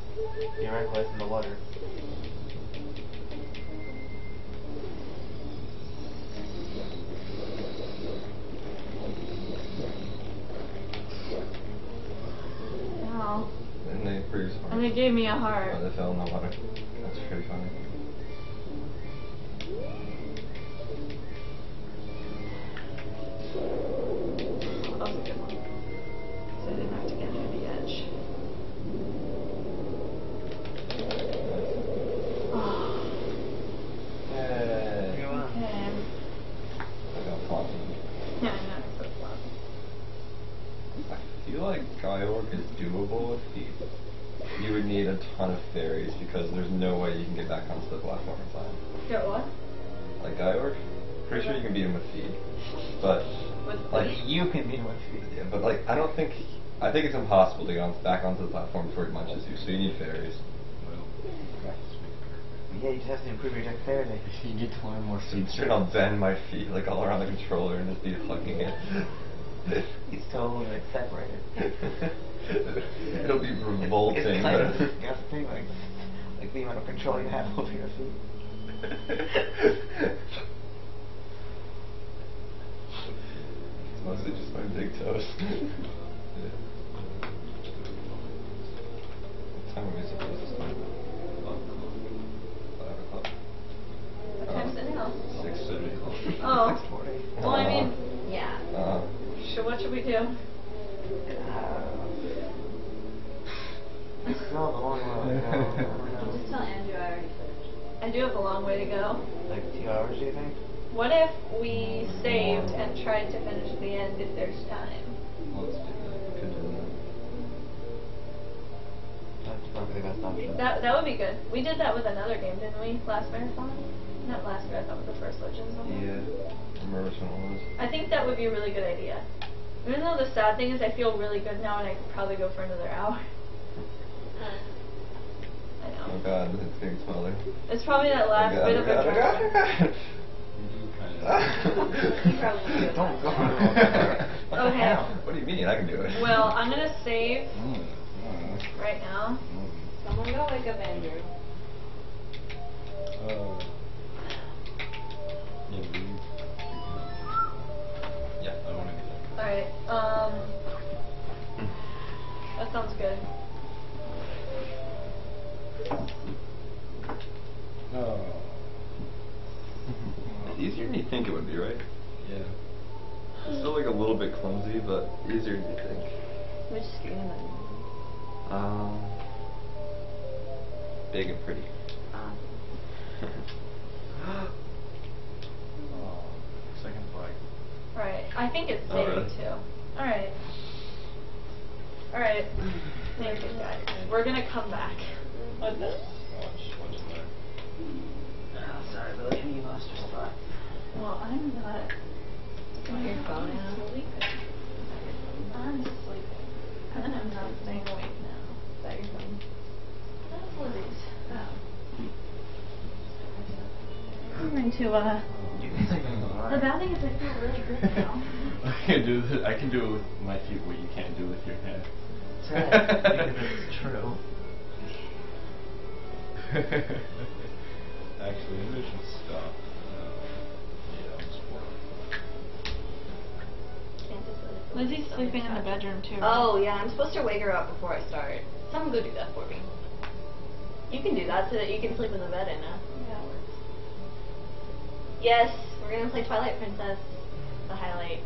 Speaker 3: be reckless in the water.
Speaker 2: Wow.
Speaker 1: And they freeze
Speaker 2: And they gave me a heart.
Speaker 1: Oh, they fell in the water. That's pretty funny. Like is doable with feet. You would need a ton of fairies because there's no way you can get back onto the platform in time.
Speaker 2: Get what?
Speaker 1: Like Gyorg? Pretty sure you can beat him with feet. But
Speaker 2: With
Speaker 1: like
Speaker 3: You can beat him with feet.
Speaker 1: yeah, but like I don't think I think it's impossible to get on, back onto the platform before he munches you, so you need fairies. Well, hmm.
Speaker 3: yeah, you just have to improve your dexterity.
Speaker 5: You get to learn more
Speaker 1: So
Speaker 5: feats.
Speaker 1: sure I'll bend my feet like all around the controller and just be hugging it.
Speaker 3: He's totally like separated.
Speaker 1: It'll be revolting.
Speaker 3: It's kind of disgusting, like, like the amount of control you have over your feet.
Speaker 1: Mostly just my big toes. yeah. What time are we supposed to start? Five o'clock.
Speaker 2: What time's it now?
Speaker 1: Six thirty.
Speaker 2: Oh.
Speaker 3: Six forty.
Speaker 2: Well, I mean, yeah.
Speaker 1: Uh,
Speaker 2: So what should we do?
Speaker 3: We still have a long way to go. I don't.
Speaker 10: Just tell Andrew I already finished.
Speaker 2: I do have a long way to go.
Speaker 3: Like two hours, do you think?
Speaker 2: What if we saved and tried to finish the end if there's time?
Speaker 1: let's do that. Could do that.
Speaker 3: That's probably the best option.
Speaker 2: That that would be good. We did that with another game, didn't we? Last marathon? Not last marathon, but the first Legends one.
Speaker 1: Yeah. Remember which one it was?
Speaker 2: I think that would be a really good idea. Even though the sad thing is I feel really good now and I could probably go for another hour. I know.
Speaker 1: Oh
Speaker 2: know.
Speaker 1: god, it's getting smaller.
Speaker 2: It's probably that last
Speaker 1: oh god,
Speaker 2: bit
Speaker 1: oh
Speaker 2: of
Speaker 1: god, oh god, oh god.
Speaker 10: You probably do it.
Speaker 3: Don't go. What
Speaker 2: Okay.
Speaker 3: hell?
Speaker 1: What do you mean? I can do it.
Speaker 2: Well, I'm gonna save
Speaker 5: Mm,
Speaker 2: right now.
Speaker 10: Someone go wake up Andrew.
Speaker 5: Uh, yeah. I want to be there.
Speaker 2: Alright, um that sounds good.
Speaker 5: Oh.
Speaker 1: It's easier than you think it would be, right?
Speaker 5: Yeah.
Speaker 1: It's still like a little bit clumsy, but easier than you think.
Speaker 2: Which screen am I?
Speaker 1: Um, big and pretty.
Speaker 2: Ah.
Speaker 5: Oh, second flag.
Speaker 2: Alright, I think it's
Speaker 1: Oh,
Speaker 2: saving
Speaker 1: really?
Speaker 2: too. Alright. Alright. Thank you guys. We're gonna come back.
Speaker 10: What the?
Speaker 5: Watch, watch.
Speaker 12: Oh, sorry, Billy. You lost your spot.
Speaker 2: Well, I'm not.
Speaker 10: On your phone
Speaker 2: I'm
Speaker 10: now?
Speaker 2: sleeping. I'm sleeping. And then I'm not staying awake now.
Speaker 10: Is that your phone?
Speaker 2: That's what it is. I'm into, uh, the bad thing is I feel really good now.
Speaker 5: I can do th- I can do with my feet what you can't do with your head.
Speaker 12: That's right, because it's true.
Speaker 5: Actually, maybe I should stop. Uh, yeah, I'm.
Speaker 2: Lizzie's sleeping in the bedroom too.
Speaker 10: Oh yeah, I'm supposed to wake her up before I start. Someone go do that for me. You can do that so that you can sleep in the bed, Anna.
Speaker 2: Yeah.
Speaker 10: Yes, we're gonna play Twilight Princess. The highlight.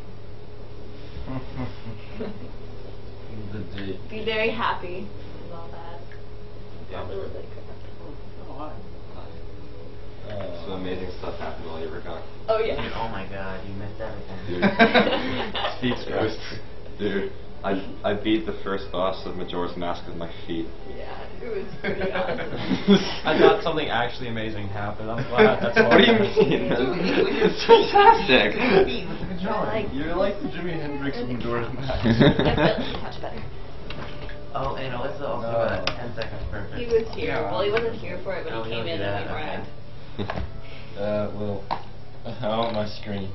Speaker 5: the date.
Speaker 10: Be very happy with all that.
Speaker 1: Yeah.
Speaker 10: Probably look like crap.
Speaker 1: Oh, Some amazing stuff happened while you were gone.
Speaker 10: Oh yeah.
Speaker 12: Oh my god, you missed everything.
Speaker 1: Dude. Feet scratched. Dude, I I beat the first boss of Majora's Mask with my feet.
Speaker 10: Yeah, it was pretty awesome.
Speaker 4: I thought something actually amazing happened. I'm glad. That's all.
Speaker 1: what do you mean? it's fantastic.
Speaker 10: like,
Speaker 5: You're like the Jimi Hendrix of Majora's Mask.
Speaker 10: Much better.
Speaker 12: Oh, and Alyssa also
Speaker 5: No.
Speaker 12: got 10 seconds perfect.
Speaker 10: He was here. Well, he wasn't here for it, but
Speaker 12: Oh,
Speaker 10: he
Speaker 12: he
Speaker 10: came in and we
Speaker 12: that, okay.
Speaker 10: arrived.
Speaker 5: Uh, well, how on my screen?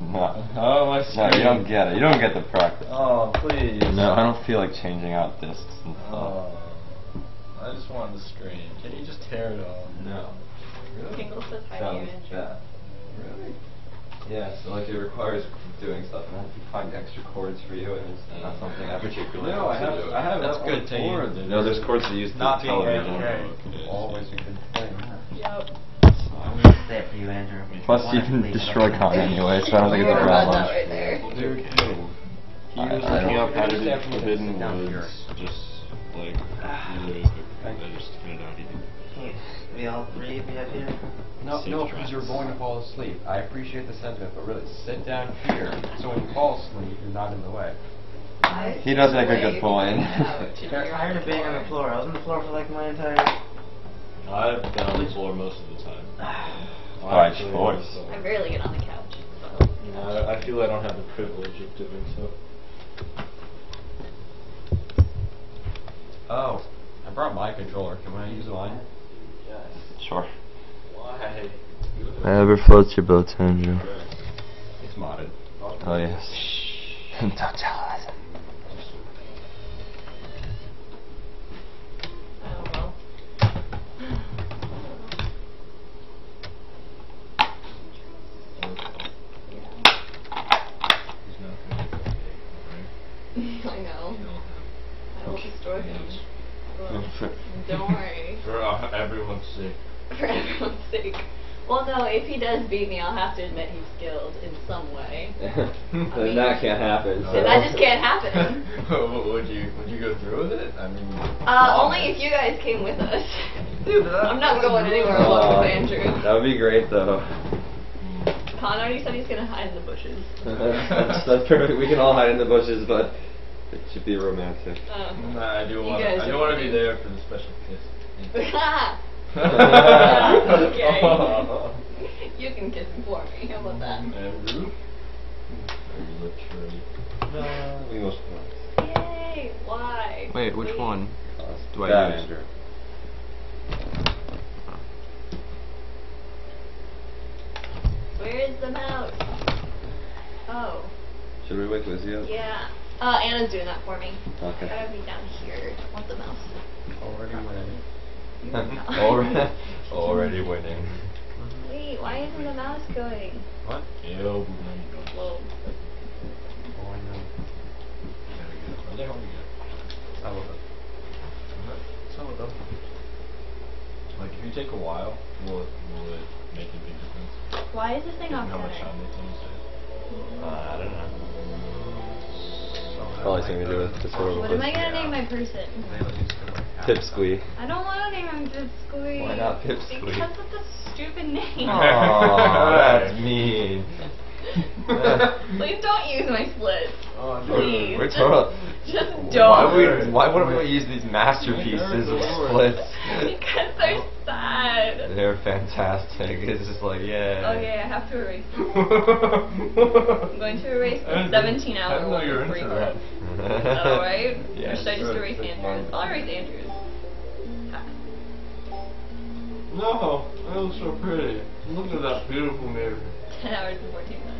Speaker 1: No.
Speaker 5: How on my
Speaker 1: No, you don't get it. You don't get the practice.
Speaker 5: Oh, please.
Speaker 1: No, I don't feel like changing out discs and oh. stuff.
Speaker 5: Oh, I just want the screen. Can you just tear it off?
Speaker 1: No.
Speaker 5: Really?
Speaker 10: Tingle says hi to you, Andrew.
Speaker 5: Really?
Speaker 1: Yeah, so like it requires doing stuff and I have to find extra chords for you and it's not something I particularly
Speaker 5: No, I
Speaker 1: want to
Speaker 5: have.
Speaker 1: do.
Speaker 5: I have.
Speaker 4: That's good
Speaker 5: on
Speaker 4: to you.
Speaker 1: No, there's chords that use
Speaker 4: Not
Speaker 1: the
Speaker 4: being
Speaker 1: television.
Speaker 4: Always a good thing.
Speaker 10: Yep.
Speaker 12: I'm gonna stay up for you, Andrew.
Speaker 1: Plus you can destroy
Speaker 12: don't
Speaker 1: Con
Speaker 12: sleep.
Speaker 1: anyway, so I don't think it's a
Speaker 10: You're
Speaker 1: problem.
Speaker 10: right there.
Speaker 5: Dude,
Speaker 4: He
Speaker 1: I-
Speaker 4: was looking
Speaker 1: don't-
Speaker 4: up how to do
Speaker 5: Understand from the
Speaker 4: Forbidden Woods. Just like ah. really. I just figured out he didn't.
Speaker 12: Can't we all three be up here?
Speaker 4: No,
Speaker 5: Safe
Speaker 4: no, because you're going to fall asleep. I appreciate the sentiment, but really, sit down here so when you fall asleep, you're not in the way.
Speaker 1: He does make a good point.
Speaker 12: I'm
Speaker 10: you're
Speaker 12: tired of being on the floor. I was on the floor for like my entire.
Speaker 8: I've been on the floor most of the time. Ah.
Speaker 1: By
Speaker 8: Actually,
Speaker 1: choice.
Speaker 8: so-
Speaker 10: I barely get on the couch. So, you know.
Speaker 8: I, I feel I don't have the privilege of doing so.
Speaker 4: Oh, I brought my controller. Can I use mine? Yes.
Speaker 1: Sure.
Speaker 8: Why?
Speaker 1: Whatever floats your boat, Andrew.
Speaker 4: It's modded.
Speaker 1: Oh yes. Don't tell us.
Speaker 10: I will destroy him. Don't worry.
Speaker 8: For uh, everyone's sake.
Speaker 10: For everyone's sake. Well, no, if he does beat me, I'll have to admit he's skilled in some way.
Speaker 1: then that can't happen.
Speaker 10: So that just can't happen.
Speaker 5: would you would you go through with it? I mean.
Speaker 10: Uh, only if you guys came with us. I'm not going anywhere alone with Andrew.
Speaker 1: That would be great though.
Speaker 10: Con already said he's gonna hide in the bushes.
Speaker 1: that's, that's perfect. We can all hide in the bushes, but it should be romantic.
Speaker 10: Uh,
Speaker 5: Nah, I do
Speaker 10: You
Speaker 5: want.
Speaker 10: guys
Speaker 5: I do want to be there for the special kiss.
Speaker 10: okay. you can kiss him for me. How about that?
Speaker 5: Andrew. Are you literally?
Speaker 1: No, we must.
Speaker 10: Yay! Why?
Speaker 4: Wait, which
Speaker 10: Please.
Speaker 4: one? Do I
Speaker 1: That,
Speaker 4: use?
Speaker 1: Andrew.
Speaker 10: Where is the mouse? Oh,
Speaker 1: Should we wake Lizzie up?
Speaker 10: yeah. Uh, Anna's doing that for me.
Speaker 1: Okay.
Speaker 10: Gotta be down here. I want the mouse.
Speaker 4: Already winning.
Speaker 1: already, already winning.
Speaker 10: Wait, why isn't the mouse going?
Speaker 4: What?
Speaker 5: Yo.
Speaker 10: Whoa.
Speaker 4: Oh, I know.
Speaker 5: Are they home yet?
Speaker 4: Some of them.
Speaker 5: Some of them. Like if you take a while, will it will it make a big difference?
Speaker 2: Why is this thing
Speaker 5: Given
Speaker 2: off
Speaker 5: how much
Speaker 2: center?
Speaker 5: time they take to
Speaker 8: Uh, I don't know.
Speaker 1: Probably something to do with this horrible
Speaker 2: What am I gonna name my person?
Speaker 1: Pipsqueak.
Speaker 2: I don't want to name him Pipsqueak.
Speaker 1: Why not Pipsqueak?
Speaker 2: Because of the stupid name.
Speaker 1: Aw, that's mean.
Speaker 10: Please don't use my splits.
Speaker 5: Oh,
Speaker 10: Please.
Speaker 1: We're total.
Speaker 10: Just don't.
Speaker 1: would why wouldn't we use these masterpieces of splits?
Speaker 10: because they're sad.
Speaker 1: they're fantastic. It's just like yeah.
Speaker 10: Okay, I have to erase. I'm going to erase
Speaker 5: I
Speaker 10: the
Speaker 5: didn't-
Speaker 10: 17
Speaker 5: I
Speaker 10: hour
Speaker 5: didn't know you were
Speaker 10: one for
Speaker 5: into
Speaker 10: you.
Speaker 5: that.
Speaker 10: Is that alright?
Speaker 1: Yeah,
Speaker 10: or should I just erase
Speaker 1: that's
Speaker 10: Andrews?
Speaker 1: fine.
Speaker 10: I'll erase Andrews.
Speaker 5: No, that looks so pretty. Look at that beautiful mirror.
Speaker 10: 10 hours and 14 minutes.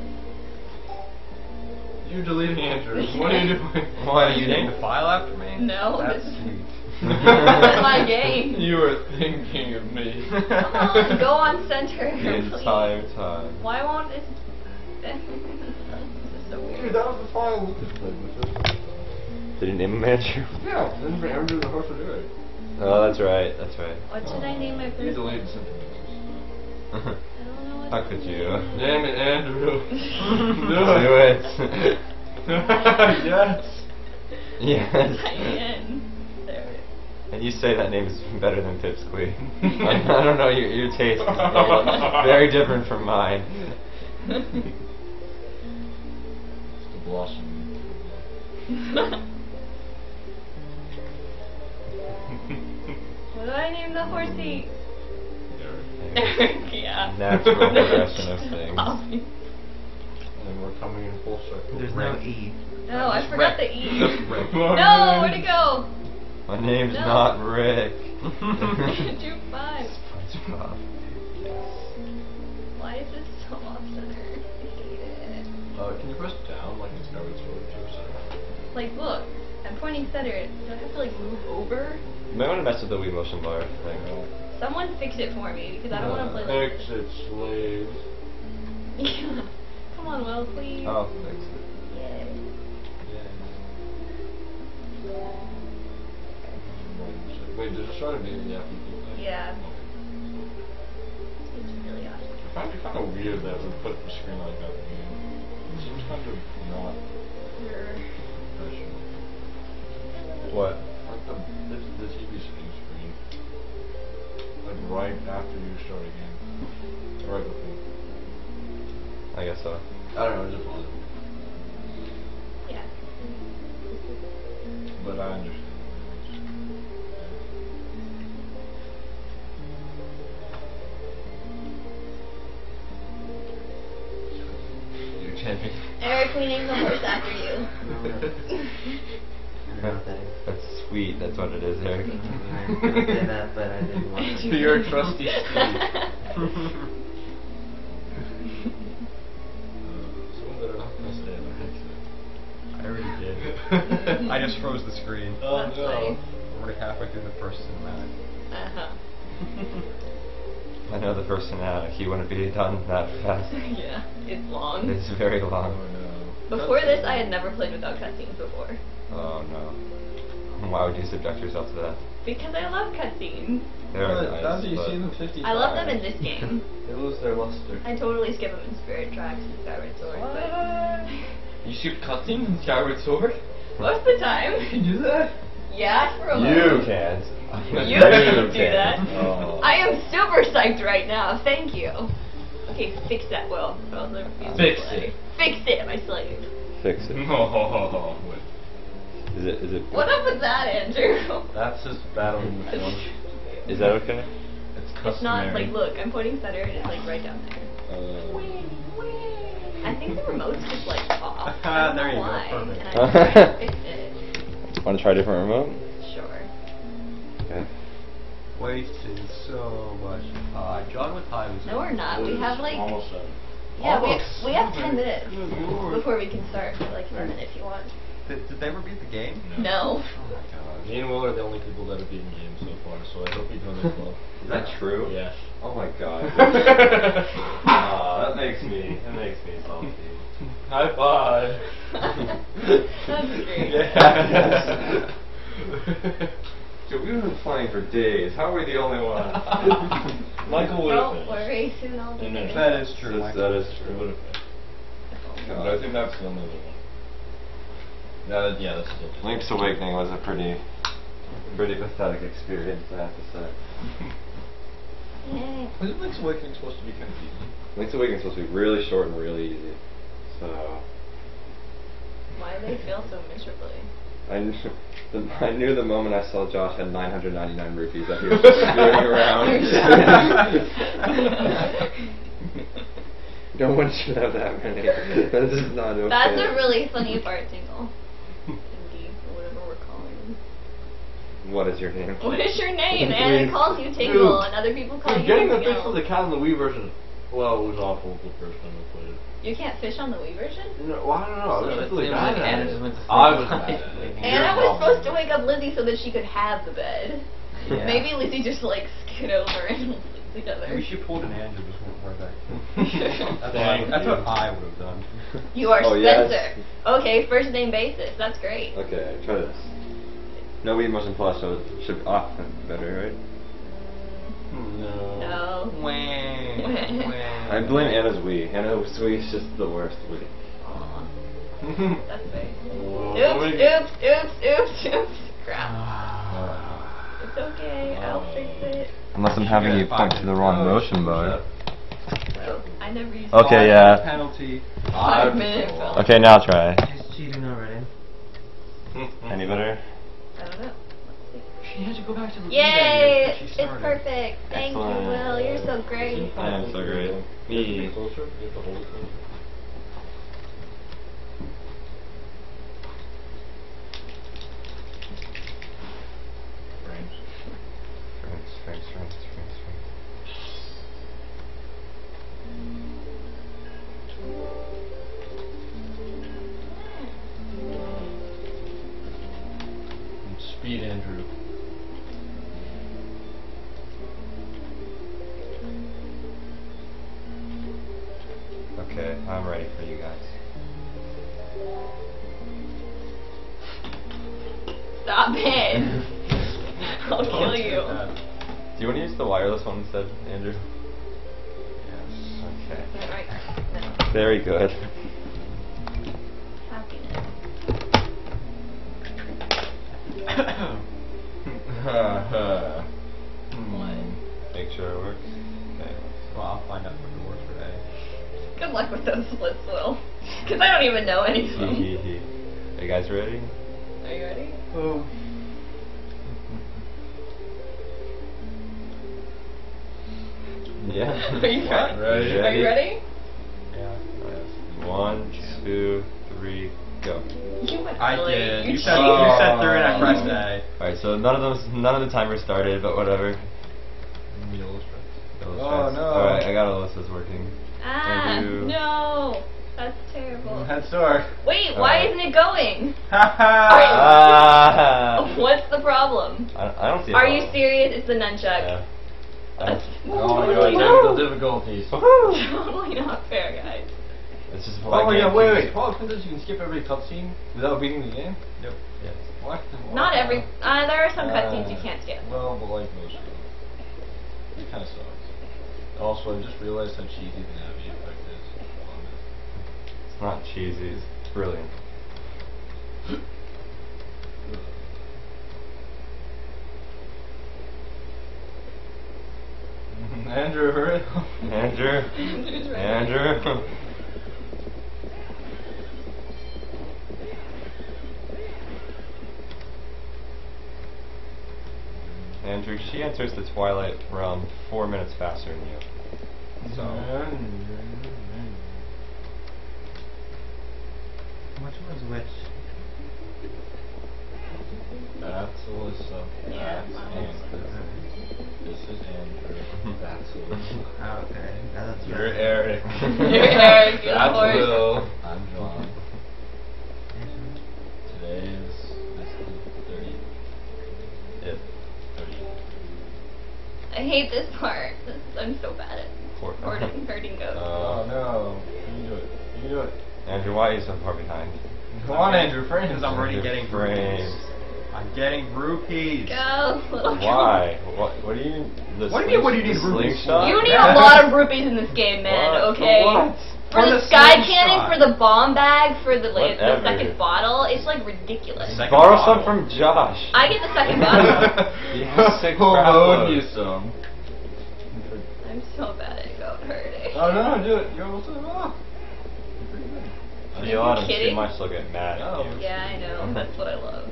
Speaker 5: You're deleting Andrews. What are you doing?
Speaker 1: Why
Speaker 4: You named the file after me?
Speaker 10: No,
Speaker 4: That's
Speaker 10: this is-
Speaker 4: sweet.
Speaker 10: My game.
Speaker 5: You were thinking of me.
Speaker 10: Come on, go on center,
Speaker 1: The
Speaker 10: please.
Speaker 1: entire time.
Speaker 10: Why won't it? this is so weird.
Speaker 5: Dude, that was the file Lucas played with.
Speaker 1: Did you name a manager?
Speaker 5: Yeah, then for Andrew the horse of Eric.
Speaker 1: Oh, that's right. That's right.
Speaker 10: What should I name my first
Speaker 5: You
Speaker 10: one?
Speaker 5: deleted something.
Speaker 10: I don't know what
Speaker 1: How
Speaker 10: to
Speaker 1: could
Speaker 10: name.
Speaker 1: you?
Speaker 5: Name it Andrew.
Speaker 1: Do it.
Speaker 5: yes.
Speaker 1: yes. And you say that name is better than Pipsqueak. I don't know, your, your taste is very, very different from mine.
Speaker 5: It's the blossom.
Speaker 10: What do I name the horsey?
Speaker 5: Eric.
Speaker 10: Eric, yeah.
Speaker 1: Natural progression of things.
Speaker 10: Obvious.
Speaker 5: And we're coming in full circle.
Speaker 12: There's no E.
Speaker 10: No, I forgot the E.
Speaker 5: Just Rick.
Speaker 10: No, where'd it go?
Speaker 1: My name's
Speaker 10: No.
Speaker 1: not Rick.
Speaker 10: Two five.
Speaker 1: SpongeBob.
Speaker 10: Why is this so off center? I hate it.
Speaker 5: Uh, can you press down like in Skyward Sword to center?
Speaker 10: Like, look, I'm pointing center. Do I have to like move over?
Speaker 1: You might want to mess with the Wii motion bar thing.
Speaker 10: Someone fix it for me because I don't want to play like.
Speaker 5: Exit slaves.
Speaker 10: Yeah. Come on, Will, please.
Speaker 1: I'll fix it.
Speaker 10: Yay.
Speaker 5: Wait, did it start immediately after you do that?
Speaker 10: Yeah. It's really odd.
Speaker 5: I find it kind of weird that we put the screen like that in game. It seems kind of not professional.
Speaker 1: What?
Speaker 5: Like right after you start a game. Right before.
Speaker 1: I guess so.
Speaker 5: I don't know, it just bothers me.
Speaker 10: Yeah.
Speaker 5: But I understand.
Speaker 1: You're champion.
Speaker 10: Eric, we named the horse after you.
Speaker 1: That's sweet, that's what it is, Eric.
Speaker 3: I was gonna say that, but I didn't want to.
Speaker 4: Your trusty steed.
Speaker 5: Someone better not press A by accident.
Speaker 4: I already did. I just froze the screen.
Speaker 5: Oh
Speaker 10: That's
Speaker 5: no.
Speaker 10: funny.
Speaker 4: I'm already halfway through the first cinematic.
Speaker 10: Uh-huh.
Speaker 1: I know the first cinematic. You wouldn't be done that fast.
Speaker 10: yeah, it's long.
Speaker 1: It's very
Speaker 5: Oh
Speaker 1: long.
Speaker 5: no.
Speaker 10: Before this, I had never played without cutscenes before.
Speaker 1: Oh no. Why would you subject yourself to that?
Speaker 10: Because I love cutscenes.
Speaker 1: They're nice,
Speaker 5: After you
Speaker 1: but-
Speaker 5: see them 50
Speaker 10: I love them in this game.
Speaker 4: They lose their luster.
Speaker 10: I totally skip them in Spirit Tracks and Skyward Sword, but
Speaker 4: You shoot cutscenes in Skyward Sword?
Speaker 10: most of the time,
Speaker 4: You do that?
Speaker 10: yeah, for a
Speaker 1: You
Speaker 10: little.
Speaker 1: can't.
Speaker 10: You can do that.
Speaker 5: Oh.
Speaker 10: I am super psyched right now. Thank you. Okay, fix that, Will. That was
Speaker 4: Fix it.
Speaker 10: Fix it, my slave.
Speaker 1: Fix it.
Speaker 5: Oh, oh, oh, no. Wait.
Speaker 1: Is it? Is it?
Speaker 10: What up with that, Andrew?
Speaker 4: That's just battling the film.
Speaker 1: Is that okay?
Speaker 4: It's customary.
Speaker 10: It's not like look, I'm pointing center and it's like right down there.
Speaker 5: Uh,
Speaker 10: I think the remote's just like off. I
Speaker 4: There
Speaker 10: know
Speaker 4: you go, perfect.
Speaker 10: And I'm trying to fix it.
Speaker 1: Want to try a different remote?
Speaker 10: Sure.
Speaker 1: Okay.
Speaker 4: Wasted so much time. John, what time is it?
Speaker 10: No, we're not. We have like
Speaker 5: almost seven.
Speaker 10: yeah, we
Speaker 4: Almost.
Speaker 10: we have ten minutes before we can start. For like a minute if you want.
Speaker 4: Did, did they ever beat the game?
Speaker 10: No.
Speaker 5: Oh my god. Me and Will are the only people that have beaten games so far, so I hope you join the club.
Speaker 1: Is that true?
Speaker 5: Yes.
Speaker 1: Oh my god. Aw, ah, that makes me. That makes me salty.
Speaker 5: High five.
Speaker 10: That's great.
Speaker 1: Yes. Dude, we've been playing for days. How are we the only ones?
Speaker 5: Michael would have
Speaker 10: Don't worry, soon I'll be
Speaker 5: No, no,
Speaker 10: there.
Speaker 4: That is true.
Speaker 1: That's-
Speaker 4: Michael.
Speaker 1: that is
Speaker 5: Would
Speaker 1: true.
Speaker 5: have But I think that's the only one. Yeah, that, yeah, that's still.
Speaker 1: Link's Awakening was a pretty, pretty pathetic experience, I have to say.
Speaker 10: Yay.
Speaker 5: Isn't Link's Awakening supposed to be kind of easy?
Speaker 1: Link's Awakening is supposed to be really short and really easy. So,
Speaker 10: Why do they fail so miserably?
Speaker 1: I The, I knew the moment I saw Josh had 999 rupees that he was just screwing around. no one should have that many. This is not okay.
Speaker 10: That's a really funny part, Tingle. Tingy, or whatever we're calling him.
Speaker 1: What is your name?
Speaker 10: What is your name? Anna calls you Tingle, and other people call
Speaker 5: Dude,
Speaker 10: you
Speaker 5: getting the
Speaker 10: something
Speaker 5: fish from the cat in the Wii version, well, it was awful the first time I played it.
Speaker 10: You can't fish on the Wii version?
Speaker 5: No, well, I don't know. I was
Speaker 3: So
Speaker 5: just really bad
Speaker 3: like
Speaker 5: at it.
Speaker 3: went to.
Speaker 5: I was bad at it.
Speaker 10: Anna was supposed to wake up Lizzie so that she could have the bed.
Speaker 3: Yeah.
Speaker 10: Maybe Lizzie just like skid over and sleep together.
Speaker 5: Maybe she pulled an Andrew just went right back. That's, what, I, that's what I would have done.
Speaker 10: You are
Speaker 1: Oh, yes.
Speaker 10: Spencer. Okay, first name basis. That's great.
Speaker 1: Okay, try this. No Wii Motion Plus, so it should be off better, right?
Speaker 5: No.
Speaker 10: No.
Speaker 1: I blame Anna's Wii. Anna's Wii is just the worst Wii.
Speaker 10: That's fake.
Speaker 5: Whoa,
Speaker 10: Oops, oops, oops, oops, oops. Crap.
Speaker 5: Uh,
Speaker 10: It's okay. I'll fix it.
Speaker 1: Unless I'm having you point to the wrong motion bar.
Speaker 10: Oh, I never used
Speaker 1: Okay, yeah.
Speaker 5: Penalty.
Speaker 10: Five minute film.
Speaker 1: Okay, now try.
Speaker 3: He's cheating already.
Speaker 1: Any better?
Speaker 10: I.
Speaker 5: She had to go back to the
Speaker 10: Yay!
Speaker 5: She
Speaker 10: It's perfect. Thank you, Will. You're so great.
Speaker 1: I am so great. Me.
Speaker 5: Closer? You
Speaker 10: Stop it. I'll kill you.
Speaker 1: Do you want to use the wireless one instead, Andrew?
Speaker 5: Yes.
Speaker 1: Okay.
Speaker 10: Right. No.
Speaker 1: Very good.
Speaker 10: Happiness.
Speaker 1: Hmm. Make sure it works. Okay.
Speaker 5: Well, I'll find out if it works for A.
Speaker 10: Good luck with those splits, Will. Because I don't even know anything.
Speaker 1: hee hee. Are you guys ready?
Speaker 10: Are you ready?
Speaker 5: Oh.
Speaker 1: Yeah.
Speaker 10: Are you
Speaker 5: What?
Speaker 10: ready?
Speaker 5: Ready?
Speaker 10: Are you ready?
Speaker 5: Yeah.
Speaker 1: One, two, three, go.
Speaker 10: You went
Speaker 5: I
Speaker 10: really-
Speaker 5: did. You
Speaker 10: you
Speaker 5: said
Speaker 10: cheated.
Speaker 5: you said three and I pressed A.
Speaker 1: Alright, so none of them, none of the timers started, but whatever.
Speaker 5: Oh, no.
Speaker 1: Alright, I got Alyssa's working.
Speaker 10: Ah,
Speaker 1: Andrew.
Speaker 10: no. That's terrible.
Speaker 5: Head start.
Speaker 10: Wait, why
Speaker 1: Alright.
Speaker 10: isn't it going?
Speaker 1: Ah!
Speaker 10: What's the problem?
Speaker 1: I, I don't see a
Speaker 10: Are you serious? It's the nunchuck.
Speaker 1: Yeah.
Speaker 10: That's
Speaker 5: Oh my
Speaker 10: totally,
Speaker 5: god, technical difficulties.
Speaker 10: totally not fair, guys.
Speaker 1: It's just
Speaker 5: Oh
Speaker 1: like
Speaker 5: yeah, wait, wait. Paul Princess, you can skip every cutscene without beating the game?
Speaker 1: Yep. Yes.
Speaker 5: What?
Speaker 10: Not every. Uh, there are some cutscenes you
Speaker 5: Uh,
Speaker 10: can't skip.
Speaker 5: Well, but like most of them. It kind of sucks. Also, I just realized how cheesy the Navi effect is. on
Speaker 1: It's not cheesy, it's brilliant.
Speaker 5: Andrew, hurry.
Speaker 1: Andrew. Andrew. Andrew, she enters the Twilight realm four minutes faster than you. So,
Speaker 3: Which one's which?
Speaker 5: That's Alyssa.
Speaker 10: Yeah,
Speaker 5: That's
Speaker 10: mine was-
Speaker 5: Andrew. This is Andrew. That's Alyssa.
Speaker 3: Oh, okay. That's
Speaker 5: You're
Speaker 3: right.
Speaker 5: Eric.
Speaker 10: You're Eric, of
Speaker 5: That's
Speaker 10: course.
Speaker 5: Will. I'm John. Today is this is the 30th. 30th.
Speaker 10: I hate this part. This, I'm so bad at
Speaker 1: Four.
Speaker 10: herding, herding goats.
Speaker 5: Oh no. You can do it. You can do it.
Speaker 1: Andrew, why are you so far behind?
Speaker 5: Come on, Andrew, frames. I'm already
Speaker 1: Andrew,
Speaker 5: getting
Speaker 1: frames.
Speaker 5: rupees. I'm getting rupees.
Speaker 10: Go, little.
Speaker 1: Why? What? What do you? The
Speaker 5: What do you mean, what do you need rupees
Speaker 1: slingshot?
Speaker 5: for?
Speaker 10: You need a lot of rupees in this game, man.
Speaker 1: What?
Speaker 10: Okay.
Speaker 1: For what?
Speaker 10: For
Speaker 5: For
Speaker 10: the
Speaker 5: the
Speaker 10: sky
Speaker 5: slingshot.
Speaker 10: cannon, for the bomb bag, for the like, the second bottle, it's like ridiculous.
Speaker 5: Second
Speaker 1: Borrow
Speaker 5: bottle.
Speaker 1: some from Josh.
Speaker 10: I get the second bottle.
Speaker 1: Yeah, sick
Speaker 5: We'll
Speaker 1: crap
Speaker 5: load
Speaker 1: load.
Speaker 5: you some.
Speaker 10: I'm so bad at goat herding.
Speaker 5: Oh no, do it. You're almost at
Speaker 1: If you let him
Speaker 10: kidding?
Speaker 1: too much, they'll get mad
Speaker 5: No.
Speaker 1: at oh, you.
Speaker 10: Yeah, I know. That's what I love.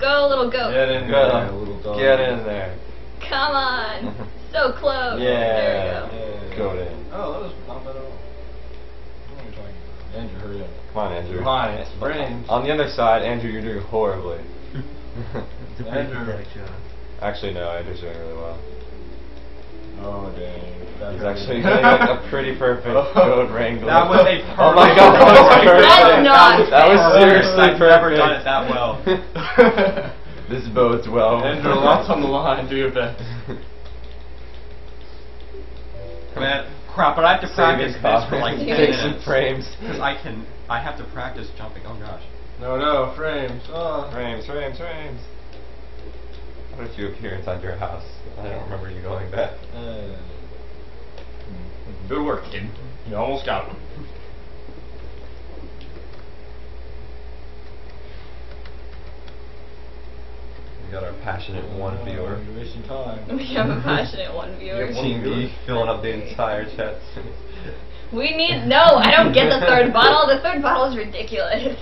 Speaker 10: Go, little goat.
Speaker 1: Get in
Speaker 17: Go.
Speaker 1: there, little dog. Get in there.
Speaker 10: Come on. so close.
Speaker 1: Yeah.
Speaker 10: There we go.
Speaker 1: Go in.
Speaker 5: Oh, that was not bad at all. What are you talking about? Andrew, hurry up.
Speaker 1: Come on, Andrew.
Speaker 5: Come on, it's brains.
Speaker 1: On the other side, Andrew, you're doing horribly.
Speaker 3: It's a pretty
Speaker 5: Andrew.
Speaker 1: Actually, no, Andrew's doing really well.
Speaker 5: Oh, dang. That
Speaker 1: He's actually doing like a pretty perfect goat wrangler.
Speaker 5: That was a
Speaker 1: Oh my god, that was
Speaker 5: goat
Speaker 1: perfect.
Speaker 10: That is not
Speaker 1: That was seriously
Speaker 5: I've
Speaker 1: perfect.
Speaker 5: never done it that well.
Speaker 1: this bodes well.
Speaker 5: Andrew, lots on the line. Do your best. Man, crap, but I have to practice
Speaker 1: Saving
Speaker 5: this for like 10
Speaker 1: copies. Some
Speaker 5: minutes.
Speaker 1: frames.
Speaker 5: Because I can, I have to practice jumping. Oh gosh.
Speaker 1: No, no, frames. Oh. Frames, frames, frames. What if you appear inside your house? I don't remember you going back.
Speaker 5: Uh, Good work, kid. You almost got him.
Speaker 1: We got our passionate one viewer.
Speaker 5: You're wasting time.
Speaker 10: We have a passionate one viewer.
Speaker 1: Team B filling up the entire chat.
Speaker 10: We need no. I don't get the third bottle. The third bottle is ridiculous. It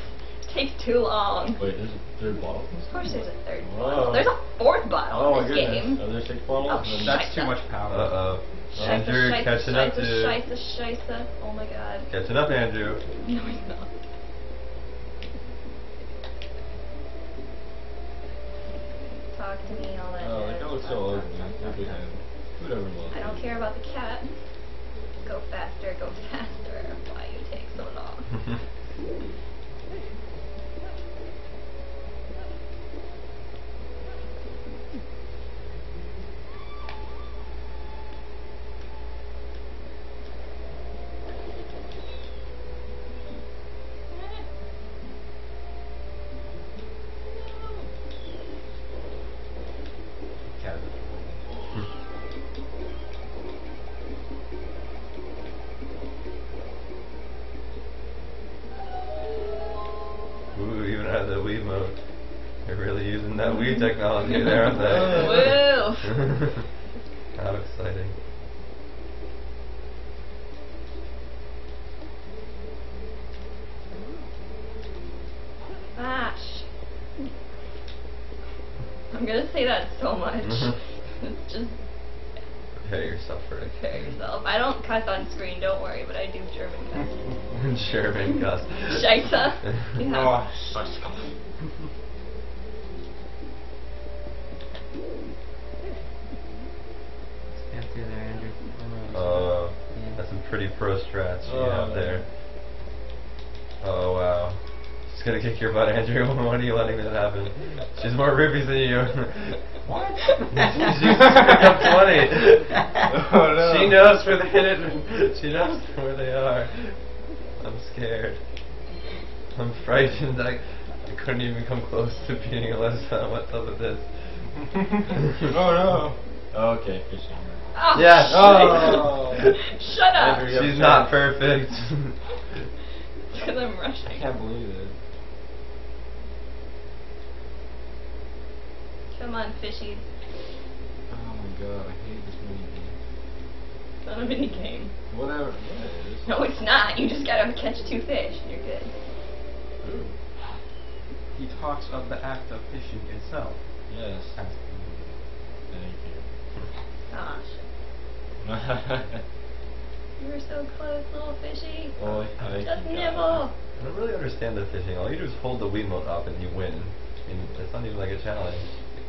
Speaker 10: takes too long.
Speaker 5: Wait, there's a third bottle?
Speaker 10: Of course, there's a third
Speaker 5: Whoa.
Speaker 10: bottle. There's a fourth bottle
Speaker 5: Oh
Speaker 10: in this
Speaker 5: goodness.
Speaker 10: game.
Speaker 5: Are there six bottles?
Speaker 10: Oh,
Speaker 5: That's too much power.
Speaker 1: Uh oh.
Speaker 10: Scheisse,
Speaker 1: Andrew
Speaker 10: scheisse,
Speaker 1: catching up
Speaker 10: scheisse,
Speaker 1: to.
Speaker 10: scheisse, scheisse. Oh my god.
Speaker 1: Catching up, Andrew.
Speaker 10: No, he's not. Talk to me, all that.
Speaker 5: Oh, that guy looks so
Speaker 10: Talk,
Speaker 5: ugly.
Speaker 10: talk, talk,
Speaker 5: Ugly
Speaker 10: talk.
Speaker 5: hand. Who'd ever love
Speaker 10: I don't care about the cat. Go faster, go faster. Why you take so long?
Speaker 1: technology there, aren't?
Speaker 10: Woo!
Speaker 1: How exciting.
Speaker 10: Gosh. I'm gonna say that so much. Just
Speaker 1: Prepare yourself for it.
Speaker 10: prepare yourself. I don't cuss on screen, don't worry, but I do German cuss.
Speaker 1: German cuss.
Speaker 10: Scheisse. Yeah.
Speaker 3: Stand through there, Andrew.
Speaker 1: Oh, that's some pretty pro strats you have
Speaker 5: Oh.
Speaker 1: there. Oh wow. She's gonna kick your butt, Andrew. When are you letting this happen? She's more rupees than you.
Speaker 5: What?
Speaker 1: She's picked up 20.
Speaker 5: Oh, no.
Speaker 1: She knows where they hit it. She knows where they are. I'm scared. I'm frightened. I, I couldn't even come close to beating Alyssa. What's up with this?
Speaker 5: oh no. Okay, fishing.
Speaker 10: Oh,
Speaker 1: Yes.
Speaker 5: Oh.
Speaker 10: Shut up.
Speaker 5: Andrew, you have
Speaker 1: She's not perfect.
Speaker 10: Because I'm rushing.
Speaker 5: I can't believe it.
Speaker 10: Come on, fishies.
Speaker 5: Oh my god, I hate this mini game.
Speaker 10: It's not a mini game.
Speaker 5: Whatever. Yeah, it is.
Speaker 10: No, it's not. You just gotta catch two fish. and You're good.
Speaker 5: Ooh.
Speaker 4: He talks of the act of fishing itself.
Speaker 5: Yes. Thank you.
Speaker 10: Gosh.
Speaker 5: you.
Speaker 10: You were so close, little fishy.
Speaker 5: Well, I
Speaker 10: Just nibble.
Speaker 1: I don't really understand the fishing. All you do is hold the Wiimote up and you win. I mean, it's not even like a challenge.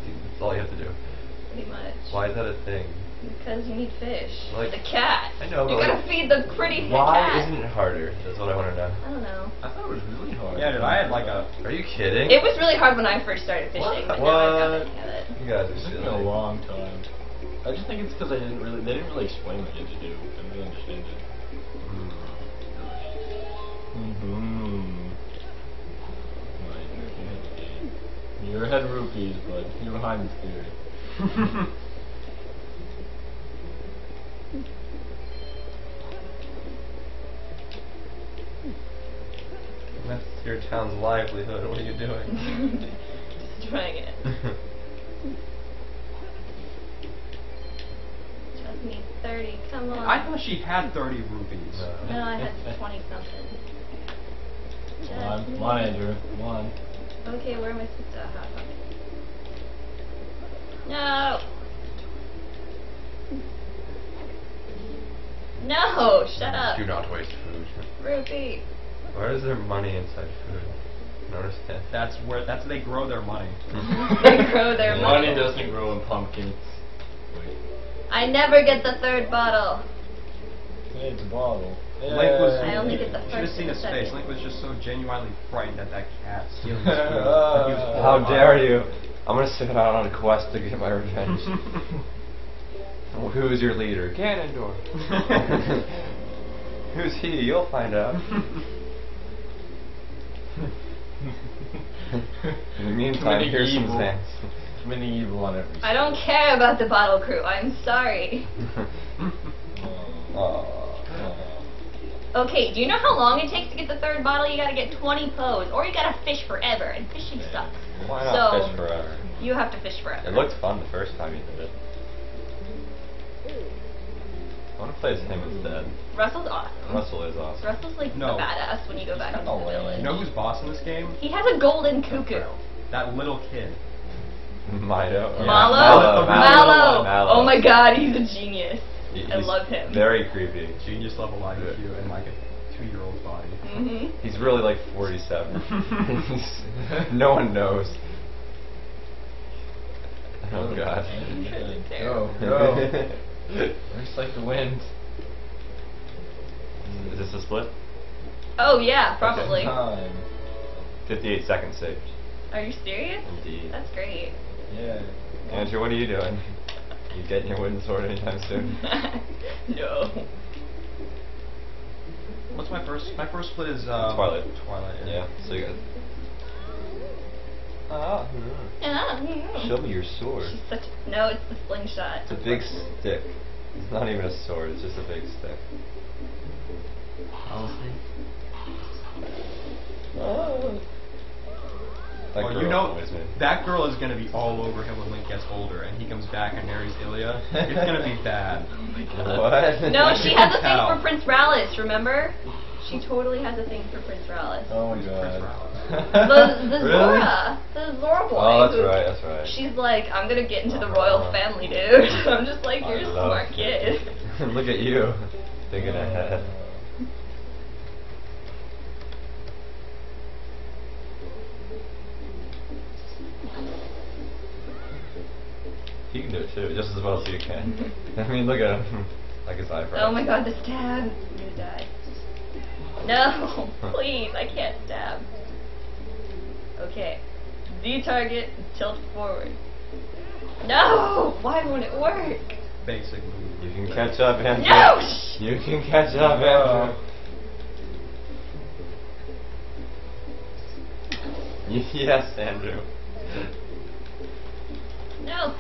Speaker 1: That's all you have to do.
Speaker 10: Pretty much.
Speaker 1: Why is that a thing?
Speaker 10: Because you need fish.
Speaker 1: Like-
Speaker 10: the cat.
Speaker 1: I know, but You
Speaker 10: gotta
Speaker 1: like,
Speaker 10: feed the pretty fish.
Speaker 1: Why
Speaker 10: cat.
Speaker 1: isn't it harder? That's what I want to know.
Speaker 10: I don't know.
Speaker 5: I thought it was really hard.
Speaker 4: Yeah, dude, I had like a.
Speaker 1: Are you kidding?
Speaker 10: It was really hard when I first started fishing, but now I've got
Speaker 1: What?
Speaker 10: of it.
Speaker 1: You guys are
Speaker 5: It took
Speaker 1: silly.
Speaker 5: me a long time. I just think it's because I didn't really, they didn't really explain what you had to do. I didn't really understand it. Mm-hmm. You're ahead rupees, but you're behind the theory.
Speaker 1: That's your town's livelihood. What are you doing?
Speaker 10: Destroying it. Just need 30. Come on.
Speaker 4: I thought she had 30 rupees.
Speaker 10: No, I had 20 something. Just
Speaker 5: Come on, come on, Andrew. Come on.
Speaker 10: Okay, where am I supposed to? Hot pocket. No. No, shut up.
Speaker 1: Do not waste food.
Speaker 10: Rupee.
Speaker 1: Where is is there money inside food? Notice don't.
Speaker 4: That's where that's where they grow their money.
Speaker 10: They grow their
Speaker 5: Money
Speaker 10: money.
Speaker 5: doesn't grow in pumpkins. Wait.
Speaker 10: I never get the third bottle.
Speaker 5: Hey, it's a bottle.
Speaker 4: Link was.
Speaker 10: I only get the
Speaker 4: Should have seen his
Speaker 10: the
Speaker 4: face. Link was just so genuinely frightened at that cat stealing his food. He was
Speaker 1: How dare you? I'm gonna set out on a quest to get my revenge. Who's your leader? Ganondorf. Who's he? You'll find out. In the meantime,
Speaker 5: Many
Speaker 1: here's some
Speaker 5: evil.
Speaker 1: thanks.
Speaker 5: Many evil on every
Speaker 10: I don't care about the bottle crew. I'm sorry.
Speaker 1: Aw.
Speaker 10: Okay, do you know how long it takes to get the third bottle? You gotta get 20 pose, or you gotta fish forever, and fishing sucks.
Speaker 1: Why not
Speaker 10: So-
Speaker 1: fish forever?
Speaker 10: You have to fish forever.
Speaker 1: It looked fun the first time you did it. I want to play as him instead.
Speaker 10: Rusl's awesome.
Speaker 1: Rusl is awesome.
Speaker 10: Rusl's like
Speaker 4: No.
Speaker 10: a badass when you go back into
Speaker 5: Oh,
Speaker 10: the
Speaker 5: well.
Speaker 10: village.
Speaker 4: You know who's boss in this game?
Speaker 10: He has a golden cuckoo.
Speaker 4: That little kid.
Speaker 1: Mido. or-
Speaker 10: Malo?
Speaker 1: Malo.
Speaker 10: Malo.
Speaker 1: Malo.
Speaker 10: Oh my god, he's a genius.
Speaker 1: He-
Speaker 10: I love him.
Speaker 1: Very creepy.
Speaker 4: Genius level IQ and like a two-year-old body.
Speaker 10: hmm
Speaker 1: He's really like 47. No one knows. Oh god.
Speaker 5: Go, go. Looks like the wind.
Speaker 1: Is this a split?
Speaker 10: Oh yeah, probably.
Speaker 5: Time.
Speaker 1: 58 seconds saved.
Speaker 10: Are you serious?
Speaker 1: Indeed.
Speaker 10: That's great.
Speaker 5: Yeah.
Speaker 1: Andrew, what are you doing? You getting your wooden sword anytime soon?
Speaker 10: no.
Speaker 4: What's my first? My first split is um,
Speaker 1: Twilight.
Speaker 4: Twilight.
Speaker 1: Yeah, so you got. Ah,
Speaker 10: Ah,
Speaker 1: show me your sword.
Speaker 10: She's such. No, it's the slingshot.
Speaker 1: It's a big stick. It's not even a sword, it's just a big stick.
Speaker 10: Oh.
Speaker 1: That
Speaker 4: well, you know,
Speaker 1: annoys me.
Speaker 4: that girl is gonna be all over him when Link gets older, and he comes back and marries Ilia. It's gonna be bad.
Speaker 1: What?
Speaker 10: No, she has a thing for Prince Ralis. Remember? She totally has a thing for Prince Ralis.
Speaker 5: Oh my god.
Speaker 10: The the
Speaker 1: Really?
Speaker 10: Zora, the Zora boy.
Speaker 1: Oh, that's
Speaker 10: who-
Speaker 1: right, that's right.
Speaker 10: She's like, I'm gonna get into the
Speaker 1: Uh-huh.
Speaker 10: royal family, dude. I'm just like, you're a smart kid.
Speaker 1: Look at you, thinking ahead. He can do it too, just as well as you can. I mean, look at him. like his eyebrows.
Speaker 10: Oh my god, the stab. I'm gonna die. No, please, I can't stab. Okay. Z target, tilt forward. No! Why won't it work?
Speaker 4: Basic move.
Speaker 1: You can catch up, Andrew.
Speaker 10: No!
Speaker 1: You can catch up, Andrew. Yes, Andrew.
Speaker 10: No.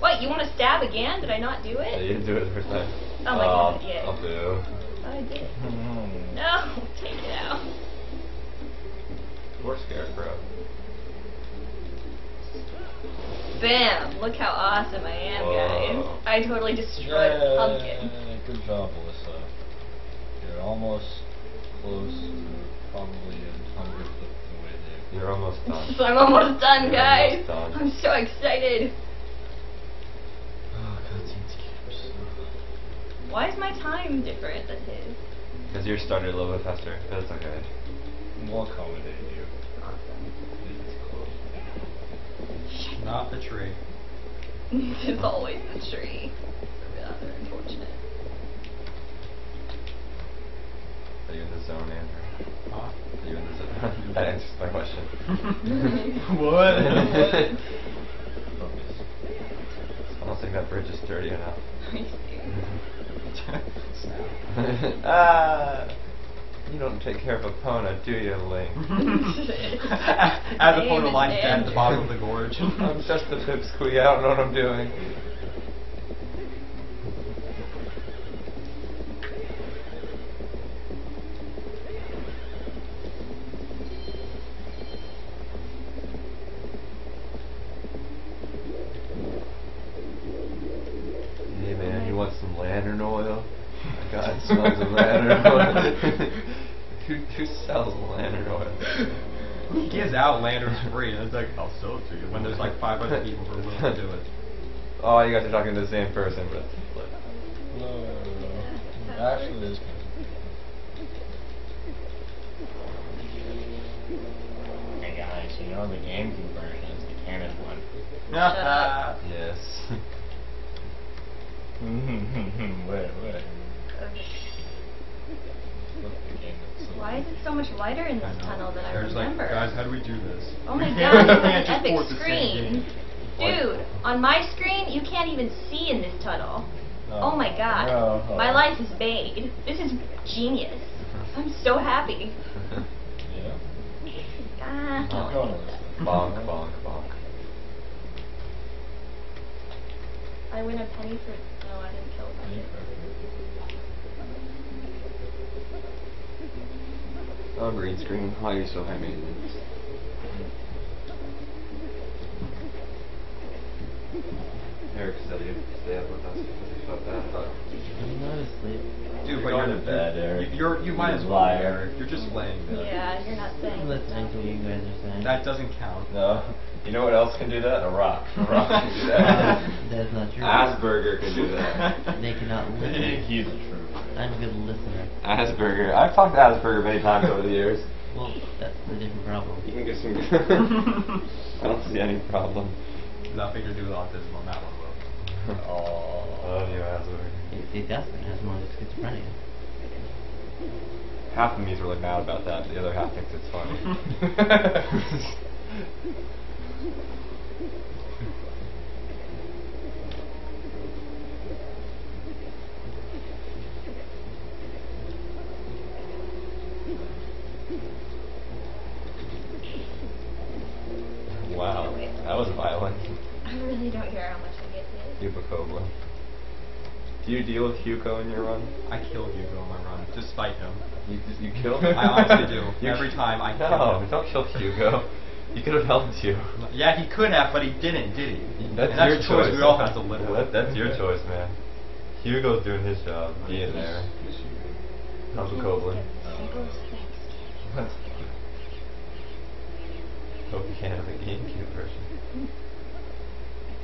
Speaker 10: What, you want to stab again? Did I not do
Speaker 1: Yeah,
Speaker 10: it?
Speaker 1: you didn't do it the first time.
Speaker 10: Oh my
Speaker 1: I'll,
Speaker 10: God, um, yeah.
Speaker 1: I'll do.
Speaker 10: Oh, I did.
Speaker 5: Hmm.
Speaker 10: No, take it out.
Speaker 1: Poor Scarecrow.
Speaker 10: Bam! Look how awesome I am,
Speaker 1: Whoa.
Speaker 10: guys. I totally destroyed the pumpkin.
Speaker 5: Yeah, good job, Alyssa. You're almost close to probably a hundredth of the way there.
Speaker 1: You're almost done.
Speaker 10: So I'm almost done,
Speaker 1: You're
Speaker 10: guys.
Speaker 1: almost done.
Speaker 10: I'm so excited.
Speaker 5: Oh, cutscenes games.
Speaker 10: Why is my time different than his?
Speaker 1: Because you started a little bit faster, but it's okay.
Speaker 5: We'll accommodate you.
Speaker 10: Awesome.
Speaker 5: It's close.
Speaker 4: Not the tree.
Speaker 10: it's always the tree. Rather unfortunate.
Speaker 1: Are you in the zone, Andrew?
Speaker 4: Huh?
Speaker 1: You in that answers my question.
Speaker 4: what?
Speaker 5: Focus.
Speaker 1: I don't think that bridge is dirty enough.
Speaker 10: You
Speaker 1: ah! You don't take care of a Epona, do you, Link?
Speaker 4: As
Speaker 10: Name
Speaker 4: opposed to
Speaker 10: is
Speaker 4: dead at the
Speaker 10: Andrew.
Speaker 4: bottom of the gorge.
Speaker 1: I'm just a pipsqueak, I don't know what I'm doing. Hey man, you want some lantern oil? I got smells of lantern oil. Who, who sells lantern oil?
Speaker 4: He gives out lanterns free, and it's like, I'll sell it to you. When there's like five other people who are willing to do it.
Speaker 1: Oh, you guys are talking to the same person, but.
Speaker 5: No, no, no. Actually, it is. Hey guys, you know the GameCube version is the canon one.
Speaker 10: up.
Speaker 1: yes. Mm-hmm, mm-hmm, mm-hmm. wait, wait.
Speaker 5: Look, the game that's so
Speaker 10: Why is it so much lighter in this tunnel than I
Speaker 4: There's
Speaker 10: remember?
Speaker 4: like, guys, how do we do this?
Speaker 10: Oh my god, you an epic
Speaker 4: port the same
Speaker 10: screen. Dude, on my screen, you can't even see in this tunnel.
Speaker 5: No.
Speaker 10: Oh my god.
Speaker 5: No.
Speaker 10: My life is made. This is genius. I'm so happy.
Speaker 5: Yeah.
Speaker 10: Ah,
Speaker 5: Keep going with this.
Speaker 1: bonk, bonk, bonk.
Speaker 10: I win a penny for. No, I didn't kill a penny.
Speaker 1: Oh, green screen. Why are you so high maintenance? Eric said he'd stay up with us because he felt bad about
Speaker 3: I'm not asleep.
Speaker 4: Dude,
Speaker 1: You're
Speaker 4: but
Speaker 1: going
Speaker 4: you're,
Speaker 1: to bed, Eric.
Speaker 4: you're, you might as well,
Speaker 1: liar.
Speaker 4: Eric. You're just laying there.
Speaker 10: Yeah, you're not saying.
Speaker 3: I'm listening to what you guys are saying.
Speaker 4: That doesn't count.
Speaker 1: No. You know what else can do that? A rock. A rock can do that.
Speaker 3: That's not true.
Speaker 1: Asperger can do that.
Speaker 3: They cannot listen.
Speaker 5: He's a true.
Speaker 3: I'm a good listener.
Speaker 1: Asperger. I've talked to Asperger many times over the years.
Speaker 3: Well, that's a different problem.
Speaker 1: You can get some. I don't see any problem.
Speaker 4: Nothing to do with autism on that one, Will.
Speaker 1: Oh, love you, Asperger.
Speaker 3: It, it doesn't. It has more of schizophrenia.
Speaker 1: Half of me's really mad about that. The other half thinks it's funny. Wow, that was violent.
Speaker 10: I really don't care how much I get hit.
Speaker 1: Hubacobla. Do you deal with Hugo in your run?
Speaker 4: I kill Hugo in my run, to spite him.
Speaker 1: You, you kill him?
Speaker 4: I honestly do.
Speaker 1: You
Speaker 4: Every time I
Speaker 1: no,
Speaker 4: kill him.
Speaker 1: don't kill Hugo. He could have helped you.
Speaker 4: Yeah, he could have, but he didn't, did he?
Speaker 1: That's
Speaker 4: that's
Speaker 1: your
Speaker 4: choice
Speaker 1: choice.
Speaker 4: we all have to live
Speaker 1: That-
Speaker 4: with.
Speaker 1: That's your choice, man. Hugo's doing his job, being there. Uncle Coblin. What? Hope you can't have the GameCube version.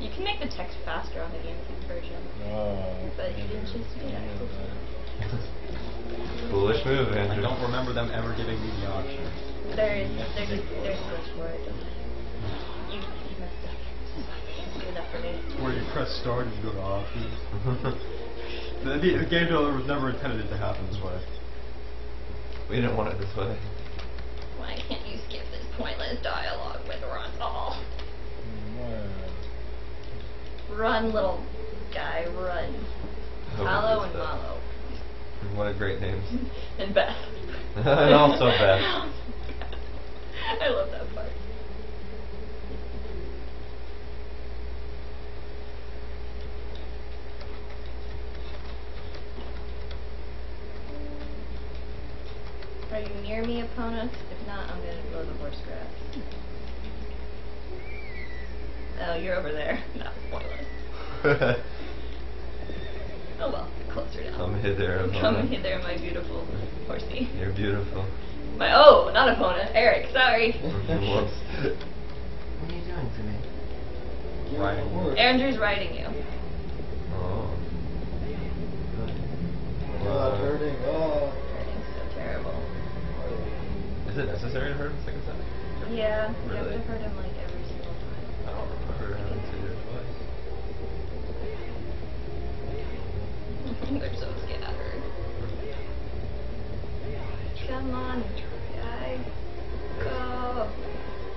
Speaker 10: You can make the text faster on the GameCube version.
Speaker 5: Oh.
Speaker 10: But you didn't just do that.
Speaker 1: Foolish move, Andrew.
Speaker 4: I don't remember them ever giving me the option.
Speaker 10: There is, there's a, there's a switch for it. You, you messed up. You screwed up for me.
Speaker 4: Where you press start and you go to options. the, the, the game developer was never intended it to happen this way.
Speaker 1: We didn't want it this way.
Speaker 10: Why can't you skip this pointless dialogue with Run all? Hmm, run, little guy, run.
Speaker 1: Hope
Speaker 10: Hollow
Speaker 1: it
Speaker 10: and
Speaker 1: is.
Speaker 10: Malo.
Speaker 1: What a great name.
Speaker 10: And Beth.
Speaker 1: And also Beth.
Speaker 10: I love that part. Are you near me, opponents? If not, I'm gonna blow the horse grass. Oh, you're over there. That was pointless. Oh well, closer now.
Speaker 1: Come hither, opponent.
Speaker 10: Come hither, my beautiful horsey.
Speaker 1: You're beautiful.
Speaker 10: My oh, not opponent, Eric. Sorry.
Speaker 1: Whoops.
Speaker 3: What are you doing to me?
Speaker 4: Riding.
Speaker 10: Andrew's riding you.
Speaker 1: Oh.
Speaker 5: God, hurting. Oh.
Speaker 10: Hurting's so terrible.
Speaker 1: Is it necessary to hurt him second time?
Speaker 10: Yeah, you have to hurt him like every single time.
Speaker 1: I don't remember having to do it twice.
Speaker 10: They're so scattered. Come on, guy. Go.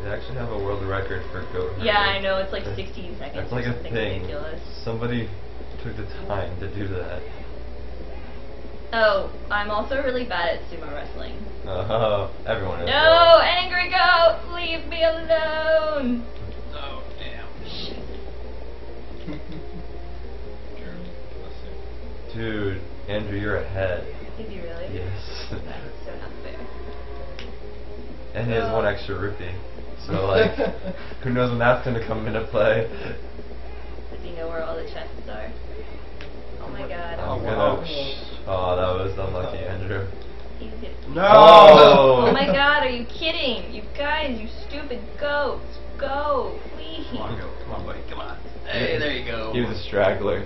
Speaker 1: They actually have a world record for goat
Speaker 10: Yeah, I know, it's like 16 seconds
Speaker 1: That's like a thing.
Speaker 10: ridiculous.
Speaker 1: Somebody took the time to do that.
Speaker 10: Oh, I'm also really bad at sumo wrestling.
Speaker 1: Oh, everyone is.
Speaker 10: No, angry goat, leave me alone.
Speaker 5: Oh, damn.
Speaker 1: Dude, Andrew, you're ahead.
Speaker 10: Is he really?
Speaker 1: Yes.
Speaker 10: That's so not fair.
Speaker 1: and he has one extra rupee. So, like, who knows when that's gonna come into play?
Speaker 10: Does he know where all the chests are? Oh my god.
Speaker 4: Oh, wow.
Speaker 1: Oh, that was unlucky, Andrew. No!
Speaker 10: Oh my god, are you kidding? You guys, you stupid goats. Go, please.
Speaker 4: Come on, go. Come on, buddy. Come on.
Speaker 7: Hey, there you go.
Speaker 1: He was a straggler.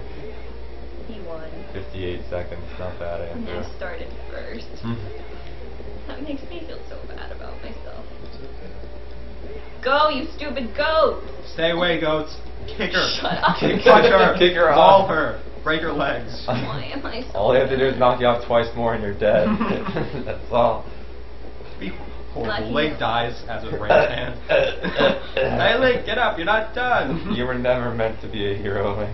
Speaker 10: He won.
Speaker 1: 58 seconds, not bad
Speaker 10: And. I started first.
Speaker 1: Hmm.
Speaker 10: That makes me feel so bad about myself. Go, you stupid goat!
Speaker 4: Stay away, goats. Kick her.
Speaker 10: Shut up.
Speaker 1: Kick
Speaker 4: Punch her.
Speaker 1: Kick her
Speaker 4: Maul
Speaker 1: off.
Speaker 4: her. Break her legs.
Speaker 10: Why am I so
Speaker 1: All you have to do is knock you off twice more and you're dead. That's all.
Speaker 4: Be
Speaker 10: Not
Speaker 4: horrible. Lake dies as a Rams fan. hey, Lake, get up. You're not done.
Speaker 1: You were never meant to be a hero. Link.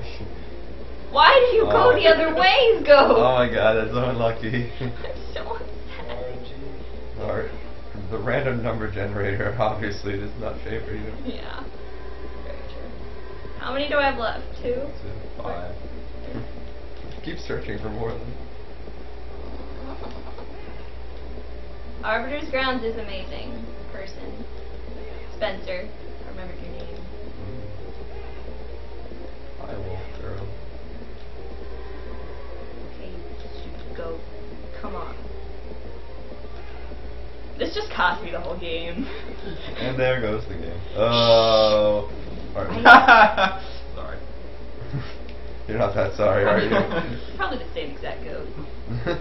Speaker 10: Why do you go
Speaker 1: Oh.
Speaker 10: the other ways, goat?
Speaker 1: Oh my god, that's so unlucky.
Speaker 10: I'm so upset.
Speaker 1: Or the random number generator obviously does not favor you.
Speaker 10: Yeah. Very true. How many do I have left? Two?
Speaker 1: Five. Keep searching for more than.
Speaker 10: Arbiter's Grounds is amazing. Person. Spencer. I remembered your name. Hmm.
Speaker 1: I wolf girl.
Speaker 10: Okay, you goat. Come on. This just cost me the whole game.
Speaker 1: And there goes the game. Oh. Alright.
Speaker 4: Sorry.
Speaker 1: You're not that sorry, are you?
Speaker 10: Probably the same exact goat.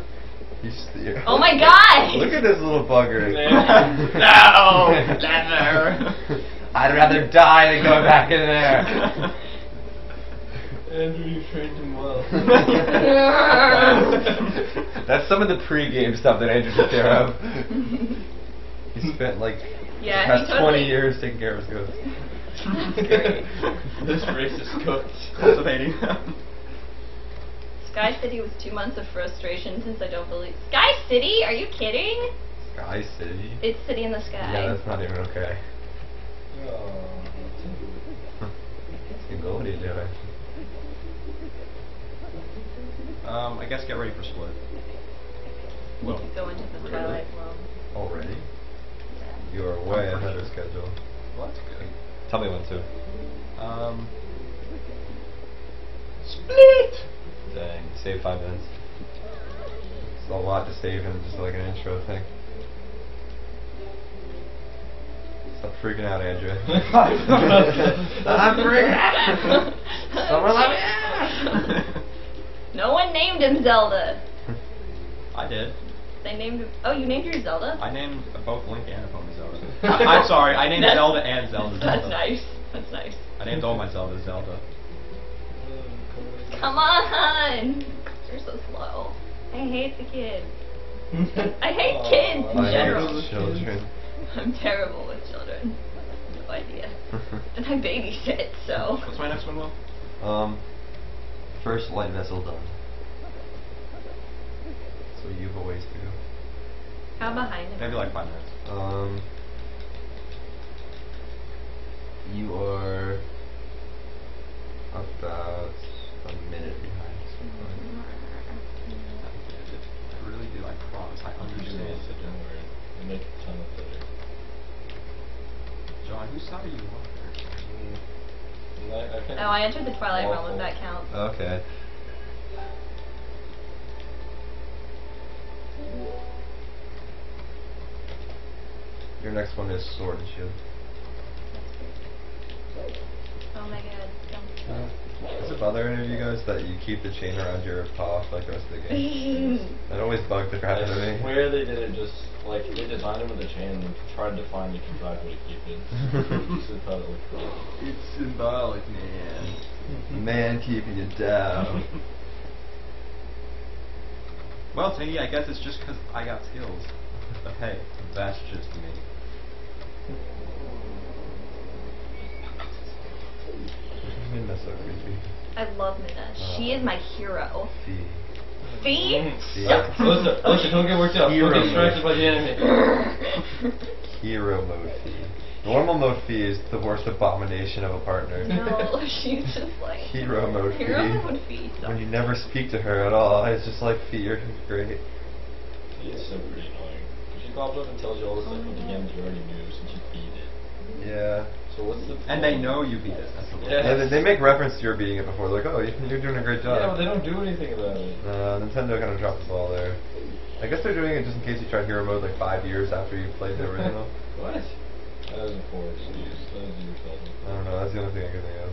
Speaker 1: you st-
Speaker 10: Oh my god!
Speaker 1: Look at this little bugger.
Speaker 7: No! Never!
Speaker 1: I'd rather die than go back in there.
Speaker 5: Andrew, you trained him well.
Speaker 1: That's some of the pre-game stuff that Andrew took care of. He spent like
Speaker 10: Yeah,
Speaker 1: the past
Speaker 10: totally-
Speaker 1: 20 years taking care of his ghosts.
Speaker 10: Great.
Speaker 5: this racist cooked.
Speaker 4: Cultivating.
Speaker 10: Sky City was two months of frustration since I don't believe. Sky City? Are you kidding?
Speaker 1: Sky City.
Speaker 10: It's City in the Sky.
Speaker 1: Yeah, that's not even okay. You go, what are you doing?
Speaker 4: um, I guess get ready for split. Well,
Speaker 10: Go into the Twilight Realm.
Speaker 1: Already? You are way ahead of schedule.
Speaker 4: well, that's good.
Speaker 1: Tell me when to.
Speaker 4: Um,
Speaker 1: Split! Dang, save five minutes. It's a lot to save in just like an intro thing. Stop freaking out, Andrea. I'm freaking out! Someone let me out!
Speaker 10: No one named him Zelda.
Speaker 4: I did.
Speaker 10: They named. Oh, you named your Zelda?
Speaker 4: I named both Link and Opponent Zelda. I, am sorry, I named
Speaker 10: That's-
Speaker 4: Zelda and Zelda Zelda.
Speaker 10: That's nice. That's nice.
Speaker 4: I named all my Zelda Zelda.
Speaker 10: Come on! You're so slow. I hate the kids. I hate kids in
Speaker 1: I hate
Speaker 10: general.
Speaker 1: children.
Speaker 10: I'm terrible with children. No idea. And I babysit, so.
Speaker 4: What's my next one, Will?
Speaker 1: Um, first light vessel done. So you have a ways to go.
Speaker 10: How behind him?
Speaker 4: Maybe like five minutes.
Speaker 1: Um, you are about a minute behind.
Speaker 4: I really do. I promise. I understand.
Speaker 5: Don't worry. You make a ton of footage.
Speaker 4: John, whose side are you on?
Speaker 5: And I, I
Speaker 10: Oh, I entered the Twilight Realm if that counts.
Speaker 1: Okay. Your next one is Sword and Shield.
Speaker 10: Oh my god. Don't.
Speaker 1: Does it bother any of you guys that you keep the chain around your paw for like the rest of the game? That always bugged the crap out of me.
Speaker 5: swear they didn't just like they designed it with a chain and tried to find a contrived way to keep it. just thought it looked cool.
Speaker 4: It's symbolic, man.
Speaker 1: Man keeping it down.
Speaker 4: Well, Tingy, I guess it's just 'cause I got skills. But hey, that's just me.
Speaker 1: Midna's so creepy.
Speaker 10: I love Midna. She uh, is my hero.
Speaker 1: Fi.
Speaker 10: Fi?
Speaker 1: Yeah.
Speaker 5: Alyssa, Alyssa, don't get worked up.
Speaker 1: Hero
Speaker 5: Don't get distracted by the enemy.
Speaker 1: Hero mode Fi. Normal mode Fi is the worst abomination of a partner.
Speaker 10: no, she's just like.
Speaker 1: Hero mode Fi.
Speaker 10: Hero mode Fi.
Speaker 1: When you never speak to her at all, it's just like Fi, you're great.
Speaker 5: He is so pretty annoying. She pops up and tells you all the stuff with the games you already knew since you beat it.
Speaker 1: Yeah.
Speaker 5: So what's the
Speaker 4: And they know you beat it. That's the
Speaker 5: Yeah.
Speaker 1: Yeah, they, they make reference to your beating it before, like, oh, you- you're doing a great job.
Speaker 5: Yeah, but they don't do anything about it.
Speaker 1: Uh, Nintendo kind of dropped the ball there. I guess they're doing it just in case you tried hero mode like five years after you played the original.
Speaker 5: What? That was a poor excuse. That was your fault.
Speaker 1: I don't know. That's the only thing I can think of.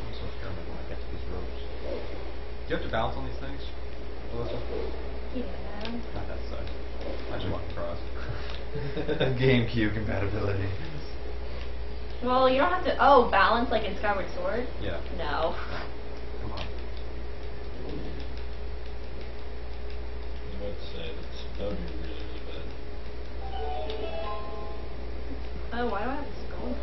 Speaker 4: I'm so scared when I get to these ropes. Do you have to balance on these things, Melissa?
Speaker 10: Yeah.
Speaker 4: God, that sucks. I just walked across.
Speaker 1: GameCube compatibility.
Speaker 10: Well, you don't have to. Oh, balance like in Skyward Sword.
Speaker 4: Yeah.
Speaker 10: No.
Speaker 4: Come on.
Speaker 5: It's really bad.
Speaker 10: Oh, why do I have this gold?